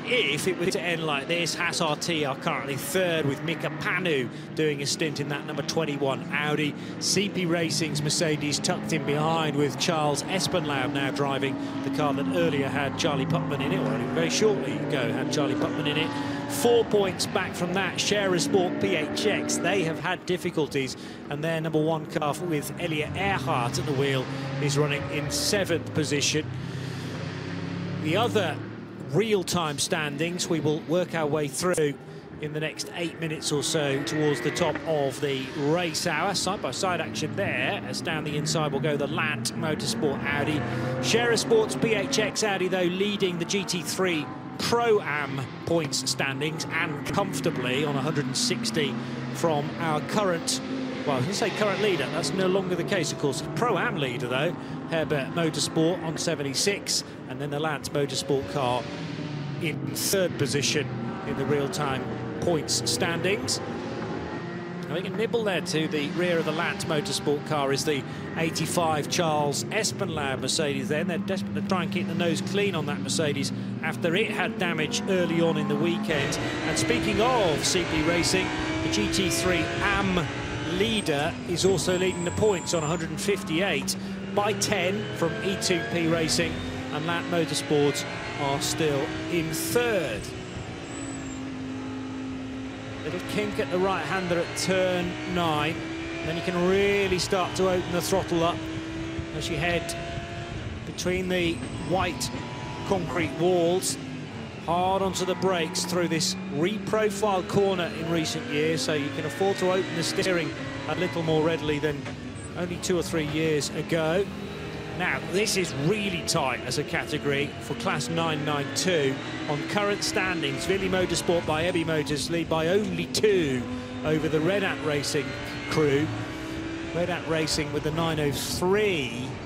if it were to end like this, Haas RT are currently third with Mika Panu doing a stint in that number 21 Audi. CP Racing's Mercedes tucked in behind with Charles Espenlaub now driving the car that earlier had Charlie Putman in it, or very shortly ago had Charlie Putman in it. Four points back from that, Scherer Sport PHX. They have had difficulties, and their number one car with Elliot Erhart at the wheel is running in seventh position. The other real-time standings we will work our way through in the next eight minutes or so towards the top of the race hour. Side-by-side action there as down the inside will go the Land Motorsport Audi. Scherer Sports PHX Audi, though, leading the GT3 Pro-Am points standings and comfortably on 160 from our current well, I was say current leader. That's no longer the case, of course. Pro-Am leader, though, Herberth Motorsport on 76, and then the Land Motorsport car in third position in the real-time points standings. Having a nibble there to the rear of the Land Motorsport car is the 85 Charles Espenlaub Mercedes then. They're desperate to try and keep the nose clean on that Mercedes after it had damage early on in the weekend. And speaking of CP Racing, the GT3 AM leader is also leading the points on 158 by 10 from E2P Racing and Land Motorsports are still in third. Little kink at the right-hander at turn nine. Then you can really start to open the throttle up as you head between the white concrete walls hard onto the brakes through this reprofiled corner in recent years, so you can afford to open the steering a little more readily than only two or three years ago. Now, this is really tight as a category for Class 992. On current standings, Willy Motorsport by Ebimotors lead by only two over the Red Ant Racing crew. Red Ant Racing with the 903 I'm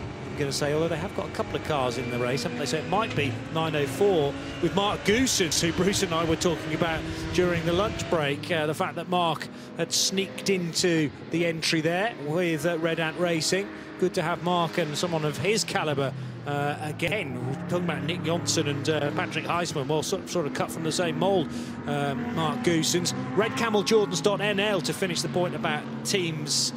going to say, although they have got a couple of cars in the race, haven't they? So it might be 904 with Marc Goossens, who Bruce and I were talking about during the lunch break. Uh, the fact that Mark had sneaked into the entry there with uh, Red Ant Racing. Good to have Mark and someone of his calibre uh, again, we're talking about Nick Jonsson and uh, Patrick Huisman, well, sort, sort, of cut from the same mould, um, Marc Goossens. Red Camel Jordans.nl to finish the point about teams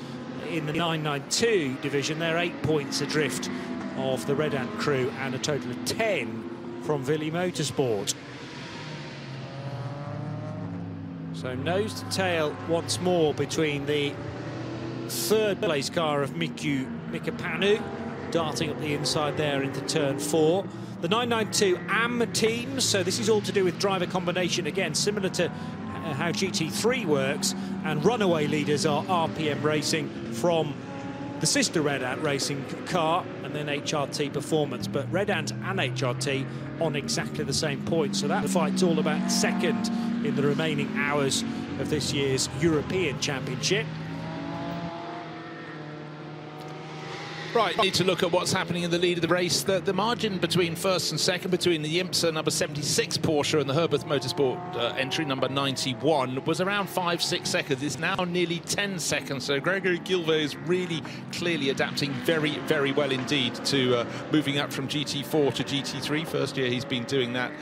in the 992 division. They're eight points adrift of the Red Ant crew and a total of 10 from Willy Motorsport. So nose to tail once more between the third place car of Miku Mikapanu, darting up the inside there into turn four. The 992 AM teams, so this is all to do with driver combination, again, similar to Uh, how GT3 works, and runaway leaders are RPM Racing from the sister Red Ant Racing car and then HRT Performance, but Red Ant and HRT on exactly the same point. So that fight's all about second in the remaining hours of this year's European Championship. Right, need to look at what's happening in the lead of the race. The, the margin between first and second, between the IMSA number 76 Porsche and the Herberth Motorsport uh, entry number 91, was around five, six seconds. It's now nearly 10 seconds. So Gregory Guilvert is really clearly adapting very, very well indeed to uh, moving up from GT4 to GT3. First year he's been doing that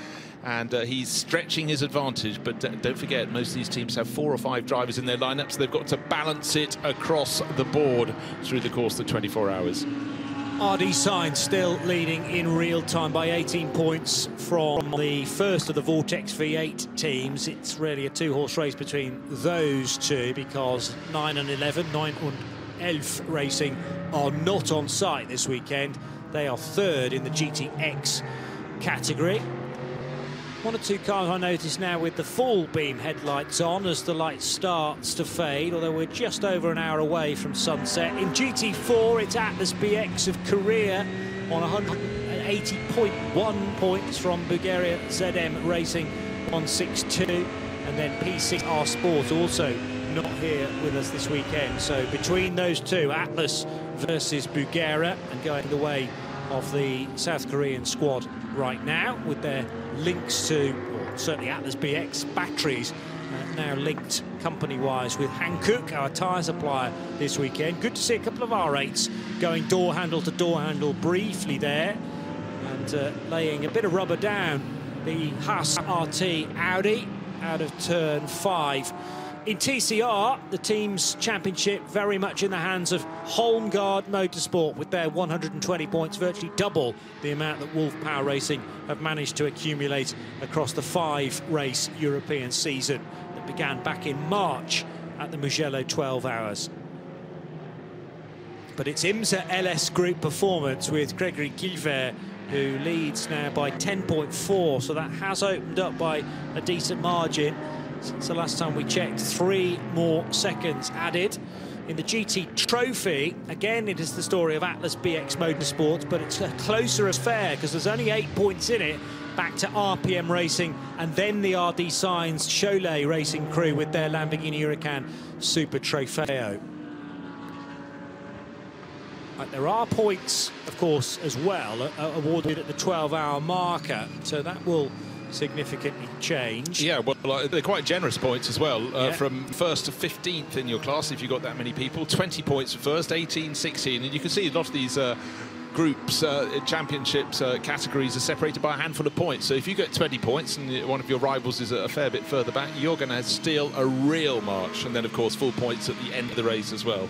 and uh, he's stretching his advantage. But uh, don't forget, most of these teams have four or five drivers in their lineup, so they've got to balance it across the board through the course of the 24 hours. RD Signs still leading in real time by 18 points from the first of the Vortex V8 teams. It's really a two-horse race between those two because 9 and 11, 9 and 11 Racing are not on site this weekend. They are third in the GTX category. One or two cars I notice now with the full beam headlights on as the light starts to fade, although we're just over an hour away from sunset. In GT4, it's Atlas BX of Korea on 180.1 points from Bulgaria ZM Racing 162. And then P6R Sport also not here with us this weekend. So between those two, Atlas versus Bulgaria, and going the way of the South Korean squad right now with their links to, or certainly Atlas BX batteries, uh, now linked company-wise with Hankook, our tyre supplier this weekend. Good to see a couple of R8s going door handle to door handle briefly there and uh, laying a bit of rubber down the Haas RT Audi out of turn five. In TCR, the team's championship very much in the hands of Holmgaard Motorsport with their 120 points, virtually double the amount that Wolf Power Racing have managed to accumulate across the five-race European season that began back in March at the Mugello 12 Hours. But it's IMSA LS Group performance with Gregory Guilvert who leads now by 10.4, so that has opened up by a decent margin since the last time we checked. Three more seconds added. In the GT Trophy, again, it is the story of Atlas BX Motorsports, but it's a closer affair because there's only eight points in it. Back to RPM Racing and then the RD Signs Cholet Racing crew with their Lamborghini Huracan Super Trofeo. There are points, of course, as well, uh, awarded at the 12-hour marker, so that will significantly change. Yeah, well, like, they're quite generous points as well. Uh, Yeah. From first to 15th in your class, if you've got that many people. 20 points for first, 18, 16. And you can see a lot of these uh, groups, uh, championships, uh, categories are separated by a handful of points. So if you get 20 points and one of your rivals is a fair bit further back, you're going to steal a real march. And then, of course, full points at the end of the race as well.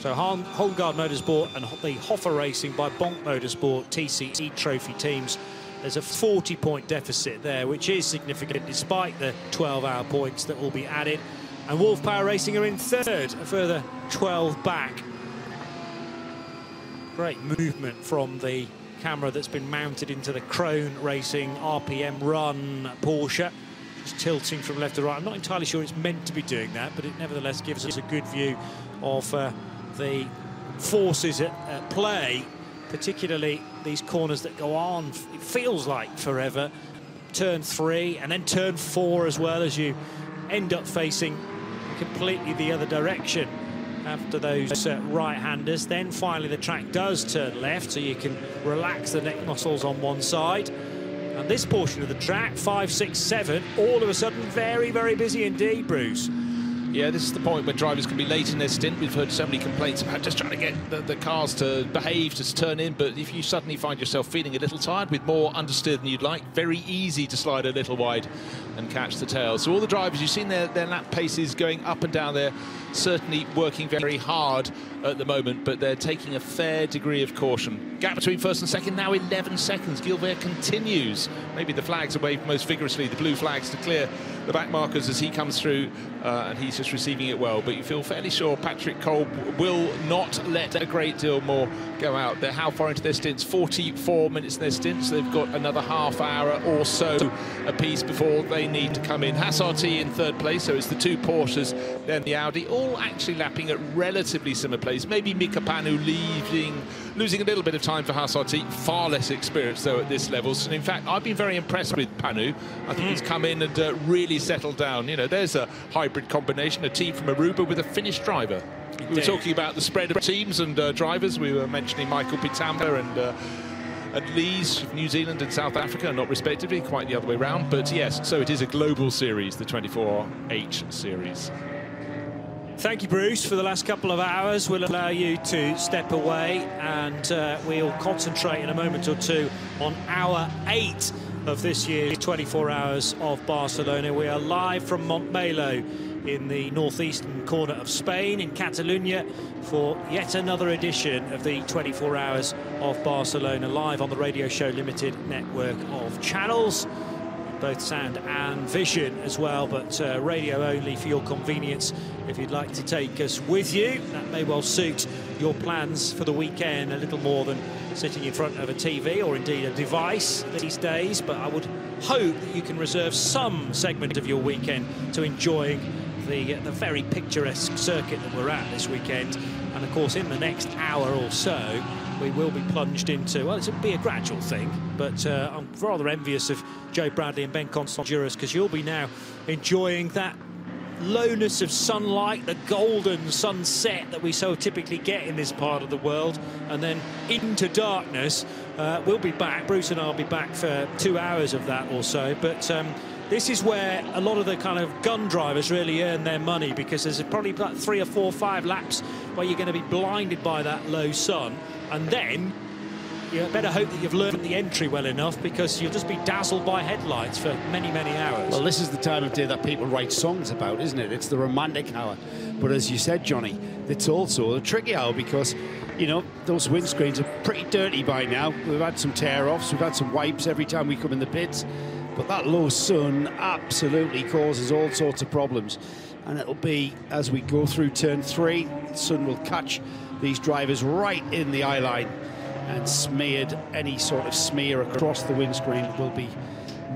So Hol- Holmgaard Motorsport and the Hofor Racing by Bonk Motorsport TCE Trophy teams. There's a 40-point deficit there, which is significant despite the 12-hour points that will be added. And Wolf Power Racing are in third, a further 12 back. Great movement from the camera that's been mounted into the Krohn Racing RPM Run Porsche. Just tilting from left to right. I'm not entirely sure it's meant to be doing that, but it nevertheless gives us a good view of uh, the forces at, at play, particularly these corners that go on, it feels like forever. Turn three and then turn four as well as you end up facing completely the other direction after those uh, right-handers. Then finally the track does turn left, so you can relax the neck muscles on one side. And this portion of the track, five, six, seven, all of a sudden very, very busy indeed, Bruce. Yeah, this is the point where drivers can be late in their stint. We've heard so many complaints about just trying to get the, the cars to behave, to turn in. But if you suddenly find yourself feeling a little tired with more understeer than you'd like, very easy to slide a little wide and catch the tail. So all the drivers, you've seen their, their lap paces going up and down there, certainly working very hard at the moment, but they're taking a fair degree of caution. Gap between first and second now 11 seconds. Guilvert continues. Maybe the flags are waved most vigorously, the blue flags to clear the back markers as he comes through, uh, and he's just receiving it well. But you feel fairly sure Patrick Kolb will not let a great deal more go out. They're how far into their stints? 44 minutes in their stints. They've got another half hour or so apiece before they need to come in. Haas in third place, so it's the two Porsches, then the Audi, all actually lapping at relatively similar pace. Maybe Mika Panu leaving, losing a little bit of time for Haas Far less experience, though, at this level. So, in fact, I've been very impressed with Panu. I think he's come in and uh, really settled down. You know, there's a hybrid combination, a team from Aruba with a Finnish driver. We were talking about the spread of teams and uh, drivers. We were mentioning Michael Pitamba and uh, and Lees New Zealand and South Africa, not respectively, quite the other way round. But yes, so it is a global series, the 24H series. Thank you, Bruce, for the last couple of hours. We'll allow you to step away and uh, we'll concentrate in a moment or two on hour eight of this year's 24 Hours of Barcelona. We are live from Montmelo in the northeastern corner of Spain, in Catalonia, for yet another edition of the 24 Hours of Barcelona, live on the Radio Show Limited network of channels both sound and vision as well, but uh, radio only for your convenience. If you'd like to take us with you, that may well suit your plans for the weekend a little more than sitting in front of a TV or indeed a device these days. But I would hope that you can reserve some segment of your weekend to enjoying the, the very picturesque circuit that we're at this weekend. And of course, in the next hour or so, we will be plunged into, well, it'll be a gradual thing, but uh, I'm rather envious of Joe Bradley and Ben Constanduros because you'll be now enjoying that lowness of sunlight, the golden sunset that we so typically get in this part of the world, and then into darkness. Uh, we'll be back, Bruce and I will be back for two hours of that or so, but um, this is where a lot of the kind of gun drivers really earn their money because there's probably about three or four, five laps where you're going to be blinded by that low sun, and then you better hope that you've learned the entry well enough because you'll just be dazzled by headlights for many, many hours. Well, this is the time of day that people write songs about, isn't it? It's the romantic hour. But as you said, Johnny, it's also the tricky hour because, you know, those windscreens are pretty dirty by now. We've had some tear-offs, we've had some wipes every time we come in the pits. But that low sun absolutely causes all sorts of problems. And it'll be, as we go through turn three, the sun will catch these drivers right in the eye line and smeared any sort of smear across the windscreen will be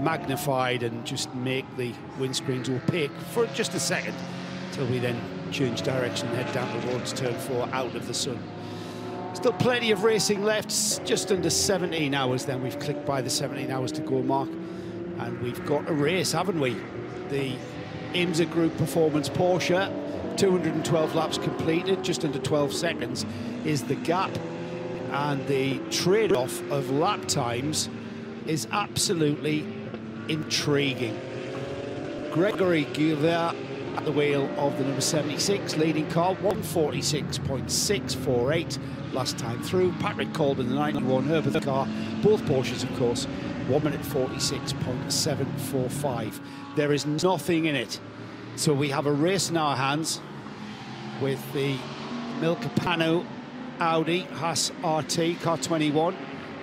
magnified and just make the windscreens opaque for just a second till we then change direction and head down towards turn four out of the sun. Still plenty of racing left, just under 17 hours then. We've clicked by the 17 hours to go mark. And we've got a race, haven't we? The IMSA Group Performance Porsche, 212 laps completed, just under 12 seconds is the gap. And the trade-off of lap times is absolutely intriguing. Gregory Guilvert at the wheel of the number 76 leading car, 146.648 last time through. Patrick Colden, the 91 Herberth car, both Porsches, of course, 1 minute 46.745. There is nothing in it. So we have a race in our hands with the Milcopano Audi Haas RT car 21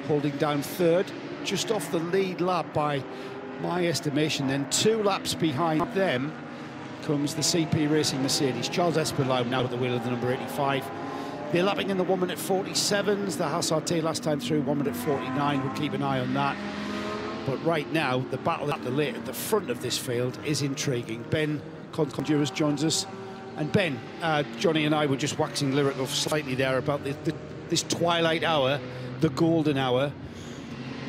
holding down third, just off the lead lap by my estimation. Then two laps behind them comes the CP Racing Mercedes. Charles Espenlaub now at the wheel of the number 85. They're lapping in the 1 minute 47s. The Haas RT last time through 1 minute 49. We'll keep an eye on that. But right now, the battle at the, late, at the front of this field is intriguing. Ben Conduras joins us. And Ben, uh, Johnny and I were just waxing lyrical slightly there about the, the, this twilight hour, the golden hour.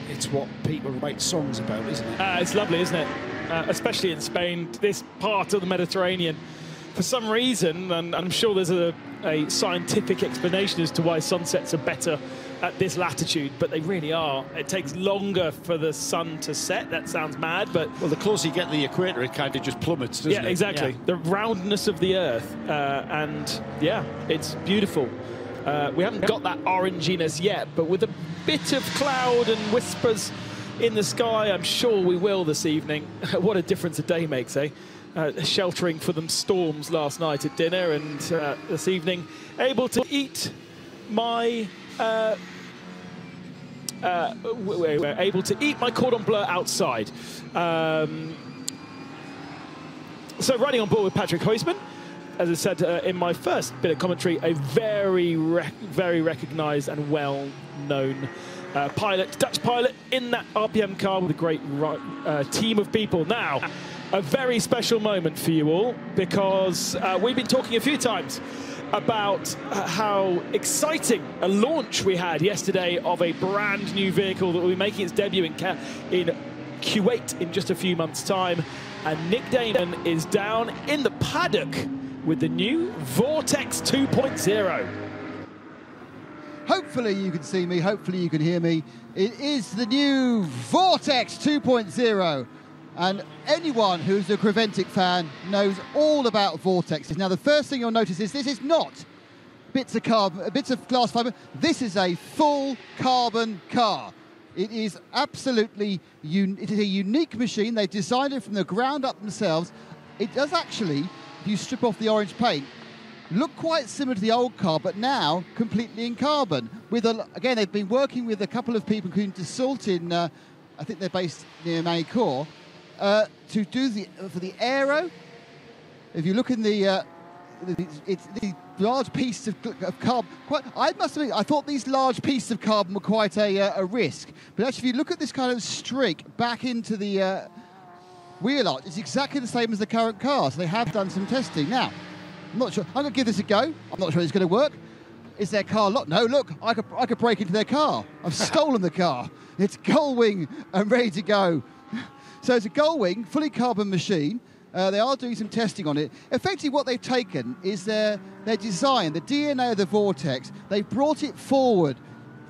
It's what people write songs about, isn't it? Uh, it's lovely, isn't it? Uh, especially in Spain, this part of the Mediterranean. For some reason, and I'm sure there's a, a scientific explanation as to why sunsets are better at this latitude, but they really are. It takes longer for the sun to set. That sounds mad, but well, the closer you get to the equator, it kind of just plummets, doesn't it? yeah. Exactly. The roundness of the Earth, uh, and yeah, it's beautiful. Uh, we haven't got that oranginess yet, but with a bit of cloud and whispers in the sky, I'm sure we will this evening. what a difference a day makes, eh? Uh, sheltering for them storms last night at dinner, and uh, this evening able to eat my uh, uh, we're, we're, able to eat my cordon bleu outside. Um, so riding on board with Patrick Huisman, as I said uh, in my first bit of commentary, a very, rec very recognised and well-known uh, pilot, Dutch pilot in that RPM car with a great uh, team of people. Now, a very special moment for you all because uh, we've been talking a few times about uh, how exciting a launch we had yesterday of a brand new vehicle that will be making its debut in, in Kuwait in just a few months' time. And Nick Damon is down in the paddock with the new Vortex 2.0. Hopefully you can see me, hopefully you can hear me. It is the new Vortex 2.0. And anyone who's a Creventic fan knows all about vortexes. Now, the first thing you'll notice is this is not bits of carbon, bits of glass fiber. This is a full carbon car. It is absolutely, it is a unique machine. They've designed it from the ground up themselves. It does actually, if you strip off the orange paint, look quite similar to the old car, but now completely in carbon. With a, again, they've been working with a couple of people, including Dassault in, uh, I think they're based near Magny-Cours, uh, to do the for the aero. If you look in the, uh, it's the large pieces of, of, carbon. Quite, I must admit, I thought these large pieces of carbon were quite a, uh, a risk. But actually, if you look at this kind of streak back into the uh, wheel arch, it's exactly the same as the current car. So they have done some testing. Now, I'm not sure. I'm going to give this a go. I'm not sure it's going to work. Is their car locked? No, look, I could, I could break into their car. I've stolen the car. It's Gullwing and ready to go. So it's a Gullwing, fully carbon machine. Uh, they are doing some testing on it. Effectively, what they've taken is their, their design, the DNA of the Vortex. They've brought it forward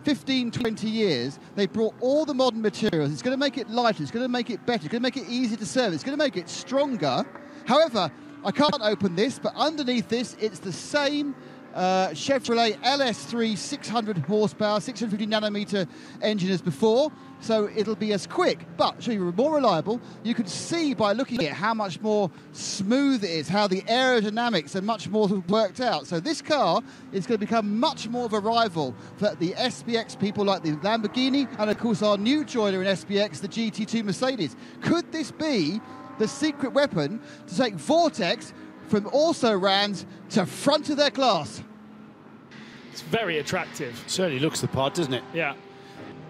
15, 20 years. They've brought all the modern materials. It's going to make it lighter. It's going to make it better. It's going to make it easier to serve. It's going to make it stronger. However, I can't open this, but underneath this, it's the same uh, Chevrolet LS3 600 horsepower, 650 nanometer engine as before. So it'll be as quick, but should be more reliable. You can see by looking at how much more smooth it is, how the aerodynamics are much more worked out. So this car is going to become much more of a rival for the SPX people like the Lamborghini, and of course our new joiner in SPX, the GT2 Mercedes. Could this be the secret weapon to take Vortex from also Rans to front of their class? It's very attractive. Certainly looks the part, doesn't it? Yeah.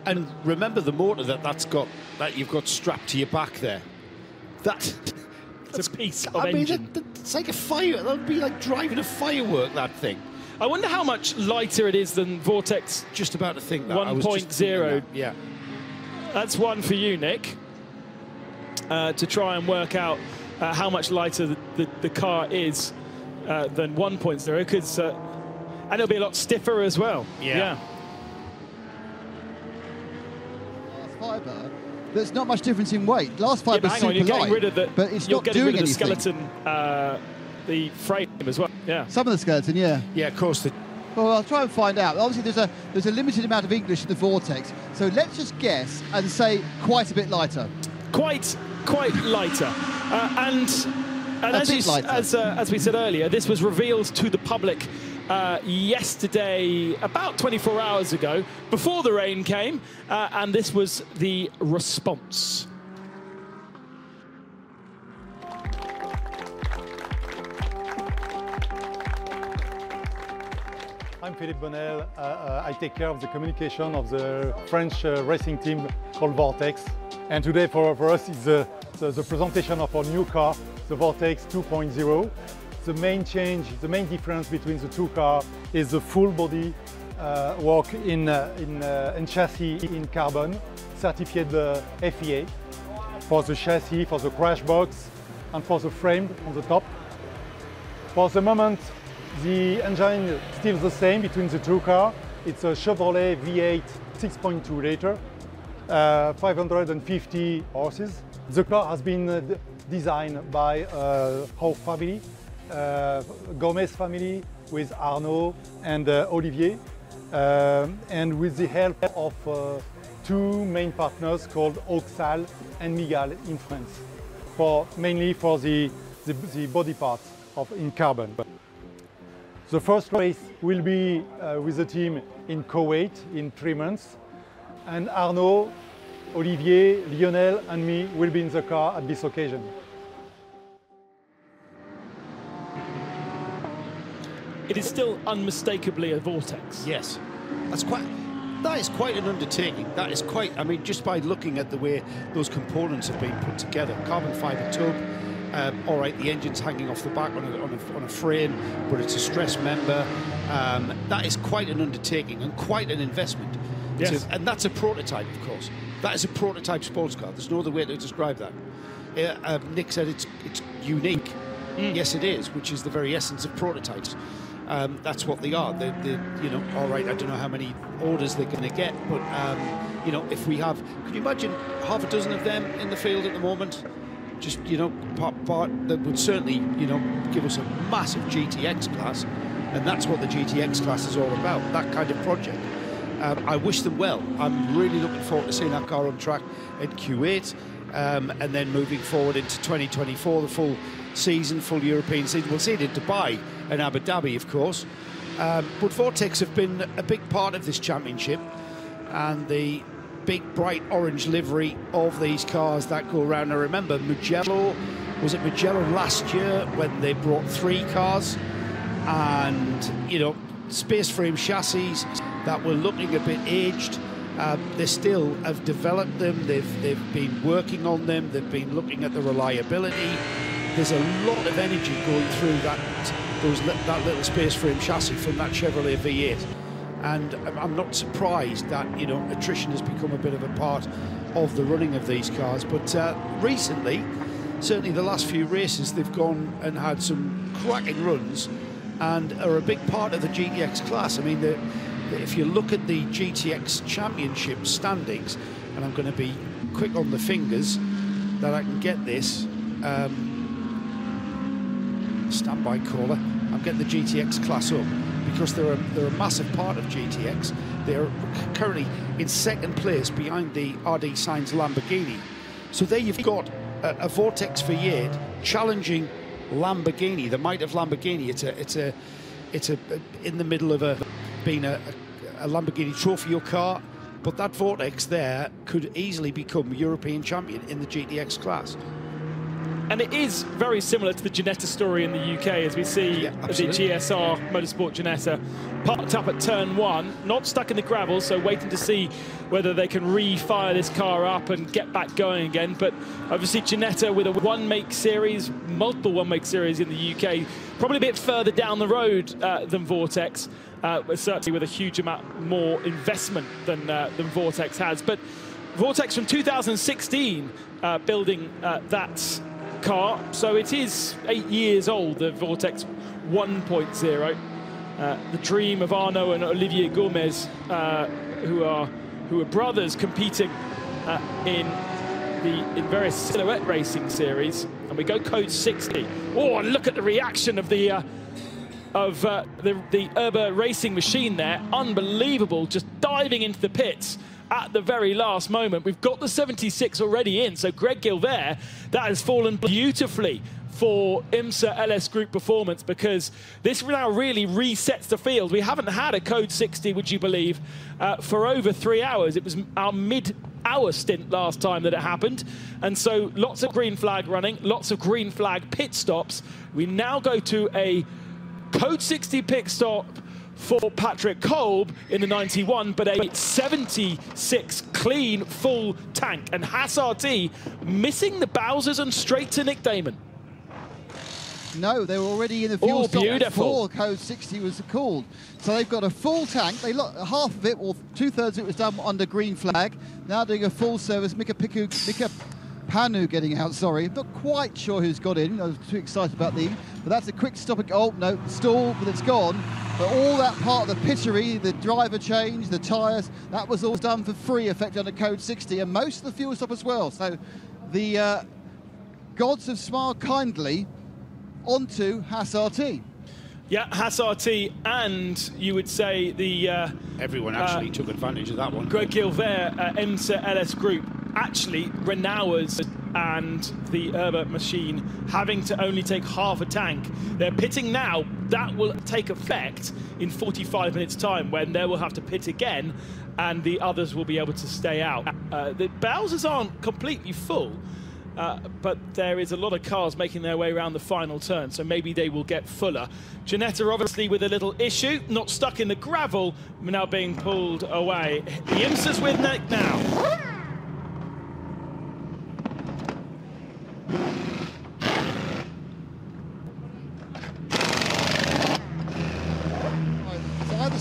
And remember the motor that that's got that you've got strapped to your back there. That It's a piece of I mean, engine. that, that- it's like a fire. That'd be like driving a firework. That thing. I wonder how much lighter it is than Vortex. Just about to think that. I was just 1.0. that, Yeah. That's one for you, Nick, uh, to try and work out uh, how much lighter the, the, the car is uh, than 1.0, because uh, and it'll be a lot stiffer as well. Yeah. yeah. Last fibre, there's not much difference in weight. Last fibre but is hang on, you're getting light, rid of the, but it's you're not doing rid of the anything. skeleton, uh, the frame as well. Yeah. Some of the skeleton, yeah. Yeah, of course. The... Well, I'll try and find out. Obviously, there's a there's a limited amount of English in the vortex, so let's just guess and say quite a bit lighter. Quite, quite lighter, uh, and and A as, bit you, lighter. as uh, as we said earlier, this was revealed to the public uh, yesterday, about 24 hours ago, before the rain came, uh, and this was the response. I'm Philippe Bonnel. Uh, uh, I take care of the communication of the French uh, racing team called Vortex. And today for, for us is the, the, the presentation of our new car, the Vortex 2.0. The main change, the main difference between the two cars is the full body uh, work in, uh, in, uh, in chassis in carbon, certified uh, FEA, for the chassis, for the crash box, and for the frame on the top. For the moment, the engine is still the same between the two cars. It's a Chevrolet V8 6.2 liter, uh, 550 horses. The car has been uh, designed by uh, our family, Gomez family, with Arnaud and uh, Olivier, um, and with the help of uh, two main partners called Auxal and Migal in France, for mainly for the, the, the body parts of in carbon. The first race will be uh, with the team in Kuwait in three months. And Arnaud, Olivier, Lionel and me will be in the car at this occasion. It is still unmistakably a vortex. Yes, that's quite. That is quite an undertaking. That is quite. I mean, just by looking at the way those components have been put together, carbon fibre tub. Um, all right, the engine's hanging off the back on a, on a, on a frame, but it's a stress member. Um, that is quite an undertaking and quite an investment. Yes. To- and that's a prototype, of course. That is a prototype sports car. There's no other way to describe that. Uh, um, Nick said it's it's unique. Yes, it is, which is the very essence of prototypes. Um, that's what they are. They, they, you know, all right. I don't know how many orders they're going to get, but um, you know, if we have, could you imagine half a dozen of them in the field at the moment? Just you know, part, part that would certainly you know give us a massive GTX class, and that's what the GTX class is all about. That kind of project. Um, I wish them well. I'm really looking forward to seeing that car on track at Q8 um, and then moving forward into 2024, the full season, full European season. We'll see it in Dubai and Abu Dhabi, of course. Um, but Vortex have been a big part of this championship and the big bright orange livery of these cars that go around. I remember Mugello, was it Mugello last year when they brought three cars? and you know space frame chassis that were looking a bit aged. Um, they still have developed them. They've they've been working on them. They've been looking at the reliability. There's a lot of energy going through that those that little space frame chassis from that Chevrolet V8, and I'm- not surprised that you know attrition has become a bit of a part of the running of these cars. But uh, recently, certainly the last few races, they've gone and had some cracking runs and are a big part of the GTX class. I mean, the, the- if you look at the GTX Championship standings, and I'm going to be quick on the fingers that I can get this. Um, standby caller. I'm getting the GTX class up because they're a, they're a massive part of GTX. They're currently in second place behind the RD Signs Lamborghini. So there you've got a, a Vortex V8 challenging Lamborghini, the might of Lamborghini. It's a, it's a, it's a, in the middle of a being a, a, a Lamborghini trophy your car, but that Vortex there could easily become European champion in the GTX class. And it is very similar to the Ginetta story in the UK as we see the absolutely. GSR Motorsport Ginetta parked up at turn one, not stuck in the gravel, so waiting to see whether they can re-fire this car up and get back going again. But obviously Ginetta with a one-make series, multiple one-make series in the UK, probably a bit further down the road uh, than Vortex, uh, certainly with a huge amount more investment than, uh, than Vortex has. But Vortex from 2016 uh, building uh, that car, so it is eight years old, the Vortex 1.0. Uh, the dream of Arnaud and Olivier Gomez, uh, who are who are brothers competing uh, in the in various silhouette racing series, and we go code 60. Oh, and look at the reaction of the uh, of uh, the the Urba racing machine there, unbelievable, just diving into the pits at the very last moment. We've got the 76 already in, so Greg Guilvert, that has fallen beautifully for IMSA LS Group performance because this now really resets the field. We haven't had a Code 60, would you believe, uh, for over three hours. It was our mid hour stint last time that it happened. And so lots of green flag running, lots of green flag pit stops. We now go to a Code 60 pit stop for Patrick Kolb in the 91, but a 76 clean full tank. And Haas RT missing the Bowsers and straight to Nick Damon. No, they were already in the oh, fuel Oh, stop beautiful. before Code 60 was called. So they've got a full tank. They half of it, or two thirds of it, was done under green flag. Now doing a full service. Mika Piku, Mika Panu getting out. Sorry, not quite sure who's got in. I was too excited about the. But that's a quick stop. Oh no, stall, but it's gone. But all that part of the pittery, the driver change, the tyres, that was all done for free, effect under Code 60, and most of the fuel stop as well. So the uh, gods have smiled kindly onto Haas RT. Yeah, Haas RT and you would say the... Uh, Everyone actually took advantage of that one. Greg Guilvert, uh, IMSA LS Group, actually Renauers and the Herberth machine having to only take half a tank. They're pitting now. That will take effect in 45 minutes' time when they will have to pit again and the others will be able to stay out. Uh, the Bowsers aren't completely full. Uh, but there is a lot of cars making their way around the final turn, so maybe they will get fuller. Ginetta obviously with a little issue, not stuck in the gravel, now being pulled away. The IMSA's with Nick now.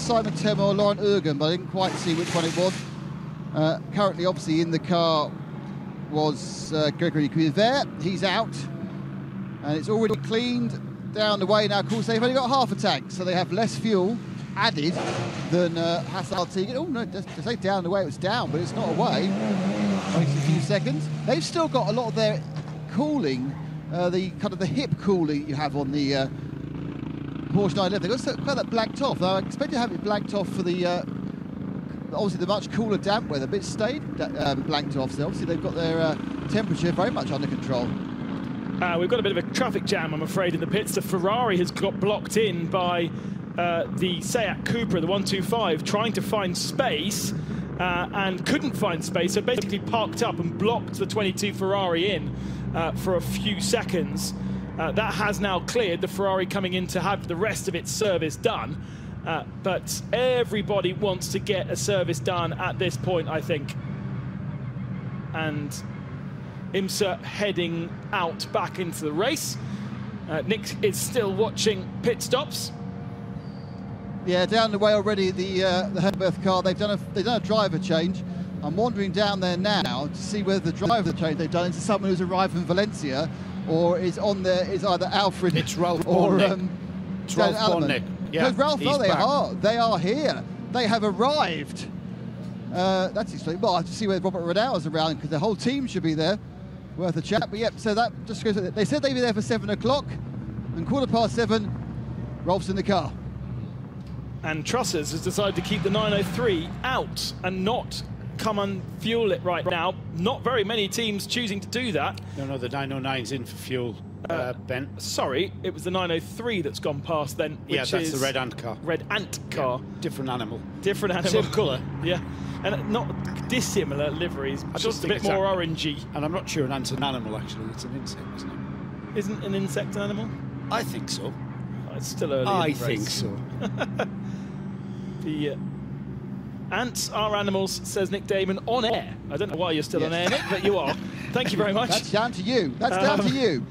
Simon Temmer or Lauren Urgen, but I didn't quite see which one it was. Uh, currently, obviously, in the car was uh, Gregory Guilvert. He's out. And it's already cleaned down the way now. Of course, they've only got half a tank, so they have less fuel added than uh, Haas RT. Oh, no, to say down the way, it was down, but it's not away. Only a few seconds. They've still got a lot of their cooling, uh, the kind of the hip cooling you have on the uh, Porsche 911. They've got quite that blacked off. I expect to have it blacked off for the uh, obviously the much cooler damp weather, but it stayed um, blanked off. So obviously they've got their uh, temperature very much under control. Uh, we've got a bit of a traffic jam, I'm afraid, in the pits. The Ferrari has got blocked in by uh, the Seat Cupra, the 125, trying to find space uh, and couldn't find space, so basically parked up and blocked the 22 Ferrari in uh, for a few seconds. Uh, that has now cleared, the Ferrari coming in to have the rest of its service done. Uh, but everybody wants to get a service done at this point, I think. And IMSA heading out back into the race. Uh, Nick is still watching pit stops. Yeah, down the way already, the uh, the Herberth car. They've done a they've done a driver change. I'm wandering down there now to see whether the driver change they've done is someone who's arrived from Valencia, or is on there is either Alfred. It's Ralf or Bonnick. um, It's Ralf Alleman. Bonnick. Yeah, Ralf. Oh, they back. are. They are here. They have arrived. Uh, that's exciting. Well, I have to see whether Robert Renauer is around because the whole team should be there. Worth a chat. But yep. So that just goes. They said they'd be there for seven o'clock, and quarter past seven, Rolf's in the car. And Trussers has decided to keep the 903 out and not come and fuel it right now. Not very many teams choosing to do that. No, no, the 909's in for fuel, uh, Ben. Sorry, it was the 903 that's gone past then. Which Yeah, that's the red ant car. Red ant car. Different animal. Different animal. Same colour. Yeah. And not dissimilar liveries, I just a bit more a- orangey. And I'm not sure an ant's an animal, actually. It's an insect, isn't it? isn't an insect an animal? I think so. Oh, it's still early. I think so. The uh, ants are animals, says Nick Damon on air. I don't know why you're still on air, Nick, but you are. Thank you very much. That's down to you. That's down to Um, you.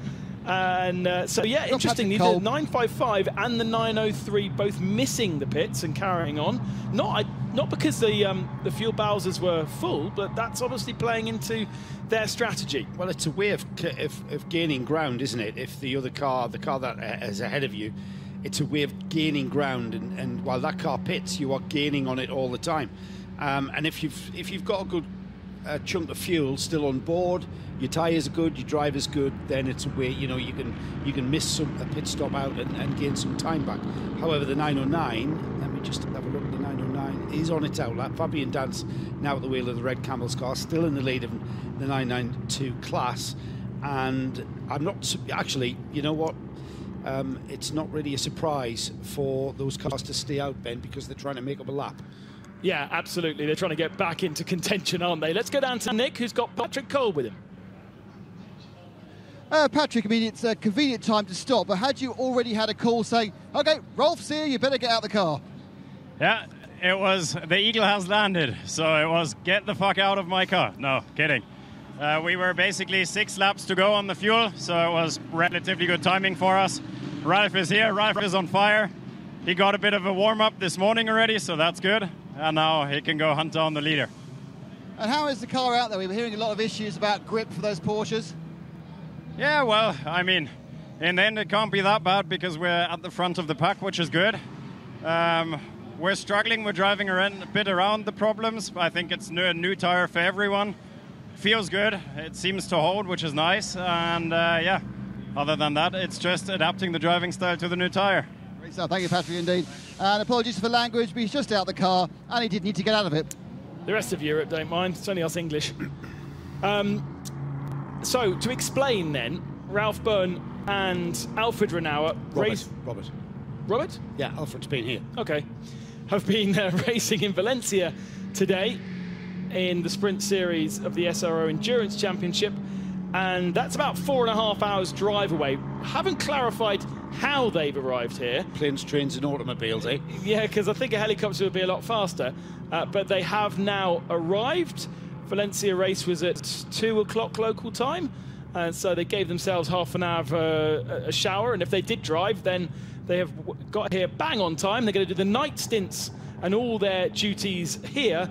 And uh, so, yeah, Not interestingly, the 955 and the 903 both missing the pits and carrying on. Not I, not because the um, the fuel bowsers were full, but that's obviously playing into their strategy. Well, it's a way of, of, of gaining ground, isn't it? If the other car, the car that uh, ahead of you, it's a way of gaining ground, and, and while that car pits, you are gaining on it all the time. Um, and if you've if you've got a good uh, chunk of fuel still on board, your tyres are good, your driver's good, then it's a way you know you can you can miss some a pit stop out and, and gain some time back. However, the 909, let me just have a look at the 909, is on its outlap. Fabian Danz now at the wheel of the Red Camels car, still in the lead of the 992 class, and I'm not actually. You know what? Um, it's not really a surprise for those cars to stay out, Ben, because they're trying to make up a lap. Yeah, absolutely. They're trying to get back into contention, aren't they? Let's go down to Nick, who's got Patrick Kolb with him. Uh, Patrick, I mean, it's a convenient time to stop, but had you already had a call saying, okay, Rolf's here, you better get out of the car? Yeah, it was the eagle has landed, so it was get the fuck out of my car. No, kidding. Uh, we were basically six laps to go on the fuel, so it was relatively good timing for us. Ralf is here, Ralf is on fire. He got a bit of a warm up this morning already, so that's good. And now he can go hunt down the leader. And how is the car out there? We were hearing a lot of issues about grip for those Porsches. Yeah, well, I mean, in the end, it can't be that bad because we're at the front of the pack, which is good. Um, we're struggling. We're driving around, a bit around the problems. I think it's new, a new tire for everyone. Feels good. It seems to hold, which is nice. And uh, yeah, other than that, it's just adapting the driving style to the new tire. Great stuff. Thank you, Patrick, indeed. And apologies for language, but he's just out the car and he did need to get out of it. The rest of Europe don't mind. It's only us English. Um, so, to explain then, Ralf Bohn and Alfred Renauer Robert, race. Robert. Robert? Yeah, Alfred's been here. Okay. Have been uh, racing in Valencia today in the sprint series of the SRO Endurance Championship. And that's about four and a half hours drive away. Haven't clarified how they've arrived here. Planes, trains, and automobiles, eh? Yeah, because I think a helicopter would be a lot faster. Uh, but they have now arrived. Valencia race was at two o'clock local time, and so they gave themselves half an hour of uh, a shower. And if they did drive, then they have got here bang on time. They're going to do the night stints and all their duties here.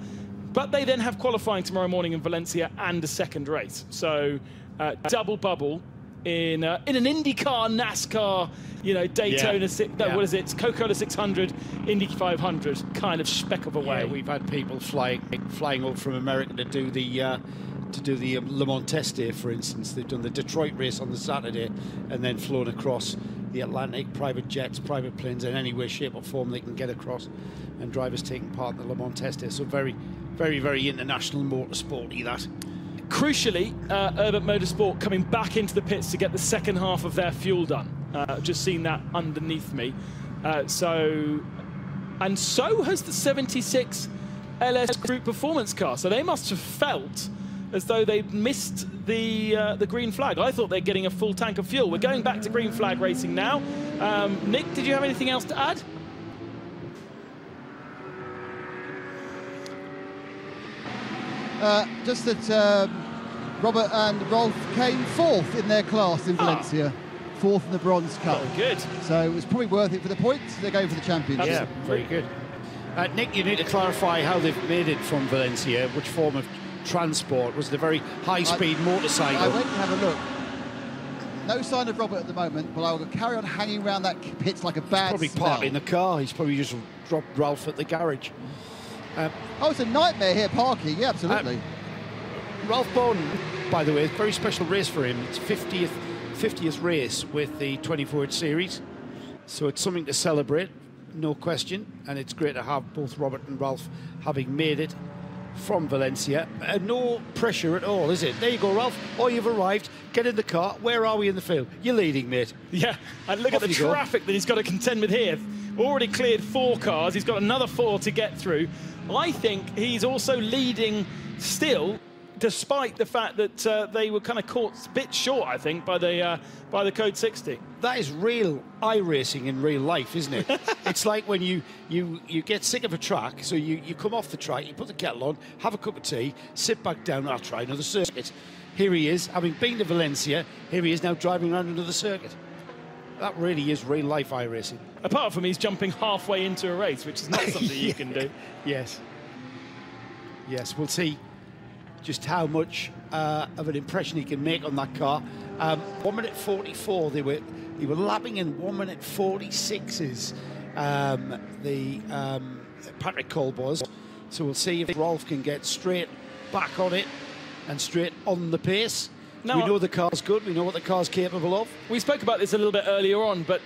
But they then have qualifying tomorrow morning in Valencia and a second race. So uh, double bubble in uh, in an IndyCar, NASCAR, you know, Daytona. Yeah. Six, no, Yeah. what is it? It's Coca-Cola 600, Indy 500, kind of speck of a way. Yeah, we've had people flying flying over from America to do the uh, to do the um, Le Mans Test here, for instance. They've done the Detroit race on the Saturday and then flown across the Atlantic, private jets, private planes, in any way, shape, or form they can get across, and drivers taking part in the Le Mans Test here. So very, very, very international and motorsporty that. Crucially, uh, Urban Motorsport coming back into the pits to get the second half of their fuel done. Uh, just seen that underneath me. Uh, so, and so has the 76 LS Group Performance car. So they must have felt as though they'd missed the uh, the green flag. I thought they're getting a full tank of fuel. We're going back to green flag racing now. Um, Nick, did you have anything else to add? Uh, just that um, Robert and Rolf came fourth in their class in Valencia. Fourth in the Bronze Cup. Oh, good. So it was probably worth it for the points. They're going for the championship. Yeah, very good. Uh, Nick, you need to clarify how they've made it from Valencia. Which form of transport was it? A very high-speed motorcycle? I went to have a look. No sign of Robert at the moment, but I will carry on hanging around that pit like a bad probably smell. parked in the car. He's probably just dropped Ralf at the garage. Um, oh, it's a nightmare here parking. Yeah, absolutely. Ralph Bowden, by the way, it's a very special race for him. It's 50th 50th race with the 24 series, so it's something to celebrate, no question. And it's great to have both Robert and Ralf having made it from Valencia. Uh, no pressure at all, is it? There you go, Ralf. Oh, you've arrived. Get in the car. Where are we in the field? You're leading, mate. Yeah, and look Off at the you go. traffic that he's got to contend with here. Already cleared four cars. He's got another four to get through. I think he's also leading still despite the fact that uh, they were kind of caught a bit short, I think, by the uh, by the Code 60. That is real iRacing in real life, isn't it? it's like when you, you, you get sick of a track, so you, you come off the track, you put the kettle on, have a cup of tea, sit back down, I'll try another circuit. Here he is, having been to Valencia, here he is now driving around another circuit. That really is real life iRacing. Apart from he's jumping halfway into a race, which is not something you can do. Yes. Yes, we'll see just how much uh, of an impression he can make on that car. Um, one minute 44, they were they were lapping in one minute 46s. Um, the um, Patrick was. So we'll see if Rolf can get straight back on it and straight on the pace. Now- we know the car's good. We know what the car's capable of. We spoke about this a little bit earlier on, but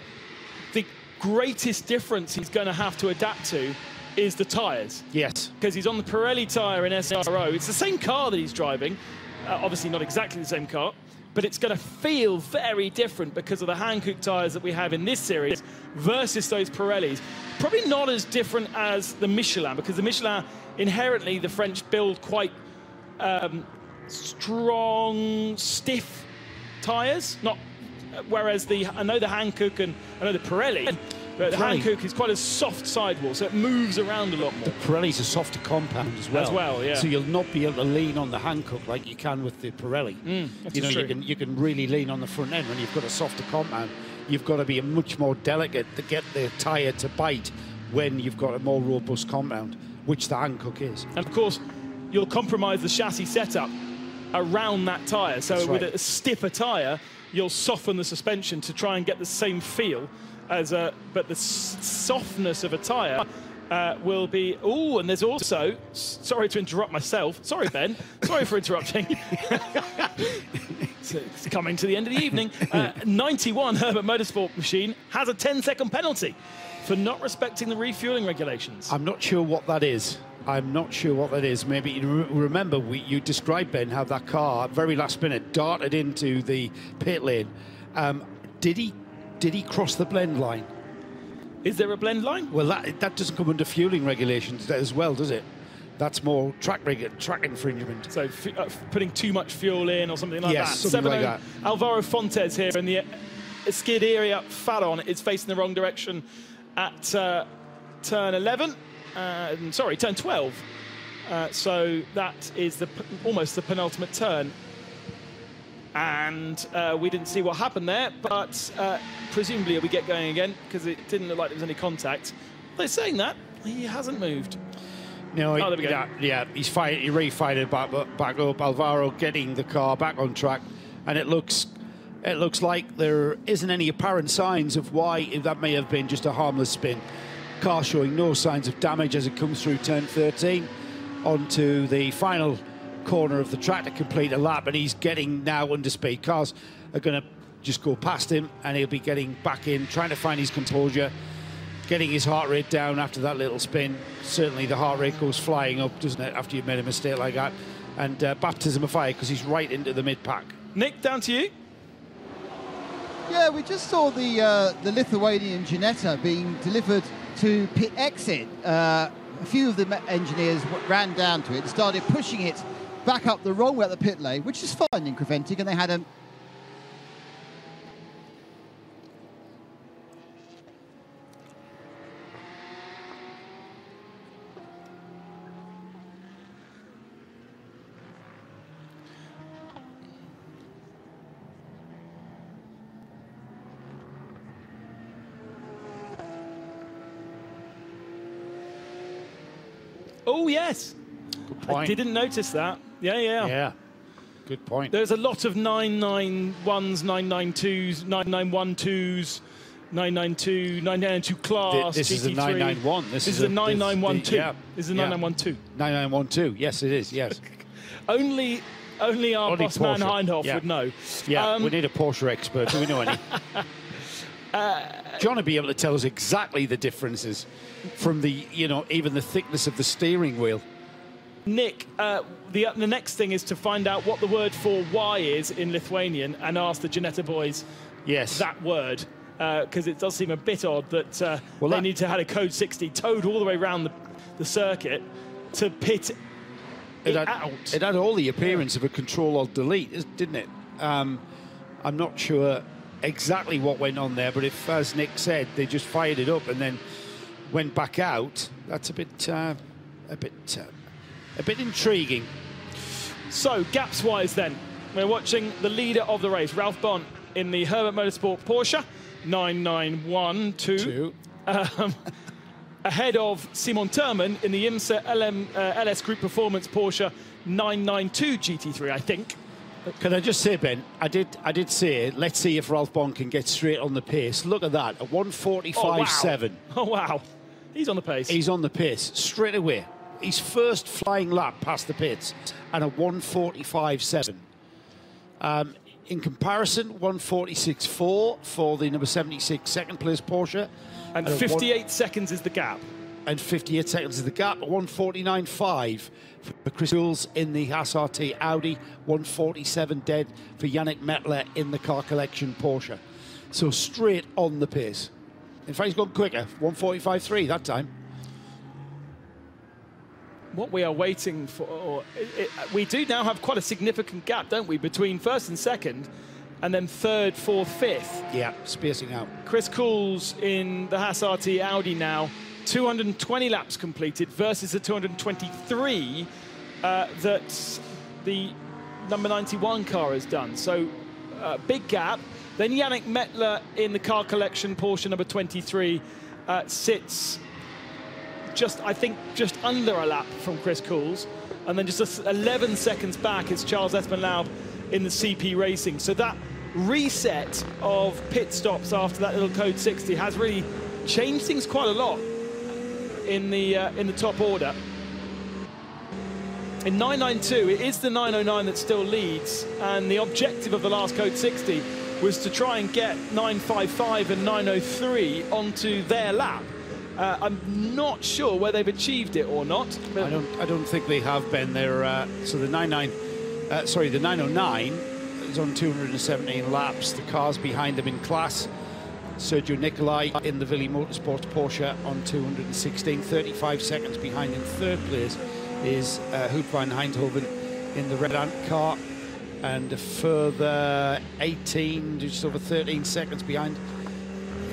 the greatest difference he's going to have to adapt to is the tyres. Yes. Because he's on the Pirelli tyre in SRO. It's the same car that he's driving. Uh, obviously, not exactly the same car, but it's going to feel very different because of the Hankook tyres that we have in this series versus those Pirellis. Probably not as different as the Michelin, because the Michelin, inherently, the French build quite um, strong, stiff tyres. Not whereas the I know the Hankook and I know the Pirelli, but the Pirelli. Hankook is quite a soft sidewall, so it moves around a lot more. The Pirelli's a softer compound as well. As well, yeah. So you'll not be able to lean on the Hankook like you can with the Pirelli. Mm, you know, true. you can you can really lean on the front end when you've got a softer compound. You've got to be much more delicate to get the tyre to bite when you've got a more robust compound, which the Hankook is. And of course, you'll compromise the chassis setup around that tyre. So with a stiffer tyre, you'll soften the suspension to try and get the same feel as a. But the s- softness of a tyre. Uh, will be oh, and there's also sorry to interrupt myself. Sorry, Ben. sorry for interrupting. it's, it's coming to the end of the evening. Uh, 91 Herberth Motorsport machine has a 10 second penalty for not respecting the refueling regulations. I'm not sure what that is. I'm not sure what that is. Maybe you re- remember we, you described Ben how that car very last minute darted into the pit lane. Um, did he did he cross the blend line? Is there a blend line? Well, that that doesn't come under fueling regulations as well, does it? That's more track track infringement. So f- uh, putting too much fuel in or something like Yes, that. something like 7-0. Alvaro Fontes here in the uh, Scuderia Fallon is facing the wrong direction at uh, turn 11. Uh, sorry, turn 12. Uh, so that is the almost the penultimate turn. And uh, we didn't see what happened there, but uh, presumably we get going again because it didn't look like there was any contact. They're saying that he hasn't moved. No, Oh, there we go. yeah, yeah, he's fired, he re-fired back, back up. Alvaro getting the car back on track, and it looks, it looks like there isn't any apparent signs of why that may have been just a harmless spin. Car showing no signs of damage as it comes through turn 13 onto the final corner of the track to complete a lap, and he's getting now under speed. Cars are going to just go past him, and he'll be getting back in, trying to find his composure getting his heart rate down after that little spin. Certainly the heart rate goes flying up, doesn't it, after you've made a mistake like that. And uh, baptism of fire because he's right into the mid pack. Nick, down to you. Yeah, we just saw the uh, the Lithuanian Ginetta being delivered to pit exit. Uh, a few of the engineers ran down to it and started pushing it back up the wrong way at the pit lane, which is fine in Creventic, and they had a Oh, yes. I point. I didn't notice that. Yeah, yeah. Yeah. Good point. There's a lot of 991s, 992s, 9912s, 992, 992 class. this is a 991. This, is, is a 9912. yeah. This is a Yeah. 9912. 9912. Yes, it is. Yes. Only, only our Only boss man Porsche. Hindhoff Yeah. would know. Yeah. Um, we need a Porsche expert. Do we know any? John will be able to tell us exactly the differences from the, you know, even the thickness of the steering wheel. Nick, uh, the, the next thing is to find out what the word for Y is in Lithuanian and ask the Ginetta boys yes. that word. Because it does seem a bit odd that uh, Well, they that- need to have a code 60 towed all the way around the, the circuit to pit it, had, out. It had all the appearance of a control or delete, didn't it? Um, I'm not sure exactly what went on there, but if, as Nick said, they just fired it up and then went back out, that's a bit, uh, a bit, uh, a bit intriguing. So, gaps wise, then, we're watching the leader of the race, Ralf Bohn, in the Herberth Motorsport Porsche 9912. Um, ahead of Simon Thurman in the IMSA LM, uh, LS Group Performance Porsche 992 GT3, I think. Can I just say, Ben? I did. I did say, let's see if Ralf Bohn can get straight on the pace. Look at that, a 145.7. Oh, wow. oh wow, He's on the pace. He's on the pace straight away. His first flying lap past the pits, and a 145.7. Um, in comparison, 146.4 for the number 76 second place Porsche, And a one- 58 seconds is the gap. and 58 seconds is the gap. 149.5 for Chris Jules in the Haas RT Audi. 147 dead for Yannick Mettler in the car collection Porsche. So straight on the pace. In fact, he's gone quicker. 145.3 that time. What we are waiting for, or it, it, we do now have quite a significant gap, don't we, between first and second, and then third, fourth, fifth. Yeah, spacing out. Kris Cools in the Haas RT Audi now, 220 laps completed versus the 223 uh, that the number 91 car has done. So uh, big gap. Then Yannick Mettler in the car collection portion number 23 uh, sits just, I think, just under a lap from Kris Cools. And then just 11 seconds back is Charles Espenlaub in the CP Racing. So that reset of pit stops after that little code 60 has really changed things quite a lot in the uh, in the top order. In 992, it is the 909 that still leads, and the objective of the last code 60 was to try and get 955 and 903 onto their lap. Uh, I'm not sure whether they've achieved it or not. I don't. I don't think they have been there. Uh, so the 99, uh, sorry, the 909 is on 217 laps. The cars behind them in class. Sergio Nicolai in the Villi Motorsports Porsche on 216, 35 seconds behind in third place is uh, Huub van Eijndhoven in the Red Ant car, and a further 18, just over 13 seconds behind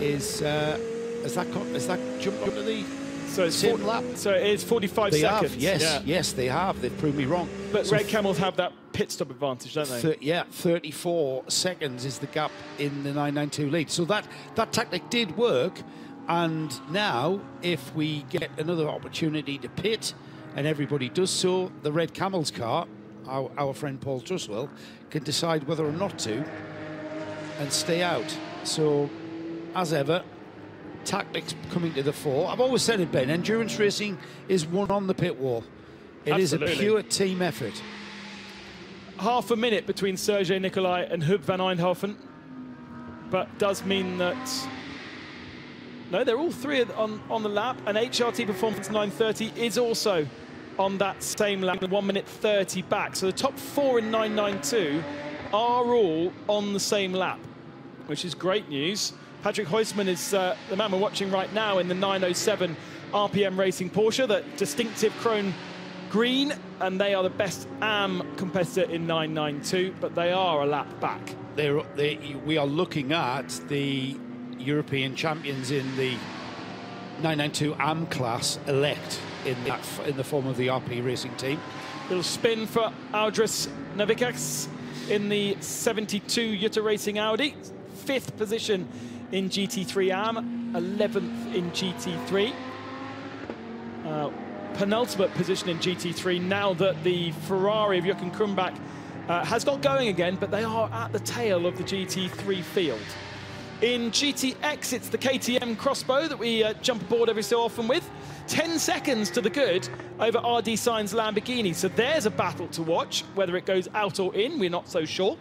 is uh, has that got, has that jumped up to the so it's same four- lap? So it is 45 They seconds. have, yes, yeah. yes, they have. They've proved me wrong. But So Red Camels have that pit stop advantage, don't they? Thir- yeah, 34 seconds is the gap in the 992 lead. So that, that tactic did work. And now, if we get another opportunity to pit and everybody does so, the Red Camels car, our, our friend Paul Truswell, can decide whether or not to and stay out. So, as ever, tactics coming to the fore. I've always said it, Ben, endurance racing is won on the pit wall. It is Absolutely. a pure team effort. Half a minute between Sergei Nikolai and Huub van Eijndhoven, but does mean that no, they're all three on on the lap. And HRT Performance 930 is also on that same lap, one minute 30 back. So the top four in 992 are all on the same lap, which is great news. Patrick Huisman is uh, the man we're watching right now in the 907 RPM Racing Porsche, that distinctive chrome green, and they are the best AM competitor in 992, but they are a lap back. They're, they, we are looking at the European champions in the 992 AM class elect in the, in the form of the RP racing team. Little spin for Aldris Navikas in the 72 JUTA Racing Audi. Fifth position in GT3 AM, 11th in GT3. Uh, penultimate position in GT3 now that the Ferrari of Jochen Krumbach uh, has got going again, but they are at the tail of the GT3 field. In GTX, it's the KTM X-Bow that we uh, jump aboard every so often with. 10 seconds to the good over RD Sign's Lamborghini. So there's a battle to watch. Whether it goes out or in, we're not so sure.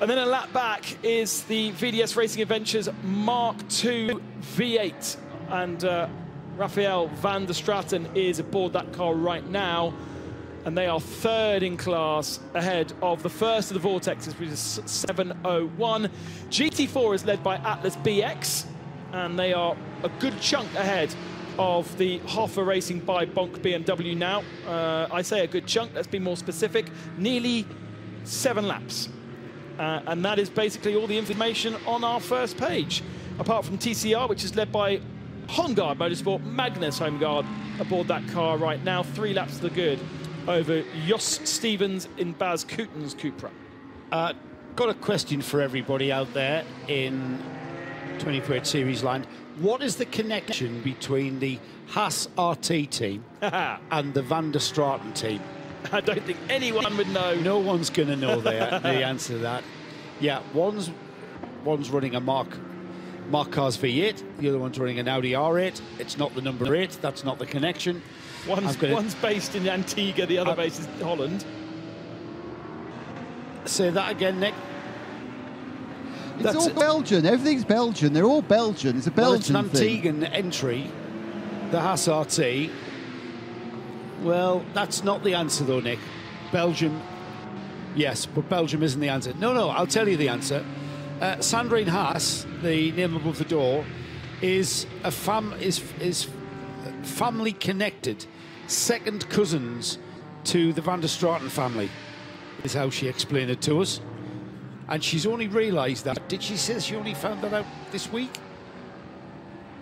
And then a lap back is the VDS Racing Adventures MARC II V8. And uh, Rafael van der Straten is aboard that car right now. And they are third in class ahead of the first of the Vortexes, which is 701. GT4 is led by Atlas BX, and they are a good chunk ahead of the Hofor Racing by Bonk BMW now. Uh, I say a good chunk, let's be more specific. Nearly seven laps. Uh, and that is basically all the information on our first page. Apart from TCR, which is led by Holmgaard Motorsport, Magnus Holmgaard aboard that car right now. Three laps to the good over Jos Stevens in Bas Koeten's Cupra. Uh, got a question for everybody out there in 24 Series land. What is the connection between the Haas RT team and the Van der Straten team? I don't think anyone would know. No one's going to know the, the answer to that. Yeah, one's one's running a MARC MARC Cars V8. The other one's running an Audi R8. It's not the number eight. That's not the connection. One's, gonna- one's based in Antigua, the other uh, I'm- based in Holland. Say that again, Nick. It's That's all it. Belgian. Everything's Belgian. They're all Belgian. It's a Well, it's Belgian an thing. Antiguan entry, the Haas RT. Well, that's not the answer, though, Nick. Belgium, yes, but Belgium isn't the answer. No, no, I'll tell you the answer. Uh, Sandrine Haas, the name above the door, is a fam is is family connected, second cousins to the Van der Straten family. Is how she explained it to us, and she's only realised that. Did she say she only found that out this week?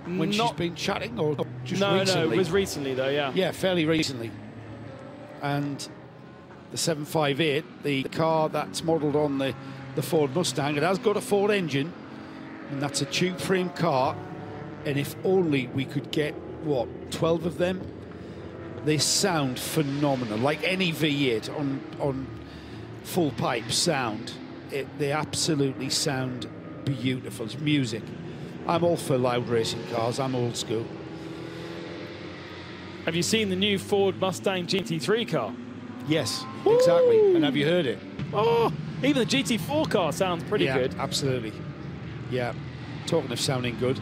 when she's been chatting or just no, recently? no, it was recently though, yeah. Yeah, fairly recently. And the 758, the car that's modelled on the, the Ford Mustang, it has got a Ford engine, and that's a tube frame car. And if only we could get, what, 12 of them? They sound phenomenal, like any V8 on, on full pipe sound. It, they absolutely sound beautiful. It's music. I'm all for loud racing cars. I'm old school. Have you seen the new Ford Mustang GT3 car? Yes, exactly. And have you heard it? Oh, even the GT4 car sounds pretty yeah, good. Absolutely. Yeah. Talking of sounding good,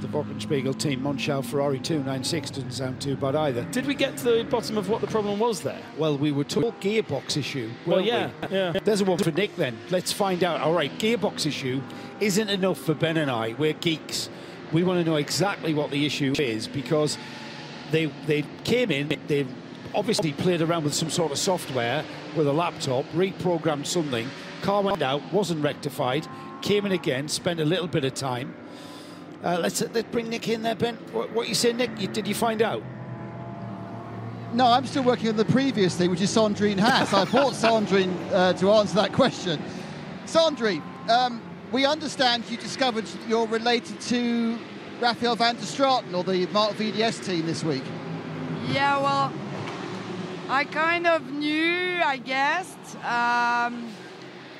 the Wochenspiegel team Monschau Ferrari 296 doesn't sound too bad either. Did we get to the bottom of what the problem was there? Well, we were told gearbox issue. Well, yeah, we? yeah. There's a one for Nick then. Let's find out. All right, gearbox issue isn't enough for Ben and I. We're geeks. We want to know exactly what the issue is because they they came in, they obviously played around with some sort of software with a laptop, reprogrammed something, car went out, wasn't rectified, came in again, spent a little bit of time. Uh, let's, let's bring Nick in there, Ben. What, what you say, Nick? You, did you find out? No, I'm still working on the previous thing, which is Sandrine Haas. I brought Sandrine uh, to answer that question. Sandrine, um, we understand you discovered you're related to Raphael van der Straten or the MARC VDS team this week. Yeah, well, I kind of knew, I guessed, um,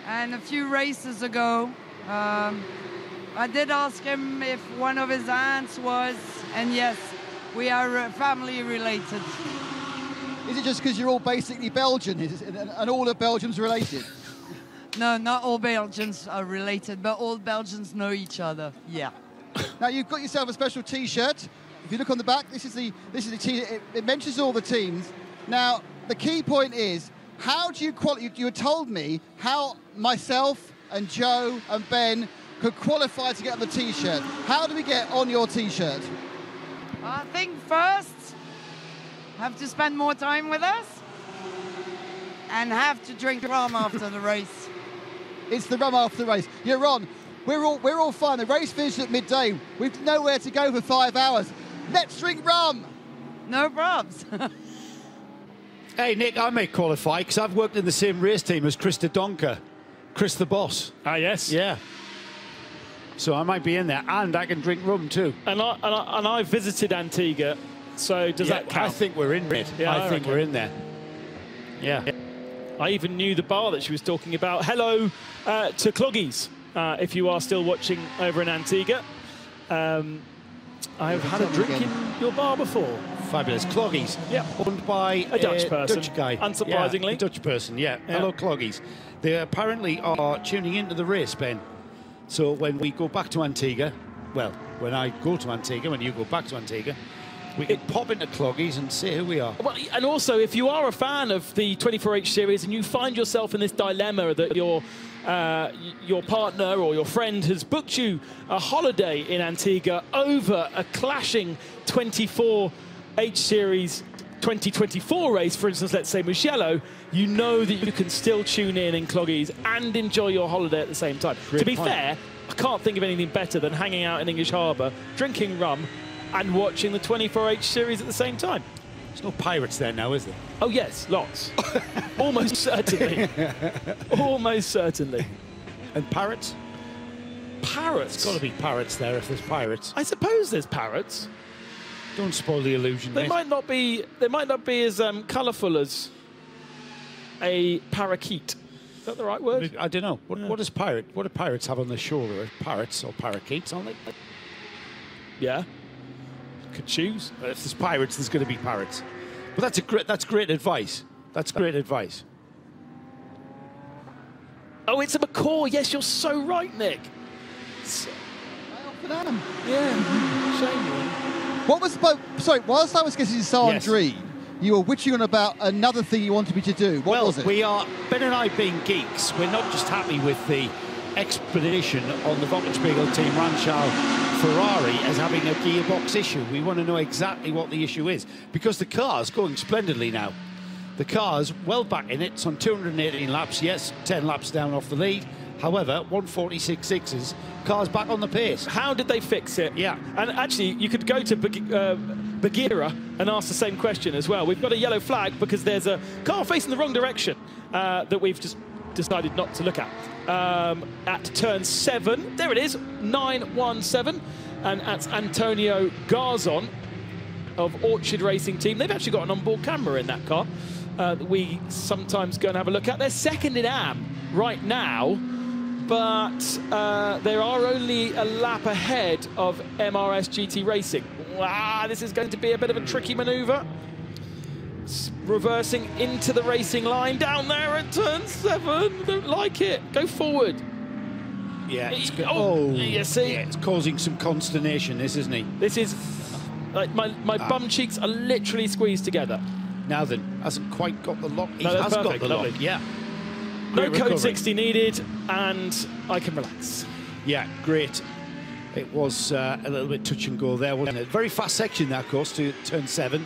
and a few races ago, um, I did ask him if one of his aunts was, and yes, we are uh, family related. Is it just because you're all basically Belgian is it- and and all of Belgium's related? No, not all Belgians are related, but all Belgians know each other. Yeah. Now you've got yourself a special T-shirt. If you look on the back, this is the this is the T. It, it mentions all the teams. Now the key point is how do you qualify? You, told me how myself and Joe and Ben could qualify to get on the T-shirt. How do we get on your T-shirt? I think first, have to spend more time with us, and have to drink rum after the race. It's the rum after the race. You're on. We're all we're all fine. The race finished at midday. We've nowhere to go for five hours. Let's drink rum. No probs. Hey, Nick, I may qualify because I've worked in the same race team as Chris the Donker, Chris the boss. Ah, yes. Yeah. So I might be in there, and I can drink rum too. And I, and I, and I visited Antigua, so does Yeah, that count? I think we're in it. Yeah, I, I think reckon. we're in there. Yeah. I even knew the bar that she was talking about. Hello uh, to Cloggies, uh, if you are still watching over in Antigua. Um, I've had a drink in your bar before. Fabulous. Cloggies. Yeah. Owned by A Dutch person, Dutch guy. unsurprisingly. Yeah, a Dutch person, yeah. Yeah. Hello, Cloggies. They apparently are tuning into the race, Ben. So when we go back to Antigua, well, when I go to Antigua, when you go back to Antigua, We can pop into Cloggies and see who we are. Well, and also, if you are a fan of the 24H series and you find yourself in this dilemma that your uh, your partner or your friend has booked you a holiday in Antigua over a clashing 24H series 2024 race, for instance, let's say Mugello, you know that you can still tune in in Cloggies and enjoy your holiday at the same time. Great to be point. fair, I can't think of anything better than hanging out in English Harbour, drinking rum, and watching the 24H series at the same time. There's no pirates there now, is there? Oh yes, lots. Almost certainly. Almost certainly. And parrots? Parrots? It's got to be parrots there if there's pirates. I suppose there's parrots. Don't spoil the illusion. They mate. might not be. They might not be as um, colourful as a parakeet. Is that the right word? I don't know. What, what does pirate? What do pirates have on their shoulder? Parrots or parakeets, aren't they? Yeah. Could choose. But if there's pirates, there's going to be pirates. But that's a great. That's great advice. That's great advice. Oh, it's a macaw. Yes, you're so right, Nick. Yeah. Shame. What was about? Sorry, whilst I was getting Sandrine, you were witching on about another thing you wanted me to do. What well, was it? we are Ben and I being geeks. We're not just happy with the expedition on the Wochenspiegel team Ranchal Ferrari as having a gearbox issue. We want to know exactly what the issue is because the car's going splendidly now. The car's well back in it. It's on 218 laps. Yes, 10 laps down off the lead. However, 146 sixes. Car's back on the pace. How did they fix it? Yeah. And actually, you could go to uh, Bagheera and ask the same question as well. We've got a yellow flag because there's a car facing the wrong direction uh, that we've just decided not to look at. Um, at turn seven, there it is, 917, and that's Antonio Garzon of Orchid Racing Team. They've actually got an onboard camera in that car uh, that we sometimes go and have a look at. They're second in AM right now, but uh, there are only a lap ahead of MRS GT Racing. Wow, this is going to be a bit of a tricky manoeuvre. Reversing into the racing line down there at turn seven. Don't like it. Go forward. Yeah, it's Oh, go- oh, you see? yeah, it's causing some consternation. This isn't he? This is like my, my Ah. bum cheeks are literally squeezed together. Now then, hasn't quite got the lock. He No, has got the lovely. lock. Yeah. No Great code 60 needed, and I can relax. Yeah, great. It was uh, a little bit touch and go there, wasn't it? Very fast section, that, of course, to turn seven.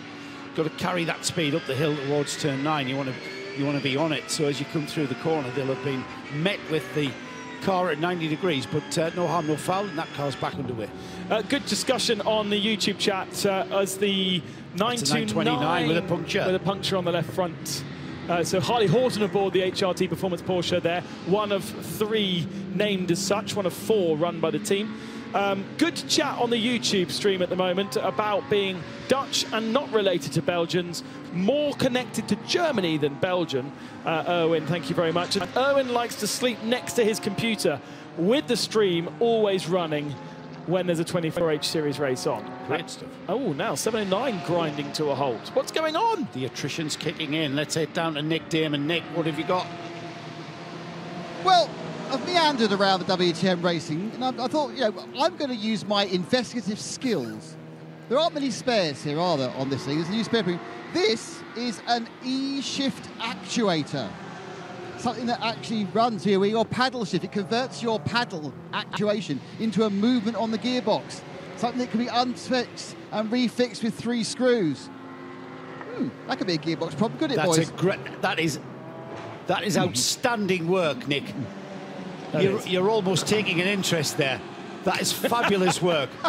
Got to carry that speed up the hill towards turn nine. You want to you want to be on it. So as you come through the corner, they'll have been met with the car at 90 degrees, but uh, no harm, no foul, and that car's back underway. Uh, good discussion on the YouTube chat uh, as the That's a 929 929 with a puncture. with a puncture on the left front. Uh, so Harley Horton aboard the HRT Performance Porsche there, one of three named as such, one of four run by the team. Um, good chat on the YouTube stream at the moment about being Dutch and not related to Belgians, more connected to Germany than Belgian. Uh, Erwin, thank you very much. And Erwin likes to sleep next to his computer with the stream always running when there's a 24H series race on. Great stuff. Oh, now 709 grinding to a halt. What's going on? The attrition's kicking in. Let's head down to Nick Damon. Nick, what have you got? Well, I've meandered around the WTM racing, and I, I thought, you know, I'm going to use my investigative skills. There aren't many spares here, are there, on this thing? There's a new spare. beam. This is an E-shift actuator. Something that actually runs here where your paddle shift, it converts your paddle actuation into a movement on the gearbox. Something that can be unfixed and refixed with three screws. Hmm, that could be a gearbox problem, could it, That's boys? a great. That is that is outstanding work, Nick. You're, you're almost taking an interest there. That is fabulous work.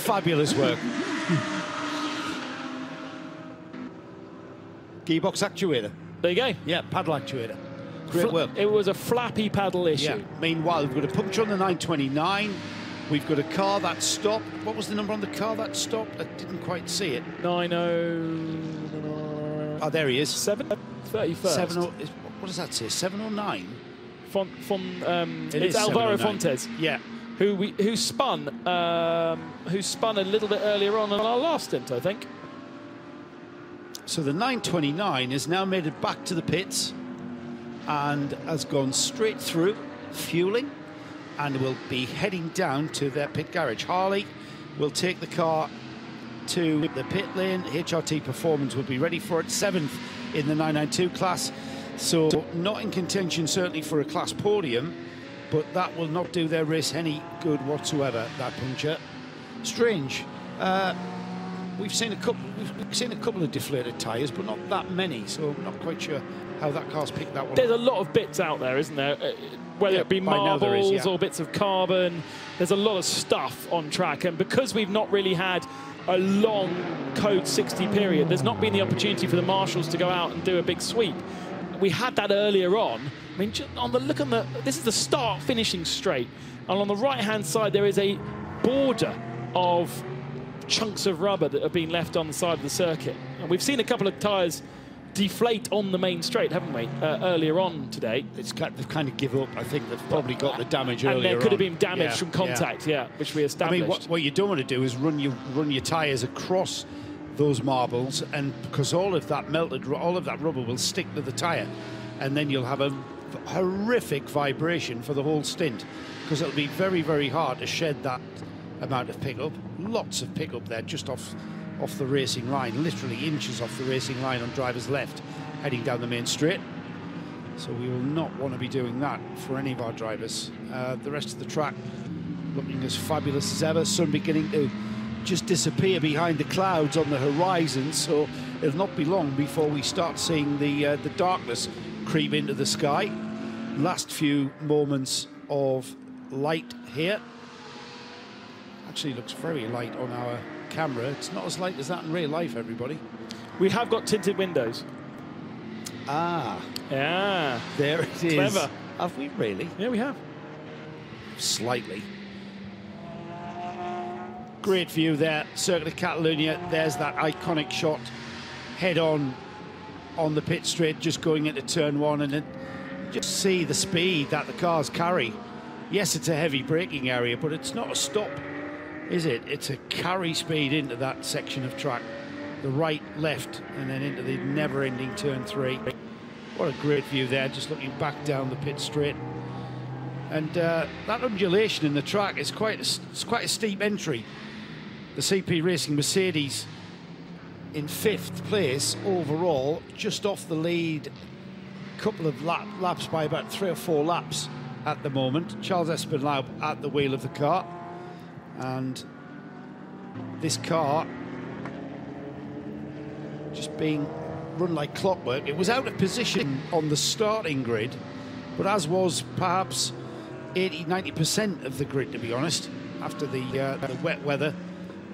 fabulous work. Gearbox actuator. There you go. Yeah, paddle actuator. Great Fla- work. It was a flappy paddle issue. Yeah. Meanwhile, we've got a puncture on the 929. We've got a car that stopped. What was the number on the car that stopped? I didn't quite see it. 90. Oh, there he is. 7 31st. Seven oh, is- what does that say? 709? Fon, Fon, um, It it's Alvaro Fontes. Yeah. Who we who spun um, who spun a little bit earlier on in our last stint, I think. So the 929 has now made it back to the pits and has gone straight through, fueling, and will be heading down to their pit garage. Harley will take the car to the pit lane. HRT Performance will be ready for it. Seventh in the 992 class. So not in contention certainly for a class podium, but that will not do their race any good whatsoever, that puncture. Strange. Uh, we've seen a couple we've seen a couple of deflated tyres, but not that many, so I'm not quite sure how that car's picked that one There's up. a lot of bits out there, isn't there? Uh, Whether Yeah, it be by now there marbles is, yeah. or bits of carbon, there's a lot of stuff on track. And because we've not really had a long code 60 period, there's not been the opportunity for the marshals to go out and do a big sweep. We had that earlier on. I mean, on the look on the this is the start finishing straight, and on the right hand side there is a border of chunks of rubber that have been left on the side of the circuit. And we've seen a couple of tyres deflate on the main straight, haven't we, uh, earlier on today? It's kind they've kind of give up. I think they've probably got the damage earlier. And earlier there could have been damage Yeah, from contact, yeah, which we established. I mean, what, what you don't want to do is run your run your tyres across those marbles, and because all of that melted, all of that rubber will stick to the tyre, and then you'll have a horrific vibration for the whole stint, because it'll be very very hard to shed that amount of pickup. Lots of pickup there, just off off the racing line, literally inches off the racing line on driver's left, heading down the main straight. So we will not want to be doing that for any of our drivers. Uh, the rest of the track looking as fabulous as ever. Sun beginning to just disappear behind the clouds on the horizon. So it'll not be long before we start seeing the uh, the darkness creep into the sky. Last few moments of light here. Actually, looks very light on our camera. It's not as light as that in real life, everybody. We have got tinted windows. Ah. Yeah. There it is. Clever. Have we really? Yeah, we have. Slightly. Great view there. Circuit of Catalonia. There's that iconic shot head on on the pit straight, just going into turn one, and then just see the speed that the cars carry. Yes, it's a heavy braking area, but it's not a stop, is it? It's a carry speed into that section of track. The right, left, and then into the never ending turn three. What a great view there, just looking back down the pit straight. And uh, that undulation in the track is quite a, it's quite a steep entry. The CP Racing Mercedes in fifth place overall, just off the lead, a couple of lap, laps by about three or four laps at the moment. Charles Espenlaub at the wheel of the car, and this car just being run like clockwork. It was out of position on the starting grid, but as was perhaps 80 90% of the grid, to be honest, after the, uh, the wet weather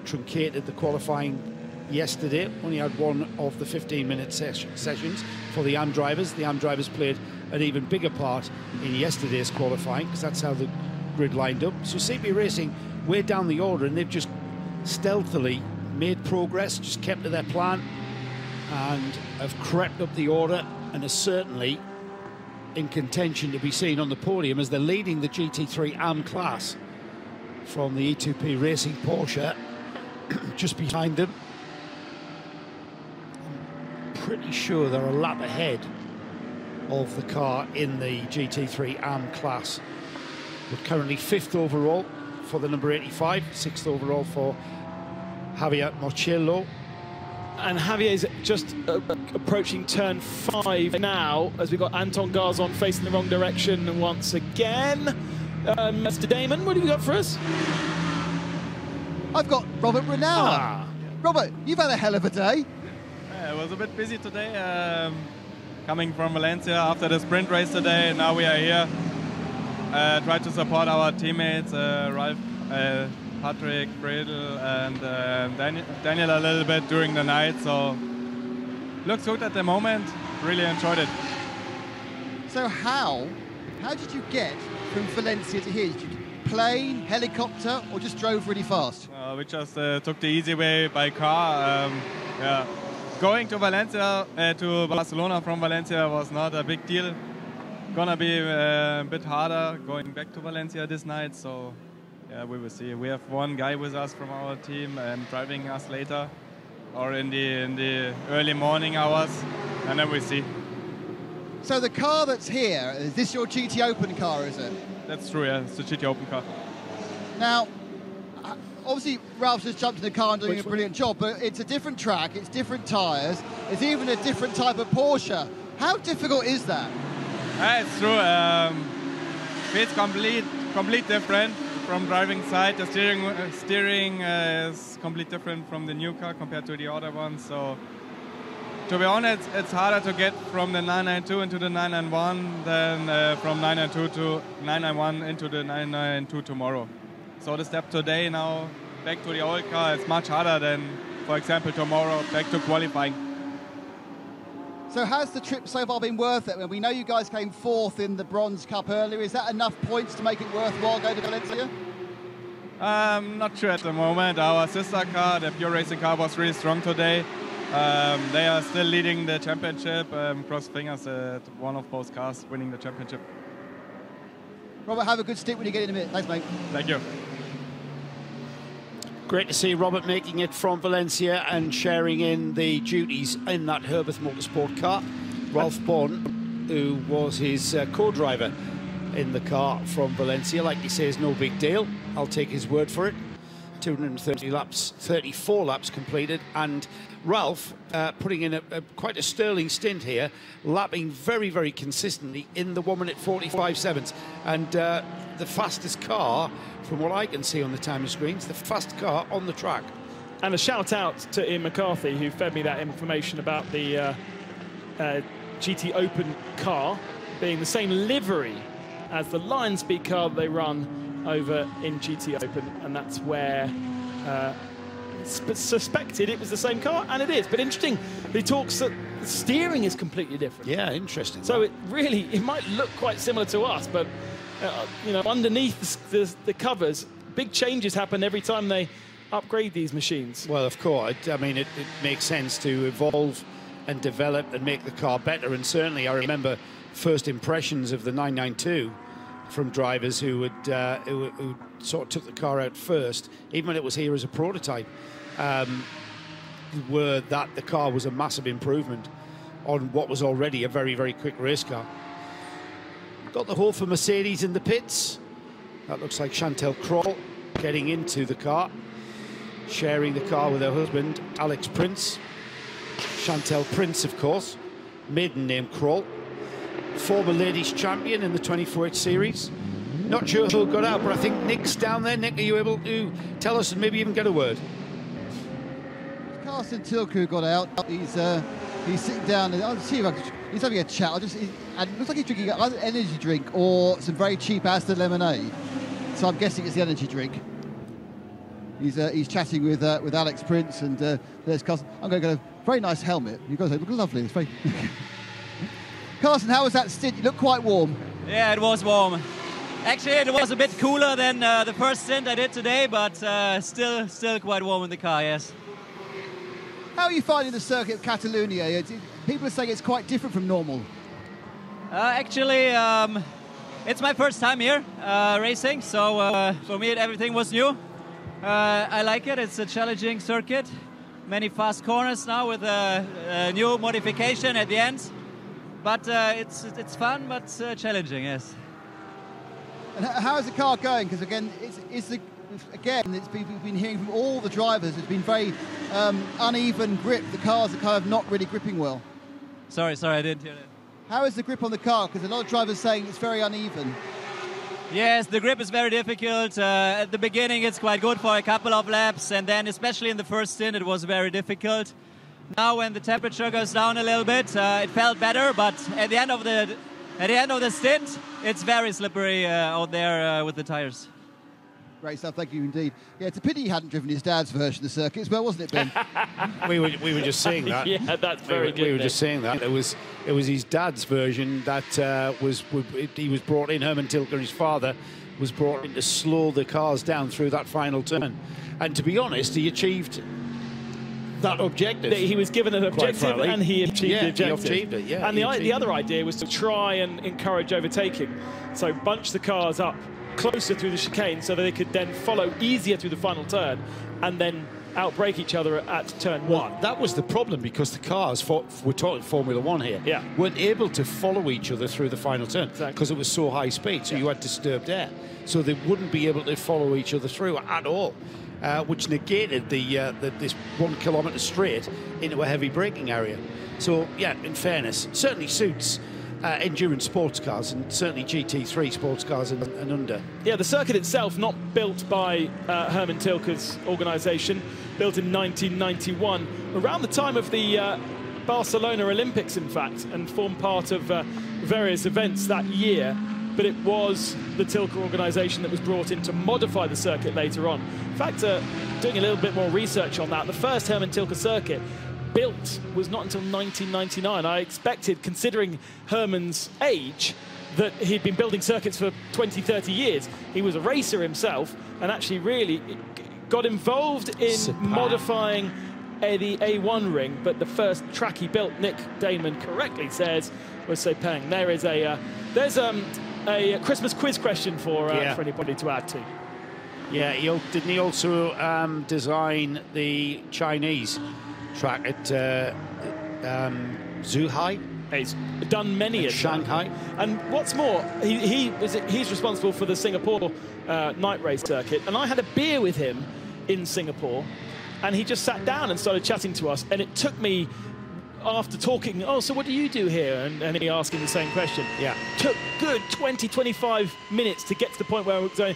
truncated the qualifying yesterday. Only had one of the 15 minute ses- sessions for the AM drivers. The AM drivers played an even bigger part in yesterday's qualifying because that's how the grid lined up. So CP Racing way down the order and they've just stealthily made progress, just kept to their plan and have crept up the order and are certainly in contention to be seen on the podium as they're leading the GT3 AM class from the E2P Racing Porsche just behind them. I'm pretty sure they're a lap ahead of the car in the GT3 AM class. We're currently fifth overall for the number 85, sixth overall for Javier Morcillo. And Javier's just uh, approaching turn five now as we've got Anton Garzon facing the wrong direction once again. Um, Mr. Damon, what have you got for us? I've got Robert Renauer. Ah. Robert, you've had a hell of a day. Yeah, it was a bit busy today. Um, coming from Valencia after the sprint race today, now we are here. Uh, try to support our teammates, uh, Ralf, uh, Patrick, Bredel, and uh, Daniel, Daniel a little bit during the night. So looks good at the moment. Really enjoyed it. So how, how did you get from Valencia to here? Did you plane, helicopter, or just drove really fast? Uh, we just uh, took the easy way by car. Um, yeah, going to Valencia uh, to Barcelona from Valencia was not a big deal. Gonna be uh, a bit harder going back to Valencia this night. So yeah, we will see. We have one guy with us from our team and driving us later, or in the in the early morning hours, and then we see. So the car that's here, is this your GT Open car, is it? That's true. Yeah, it's the GT Open car. Now, uh, obviously Ralf's just jumped in the car and doing Which a brilliant job, but it's a different track, it's different tyres, it's even a different type of Porsche. How difficult is that? Yeah, it's true. Um, it's complete, complete different from driving side. The steering, uh, steering uh, is complete different from the new car compared to the other one. So, to be honest, it's harder to get from the 992 into the 991 than uh, from 992 to 991 into the 992 tomorrow. So the step today now back to the old car is much harder than, for example, tomorrow back to qualifying. So has the trip so far been worth it? We know you guys came fourth in the Bronze Cup earlier. Is that enough points to make it worthwhile going to Valencia? I'm not sure at the moment. Our sister car, the Pure Racing car, was really strong today. Um, they are still leading the championship. Um, cross fingers at one of both cars winning the championship. Robert, have a good stick when you get in a minute. Thanks, mate. Thank you. Great to see Robert making it from Valencia and sharing in the duties in that Herberth Motorsport car. Ralf Bohn, who was his uh, co-driver in the car from Valencia, like he says, no big deal. I'll take his word for it. 230 laps, 34 laps completed, and Ralf uh, putting in a, a, quite a sterling stint here, lapping very, very consistently in the one minute 45 seconds, and uh, the fastest car, from what I can see on the timing screens, the fast car on the track. And a shout out to Ian McCarthy, who fed me that information about the uh, uh GT Open car being the same livery as the Lionspeed car they run over in GT Open, and that's where uh, suspected it was the same car, and it is. But interesting, he talks that the steering is completely different. Yeah, interesting. So it really, it might look quite similar to us, but uh, you know, underneath the, the, the covers, big changes happen every time they upgrade these machines. Well, of course. I mean, it, it, makes sense to evolve and develop and make the car better. And certainly, I remember first impressions of the 992 from drivers who would uh, who, who, sort of took the car out first, even when it was here as a prototype, um, were that the car was a massive improvement on what was already a very very quick race car. Got the Hofor Mercedes in the pits. That looks like Chantal Kroll getting into the car, sharing the car with her husband Alex Prinz. Chantal Prinz, of course, maiden name Kroll former ladies champion in the 24H series. Not sure who got out, but I think Nick's down there. Nick, are you able to tell us and maybe even get a word? Carsten Tilke got out. He's uh, he's sitting down. I'll see if I can, he's having a chat. I'll just, he, and it looks like he's drinking either energy drink or some very cheap Asda lemonade. So I'm guessing it's the energy drink. He's uh, he's chatting with uh, with Alex Prinz and uh, there's Carsten. I'm going to get a very nice helmet. You guys look lovely. It's very. Carsten, how was that stint? You look quite warm. Yeah, it was warm. Actually, it was a bit cooler than uh, the first stint I did today, but uh, still, still quite warm in the car. Yes. How are you finding the circuit of Catalonia? People are saying it's quite different from normal. Uh, actually, um, it's my first time here uh, racing, so uh, for me everything was new. Uh, I like it. It's a challenging circuit. Many fast corners now with a, a new modification at the end but uh, it's it's fun but uh, challenging. Yes. And how is the car going? Because again, it's, it's the again it's been, we've been hearing from all the drivers. It's been very um, uneven grip. The cars are kind of not really gripping well. Sorry, sorry, I didn't hear that. How is the grip on the car? Because a lot of drivers saying it's very uneven. Yes, the grip is very difficult. Uh, at the beginning, it's quite good for a couple of laps, and then, especially in the first stint, it was very difficult. Now, when the temperature goes down a little bit, uh, it felt better. But at the end of the at the end of the stint, it's very slippery uh, out there uh, with the tires. Great stuff, thank you indeed. Yeah, it's a pity he hadn't driven his dad's version of the circuit as well, wasn't it, Ben? we were we were just seeing that. yeah, that's very we were, good. We were just seeing that it was it was his dad's version that uh, was he was brought in. Hermann Tilke, his father, was brought in to slow the cars down through that final turn. And to be honest, he achieved that objective. He was given an objective and he achieved yeah, the objective. He achieved it, yeah. And the, the other idea was to try and encourage overtaking. So bunch the cars up closer through the chicane so that they could then follow easier through the final turn and then outbrake each other at turn well, one. That was the problem because the cars, for, we're talking Formula One here, yeah. weren't able to follow each other through the final turn because exactly. it was so high speed. So yeah. you had disturbed air. So they wouldn't be able to follow each other through at all. Uh, which negated the, uh, the this one kilometre straight into a heavy braking area. So yeah, in fairness, certainly suits uh, endurance sports cars and certainly GT3 sports cars and, and under. Yeah, the circuit itself not built by uh, Hermann Tilke's organisation, built in 1991, around the time of the uh, Barcelona Olympics, in fact, and formed part of uh, various events that year. But it was the Tilke organisation that was brought in to modify the circuit later on. In fact, uh, doing a little bit more research on that, the first Hermann Tilke circuit built was not until 1999. I expected, considering Hermann's age, that he'd been building circuits for 20, 30 years. He was a racer himself and actually really got involved in Sepang. modifying a, the A1 ring, but the first track he built, Nick Damon correctly says, was Sepang. There is a, uh, there's um, a Christmas quiz question for, uh, Yeah. for anybody to add to. Yeah, he, didn't he also um, design the Chinese track at uh, um, Zhuhai? He's done many In at Shanghai. And what's more, he, he was he's responsible for the Singapore uh, night race circuit. And I had a beer with him in Singapore, and he just sat down and started chatting to us. And it took me after talking, oh, so what do you do here? And, and he asking the same question. Yeah. Took good 20, 25 minutes to get to the point where I was going,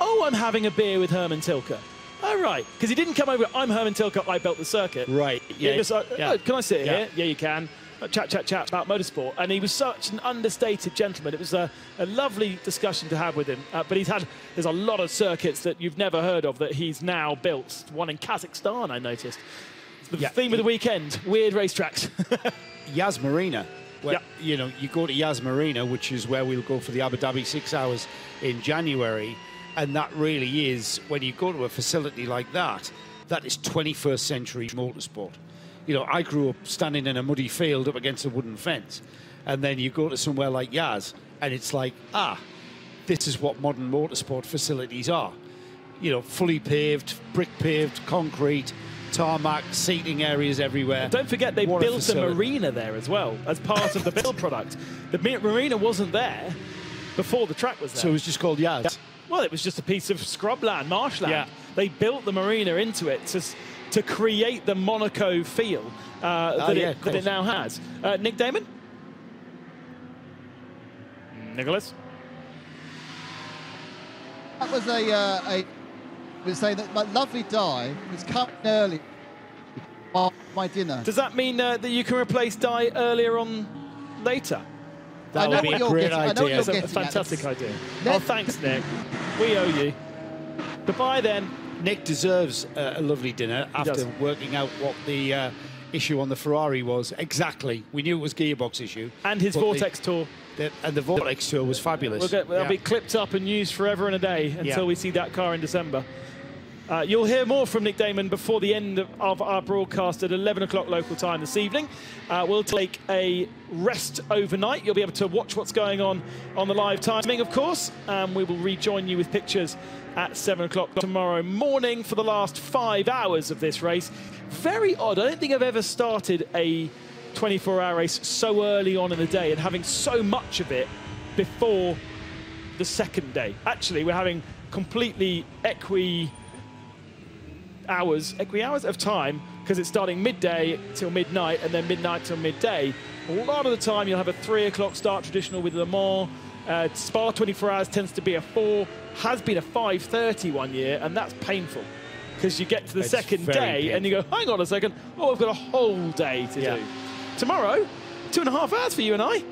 oh, I'm having a beer with Hermann Tilke. Oh, right. Because he didn't come over, I'm Hermann Tilke, I built the circuit. Right, yeah, just, yeah. "Oh, can I sit Yeah. here? Yeah, you can. Uh, Chat, chat, chat about motorsport. And he was such an understated gentleman. It was a, a lovely discussion to have with him. Uh, but he's had, there's a lot of circuits that you've never heard of that he's now built. One in Kazakhstan, I noticed. The Yeah, theme of the weekend, weird racetracks. Yas Marina. Where, Yeah. You know, you go to Yas Marina, which is where we'll go for the Abu Dhabi six hours in January, and that really is when you go to a facility like that, that is 21st century motorsport. You know, I grew up standing in a muddy field up against a wooden fence, and then you go to somewhere like Yas, and it's like, ah, this is what modern motorsport facilities are. You know, fully paved, brick paved, concrete, tarmac, seating areas everywhere. Don't forget, they What built a facility. marina there as well as part of the build product. The marina wasn't there before the track was there. So it was just called Yas. Well, it was just a piece of scrubland, marshland. Yeah. They built the marina into it to, to create the Monaco feel uh, that, yeah, it, that it now has. Uh, Nick Damon? Nicholas? That was a, uh, a was saying that my lovely Di was coming early after my dinner. Does that mean uh, that you can replace Di earlier on later? That I know would be what a you're great getting- I know what idea. you're That's a, a getting at. fantastic idea. Let- Oh, thanks, Nick. We owe you. Goodbye then. Nick deserves uh, a lovely dinner after does. working out what the uh, issue on the Ferrari was. Exactly. We knew it was gearbox issue. And his but the- Vortex tour. the- and the Vortex tour was fabulous. We'll get, they'll Yeah. be clipped up and used forever and a day until Yeah. we see that car in December. Uh, you'll hear more from Nick Damon before the end of, our broadcast at 11 o'clock local time this evening. Uh, we'll take a rest overnight. You'll be able to watch what's going on on the live timing, of course. Um, we will rejoin you with pictures at 7 o'clock tomorrow morning for the last five hours of this race. Very odd. I don't think I've ever started a 24 hour race so early on in the day and having so much of it before the second day. Actually, we're having completely equi hours, equi hours of time because it's starting midday till midnight and then midnight till midday. A lot of the time you'll have a three o'clock start traditional with Le Mans. Uh, Spa 24 hours tends to be a four, has been a 5.30 one year, and that's painful because you get to the It's second day and you go, hang on a second, oh, I've got a whole day to Yeah. do. Tomorrow, two and a half hours for you and I.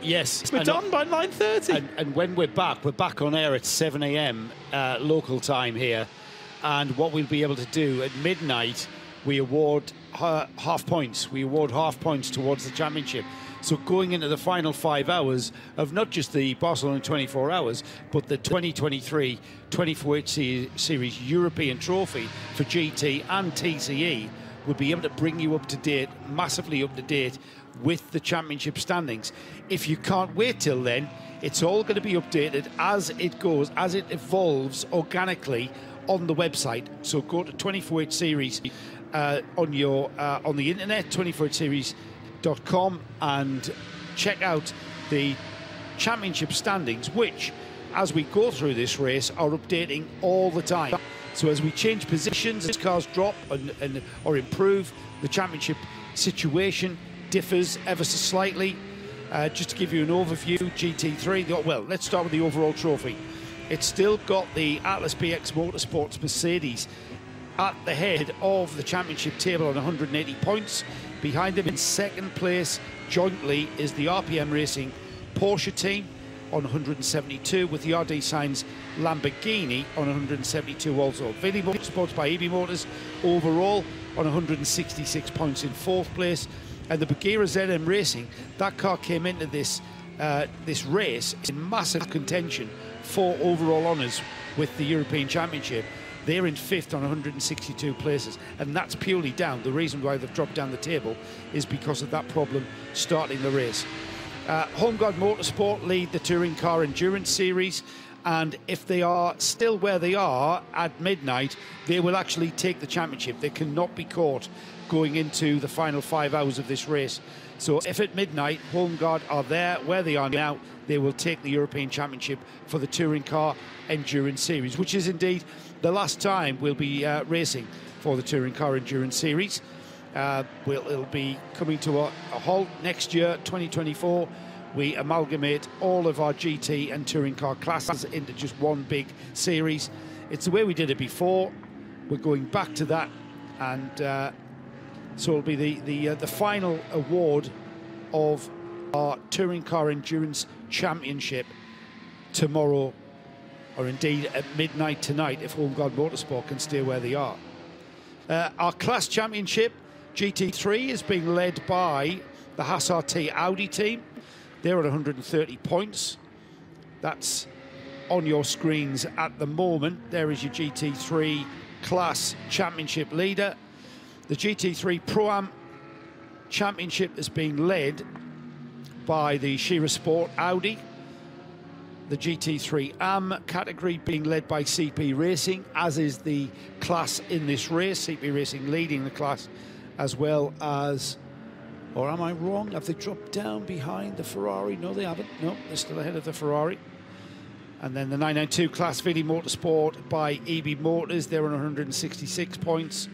Yes. We're and- done by 9.30. And, and when we're back, we're back on air at 7 a.m. Uh, local time here. And what we'll be able to do at midnight, we award ha- half points. We award half points towards the championship. So going into the final five hours of not just the Barcelona 24 hours, but the 2023 24H Series European Trophy for GT and TCE, we'll be able to bring you up to date, massively up to date with the championship standings. If you can't wait till then, it's all going to be updated as it goes, as it evolves organically on the website. So go to 24H Series uh, on your uh, on the internet, 24hseries.com, and check out the championship standings, which, as we go through this race, are updating all the time. So as we change positions, as cars drop and, and or improve, the championship situation differs ever so slightly. Uh, just to give you an overview, GT3, well, let's start with the overall trophy. It's still got the Atlas BX Motorsports Mercedes at the head of the championship table on 180 points. Behind them in second place jointly is the RPM Racing Porsche team on 172 with the RD Signs Lamborghini on 172 also. Vili Motorsports by Ebimotors overall on 166 points in fourth place and the Bagheera ZM Racing, that car came into this uh, this race in massive contention for overall honours with the European Championship. They're in fifth on 162 places, and that's purely down. The reason why they've dropped down the table is because of that problem starting the race. Uh, Holmgaard Motorsport lead the Touring Car Endurance Series, and if they are still where they are at midnight, they will actually take the championship. They cannot be caught going into the final five hours of this race. So if at midnight Holmgaard are there where they are now, they will take the European Championship for the Touring Car Endurance Series, which is indeed the last time we'll be uh, racing for the Touring Car Endurance Series. Uh, we'll, it'll be coming to a, a halt next year, 2024 we amalgamate all of our GT and touring car classes into just one big series. It's the way we did it before. We're going back to that, and uh, so it'll be the the uh, the final award of our touring car endurance championship tomorrow, or indeed at midnight tonight, if Holmgaard Motorsport can stay where they are. Uh, our class championship GT3 is being led by the Haas RT Audi team. They're at 130 points. That's on your screens at the moment. There is your GT3 class championship leader. The GT3 Pro Am championship is being led by the Scherer Sport Audi. The GT3 AM category being led by CP Racing, as is the class in this race. CP Racing leading the class, as well as or am I wrong? Have they dropped down behind the Ferrari? No, they haven't. No, they're still ahead of the Ferrari. And then the 992 class Vili Motorsport by Ebimotors, they're on 166 points.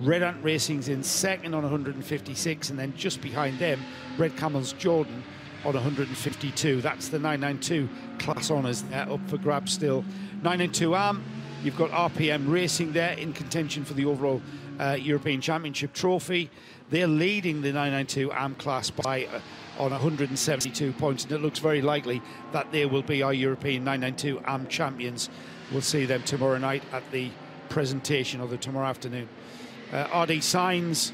Red Ant Racing's in second on 156, and then just behind them, Red Camels Jordan on 152. That's the 992 class honours there up for grabs still. 992 AM, you've got RPM Racing there in contention for the overall uh, European Championship trophy. They're leading the 992 AM class by uh, on 172 points, and it looks very likely that they will be our European 992 AM champions. We'll see them tomorrow night at the presentation or the tomorrow afternoon. Uh, RD Signs,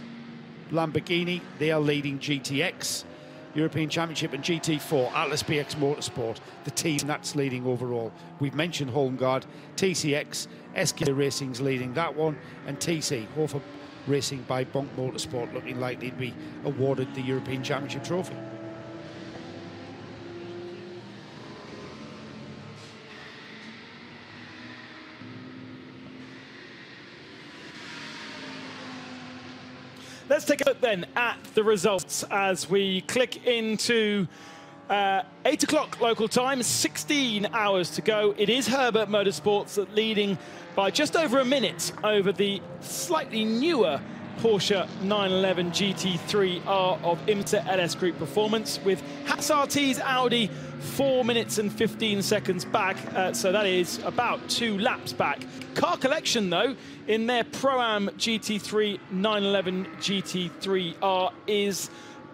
Lamborghini, they are leading GTX. European Championship and GT4, Atlas BX Motorsport, the team that's leading overall. We've mentioned Holmgaard, TCX, SK Racing's leading that one, and TC, Hofor Racing by Bonk Motorsport, looking likely to be awarded the European Championship trophy. Let's take a look then at the results as we click into uh, 8 o'clock local time, 16 hours to go. It is Herberth Motorsports leading by just over a minute over the slightly newer Porsche 911 GT3R of IMSA LS Group Performance with Haas RT's Audi 4 minutes and 15 seconds back. Uh, so that is about two laps back. Car Collection, though, in their Pro-Am GT3 911 GT3R is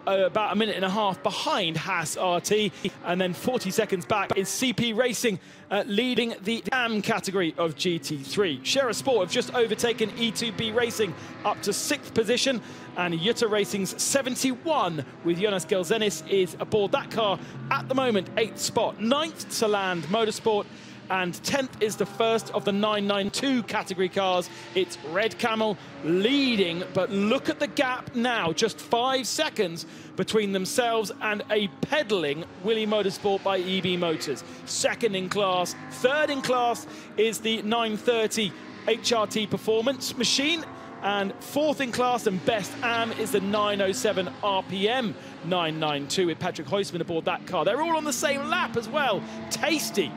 uh, about a minute and a half behind Haas RT, and then 40 seconds back is CP Racing uh, leading the AM category of GT3. Scherer Sport have just overtaken E2B Racing up to sixth position, and JUTA Racing's 71 with Jonas Gelžinis is aboard that car at the moment, eighth spot. Ninth, Saland Motorsport and 10th is the first of the 992 category cars. It's Red Camel leading, but look at the gap now, just five seconds between themselves and a pedaling Willy Motorsport by Ebimotors. Second in class, third in class is the 930 HRT Performance machine. And fourth in class and best AM is the 907 RPM 992 with Patrick Huisman aboard that car. They're all on the same lap as well. Tasty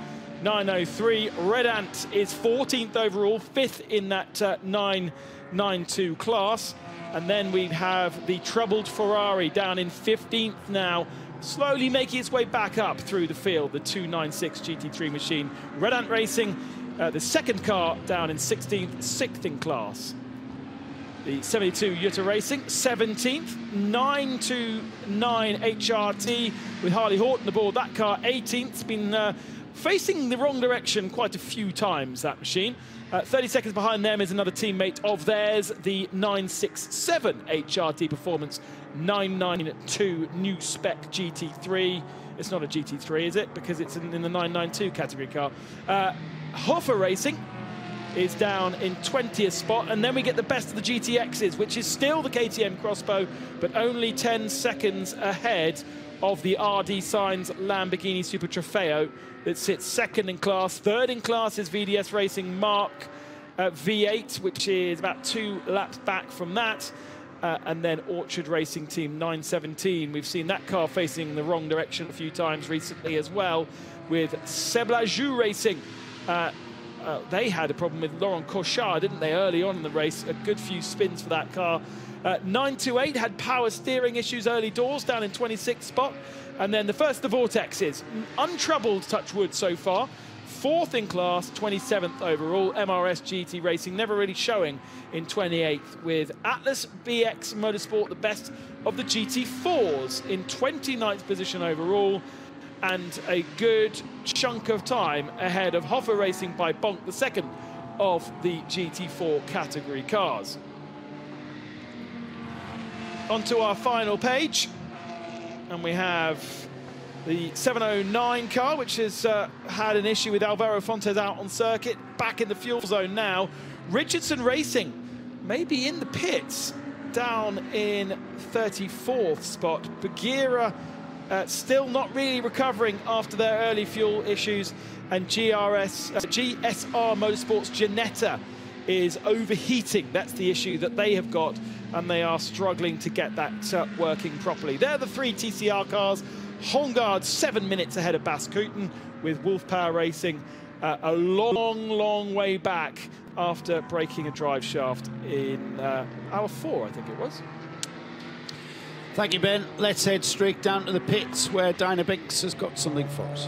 903. Red Ant is 14th overall, fifth in that uh, 992 class. And then we have the troubled Ferrari down in 15th now, slowly making its way back up through the field, the 296 GT3 machine. Red Ant Racing, uh, the second car down in 16th, sixth in class. The 72 JUTA Racing, 17th, 929 HRT with Harley Horton aboard that car, 18th. It's been uh, facing the wrong direction quite a few times, that machine. Uh, 30 seconds behind them is another teammate of theirs, the 967 HRT Performance 992 new spec GT3. It's not a GT3, is it? Because it's in, in the 992 category car. Uh, Racing is down in 20th spot, and then we get the best of the GTXs, which is still the KTM X-Bow, but only 10 seconds ahead of the RD Signs Lamborghini Super Trofeo that sits second in class. Third in class is VDS Racing MARC uh, V8, which is about two laps back from that. Uh, and then Orchard Racing Team 917. We've seen that car facing the wrong direction a few times recently as well with SebLajoux Racing. Uh, uh, they had a problem with Laurent Cochard, didn't they, early on in the race? A good few spins for that car. Uh, 928 had power steering issues early doors down in 26th spot. And then the first the Vortexes, untroubled touchwood so far. Fourth in class, 27th overall. MRS GT Racing never really showing in 28th with Atlas BX Motorsport, the best of the GT4s in 29th position overall and a good chunk of time ahead of Hofor Racing by Bonk, the second of the GT4 category cars. Onto our final page, and we have the 709 car, which has uh, had an issue with Alvaro Fontes out on circuit, back in the fuel zone now. Richardson Racing maybe in the pits, down in 34th spot. Bagheera uh, still not really recovering after their early fuel issues. And GRS, uh, GSR Motorsports Ginetta is overheating. That's the issue that they have got, and they are struggling to get that uh, working properly. They're the three TCR cars. Holmgaard seven minutes ahead of Bas Koeten with Wolf Power Racing uh, a long, long way back after breaking a drive shaft in uh, hour four, I think it was. Thank you, Ben. Let's head straight down to the pits where Binks has got something for us.